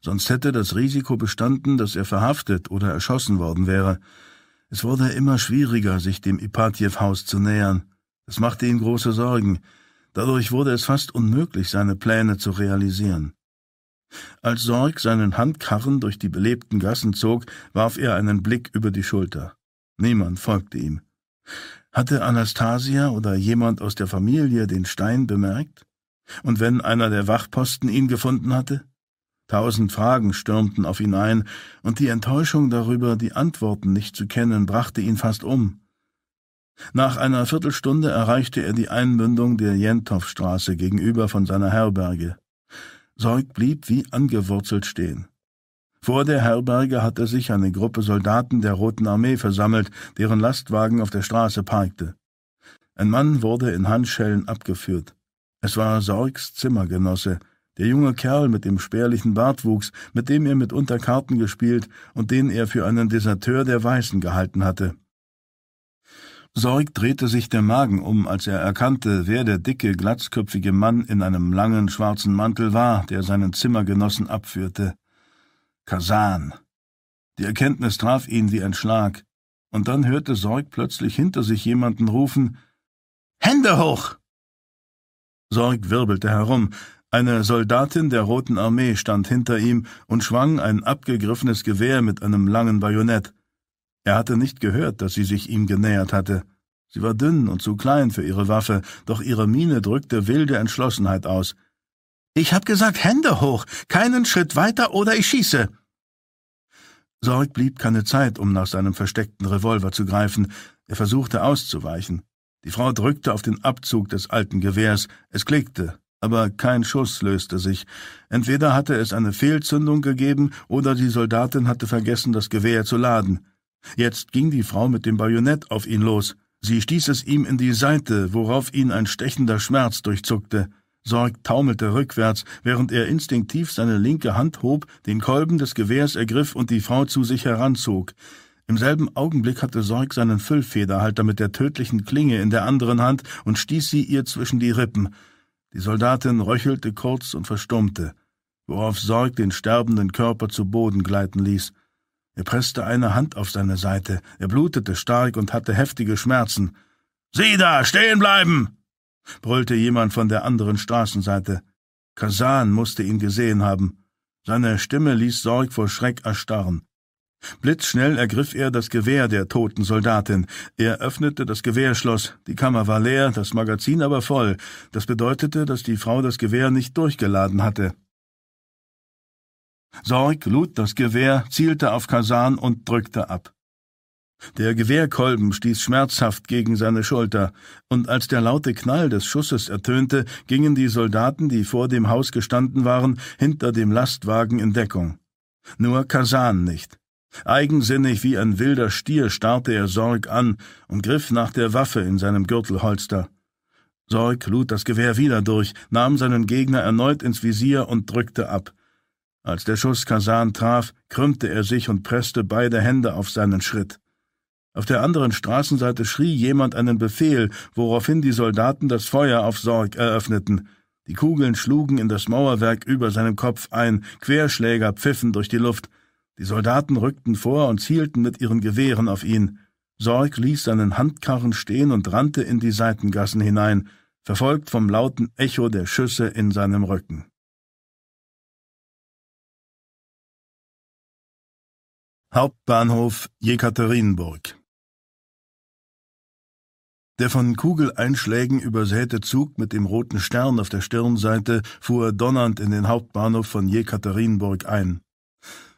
sonst hätte das Risiko bestanden, dass er verhaftet oder erschossen worden wäre. Es wurde immer schwieriger, sich dem Ipatjew-Haus zu nähern. Es machte ihm große Sorgen. Dadurch wurde es fast unmöglich, seine Pläne zu realisieren. Als Sorg seinen Handkarren durch die belebten Gassen zog, warf er einen Blick über die Schulter. Niemand folgte ihm. Hatte Anastasia oder jemand aus der Familie den Stein bemerkt? Und wenn einer der Wachposten ihn gefunden hatte? Tausend Fragen stürmten auf ihn ein, und die Enttäuschung darüber, die Antworten nicht zu kennen, brachte ihn fast um. Nach einer Viertelstunde erreichte er die Einmündung der Jentowstraße gegenüber von seiner Herberge. Sorg blieb wie angewurzelt stehen. Vor der Herberge hatte sich eine Gruppe Soldaten der Roten Armee versammelt, deren Lastwagen auf der Straße parkte. Ein Mann wurde in Handschellen abgeführt. Es war Sorgs Zimmergenosse, der junge Kerl mit dem spärlichen Bartwuchs, mit dem er mitunter Karten gespielt und den er für einen Deserteur der Weißen gehalten hatte. Sorg drehte sich der Magen um, als er erkannte, wer der dicke, glatzköpfige Mann in einem langen schwarzen Mantel war, der seinen Zimmergenossen abführte. Kasan. Die Erkenntnis traf ihn wie ein Schlag, und dann hörte Sorg plötzlich hinter sich jemanden rufen Hände hoch. Sorg wirbelte herum. Eine Soldatin der Roten Armee stand hinter ihm und schwang ein abgegriffenes Gewehr mit einem langen Bajonett. Er hatte nicht gehört, dass sie sich ihm genähert hatte. Sie war dünn und zu klein für ihre Waffe, doch ihre Miene drückte wilde Entschlossenheit aus. Ich hab gesagt, Hände hoch, keinen Schritt weiter oder ich schieße. Sorg blieb keine Zeit, um nach seinem versteckten Revolver zu greifen. Er versuchte auszuweichen. Die Frau drückte auf den Abzug des alten Gewehrs. Es klickte, aber kein Schuss löste sich. Entweder hatte es eine Fehlzündung gegeben, oder die Soldatin hatte vergessen, das Gewehr zu laden. Jetzt ging die Frau mit dem Bajonett auf ihn los. Sie stieß es ihm in die Seite, worauf ihn ein stechender Schmerz durchzuckte. Sorg taumelte rückwärts, während er instinktiv seine linke Hand hob, den Kolben des Gewehrs ergriff und die Frau zu sich heranzog. Im selben Augenblick hatte Sorg seinen Füllfederhalter mit der tödlichen Klinge in der anderen Hand und stieß sie ihr zwischen die Rippen. Die Soldatin röchelte kurz und verstummte, worauf Sorg den sterbenden Körper zu Boden gleiten ließ. Er presste eine Hand auf seine Seite, er blutete stark und hatte heftige Schmerzen. Sieh da, stehen bleiben! brüllte jemand von der anderen Straßenseite. Kasan musste ihn gesehen haben. Seine Stimme ließ Sorg vor Schreck erstarren. Blitzschnell ergriff er das Gewehr der toten Soldatin. Er öffnete das Gewehrschloss. Die Kammer war leer, das Magazin aber voll. Das bedeutete, dass die Frau das Gewehr nicht durchgeladen hatte. Sorg lud das Gewehr, zielte auf Kasan und drückte ab. Der Gewehrkolben stieß schmerzhaft gegen seine Schulter, und als der laute Knall des Schusses ertönte, gingen die Soldaten, die vor dem Haus gestanden waren, hinter dem Lastwagen in Deckung. Nur Kasan nicht. Eigensinnig wie ein wilder Stier starrte er Sorg an und griff nach der Waffe in seinem Gürtelholster. Sorg lud das Gewehr wieder durch, nahm seinen Gegner erneut ins Visier und drückte ab. Als der Schuss Kasan traf, krümmte er sich und presste beide Hände auf seinen Schritt. Auf der anderen Straßenseite schrie jemand einen Befehl, woraufhin die Soldaten das Feuer auf Sorg eröffneten. Die Kugeln schlugen in das Mauerwerk über seinem Kopf ein, Querschläger pfiffen durch die Luft. Die Soldaten rückten vor und zielten mit ihren Gewehren auf ihn. Sorg ließ seinen Handkarren stehen und rannte in die Seitengassen hinein, verfolgt vom lauten Echo der Schüsse in seinem Rücken. Hauptbahnhof Jekaterinburg der von Kugeleinschlägen übersäte Zug mit dem roten Stern auf der Stirnseite fuhr donnernd in den Hauptbahnhof von Jekaterinburg ein.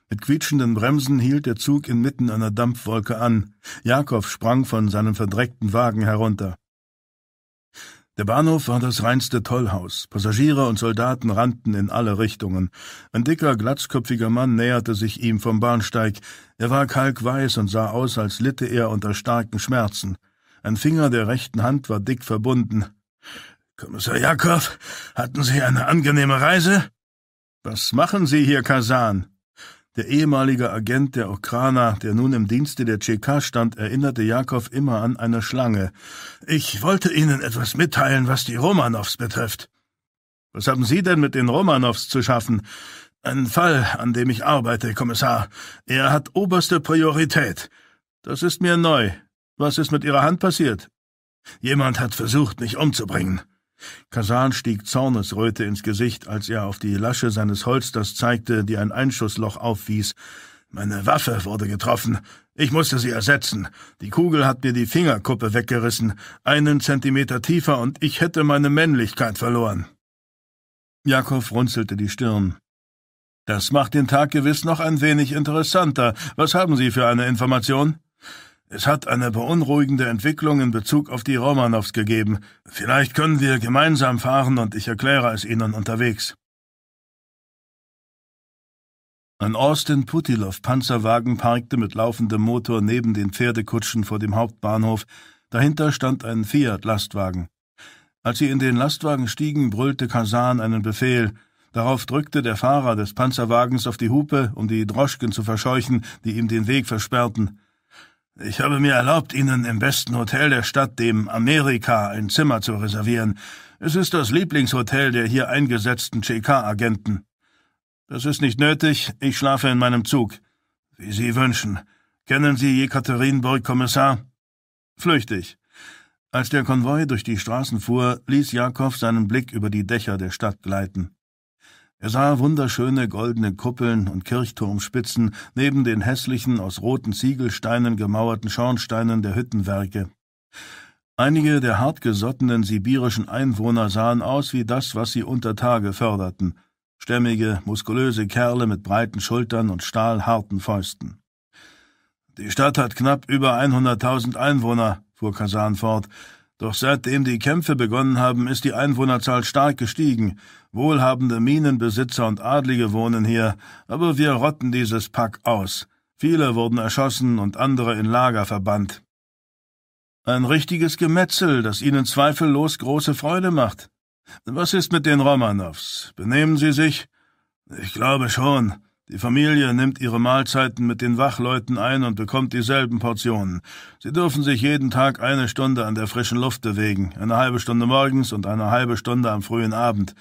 Mit quietschenden Bremsen hielt der Zug inmitten einer Dampfwolke an. Jakob sprang von seinem verdreckten Wagen herunter. Der Bahnhof war das reinste Tollhaus. Passagiere und Soldaten rannten in alle Richtungen. Ein dicker, glatzköpfiger Mann näherte sich ihm vom Bahnsteig. Er war kalkweiß und sah aus, als litte er unter starken Schmerzen. Ein Finger der rechten Hand war dick verbunden. Kommissar Jakow, hatten Sie eine angenehme Reise? Was machen Sie hier, Kasan? Der ehemalige Agent der Okrana, der nun im Dienste der CK stand, erinnerte Jakow immer an eine Schlange. Ich wollte Ihnen etwas mitteilen, was die Romanows betrifft. Was haben Sie denn mit den Romanows zu schaffen? Ein Fall, an dem ich arbeite, Kommissar. Er hat oberste Priorität. Das ist mir neu. Was ist mit Ihrer Hand passiert? Jemand hat versucht, mich umzubringen. Kasan stieg Zornesröte ins Gesicht, als er auf die Lasche seines Holsters zeigte, die ein Einschussloch aufwies. Meine Waffe wurde getroffen. Ich musste sie ersetzen. Die Kugel hat mir die Fingerkuppe weggerissen, einen Zentimeter tiefer, und ich hätte meine Männlichkeit verloren. Jakob runzelte die Stirn. Das macht den Tag gewiss noch ein wenig interessanter. Was haben Sie für eine Information? Es hat eine beunruhigende Entwicklung in Bezug auf die Romanows gegeben. Vielleicht können wir gemeinsam fahren und ich erkläre es Ihnen unterwegs. Ein Austin Putilov Panzerwagen parkte mit laufendem Motor neben den Pferdekutschen vor dem Hauptbahnhof. Dahinter stand ein Fiat Lastwagen. Als sie in den Lastwagen stiegen, brüllte Kasan einen Befehl. Darauf drückte der Fahrer des Panzerwagens auf die Hupe, um die Droschken zu verscheuchen, die ihm den Weg versperrten. Ich habe mir erlaubt, Ihnen im besten Hotel der Stadt, dem Amerika, ein Zimmer zu reservieren. Es ist das Lieblingshotel der hier eingesetzten CK-Agenten. Das ist nicht nötig, ich schlafe in meinem Zug. Wie Sie wünschen. Kennen Sie Jekaterinburg, Kommissar? Flüchtig. Als der Konvoi durch die Straßen fuhr, ließ Jakow seinen Blick über die Dächer der Stadt gleiten. Er sah wunderschöne goldene Kuppeln und Kirchturmspitzen neben den hässlichen, aus roten Ziegelsteinen gemauerten Schornsteinen der Hüttenwerke. Einige der hartgesottenen sibirischen Einwohner sahen aus wie das, was sie unter Tage förderten. Stämmige, muskulöse Kerle mit breiten Schultern und stahlharten Fäusten. Die Stadt hat knapp über 100.000 Einwohner, fuhr Kasan fort, doch seitdem die Kämpfe begonnen haben, ist die Einwohnerzahl stark gestiegen. Wohlhabende Minenbesitzer und Adlige wohnen hier, aber wir rotten dieses Pack aus. Viele wurden erschossen und andere in Lager verbannt. Ein richtiges Gemetzel, das Ihnen zweifellos große Freude macht. Was ist mit den Romanows? Benehmen Sie sich? Ich glaube schon. Die Familie nimmt ihre Mahlzeiten mit den Wachleuten ein und bekommt dieselben Portionen. Sie dürfen sich jeden Tag eine Stunde an der frischen Luft bewegen, eine halbe Stunde morgens und eine halbe Stunde am frühen Abend.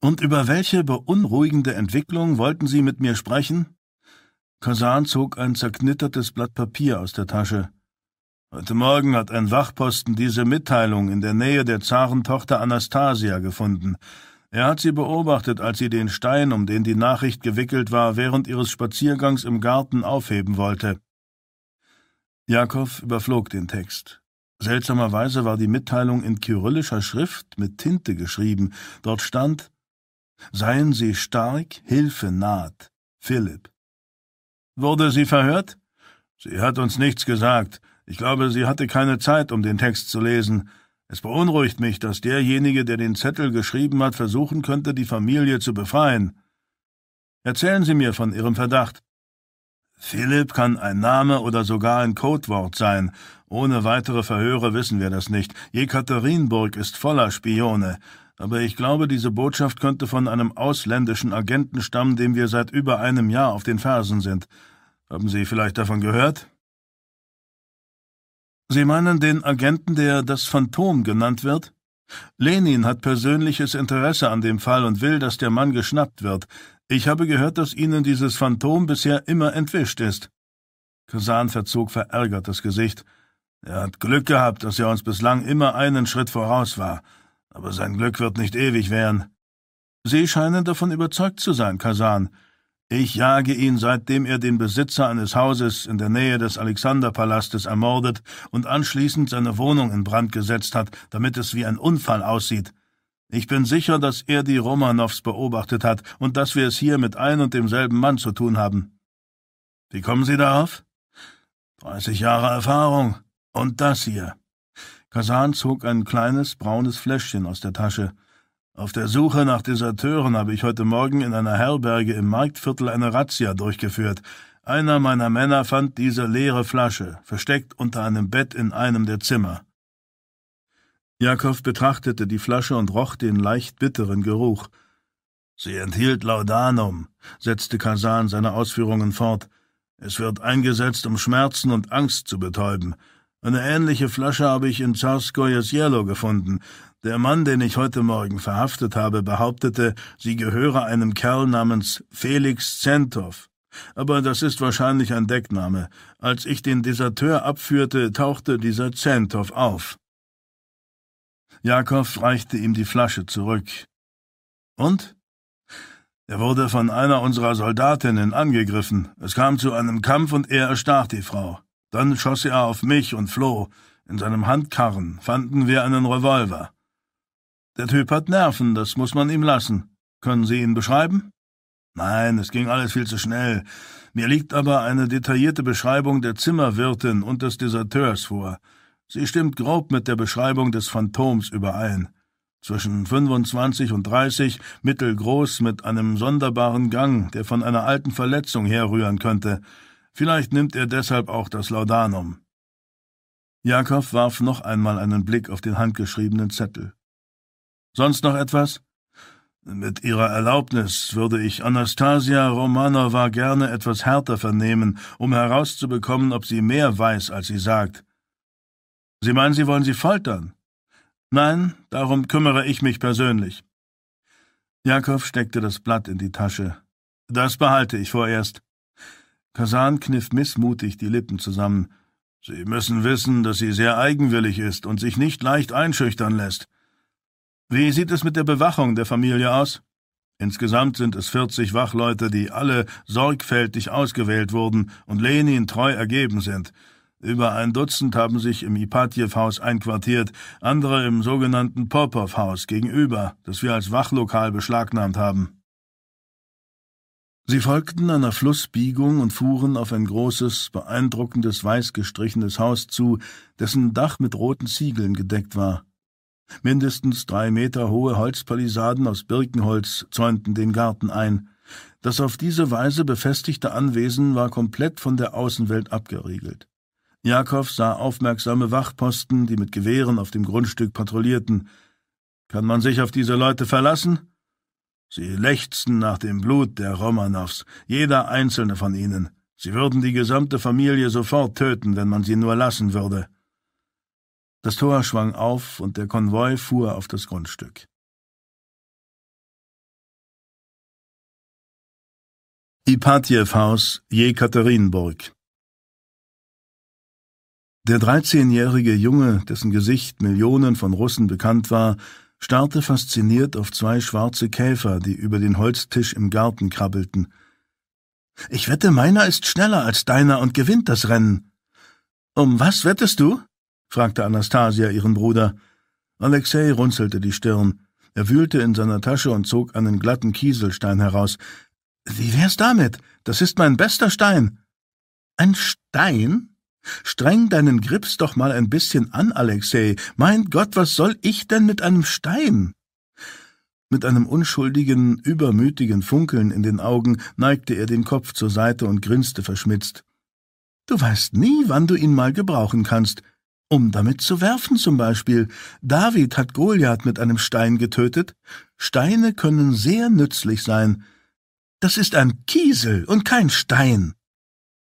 Und über welche beunruhigende Entwicklung wollten Sie mit mir sprechen? Kasan zog ein zerknittertes Blatt Papier aus der Tasche. Heute Morgen hat ein Wachposten diese Mitteilung in der Nähe der Zarentochter Anastasia gefunden. Er hat sie beobachtet, als sie den Stein, um den die Nachricht gewickelt war, während ihres Spaziergangs im Garten aufheben wollte. Jakow überflog den Text. Seltsamerweise war die Mitteilung in kyrillischer Schrift mit Tinte geschrieben. Dort stand Seien Sie stark, Hilfe naht. Philipp. Wurde sie verhört? Sie hat uns nichts gesagt. Ich glaube, sie hatte keine Zeit, um den Text zu lesen. Es beunruhigt mich, dass derjenige, der den Zettel geschrieben hat, versuchen könnte, die Familie zu befreien. Erzählen Sie mir von Ihrem Verdacht. Philipp kann ein Name oder sogar ein Codewort sein. Ohne weitere Verhöre wissen wir das nicht. Jekaterinburg ist voller Spione. Aber ich glaube, diese Botschaft könnte von einem ausländischen Agenten stammen, dem wir seit über einem Jahr auf den Fersen sind. Haben Sie vielleicht davon gehört? Sie meinen den Agenten, der das Phantom genannt wird? Lenin hat persönliches Interesse an dem Fall und will, dass der Mann geschnappt wird. Ich habe gehört, dass Ihnen dieses Phantom bisher immer entwischt ist. Kasan verzog verärgert das Gesicht. Er hat Glück gehabt, dass er uns bislang immer einen Schritt voraus war. Aber sein Glück wird nicht ewig währen. Sie scheinen davon überzeugt zu sein, Kasan. Ich jage ihn, seitdem er den Besitzer eines Hauses in der Nähe des Alexanderpalastes ermordet und anschließend seine Wohnung in Brand gesetzt hat, damit es wie ein Unfall aussieht. Ich bin sicher, dass er die Romanows beobachtet hat und dass wir es hier mit ein und demselben Mann zu tun haben. Wie kommen Sie darauf? Dreißig Jahre Erfahrung. Und das hier. Kasan zog ein kleines, braunes Fläschchen aus der Tasche. Auf der Suche nach Deserteuren habe ich heute Morgen in einer Herberge im Marktviertel eine Razzia durchgeführt. Einer meiner Männer fand diese leere Flasche, versteckt unter einem Bett in einem der Zimmer. Jakob betrachtete die Flasche und roch den leicht bitteren Geruch. Sie enthielt Laudanum, setzte Kasan seine Ausführungen fort. Es wird eingesetzt, um Schmerzen und Angst zu betäuben. Eine ähnliche Flasche habe ich in Zarskoyes Yellow gefunden. Der Mann, den ich heute Morgen verhaftet habe, behauptete, sie gehöre einem Kerl namens Felix Zentov. Aber das ist wahrscheinlich ein Deckname. Als ich den Deserteur abführte, tauchte dieser Zentov auf. Jakob reichte ihm die Flasche zurück. Und? Er wurde von einer unserer Soldatinnen angegriffen. Es kam zu einem Kampf und er erstach die Frau. Dann schoss er auf mich und floh. In seinem Handkarren fanden wir einen Revolver. Der Typ hat Nerven, das muss man ihm lassen. Können Sie ihn beschreiben? Nein, es ging alles viel zu schnell. Mir liegt aber eine detaillierte Beschreibung der Zimmerwirtin und des Deserteurs vor. Sie stimmt grob mit der Beschreibung des Phantoms überein zwischen 25 und 30, mittelgroß mit einem sonderbaren Gang, der von einer alten Verletzung herrühren könnte. Vielleicht nimmt er deshalb auch das Laudanum. Jakob warf noch einmal einen Blick auf den handgeschriebenen Zettel. Sonst noch etwas? Mit Ihrer Erlaubnis würde ich Anastasia Romanova gerne etwas härter vernehmen, um herauszubekommen, ob sie mehr weiß, als sie sagt. Sie meinen, Sie wollen sie foltern? Nein, darum kümmere ich mich persönlich. Jakob steckte das Blatt in die Tasche. Das behalte ich vorerst. Kasan kniff missmutig die Lippen zusammen. Sie müssen wissen, dass sie sehr eigenwillig ist und sich nicht leicht einschüchtern lässt. Wie sieht es mit der Bewachung der Familie aus? Insgesamt sind es vierzig Wachleute, die alle sorgfältig ausgewählt wurden und Lenin treu ergeben sind. Über ein Dutzend haben sich im Ipatjew-Haus einquartiert, andere im sogenannten Popow-Haus gegenüber, das wir als Wachlokal beschlagnahmt haben. Sie folgten einer Flussbiegung und fuhren auf ein großes, beeindruckendes, weiß gestrichenes Haus zu, dessen Dach mit roten Ziegeln gedeckt war. Mindestens drei Meter hohe Holzpalisaden aus Birkenholz zäunten den Garten ein. Das auf diese Weise befestigte Anwesen war komplett von der Außenwelt abgeriegelt. Jakob sah aufmerksame Wachposten, die mit Gewehren auf dem Grundstück patrouillierten. Kann man sich auf diese Leute verlassen? Sie lechzten nach dem Blut der Romanows, jeder einzelne von ihnen. Sie würden die gesamte Familie sofort töten, wenn man sie nur lassen würde. Das Tor schwang auf und der Konvoi fuhr auf das Grundstück. Ipatjew-Haus, Jekaterinburg der dreizehnjährige Junge, dessen Gesicht Millionen von Russen bekannt war, starrte fasziniert auf zwei schwarze Käfer, die über den Holztisch im Garten krabbelten. Ich wette, meiner ist schneller als deiner und gewinnt das Rennen. Um was wettest du? Fragte Anastasia ihren Bruder. Alexei runzelte die Stirn. Er wühlte in seiner Tasche und zog einen glatten Kieselstein heraus. Wie wär's damit? Das ist mein bester Stein. Ein Stein? Streng deinen Grips doch mal ein bisschen an, Alexei. Mein Gott, was soll ich denn mit einem Stein? Mit einem unschuldigen, übermütigen Funkeln in den Augen neigte er den Kopf zur Seite und grinste verschmitzt. Du weißt nie, wann du ihn mal gebrauchen kannst. Um damit zu werfen zum Beispiel. David hat Goliath mit einem Stein getötet. Steine können sehr nützlich sein. Das ist ein Kiesel und kein Stein.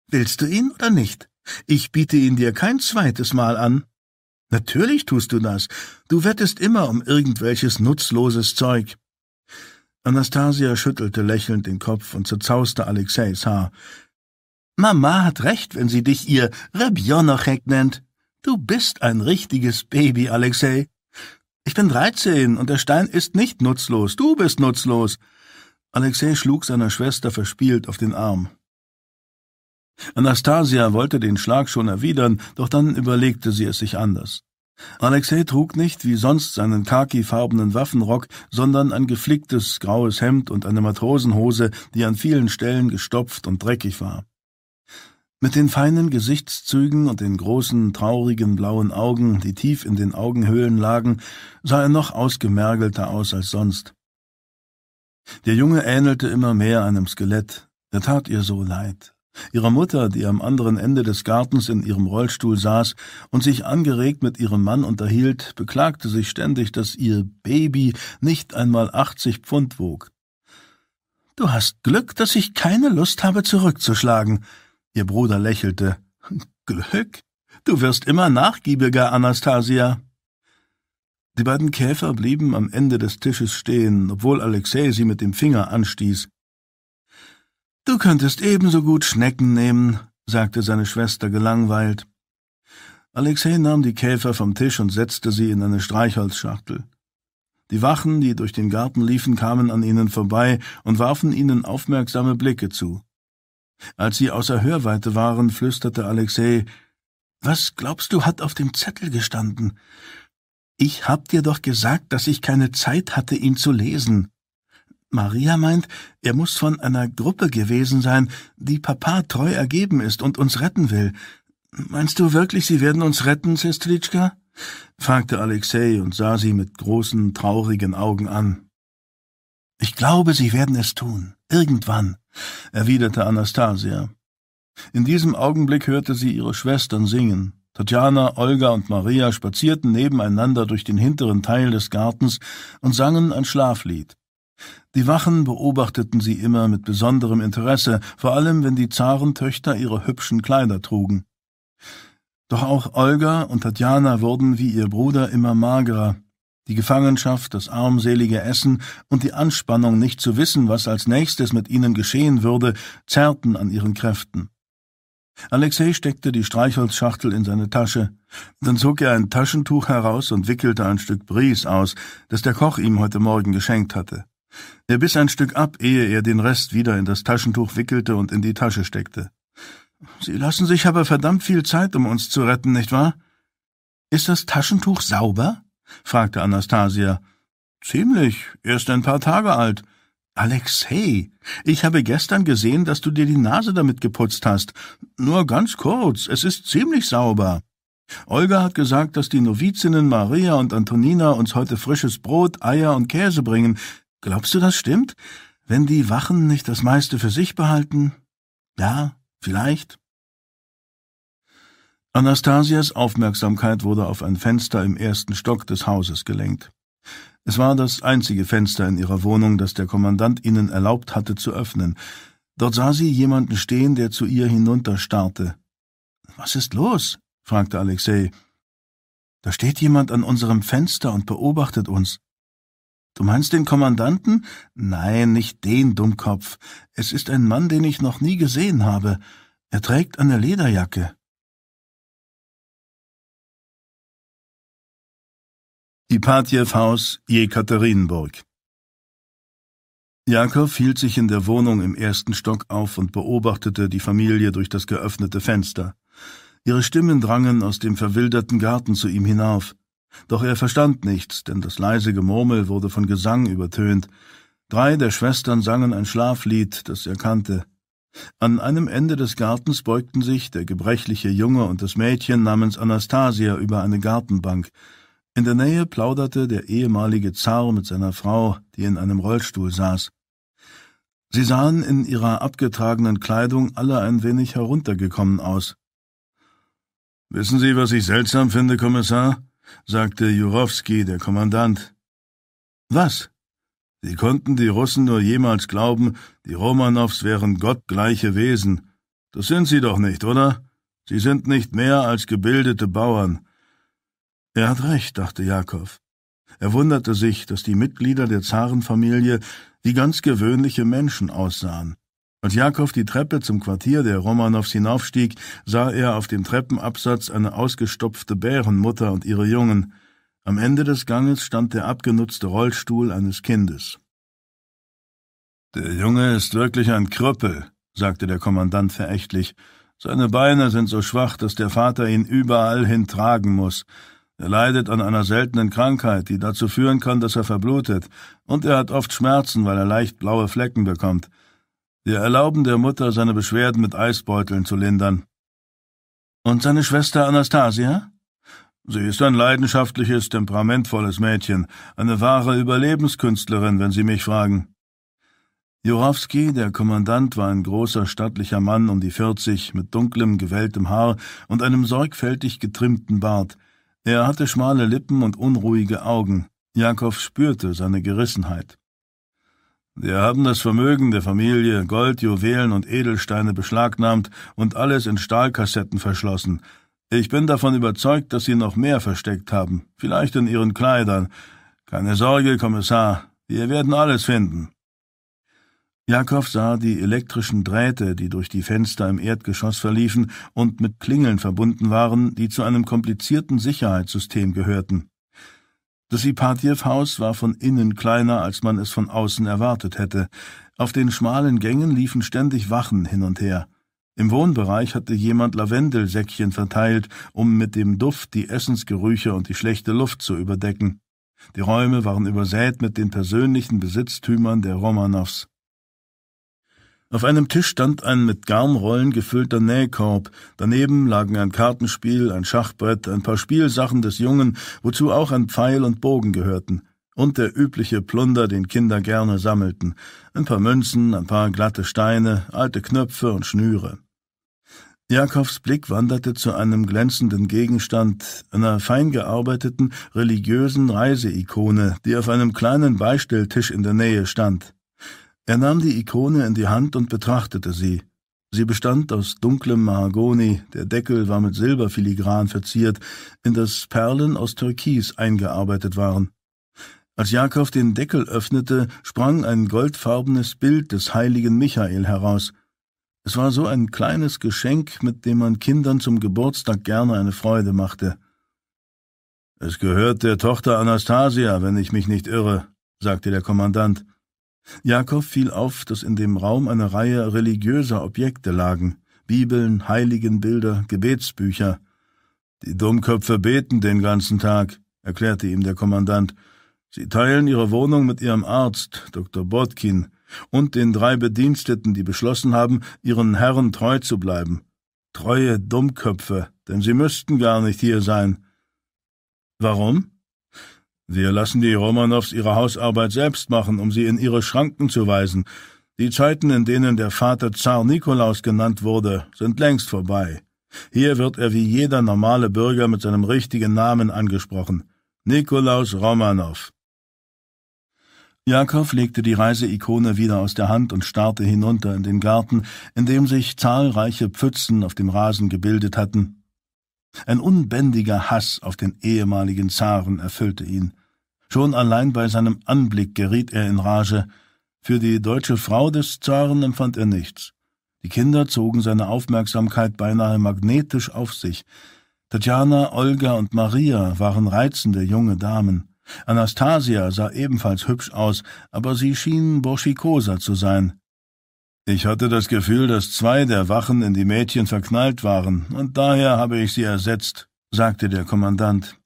Willst du ihn oder nicht? Ich biete ihn dir kein zweites Mal an. Natürlich tust du das. Du wettest immer um irgendwelches nutzloses Zeug. Anastasia schüttelte lächelnd den Kopf und zerzauste Alexeis Haar. Mama hat recht, wenn sie dich ihr Rebjonochek nennt. Du bist ein richtiges Baby, Alexei. Ich bin dreizehn und der Stein ist nicht nutzlos. Du bist nutzlos. Alexei schlug seiner Schwester verspielt auf den Arm. Anastasia wollte den Schlag schon erwidern, doch dann überlegte sie es sich anders. Alexei trug nicht wie sonst seinen khakifarbenen Waffenrock, sondern ein geflicktes graues Hemd und eine Matrosenhose, die an vielen Stellen gestopft und dreckig war. Mit den feinen Gesichtszügen und den großen, traurigen blauen Augen, die tief in den Augenhöhlen lagen, sah er noch ausgemergelter aus als sonst. Der Junge ähnelte immer mehr einem Skelett, er tat ihr so leid, Ihre Mutter, die am anderen Ende des Gartens in ihrem Rollstuhl saß und sich angeregt mit ihrem Mann unterhielt, beklagte sich ständig, dass ihr Baby nicht einmal 80 Pfund wog. Du hast Glück, dass ich keine Lust habe, zurückzuschlagen. Ihr Bruder lächelte. <laughs> Glück? Du wirst immer nachgiebiger, Anastasia. Die beiden Käfer blieben am Ende des Tisches stehen, obwohl Alexei sie mit dem Finger anstieß. Du könntest ebenso gut Schnecken nehmen, sagte seine Schwester gelangweilt. Alexei nahm die Käfer vom Tisch und setzte sie in eine Streichholzschachtel. Die Wachen, die durch den Garten liefen, kamen an ihnen vorbei und warfen ihnen aufmerksame Blicke zu. Als sie außer Hörweite waren, flüsterte Alexei Was glaubst du, hat auf dem Zettel gestanden? Ich hab dir doch gesagt, dass ich keine Zeit hatte, ihn zu lesen. Maria meint, er muss von einer Gruppe gewesen sein, die Papa treu ergeben ist und uns retten will. Meinst du wirklich, sie werden uns retten, Sestritschka? fragte Alexei und sah sie mit großen, traurigen Augen an. Ich glaube, sie werden es tun. Irgendwann, erwiderte Anastasia. In diesem Augenblick hörte sie ihre Schwestern singen. Tatjana, Olga und Maria spazierten nebeneinander durch den hinteren Teil des Gartens und sangen ein Schlaflied. Die Wachen beobachteten sie immer mit besonderem Interesse, vor allem wenn die Zarentöchter ihre hübschen Kleider trugen. Doch auch Olga und Tatjana wurden wie ihr Bruder immer magerer. Die Gefangenschaft, das armselige Essen und die Anspannung, nicht zu wissen, was als nächstes mit ihnen geschehen würde, zerrten an ihren Kräften. Alexei steckte die Streichholzschachtel in seine Tasche. Dann zog er ein Taschentuch heraus und wickelte ein Stück Bries aus, das der Koch ihm heute Morgen geschenkt hatte. Er biss ein Stück ab, ehe er den Rest wieder in das Taschentuch wickelte und in die Tasche steckte. Sie lassen sich aber verdammt viel Zeit, um uns zu retten, nicht wahr? Ist das Taschentuch sauber? Fragte Anastasia. Ziemlich, erst ein paar Tage alt. Alexei, ich habe gestern gesehen, dass du dir die Nase damit geputzt hast. Nur ganz kurz, es ist ziemlich sauber. Olga hat gesagt, dass die Novizinnen Maria und Antonina uns heute frisches Brot, Eier und Käse bringen. Glaubst du, das stimmt? Wenn die Wachen nicht das meiste für sich behalten? Ja, vielleicht. Anastasias Aufmerksamkeit wurde auf ein Fenster im ersten Stock des Hauses gelenkt. Es war das einzige Fenster in ihrer Wohnung, das der Kommandant ihnen erlaubt hatte zu öffnen. Dort sah sie jemanden stehen, der zu ihr hinunterstarrte. Was ist los? fragte Alexei. Da steht jemand an unserem Fenster und beobachtet uns. Du meinst den Kommandanten? Nein, nicht den, Dummkopf. Es ist ein Mann, den ich noch nie gesehen habe. Er trägt eine Lederjacke. Ipatjew Haus, Jekaterinburg Jakow hielt sich in der Wohnung im ersten Stock auf und beobachtete die Familie durch das geöffnete Fenster. Ihre Stimmen drangen aus dem verwilderten Garten zu ihm hinauf. Doch er verstand nichts, denn das leise Gemurmel wurde von Gesang übertönt. Drei der Schwestern sangen ein Schlaflied, das er kannte. An einem Ende des Gartens beugten sich der gebrechliche Junge und das Mädchen namens Anastasia über eine Gartenbank. In der Nähe plauderte der ehemalige Zar mit seiner Frau, die in einem Rollstuhl saß. Sie sahen in ihrer abgetragenen Kleidung alle ein wenig heruntergekommen aus. Wissen Sie, was ich seltsam finde, Kommissar? sagte Jurowski, der Kommandant. Was? Wie konnten die Russen nur jemals glauben, die Romanows wären gottgleiche Wesen? Das sind sie doch nicht, oder? Sie sind nicht mehr als gebildete Bauern. Er hat recht, dachte Jakow. Er wunderte sich, dass die Mitglieder der Zarenfamilie wie ganz gewöhnliche Menschen aussahen. Als Jakow die Treppe zum Quartier der Romanows hinaufstieg, sah er auf dem Treppenabsatz eine ausgestopfte Bärenmutter und ihre Jungen. Am Ende des Ganges stand der abgenutzte Rollstuhl eines Kindes. Der Junge ist wirklich ein Krüppel, sagte der Kommandant verächtlich. Seine Beine sind so schwach, dass der Vater ihn überall hin tragen muss. Er leidet an einer seltenen Krankheit, die dazu führen kann, dass er verblutet, und er hat oft Schmerzen, weil er leicht blaue Flecken bekommt. Wir erlauben der Mutter, seine Beschwerden mit Eisbeuteln zu lindern. Und seine Schwester Anastasia? Sie ist ein leidenschaftliches, temperamentvolles Mädchen, eine wahre Überlebenskünstlerin, wenn Sie mich fragen. Jurowski, der Kommandant, war ein großer, stattlicher Mann um die vierzig, mit dunklem, gewelltem Haar und einem sorgfältig getrimmten Bart. Er hatte schmale Lippen und unruhige Augen. Jakob spürte seine Gerissenheit. Wir haben das Vermögen der Familie, Gold, Juwelen und Edelsteine beschlagnahmt und alles in Stahlkassetten verschlossen. Ich bin davon überzeugt, dass Sie noch mehr versteckt haben, vielleicht in Ihren Kleidern. Keine Sorge, Kommissar, wir werden alles finden. Jakob sah die elektrischen Drähte, die durch die Fenster im Erdgeschoss verliefen und mit Klingeln verbunden waren, die zu einem komplizierten Sicherheitssystem gehörten. Das Ipatjew-Haus war von innen kleiner, als man es von außen erwartet hätte. Auf den schmalen Gängen liefen ständig Wachen hin und her. Im Wohnbereich hatte jemand Lavendelsäckchen verteilt, um mit dem Duft die Essensgerüche und die schlechte Luft zu überdecken. Die Räume waren übersät mit den persönlichen Besitztümern der Romanows. Auf einem Tisch stand ein mit Garnrollen gefüllter Nähkorb, daneben lagen ein Kartenspiel, ein Schachbrett, ein paar Spielsachen des Jungen, wozu auch ein Pfeil und Bogen gehörten, und der übliche Plunder, den Kinder gerne sammelten, ein paar Münzen, ein paar glatte Steine, alte Knöpfe und Schnüre. Jakobs Blick wanderte zu einem glänzenden Gegenstand, einer fein gearbeiteten religiösen Reiseikone, die auf einem kleinen Beistelltisch in der Nähe stand. Er nahm die Ikone in die Hand und betrachtete sie. Sie bestand aus dunklem Mahagoni, der Deckel war mit Silberfiligran verziert, in das Perlen aus Türkis eingearbeitet waren. Als Jakob den Deckel öffnete, sprang ein goldfarbenes Bild des heiligen Michael heraus. Es war so ein kleines Geschenk, mit dem man Kindern zum Geburtstag gerne eine Freude machte. Es gehört der Tochter Anastasia, wenn ich mich nicht irre, sagte der Kommandant. Jakob fiel auf, dass in dem Raum eine Reihe religiöser Objekte lagen, Bibeln, Heiligenbilder, Gebetsbücher. Die Dummköpfe beten den ganzen Tag, erklärte ihm der Kommandant. Sie teilen ihre Wohnung mit ihrem Arzt, Dr. Botkin, und den drei Bediensteten, die beschlossen haben, ihren Herren treu zu bleiben. Treue Dummköpfe, denn sie müssten gar nicht hier sein. Warum? Wir lassen die Romanows ihre Hausarbeit selbst machen, um sie in ihre Schranken zu weisen. Die Zeiten, in denen der Vater Zar Nikolaus genannt wurde, sind längst vorbei. Hier wird er wie jeder normale Bürger mit seinem richtigen Namen angesprochen. Nikolaus Romanow. Jakob legte die Reiseikone wieder aus der Hand und starrte hinunter in den Garten, in dem sich zahlreiche Pfützen auf dem Rasen gebildet hatten. Ein unbändiger Hass auf den ehemaligen Zaren erfüllte ihn. Schon allein bei seinem Anblick geriet er in Rage. Für die deutsche Frau des Zaren empfand er nichts. Die Kinder zogen seine Aufmerksamkeit beinahe magnetisch auf sich. Tatjana, Olga und Maria waren reizende junge Damen. Anastasia sah ebenfalls hübsch aus, aber sie schien burschikoser zu sein. Ich hatte das Gefühl, dass zwei der Wachen in die Mädchen verknallt waren, und daher habe ich sie ersetzt, sagte der Kommandant.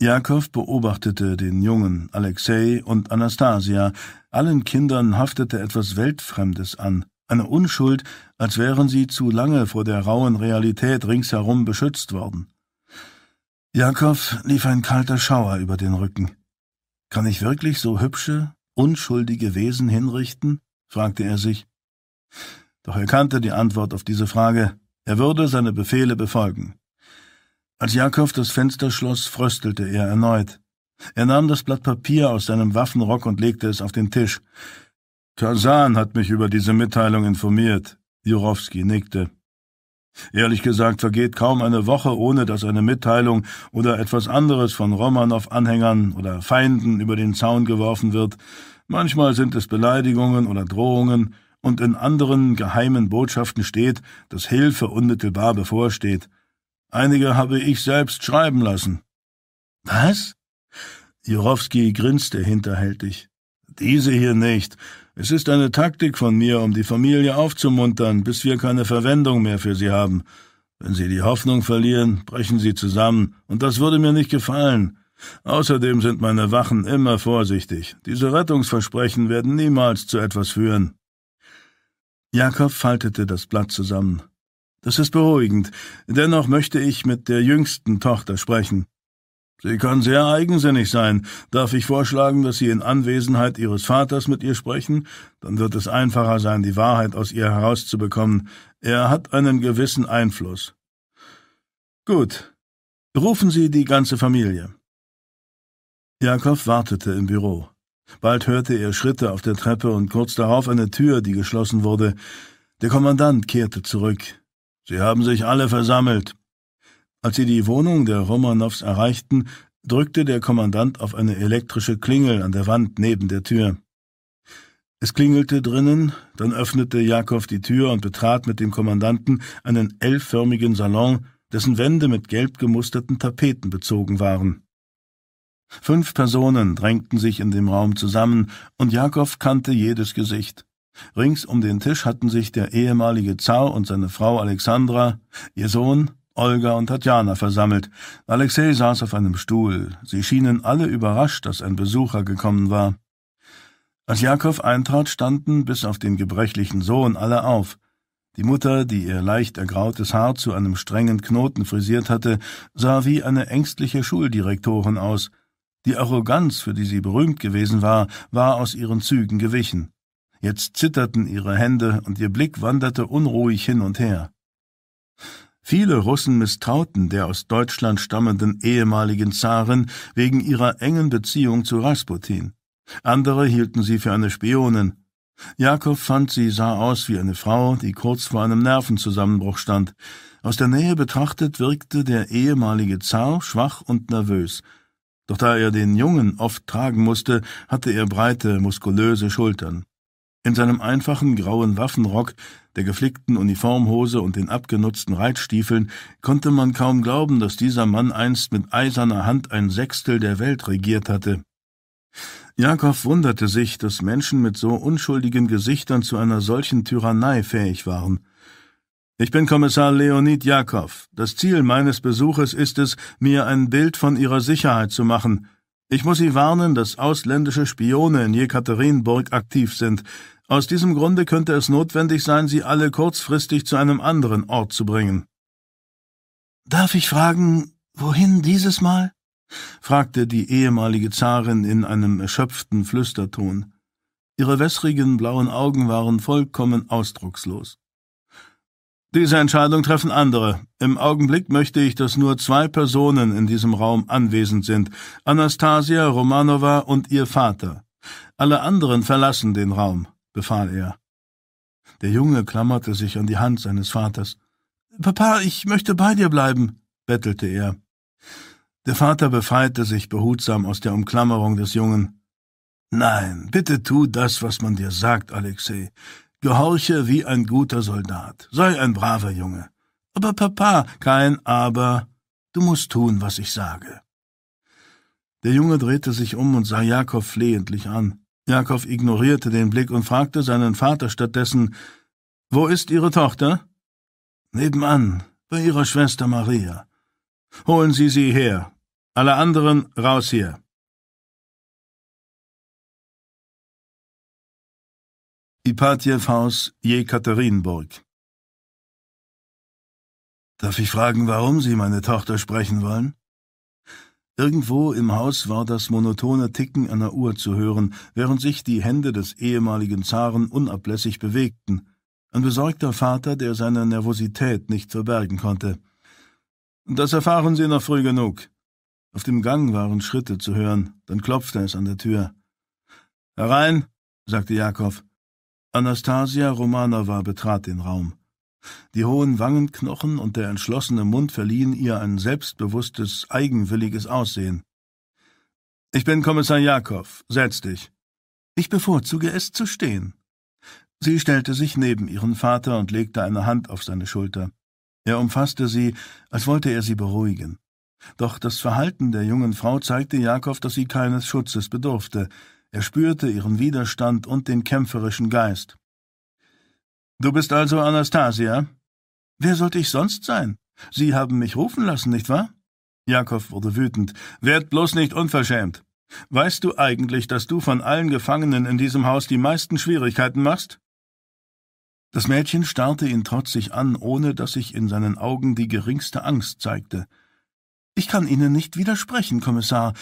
Jakow beobachtete den Jungen, Alexei und Anastasia. Allen Kindern haftete etwas Weltfremdes an, eine Unschuld, als wären sie zu lange vor der rauen Realität ringsherum beschützt worden. Jakow lief ein kalter Schauer über den Rücken. Kann ich wirklich so hübsche, unschuldige Wesen hinrichten? Fragte er sich. Doch er kannte die Antwort auf diese Frage. Er würde seine Befehle befolgen. Als Jakob das Fenster schloss, fröstelte er erneut. Er nahm das Blatt Papier aus seinem Waffenrock und legte es auf den Tisch. Kazan hat mich über diese Mitteilung informiert. Jurowski nickte. Ehrlich gesagt vergeht kaum eine Woche, ohne dass eine Mitteilung oder etwas anderes von Romanow-Anhängern oder Feinden über den Zaun geworfen wird, Manchmal sind es Beleidigungen oder Drohungen, und in anderen geheimen Botschaften steht, dass Hilfe unmittelbar bevorsteht. Einige habe ich selbst schreiben lassen. Was? Jurowski grinste hinterhältig. Diese hier nicht. Es ist eine Taktik von mir, um die Familie aufzumuntern, bis wir keine Verwendung mehr für sie haben. Wenn sie die Hoffnung verlieren, brechen sie zusammen, und das würde mir nicht gefallen. Außerdem sind meine Wachen immer vorsichtig. Diese Rettungsversprechen werden niemals zu etwas führen. Jakob faltete das Blatt zusammen. Das ist beruhigend. Dennoch möchte ich mit der jüngsten Tochter sprechen. Sie kann sehr eigensinnig sein. Darf ich vorschlagen, dass Sie in Anwesenheit Ihres Vaters mit ihr sprechen? Dann wird es einfacher sein, die Wahrheit aus ihr herauszubekommen. Er hat einen gewissen Einfluss. Gut. Rufen Sie die ganze Familie. Jakob wartete im Büro. Bald hörte er Schritte auf der Treppe und kurz darauf eine Tür, die geschlossen wurde. Der Kommandant kehrte zurück. Sie haben sich alle versammelt. Als sie die Wohnung der Romanows erreichten, drückte der Kommandant auf eine elektrische Klingel an der Wand neben der Tür. Es klingelte drinnen, dann öffnete Jakob die Tür und betrat mit dem Kommandanten einen L-förmigen Salon, dessen Wände mit gelb gemusterten Tapeten bezogen waren. Fünf Personen drängten sich in dem Raum zusammen, und Jakob kannte jedes Gesicht. Rings um den Tisch hatten sich der ehemalige Zar und seine Frau Alexandra, ihr Sohn, Olga und Tatjana versammelt. Alexei saß auf einem Stuhl. Sie schienen alle überrascht, dass ein Besucher gekommen war. Als Jakob eintrat, standen bis auf den gebrechlichen Sohn alle auf. Die Mutter, die ihr leicht ergrautes Haar zu einem strengen Knoten frisiert hatte, sah wie eine ängstliche Schuldirektorin aus. Die Arroganz, für die sie berühmt gewesen war, war aus ihren Zügen gewichen. Jetzt zitterten ihre Hände und ihr Blick wanderte unruhig hin und her. Viele Russen misstrauten der aus Deutschland stammenden ehemaligen Zarin wegen ihrer engen Beziehung zu Rasputin. Andere hielten sie für eine Spionin. Jakob fand, sie sah aus wie eine Frau, die kurz vor einem Nervenzusammenbruch stand. Aus der Nähe betrachtet wirkte der ehemalige Zar schwach und nervös. Doch da er den Jungen oft tragen musste, hatte er breite, muskulöse Schultern. In seinem einfachen grauen Waffenrock, der geflickten Uniformhose und den abgenutzten Reitstiefeln konnte man kaum glauben, dass dieser Mann einst mit eiserner Hand ein Sechstel der Welt regiert hatte. Jakob wunderte sich, dass Menschen mit so unschuldigen Gesichtern zu einer solchen Tyrannei fähig waren. Ich bin Kommissar Leonid Jakob. Das Ziel meines Besuches ist es, mir ein Bild von Ihrer Sicherheit zu machen. Ich muss Sie warnen, dass ausländische Spione in Jekaterinburg aktiv sind. Aus diesem Grunde könnte es notwendig sein, Sie alle kurzfristig zu einem anderen Ort zu bringen. Darf ich fragen, wohin dieses Mal? fragte die ehemalige Zarin in einem erschöpften Flüsterton. Ihre wässrigen blauen Augen waren vollkommen ausdruckslos. Diese Entscheidung treffen andere. Im Augenblick möchte ich, dass nur zwei Personen in diesem Raum anwesend sind, Anastasia Romanova und ihr Vater. Alle anderen verlassen den Raum, befahl er. Der Junge klammerte sich an die Hand seines Vaters. Papa, ich möchte bei dir bleiben, bettelte er. Der Vater befreite sich behutsam aus der Umklammerung des Jungen. Nein, bitte tu das, was man dir sagt, Alexei. Gehorche wie ein guter Soldat. Sei ein braver Junge. Aber Papa, kein Aber. Du musst tun, was ich sage. Der Junge drehte sich um und sah Jakob flehentlich an. Jakob ignorierte den Blick und fragte seinen Vater stattdessen, Wo ist Ihre Tochter? Nebenan, bei ihrer Schwester Maria. Holen Sie sie her. Alle anderen raus hier. Ipatjew Haus, Jekaterinburg. Darf ich fragen, warum Sie meine Tochter sprechen wollen? Irgendwo im Haus war das monotone Ticken einer Uhr zu hören, während sich die Hände des ehemaligen Zaren unablässig bewegten. Ein besorgter Vater, der seine Nervosität nicht verbergen konnte. Das erfahren Sie noch früh genug. Auf dem Gang waren Schritte zu hören, dann klopfte es an der Tür. Herein, sagte Jakob. Anastasia Romanowa betrat den Raum. Die hohen Wangenknochen und der entschlossene Mund verliehen ihr ein selbstbewusstes, eigenwilliges Aussehen. Ich bin Kommissar Jakob. Setz dich. Ich bevorzuge es zu stehen. Sie stellte sich neben ihren Vater und legte eine Hand auf seine Schulter. Er umfasste sie, als wollte er sie beruhigen. Doch das Verhalten der jungen Frau zeigte Jakob, dass sie keines Schutzes bedurfte. Er spürte ihren Widerstand und den kämpferischen Geist. Du bist also Anastasia? Wer sollte ich sonst sein? Sie haben mich rufen lassen, nicht wahr? Jakob wurde wütend. Werd bloß nicht unverschämt. Weißt du eigentlich, dass du von allen Gefangenen in diesem Haus die meisten Schwierigkeiten machst? Das Mädchen starrte ihn trotzig an, ohne dass sich in seinen Augen die geringste Angst zeigte. Ich kann Ihnen nicht widersprechen, Kommissar.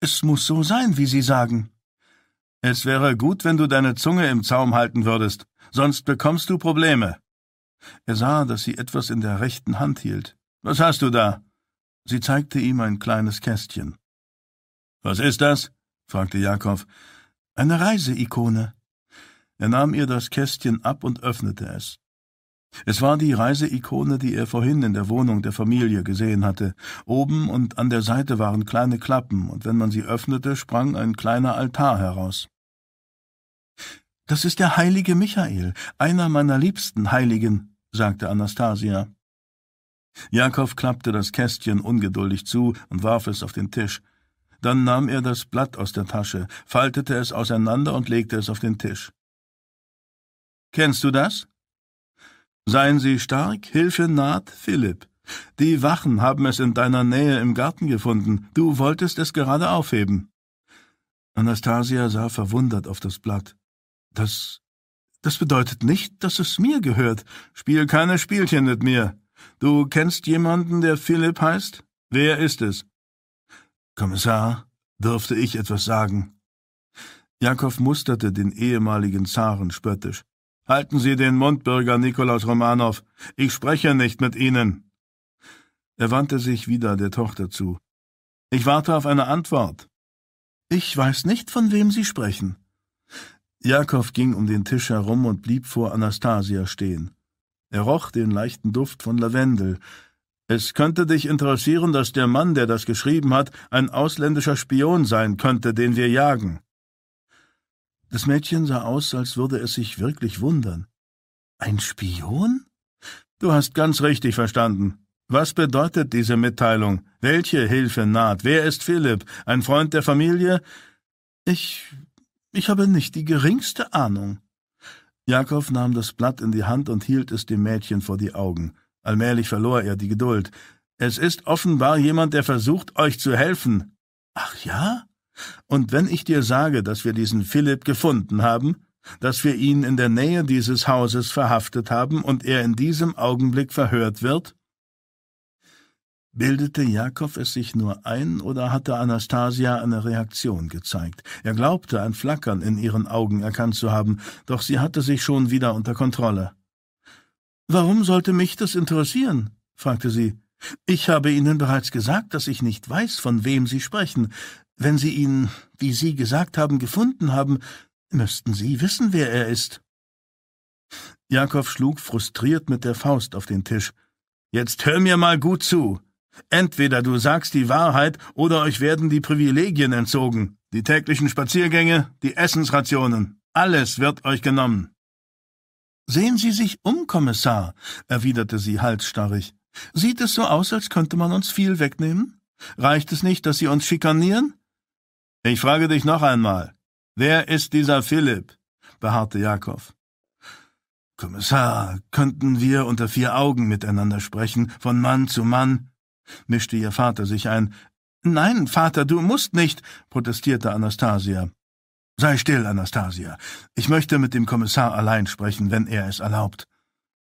Es muss so sein, wie Sie sagen. Es wäre gut, wenn du deine Zunge im Zaum halten würdest, sonst bekommst du Probleme. Er sah, dass sie etwas in der rechten Hand hielt. Was hast du da? Sie zeigte ihm ein kleines Kästchen. Was ist das? fragte Jakob. Eine Reiseikone. Er nahm ihr das Kästchen ab und öffnete es. Es war die Reiseikone, die er vorhin in der Wohnung der Familie gesehen hatte. Oben und an der Seite waren kleine Klappen, und wenn man sie öffnete, sprang ein kleiner Altar heraus. Das ist der heilige Michael, einer meiner liebsten Heiligen, sagte Anastasia. Jakob klappte das Kästchen ungeduldig zu und warf es auf den Tisch. Dann nahm er das Blatt aus der Tasche, faltete es auseinander und legte es auf den Tisch. Kennst du das? Seien Sie stark, Hilfe naht, Philipp. Die Wachen haben es in deiner Nähe im Garten gefunden. Du wolltest es gerade aufheben. Anastasia sah verwundert auf das Blatt. Das. das bedeutet nicht, dass es mir gehört. Spiel keine Spielchen mit mir. Du kennst jemanden, der Philipp heißt? Wer ist es? Kommissar, dürfte ich etwas sagen? Jakow musterte den ehemaligen Zaren spöttisch. Halten Sie den Mund, Bürger Nikolaus Romanow. Ich spreche nicht mit Ihnen. Er wandte sich wieder der Tochter zu. Ich warte auf eine Antwort. Ich weiß nicht, von wem Sie sprechen. Jakow ging um den Tisch herum und blieb vor Anastasia stehen. Er roch den leichten Duft von Lavendel. Es könnte dich interessieren, dass der Mann, der das geschrieben hat, ein ausländischer Spion sein könnte, den wir jagen. Das Mädchen sah aus, als würde es sich wirklich wundern. Ein Spion? Du hast ganz richtig verstanden. Was bedeutet diese Mitteilung? Welche Hilfe naht? Wer ist Philipp? Ein Freund der Familie? Ich. ich habe nicht die geringste Ahnung. Jakob nahm das Blatt in die Hand und hielt es dem Mädchen vor die Augen. Allmählich verlor er die Geduld. Es ist offenbar jemand, der versucht, euch zu helfen. Ach ja? Und wenn ich dir sage, dass wir diesen Philipp gefunden haben, dass wir ihn in der Nähe dieses Hauses verhaftet haben und er in diesem Augenblick verhört wird? Bildete Jakob es sich nur ein oder hatte Anastasia eine Reaktion gezeigt? Er glaubte, ein Flackern in ihren Augen erkannt zu haben, doch sie hatte sich schon wieder unter Kontrolle. Warum sollte mich das interessieren? fragte sie. Ich habe Ihnen bereits gesagt, dass ich nicht weiß, von wem Sie sprechen. Wenn Sie ihn, wie Sie gesagt haben, gefunden haben, müssten Sie wissen, wer er ist. Jakob schlug frustriert mit der Faust auf den Tisch. Jetzt hör mir mal gut zu. Entweder du sagst die Wahrheit oder euch werden die Privilegien entzogen, die täglichen Spaziergänge, die Essensrationen, alles wird euch genommen. Sehen Sie sich um, Kommissar, erwiderte sie halsstarrig. Sieht es so aus, als könnte man uns viel wegnehmen? Reicht es nicht, dass Sie uns schikanieren? Ich frage dich noch einmal. Wer ist dieser Philipp? beharrte Jakob. Kommissar, könnten wir unter vier Augen miteinander sprechen, von Mann zu Mann? mischte ihr Vater sich ein. Nein, Vater, du musst nicht, protestierte Anastasia. Sei still, Anastasia. Ich möchte mit dem Kommissar allein sprechen, wenn er es erlaubt.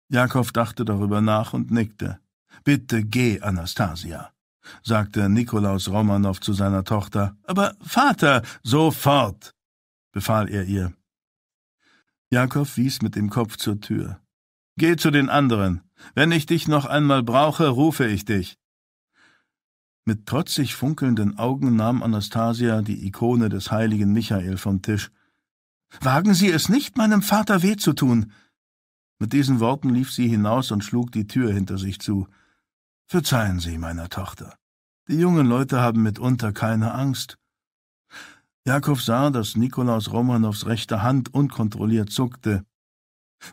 Jakob dachte darüber nach und nickte. Bitte geh, Anastasia sagte Nikolaus Romanow zu seiner Tochter. Aber Vater, sofort, befahl er ihr. Jakob wies mit dem Kopf zur Tür. Geh zu den anderen. Wenn ich dich noch einmal brauche, rufe ich dich. Mit trotzig funkelnden Augen nahm Anastasia die Ikone des heiligen Michael vom Tisch. Wagen Sie es nicht, meinem Vater weh zu tun. Mit diesen Worten lief sie hinaus und schlug die Tür hinter sich zu. Verzeihen Sie meiner Tochter. Die jungen Leute haben mitunter keine Angst. Jakob sah, dass Nikolaus Romanows rechte Hand unkontrolliert zuckte.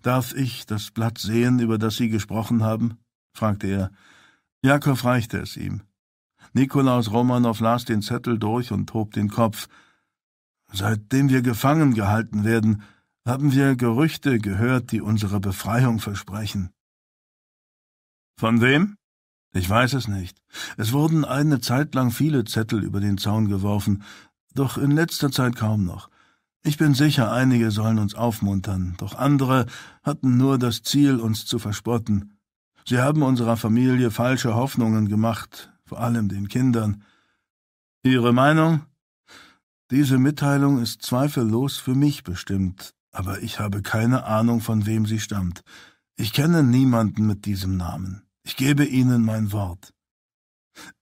Darf ich das Blatt sehen, über das Sie gesprochen haben? fragte er. Jakob reichte es ihm. Nikolaus Romanow las den Zettel durch und hob den Kopf. Seitdem wir gefangen gehalten werden, haben wir Gerüchte gehört, die unsere Befreiung versprechen. Von wem? Ich weiß es nicht. Es wurden eine Zeit lang viele Zettel über den Zaun geworfen, doch in letzter Zeit kaum noch. Ich bin sicher, einige sollen uns aufmuntern, doch andere hatten nur das Ziel, uns zu verspotten. Sie haben unserer Familie falsche Hoffnungen gemacht, vor allem den Kindern. Ihre Meinung? Diese Mitteilung ist zweifellos für mich bestimmt, aber ich habe keine Ahnung, von wem sie stammt. Ich kenne niemanden mit diesem Namen. Ich gebe Ihnen mein Wort.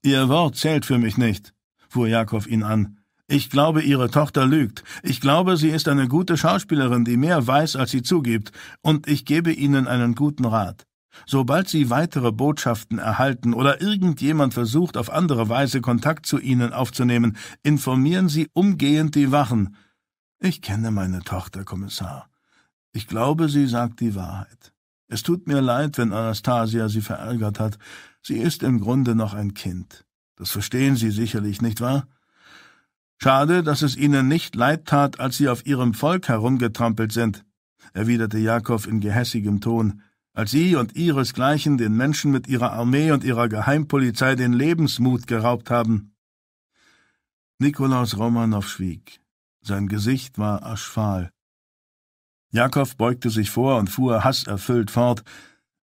Ihr Wort zählt für mich nicht, fuhr Jakob ihn an. Ich glaube, Ihre Tochter lügt. Ich glaube, sie ist eine gute Schauspielerin, die mehr weiß, als sie zugibt, und ich gebe Ihnen einen guten Rat. Sobald Sie weitere Botschaften erhalten oder irgendjemand versucht, auf andere Weise Kontakt zu Ihnen aufzunehmen, informieren Sie umgehend die Wachen. Ich kenne meine Tochter, Kommissar. Ich glaube, sie sagt die Wahrheit. Es tut mir leid, wenn Anastasia Sie verärgert hat. Sie ist im Grunde noch ein Kind. Das verstehen Sie sicherlich, nicht wahr? Schade, dass es Ihnen nicht leid tat, als Sie auf Ihrem Volk herumgetrampelt sind, erwiderte Jakob in gehässigem Ton als Sie und Ihresgleichen den Menschen mit Ihrer Armee und Ihrer Geheimpolizei den Lebensmut geraubt haben. Nikolaus Romanow schwieg. Sein Gesicht war aschfahl. Jakow beugte sich vor und fuhr hasserfüllt fort.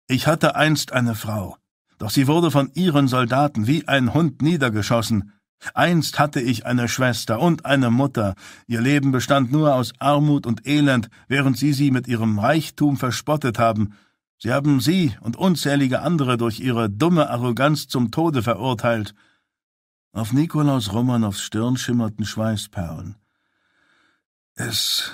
Ich hatte einst eine Frau, doch sie wurde von ihren Soldaten wie ein Hund niedergeschossen. Einst hatte ich eine Schwester und eine Mutter. Ihr Leben bestand nur aus Armut und Elend, während sie sie mit ihrem Reichtum verspottet haben. Sie haben Sie und unzählige andere durch Ihre dumme Arroganz zum Tode verurteilt. Auf Nikolaus Romanows Stirn schimmerten Schweißperlen. Es.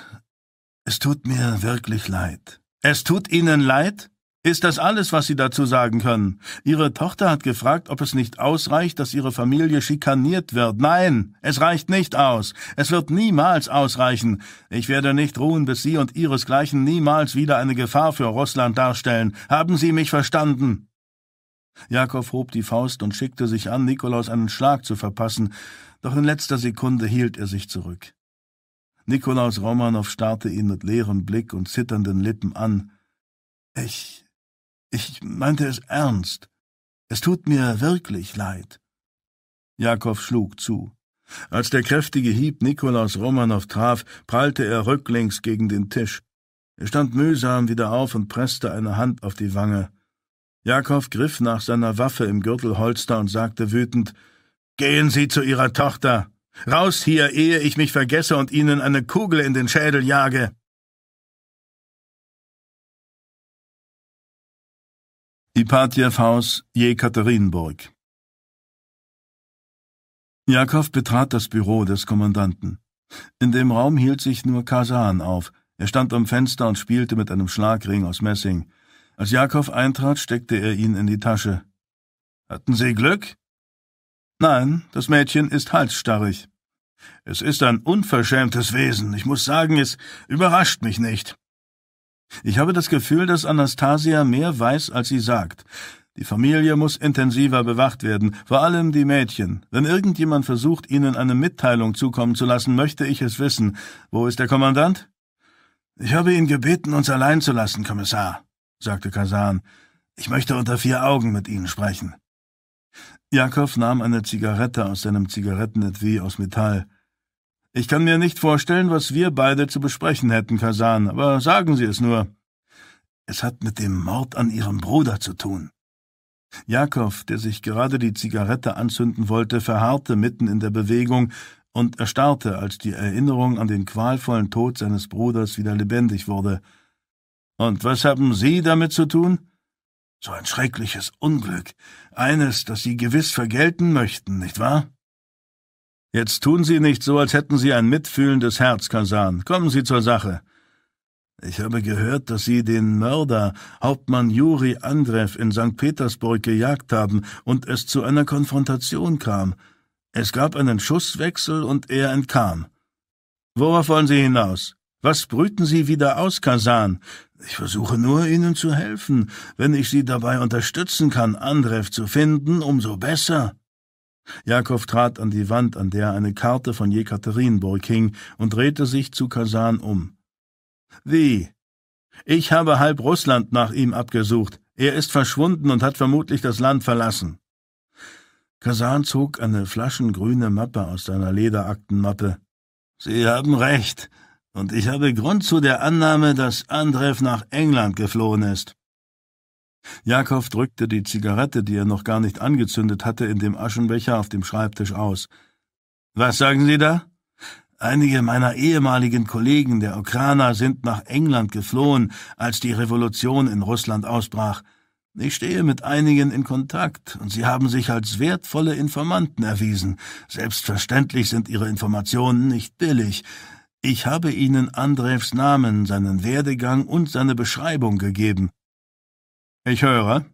Es tut mir wirklich leid. Es tut Ihnen leid? Ist das alles, was Sie dazu sagen können? Ihre Tochter hat gefragt, ob es nicht ausreicht, dass Ihre Familie schikaniert wird. Nein, es reicht nicht aus. Es wird niemals ausreichen. Ich werde nicht ruhen, bis Sie und Ihresgleichen niemals wieder eine Gefahr für Russland darstellen. Haben Sie mich verstanden? Jakob hob die Faust und schickte sich an, Nikolaus einen Schlag zu verpassen, doch in letzter Sekunde hielt er sich zurück. Nikolaus Romanow starrte ihn mit leerem Blick und zitternden Lippen an. Ich ich meinte es ernst. Es tut mir wirklich leid. Jakob schlug zu. Als der kräftige Hieb Nikolaus Romanow traf, prallte er rücklings gegen den Tisch. Er stand mühsam wieder auf und presste eine Hand auf die Wange. Jakob griff nach seiner Waffe im Gürtelholster und sagte wütend Gehen Sie zu Ihrer Tochter. Raus hier, ehe ich mich vergesse und Ihnen eine Kugel in den Schädel jage. Ipatjew-Haus, Jekaterinburg. Jakow betrat das Büro des Kommandanten. In dem Raum hielt sich nur Kasan auf. Er stand am Fenster und spielte mit einem Schlagring aus Messing. Als Jakow eintrat, steckte er ihn in die Tasche. Hatten Sie Glück? Nein, das Mädchen ist halsstarrig. Es ist ein unverschämtes Wesen. Ich muss sagen, es überrascht mich nicht. Ich habe das Gefühl, dass Anastasia mehr weiß, als sie sagt. Die Familie muss intensiver bewacht werden, vor allem die Mädchen. Wenn irgendjemand versucht, ihnen eine Mitteilung zukommen zu lassen, möchte ich es wissen. Wo ist der Kommandant? Ich habe ihn gebeten, uns allein zu lassen, Kommissar, sagte Kasan. Ich möchte unter vier Augen mit Ihnen sprechen. Jakob nahm eine Zigarette aus seinem Zigarettenetui aus Metall. Ich kann mir nicht vorstellen, was wir beide zu besprechen hätten, Kasan, aber sagen Sie es nur. Es hat mit dem Mord an Ihrem Bruder zu tun. Jakob, der sich gerade die Zigarette anzünden wollte, verharrte mitten in der Bewegung und erstarrte, als die Erinnerung an den qualvollen Tod seines Bruders wieder lebendig wurde. Und was haben Sie damit zu tun? So ein schreckliches Unglück, eines, das Sie gewiss vergelten möchten, nicht wahr? Jetzt tun Sie nicht so, als hätten Sie ein mitfühlendes Herz, Kasan. Kommen Sie zur Sache. Ich habe gehört, dass Sie den Mörder, Hauptmann Juri Andrew, in St. Petersburg gejagt haben und es zu einer Konfrontation kam. Es gab einen Schusswechsel und er entkam. Worauf wollen Sie hinaus? Was brüten Sie wieder aus, Kasan? Ich versuche nur, Ihnen zu helfen. Wenn ich Sie dabei unterstützen kann, Andrew zu finden, umso besser. Jakob trat an die Wand, an der eine Karte von Jekaterinburg hing, und drehte sich zu Kasan um. Wie? Ich habe halb Russland nach ihm abgesucht. Er ist verschwunden und hat vermutlich das Land verlassen. Kasan zog eine flaschengrüne Mappe aus seiner Lederaktenmappe. Sie haben recht, und ich habe Grund zu der Annahme, dass Andrew nach England geflohen ist. Jakob drückte die Zigarette, die er noch gar nicht angezündet hatte, in dem Aschenbecher auf dem Schreibtisch aus. Was sagen Sie da? Einige meiner ehemaligen Kollegen der Okraner sind nach England geflohen, als die Revolution in Russland ausbrach. Ich stehe mit einigen in Kontakt, und sie haben sich als wertvolle Informanten erwiesen. Selbstverständlich sind ihre Informationen nicht billig. Ich habe ihnen Andrevs Namen, seinen Werdegang und seine Beschreibung gegeben. Ich höre.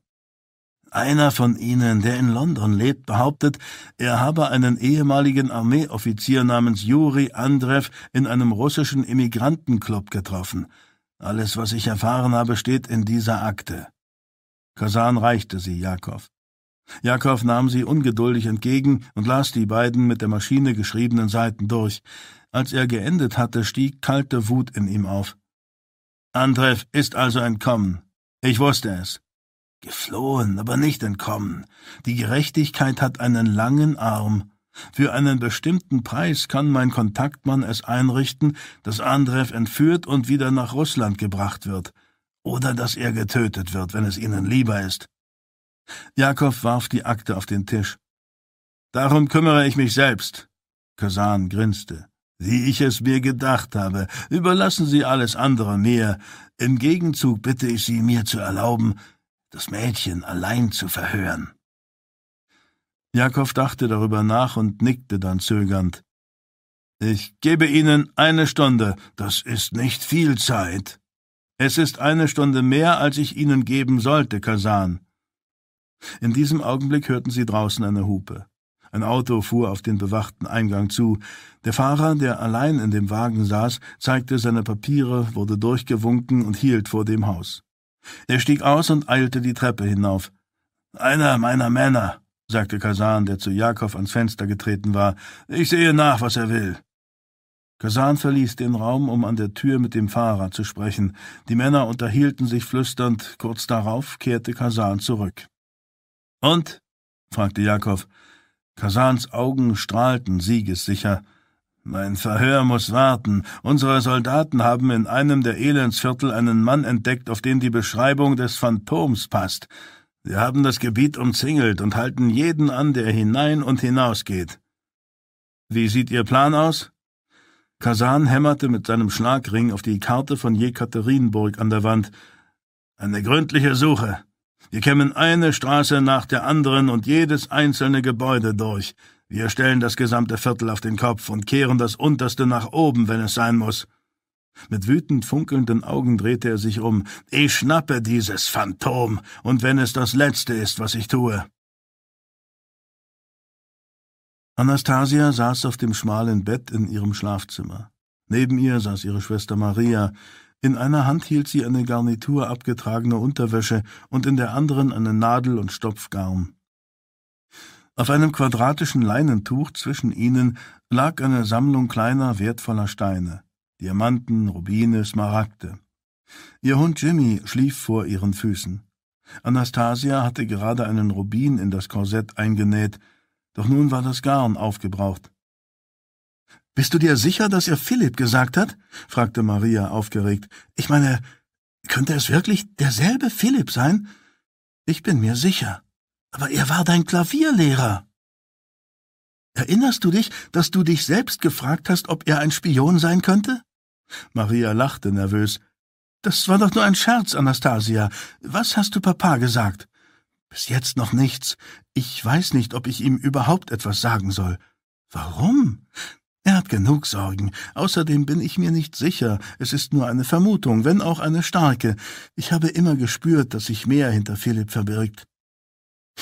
Einer von ihnen, der in London lebt, behauptet, er habe einen ehemaligen Armeeoffizier namens Juri Andrev in einem russischen Immigrantenclub getroffen. Alles, was ich erfahren habe, steht in dieser Akte. Kasan reichte sie Jakow. Jakow nahm sie ungeduldig entgegen und las die beiden mit der Maschine geschriebenen Seiten durch. Als er geendet hatte, stieg kalte Wut in ihm auf. Andrev ist also entkommen. Ich wusste es. Geflohen, aber nicht entkommen. Die Gerechtigkeit hat einen langen Arm. Für einen bestimmten Preis kann mein Kontaktmann es einrichten, dass Andrev entführt und wieder nach Russland gebracht wird. Oder dass er getötet wird, wenn es Ihnen lieber ist. Jakob warf die Akte auf den Tisch. Darum kümmere ich mich selbst. Kasan grinste. Wie ich es mir gedacht habe, überlassen Sie alles andere mir. Im Gegenzug bitte ich Sie, mir zu erlauben, das Mädchen allein zu verhören. Jakob dachte darüber nach und nickte dann zögernd. Ich gebe Ihnen eine Stunde, das ist nicht viel Zeit. Es ist eine Stunde mehr, als ich Ihnen geben sollte, Kasan. In diesem Augenblick hörten sie draußen eine Hupe. Ein Auto fuhr auf den bewachten Eingang zu. Der Fahrer, der allein in dem Wagen saß, zeigte seine Papiere, wurde durchgewunken und hielt vor dem Haus. Er stieg aus und eilte die Treppe hinauf. Einer meiner Männer, sagte Kasan, der zu Jakob ans Fenster getreten war. Ich sehe nach, was er will. Kasan verließ den Raum, um an der Tür mit dem Fahrer zu sprechen. Die Männer unterhielten sich flüsternd. Kurz darauf kehrte Kasan zurück. Und? fragte Jakob. Kasans Augen strahlten siegessicher. Mein Verhör muss warten. Unsere Soldaten haben in einem der Elendsviertel einen Mann entdeckt, auf den die Beschreibung des Phantoms passt. Sie haben das Gebiet umzingelt und halten jeden an, der hinein und hinaus geht. Wie sieht Ihr Plan aus? Kasan hämmerte mit seinem Schlagring auf die Karte von Jekaterinburg an der Wand. Eine gründliche Suche. Wir kämmen eine Straße nach der anderen und jedes einzelne Gebäude durch. Wir stellen das gesamte Viertel auf den Kopf und kehren das unterste nach oben, wenn es sein muss. Mit wütend funkelnden Augen drehte er sich um. Ich schnappe dieses Phantom, und wenn es das Letzte ist, was ich tue. Anastasia saß auf dem schmalen Bett in ihrem Schlafzimmer. Neben ihr saß ihre Schwester Maria. In einer Hand hielt sie eine Garnitur abgetragener Unterwäsche und in der anderen eine Nadel und Stopfgarn. Auf einem quadratischen Leinentuch zwischen ihnen lag eine Sammlung kleiner, wertvoller Steine. Diamanten, Rubine, Smaragde. Ihr Hund Jimmy schlief vor ihren Füßen. Anastasia hatte gerade einen Rubin in das Korsett eingenäht, doch nun war das Garn aufgebraucht. Bist du dir sicher, dass er Philipp gesagt hat? fragte Maria aufgeregt. Ich meine, könnte es wirklich derselbe Philipp sein? Ich bin mir sicher. Aber er war dein Klavierlehrer. Erinnerst du dich, dass du dich selbst gefragt hast, ob er ein Spion sein könnte? Maria lachte nervös. Das war doch nur ein Scherz, Anastasia. Was hast du Papa gesagt? Bis jetzt noch nichts. Ich weiß nicht, ob ich ihm überhaupt etwas sagen soll. Warum? Er hat genug Sorgen. Außerdem bin ich mir nicht sicher. Es ist nur eine Vermutung, wenn auch eine starke. Ich habe immer gespürt, dass sich mehr hinter Philipp verbirgt.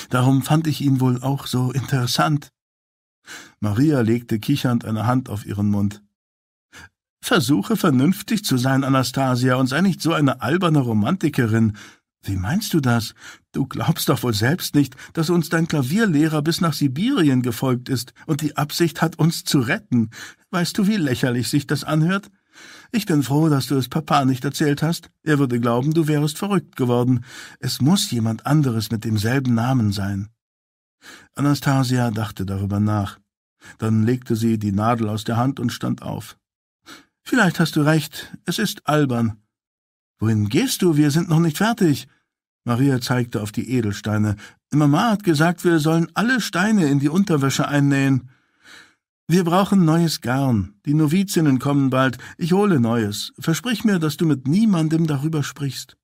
Darum fand ich ihn wohl auch so interessant. Maria legte kichernd eine Hand auf ihren Mund. Versuche vernünftig zu sein, Anastasia, und sei nicht so eine alberne Romantikerin. Wie meinst du das? Du glaubst doch wohl selbst nicht, dass uns dein Klavierlehrer bis nach Sibirien gefolgt ist und die Absicht hat, uns zu retten. Weißt du, wie lächerlich sich das anhört? Ich bin froh, dass du es Papa nicht erzählt hast. Er würde glauben, du wärest verrückt geworden. Es muss jemand anderes mit demselben Namen sein. Anastasia dachte darüber nach. Dann legte sie die Nadel aus der Hand und stand auf. Vielleicht hast du recht, es ist albern. Wohin gehst du? Wir sind noch nicht fertig. Maria zeigte auf die Edelsteine. Mama hat gesagt, wir sollen alle Steine in die Unterwäsche einnähen. Wir brauchen neues Garn. Die Novizinnen kommen bald. Ich hole neues. Versprich mir, dass du mit niemandem darüber sprichst.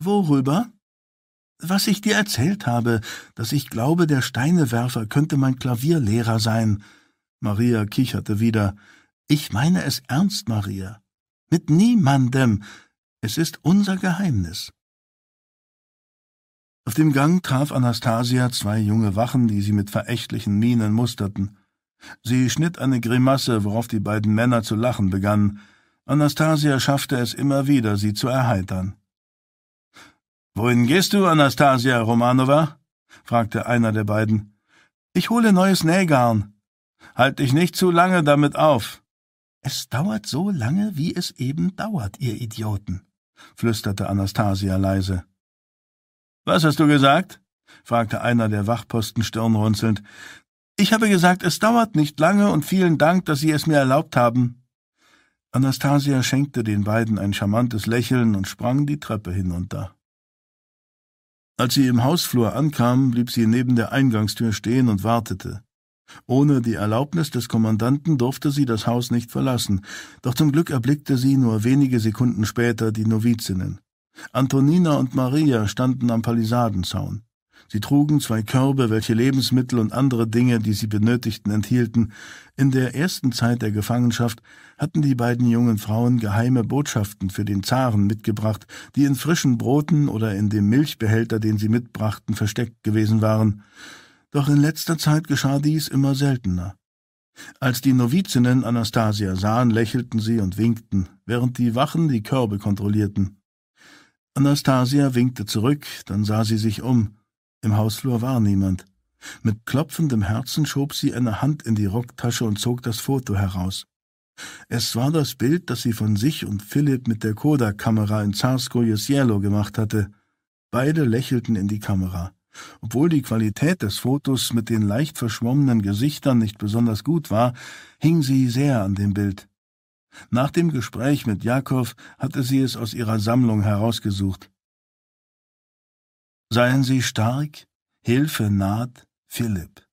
Worüber? Was ich dir erzählt habe, dass ich glaube, der Steinewerfer könnte mein Klavierlehrer sein. Maria kicherte wieder. Ich meine es ernst, Maria. Mit niemandem. Es ist unser Geheimnis. Auf dem Gang traf Anastasia zwei junge Wachen, die sie mit verächtlichen Mienen musterten. Sie schnitt eine Grimasse, worauf die beiden Männer zu lachen begannen. Anastasia schaffte es immer wieder, sie zu erheitern. Wohin gehst du, Anastasia Romanova? fragte einer der beiden. Ich hole neues Nähgarn. Halt dich nicht zu lange damit auf. Es dauert so lange, wie es eben dauert, ihr Idioten, flüsterte Anastasia leise. Was hast du gesagt? fragte einer der Wachposten stirnrunzelnd. Ich habe gesagt, es dauert nicht lange und vielen Dank, dass Sie es mir erlaubt haben. Anastasia schenkte den beiden ein charmantes Lächeln und sprang die Treppe hinunter. Als sie im Hausflur ankam, blieb sie neben der Eingangstür stehen und wartete. Ohne die Erlaubnis des Kommandanten durfte sie das Haus nicht verlassen, doch zum Glück erblickte sie nur wenige Sekunden später die Novizinnen. Antonina und Maria standen am Palisadenzaun. Sie trugen zwei Körbe, welche Lebensmittel und andere Dinge, die sie benötigten, enthielten. In der ersten Zeit der Gefangenschaft hatten die beiden jungen Frauen geheime Botschaften für den Zaren mitgebracht, die in frischen Broten oder in dem Milchbehälter, den sie mitbrachten, versteckt gewesen waren. Doch in letzter Zeit geschah dies immer seltener. Als die Novizinnen Anastasia sahen, lächelten sie und winkten, während die Wachen die Körbe kontrollierten. Anastasia winkte zurück, dann sah sie sich um. Im Hausflur war niemand. Mit klopfendem Herzen schob sie eine Hand in die Rocktasche und zog das Foto heraus. Es war das Bild, das sie von sich und Philipp mit der Kodak-Kamera in Zarskoje Cielo gemacht hatte. Beide lächelten in die Kamera. Obwohl die Qualität des Fotos mit den leicht verschwommenen Gesichtern nicht besonders gut war, hing sie sehr an dem Bild. Nach dem Gespräch mit Jakow hatte sie es aus ihrer Sammlung herausgesucht. Seien Sie stark, Hilfe naht, Philipp.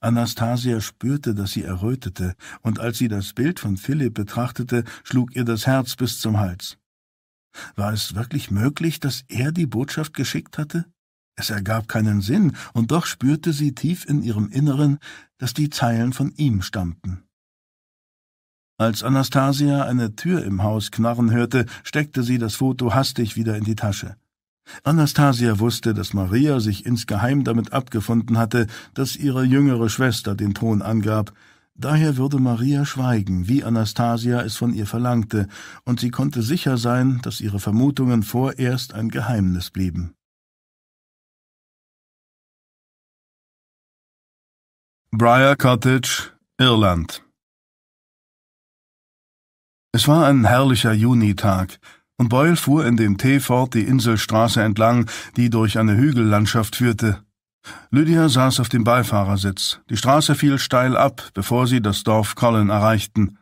Anastasia spürte, dass sie errötete, und als sie das Bild von Philipp betrachtete, schlug ihr das Herz bis zum Hals. War es wirklich möglich, dass er die Botschaft geschickt hatte? Es ergab keinen Sinn, und doch spürte sie tief in ihrem Inneren, dass die Zeilen von ihm stammten. Als Anastasia eine Tür im Haus knarren hörte, steckte sie das Foto hastig wieder in die Tasche. Anastasia wusste, dass Maria sich insgeheim damit abgefunden hatte, dass ihre jüngere Schwester den Ton angab. Daher würde Maria schweigen, wie Anastasia es von ihr verlangte, und sie konnte sicher sein, dass ihre Vermutungen vorerst ein Geheimnis blieben. Briar Cottage, Irland es war ein herrlicher Junitag, und Boyle fuhr in dem Tee fort die Inselstraße entlang, die durch eine Hügellandschaft führte. Lydia saß auf dem Beifahrersitz. Die Straße fiel steil ab, bevor sie das Dorf Colin erreichten.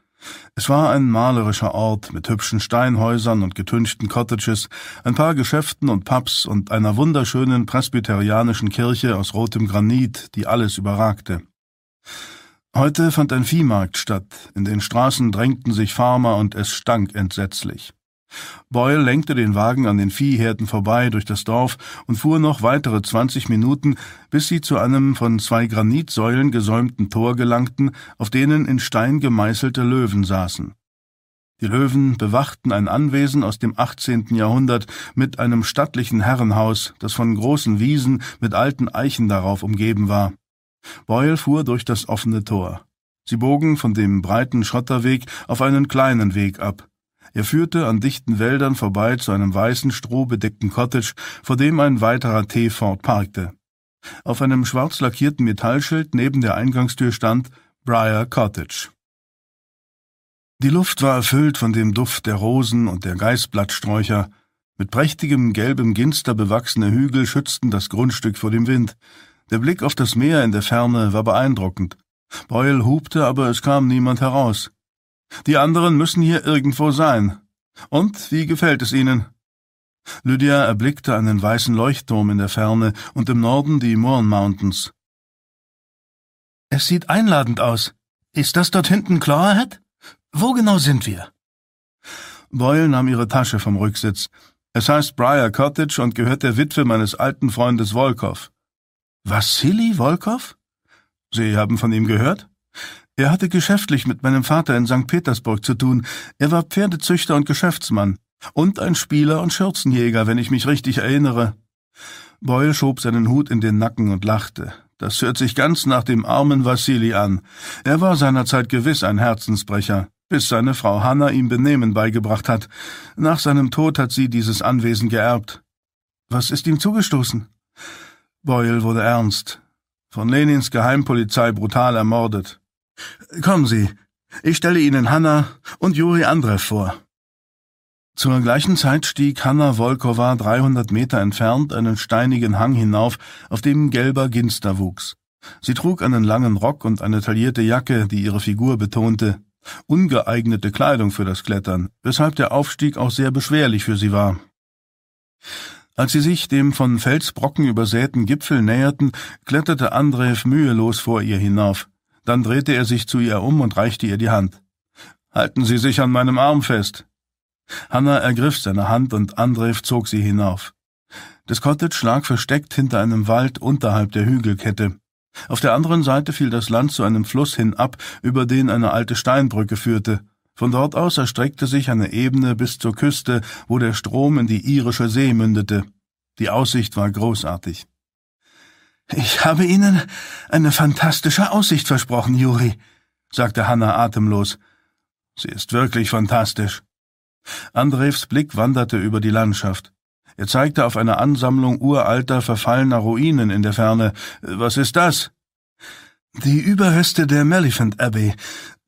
Es war ein malerischer Ort mit hübschen Steinhäusern und getünchten Cottages, ein paar Geschäften und Pubs und einer wunderschönen presbyterianischen Kirche aus rotem Granit, die alles überragte. Heute fand ein Viehmarkt statt, in den Straßen drängten sich Farmer und es stank entsetzlich. Boyle lenkte den Wagen an den Viehherden vorbei durch das Dorf und fuhr noch weitere zwanzig Minuten, bis sie zu einem von zwei Granitsäulen gesäumten Tor gelangten, auf denen in Stein gemeißelte Löwen saßen. Die Löwen bewachten ein Anwesen aus dem 18. Jahrhundert mit einem stattlichen Herrenhaus, das von großen Wiesen mit alten Eichen darauf umgeben war. Boyle fuhr durch das offene Tor. Sie bogen von dem breiten Schotterweg auf einen kleinen Weg ab. Er führte an dichten Wäldern vorbei zu einem weißen, strohbedeckten Cottage, vor dem ein weiterer T-Ford parkte. Auf einem schwarz lackierten Metallschild neben der Eingangstür stand Briar Cottage. Die Luft war erfüllt von dem Duft der Rosen und der Geißblattsträucher. Mit prächtigem gelbem Ginster bewachsene Hügel schützten das Grundstück vor dem Wind. Der Blick auf das Meer in der Ferne war beeindruckend. Boyle hupte, aber es kam niemand heraus. Die anderen müssen hier irgendwo sein. Und wie gefällt es Ihnen? Lydia erblickte einen weißen Leuchtturm in der Ferne und im Norden die Mourne Mountains. Es sieht einladend aus. Ist das dort hinten Clawhead? Wo genau sind wir? Boyle nahm ihre Tasche vom Rücksitz. Es heißt Briar Cottage und gehört der Witwe meines alten Freundes Volkov. Vassili Volkov? Sie haben von ihm gehört? Er hatte geschäftlich mit meinem Vater in St. Petersburg zu tun. Er war Pferdezüchter und Geschäftsmann. Und ein Spieler und Schürzenjäger, wenn ich mich richtig erinnere. Boyle schob seinen Hut in den Nacken und lachte. Das hört sich ganz nach dem armen Vassili an. Er war seinerzeit gewiss ein Herzensbrecher, bis seine Frau Hanna ihm Benehmen beigebracht hat. Nach seinem Tod hat sie dieses Anwesen geerbt. Was ist ihm zugestoßen? Boyle wurde ernst. Von Lenins Geheimpolizei brutal ermordet. Kommen Sie, ich stelle Ihnen Hanna und Juri Andrev vor. Zur gleichen Zeit stieg Hanna Volkova 300 Meter entfernt einen steinigen Hang hinauf, auf dem gelber Ginster wuchs. Sie trug einen langen Rock und eine taillierte Jacke, die ihre Figur betonte. Ungeeignete Kleidung für das Klettern, weshalb der Aufstieg auch sehr beschwerlich für sie war. Als sie sich dem von Felsbrocken übersäten Gipfel näherten, kletterte Andreev mühelos vor ihr hinauf. Dann drehte er sich zu ihr um und reichte ihr die Hand. Halten Sie sich an meinem Arm fest. Hanna ergriff seine Hand und Andrev zog sie hinauf. Das Cottage lag versteckt hinter einem Wald unterhalb der Hügelkette. Auf der anderen Seite fiel das Land zu einem Fluss hinab, über den eine alte Steinbrücke führte. Von dort aus erstreckte sich eine Ebene bis zur Küste, wo der Strom in die irische See mündete. Die Aussicht war großartig. Ich habe Ihnen eine fantastische Aussicht versprochen, Juri, sagte Hanna atemlos. Sie ist wirklich fantastisch. Andrevs Blick wanderte über die Landschaft. Er zeigte auf eine Ansammlung uralter, verfallener Ruinen in der Ferne. Was ist das? Die Überreste der Maliphant Abbey.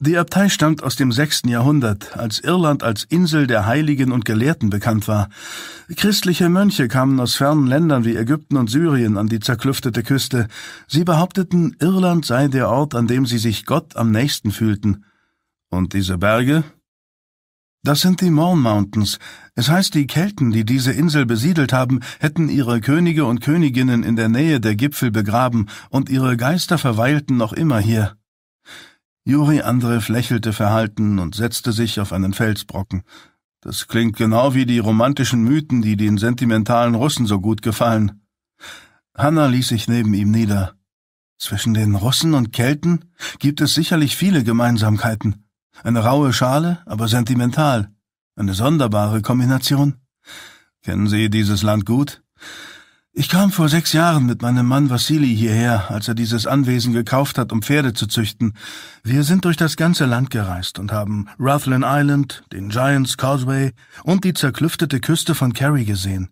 Die Abtei stammt aus dem sechsten Jahrhundert, als Irland als Insel der Heiligen und Gelehrten bekannt war. Christliche Mönche kamen aus fernen Ländern wie Ägypten und Syrien an die zerklüftete Küste. Sie behaupteten, Irland sei der Ort, an dem sie sich Gott am nächsten fühlten. Und diese Berge? Das sind die Mourne Mountains. Es heißt, die Kelten, die diese Insel besiedelt haben, hätten ihre Könige und Königinnen in der Nähe der Gipfel begraben, und ihre Geister verweilten noch immer hier. Juri Andrev lächelte verhalten und setzte sich auf einen Felsbrocken. Das klingt genau wie die romantischen Mythen, die den sentimentalen Russen so gut gefallen. Hanna ließ sich neben ihm nieder. Zwischen den Russen und Kelten gibt es sicherlich viele Gemeinsamkeiten. Eine raue Schale, aber sentimental. Eine sonderbare Kombination. Kennen Sie dieses Land gut? Ich kam vor sechs Jahren mit meinem Mann Vassili hierher, als er dieses Anwesen gekauft hat, um Pferde zu züchten. Wir sind durch das ganze Land gereist und haben Rathlin Island, den Giants Causeway und die zerklüftete Küste von Kerry gesehen.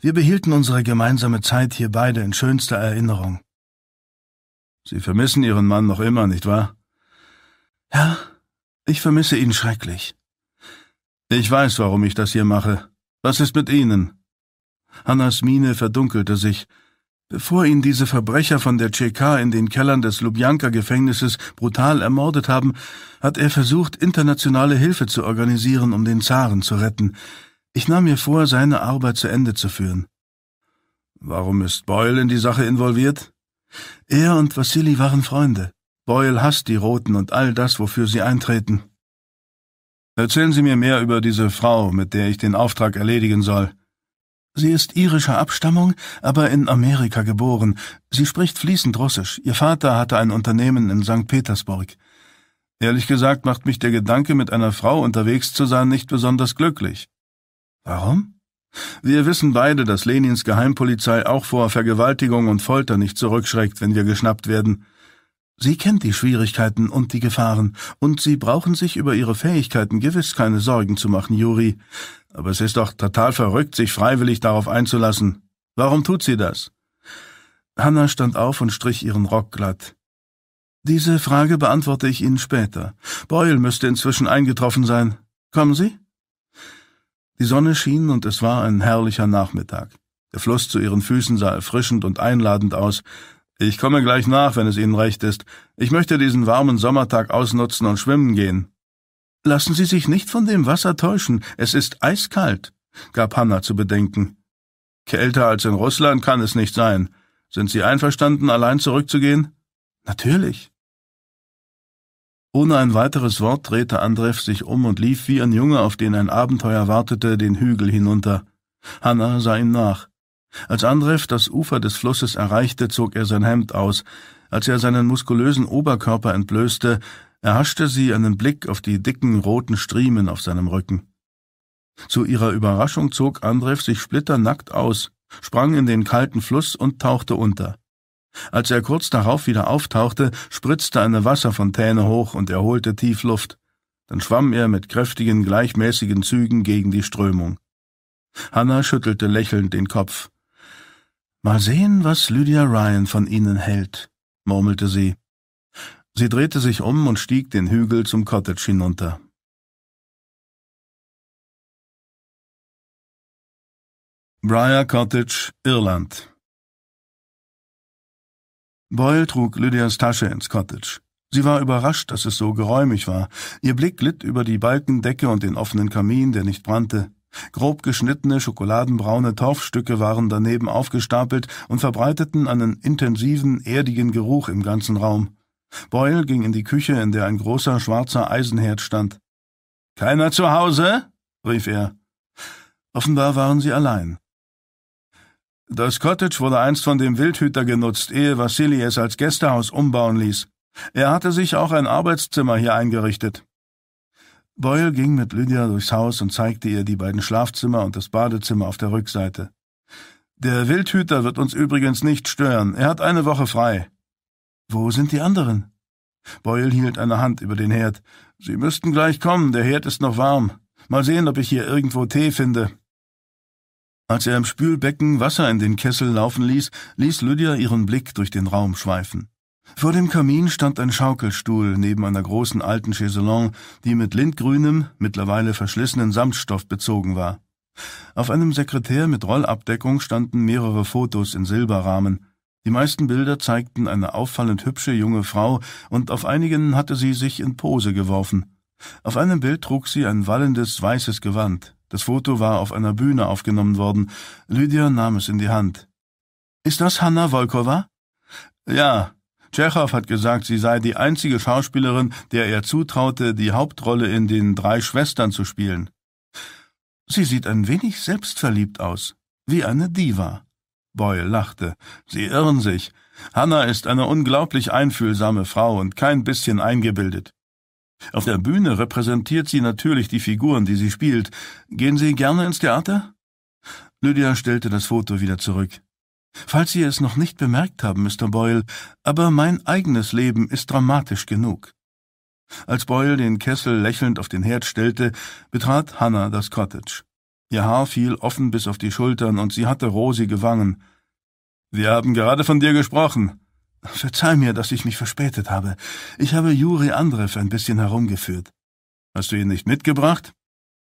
Wir behielten unsere gemeinsame Zeit hier beide in schönster Erinnerung. Sie vermissen Ihren Mann noch immer, nicht wahr? Ja, ich vermisse ihn schrecklich. Ich weiß, warum ich das hier mache. Was ist mit Ihnen? Hannas Miene verdunkelte sich. Bevor ihn diese Verbrecher von der CK in den Kellern des Lubjanka-Gefängnisses brutal ermordet haben, hat er versucht, internationale Hilfe zu organisieren, um den Zaren zu retten. Ich nahm mir vor, seine Arbeit zu Ende zu führen. Warum ist Boyle in die Sache involviert? Er und Vassili waren Freunde. Boyle hasst die Roten und all das, wofür sie eintreten. Erzählen Sie mir mehr über diese Frau, mit der ich den Auftrag erledigen soll. Sie ist irischer Abstammung, aber in Amerika geboren. Sie spricht fließend Russisch. Ihr Vater hatte ein Unternehmen in St. Petersburg. Ehrlich gesagt macht mich der Gedanke, mit einer Frau unterwegs zu sein, nicht besonders glücklich. Warum? Wir wissen beide, dass Lenins Geheimpolizei auch vor Vergewaltigung und Folter nicht zurückschreckt, wenn wir geschnappt werden. Sie kennt die Schwierigkeiten und die Gefahren, und Sie brauchen sich über Ihre Fähigkeiten gewiss keine Sorgen zu machen, Juri. Aber es ist doch total verrückt, sich freiwillig darauf einzulassen. Warum tut sie das? Hanna stand auf und strich ihren Rock glatt. Diese Frage beantworte ich Ihnen später. Boyle müsste inzwischen eingetroffen sein. Kommen Sie? Die Sonne schien und es war ein herrlicher Nachmittag. Der Fluss zu ihren Füßen sah erfrischend und einladend aus, ich komme gleich nach, wenn es Ihnen recht ist. Ich möchte diesen warmen Sommertag ausnutzen und schwimmen gehen. Lassen Sie sich nicht von dem Wasser täuschen, es ist eiskalt. gab Hanna zu bedenken. Kälter als in Russland kann es nicht sein. Sind Sie einverstanden, allein zurückzugehen? Natürlich. Ohne ein weiteres Wort drehte Andrew sich um und lief wie ein Junge, auf den ein Abenteuer wartete, den Hügel hinunter. Hanna sah ihm nach. Als Andrew das Ufer des Flusses erreichte, zog er sein Hemd aus. Als er seinen muskulösen Oberkörper entblößte, erhaschte sie einen Blick auf die dicken roten Striemen auf seinem Rücken. Zu ihrer Überraschung zog Andrew sich splitternackt aus, sprang in den kalten Fluss und tauchte unter. Als er kurz darauf wieder auftauchte, spritzte eine Wasserfontäne hoch und er holte tief Luft. Dann schwamm er mit kräftigen, gleichmäßigen Zügen gegen die Strömung. Hannah schüttelte lächelnd den Kopf. Mal sehen, was Lydia Ryan von Ihnen hält, murmelte sie. Sie drehte sich um und stieg den Hügel zum Cottage hinunter. Briar Cottage, Irland Boyle trug Lydias Tasche ins Cottage. Sie war überrascht, dass es so geräumig war. Ihr Blick glitt über die Balkendecke und den offenen Kamin, der nicht brannte. Grob geschnittene, schokoladenbraune Torfstücke waren daneben aufgestapelt und verbreiteten einen intensiven, erdigen Geruch im ganzen Raum. Boyle ging in die Küche, in der ein großer, schwarzer Eisenherd stand. Keiner zu Hause? rief er. Offenbar waren sie allein. Das Cottage wurde einst von dem Wildhüter genutzt, ehe Vassili es als Gästehaus umbauen ließ. Er hatte sich auch ein Arbeitszimmer hier eingerichtet. Boyle ging mit Lydia durchs Haus und zeigte ihr die beiden Schlafzimmer und das Badezimmer auf der Rückseite. Der Wildhüter wird uns übrigens nicht stören. Er hat eine Woche frei. Wo sind die anderen? Boyle hielt eine Hand über den Herd. Sie müssten gleich kommen, der Herd ist noch warm. Mal sehen, ob ich hier irgendwo Tee finde. Als er im Spülbecken Wasser in den Kessel laufen ließ, ließ Lydia ihren Blick durch den Raum schweifen. Vor dem Kamin stand ein Schaukelstuhl neben einer großen alten Chaiselongue, die mit lindgrünem, mittlerweile verschlissenen Samtstoff bezogen war. Auf einem Sekretär mit Rollabdeckung standen mehrere Fotos in Silberrahmen. Die meisten Bilder zeigten eine auffallend hübsche junge Frau, und auf einigen hatte sie sich in Pose geworfen. Auf einem Bild trug sie ein wallendes weißes Gewand. Das Foto war auf einer Bühne aufgenommen worden. Lydia nahm es in die Hand. Ist das Hanna Volkova? Ja. Tschechow hat gesagt, sie sei die einzige Schauspielerin, der er zutraute, die Hauptrolle in den drei Schwestern zu spielen. Sie sieht ein wenig selbstverliebt aus, wie eine Diva. Boyle lachte. Sie irren sich. Hanna ist eine unglaublich einfühlsame Frau und kein bisschen eingebildet. Auf der Bühne repräsentiert sie natürlich die Figuren, die sie spielt. Gehen Sie gerne ins Theater? Lydia stellte das Foto wieder zurück. Falls Sie es noch nicht bemerkt haben, Mr. Boyle, aber mein eigenes Leben ist dramatisch genug. Als Boyle den Kessel lächelnd auf den Herd stellte, betrat Hannah das Cottage. Ihr Haar fiel offen bis auf die Schultern und sie hatte rosige Wangen. Wir haben gerade von dir gesprochen, Verzeih mir, dass ich mich verspätet habe. Ich habe Juri Andrev ein bisschen herumgeführt. Hast du ihn nicht mitgebracht?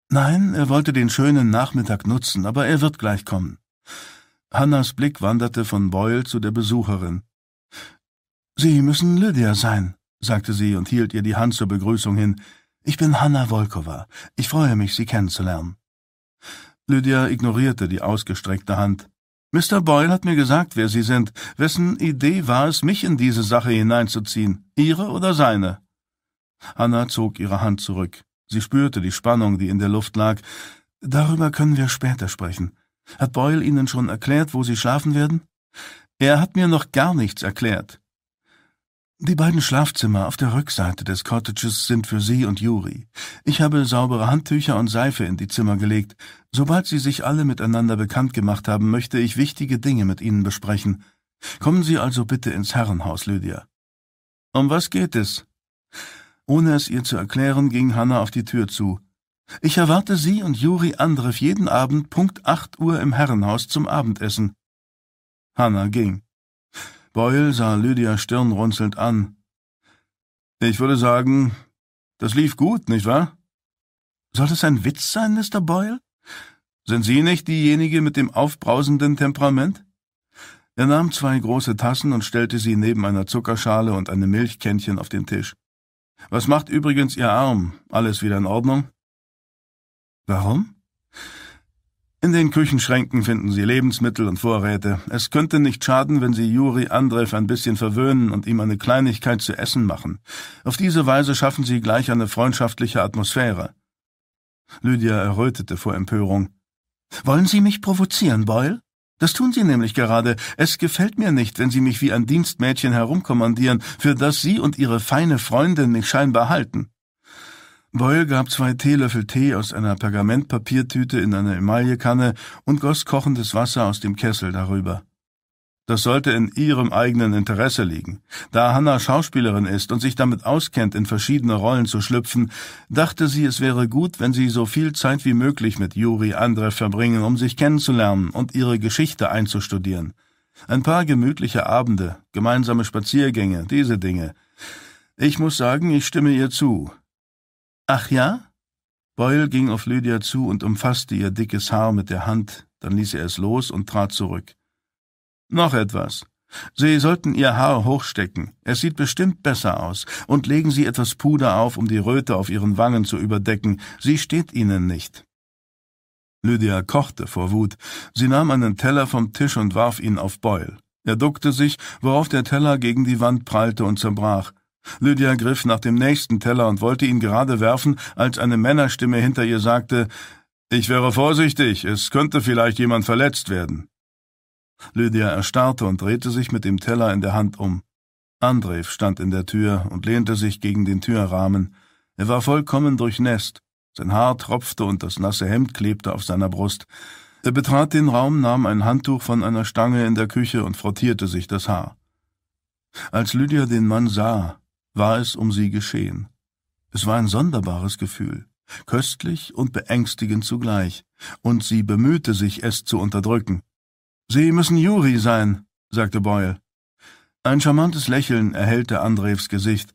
Nein, er wollte den schönen Nachmittag nutzen, aber er wird gleich kommen. Hannas Blick wanderte von Boyle zu der Besucherin. Sie müssen Lydia sein, sagte sie und hielt ihr die Hand zur Begrüßung hin. Ich bin Hanna Volkova. Ich freue mich, Sie kennenzulernen. Lydia ignorierte die ausgestreckte Hand. Mr. Boyle hat mir gesagt, wer Sie sind. Wessen Idee war es, mich in diese Sache hineinzuziehen? Ihre oder seine? Hannah zog ihre Hand zurück. Sie spürte die Spannung, die in der Luft lag. Darüber können wir später sprechen. Hat Boyle Ihnen schon erklärt, wo Sie schlafen werden? Er hat mir noch gar nichts erklärt. Die beiden Schlafzimmer auf der Rückseite des Cottages sind für Sie und Juri. Ich habe saubere Handtücher und Seife in die Zimmer gelegt. Sobald Sie sich alle miteinander bekannt gemacht haben, möchte ich wichtige Dinge mit Ihnen besprechen. Kommen Sie also bitte ins Herrenhaus, Lydia. Um was geht es? Ohne es ihr zu erklären, ging Hanna auf die Tür zu. Ich erwarte Sie und Juri Andrev jeden Abend Punkt acht Uhr im Herrenhaus zum Abendessen. Hanna ging. Boyle sah Lydia stirnrunzelnd an. Ich würde sagen, das lief gut, nicht wahr? Soll das ein Witz sein, Mr. Boyle? Sind Sie nicht diejenige mit dem aufbrausenden Temperament? Er nahm zwei große Tassen und stellte sie neben einer Zuckerschale und einem Milchkännchen auf den Tisch. Was macht übrigens Ihr Arm? Alles wieder in Ordnung? Warum? In den Küchenschränken finden Sie Lebensmittel und Vorräte. Es könnte nicht schaden, wenn Sie Juri Andrev ein bisschen verwöhnen und ihm eine Kleinigkeit zu essen machen. Auf diese Weise schaffen Sie gleich eine freundschaftliche Atmosphäre. Lydia errötete vor Empörung. Wollen Sie mich provozieren, Boyle? Das tun Sie nämlich gerade. Es gefällt mir nicht, wenn Sie mich wie ein Dienstmädchen herumkommandieren, für das Sie und Ihre feine Freundin mich scheinbar halten. Boyle gab zwei Teelöffel Tee aus einer Pergamentpapiertüte in eine Emaillekanne und goss kochendes Wasser aus dem Kessel darüber. Das sollte in ihrem eigenen Interesse liegen. Da Hannah Schauspielerin ist und sich damit auskennt, in verschiedene Rollen zu schlüpfen, dachte sie, es wäre gut, wenn sie so viel Zeit wie möglich mit Juri Andrev verbringen, um sich kennenzulernen und ihre Geschichte einzustudieren. Ein paar gemütliche Abende, gemeinsame Spaziergänge, diese Dinge. Ich muss sagen, ich stimme ihr zu. Ach ja? Boyle ging auf Lydia zu und umfasste ihr dickes Haar mit der Hand, dann ließ er es los und trat zurück. Noch etwas. Sie sollten Ihr Haar hochstecken. Es sieht bestimmt besser aus. Und legen Sie etwas Puder auf, um die Röte auf Ihren Wangen zu überdecken. Sie steht Ihnen nicht. Lydia kochte vor Wut. Sie nahm einen Teller vom Tisch und warf ihn auf Boyle. Er duckte sich, worauf der Teller gegen die Wand prallte und zerbrach. Lydia griff nach dem nächsten Teller und wollte ihn gerade werfen, als eine Männerstimme hinter ihr sagte Ich wäre vorsichtig, es könnte vielleicht jemand verletzt werden. Lydia erstarrte und drehte sich mit dem Teller in der Hand um. Andrew stand in der Tür und lehnte sich gegen den Türrahmen. Er war vollkommen durchnässt. Sein Haar tropfte und das nasse Hemd klebte auf seiner Brust. Er betrat den Raum, nahm ein Handtuch von einer Stange in der Küche und frottierte sich das Haar. Als Lydia den Mann sah, war es um sie geschehen. Es war ein sonderbares Gefühl, köstlich und beängstigend zugleich, und sie bemühte sich, es zu unterdrücken. Sie müssen Juri sein, sagte Boyle. Ein charmantes Lächeln erhellte Andrevs Gesicht.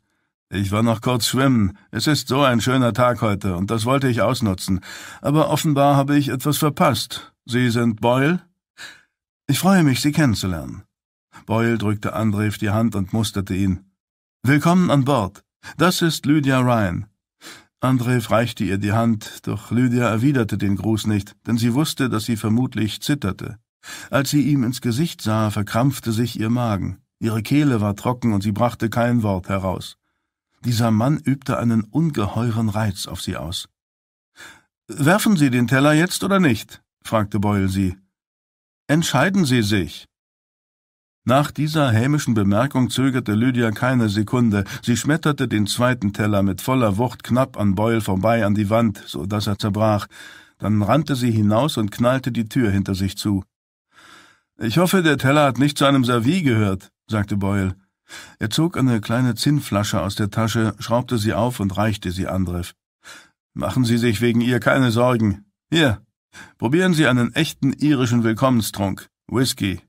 Ich war noch kurz schwimmen. Es ist so ein schöner Tag heute, und das wollte ich ausnutzen. Aber offenbar habe ich etwas verpasst. Sie sind Boyle? Ich freue mich, Sie kennenzulernen. Boyle drückte Andrev die Hand und musterte ihn. Willkommen an Bord. Das ist Lydia Ryan. Andrev reichte ihr die Hand, doch Lydia erwiderte den Gruß nicht, denn sie wusste, dass sie vermutlich zitterte. Als sie ihm ins Gesicht sah, verkrampfte sich ihr Magen. Ihre Kehle war trocken und sie brachte kein Wort heraus. Dieser Mann übte einen ungeheuren Reiz auf sie aus. Werfen Sie den Teller jetzt oder nicht? fragte Boyle sie. Entscheiden Sie sich. Nach dieser hämischen Bemerkung zögerte Lydia keine Sekunde. Sie schmetterte den zweiten Teller mit voller Wucht knapp an Boyle vorbei an die Wand, so dass er zerbrach. Dann rannte sie hinaus und knallte die Tür hinter sich zu. Ich hoffe, der Teller hat nicht zu einem Servis gehört, sagte Boyle. Er zog eine kleine Zinnflasche aus der Tasche, schraubte sie auf und reichte sie Andrev. Machen Sie sich wegen ihr keine Sorgen. Hier, probieren Sie einen echten irischen Willkommenstrunk. Whisky.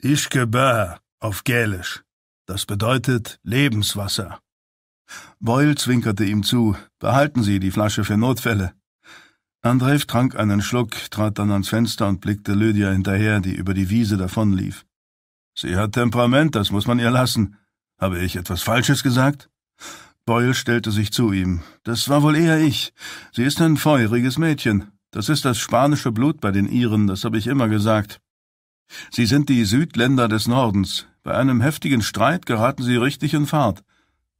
Ischgebär auf Gälisch. Das bedeutet Lebenswasser. Boyle zwinkerte ihm zu. Behalten Sie die Flasche für Notfälle. Andreev trank einen Schluck, trat dann ans Fenster und blickte Lydia hinterher, die über die Wiese davonlief. Sie hat Temperament, das muss man ihr lassen. Habe ich etwas Falsches gesagt? Boyle stellte sich zu ihm. Das war wohl eher ich. Sie ist ein feuriges Mädchen. Das ist das spanische Blut bei den Iren, das habe ich immer gesagt. Sie sind die Südländer des Nordens. Bei einem heftigen Streit geraten sie richtig in Fahrt.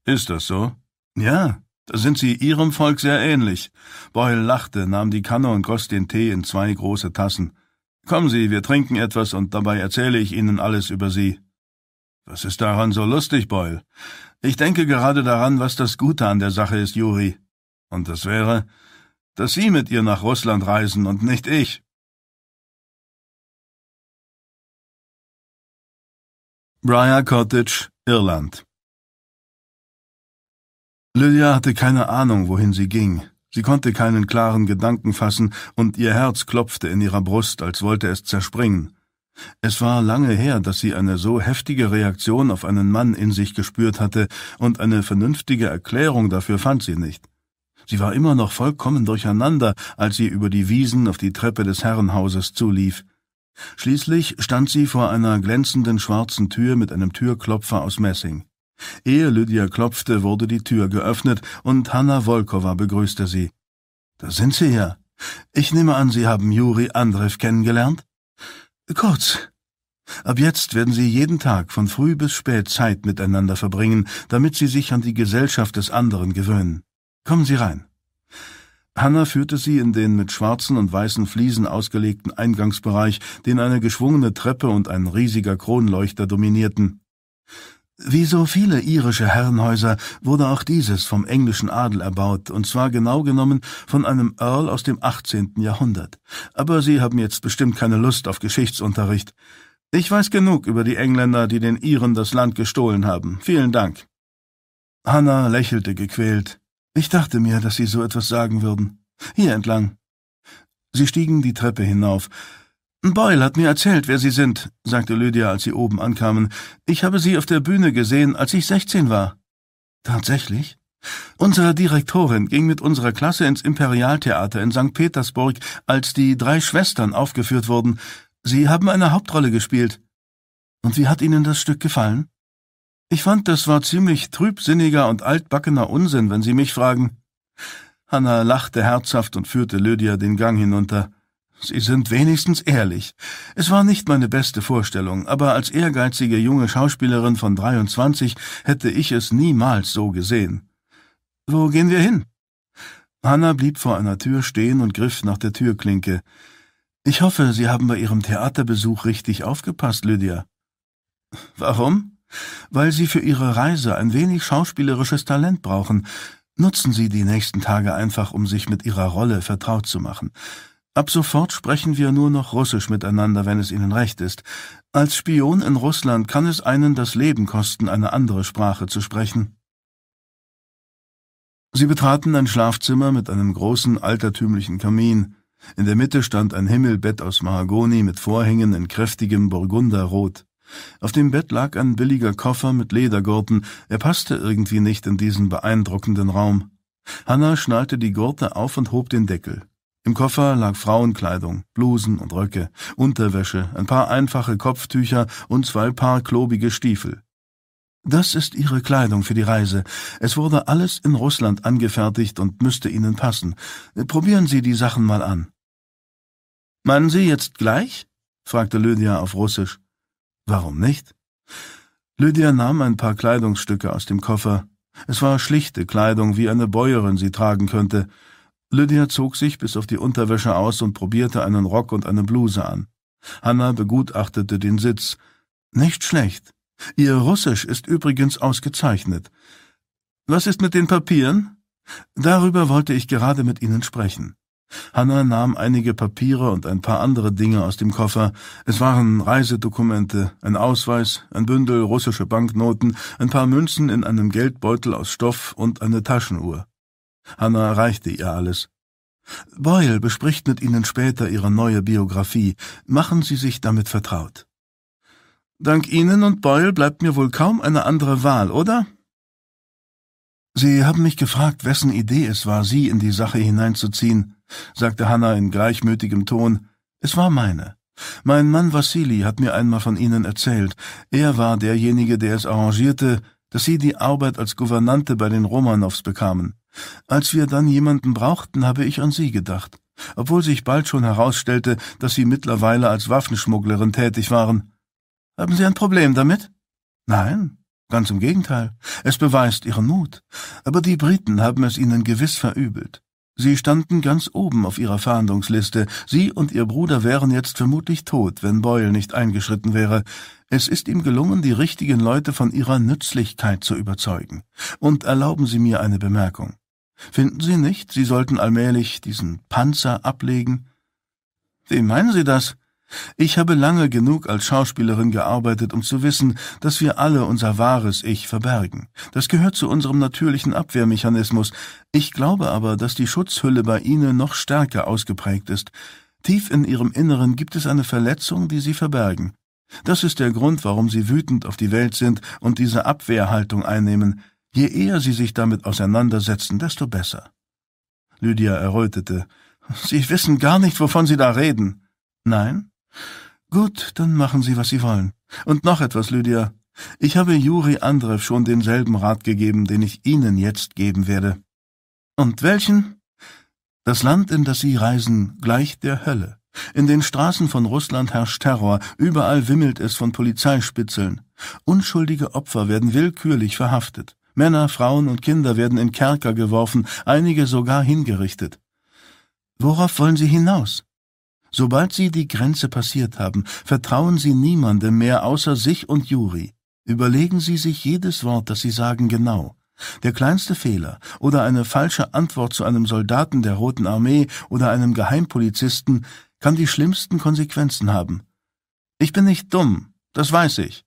Ist das so? Ja, da sind sie ihrem Volk sehr ähnlich. Boyle lachte, nahm die Kanne und goss den Tee in zwei große Tassen. Kommen Sie, wir trinken etwas und dabei erzähle ich Ihnen alles über Sie. Was ist daran so lustig, Boyle? Ich denke gerade daran, was das Gute an der Sache ist, Juri. Und das wäre, dass Sie mit ihr nach Russland reisen und nicht ich. Briar Cottage, Irland. Lydia hatte keine Ahnung, wohin sie ging. Sie konnte keinen klaren Gedanken fassen, und ihr Herz klopfte in ihrer Brust, als wollte es zerspringen. Es war lange her, dass sie eine so heftige Reaktion auf einen Mann in sich gespürt hatte, und eine vernünftige Erklärung dafür fand sie nicht. Sie war immer noch vollkommen durcheinander, als sie über die Wiesen auf die Treppe des Herrenhauses zulief. Schließlich stand sie vor einer glänzenden schwarzen Tür mit einem Türklopfer aus Messing. Ehe Lydia klopfte, wurde die Tür geöffnet und Hanna Wolkowa begrüßte sie. Da sind Sie ja. Ich nehme an, Sie haben Juri Andrev kennengelernt? Kurz. Ab jetzt werden Sie jeden Tag von früh bis spät Zeit miteinander verbringen, damit Sie sich an die Gesellschaft des anderen gewöhnen. Kommen Sie rein. Hanna führte sie in den mit schwarzen und weißen Fliesen ausgelegten Eingangsbereich, den eine geschwungene Treppe und ein riesiger Kronleuchter dominierten. Wie so viele irische Herrenhäuser wurde auch dieses vom englischen Adel erbaut, und zwar genau genommen von einem Earl aus dem 18. Jahrhundert. Aber Sie haben jetzt bestimmt keine Lust auf Geschichtsunterricht. Ich weiß genug über die Engländer, die den Iren das Land gestohlen haben. Vielen Dank. Hannah lächelte gequält. Ich dachte mir, dass Sie so etwas sagen würden. Hier entlang. Sie stiegen die Treppe hinauf. Boyle hat mir erzählt, wer Sie sind, sagte Lydia, als sie oben ankamen. Ich habe Sie auf der Bühne gesehen, als ich sechzehn war. Tatsächlich? Unsere Direktorin ging mit unserer Klasse ins Imperialtheater in St. Petersburg, als die drei Schwestern aufgeführt wurden. Sie haben eine Hauptrolle gespielt. Und wie hat Ihnen das Stück gefallen? Ich fand, das war ziemlich trübsinniger und altbackener Unsinn, wenn Sie mich fragen. Hanna lachte herzhaft und führte Lydia den Gang hinunter. Sie sind wenigstens ehrlich. Es war nicht meine beste Vorstellung, aber als ehrgeizige junge Schauspielerin von 23 hätte ich es niemals so gesehen. Wo gehen wir hin? Hanna blieb vor einer Tür stehen und griff nach der Türklinke. Ich hoffe, Sie haben bei Ihrem Theaterbesuch richtig aufgepasst, Lydia. Warum? Weil Sie für Ihre Reise ein wenig schauspielerisches Talent brauchen. Nutzen Sie die nächsten Tage einfach, um sich mit Ihrer Rolle vertraut zu machen. Ab sofort sprechen wir nur noch Russisch miteinander, wenn es Ihnen recht ist. Als Spion in Russland kann es einen das Leben kosten, eine andere Sprache zu sprechen. Sie betraten ein Schlafzimmer mit einem großen altertümlichen Kamin. In der Mitte stand ein Himmelbett aus Mahagoni mit Vorhängen in kräftigem Burgunderrot. Auf dem Bett lag ein billiger Koffer mit Ledergurten, er passte irgendwie nicht in diesen beeindruckenden Raum. Hanna schnallte die Gurte auf und hob den Deckel. Im Koffer lag Frauenkleidung, Blusen und Röcke, Unterwäsche, ein paar einfache Kopftücher und zwei Paar klobige Stiefel. Das ist Ihre Kleidung für die Reise. Es wurde alles in Russland angefertigt und müsste Ihnen passen. Probieren Sie die Sachen mal an. Meinen Sie jetzt gleich? fragte Lydia auf Russisch. Warum nicht? Lydia nahm ein paar Kleidungsstücke aus dem Koffer. Es war schlichte Kleidung, wie eine Bäuerin sie tragen könnte. Lydia zog sich bis auf die Unterwäsche aus und probierte einen Rock und eine Bluse an. Hanna begutachtete den Sitz. Nicht schlecht. Ihr Russisch ist übrigens ausgezeichnet. Was ist mit den Papieren? Darüber wollte ich gerade mit Ihnen sprechen. Hanna nahm einige Papiere und ein paar andere Dinge aus dem Koffer. Es waren Reisedokumente, ein Ausweis, ein Bündel russische Banknoten, ein paar Münzen in einem Geldbeutel aus Stoff und eine Taschenuhr. Hanna reichte ihr alles. Boyle bespricht mit Ihnen später Ihre neue Biografie. Machen Sie sich damit vertraut. Dank Ihnen und Boyle bleibt mir wohl kaum eine andere Wahl, oder? Sie haben mich gefragt, wessen Idee es war, Sie in die Sache hineinzuziehen, sagte Hanna in gleichmütigem Ton. Es war meine. Mein Mann Vassili hat mir einmal von Ihnen erzählt. Er war derjenige, der es arrangierte, dass Sie die Arbeit als Gouvernante bei den Romanows bekamen. Als wir dann jemanden brauchten, habe ich an Sie gedacht, obwohl sich bald schon herausstellte, dass Sie mittlerweile als Waffenschmugglerin tätig waren. Haben Sie ein Problem damit? Nein, ganz im Gegenteil. Es beweist Ihren Mut. Aber die Briten haben es Ihnen gewiss verübelt. Sie standen ganz oben auf ihrer Fahndungsliste. Sie und Ihr Bruder wären jetzt vermutlich tot, wenn Boyle nicht eingeschritten wäre. Es ist ihm gelungen, die richtigen Leute von ihrer Nützlichkeit zu überzeugen. Und erlauben Sie mir eine Bemerkung. Finden Sie nicht, Sie sollten allmählich diesen Panzer ablegen? Wie meinen Sie das? Ich habe lange genug als Schauspielerin gearbeitet, um zu wissen, dass wir alle unser wahres Ich verbergen. Das gehört zu unserem natürlichen Abwehrmechanismus. Ich glaube aber, dass die Schutzhülle bei Ihnen noch stärker ausgeprägt ist. Tief in Ihrem Inneren gibt es eine Verletzung, die Sie verbergen. Das ist der Grund, warum Sie wütend auf die Welt sind und diese Abwehrhaltung einnehmen. Je eher Sie sich damit auseinandersetzen, desto besser. Lydia errötete. Sie wissen gar nicht, wovon Sie da reden. Nein? Gut, dann machen Sie, was Sie wollen. Und noch etwas, Lydia. Ich habe Juri Andrev schon denselben Rat gegeben, den ich Ihnen jetzt geben werde. Und welchen? Das Land, in das Sie reisen, gleicht der Hölle. In den Straßen von Russland herrscht Terror, überall wimmelt es von Polizeispitzeln. Unschuldige Opfer werden willkürlich verhaftet. Männer, Frauen und Kinder werden in Kerker geworfen, einige sogar hingerichtet. Worauf wollen Sie hinaus? Sobald Sie die Grenze passiert haben, vertrauen Sie niemandem mehr außer sich und Juri. Überlegen Sie sich jedes Wort, das Sie sagen, genau. Der kleinste Fehler oder eine falsche Antwort zu einem Soldaten der Roten Armee oder einem Geheimpolizisten kann die schlimmsten Konsequenzen haben. Ich bin nicht dumm, das weiß ich.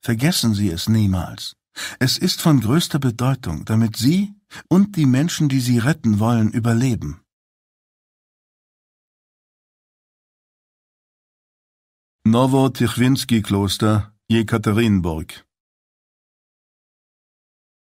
Vergessen Sie es niemals. Es ist von größter Bedeutung, damit Sie und die Menschen, die Sie retten wollen, überleben. Nowo-Tichwinski-Kloster, Jekaterinburg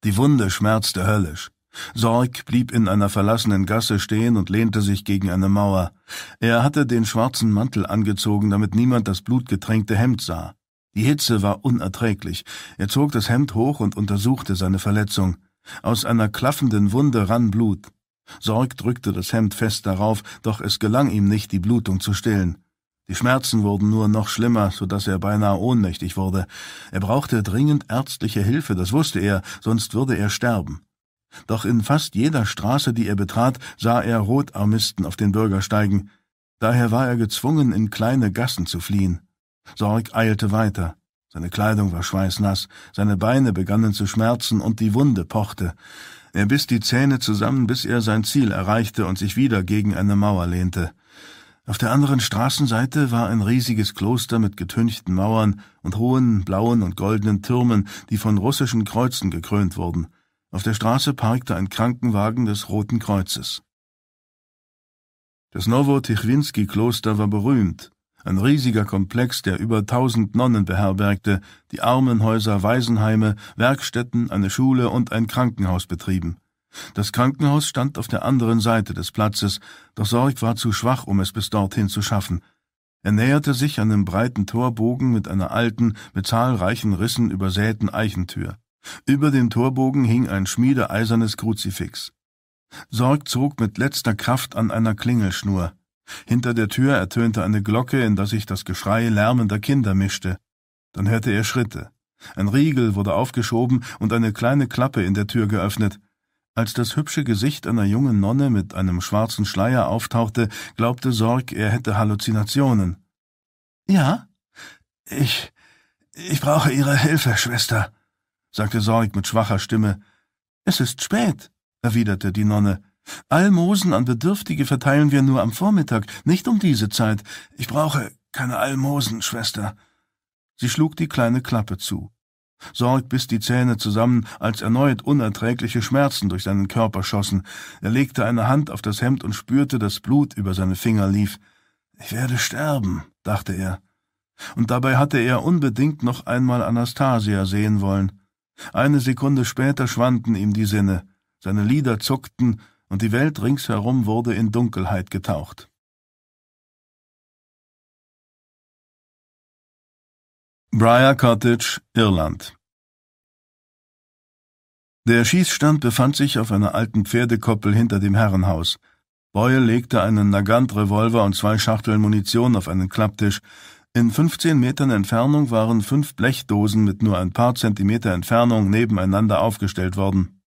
Die Wunde schmerzte höllisch. Sorg blieb in einer verlassenen Gasse stehen und lehnte sich gegen eine Mauer. Er hatte den schwarzen Mantel angezogen, damit niemand das blutgetränkte Hemd sah. Die Hitze war unerträglich. Er zog das Hemd hoch und untersuchte seine Verletzung. Aus einer klaffenden Wunde rann Blut. Sorg drückte das Hemd fest darauf, doch es gelang ihm nicht, die Blutung zu stillen. Die Schmerzen wurden nur noch schlimmer, so dass er beinahe ohnmächtig wurde. Er brauchte dringend ärztliche Hilfe, das wusste er, sonst würde er sterben. Doch in fast jeder Straße, die er betrat, sah er Rotarmisten auf den Bürgersteigen. Daher war er gezwungen, in kleine Gassen zu fliehen. Sorg eilte weiter. Seine Kleidung war schweißnass, seine Beine begannen zu schmerzen und die Wunde pochte. Er biss die Zähne zusammen, bis er sein Ziel erreichte und sich wieder gegen eine Mauer lehnte. Auf der anderen Straßenseite war ein riesiges Kloster mit getünchten Mauern und hohen blauen und goldenen Türmen, die von russischen Kreuzen gekrönt wurden. Auf der Straße parkte ein Krankenwagen des Roten Kreuzes. Das Nowo-Tichwinski-Kloster war berühmt, ein riesiger Komplex, der über tausend Nonnen beherbergte, die Armenhäuser, Waisenheime, Werkstätten, eine Schule und ein Krankenhaus betrieben. Das Krankenhaus stand auf der anderen Seite des Platzes, doch Sorg war zu schwach, um es bis dorthin zu schaffen. Er näherte sich einem breiten Torbogen mit einer alten, mit zahlreichen Rissen übersäten Eichentür. Über dem Torbogen hing ein schmiedeeisernes Kruzifix. Sorg zog mit letzter Kraft an einer Klingelschnur. Hinter der Tür ertönte eine Glocke, in der sich das Geschrei lärmender Kinder mischte. Dann hörte er Schritte. Ein Riegel wurde aufgeschoben und eine kleine Klappe in der Tür geöffnet. Als das hübsche Gesicht einer jungen Nonne mit einem schwarzen Schleier auftauchte, glaubte Sorg, er hätte Halluzinationen. Ja? Ich. Ich brauche Ihre Hilfe, Schwester, sagte Sorg mit schwacher Stimme. Es ist spät, erwiderte die Nonne. Almosen an Bedürftige verteilen wir nur am Vormittag, nicht um diese Zeit. Ich brauche keine Almosen, Schwester. Sie schlug die kleine Klappe zu. Sorg biss die Zähne zusammen, als erneut unerträgliche Schmerzen durch seinen Körper schossen. Er legte eine Hand auf das Hemd und spürte, dass Blut über seine Finger lief. Ich werde sterben, dachte er. Und dabei hatte er unbedingt noch einmal Anastasia sehen wollen. Eine Sekunde später schwanden ihm die Sinne. Seine Lider zuckten, und die Welt ringsherum wurde in Dunkelheit getaucht. Briar Cottage, Irland Der Schießstand befand sich auf einer alten Pferdekoppel hinter dem Herrenhaus. Boyle legte einen Nagant-Revolver und zwei Schachteln Munition auf einen Klapptisch. In 15 Metern Entfernung waren fünf Blechdosen mit nur ein paar Zentimeter Entfernung nebeneinander aufgestellt worden.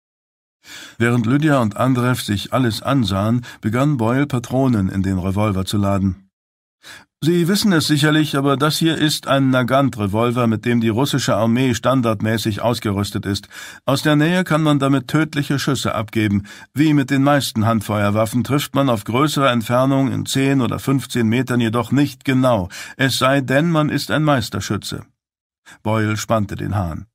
Während Lydia und Andrev sich alles ansahen, begann Boyle Patronen in den Revolver zu laden. Sie wissen es sicherlich, aber das hier ist ein Nagant-Revolver, mit dem die russische Armee standardmäßig ausgerüstet ist. Aus der Nähe kann man damit tödliche Schüsse abgeben. Wie mit den meisten Handfeuerwaffen trifft man auf größere Entfernung in zehn oder fünfzehn Metern jedoch nicht genau, es sei denn, man ist ein Meisterschütze. Boyle spannte den Hahn.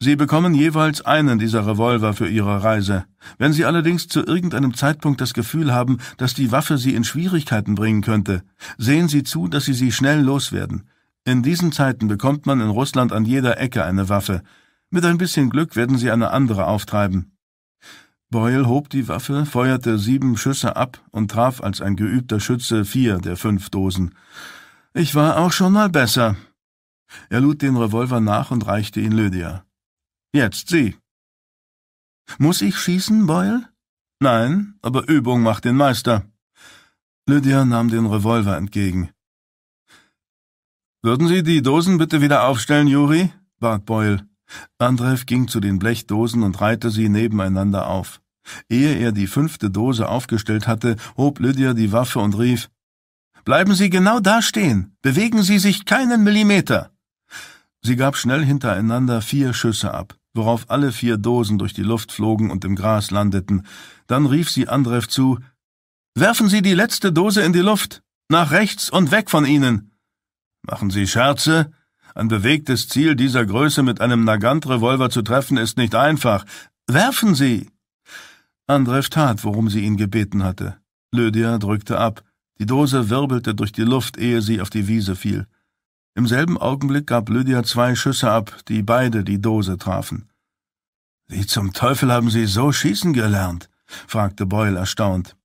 Sie bekommen jeweils einen dieser Revolver für Ihre Reise. Wenn Sie allerdings zu irgendeinem Zeitpunkt das Gefühl haben, dass die Waffe Sie in Schwierigkeiten bringen könnte, sehen Sie zu, dass Sie sie schnell loswerden. In diesen Zeiten bekommt man in Russland an jeder Ecke eine Waffe. Mit ein bisschen Glück werden Sie eine andere auftreiben. Boyle hob die Waffe, feuerte sieben Schüsse ab und traf als ein geübter Schütze vier der fünf Dosen. Ich war auch schon mal besser. Er lud den Revolver nach und reichte ihn Lydia. Jetzt Sie. Muss ich schießen, Boyle? Nein, aber Übung macht den Meister. Lydia nahm den Revolver entgegen. Würden Sie die Dosen bitte wieder aufstellen, Juri? bat Boyle. Andrew ging zu den Blechdosen und reihte sie nebeneinander auf. Ehe er die fünfte Dose aufgestellt hatte, hob Lydia die Waffe und rief Bleiben Sie genau da stehen. Bewegen Sie sich keinen Millimeter. Sie gab schnell hintereinander vier Schüsse ab, worauf alle vier Dosen durch die Luft flogen und im Gras landeten. Dann rief sie Andrew zu Werfen Sie die letzte Dose in die Luft. Nach rechts und weg von Ihnen. Machen Sie Scherze? Ein bewegtes Ziel dieser Größe mit einem Nagant-Revolver zu treffen, ist nicht einfach. Werfen Sie! Andrew tat, worum sie ihn gebeten hatte. Lydia drückte ab. Die Dose wirbelte durch die Luft, ehe sie auf die Wiese fiel. Im selben Augenblick gab Lydia zwei Schüsse ab, die beide die Dose trafen. Wie zum Teufel haben Sie so schießen gelernt? fragte Boyle erstaunt.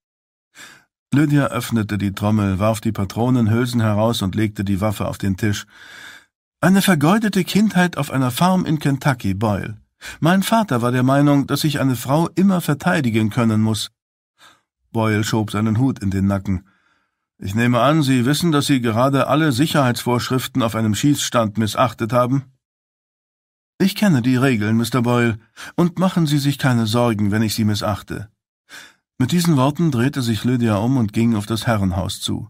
Lydia öffnete die Trommel, warf die Patronenhülsen heraus und legte die Waffe auf den Tisch. Eine vergeudete Kindheit auf einer Farm in Kentucky, Boyle. Mein Vater war der Meinung, dass sich eine Frau immer verteidigen können muss. Boyle schob seinen Hut in den Nacken. Ich nehme an, Sie wissen, dass Sie gerade alle Sicherheitsvorschriften auf einem Schießstand missachtet haben? Ich kenne die Regeln, Mr. Boyle, und machen Sie sich keine Sorgen, wenn ich sie missachte. Mit diesen Worten drehte sich Lydia um und ging auf das Herrenhaus zu.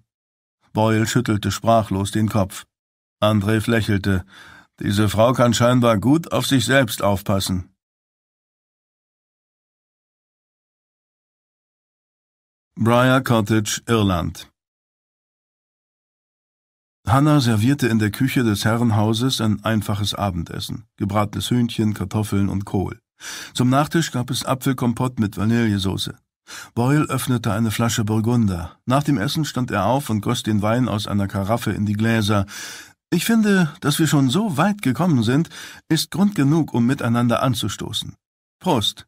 Boyle schüttelte sprachlos den Kopf. André lächelte. Diese Frau kann scheinbar gut auf sich selbst aufpassen. Briar Cottage, Irland Hannah servierte in der Küche des Herrenhauses ein einfaches Abendessen, gebratenes Hühnchen, Kartoffeln und Kohl. Zum Nachtisch gab es Apfelkompott mit Vanillesoße. Boyle öffnete eine Flasche Burgunder. Nach dem Essen stand er auf und goss den Wein aus einer Karaffe in die Gläser. Ich finde, dass wir schon so weit gekommen sind, ist Grund genug, um miteinander anzustoßen. Prost.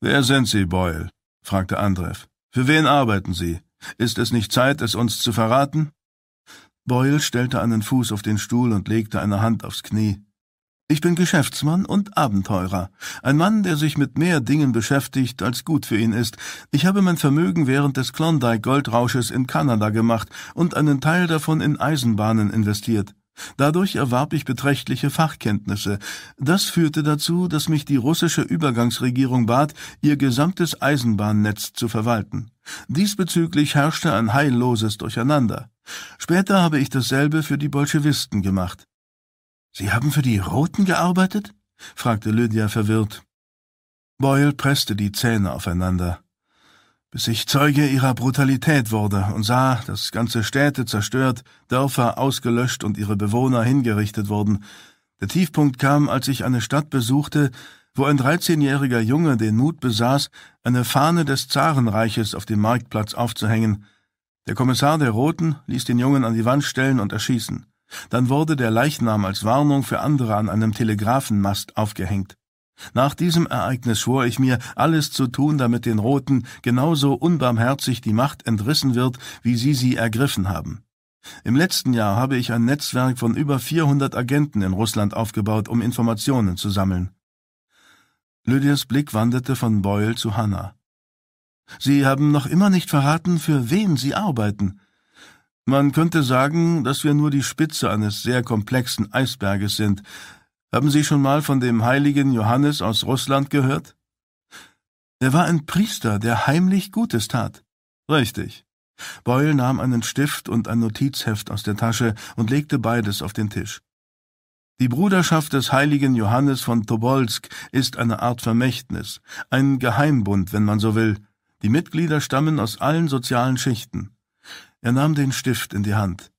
Wer sind Sie, Boyle? fragte Andrew. Für wen arbeiten Sie? Ist es nicht Zeit, es uns zu verraten? Boyle stellte einen Fuß auf den Stuhl und legte eine Hand aufs Knie. Ich bin Geschäftsmann und Abenteurer, ein Mann, der sich mit mehr Dingen beschäftigt, als gut für ihn ist. Ich habe mein Vermögen während des Klondike-Goldrausches in Kanada gemacht und einen Teil davon in Eisenbahnen investiert. Dadurch erwarb ich beträchtliche Fachkenntnisse. Das führte dazu, dass mich die russische Übergangsregierung bat, ihr gesamtes Eisenbahnnetz zu verwalten. Diesbezüglich herrschte ein heilloses Durcheinander. Später habe ich dasselbe für die Bolschewisten gemacht. Sie haben für die Roten gearbeitet? fragte Lydia verwirrt. Boyle presste die Zähne aufeinander. Bis ich Zeuge ihrer Brutalität wurde und sah, dass ganze Städte zerstört, Dörfer ausgelöscht und ihre Bewohner hingerichtet wurden. Der Tiefpunkt kam, als ich eine Stadt besuchte, wo ein dreizehnjähriger Junge den Mut besaß, eine Fahne des Zarenreiches auf dem Marktplatz aufzuhängen. Der Kommissar der Roten ließ den Jungen an die Wand stellen und erschießen. Dann wurde der Leichnam als Warnung für andere an einem Telegrafenmast aufgehängt. Nach diesem Ereignis schwor ich mir, alles zu tun, damit den Roten genauso unbarmherzig die Macht entrissen wird, wie sie sie ergriffen haben. Im letzten Jahr habe ich ein Netzwerk von über 400 Agenten in Russland aufgebaut, um Informationen zu sammeln. Lydias Blick wanderte von Boyle zu Hannah. Sie haben noch immer nicht verraten, für wen Sie arbeiten. Man könnte sagen, dass wir nur die Spitze eines sehr komplexen Eisberges sind. Haben Sie schon mal von dem heiligen Johannes aus Russland gehört? Er war ein Priester, der heimlich Gutes tat. Richtig. Boyle nahm einen Stift und ein Notizheft aus der Tasche und legte beides auf den Tisch. Die Bruderschaft des heiligen Johannes von Tobolsk ist eine Art Vermächtnis, ein Geheimbund, wenn man so will. Die Mitglieder stammen aus allen sozialen Schichten. Er nahm den Stift in die Hand.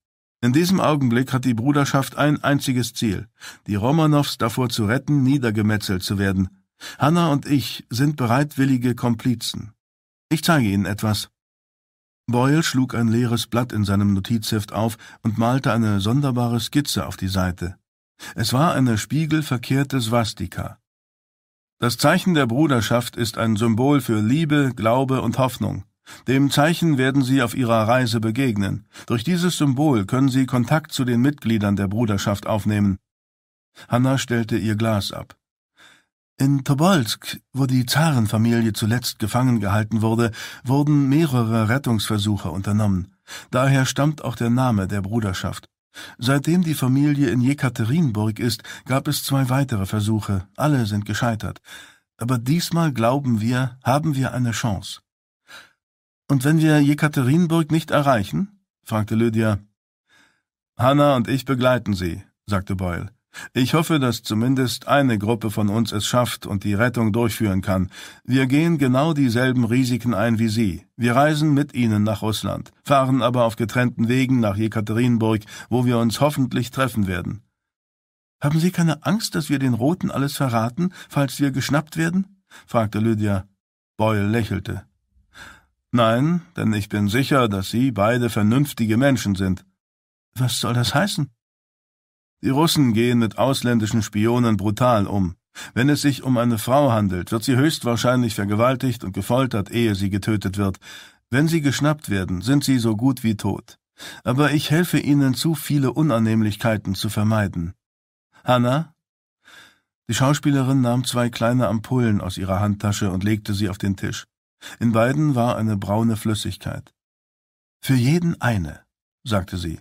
In diesem Augenblick hat die Bruderschaft ein einziges Ziel, die Romanows davor zu retten, niedergemetzelt zu werden. Hanna und ich sind bereitwillige Komplizen. Ich zeige Ihnen etwas. Boyle schlug ein leeres Blatt in seinem Notizheft auf und malte eine sonderbare Skizze auf die Seite. Es war eine spiegelverkehrte Swastika. Das Zeichen der Bruderschaft ist ein Symbol für Liebe, Glaube und Hoffnung. Dem Zeichen werden Sie auf Ihrer Reise begegnen. Durch dieses Symbol können Sie Kontakt zu den Mitgliedern der Bruderschaft aufnehmen. Hanna stellte ihr Glas ab. In Tobolsk, wo die Zarenfamilie zuletzt gefangen gehalten wurde, wurden mehrere Rettungsversuche unternommen. Daher stammt auch der Name der Bruderschaft. Seitdem die Familie in Jekaterinburg ist, gab es zwei weitere Versuche, alle sind gescheitert. Aber diesmal glauben wir, haben wir eine Chance. Und wenn wir Jekaterinburg nicht erreichen? fragte Lydia. Hanna und ich begleiten Sie, sagte Boyle. Ich hoffe, dass zumindest eine Gruppe von uns es schafft und die Rettung durchführen kann. Wir gehen genau dieselben Risiken ein wie Sie. Wir reisen mit Ihnen nach Russland, fahren aber auf getrennten Wegen nach Jekaterinburg, wo wir uns hoffentlich treffen werden. Haben Sie keine Angst, dass wir den Roten alles verraten, falls wir geschnappt werden? fragte Lydia. Boyle lächelte. Nein, denn ich bin sicher, dass Sie beide vernünftige Menschen sind. Was soll das heißen? Die Russen gehen mit ausländischen Spionen brutal um. Wenn es sich um eine Frau handelt, wird sie höchstwahrscheinlich vergewaltigt und gefoltert, ehe sie getötet wird. Wenn sie geschnappt werden, sind sie so gut wie tot. Aber ich helfe ihnen, zu viele Unannehmlichkeiten zu vermeiden. Hanna? Die Schauspielerin nahm zwei kleine Ampullen aus ihrer Handtasche und legte sie auf den Tisch. In beiden war eine braune Flüssigkeit. Für jeden eine, sagte sie.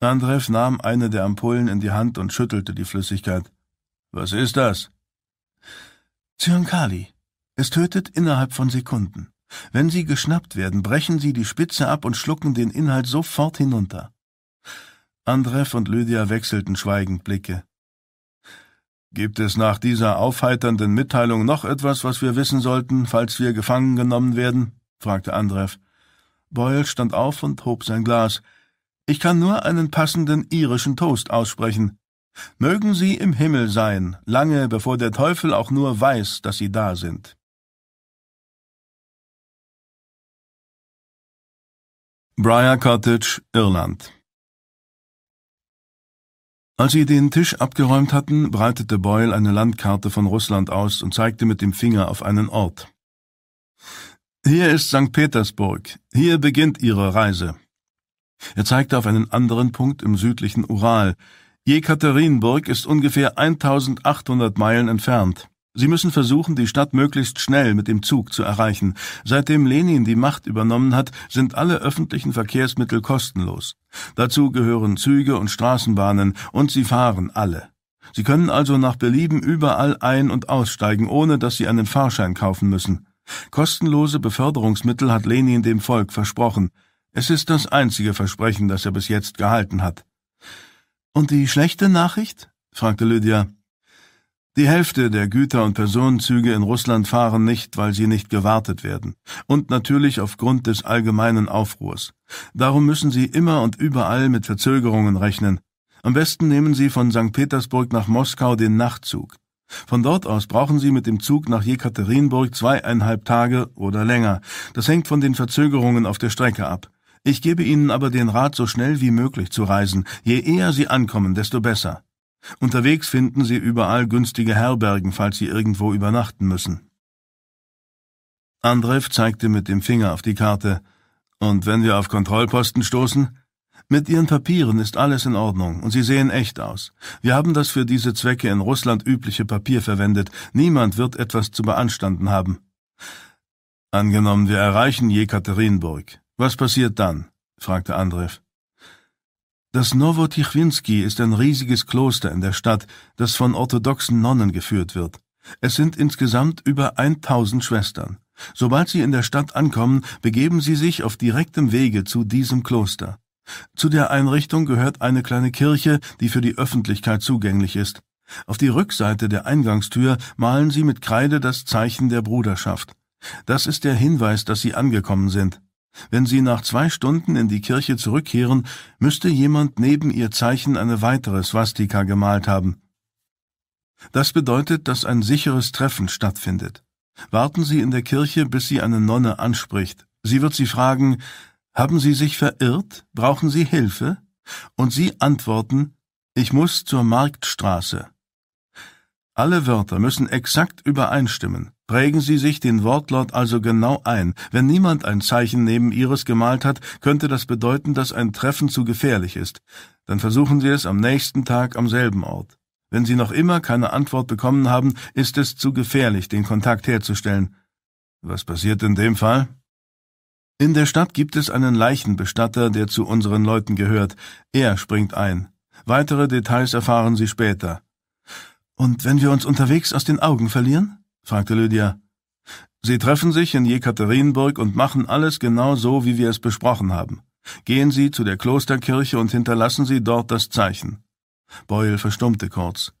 Andrew nahm eine der Ampullen in die Hand und schüttelte die Flüssigkeit. Was ist das? Zyankali. Es tötet innerhalb von Sekunden. Wenn Sie geschnappt werden, brechen Sie die Spitze ab und schlucken den Inhalt sofort hinunter. Andrew und Lydia wechselten schweigend Blicke. Gibt es nach dieser aufheiternden Mitteilung noch etwas, was wir wissen sollten, falls wir gefangen genommen werden? fragte Andrew. Boyle stand auf und hob sein Glas. Ich kann nur einen passenden irischen Toast aussprechen. Mögen Sie im Himmel sein, lange bevor der Teufel auch nur weiß, dass Sie da sind. Briar Cottage, Irland Als sie den Tisch abgeräumt hatten, breitete Boyle eine Landkarte von Russland aus und zeigte mit dem Finger auf einen Ort. Hier ist St. Petersburg. Hier beginnt Ihre Reise. Er zeigte auf einen anderen Punkt im südlichen Ural. Jekaterinburg ist ungefähr 1800 Meilen entfernt. Sie müssen versuchen, die Stadt möglichst schnell mit dem Zug zu erreichen. Seitdem Lenin die Macht übernommen hat, sind alle öffentlichen Verkehrsmittel kostenlos. Dazu gehören Züge und Straßenbahnen, und sie fahren alle. Sie können also nach Belieben überall ein- und aussteigen, ohne dass Sie einen Fahrschein kaufen müssen. Kostenlose Beförderungsmittel hat Lenin dem Volk versprochen. Es ist das einzige Versprechen, das er bis jetzt gehalten hat. Und die schlechte Nachricht? fragte Lydia. Die Hälfte der Güter- und Personenzüge in Russland fahren nicht, weil sie nicht gewartet werden. Und natürlich aufgrund des allgemeinen Aufruhrs. Darum müssen sie immer und überall mit Verzögerungen rechnen. Am besten nehmen Sie von St. Petersburg nach Moskau den Nachtzug. Von dort aus brauchen Sie mit dem Zug nach Jekaterinburg zweieinhalb Tage oder länger. Das hängt von den Verzögerungen auf der Strecke ab. Ich gebe Ihnen aber den Rat, so schnell wie möglich zu reisen. Je eher Sie ankommen, desto besser. Unterwegs finden Sie überall günstige Herbergen, falls Sie irgendwo übernachten müssen. Andrew zeigte mit dem Finger auf die Karte. Und wenn wir auf Kontrollposten stoßen? Mit Ihren Papieren ist alles in Ordnung und Sie sehen echt aus. Wir haben das für diese Zwecke in Russland übliche Papier verwendet. Niemand wird etwas zu beanstanden haben. Angenommen, wir erreichen Jekaterinburg. Was passiert dann? fragte Andrew. Das Nowotichwinski ist ein riesiges Kloster in der Stadt, das von orthodoxen Nonnen geführt wird. Es sind insgesamt über 1000 Schwestern. Sobald Sie in der Stadt ankommen, begeben Sie sich auf direktem Wege zu diesem Kloster. Zu der Einrichtung gehört eine kleine Kirche, die für die Öffentlichkeit zugänglich ist. Auf die Rückseite der Eingangstür malen Sie mit Kreide das Zeichen der Bruderschaft. Das ist der Hinweis, dass Sie angekommen sind. Wenn Sie nach zwei Stunden in die Kirche zurückkehren, müsste jemand neben Ihr Zeichen eine weitere Swastika gemalt haben. Das bedeutet, dass ein sicheres Treffen stattfindet. Warten Sie in der Kirche, bis sie eine Nonne anspricht. Sie wird Sie fragen, haben Sie sich verirrt? Brauchen Sie Hilfe? Und Sie antworten, ich muss zur Marktstraße. Alle Wörter müssen exakt übereinstimmen. Prägen Sie sich den Wortlaut also genau ein. Wenn niemand ein Zeichen neben Ihres gemalt hat, könnte das bedeuten, dass ein Treffen zu gefährlich ist. Dann versuchen Sie es am nächsten Tag am selben Ort. Wenn Sie noch immer keine Antwort bekommen haben, ist es zu gefährlich, den Kontakt herzustellen. Was passiert in dem Fall? In der Stadt gibt es einen Leichenbestatter, der zu unseren Leuten gehört. Er springt ein. Weitere Details erfahren Sie später. Und wenn wir uns unterwegs aus den Augen verlieren? Fragte Lydia. Sie treffen sich in Jekaterinburg und machen alles genau so, wie wir es besprochen haben. Gehen Sie zu der Klosterkirche und hinterlassen Sie dort das Zeichen. Boyle verstummte kurz.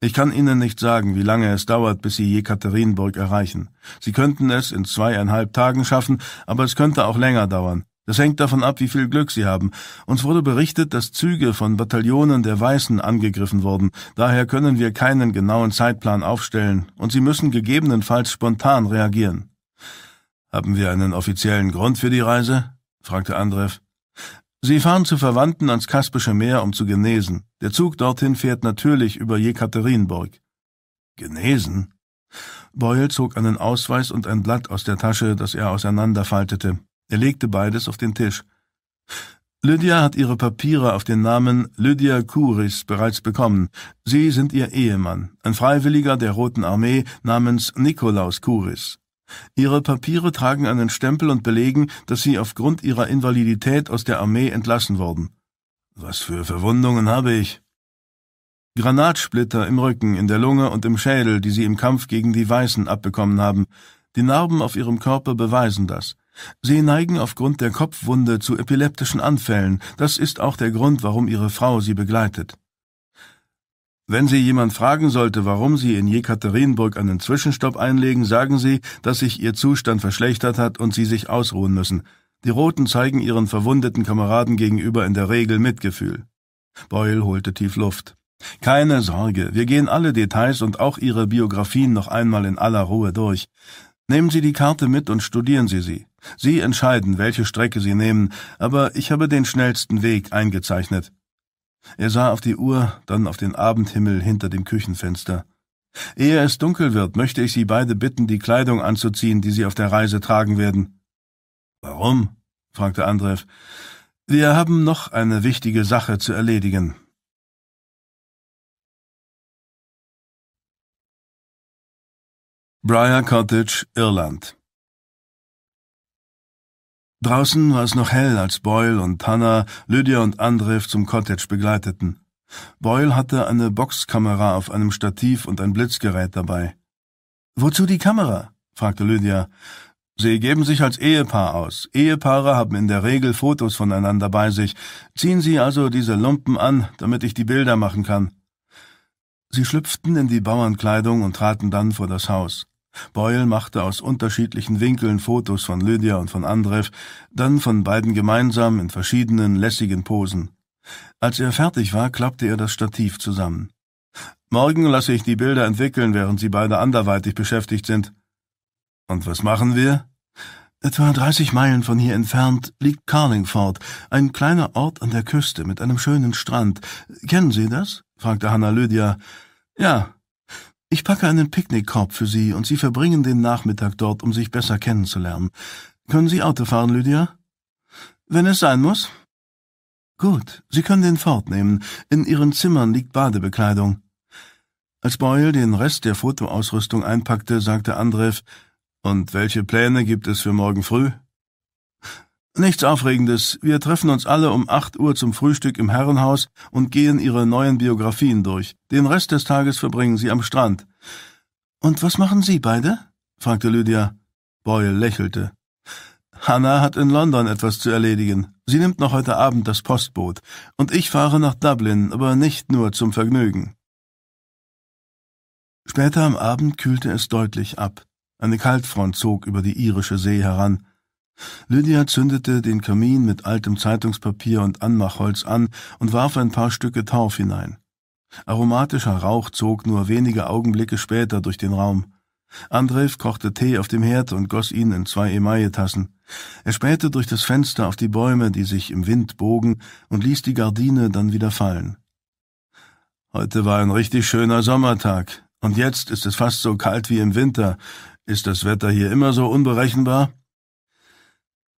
Ich kann Ihnen nicht sagen, wie lange es dauert, bis Sie Jekaterinburg erreichen. Sie könnten es in zweieinhalb Tagen schaffen, aber es könnte auch länger dauern. Das hängt davon ab, wie viel Glück Sie haben. Uns wurde berichtet, dass Züge von Bataillonen der Weißen angegriffen wurden. Daher können wir keinen genauen Zeitplan aufstellen, und Sie müssen gegebenenfalls spontan reagieren. Haben wir einen offiziellen Grund für die Reise? fragte Andrev. Sie fahren zu Verwandten ans Kaspische Meer, um zu genesen. Der Zug dorthin fährt natürlich über Jekaterinburg. Genesen? Boyle zog einen Ausweis und ein Blatt aus der Tasche, das er auseinanderfaltete. Er legte beides auf den Tisch. Lydia hat ihre Papiere auf den Namen Lydia Kuris bereits bekommen. Sie sind ihr Ehemann, ein Freiwilliger der Roten Armee namens Nikolaus Kuris. Ihre Papiere tragen einen Stempel und belegen, dass Sie aufgrund Ihrer Invalidität aus der Armee entlassen wurden. Was für Verwundungen habe ich? Granatsplitter im Rücken, in der Lunge und im Schädel, die Sie im Kampf gegen die Weißen abbekommen haben. Die Narben auf Ihrem Körper beweisen das. Sie neigen aufgrund der Kopfwunde zu epileptischen Anfällen. Das ist auch der Grund, warum Ihre Frau Sie begleitet. Wenn Sie jemand fragen sollte, warum Sie in Jekaterinburg einen Zwischenstopp einlegen, sagen Sie, dass sich Ihr Zustand verschlechtert hat und Sie sich ausruhen müssen. Die Roten zeigen ihren verwundeten Kameraden gegenüber in der Regel Mitgefühl. Boyle holte tief Luft. Keine Sorge, wir gehen alle Details und auch Ihre Biografien noch einmal in aller Ruhe durch. Nehmen Sie die Karte mit und studieren Sie sie. Sie entscheiden, welche Strecke Sie nehmen, aber ich habe den schnellsten Weg eingezeichnet. Er sah auf die Uhr, dann auf den Abendhimmel hinter dem Küchenfenster. Ehe es dunkel wird, möchte ich Sie beide bitten, die Kleidung anzuziehen, die Sie auf der Reise tragen werden. Warum? fragte Andrev. Wir haben noch eine wichtige Sache zu erledigen. Briar Cottage, Irland Draußen war es noch hell, als Boyle und Hannah Lydia und Andrev zum Cottage begleiteten. Boyle hatte eine Boxkamera auf einem Stativ und ein Blitzgerät dabei. Wozu die Kamera? fragte Lydia. Sie geben sich als Ehepaar aus. Ehepaare haben in der Regel Fotos voneinander bei sich. Ziehen Sie also diese Lumpen an, damit ich die Bilder machen kann. Sie schlüpften in die Bauernkleidung und traten dann vor das Haus. Boyle machte aus unterschiedlichen Winkeln Fotos von Lydia und von Andrev, dann von beiden gemeinsam in verschiedenen lässigen Posen. Als er fertig war, klappte er das Stativ zusammen. Morgen lasse ich die Bilder entwickeln, während Sie beide anderweitig beschäftigt sind. Und was machen wir? Etwa 30 Meilen von hier entfernt liegt Carlingford, ein kleiner Ort an der Küste mit einem schönen Strand. Kennen Sie das? fragte Hannah Lydia. Ja, ich packe einen Picknickkorb für Sie und Sie verbringen den Nachmittag dort, um sich besser kennenzulernen. Können Sie Auto fahren, Lydia? Wenn es sein muss. Gut, Sie können den fortnehmen. In Ihren Zimmern liegt Badebekleidung. Als Boyle den Rest der Fotoausrüstung einpackte, sagte Andrev, und welche Pläne gibt es für morgen früh? Nichts Aufregendes. Wir treffen uns alle um acht Uhr zum Frühstück im Herrenhaus und gehen ihre neuen Biografien durch. Den Rest des Tages verbringen sie am Strand. Und was machen Sie beide? fragte Lydia. Boyle lächelte. Hannah hat in London etwas zu erledigen. Sie nimmt noch heute Abend das Postboot. Und ich fahre nach Dublin, aber nicht nur zum Vergnügen. Später am Abend kühlte es deutlich ab. Eine Kaltfront zog über die irische See heran. Lydia zündete den Kamin mit altem Zeitungspapier und Anmachholz an und warf ein paar Stücke Torf hinein. Aromatischer Rauch zog nur wenige Augenblicke später durch den Raum. Andrev kochte Tee auf dem Herd und goss ihn in zwei Emailletassen. Er spähte durch das Fenster auf die Bäume, die sich im Wind bogen, und ließ die Gardine dann wieder fallen. Heute war ein richtig schöner Sommertag, und jetzt ist es fast so kalt wie im Winter. Ist das Wetter hier immer so unberechenbar?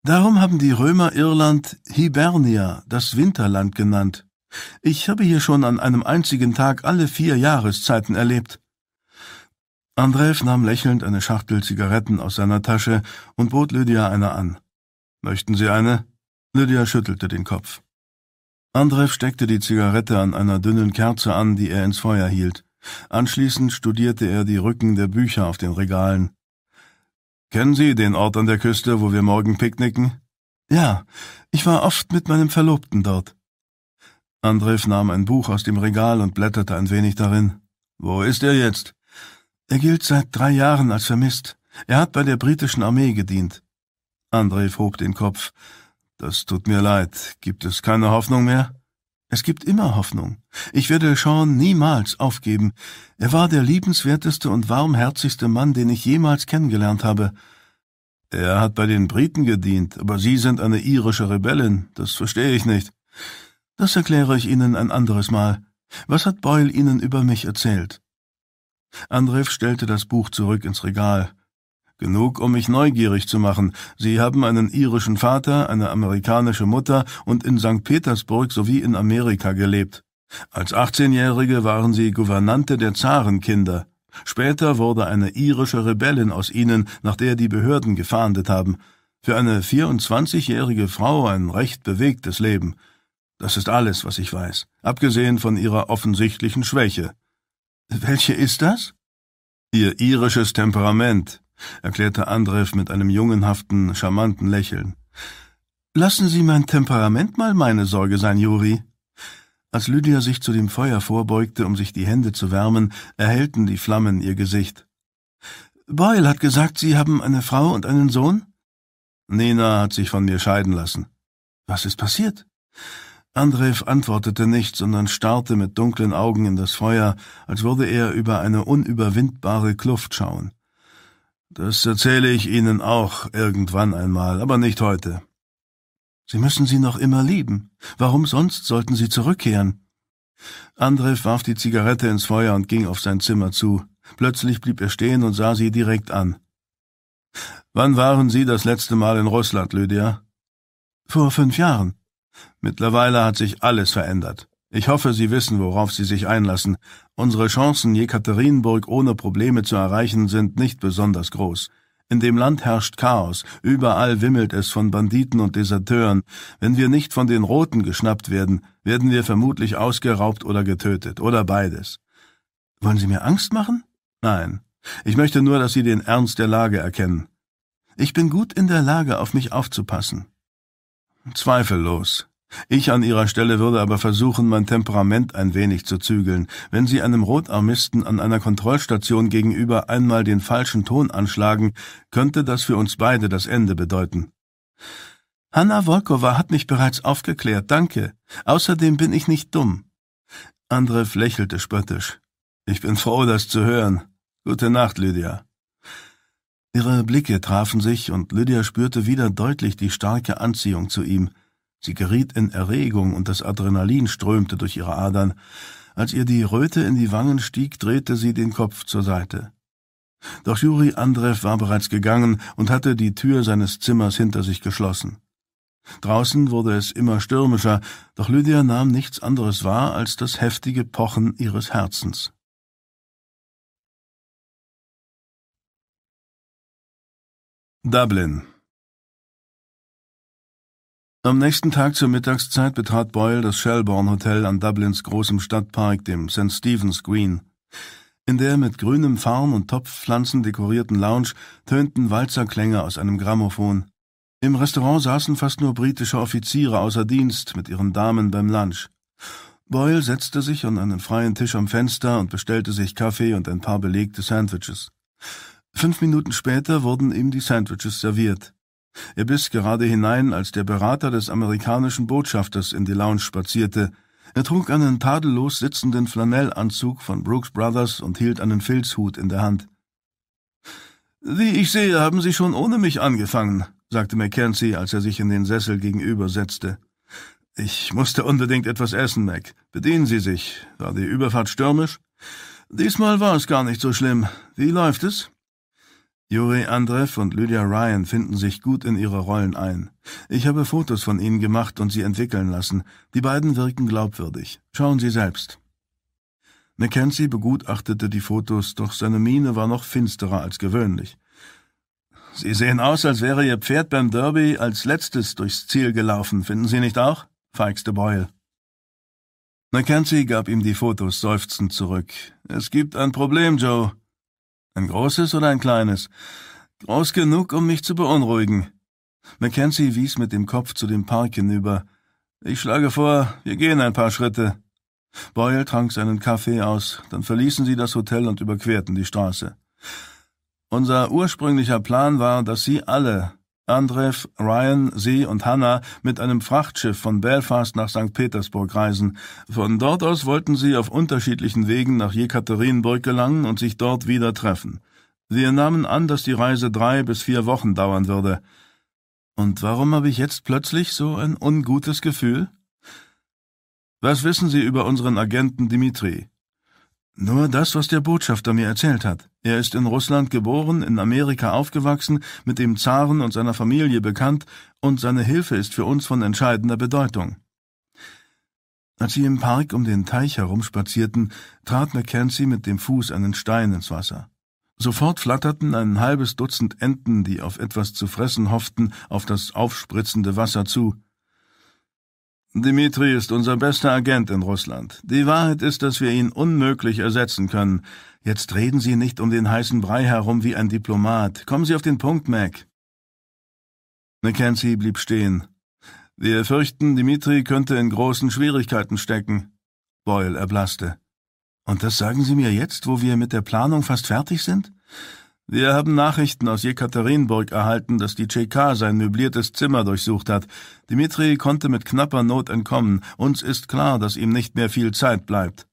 Darum haben die Römer Irland Hibernia, das Winterland genannt, Ich habe hier schon an einem einzigen Tag alle vier Jahreszeiten erlebt. Andreev nahm lächelnd eine Schachtel Zigaretten aus seiner Tasche und bot Lydia eine an. Möchten Sie eine? Lydia schüttelte den Kopf. Andreev steckte die Zigarette an einer dünnen Kerze an, die er ins Feuer hielt. Anschließend studierte er die Rücken der Bücher auf den Regalen. Kennen Sie den Ort an der Küste, wo wir morgen picknicken? Ja, ich war oft mit meinem Verlobten dort. Andreev nahm ein Buch aus dem Regal und blätterte ein wenig darin. Wo ist er jetzt? Er gilt seit drei Jahren als vermisst. Er hat bei der britischen Armee gedient. Andreev hob den Kopf. Das tut mir leid. Gibt es keine Hoffnung mehr? Es gibt immer Hoffnung. Ich werde Sean niemals aufgeben. Er war der liebenswerteste und warmherzigste Mann, den ich jemals kennengelernt habe. Er hat bei den Briten gedient, aber Sie sind eine irische Rebellin. Das verstehe ich nicht. Das erkläre ich Ihnen ein anderes Mal. Was hat Boyle Ihnen über mich erzählt? Andrev stellte das Buch zurück ins Regal. Genug, um mich neugierig zu machen. Sie haben einen irischen Vater, eine amerikanische Mutter und in St. Petersburg sowie in Amerika gelebt. Als 18-Jährige waren Sie Gouvernante der Zarenkinder. Später wurde eine irische Rebellin aus Ihnen, nach der die Behörden gefahndet haben. Für eine 24-jährige Frau ein recht bewegtes Leben. Das ist alles, was ich weiß, abgesehen von Ihrer offensichtlichen Schwäche. Welche ist das? Ihr irisches Temperament, erklärte Andrew mit einem jungenhaften, charmanten Lächeln. Lassen Sie mein Temperament mal meine Sorge sein, Juri. Als Lydia sich zu dem Feuer vorbeugte, um sich die Hände zu wärmen, erhellten die Flammen ihr Gesicht. Boyle hat gesagt, Sie haben eine Frau und einen Sohn? Nina hat sich von mir scheiden lassen. Was ist passiert? Andrew antwortete nicht, sondern starrte mit dunklen Augen in das Feuer, als würde er über eine unüberwindbare Kluft schauen. Das erzähle ich Ihnen auch irgendwann einmal, aber nicht heute. Sie müssen sie noch immer lieben. Warum sonst sollten Sie zurückkehren? Andrew warf die Zigarette ins Feuer und ging auf sein Zimmer zu. Plötzlich blieb er stehen und sah sie direkt an. Wann waren Sie das letzte Mal in Russland, Lydia? Vor fünf Jahren. Mittlerweile hat sich alles verändert. Ich hoffe, Sie wissen, worauf Sie sich einlassen. Unsere Chancen, Jekaterinburg ohne Probleme zu erreichen, sind nicht besonders groß. In dem Land herrscht Chaos, überall wimmelt es von Banditen und Deserteuren. Wenn wir nicht von den Roten geschnappt werden, werden wir vermutlich ausgeraubt oder getötet, oder beides. Wollen Sie mir Angst machen? Nein. Ich möchte nur, dass Sie den Ernst der Lage erkennen. Ich bin gut in der Lage, auf mich aufzupassen. Zweifellos. Ich an Ihrer Stelle würde aber versuchen, mein Temperament ein wenig zu zügeln. Wenn Sie einem Rotarmisten an einer Kontrollstation gegenüber einmal den falschen Ton anschlagen, könnte das für uns beide das Ende bedeuten. Hanna Volkova hat mich bereits aufgeklärt, danke. Außerdem bin ich nicht dumm. Andrev lächelte spöttisch. Ich bin froh, das zu hören. Gute Nacht, Lydia. Ihre Blicke trafen sich, und Lydia spürte wieder deutlich die starke Anziehung zu ihm. Sie geriet in Erregung und das Adrenalin strömte durch ihre Adern. Als ihr die Röte in die Wangen stieg, drehte sie den Kopf zur Seite. Doch Juri Andrew war bereits gegangen und hatte die Tür seines Zimmers hinter sich geschlossen. Draußen wurde es immer stürmischer, doch Lydia nahm nichts anderes wahr als das heftige Pochen ihres Herzens. Dublin am nächsten Tag zur Mittagszeit betrat Boyle das Shelbourne Hotel an Dublins großem Stadtpark, dem St. Stephen's Green. In der mit grünem Farn und Topfpflanzen dekorierten Lounge tönten Walzerklänge aus einem Grammophon. Im Restaurant saßen fast nur britische Offiziere außer Dienst mit ihren Damen beim Lunch. Boyle setzte sich an einen freien Tisch am Fenster und bestellte sich Kaffee und ein paar belegte Sandwiches. Fünf Minuten später wurden ihm die Sandwiches serviert. Er biss gerade hinein, als der Berater des amerikanischen Botschafters in die Lounge spazierte. Er trug einen tadellos sitzenden Flanellanzug von Brooks Brothers und hielt einen Filzhut in der Hand. Wie ich sehe, haben Sie schon ohne mich angefangen, sagte Mackenzie, als er sich in den Sessel gegenüber setzte. Ich musste unbedingt etwas essen, Mac. Bedienen Sie sich. War die Überfahrt stürmisch? Diesmal war es gar nicht so schlimm. Wie läuft es? Juri Andrev und Lydia Ryan finden sich gut in ihre Rollen ein. Ich habe Fotos von ihnen gemacht und sie entwickeln lassen. Die beiden wirken glaubwürdig. Schauen Sie selbst. Mackenzie begutachtete die Fotos, doch seine Miene war noch finsterer als gewöhnlich. Sie sehen aus, als wäre Ihr Pferd beim Derby als letztes durchs Ziel gelaufen, finden Sie nicht auch? feixte Boyle. Mackenzie gab ihm die Fotos seufzend zurück. Es gibt ein Problem, Joe. Ein großes oder ein kleines? Groß genug, um mich zu beunruhigen. Mackenzie wies mit dem Kopf zu dem Park hinüber. Ich schlage vor, wir gehen ein paar Schritte. Boyle trank seinen Kaffee aus, dann verließen sie das Hotel und überquerten die Straße. Unser ursprünglicher Plan war, dass Sie alle, Andrew, Ryan, Sie und Hannah mit einem Frachtschiff von Belfast nach St. Petersburg reisen. Von dort aus wollten Sie auf unterschiedlichen Wegen nach Jekaterinburg gelangen und sich dort wieder treffen. Wir nahmen an, dass die Reise drei bis vier Wochen dauern würde. Und warum habe ich jetzt plötzlich so ein ungutes Gefühl? Was wissen Sie über unseren Agenten Dimitri? Nur das, was der Botschafter mir erzählt hat. Er ist in Russland geboren, in Amerika aufgewachsen, mit dem Zaren und seiner Familie bekannt, und seine Hilfe ist für uns von entscheidender Bedeutung. Als sie im Park um den Teich herumspazierten, trat Mackenzie mit dem Fuß einen Stein ins Wasser. Sofort flatterten ein halbes Dutzend Enten, die auf etwas zu fressen hofften, auf das aufspritzende Wasser zu. Dimitri ist unser bester Agent in Russland. Die Wahrheit ist, dass wir ihn unmöglich ersetzen können. Jetzt reden Sie nicht um den heißen Brei herum wie ein Diplomat. Kommen Sie auf den Punkt, Mac. Mackenzie blieb stehen. Wir fürchten, Dimitri könnte in großen Schwierigkeiten stecken. Boyle erblasste. Und das sagen Sie mir jetzt, wo wir mit der Planung fast fertig sind? Wir haben Nachrichten aus Jekaterinburg erhalten, dass die CK sein möbliertes Zimmer durchsucht hat. Dimitri konnte mit knapper Not entkommen. Uns ist klar, dass ihm nicht mehr viel Zeit bleibt.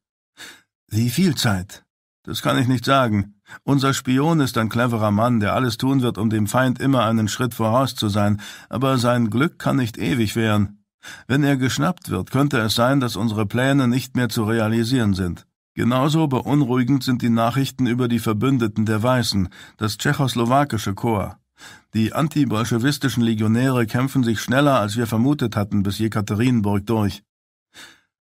Wie viel Zeit? Das kann ich nicht sagen. Unser Spion ist ein cleverer Mann, der alles tun wird, um dem Feind immer einen Schritt voraus zu sein, aber sein Glück kann nicht ewig währen. Wenn er geschnappt wird, könnte es sein, dass unsere Pläne nicht mehr zu realisieren sind. Genauso beunruhigend sind die Nachrichten über die Verbündeten der Weißen, das tschechoslowakische Korps. Die antibolschewistischen Legionäre kämpfen sich schneller, als wir vermutet hatten, bis Jekaterinburg durch.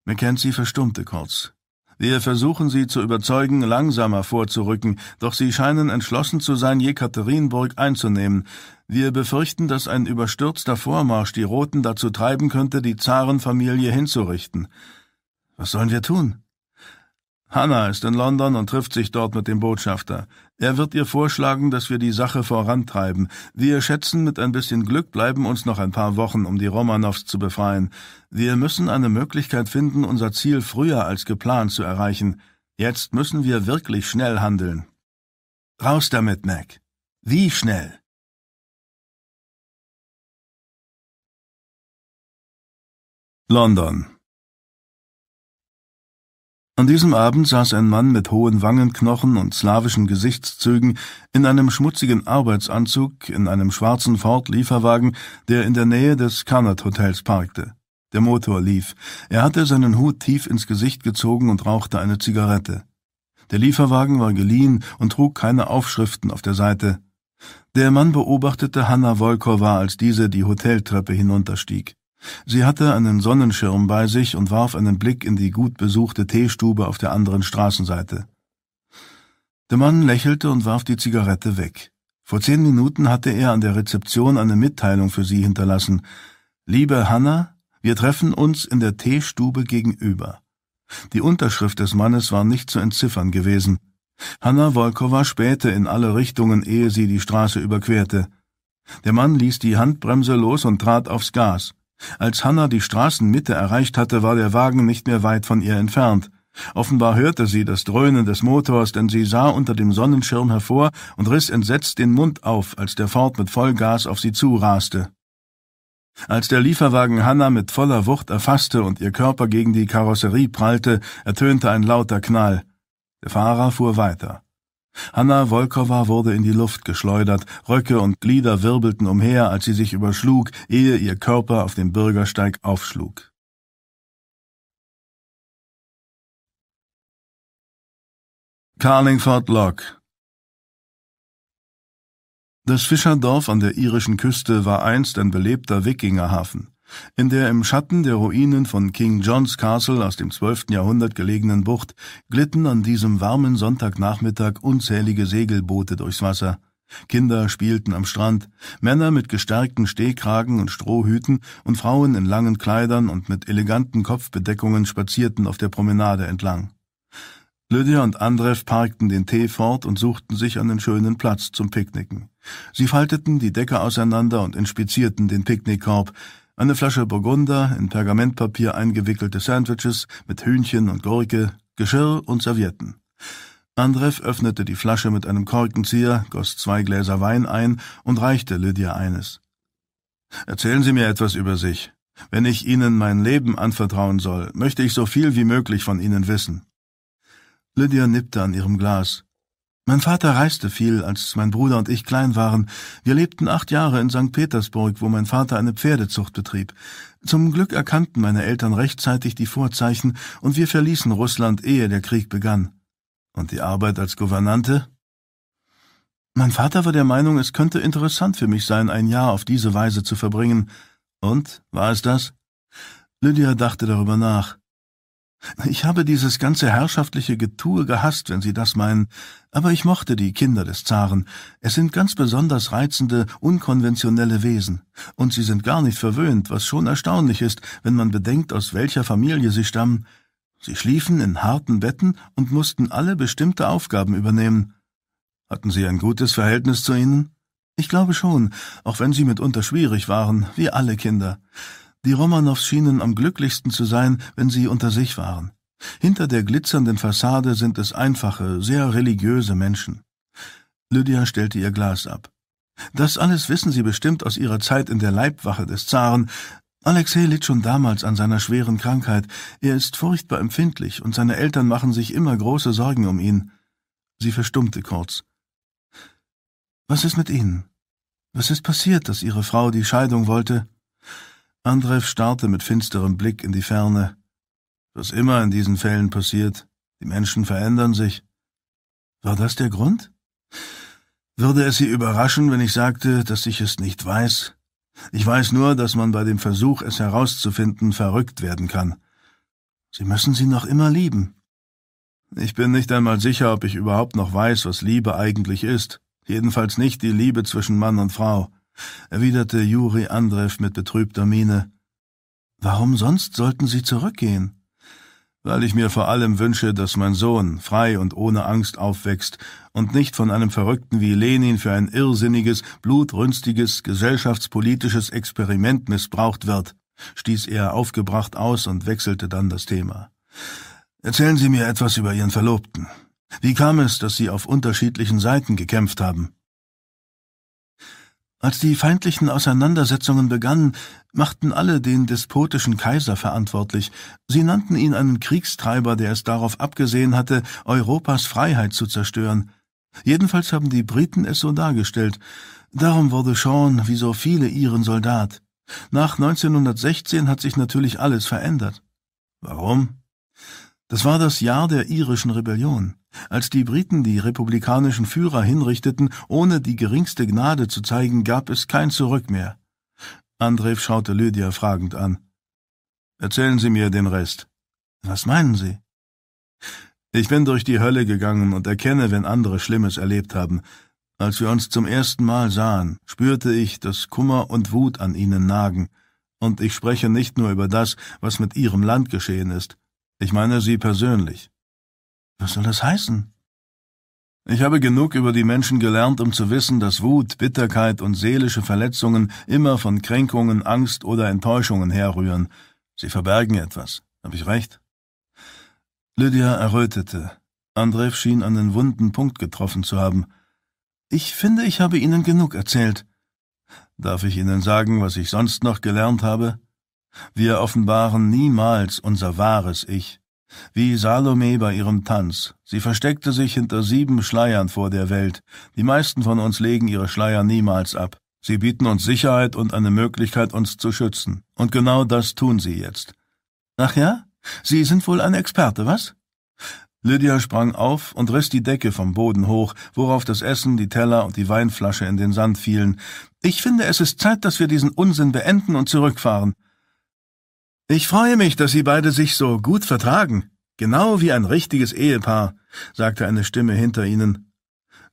Mackenzie verstummte kurz. Wir versuchen sie zu überzeugen, langsamer vorzurücken, doch sie scheinen entschlossen zu sein, Jekaterinburg einzunehmen. Wir befürchten, dass ein überstürzter Vormarsch die Roten dazu treiben könnte, die Zarenfamilie hinzurichten. Was sollen wir tun? Hannah ist in London und trifft sich dort mit dem Botschafter. Er wird ihr vorschlagen, dass wir die Sache vorantreiben. Wir schätzen, mit ein bisschen Glück bleiben uns noch ein paar Wochen, um die Romanows zu befreien. Wir müssen eine Möglichkeit finden, unser Ziel früher als geplant zu erreichen. Jetzt müssen wir wirklich schnell handeln. Raus damit, Mac. Wie schnell? London an diesem Abend saß ein Mann mit hohen Wangenknochen und slawischen Gesichtszügen in einem schmutzigen Arbeitsanzug in einem schwarzen Ford-Lieferwagen, der in der Nähe des Carnot Hotels parkte. Der Motor lief. Er hatte seinen Hut tief ins Gesicht gezogen und rauchte eine Zigarette. Der Lieferwagen war geliehen und trug keine Aufschriften auf der Seite. Der Mann beobachtete Hanna Wolkowa, als diese die Hoteltreppe hinunterstieg. Sie hatte einen Sonnenschirm bei sich und warf einen Blick in die gut besuchte Teestube auf der anderen Straßenseite. Der Mann lächelte und warf die Zigarette weg. Vor zehn Minuten hatte er an der Rezeption eine Mitteilung für sie hinterlassen. Liebe Hanna, wir treffen uns in der Teestube gegenüber. Die Unterschrift des Mannes war nicht zu entziffern gewesen. Hanna Wolkowa spähte in alle Richtungen, ehe sie die Straße überquerte. Der Mann ließ die Handbremse los und trat aufs Gas. Als Hanna die Straßenmitte erreicht hatte, war der Wagen nicht mehr weit von ihr entfernt. Offenbar hörte sie das Dröhnen des Motors, denn sie sah unter dem Sonnenschirm hervor und riss entsetzt den Mund auf, als der Ford mit Vollgas auf sie zuraste. Als der Lieferwagen Hanna mit voller Wucht erfasste und ihr Körper gegen die Karosserie prallte, ertönte ein lauter Knall. Der Fahrer fuhr weiter. Hanna Wolkowa wurde in die Luft geschleudert, Röcke und Glieder wirbelten umher, als sie sich überschlug, ehe ihr Körper auf dem Bürgersteig aufschlug. Carlingford Lock Das Fischerdorf an der irischen Küste war einst ein belebter Wikingerhafen. In der im Schatten der Ruinen von King John's Castle aus dem 12. Jahrhundert gelegenen Bucht glitten an diesem warmen Sonntagnachmittag unzählige Segelboote durchs Wasser. Kinder spielten am Strand, Männer mit gestärkten Stehkragen und Strohhüten und Frauen in langen Kleidern und mit eleganten Kopfbedeckungen spazierten auf der Promenade entlang. Lydia und Andrew parkten den Tee fort und suchten sich einen schönen Platz zum Picknicken. Sie falteten die Decke auseinander und inspizierten den Picknickkorb, eine Flasche Burgunder, in Pergamentpapier eingewickelte Sandwiches mit Hühnchen und Gurke, Geschirr und Servietten. Andrew öffnete die Flasche mit einem Korkenzieher, goss zwei Gläser Wein ein und reichte Lydia eines. Erzählen Sie mir etwas über sich. Wenn ich Ihnen mein Leben anvertrauen soll, möchte ich so viel wie möglich von Ihnen wissen. Lydia nippte an ihrem Glas. Mein Vater reiste viel, als mein Bruder und ich klein waren. Wir lebten acht Jahre in St. Petersburg, wo mein Vater eine Pferdezucht betrieb. Zum Glück erkannten meine Eltern rechtzeitig die Vorzeichen und wir verließen Russland, ehe der Krieg begann. Und die Arbeit als Gouvernante? Mein Vater war der Meinung, es könnte interessant für mich sein, ein Jahr auf diese Weise zu verbringen. Und, war es das? Lydia dachte darüber nach. Ich habe dieses ganze herrschaftliche Getue gehasst, wenn Sie das meinen, aber ich mochte die Kinder des Zaren. Es sind ganz besonders reizende, unkonventionelle Wesen, und sie sind gar nicht verwöhnt, was schon erstaunlich ist, wenn man bedenkt, aus welcher Familie sie stammen. Sie schliefen in harten Betten und mussten alle bestimmte Aufgaben übernehmen. Hatten Sie ein gutes Verhältnis zu ihnen? Ich glaube schon, auch wenn sie mitunter schwierig waren, wie alle Kinder. Die Romanows schienen am glücklichsten zu sein, wenn sie unter sich waren. Hinter der glitzernden Fassade sind es einfache, sehr religiöse Menschen. Lydia stellte ihr Glas ab. Das alles wissen Sie bestimmt aus Ihrer Zeit in der Leibwache des Zaren. Alexei litt schon damals an seiner schweren Krankheit. Er ist furchtbar empfindlich und seine Eltern machen sich immer große Sorgen um ihn. Sie verstummte kurz. Was ist mit Ihnen? Was ist passiert, dass Ihre Frau die Scheidung wollte? Andrew starrte mit finsterem Blick in die Ferne. Was immer in diesen Fällen passiert, die Menschen verändern sich. War das der Grund? Würde es Sie überraschen, wenn ich sagte, dass ich es nicht weiß? Ich weiß nur, dass man bei dem Versuch, es herauszufinden, verrückt werden kann. Sie müssen sie noch immer lieben. Ich bin nicht einmal sicher, ob ich überhaupt noch weiß, was Liebe eigentlich ist. Jedenfalls nicht die Liebe zwischen Mann und Frau erwiderte Juri Andrew mit betrübter Miene. Warum sonst sollten Sie zurückgehen? Weil ich mir vor allem wünsche, dass mein Sohn frei und ohne Angst aufwächst und nicht von einem Verrückten wie Lenin für ein irrsinniges, blutrünstiges, gesellschaftspolitisches Experiment missbraucht wird, stieß er aufgebracht aus und wechselte dann das Thema. Erzählen Sie mir etwas über Ihren Verlobten. Wie kam es, dass Sie auf unterschiedlichen Seiten gekämpft haben? Als die feindlichen Auseinandersetzungen begannen, machten alle den despotischen Kaiser verantwortlich. Sie nannten ihn einen Kriegstreiber, der es darauf abgesehen hatte, Europas Freiheit zu zerstören. Jedenfalls haben die Briten es so dargestellt. Darum wurde Sean wie so viele ihren Soldat. Nach 1916 hat sich natürlich alles verändert. Warum? Das war das Jahr der irischen Rebellion. Als die Briten die republikanischen Führer hinrichteten, ohne die geringste Gnade zu zeigen, gab es kein Zurück mehr. Andrew schaute Lydia fragend an. Erzählen Sie mir den Rest. Was meinen Sie? Ich bin durch die Hölle gegangen und erkenne, wenn andere Schlimmes erlebt haben. Als wir uns zum ersten Mal sahen, spürte ich, dass Kummer und Wut an ihnen nagen. Und ich spreche nicht nur über das, was mit Ihrem Land geschehen ist. Ich meine Sie persönlich. Was soll das heißen? Ich habe genug über die Menschen gelernt, um zu wissen, dass Wut, Bitterkeit und seelische Verletzungen immer von Kränkungen, Angst oder Enttäuschungen herrühren. Sie verbergen etwas. Hab ich recht? Lydia errötete. Andrew schien einen wunden Punkt getroffen zu haben. Ich finde, ich habe Ihnen genug erzählt. Darf ich Ihnen sagen, was ich sonst noch gelernt habe? Wir offenbaren niemals unser wahres Ich. Wie Salome bei ihrem Tanz. Sie versteckte sich hinter sieben Schleiern vor der Welt. Die meisten von uns legen ihre Schleier niemals ab. Sie bieten uns Sicherheit und eine Möglichkeit, uns zu schützen. Und genau das tun sie jetzt. Ach ja? Sie sind wohl ein Experte, was? Lydia sprang auf und riss die Decke vom Boden hoch, worauf das Essen, die Teller und die Weinflasche in den Sand fielen. Ich finde, es ist Zeit, dass wir diesen Unsinn beenden und zurückfahren. Ich freue mich, dass Sie beide sich so gut vertragen. Genau wie ein richtiges Ehepaar, sagte eine Stimme hinter ihnen.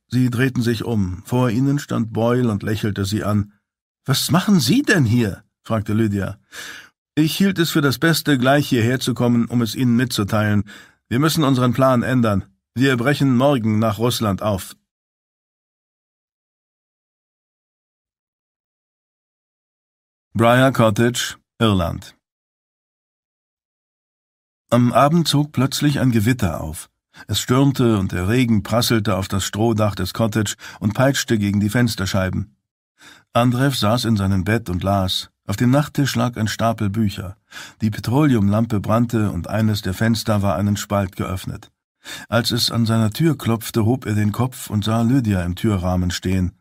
Sie drehten sich um. Vor ihnen stand Boyle und lächelte sie an. Was machen Sie denn hier? fragte Lydia. Ich hielt es für das Beste, gleich hierher zu kommen, um es Ihnen mitzuteilen. Wir müssen unseren Plan ändern. Wir brechen morgen nach Russland auf. Briar Cottage, Irland Am Abend zog plötzlich ein Gewitter auf. Es stürmte und der Regen prasselte auf das Strohdach des Cottage und peitschte gegen die Fensterscheiben. Andrew saß in seinem Bett und las. Auf dem Nachttisch lag ein Stapel Bücher. Die Petroleumlampe brannte und eines der Fenster war einen Spalt geöffnet. Als es an seiner Tür klopfte, hob er den Kopf und sah Lydia im Türrahmen stehen.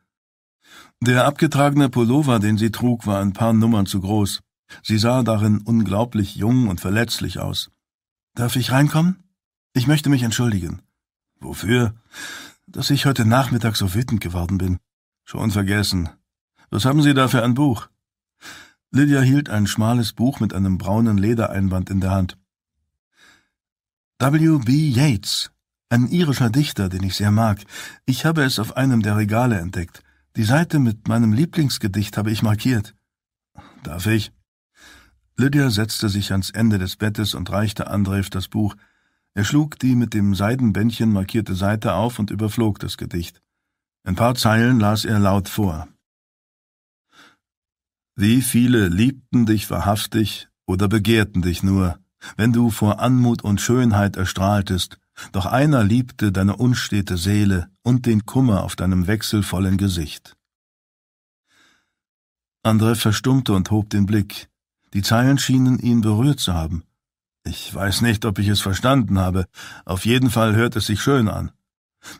Der abgetragene Pullover, den sie trug, war ein paar Nummern zu groß. Sie sah darin unglaublich jung und verletzlich aus. Darf ich reinkommen? Ich möchte mich entschuldigen. Wofür? Dass ich heute Nachmittag so wütend geworden bin. Schon vergessen. Was haben Sie da für ein Buch? Lydia hielt ein schmales Buch mit einem braunen Ledereinband in der Hand. W. B. Yeats, ein irischer Dichter, den ich sehr mag. Ich habe es auf einem der Regale entdeckt. Die Seite mit meinem Lieblingsgedicht habe ich markiert. Darf ich? Lydia setzte sich ans Ende des Bettes und reichte Andrew das Buch. Er schlug die mit dem Seidenbändchen markierte Seite auf und überflog das Gedicht. Ein paar Zeilen las er laut vor. Wie viele liebten dich wahrhaftig oder begehrten dich nur, wenn du vor Anmut und Schönheit erstrahltest, doch einer liebte deine unstete Seele und den Kummer auf deinem wechselvollen Gesicht. André verstummte und hob den Blick. Die Zeilen schienen ihn berührt zu haben. Ich weiß nicht, ob ich es verstanden habe. Auf jeden Fall hört es sich schön an.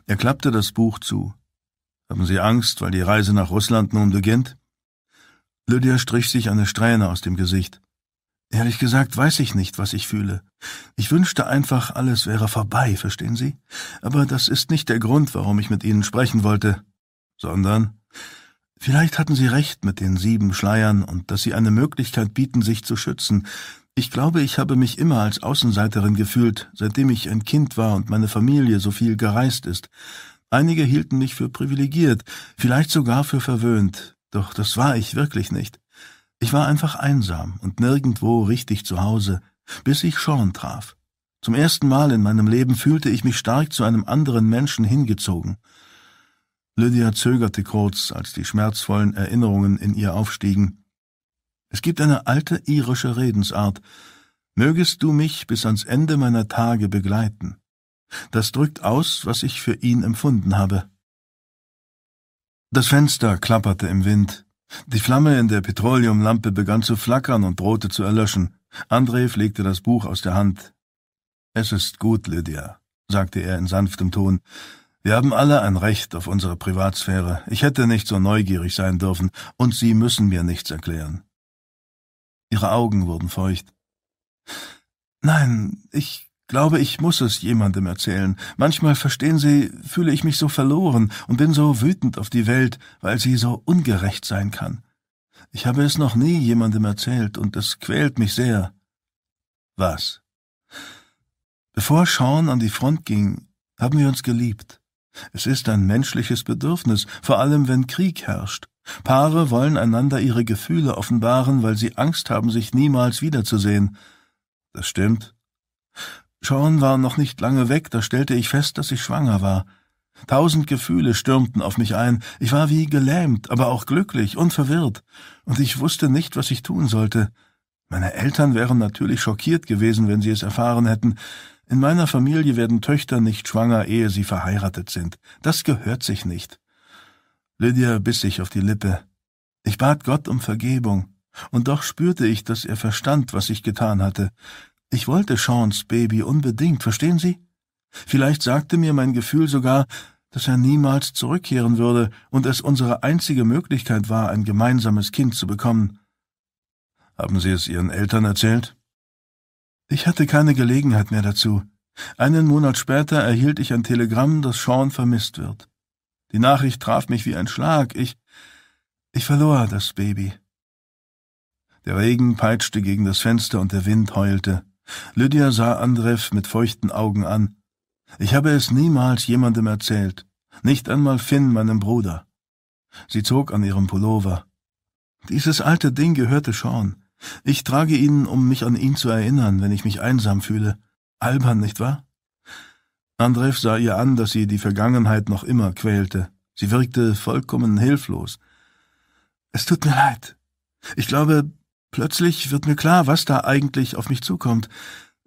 Er klappte das Buch zu. Haben Sie Angst, weil die Reise nach Russland nun beginnt? Lydia strich sich eine Strähne aus dem Gesicht. Ehrlich gesagt weiß ich nicht, was ich fühle. Ich wünschte einfach, alles wäre vorbei, verstehen Sie? Aber das ist nicht der Grund, warum ich mit Ihnen sprechen wollte. Sondern vielleicht hatten Sie recht mit den sieben Schleiern und dass Sie eine Möglichkeit bieten, sich zu schützen. Ich glaube, ich habe mich immer als Außenseiterin gefühlt, seitdem ich ein Kind war und meine Familie so viel gereist ist. Einige hielten mich für privilegiert, vielleicht sogar für verwöhnt, doch das war ich wirklich nicht. Ich war einfach einsam und nirgendwo richtig zu Hause, bis ich Sean traf. Zum ersten Mal in meinem Leben fühlte ich mich stark zu einem anderen Menschen hingezogen. Lydia zögerte kurz, als die schmerzvollen Erinnerungen in ihr aufstiegen. Es gibt eine alte irische Redensart. Mögest du mich bis ans Ende meiner Tage begleiten. Das drückt aus, was ich für ihn empfunden habe. Das Fenster klapperte im Wind. Die Flamme in der Petroleumlampe begann zu flackern und drohte zu erlöschen. André legte das Buch aus der Hand. Es ist gut, Lydia, sagte er in sanftem Ton. Wir haben alle ein Recht auf unsere Privatsphäre. Ich hätte nicht so neugierig sein dürfen, und Sie müssen mir nichts erklären. Ihre Augen wurden feucht. Nein, ich glaube, ich muss es jemandem erzählen. Manchmal, verstehen Sie, fühle ich mich so verloren und bin so wütend auf die Welt, weil sie so ungerecht sein kann. Ich habe es noch nie jemandem erzählt, und es quält mich sehr. Was? Bevor Sean an die Front ging, haben wir uns geliebt. Es ist ein menschliches Bedürfnis, vor allem wenn Krieg herrscht. Paare wollen einander ihre Gefühle offenbaren, weil sie Angst haben, sich niemals wiederzusehen. Das stimmt. Sean war noch nicht lange weg, da stellte ich fest, dass ich schwanger war. Tausend Gefühle stürmten auf mich ein, ich war wie gelähmt, aber auch glücklich und verwirrt, und ich wusste nicht, was ich tun sollte. Meine Eltern wären natürlich schockiert gewesen, wenn sie es erfahren hätten. In meiner Familie werden Töchter nicht schwanger, ehe sie verheiratet sind. Das gehört sich nicht. Lydia biss sich auf die Lippe. Ich bat Gott um Vergebung, und doch spürte ich, dass er verstand, was ich getan hatte. Ich wollte Seans Baby unbedingt, verstehen Sie? Vielleicht sagte mir mein Gefühl sogar, dass er niemals zurückkehren würde und es unsere einzige Möglichkeit war, ein gemeinsames Kind zu bekommen. Haben Sie es Ihren Eltern erzählt? Ich hatte keine Gelegenheit mehr dazu. Einen Monat später erhielt ich ein Telegramm, dass Sean vermisst wird. Die Nachricht traf mich wie ein Schlag. Ich, ich verlor das Baby. Der Regen peitschte gegen das Fenster und der Wind heulte. Lydia sah Andrev mit feuchten Augen an. Ich habe es niemals jemandem erzählt, nicht einmal Finn, meinem Bruder. Sie zog an ihrem Pullover. Dieses alte Ding gehörte Sean. Ich trage ihn, um mich an ihn zu erinnern, wenn ich mich einsam fühle. Albern, nicht wahr? Andrev sah ihr an, dass sie die Vergangenheit noch immer quälte. Sie wirkte vollkommen hilflos. Es tut mir leid. Ich glaube, plötzlich wird mir klar, was da eigentlich auf mich zukommt.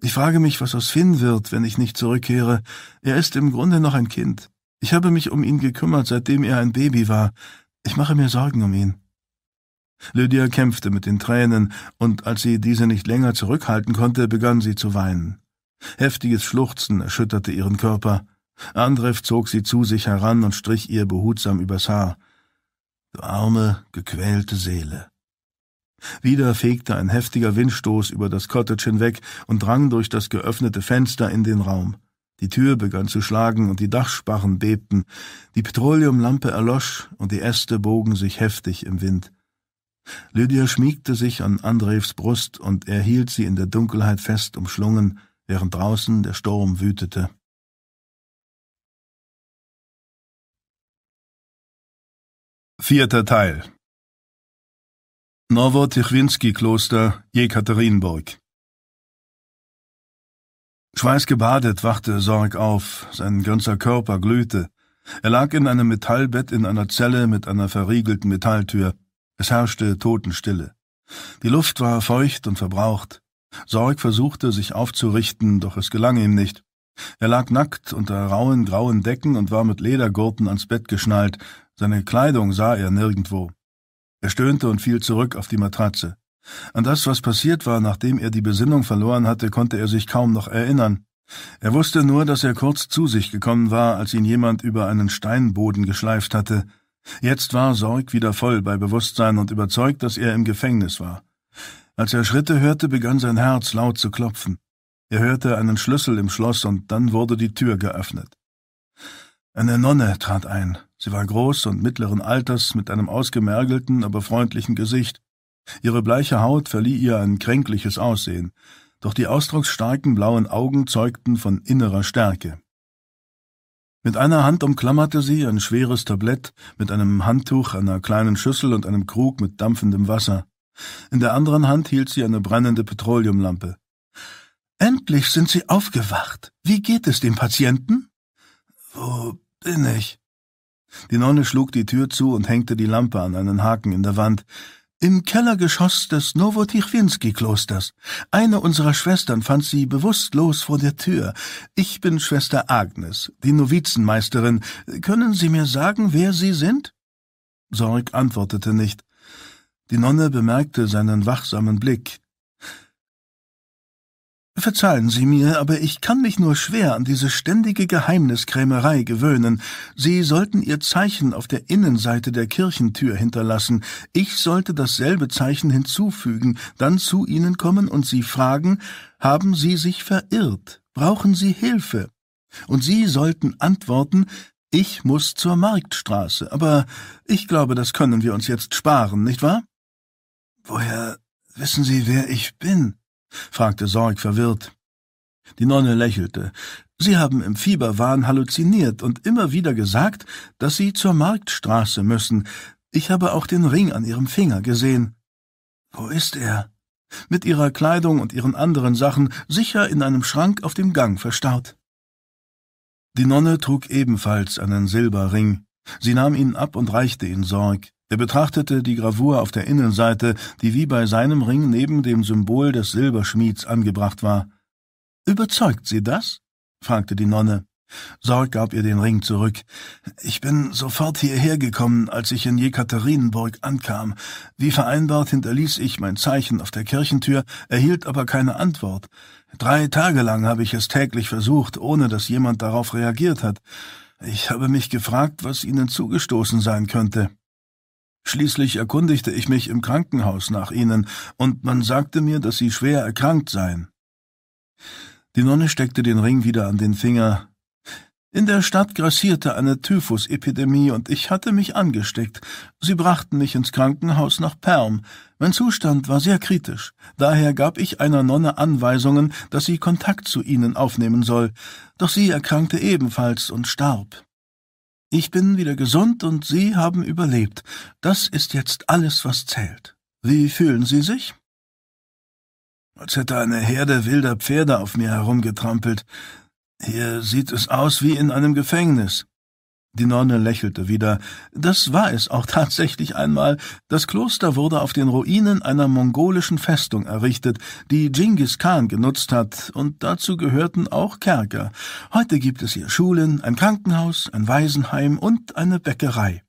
Ich frage mich, was aus Finn wird, wenn ich nicht zurückkehre. Er ist im Grunde noch ein Kind. Ich habe mich um ihn gekümmert, seitdem er ein Baby war. Ich mache mir Sorgen um ihn. Lydia kämpfte mit den Tränen, und als sie diese nicht länger zurückhalten konnte, begann sie zu weinen. Heftiges Schluchzen erschütterte ihren Körper. Andrev zog sie zu sich heran und strich ihr behutsam übers Haar. Du arme, gequälte Seele. Wieder fegte ein heftiger Windstoß über das Cottage hinweg und drang durch das geöffnete Fenster in den Raum. Die Tür begann zu schlagen und die Dachsparren bebten. Die Petroleumlampe erlosch und die Äste bogen sich heftig im Wind. Lydia schmiegte sich an Andrevs Brust und er hielt sie in der Dunkelheit fest umschlungen, während draußen der Sturm wütete. Vierter Teil Nowotychwinski-Kloster, Jekaterinburg Schweißgebadet wachte Sorg auf, sein ganzer Körper glühte. Er lag in einem Metallbett in einer Zelle mit einer verriegelten Metalltür. Es herrschte Totenstille. Die Luft war feucht und verbraucht. Sorg versuchte, sich aufzurichten, doch es gelang ihm nicht. Er lag nackt unter rauen, grauen Decken und war mit Ledergurten ans Bett geschnallt. Seine Kleidung sah er nirgendwo. Er stöhnte und fiel zurück auf die Matratze. An das, was passiert war, nachdem er die Besinnung verloren hatte, konnte er sich kaum noch erinnern. Er wusste nur, dass er kurz zu sich gekommen war, als ihn jemand über einen Steinboden geschleift hatte. Jetzt war Sorg wieder voll bei Bewusstsein und überzeugt, dass er im Gefängnis war. Als er Schritte hörte, begann sein Herz laut zu klopfen. Er hörte einen Schlüssel im Schloss und dann wurde die Tür geöffnet. Eine Nonne trat ein. Sie war groß und mittleren Alters mit einem ausgemergelten, aber freundlichen Gesicht. Ihre bleiche Haut verlieh ihr ein kränkliches Aussehen, doch die ausdrucksstarken blauen Augen zeugten von innerer Stärke. Mit einer Hand umklammerte sie ein schweres Tablett mit einem Handtuch, einer kleinen Schüssel und einem Krug mit dampfendem Wasser. In der anderen Hand hielt sie eine brennende Petroleumlampe. Endlich sind Sie aufgewacht. Wie geht es dem Patienten? Wo bin ich? Die Nonne schlug die Tür zu und hängte die Lampe an einen Haken in der Wand. Im Kellergeschoss des Nowotichwinski-Klosters. Eine unserer Schwestern fand sie bewusstlos vor der Tür. Ich bin Schwester Agnes, die Novizenmeisterin. Können Sie mir sagen, wer Sie sind? Sorg antwortete nicht. Die Nonne bemerkte seinen wachsamen Blick. Verzeihen Sie mir, aber ich kann mich nur schwer an diese ständige Geheimniskrämerei gewöhnen. Sie sollten Ihr Zeichen auf der Innenseite der Kirchentür hinterlassen. Ich sollte dasselbe Zeichen hinzufügen, dann zu Ihnen kommen und Sie fragen, haben Sie sich verirrt? Brauchen Sie Hilfe? Und Sie sollten antworten, ich muss zur Marktstraße, aber ich glaube, das können wir uns jetzt sparen, nicht wahr? Woher wissen Sie, wer ich bin? Fragte Sorg verwirrt. Die Nonne lächelte. Sie haben im Fieberwahn halluziniert und immer wieder gesagt, dass Sie zur Marktstraße müssen. Ich habe auch den Ring an Ihrem Finger gesehen. Wo ist er? Mit Ihrer Kleidung und Ihren anderen Sachen sicher in einem Schrank auf dem Gang verstaut. Die Nonne trug ebenfalls einen Silberring. Sie nahm ihn ab und reichte ihn Sorg. Er betrachtete die Gravur auf der Innenseite, die wie bei seinem Ring neben dem Symbol des Silberschmieds angebracht war. Überzeugt Sie das? fragte die Nonne. Sorg gab ihr den Ring zurück. Ich bin sofort hierher gekommen, als ich in Jekaterinburg ankam. Wie vereinbart hinterließ ich mein Zeichen auf der Kirchentür, erhielt aber keine Antwort. Drei Tage lang habe ich es täglich versucht, ohne dass jemand darauf reagiert hat. Ich habe mich gefragt, was Ihnen zugestoßen sein könnte. Schließlich erkundigte ich mich im Krankenhaus nach Ihnen, und man sagte mir, dass Sie schwer erkrankt seien. Die Nonne steckte den Ring wieder an den Finger. In der Stadt grassierte eine Typhusepidemie und ich hatte mich angesteckt. Sie brachten mich ins Krankenhaus nach Perm. Mein Zustand war sehr kritisch. Daher gab ich einer Nonne Anweisungen, dass sie Kontakt zu ihnen aufnehmen soll. Doch sie erkrankte ebenfalls und starb. Ich bin wieder gesund und Sie haben überlebt. Das ist jetzt alles, was zählt. Wie fühlen Sie sich? als hätte eine Herde wilder Pferde auf mir herumgetrampelt. Hier sieht es aus wie in einem Gefängnis. Die Nonne lächelte wieder. Das war es auch <laughs> tatsächlich einmal. Das Kloster wurde auf den Ruinen einer mongolischen Festung errichtet, die Genghis Khan genutzt hat, und dazu gehörten auch Kerker. Heute gibt es hier Schulen, ein Krankenhaus, ein Waisenheim und eine Bäckerei.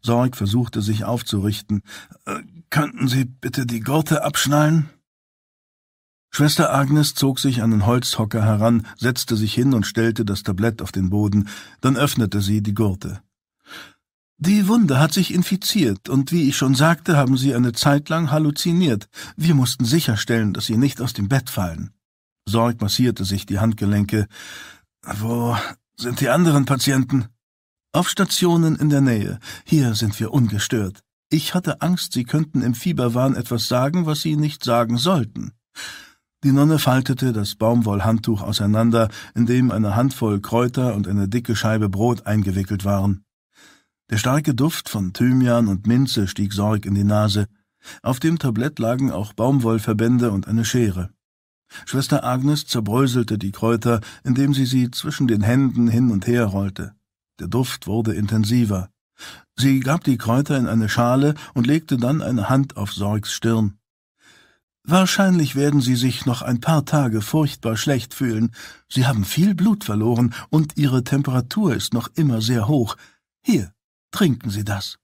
Sorg versuchte sich aufzurichten. Äh, könnten Sie bitte die Gurte abschnallen? Schwester Agnes zog sich einen Holzhocker heran, setzte sich hin und stellte das Tablett auf den Boden, dann öffnete sie die Gurte. Die Wunde hat sich infiziert, und wie ich schon sagte, haben sie eine Zeit lang halluziniert. Wir mussten sicherstellen, dass sie nicht aus dem Bett fallen. Sorg massierte sich die Handgelenke. Wo sind die anderen Patienten? Auf Stationen in der Nähe. Hier sind wir ungestört. Ich hatte Angst, sie könnten im Fieberwahn etwas sagen, was sie nicht sagen sollten. Die Nonne faltete das Baumwollhandtuch auseinander, in dem eine Handvoll Kräuter und eine dicke Scheibe Brot eingewickelt waren. Der starke Duft von Thymian und Minze stieg Sorg in die Nase. Auf dem Tablett lagen auch Baumwollverbände und eine Schere. Schwester Agnes zerbröselte die Kräuter, indem sie sie zwischen den Händen hin und her rollte. Der Duft wurde intensiver. Sie gab die Kräuter in eine Schale und legte dann eine Hand auf Sorgs Stirn. Wahrscheinlich werden Sie sich noch ein paar Tage furchtbar schlecht fühlen. Sie haben viel Blut verloren und Ihre Temperatur ist noch immer sehr hoch. Hier, trinken Sie das.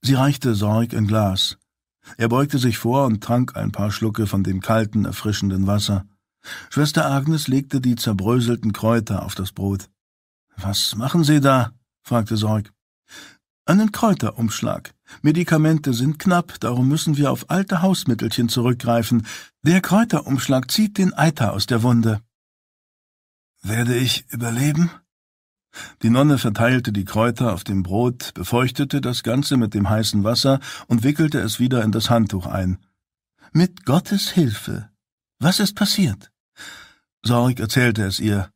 Sie reichte Sorg ein Glas. Er beugte sich vor und trank ein paar Schlucke von dem kalten, erfrischenden Wasser. Schwester Agnes legte die zerbröselten Kräuter auf das Brot. Was machen Sie da? fragte Sorg. Einen Kräuterumschlag. Medikamente sind knapp, darum müssen wir auf alte Hausmittelchen zurückgreifen. Der Kräuterumschlag zieht den Eiter aus der Wunde. Werde ich überleben? Die Nonne verteilte die Kräuter auf dem Brot, befeuchtete das Ganze mit dem heißen Wasser und wickelte es wieder in das Handtuch ein. Mit Gottes Hilfe. Was ist passiert? Sorg erzählte es ihr.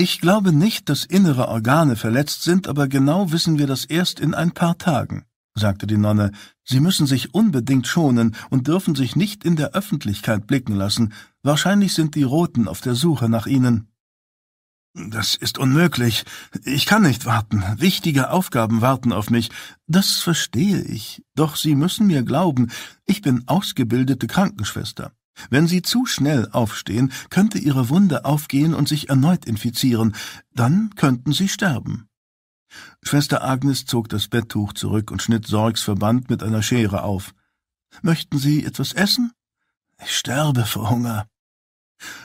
Ich glaube nicht, dass innere Organe verletzt sind, aber genau wissen wir das erst in ein paar Tagen, sagte die Nonne. Sie müssen sich unbedingt schonen und dürfen sich nicht in der Öffentlichkeit blicken lassen. Wahrscheinlich sind die Roten auf der Suche nach Ihnen. Das ist unmöglich. Ich kann nicht warten. Wichtige Aufgaben warten auf mich. Das verstehe ich. Doch Sie müssen mir glauben, ich bin ausgebildete Krankenschwester. Wenn Sie zu schnell aufstehen, könnte Ihre Wunde aufgehen und sich erneut infizieren, dann könnten Sie sterben. Schwester Agnes zog das Betttuch zurück und schnitt Sorgs Verband mit einer Schere auf. Möchten Sie etwas essen? Ich sterbe vor Hunger.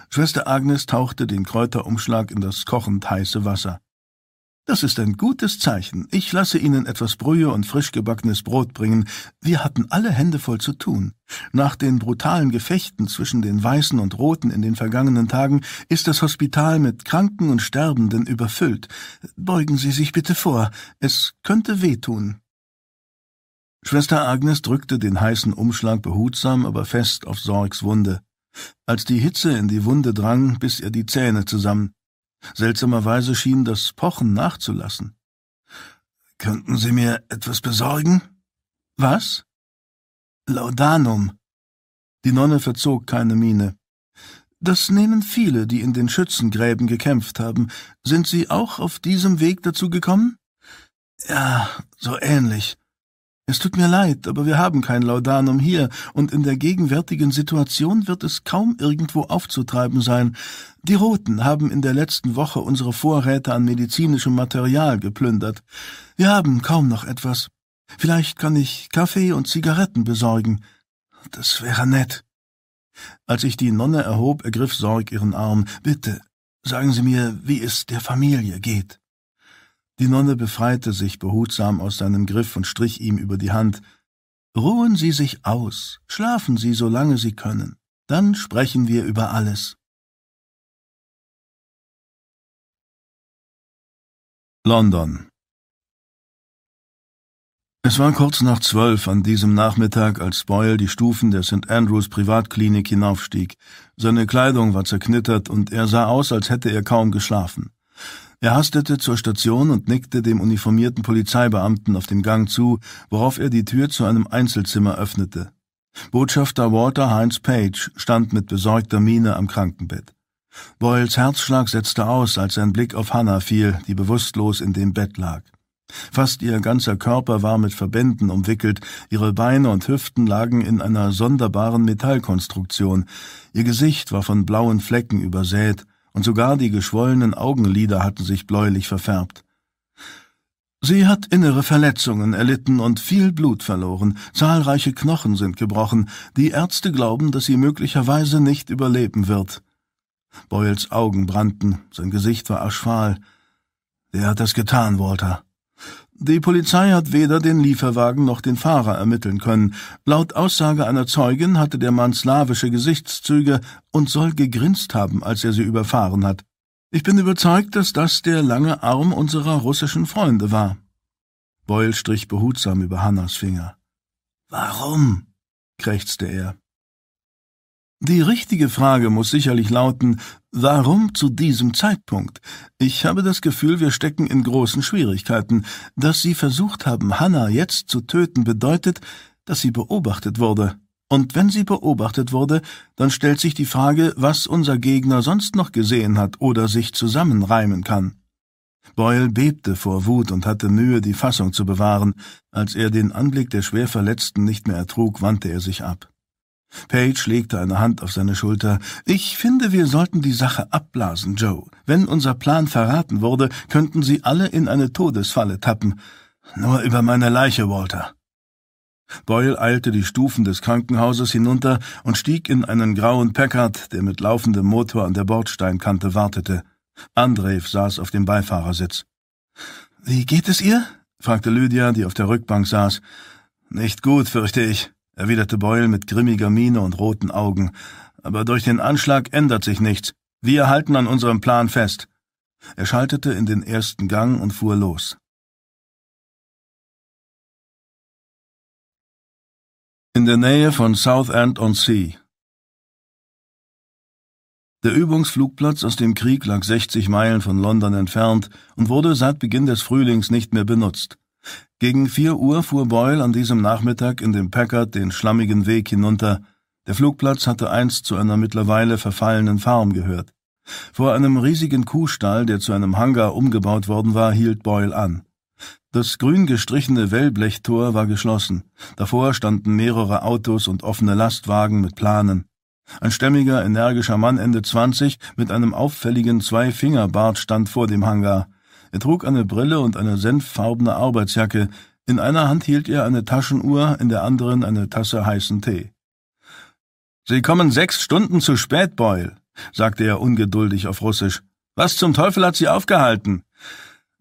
Schwester Agnes tauchte den Kräuterumschlag in das kochend heiße Wasser. Das ist ein gutes Zeichen. Ich lasse Ihnen etwas Brühe und frisch gebackenes Brot bringen. Wir hatten alle Hände voll zu tun. Nach den brutalen Gefechten zwischen den Weißen und Roten in den vergangenen Tagen ist das Hospital mit Kranken und Sterbenden überfüllt. Beugen Sie sich bitte vor. Es könnte wehtun. Schwester Agnes drückte den heißen Umschlag behutsam, aber fest auf Sorgs Wunde. Als die Hitze in die Wunde drang, biss er die Zähne zusammen. Seltsamerweise schien das Pochen nachzulassen. Könnten Sie mir etwas besorgen? Was? Laudanum. Die Nonne verzog keine Miene. Das nehmen viele, die in den Schützengräben gekämpft haben. Sind Sie auch auf diesem Weg dazu gekommen? Ja, so ähnlich. Es tut mir leid, aber wir haben kein Laudanum hier, und in der gegenwärtigen Situation wird es kaum irgendwo aufzutreiben sein. Die Roten haben in der letzten Woche unsere Vorräte an medizinischem Material geplündert. Wir haben kaum noch etwas. Vielleicht kann ich Kaffee und Zigaretten besorgen. Das wäre nett. Als ich die Nonne erhob, ergriff Sorg ihren Arm. Bitte, sagen Sie mir, wie es der Familie geht. Die Nonne befreite sich behutsam aus seinem Griff und strich ihm über die Hand. Ruhen Sie sich aus, schlafen Sie, solange Sie können. Dann sprechen wir über alles. London Es war kurz nach zwölf an diesem Nachmittag, als Boyle die Stufen der St. Andrews Privatklinik hinaufstieg. Seine Kleidung war zerknittert und er sah aus, als hätte er kaum geschlafen. Er hastete zur Station und nickte dem uniformierten Polizeibeamten auf dem Gang zu, worauf er die Tür zu einem Einzelzimmer öffnete. Botschafter Walter Heinz Page stand mit besorgter Miene am Krankenbett. Boyles Herzschlag setzte aus, als sein Blick auf Hannah fiel, die bewusstlos in dem Bett lag. Fast ihr ganzer Körper war mit Verbänden umwickelt, ihre Beine und Hüften lagen in einer sonderbaren Metallkonstruktion, ihr Gesicht war von blauen Flecken übersät, und sogar die geschwollenen Augenlider hatten sich bläulich verfärbt. Sie hat innere Verletzungen erlitten und viel Blut verloren, zahlreiche Knochen sind gebrochen, die Ärzte glauben, dass sie möglicherweise nicht überleben wird. Boyles Augen brannten, sein Gesicht war aschfahl. Wer hat das getan, Walter? Die Polizei hat weder den Lieferwagen noch den Fahrer ermitteln können. Laut Aussage einer Zeugin hatte der Mann slawische Gesichtszüge und soll gegrinst haben, als er sie überfahren hat. Ich bin überzeugt, dass das der lange Arm unserer russischen Freunde war. Boyle strich behutsam über Hannas Finger. Warum? krächzte er. Die richtige Frage muss sicherlich lauten, warum zu diesem Zeitpunkt? Ich habe das Gefühl, wir stecken in großen Schwierigkeiten. Dass Sie versucht haben, Hannah jetzt zu töten, bedeutet, dass sie beobachtet wurde. Und wenn sie beobachtet wurde, dann stellt sich die Frage, was unser Gegner sonst noch gesehen hat oder sich zusammenreimen kann. Boyle bebte vor Wut und hatte Mühe, die Fassung zu bewahren. Als er den Anblick der Schwerverletzten nicht mehr ertrug, wandte er sich ab. Page legte eine Hand auf seine Schulter. Ich finde, wir sollten die Sache abblasen, Joe. Wenn unser Plan verraten wurde, könnten Sie alle in eine Todesfalle tappen. Nur über meine Leiche, Walter. Boyle eilte die Stufen des Krankenhauses hinunter und stieg in einen grauen Packard, der mit laufendem Motor an der Bordsteinkante wartete. Andrew saß auf dem Beifahrersitz. Wie geht es ihr? fragte Lydia, die auf der Rückbank saß. Nicht gut, fürchte ich erwiderte Boyle mit grimmiger Miene und roten Augen. Aber durch den Anschlag ändert sich nichts. Wir halten an unserem Plan fest. Er schaltete in den ersten Gang und fuhr los. In der Nähe von Southend-on-Sea. Der Übungsflugplatz aus dem Krieg lag 60 Meilen von London entfernt und wurde seit Beginn des Frühlings nicht mehr benutzt. Gegen vier Uhr fuhr Boyle an diesem Nachmittag in dem Packard den schlammigen Weg hinunter. Der Flugplatz hatte einst zu einer mittlerweile verfallenen Farm gehört. Vor einem riesigen Kuhstall, der zu einem Hangar umgebaut worden war, hielt Boyle an. Das grün gestrichene Wellblechtor war geschlossen. Davor standen mehrere Autos und offene Lastwagen mit Planen. Ein stämmiger, energischer Mann Ende zwanzig mit einem auffälligen Zwei-Finger-Bart stand vor dem Hangar. Er trug eine Brille und eine senffarbene Arbeitsjacke, in einer Hand hielt er eine Taschenuhr, in der anderen eine Tasse heißen Tee. Sie kommen sechs Stunden zu spät, Boyle, sagte er ungeduldig auf Russisch. Was zum Teufel hat Sie aufgehalten?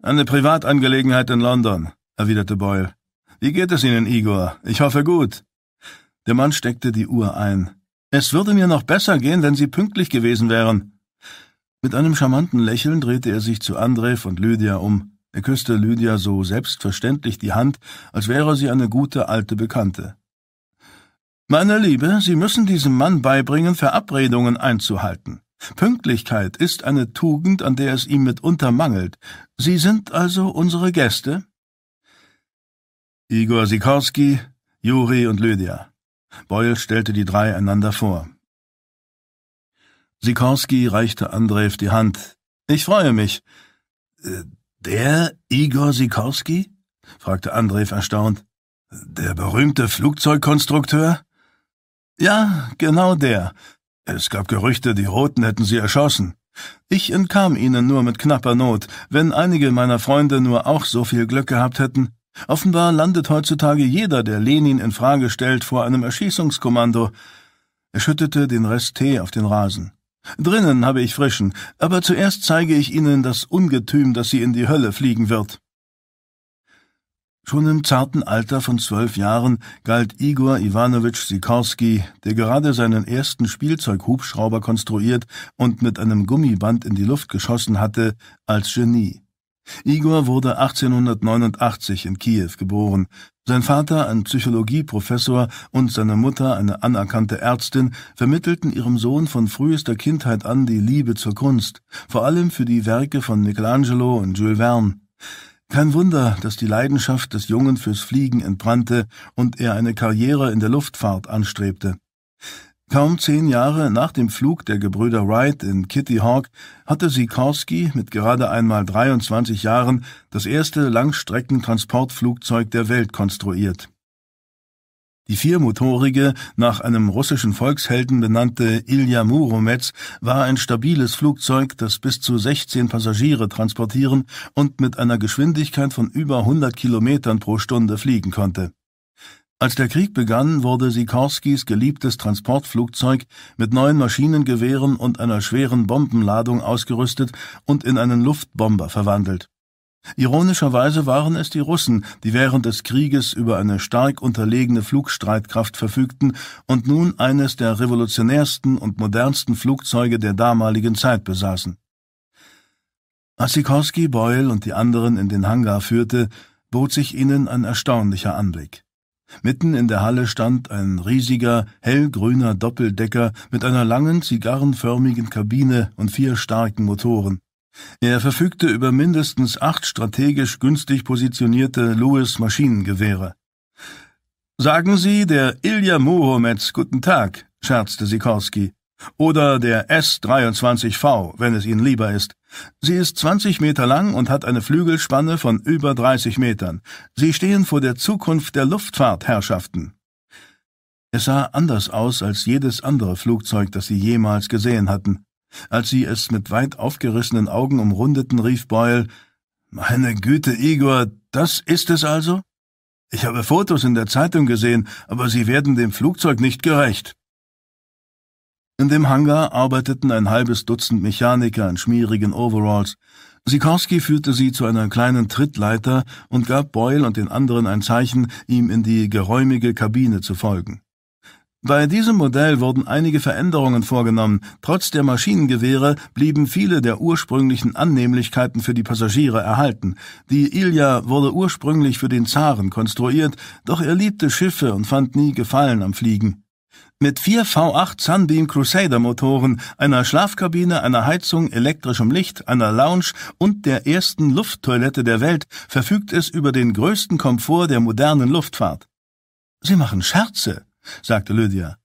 Eine Privatangelegenheit in London, erwiderte Boyle. Wie geht es Ihnen, Igor? Ich hoffe gut. Der Mann steckte die Uhr ein. Es würde mir noch besser gehen, wenn Sie pünktlich gewesen wären. Mit einem charmanten Lächeln drehte er sich zu Andrew und Lydia um. Er küsste Lydia so selbstverständlich die Hand, als wäre sie eine gute alte Bekannte. Meine Liebe, Sie müssen diesem Mann beibringen, Verabredungen einzuhalten. Pünktlichkeit ist eine Tugend, an der es ihm mitunter mangelt. Sie sind also unsere Gäste? Igor Sikorski, Juri und Lydia. Boyle stellte die drei einander vor. Sikorski reichte Andreev die Hand. Ich freue mich. Äh, der Igor Sikorski? fragte Andreev erstaunt. Der berühmte Flugzeugkonstrukteur? Ja, genau der. Es gab Gerüchte, die Roten hätten sie erschossen. Ich entkam ihnen nur mit knapper Not, wenn einige meiner Freunde nur auch so viel Glück gehabt hätten. Offenbar landet heutzutage jeder, der Lenin in Frage stellt, vor einem Erschießungskommando. Er schüttete den Rest Tee auf den Rasen. Drinnen habe ich frischen, aber zuerst zeige ich Ihnen das Ungetüm, das Sie in die Hölle fliegen wird. Schon im zarten Alter von zwölf Jahren galt Igor Iwanowitsch Sikorski, der gerade seinen ersten Spielzeughubschrauber konstruiert und mit einem Gummiband in die Luft geschossen hatte, als Genie. Igor wurde 1889 in Kiew geboren. Sein Vater, ein Psychologieprofessor, und seine Mutter, eine anerkannte Ärztin, vermittelten ihrem Sohn von frühester Kindheit an die Liebe zur Kunst, vor allem für die Werke von Michelangelo und Jules Verne. Kein Wunder, dass die Leidenschaft des Jungen fürs Fliegen entbrannte und er eine Karriere in der Luftfahrt anstrebte. Kaum zehn Jahre nach dem Flug der Gebrüder Wright in Kitty Hawk hatte Sikorski mit gerade einmal 23 Jahren das erste Langstreckentransportflugzeug der Welt konstruiert. Die viermotorige, nach einem russischen Volkshelden benannte Ilja Muromets war ein stabiles Flugzeug, das bis zu 16 Passagiere transportieren und mit einer Geschwindigkeit von über 100 Kilometern pro Stunde fliegen konnte. Als der Krieg begann, wurde Sikorskis geliebtes Transportflugzeug mit neuen Maschinengewehren und einer schweren Bombenladung ausgerüstet und in einen Luftbomber verwandelt. Ironischerweise waren es die Russen, die während des Krieges über eine stark unterlegene Flugstreitkraft verfügten und nun eines der revolutionärsten und modernsten Flugzeuge der damaligen Zeit besaßen. Als Sikorski Boyle und die anderen in den Hangar führte, bot sich ihnen ein erstaunlicher Anblick. Mitten in der Halle stand ein riesiger, hellgrüner Doppeldecker mit einer langen, zigarrenförmigen Kabine und vier starken Motoren. Er verfügte über mindestens acht strategisch günstig positionierte Lewis Maschinengewehre. Sagen Sie der Ilja Murometz guten Tag, scherzte Sikorski. Oder der S-23V, wenn es Ihnen lieber ist. Sie ist 20 Meter lang und hat eine Flügelspanne von über 30 Metern. Sie stehen vor der Zukunft der Luftfahrt, Herrschaften. Es sah anders aus als jedes andere Flugzeug, das sie jemals gesehen hatten. Als sie es mit weit aufgerissenen Augen umrundeten, rief Boyle, Meine Güte, Igor, das ist es also? Ich habe Fotos in der Zeitung gesehen, aber sie werden dem Flugzeug nicht gerecht. In dem Hangar arbeiteten ein halbes Dutzend Mechaniker in schmierigen Overalls. Sikorski führte sie zu einer kleinen Trittleiter und gab Boyle und den anderen ein Zeichen, ihm in die geräumige Kabine zu folgen. Bei diesem Modell wurden einige Veränderungen vorgenommen. Trotz der Maschinengewehre blieben viele der ursprünglichen Annehmlichkeiten für die Passagiere erhalten. Die Ilja wurde ursprünglich für den Zaren konstruiert, doch er liebte Schiffe und fand nie Gefallen am Fliegen. Mit vier V8 Sunbeam Crusader Motoren, einer Schlafkabine, einer Heizung, elektrischem Licht, einer Lounge und der ersten Lufttoilette der Welt verfügt es über den größten Komfort der modernen Luftfahrt. Sie machen Scherze, sagte Lydia.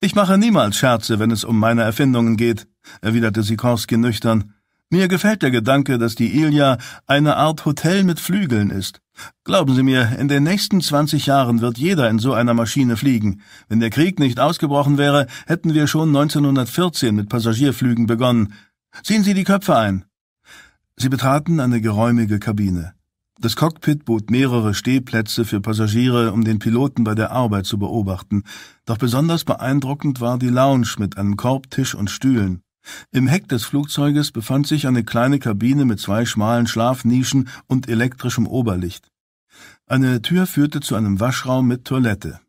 Ich mache niemals Scherze, wenn es um meine Erfindungen geht, erwiderte Sikorski nüchtern. Mir gefällt der Gedanke, dass die Ilja eine Art Hotel mit Flügeln ist. Glauben Sie mir, in den nächsten 20 Jahren wird jeder in so einer Maschine fliegen. Wenn der Krieg nicht ausgebrochen wäre, hätten wir schon 1914 mit Passagierflügen begonnen. Ziehen Sie die Köpfe ein. Sie betraten eine geräumige Kabine. Das Cockpit bot mehrere Stehplätze für Passagiere, um den Piloten bei der Arbeit zu beobachten. Doch besonders beeindruckend war die Lounge mit einem Korbtisch und Stühlen. Im Heck des Flugzeuges befand sich eine kleine Kabine mit zwei schmalen Schlafnischen und elektrischem Oberlicht. Eine Tür führte zu einem Waschraum mit Toilette.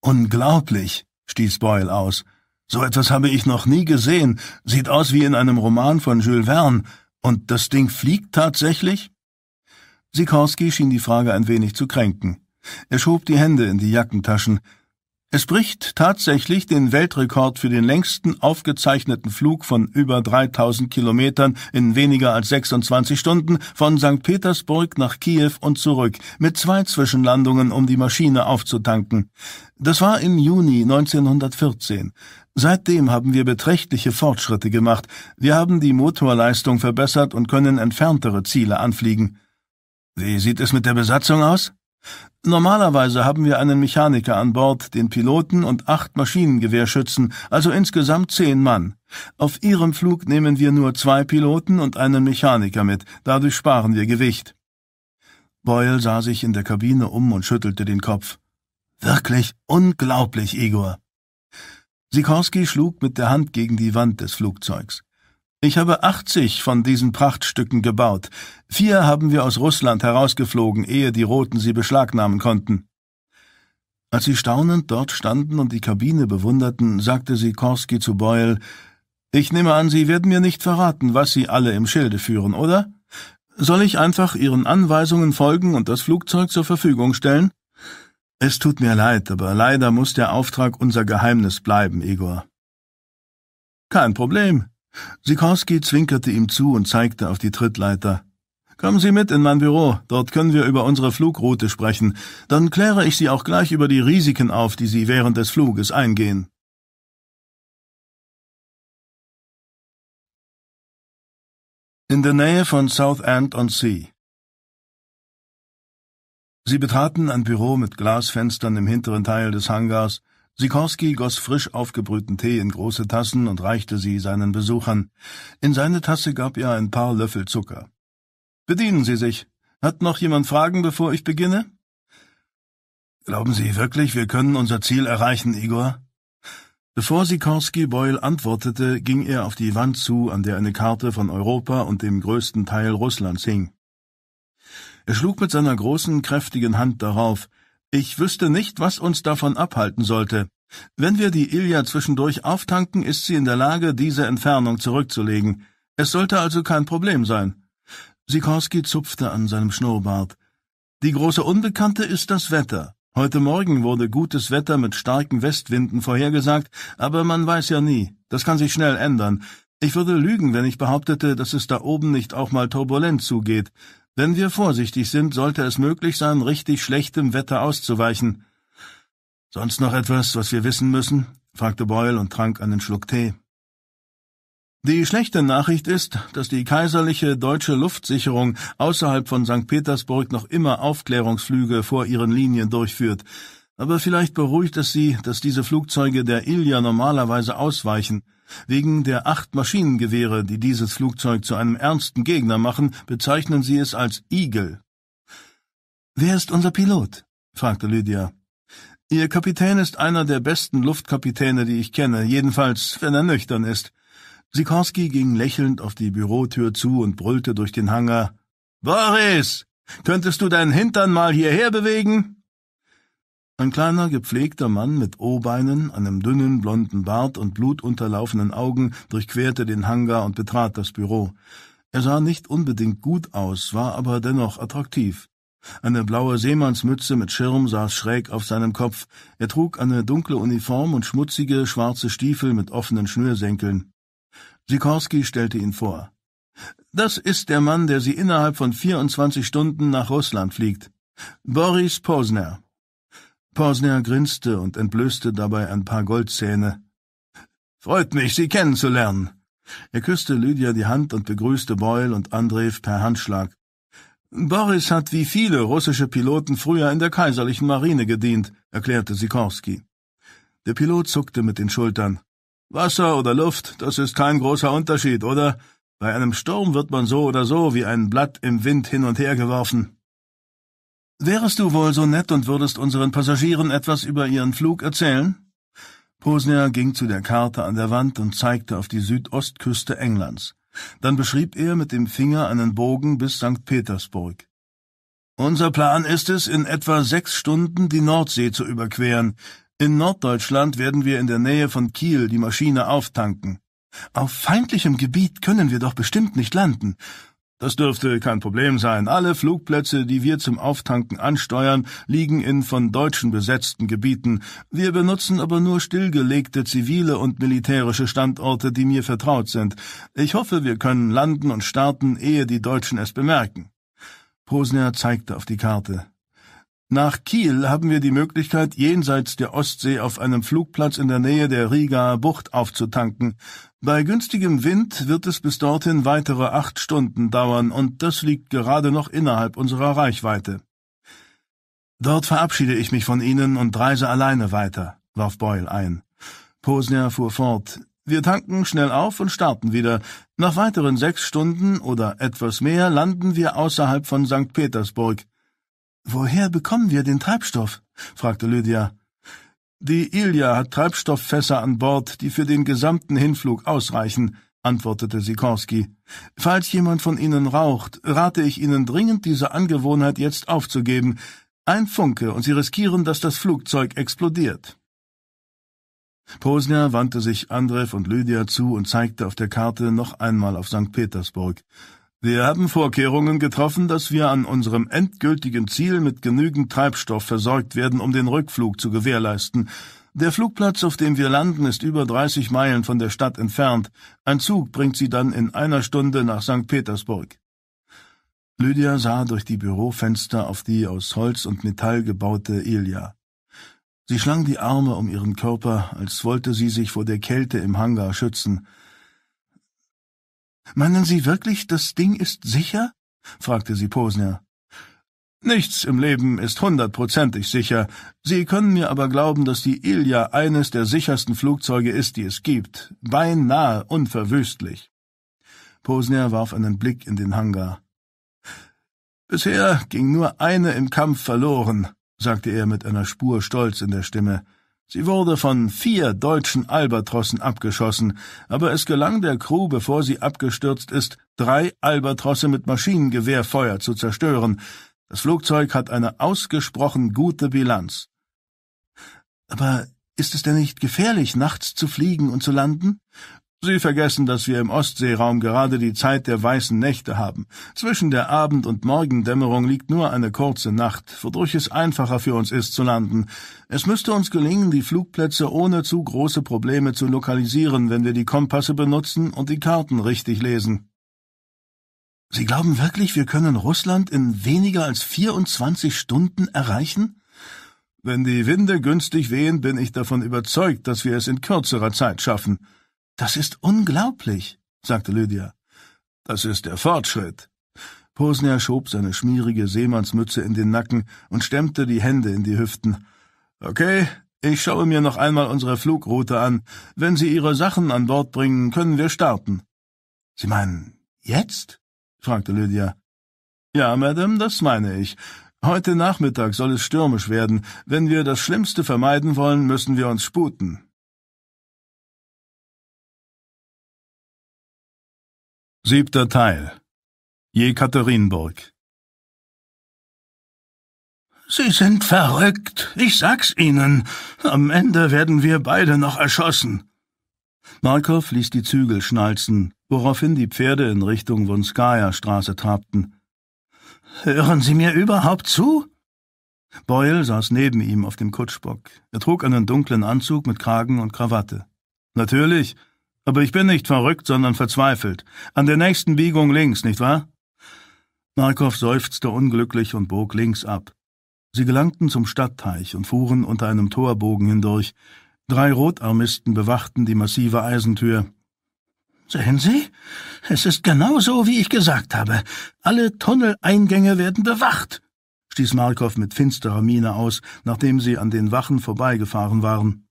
Unglaublich, stieß Boyle aus. So etwas habe ich noch nie gesehen. Sieht aus wie in einem Roman von Jules Verne. Und das Ding fliegt tatsächlich? Sikorski schien die Frage ein wenig zu kränken. Er schob die Hände in die Jackentaschen. Es bricht tatsächlich den Weltrekord für den längsten aufgezeichneten Flug von über 3000 Kilometern in weniger als 26 Stunden von St. Petersburg nach Kiew und zurück, mit zwei Zwischenlandungen, um die Maschine aufzutanken. Das war im Juni 1914. Seitdem haben wir beträchtliche Fortschritte gemacht. Wir haben die Motorleistung verbessert und können entferntere Ziele anfliegen. Wie sieht es mit der Besatzung aus? Normalerweise haben wir einen Mechaniker an Bord, den Piloten und acht Maschinengewehrschützen, also insgesamt zehn Mann. Auf Ihrem Flug nehmen wir nur zwei Piloten und einen Mechaniker mit, dadurch sparen wir Gewicht. Boyle sah sich in der Kabine um und schüttelte den Kopf. Wirklich unglaublich, Igor. Sikorski schlug mit der Hand gegen die Wand des Flugzeugs. Ich habe 80 von diesen Prachtstücken gebaut. Vier haben wir aus Russland herausgeflogen, ehe die Roten sie beschlagnahmen konnten. Als sie staunend dort standen und die Kabine bewunderten, sagte Sikorski zu Boyle, ich nehme an, Sie werden mir nicht verraten, was Sie alle im Schilde führen, oder? Soll ich einfach Ihren Anweisungen folgen und das Flugzeug zur Verfügung stellen? Es tut mir leid, aber leider muss der Auftrag unser Geheimnis bleiben, Igor. Kein Problem, Sikorski zwinkerte ihm zu und zeigte auf die Trittleiter. Kommen Sie mit in mein Büro, dort können wir über unsere Flugroute sprechen, dann kläre ich Sie auch gleich über die Risiken auf, die Sie während des Fluges eingehen. In der Nähe von Southend-on-Sea Sie betraten ein Büro mit Glasfenstern im hinteren Teil des Hangars, Sikorski goss frisch aufgebrühten Tee in große Tassen und reichte sie seinen Besuchern. In seine Tasse gab er ein paar Löffel Zucker. Bedienen Sie sich. Hat noch jemand Fragen, bevor ich beginne? Glauben Sie wirklich, wir können unser Ziel erreichen, Igor? Bevor Sikorski Boyle antwortete, ging er auf die Wand zu, an der eine Karte von Europa und dem größten Teil Russlands hing. Er schlug mit seiner großen, kräftigen Hand darauf, ich wüsste nicht, was uns davon abhalten sollte. Wenn wir die Ilja zwischendurch auftanken, ist sie in der Lage, diese Entfernung zurückzulegen. Es sollte also kein Problem sein. Sikorski zupfte an seinem Schnurrbart. Die große Unbekannte ist das Wetter. Heute Morgen wurde gutes Wetter mit starken Westwinden vorhergesagt, aber man weiß ja nie. Das kann sich schnell ändern. Ich würde lügen, wenn ich behauptete, dass es da oben nicht auch mal turbulent zugeht. Wenn wir vorsichtig sind, sollte es möglich sein, richtig schlechtem Wetter auszuweichen. Sonst noch etwas, was wir wissen müssen? fragte Boyle und trank einen Schluck Tee. Die schlechte Nachricht ist, dass die kaiserliche deutsche Luftsicherung außerhalb von St. Petersburg noch immer Aufklärungsflüge vor ihren Linien durchführt. Aber vielleicht beruhigt es Sie, dass diese Flugzeuge der Ilja normalerweise ausweichen. Wegen der acht Maschinengewehre, die dieses Flugzeug zu einem ernsten Gegner machen, bezeichnen sie es als Eagle. Wer ist unser Pilot? fragte Lydia. Ihr Kapitän ist einer der besten Luftkapitäne, die ich kenne, jedenfalls, wenn er nüchtern ist. Sikorski ging lächelnd auf die Bürotür zu und brüllte durch den Hangar. Boris! Könntest du deinen Hintern mal hierher bewegen? Ein kleiner, gepflegter Mann mit O-Beinen, einem dünnen, blonden Bart und blutunterlaufenen Augen durchquerte den Hangar und betrat das Büro. Er sah nicht unbedingt gut aus, war aber dennoch attraktiv. Eine blaue Seemannsmütze mit Schirm saß schräg auf seinem Kopf. Er trug eine dunkle Uniform und schmutzige, schwarze Stiefel mit offenen Schnürsenkeln. Sikorski stellte ihn vor. Das ist der Mann, der Sie innerhalb von 24 Stunden nach Russland fliegt. Boris Posner. Posner grinste und entblößte dabei ein paar Goldzähne. Freut mich, Sie kennenzulernen. Er küsste Lydia die Hand und begrüßte Boyle und Andreev per Handschlag. Boris hat wie viele russische Piloten früher in der kaiserlichen Marine gedient, erklärte Sikorski. Der Pilot zuckte mit den Schultern. Wasser oder Luft, das ist kein großer Unterschied, oder? Bei einem Sturm wird man so oder so wie ein Blatt im Wind hin und her geworfen. Wärest du wohl so nett und würdest unseren Passagieren etwas über ihren Flug erzählen? Posner ging zu der Karte an der Wand und zeigte auf die Südostküste Englands. Dann beschrieb er mit dem Finger einen Bogen bis St. Petersburg. Unser Plan ist es, in etwa sechs Stunden die Nordsee zu überqueren. In Norddeutschland werden wir in der Nähe von Kiel die Maschine auftanken. Auf feindlichem Gebiet können wir doch bestimmt nicht landen. Das dürfte kein Problem sein. Alle Flugplätze, die wir zum Auftanken ansteuern, liegen in von Deutschen besetzten Gebieten. Wir benutzen aber nur stillgelegte zivile und militärische Standorte, die mir vertraut sind. Ich hoffe, wir können landen und starten, ehe die Deutschen es bemerken. Posner zeigte auf die Karte. Nach Kiel haben wir die Möglichkeit, jenseits der Ostsee auf einem Flugplatz in der Nähe der Rigaer Bucht aufzutanken. Bei günstigem Wind wird es bis dorthin weitere acht Stunden dauern, und das liegt gerade noch innerhalb unserer Reichweite. Dort verabschiede ich mich von Ihnen und reise alleine weiter, warf Boyle ein. Posner fuhr fort. Wir tanken schnell auf und starten wieder. Nach weiteren sechs Stunden oder etwas mehr landen wir außerhalb von St. Petersburg. Woher bekommen wir den Treibstoff? fragte Lydia. Die Ilja hat Treibstofffässer an Bord, die für den gesamten Hinflug ausreichen, antwortete Sikorski. Falls jemand von Ihnen raucht, rate ich Ihnen dringend, diese Angewohnheit jetzt aufzugeben. Ein Funke, und Sie riskieren, dass das Flugzeug explodiert. Posner wandte sich Andrew und Lydia zu und zeigte auf der Karte noch einmal auf St. Petersburg. Wir haben Vorkehrungen getroffen, dass wir an unserem endgültigen Ziel mit genügend Treibstoff versorgt werden, um den Rückflug zu gewährleisten. Der Flugplatz, auf dem wir landen, ist über 30 Meilen von der Stadt entfernt. Ein Zug bringt sie dann in einer Stunde nach St. Petersburg. Lydia sah durch die Bürofenster auf die aus Holz und Metall gebaute Ilja. Sie schlang die Arme um ihren Körper, als wollte sie sich vor der Kälte im Hangar schützen. Meinen Sie wirklich, das Ding ist sicher? fragte sie Posner. Nichts im Leben ist hundertprozentig sicher. Sie können mir aber glauben, dass die Ilja eines der sichersten Flugzeuge ist, die es gibt. Beinahe unverwüstlich. Posner warf einen Blick in den Hangar. Bisher ging nur eine im Kampf verloren, sagte er mit einer Spur Stolz in der Stimme. Sie wurde von vier deutschen Albatrossen abgeschossen, aber es gelang der Crew, bevor sie abgestürzt ist, drei Albatrosse mit Maschinengewehrfeuer zu zerstören. Das Flugzeug hat eine ausgesprochen gute Bilanz. Aber ist es denn nicht gefährlich, nachts zu fliegen und zu landen? Sie vergessen, dass wir im Ostseeraum gerade die Zeit der weißen Nächte haben. Zwischen der Abend- und Morgendämmerung liegt nur eine kurze Nacht, wodurch es einfacher für uns ist zu landen. Es müsste uns gelingen, die Flugplätze ohne zu große Probleme zu lokalisieren, wenn wir die Kompasse benutzen und die Karten richtig lesen. Sie glauben wirklich, wir können Russland in weniger als 24 Stunden erreichen? Wenn die Winde günstig wehen, bin ich davon überzeugt, dass wir es in kürzerer Zeit schaffen. Das ist unglaublich, sagte Lydia. Das ist der Fortschritt. Posner schob seine schmierige Seemannsmütze in den Nacken und stemmte die Hände in die Hüften. Okay, ich schaue mir noch einmal unsere Flugroute an. Wenn Sie Ihre Sachen an Bord bringen, können wir starten. Sie meinen jetzt? fragte Lydia. Ja, Madame, das meine ich. Heute Nachmittag soll es stürmisch werden. Wenn wir das Schlimmste vermeiden wollen, müssen wir uns sputen. Siebter Teil Jekaterinburg Sie sind verrückt, ich sag's Ihnen. Am Ende werden wir beide noch erschossen. Markov ließ die Zügel schnalzen, woraufhin die Pferde in Richtung Wonskaja-Straße trabten. Hören Sie mir überhaupt zu? Boyle saß neben ihm auf dem Kutschbock. Er trug einen dunklen Anzug mit Kragen und Krawatte. Natürlich, aber ich bin nicht verrückt, sondern verzweifelt. An der nächsten Biegung links, nicht wahr? Markov seufzte unglücklich und bog links ab. Sie gelangten zum Stadtteich und fuhren unter einem Torbogen hindurch. Drei Rotarmisten bewachten die massive Eisentür. Sehen Sie? Es ist genau so, wie ich gesagt habe. Alle Tunneleingänge werden bewacht, stieß Markov mit finsterer Miene aus, nachdem sie an den Wachen vorbeigefahren waren.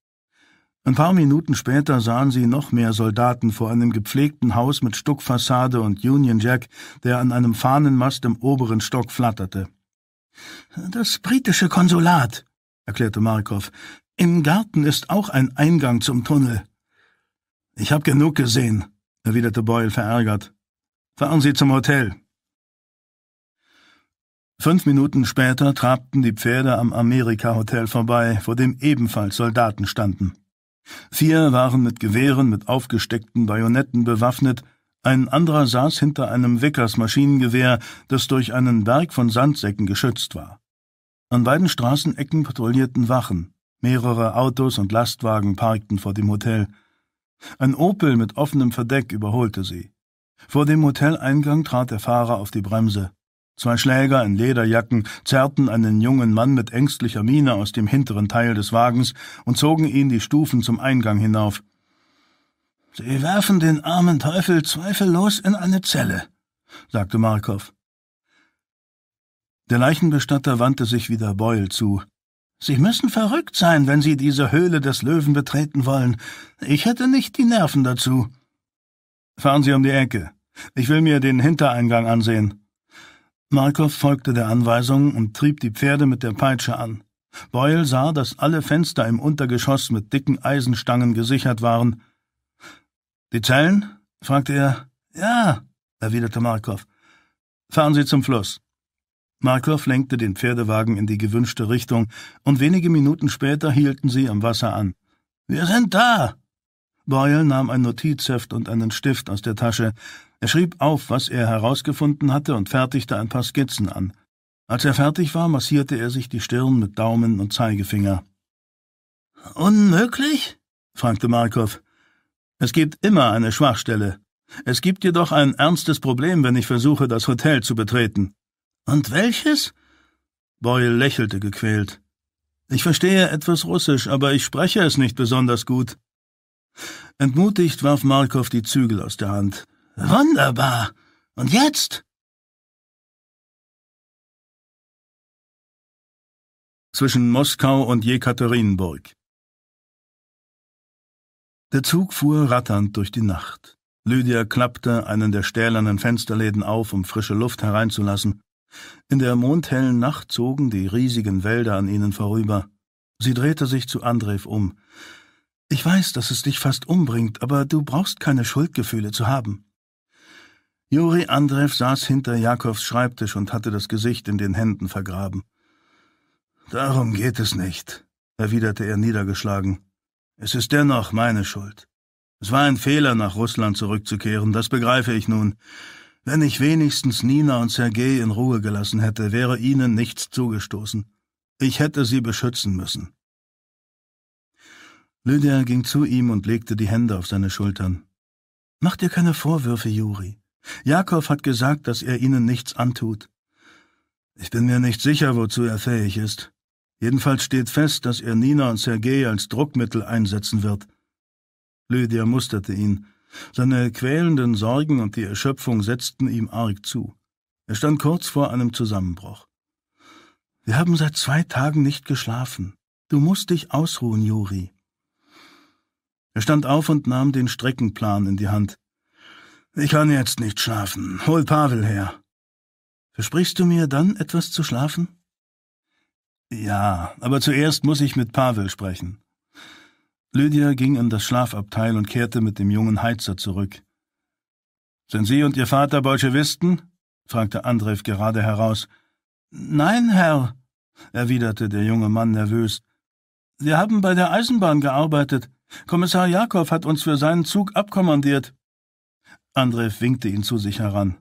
Ein paar Minuten später sahen sie noch mehr Soldaten vor einem gepflegten Haus mit Stuckfassade und Union Jack, der an einem Fahnenmast im oberen Stock flatterte. Das britische Konsulat, erklärte Markov. Im Garten ist auch ein Eingang zum Tunnel. Ich hab genug gesehen, erwiderte Boyle verärgert. Fahren Sie zum Hotel. Fünf Minuten später trabten die Pferde am Amerika-Hotel vorbei, vor dem ebenfalls Soldaten standen. Vier waren mit Gewehren mit aufgesteckten Bajonetten bewaffnet, ein anderer saß hinter einem Vickers Maschinengewehr, das durch einen Berg von Sandsäcken geschützt war. An beiden Straßenecken patrouillierten Wachen, mehrere Autos und Lastwagen parkten vor dem Hotel. Ein Opel mit offenem Verdeck überholte sie. Vor dem Hoteleingang trat der Fahrer auf die Bremse. Zwei Schläger in Lederjacken zerrten einen jungen Mann mit ängstlicher Miene aus dem hinteren Teil des Wagens und zogen ihn die Stufen zum Eingang hinauf. Sie werfen den armen Teufel zweifellos in eine Zelle, sagte Markov. Der Leichenbestatter wandte sich wieder Beul zu. Sie müssen verrückt sein, wenn Sie diese Höhle des Löwen betreten wollen. Ich hätte nicht die Nerven dazu. Fahren Sie um die Ecke. Ich will mir den Hintereingang ansehen. Markov folgte der Anweisung und trieb die Pferde mit der Peitsche an. Boyle sah, dass alle Fenster im Untergeschoss mit dicken Eisenstangen gesichert waren. Die Zellen? fragte er. Ja, erwiderte Markov. Fahren Sie zum Fluss. Markov lenkte den Pferdewagen in die gewünschte Richtung, und wenige Minuten später hielten sie am Wasser an. Wir sind da! Boyle nahm ein Notizheft und einen Stift aus der Tasche. Er schrieb auf, was er herausgefunden hatte, und fertigte ein paar Skizzen an. Als er fertig war, massierte er sich die Stirn mit Daumen und Zeigefinger. Unmöglich? fragte Markov. Es gibt immer eine Schwachstelle. Es gibt jedoch ein ernstes Problem, wenn ich versuche, das Hotel zu betreten. Und welches? Boyle lächelte gequält. Ich verstehe etwas Russisch, aber ich spreche es nicht besonders gut. Entmutigt warf Markov die Zügel aus der Hand. Wunderbar. Und jetzt? Zwischen Moskau und Jekaterinburg. Der Zug fuhr ratternd durch die Nacht. Lydia klappte einen der stählernen Fensterläden auf, um frische Luft hereinzulassen. In der mondhellen Nacht zogen die riesigen Wälder an ihnen vorüber. Sie drehte sich zu Andrew um. Ich weiß, dass es dich fast umbringt, aber du brauchst keine Schuldgefühle zu haben. Juri Andrew saß hinter Jakobs Schreibtisch und hatte das Gesicht in den Händen vergraben. Darum geht es nicht, erwiderte er niedergeschlagen. Es ist dennoch meine Schuld. Es war ein Fehler, nach Russland zurückzukehren, das begreife ich nun. Wenn ich wenigstens Nina und Sergei in Ruhe gelassen hätte, wäre ihnen nichts zugestoßen. Ich hätte sie beschützen müssen. Lydia ging zu ihm und legte die Hände auf seine Schultern. Mach dir keine Vorwürfe, Juri. Jakob hat gesagt, dass er ihnen nichts antut. Ich bin mir nicht sicher, wozu er fähig ist. Jedenfalls steht fest, dass er Nina und Sergei als Druckmittel einsetzen wird. Lydia musterte ihn. Seine quälenden Sorgen und die Erschöpfung setzten ihm arg zu. Er stand kurz vor einem Zusammenbruch. Wir haben seit zwei Tagen nicht geschlafen. Du musst dich ausruhen, Juri. Er stand auf und nahm den Streckenplan in die Hand. Ich kann jetzt nicht schlafen. Hol Pavel her. Versprichst du mir dann etwas zu schlafen? Ja, aber zuerst muss ich mit Pavel sprechen. Lydia ging in das Schlafabteil und kehrte mit dem jungen Heizer zurück. Sind Sie und Ihr Vater Bolschewisten? fragte Andrew gerade heraus. Nein, Herr, erwiderte der junge Mann nervös. Wir haben bei der Eisenbahn gearbeitet. Kommissar Jakow hat uns für seinen Zug abkommandiert. Andrew winkte ihn zu sich heran.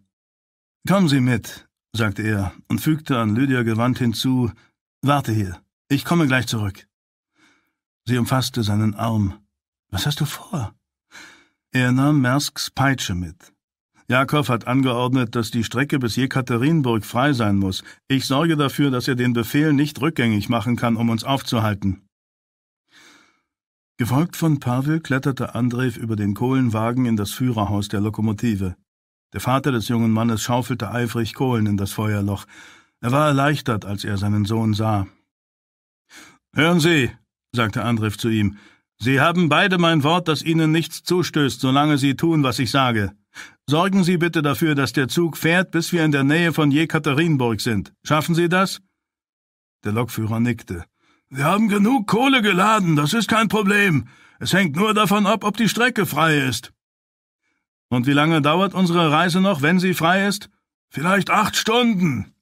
Kommen Sie mit, sagte er und fügte an Lydia gewandt hinzu, Warte hier, ich komme gleich zurück. Sie umfasste seinen Arm. Was hast du vor? Er nahm Mersks Peitsche mit. Jakob hat angeordnet, dass die Strecke bis Jekaterinburg frei sein muss. Ich sorge dafür, dass er den Befehl nicht rückgängig machen kann, um uns aufzuhalten. Gefolgt von Pavel kletterte Andrew über den Kohlenwagen in das Führerhaus der Lokomotive. Der Vater des jungen Mannes schaufelte eifrig Kohlen in das Feuerloch. Er war erleichtert, als er seinen Sohn sah. Hören Sie, sagte Andrew zu ihm, Sie haben beide mein Wort, dass Ihnen nichts zustößt, solange Sie tun, was ich sage. Sorgen Sie bitte dafür, dass der Zug fährt, bis wir in der Nähe von Jekaterinburg sind. Schaffen Sie das? Der Lokführer nickte. Wir haben genug Kohle geladen, das ist kein Problem. Es hängt nur davon ab, ob die Strecke frei ist. Und wie lange dauert unsere Reise noch, wenn sie frei ist? Vielleicht acht Stunden.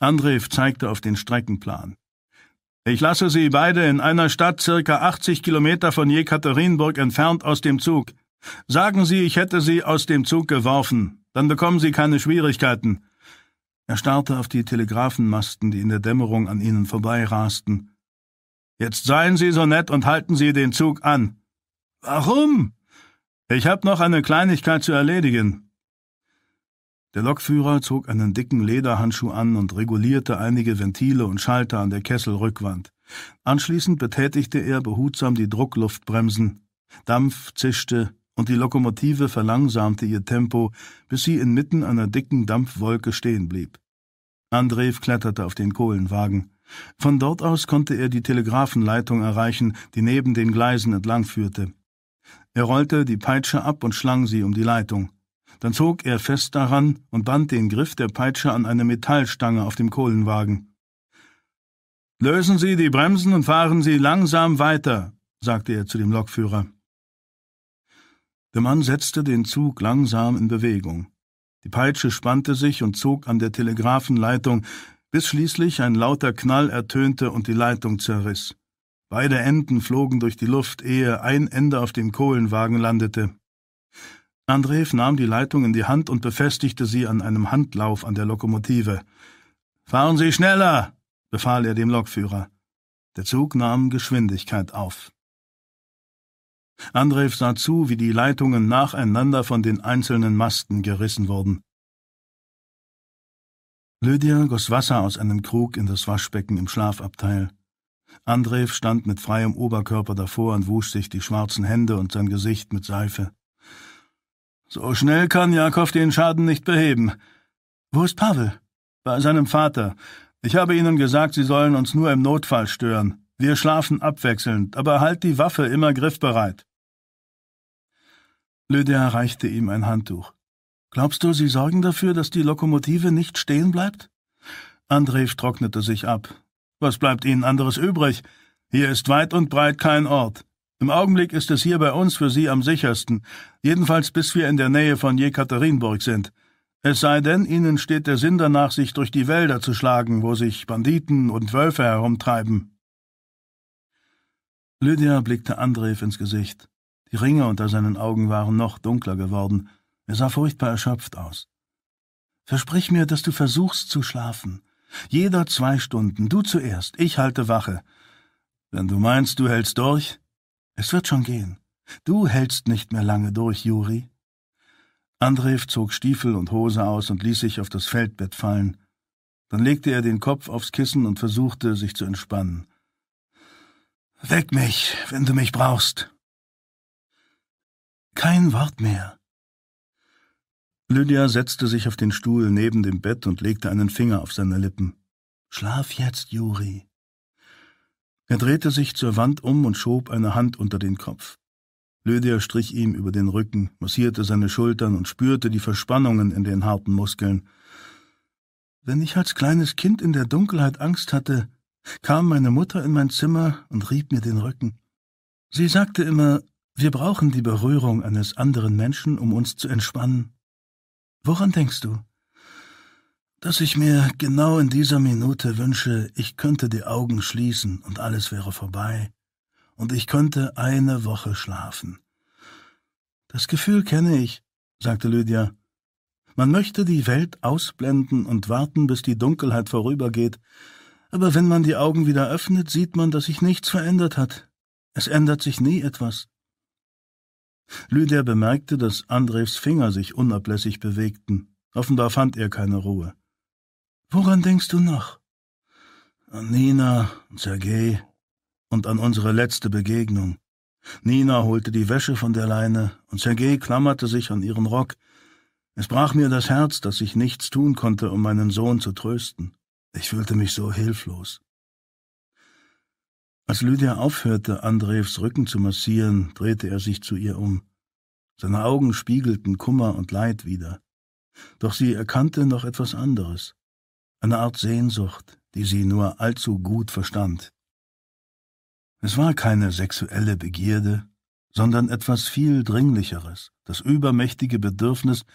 Andrew zeigte auf den Streckenplan. Ich lasse Sie beide in einer Stadt circa 80 Kilometer von Jekaterinburg entfernt aus dem Zug. Sagen Sie, ich hätte Sie aus dem Zug geworfen. Dann bekommen Sie keine Schwierigkeiten. Er starrte auf die Telegrafenmasten, die in der Dämmerung an ihnen vorbeirasten. Jetzt seien Sie so nett und halten Sie den Zug an. Warum? Ich habe noch eine Kleinigkeit zu erledigen. Der Lokführer zog einen dicken Lederhandschuh an und regulierte einige Ventile und Schalter an der Kesselrückwand. Anschließend betätigte er behutsam die Druckluftbremsen. Dampf zischte und die Lokomotive verlangsamte ihr Tempo, bis sie inmitten einer dicken Dampfwolke stehen blieb. Andrew kletterte auf den Kohlenwagen. Von dort aus konnte er die Telegrafenleitung erreichen, die neben den Gleisen entlang führte. Er rollte die Peitsche ab und schlang sie um die Leitung. Dann zog er fest daran und band den Griff der Peitsche an eine Metallstange auf dem Kohlenwagen. Lösen Sie die Bremsen und fahren Sie langsam weiter, sagte er zu dem Lokführer. Der Mann setzte den Zug langsam in Bewegung. Die Peitsche spannte sich und zog an der Telegrafenleitung, bis schließlich ein lauter Knall ertönte und die Leitung zerriss. Beide Enden flogen durch die Luft, ehe ein Ende auf dem Kohlenwagen landete. Andreev nahm die Leitung in die Hand und befestigte sie an einem Handlauf an der Lokomotive. Fahren Sie schneller, befahl er dem Lokführer. Der Zug nahm Geschwindigkeit auf. Andreev sah zu, wie die Leitungen nacheinander von den einzelnen Masten gerissen wurden. Lydia goss Wasser aus einem Krug in das Waschbecken im Schlafabteil. Andreev stand mit freiem Oberkörper davor und wusch sich die schwarzen Hände und sein Gesicht mit Seife. So schnell kann Jakow den Schaden nicht beheben. Wo ist Pavel? Bei seinem Vater. Ich habe ihnen gesagt, sie sollen uns nur im Notfall stören. Wir schlafen abwechselnd, aber halt die Waffe immer griffbereit. Lydia reichte ihm ein Handtuch. Glaubst du, sie sorgen dafür, dass die Lokomotive nicht stehen bleibt? Andreev trocknete sich ab. Was bleibt ihnen anderes übrig? Hier ist weit und breit kein Ort. Im Augenblick ist es hier bei uns für Sie am sichersten, jedenfalls bis wir in der Nähe von Jekaterinburg sind. Es sei denn, Ihnen steht der Sinn danach, sich durch die Wälder zu schlagen, wo sich Banditen und Wölfe herumtreiben. Lydia blickte Andreev ins Gesicht. Die Ringe unter seinen Augen waren noch dunkler geworden. Er sah furchtbar erschöpft aus. Versprich mir, dass du versuchst zu schlafen. Jeder zwei Stunden, du zuerst, ich halte Wache. Wenn du meinst, du hältst durch, es wird schon gehen. Du hältst nicht mehr lange durch, Juri. Andreev zog Stiefel und Hose aus und ließ sich auf das Feldbett fallen. Dann legte er den Kopf aufs Kissen und versuchte, sich zu entspannen. Weck mich, wenn du mich brauchst. Kein Wort mehr. Lydia setzte sich auf den Stuhl neben dem Bett und legte einen Finger auf seine Lippen. Schlaf jetzt, Juri. Er drehte sich zur Wand um und schob eine Hand unter den Kopf. Lydia strich ihm über den Rücken, massierte seine Schultern und spürte die Verspannungen in den harten Muskeln. Wenn ich als kleines Kind in der Dunkelheit Angst hatte, kam meine Mutter in mein Zimmer und rieb mir den Rücken. Sie sagte immer, wir brauchen die Berührung eines anderen Menschen, um uns zu entspannen. Woran denkst du? dass ich mir genau in dieser Minute wünsche, ich könnte die Augen schließen und alles wäre vorbei, und ich könnte eine Woche schlafen. Das Gefühl kenne ich, sagte Lydia. Man möchte die Welt ausblenden und warten, bis die Dunkelheit vorübergeht, aber wenn man die Augen wieder öffnet, sieht man, dass sich nichts verändert hat. Es ändert sich nie etwas. Lydia bemerkte, dass Andrevs Finger sich unablässig bewegten. Offenbar fand er keine Ruhe. Woran denkst du noch? An Nina und Sergei und an unsere letzte Begegnung. Nina holte die Wäsche von der Leine und Sergei klammerte sich an ihren Rock. Es brach mir das Herz, dass ich nichts tun konnte, um meinen Sohn zu trösten. Ich fühlte mich so hilflos. Als Lydia aufhörte, Andrevs Rücken zu massieren, drehte er sich zu ihr um. Seine Augen spiegelten Kummer und Leid wider. Doch sie erkannte noch etwas anderes eine Art Sehnsucht, die sie nur allzu gut verstand. Es war keine sexuelle Begierde, sondern etwas viel Dringlicheres, das übermächtige Bedürfnis,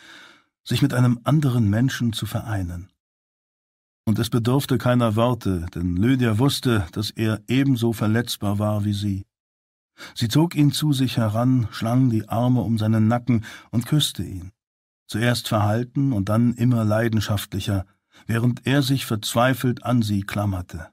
sich mit einem anderen Menschen zu vereinen. Und es bedurfte keiner Worte, denn Lydia wusste, dass er ebenso verletzbar war wie sie. Sie zog ihn zu sich heran, schlang die Arme um seinen Nacken und küsste ihn. Zuerst verhalten und dann immer leidenschaftlicher, während er sich verzweifelt an sie klammerte.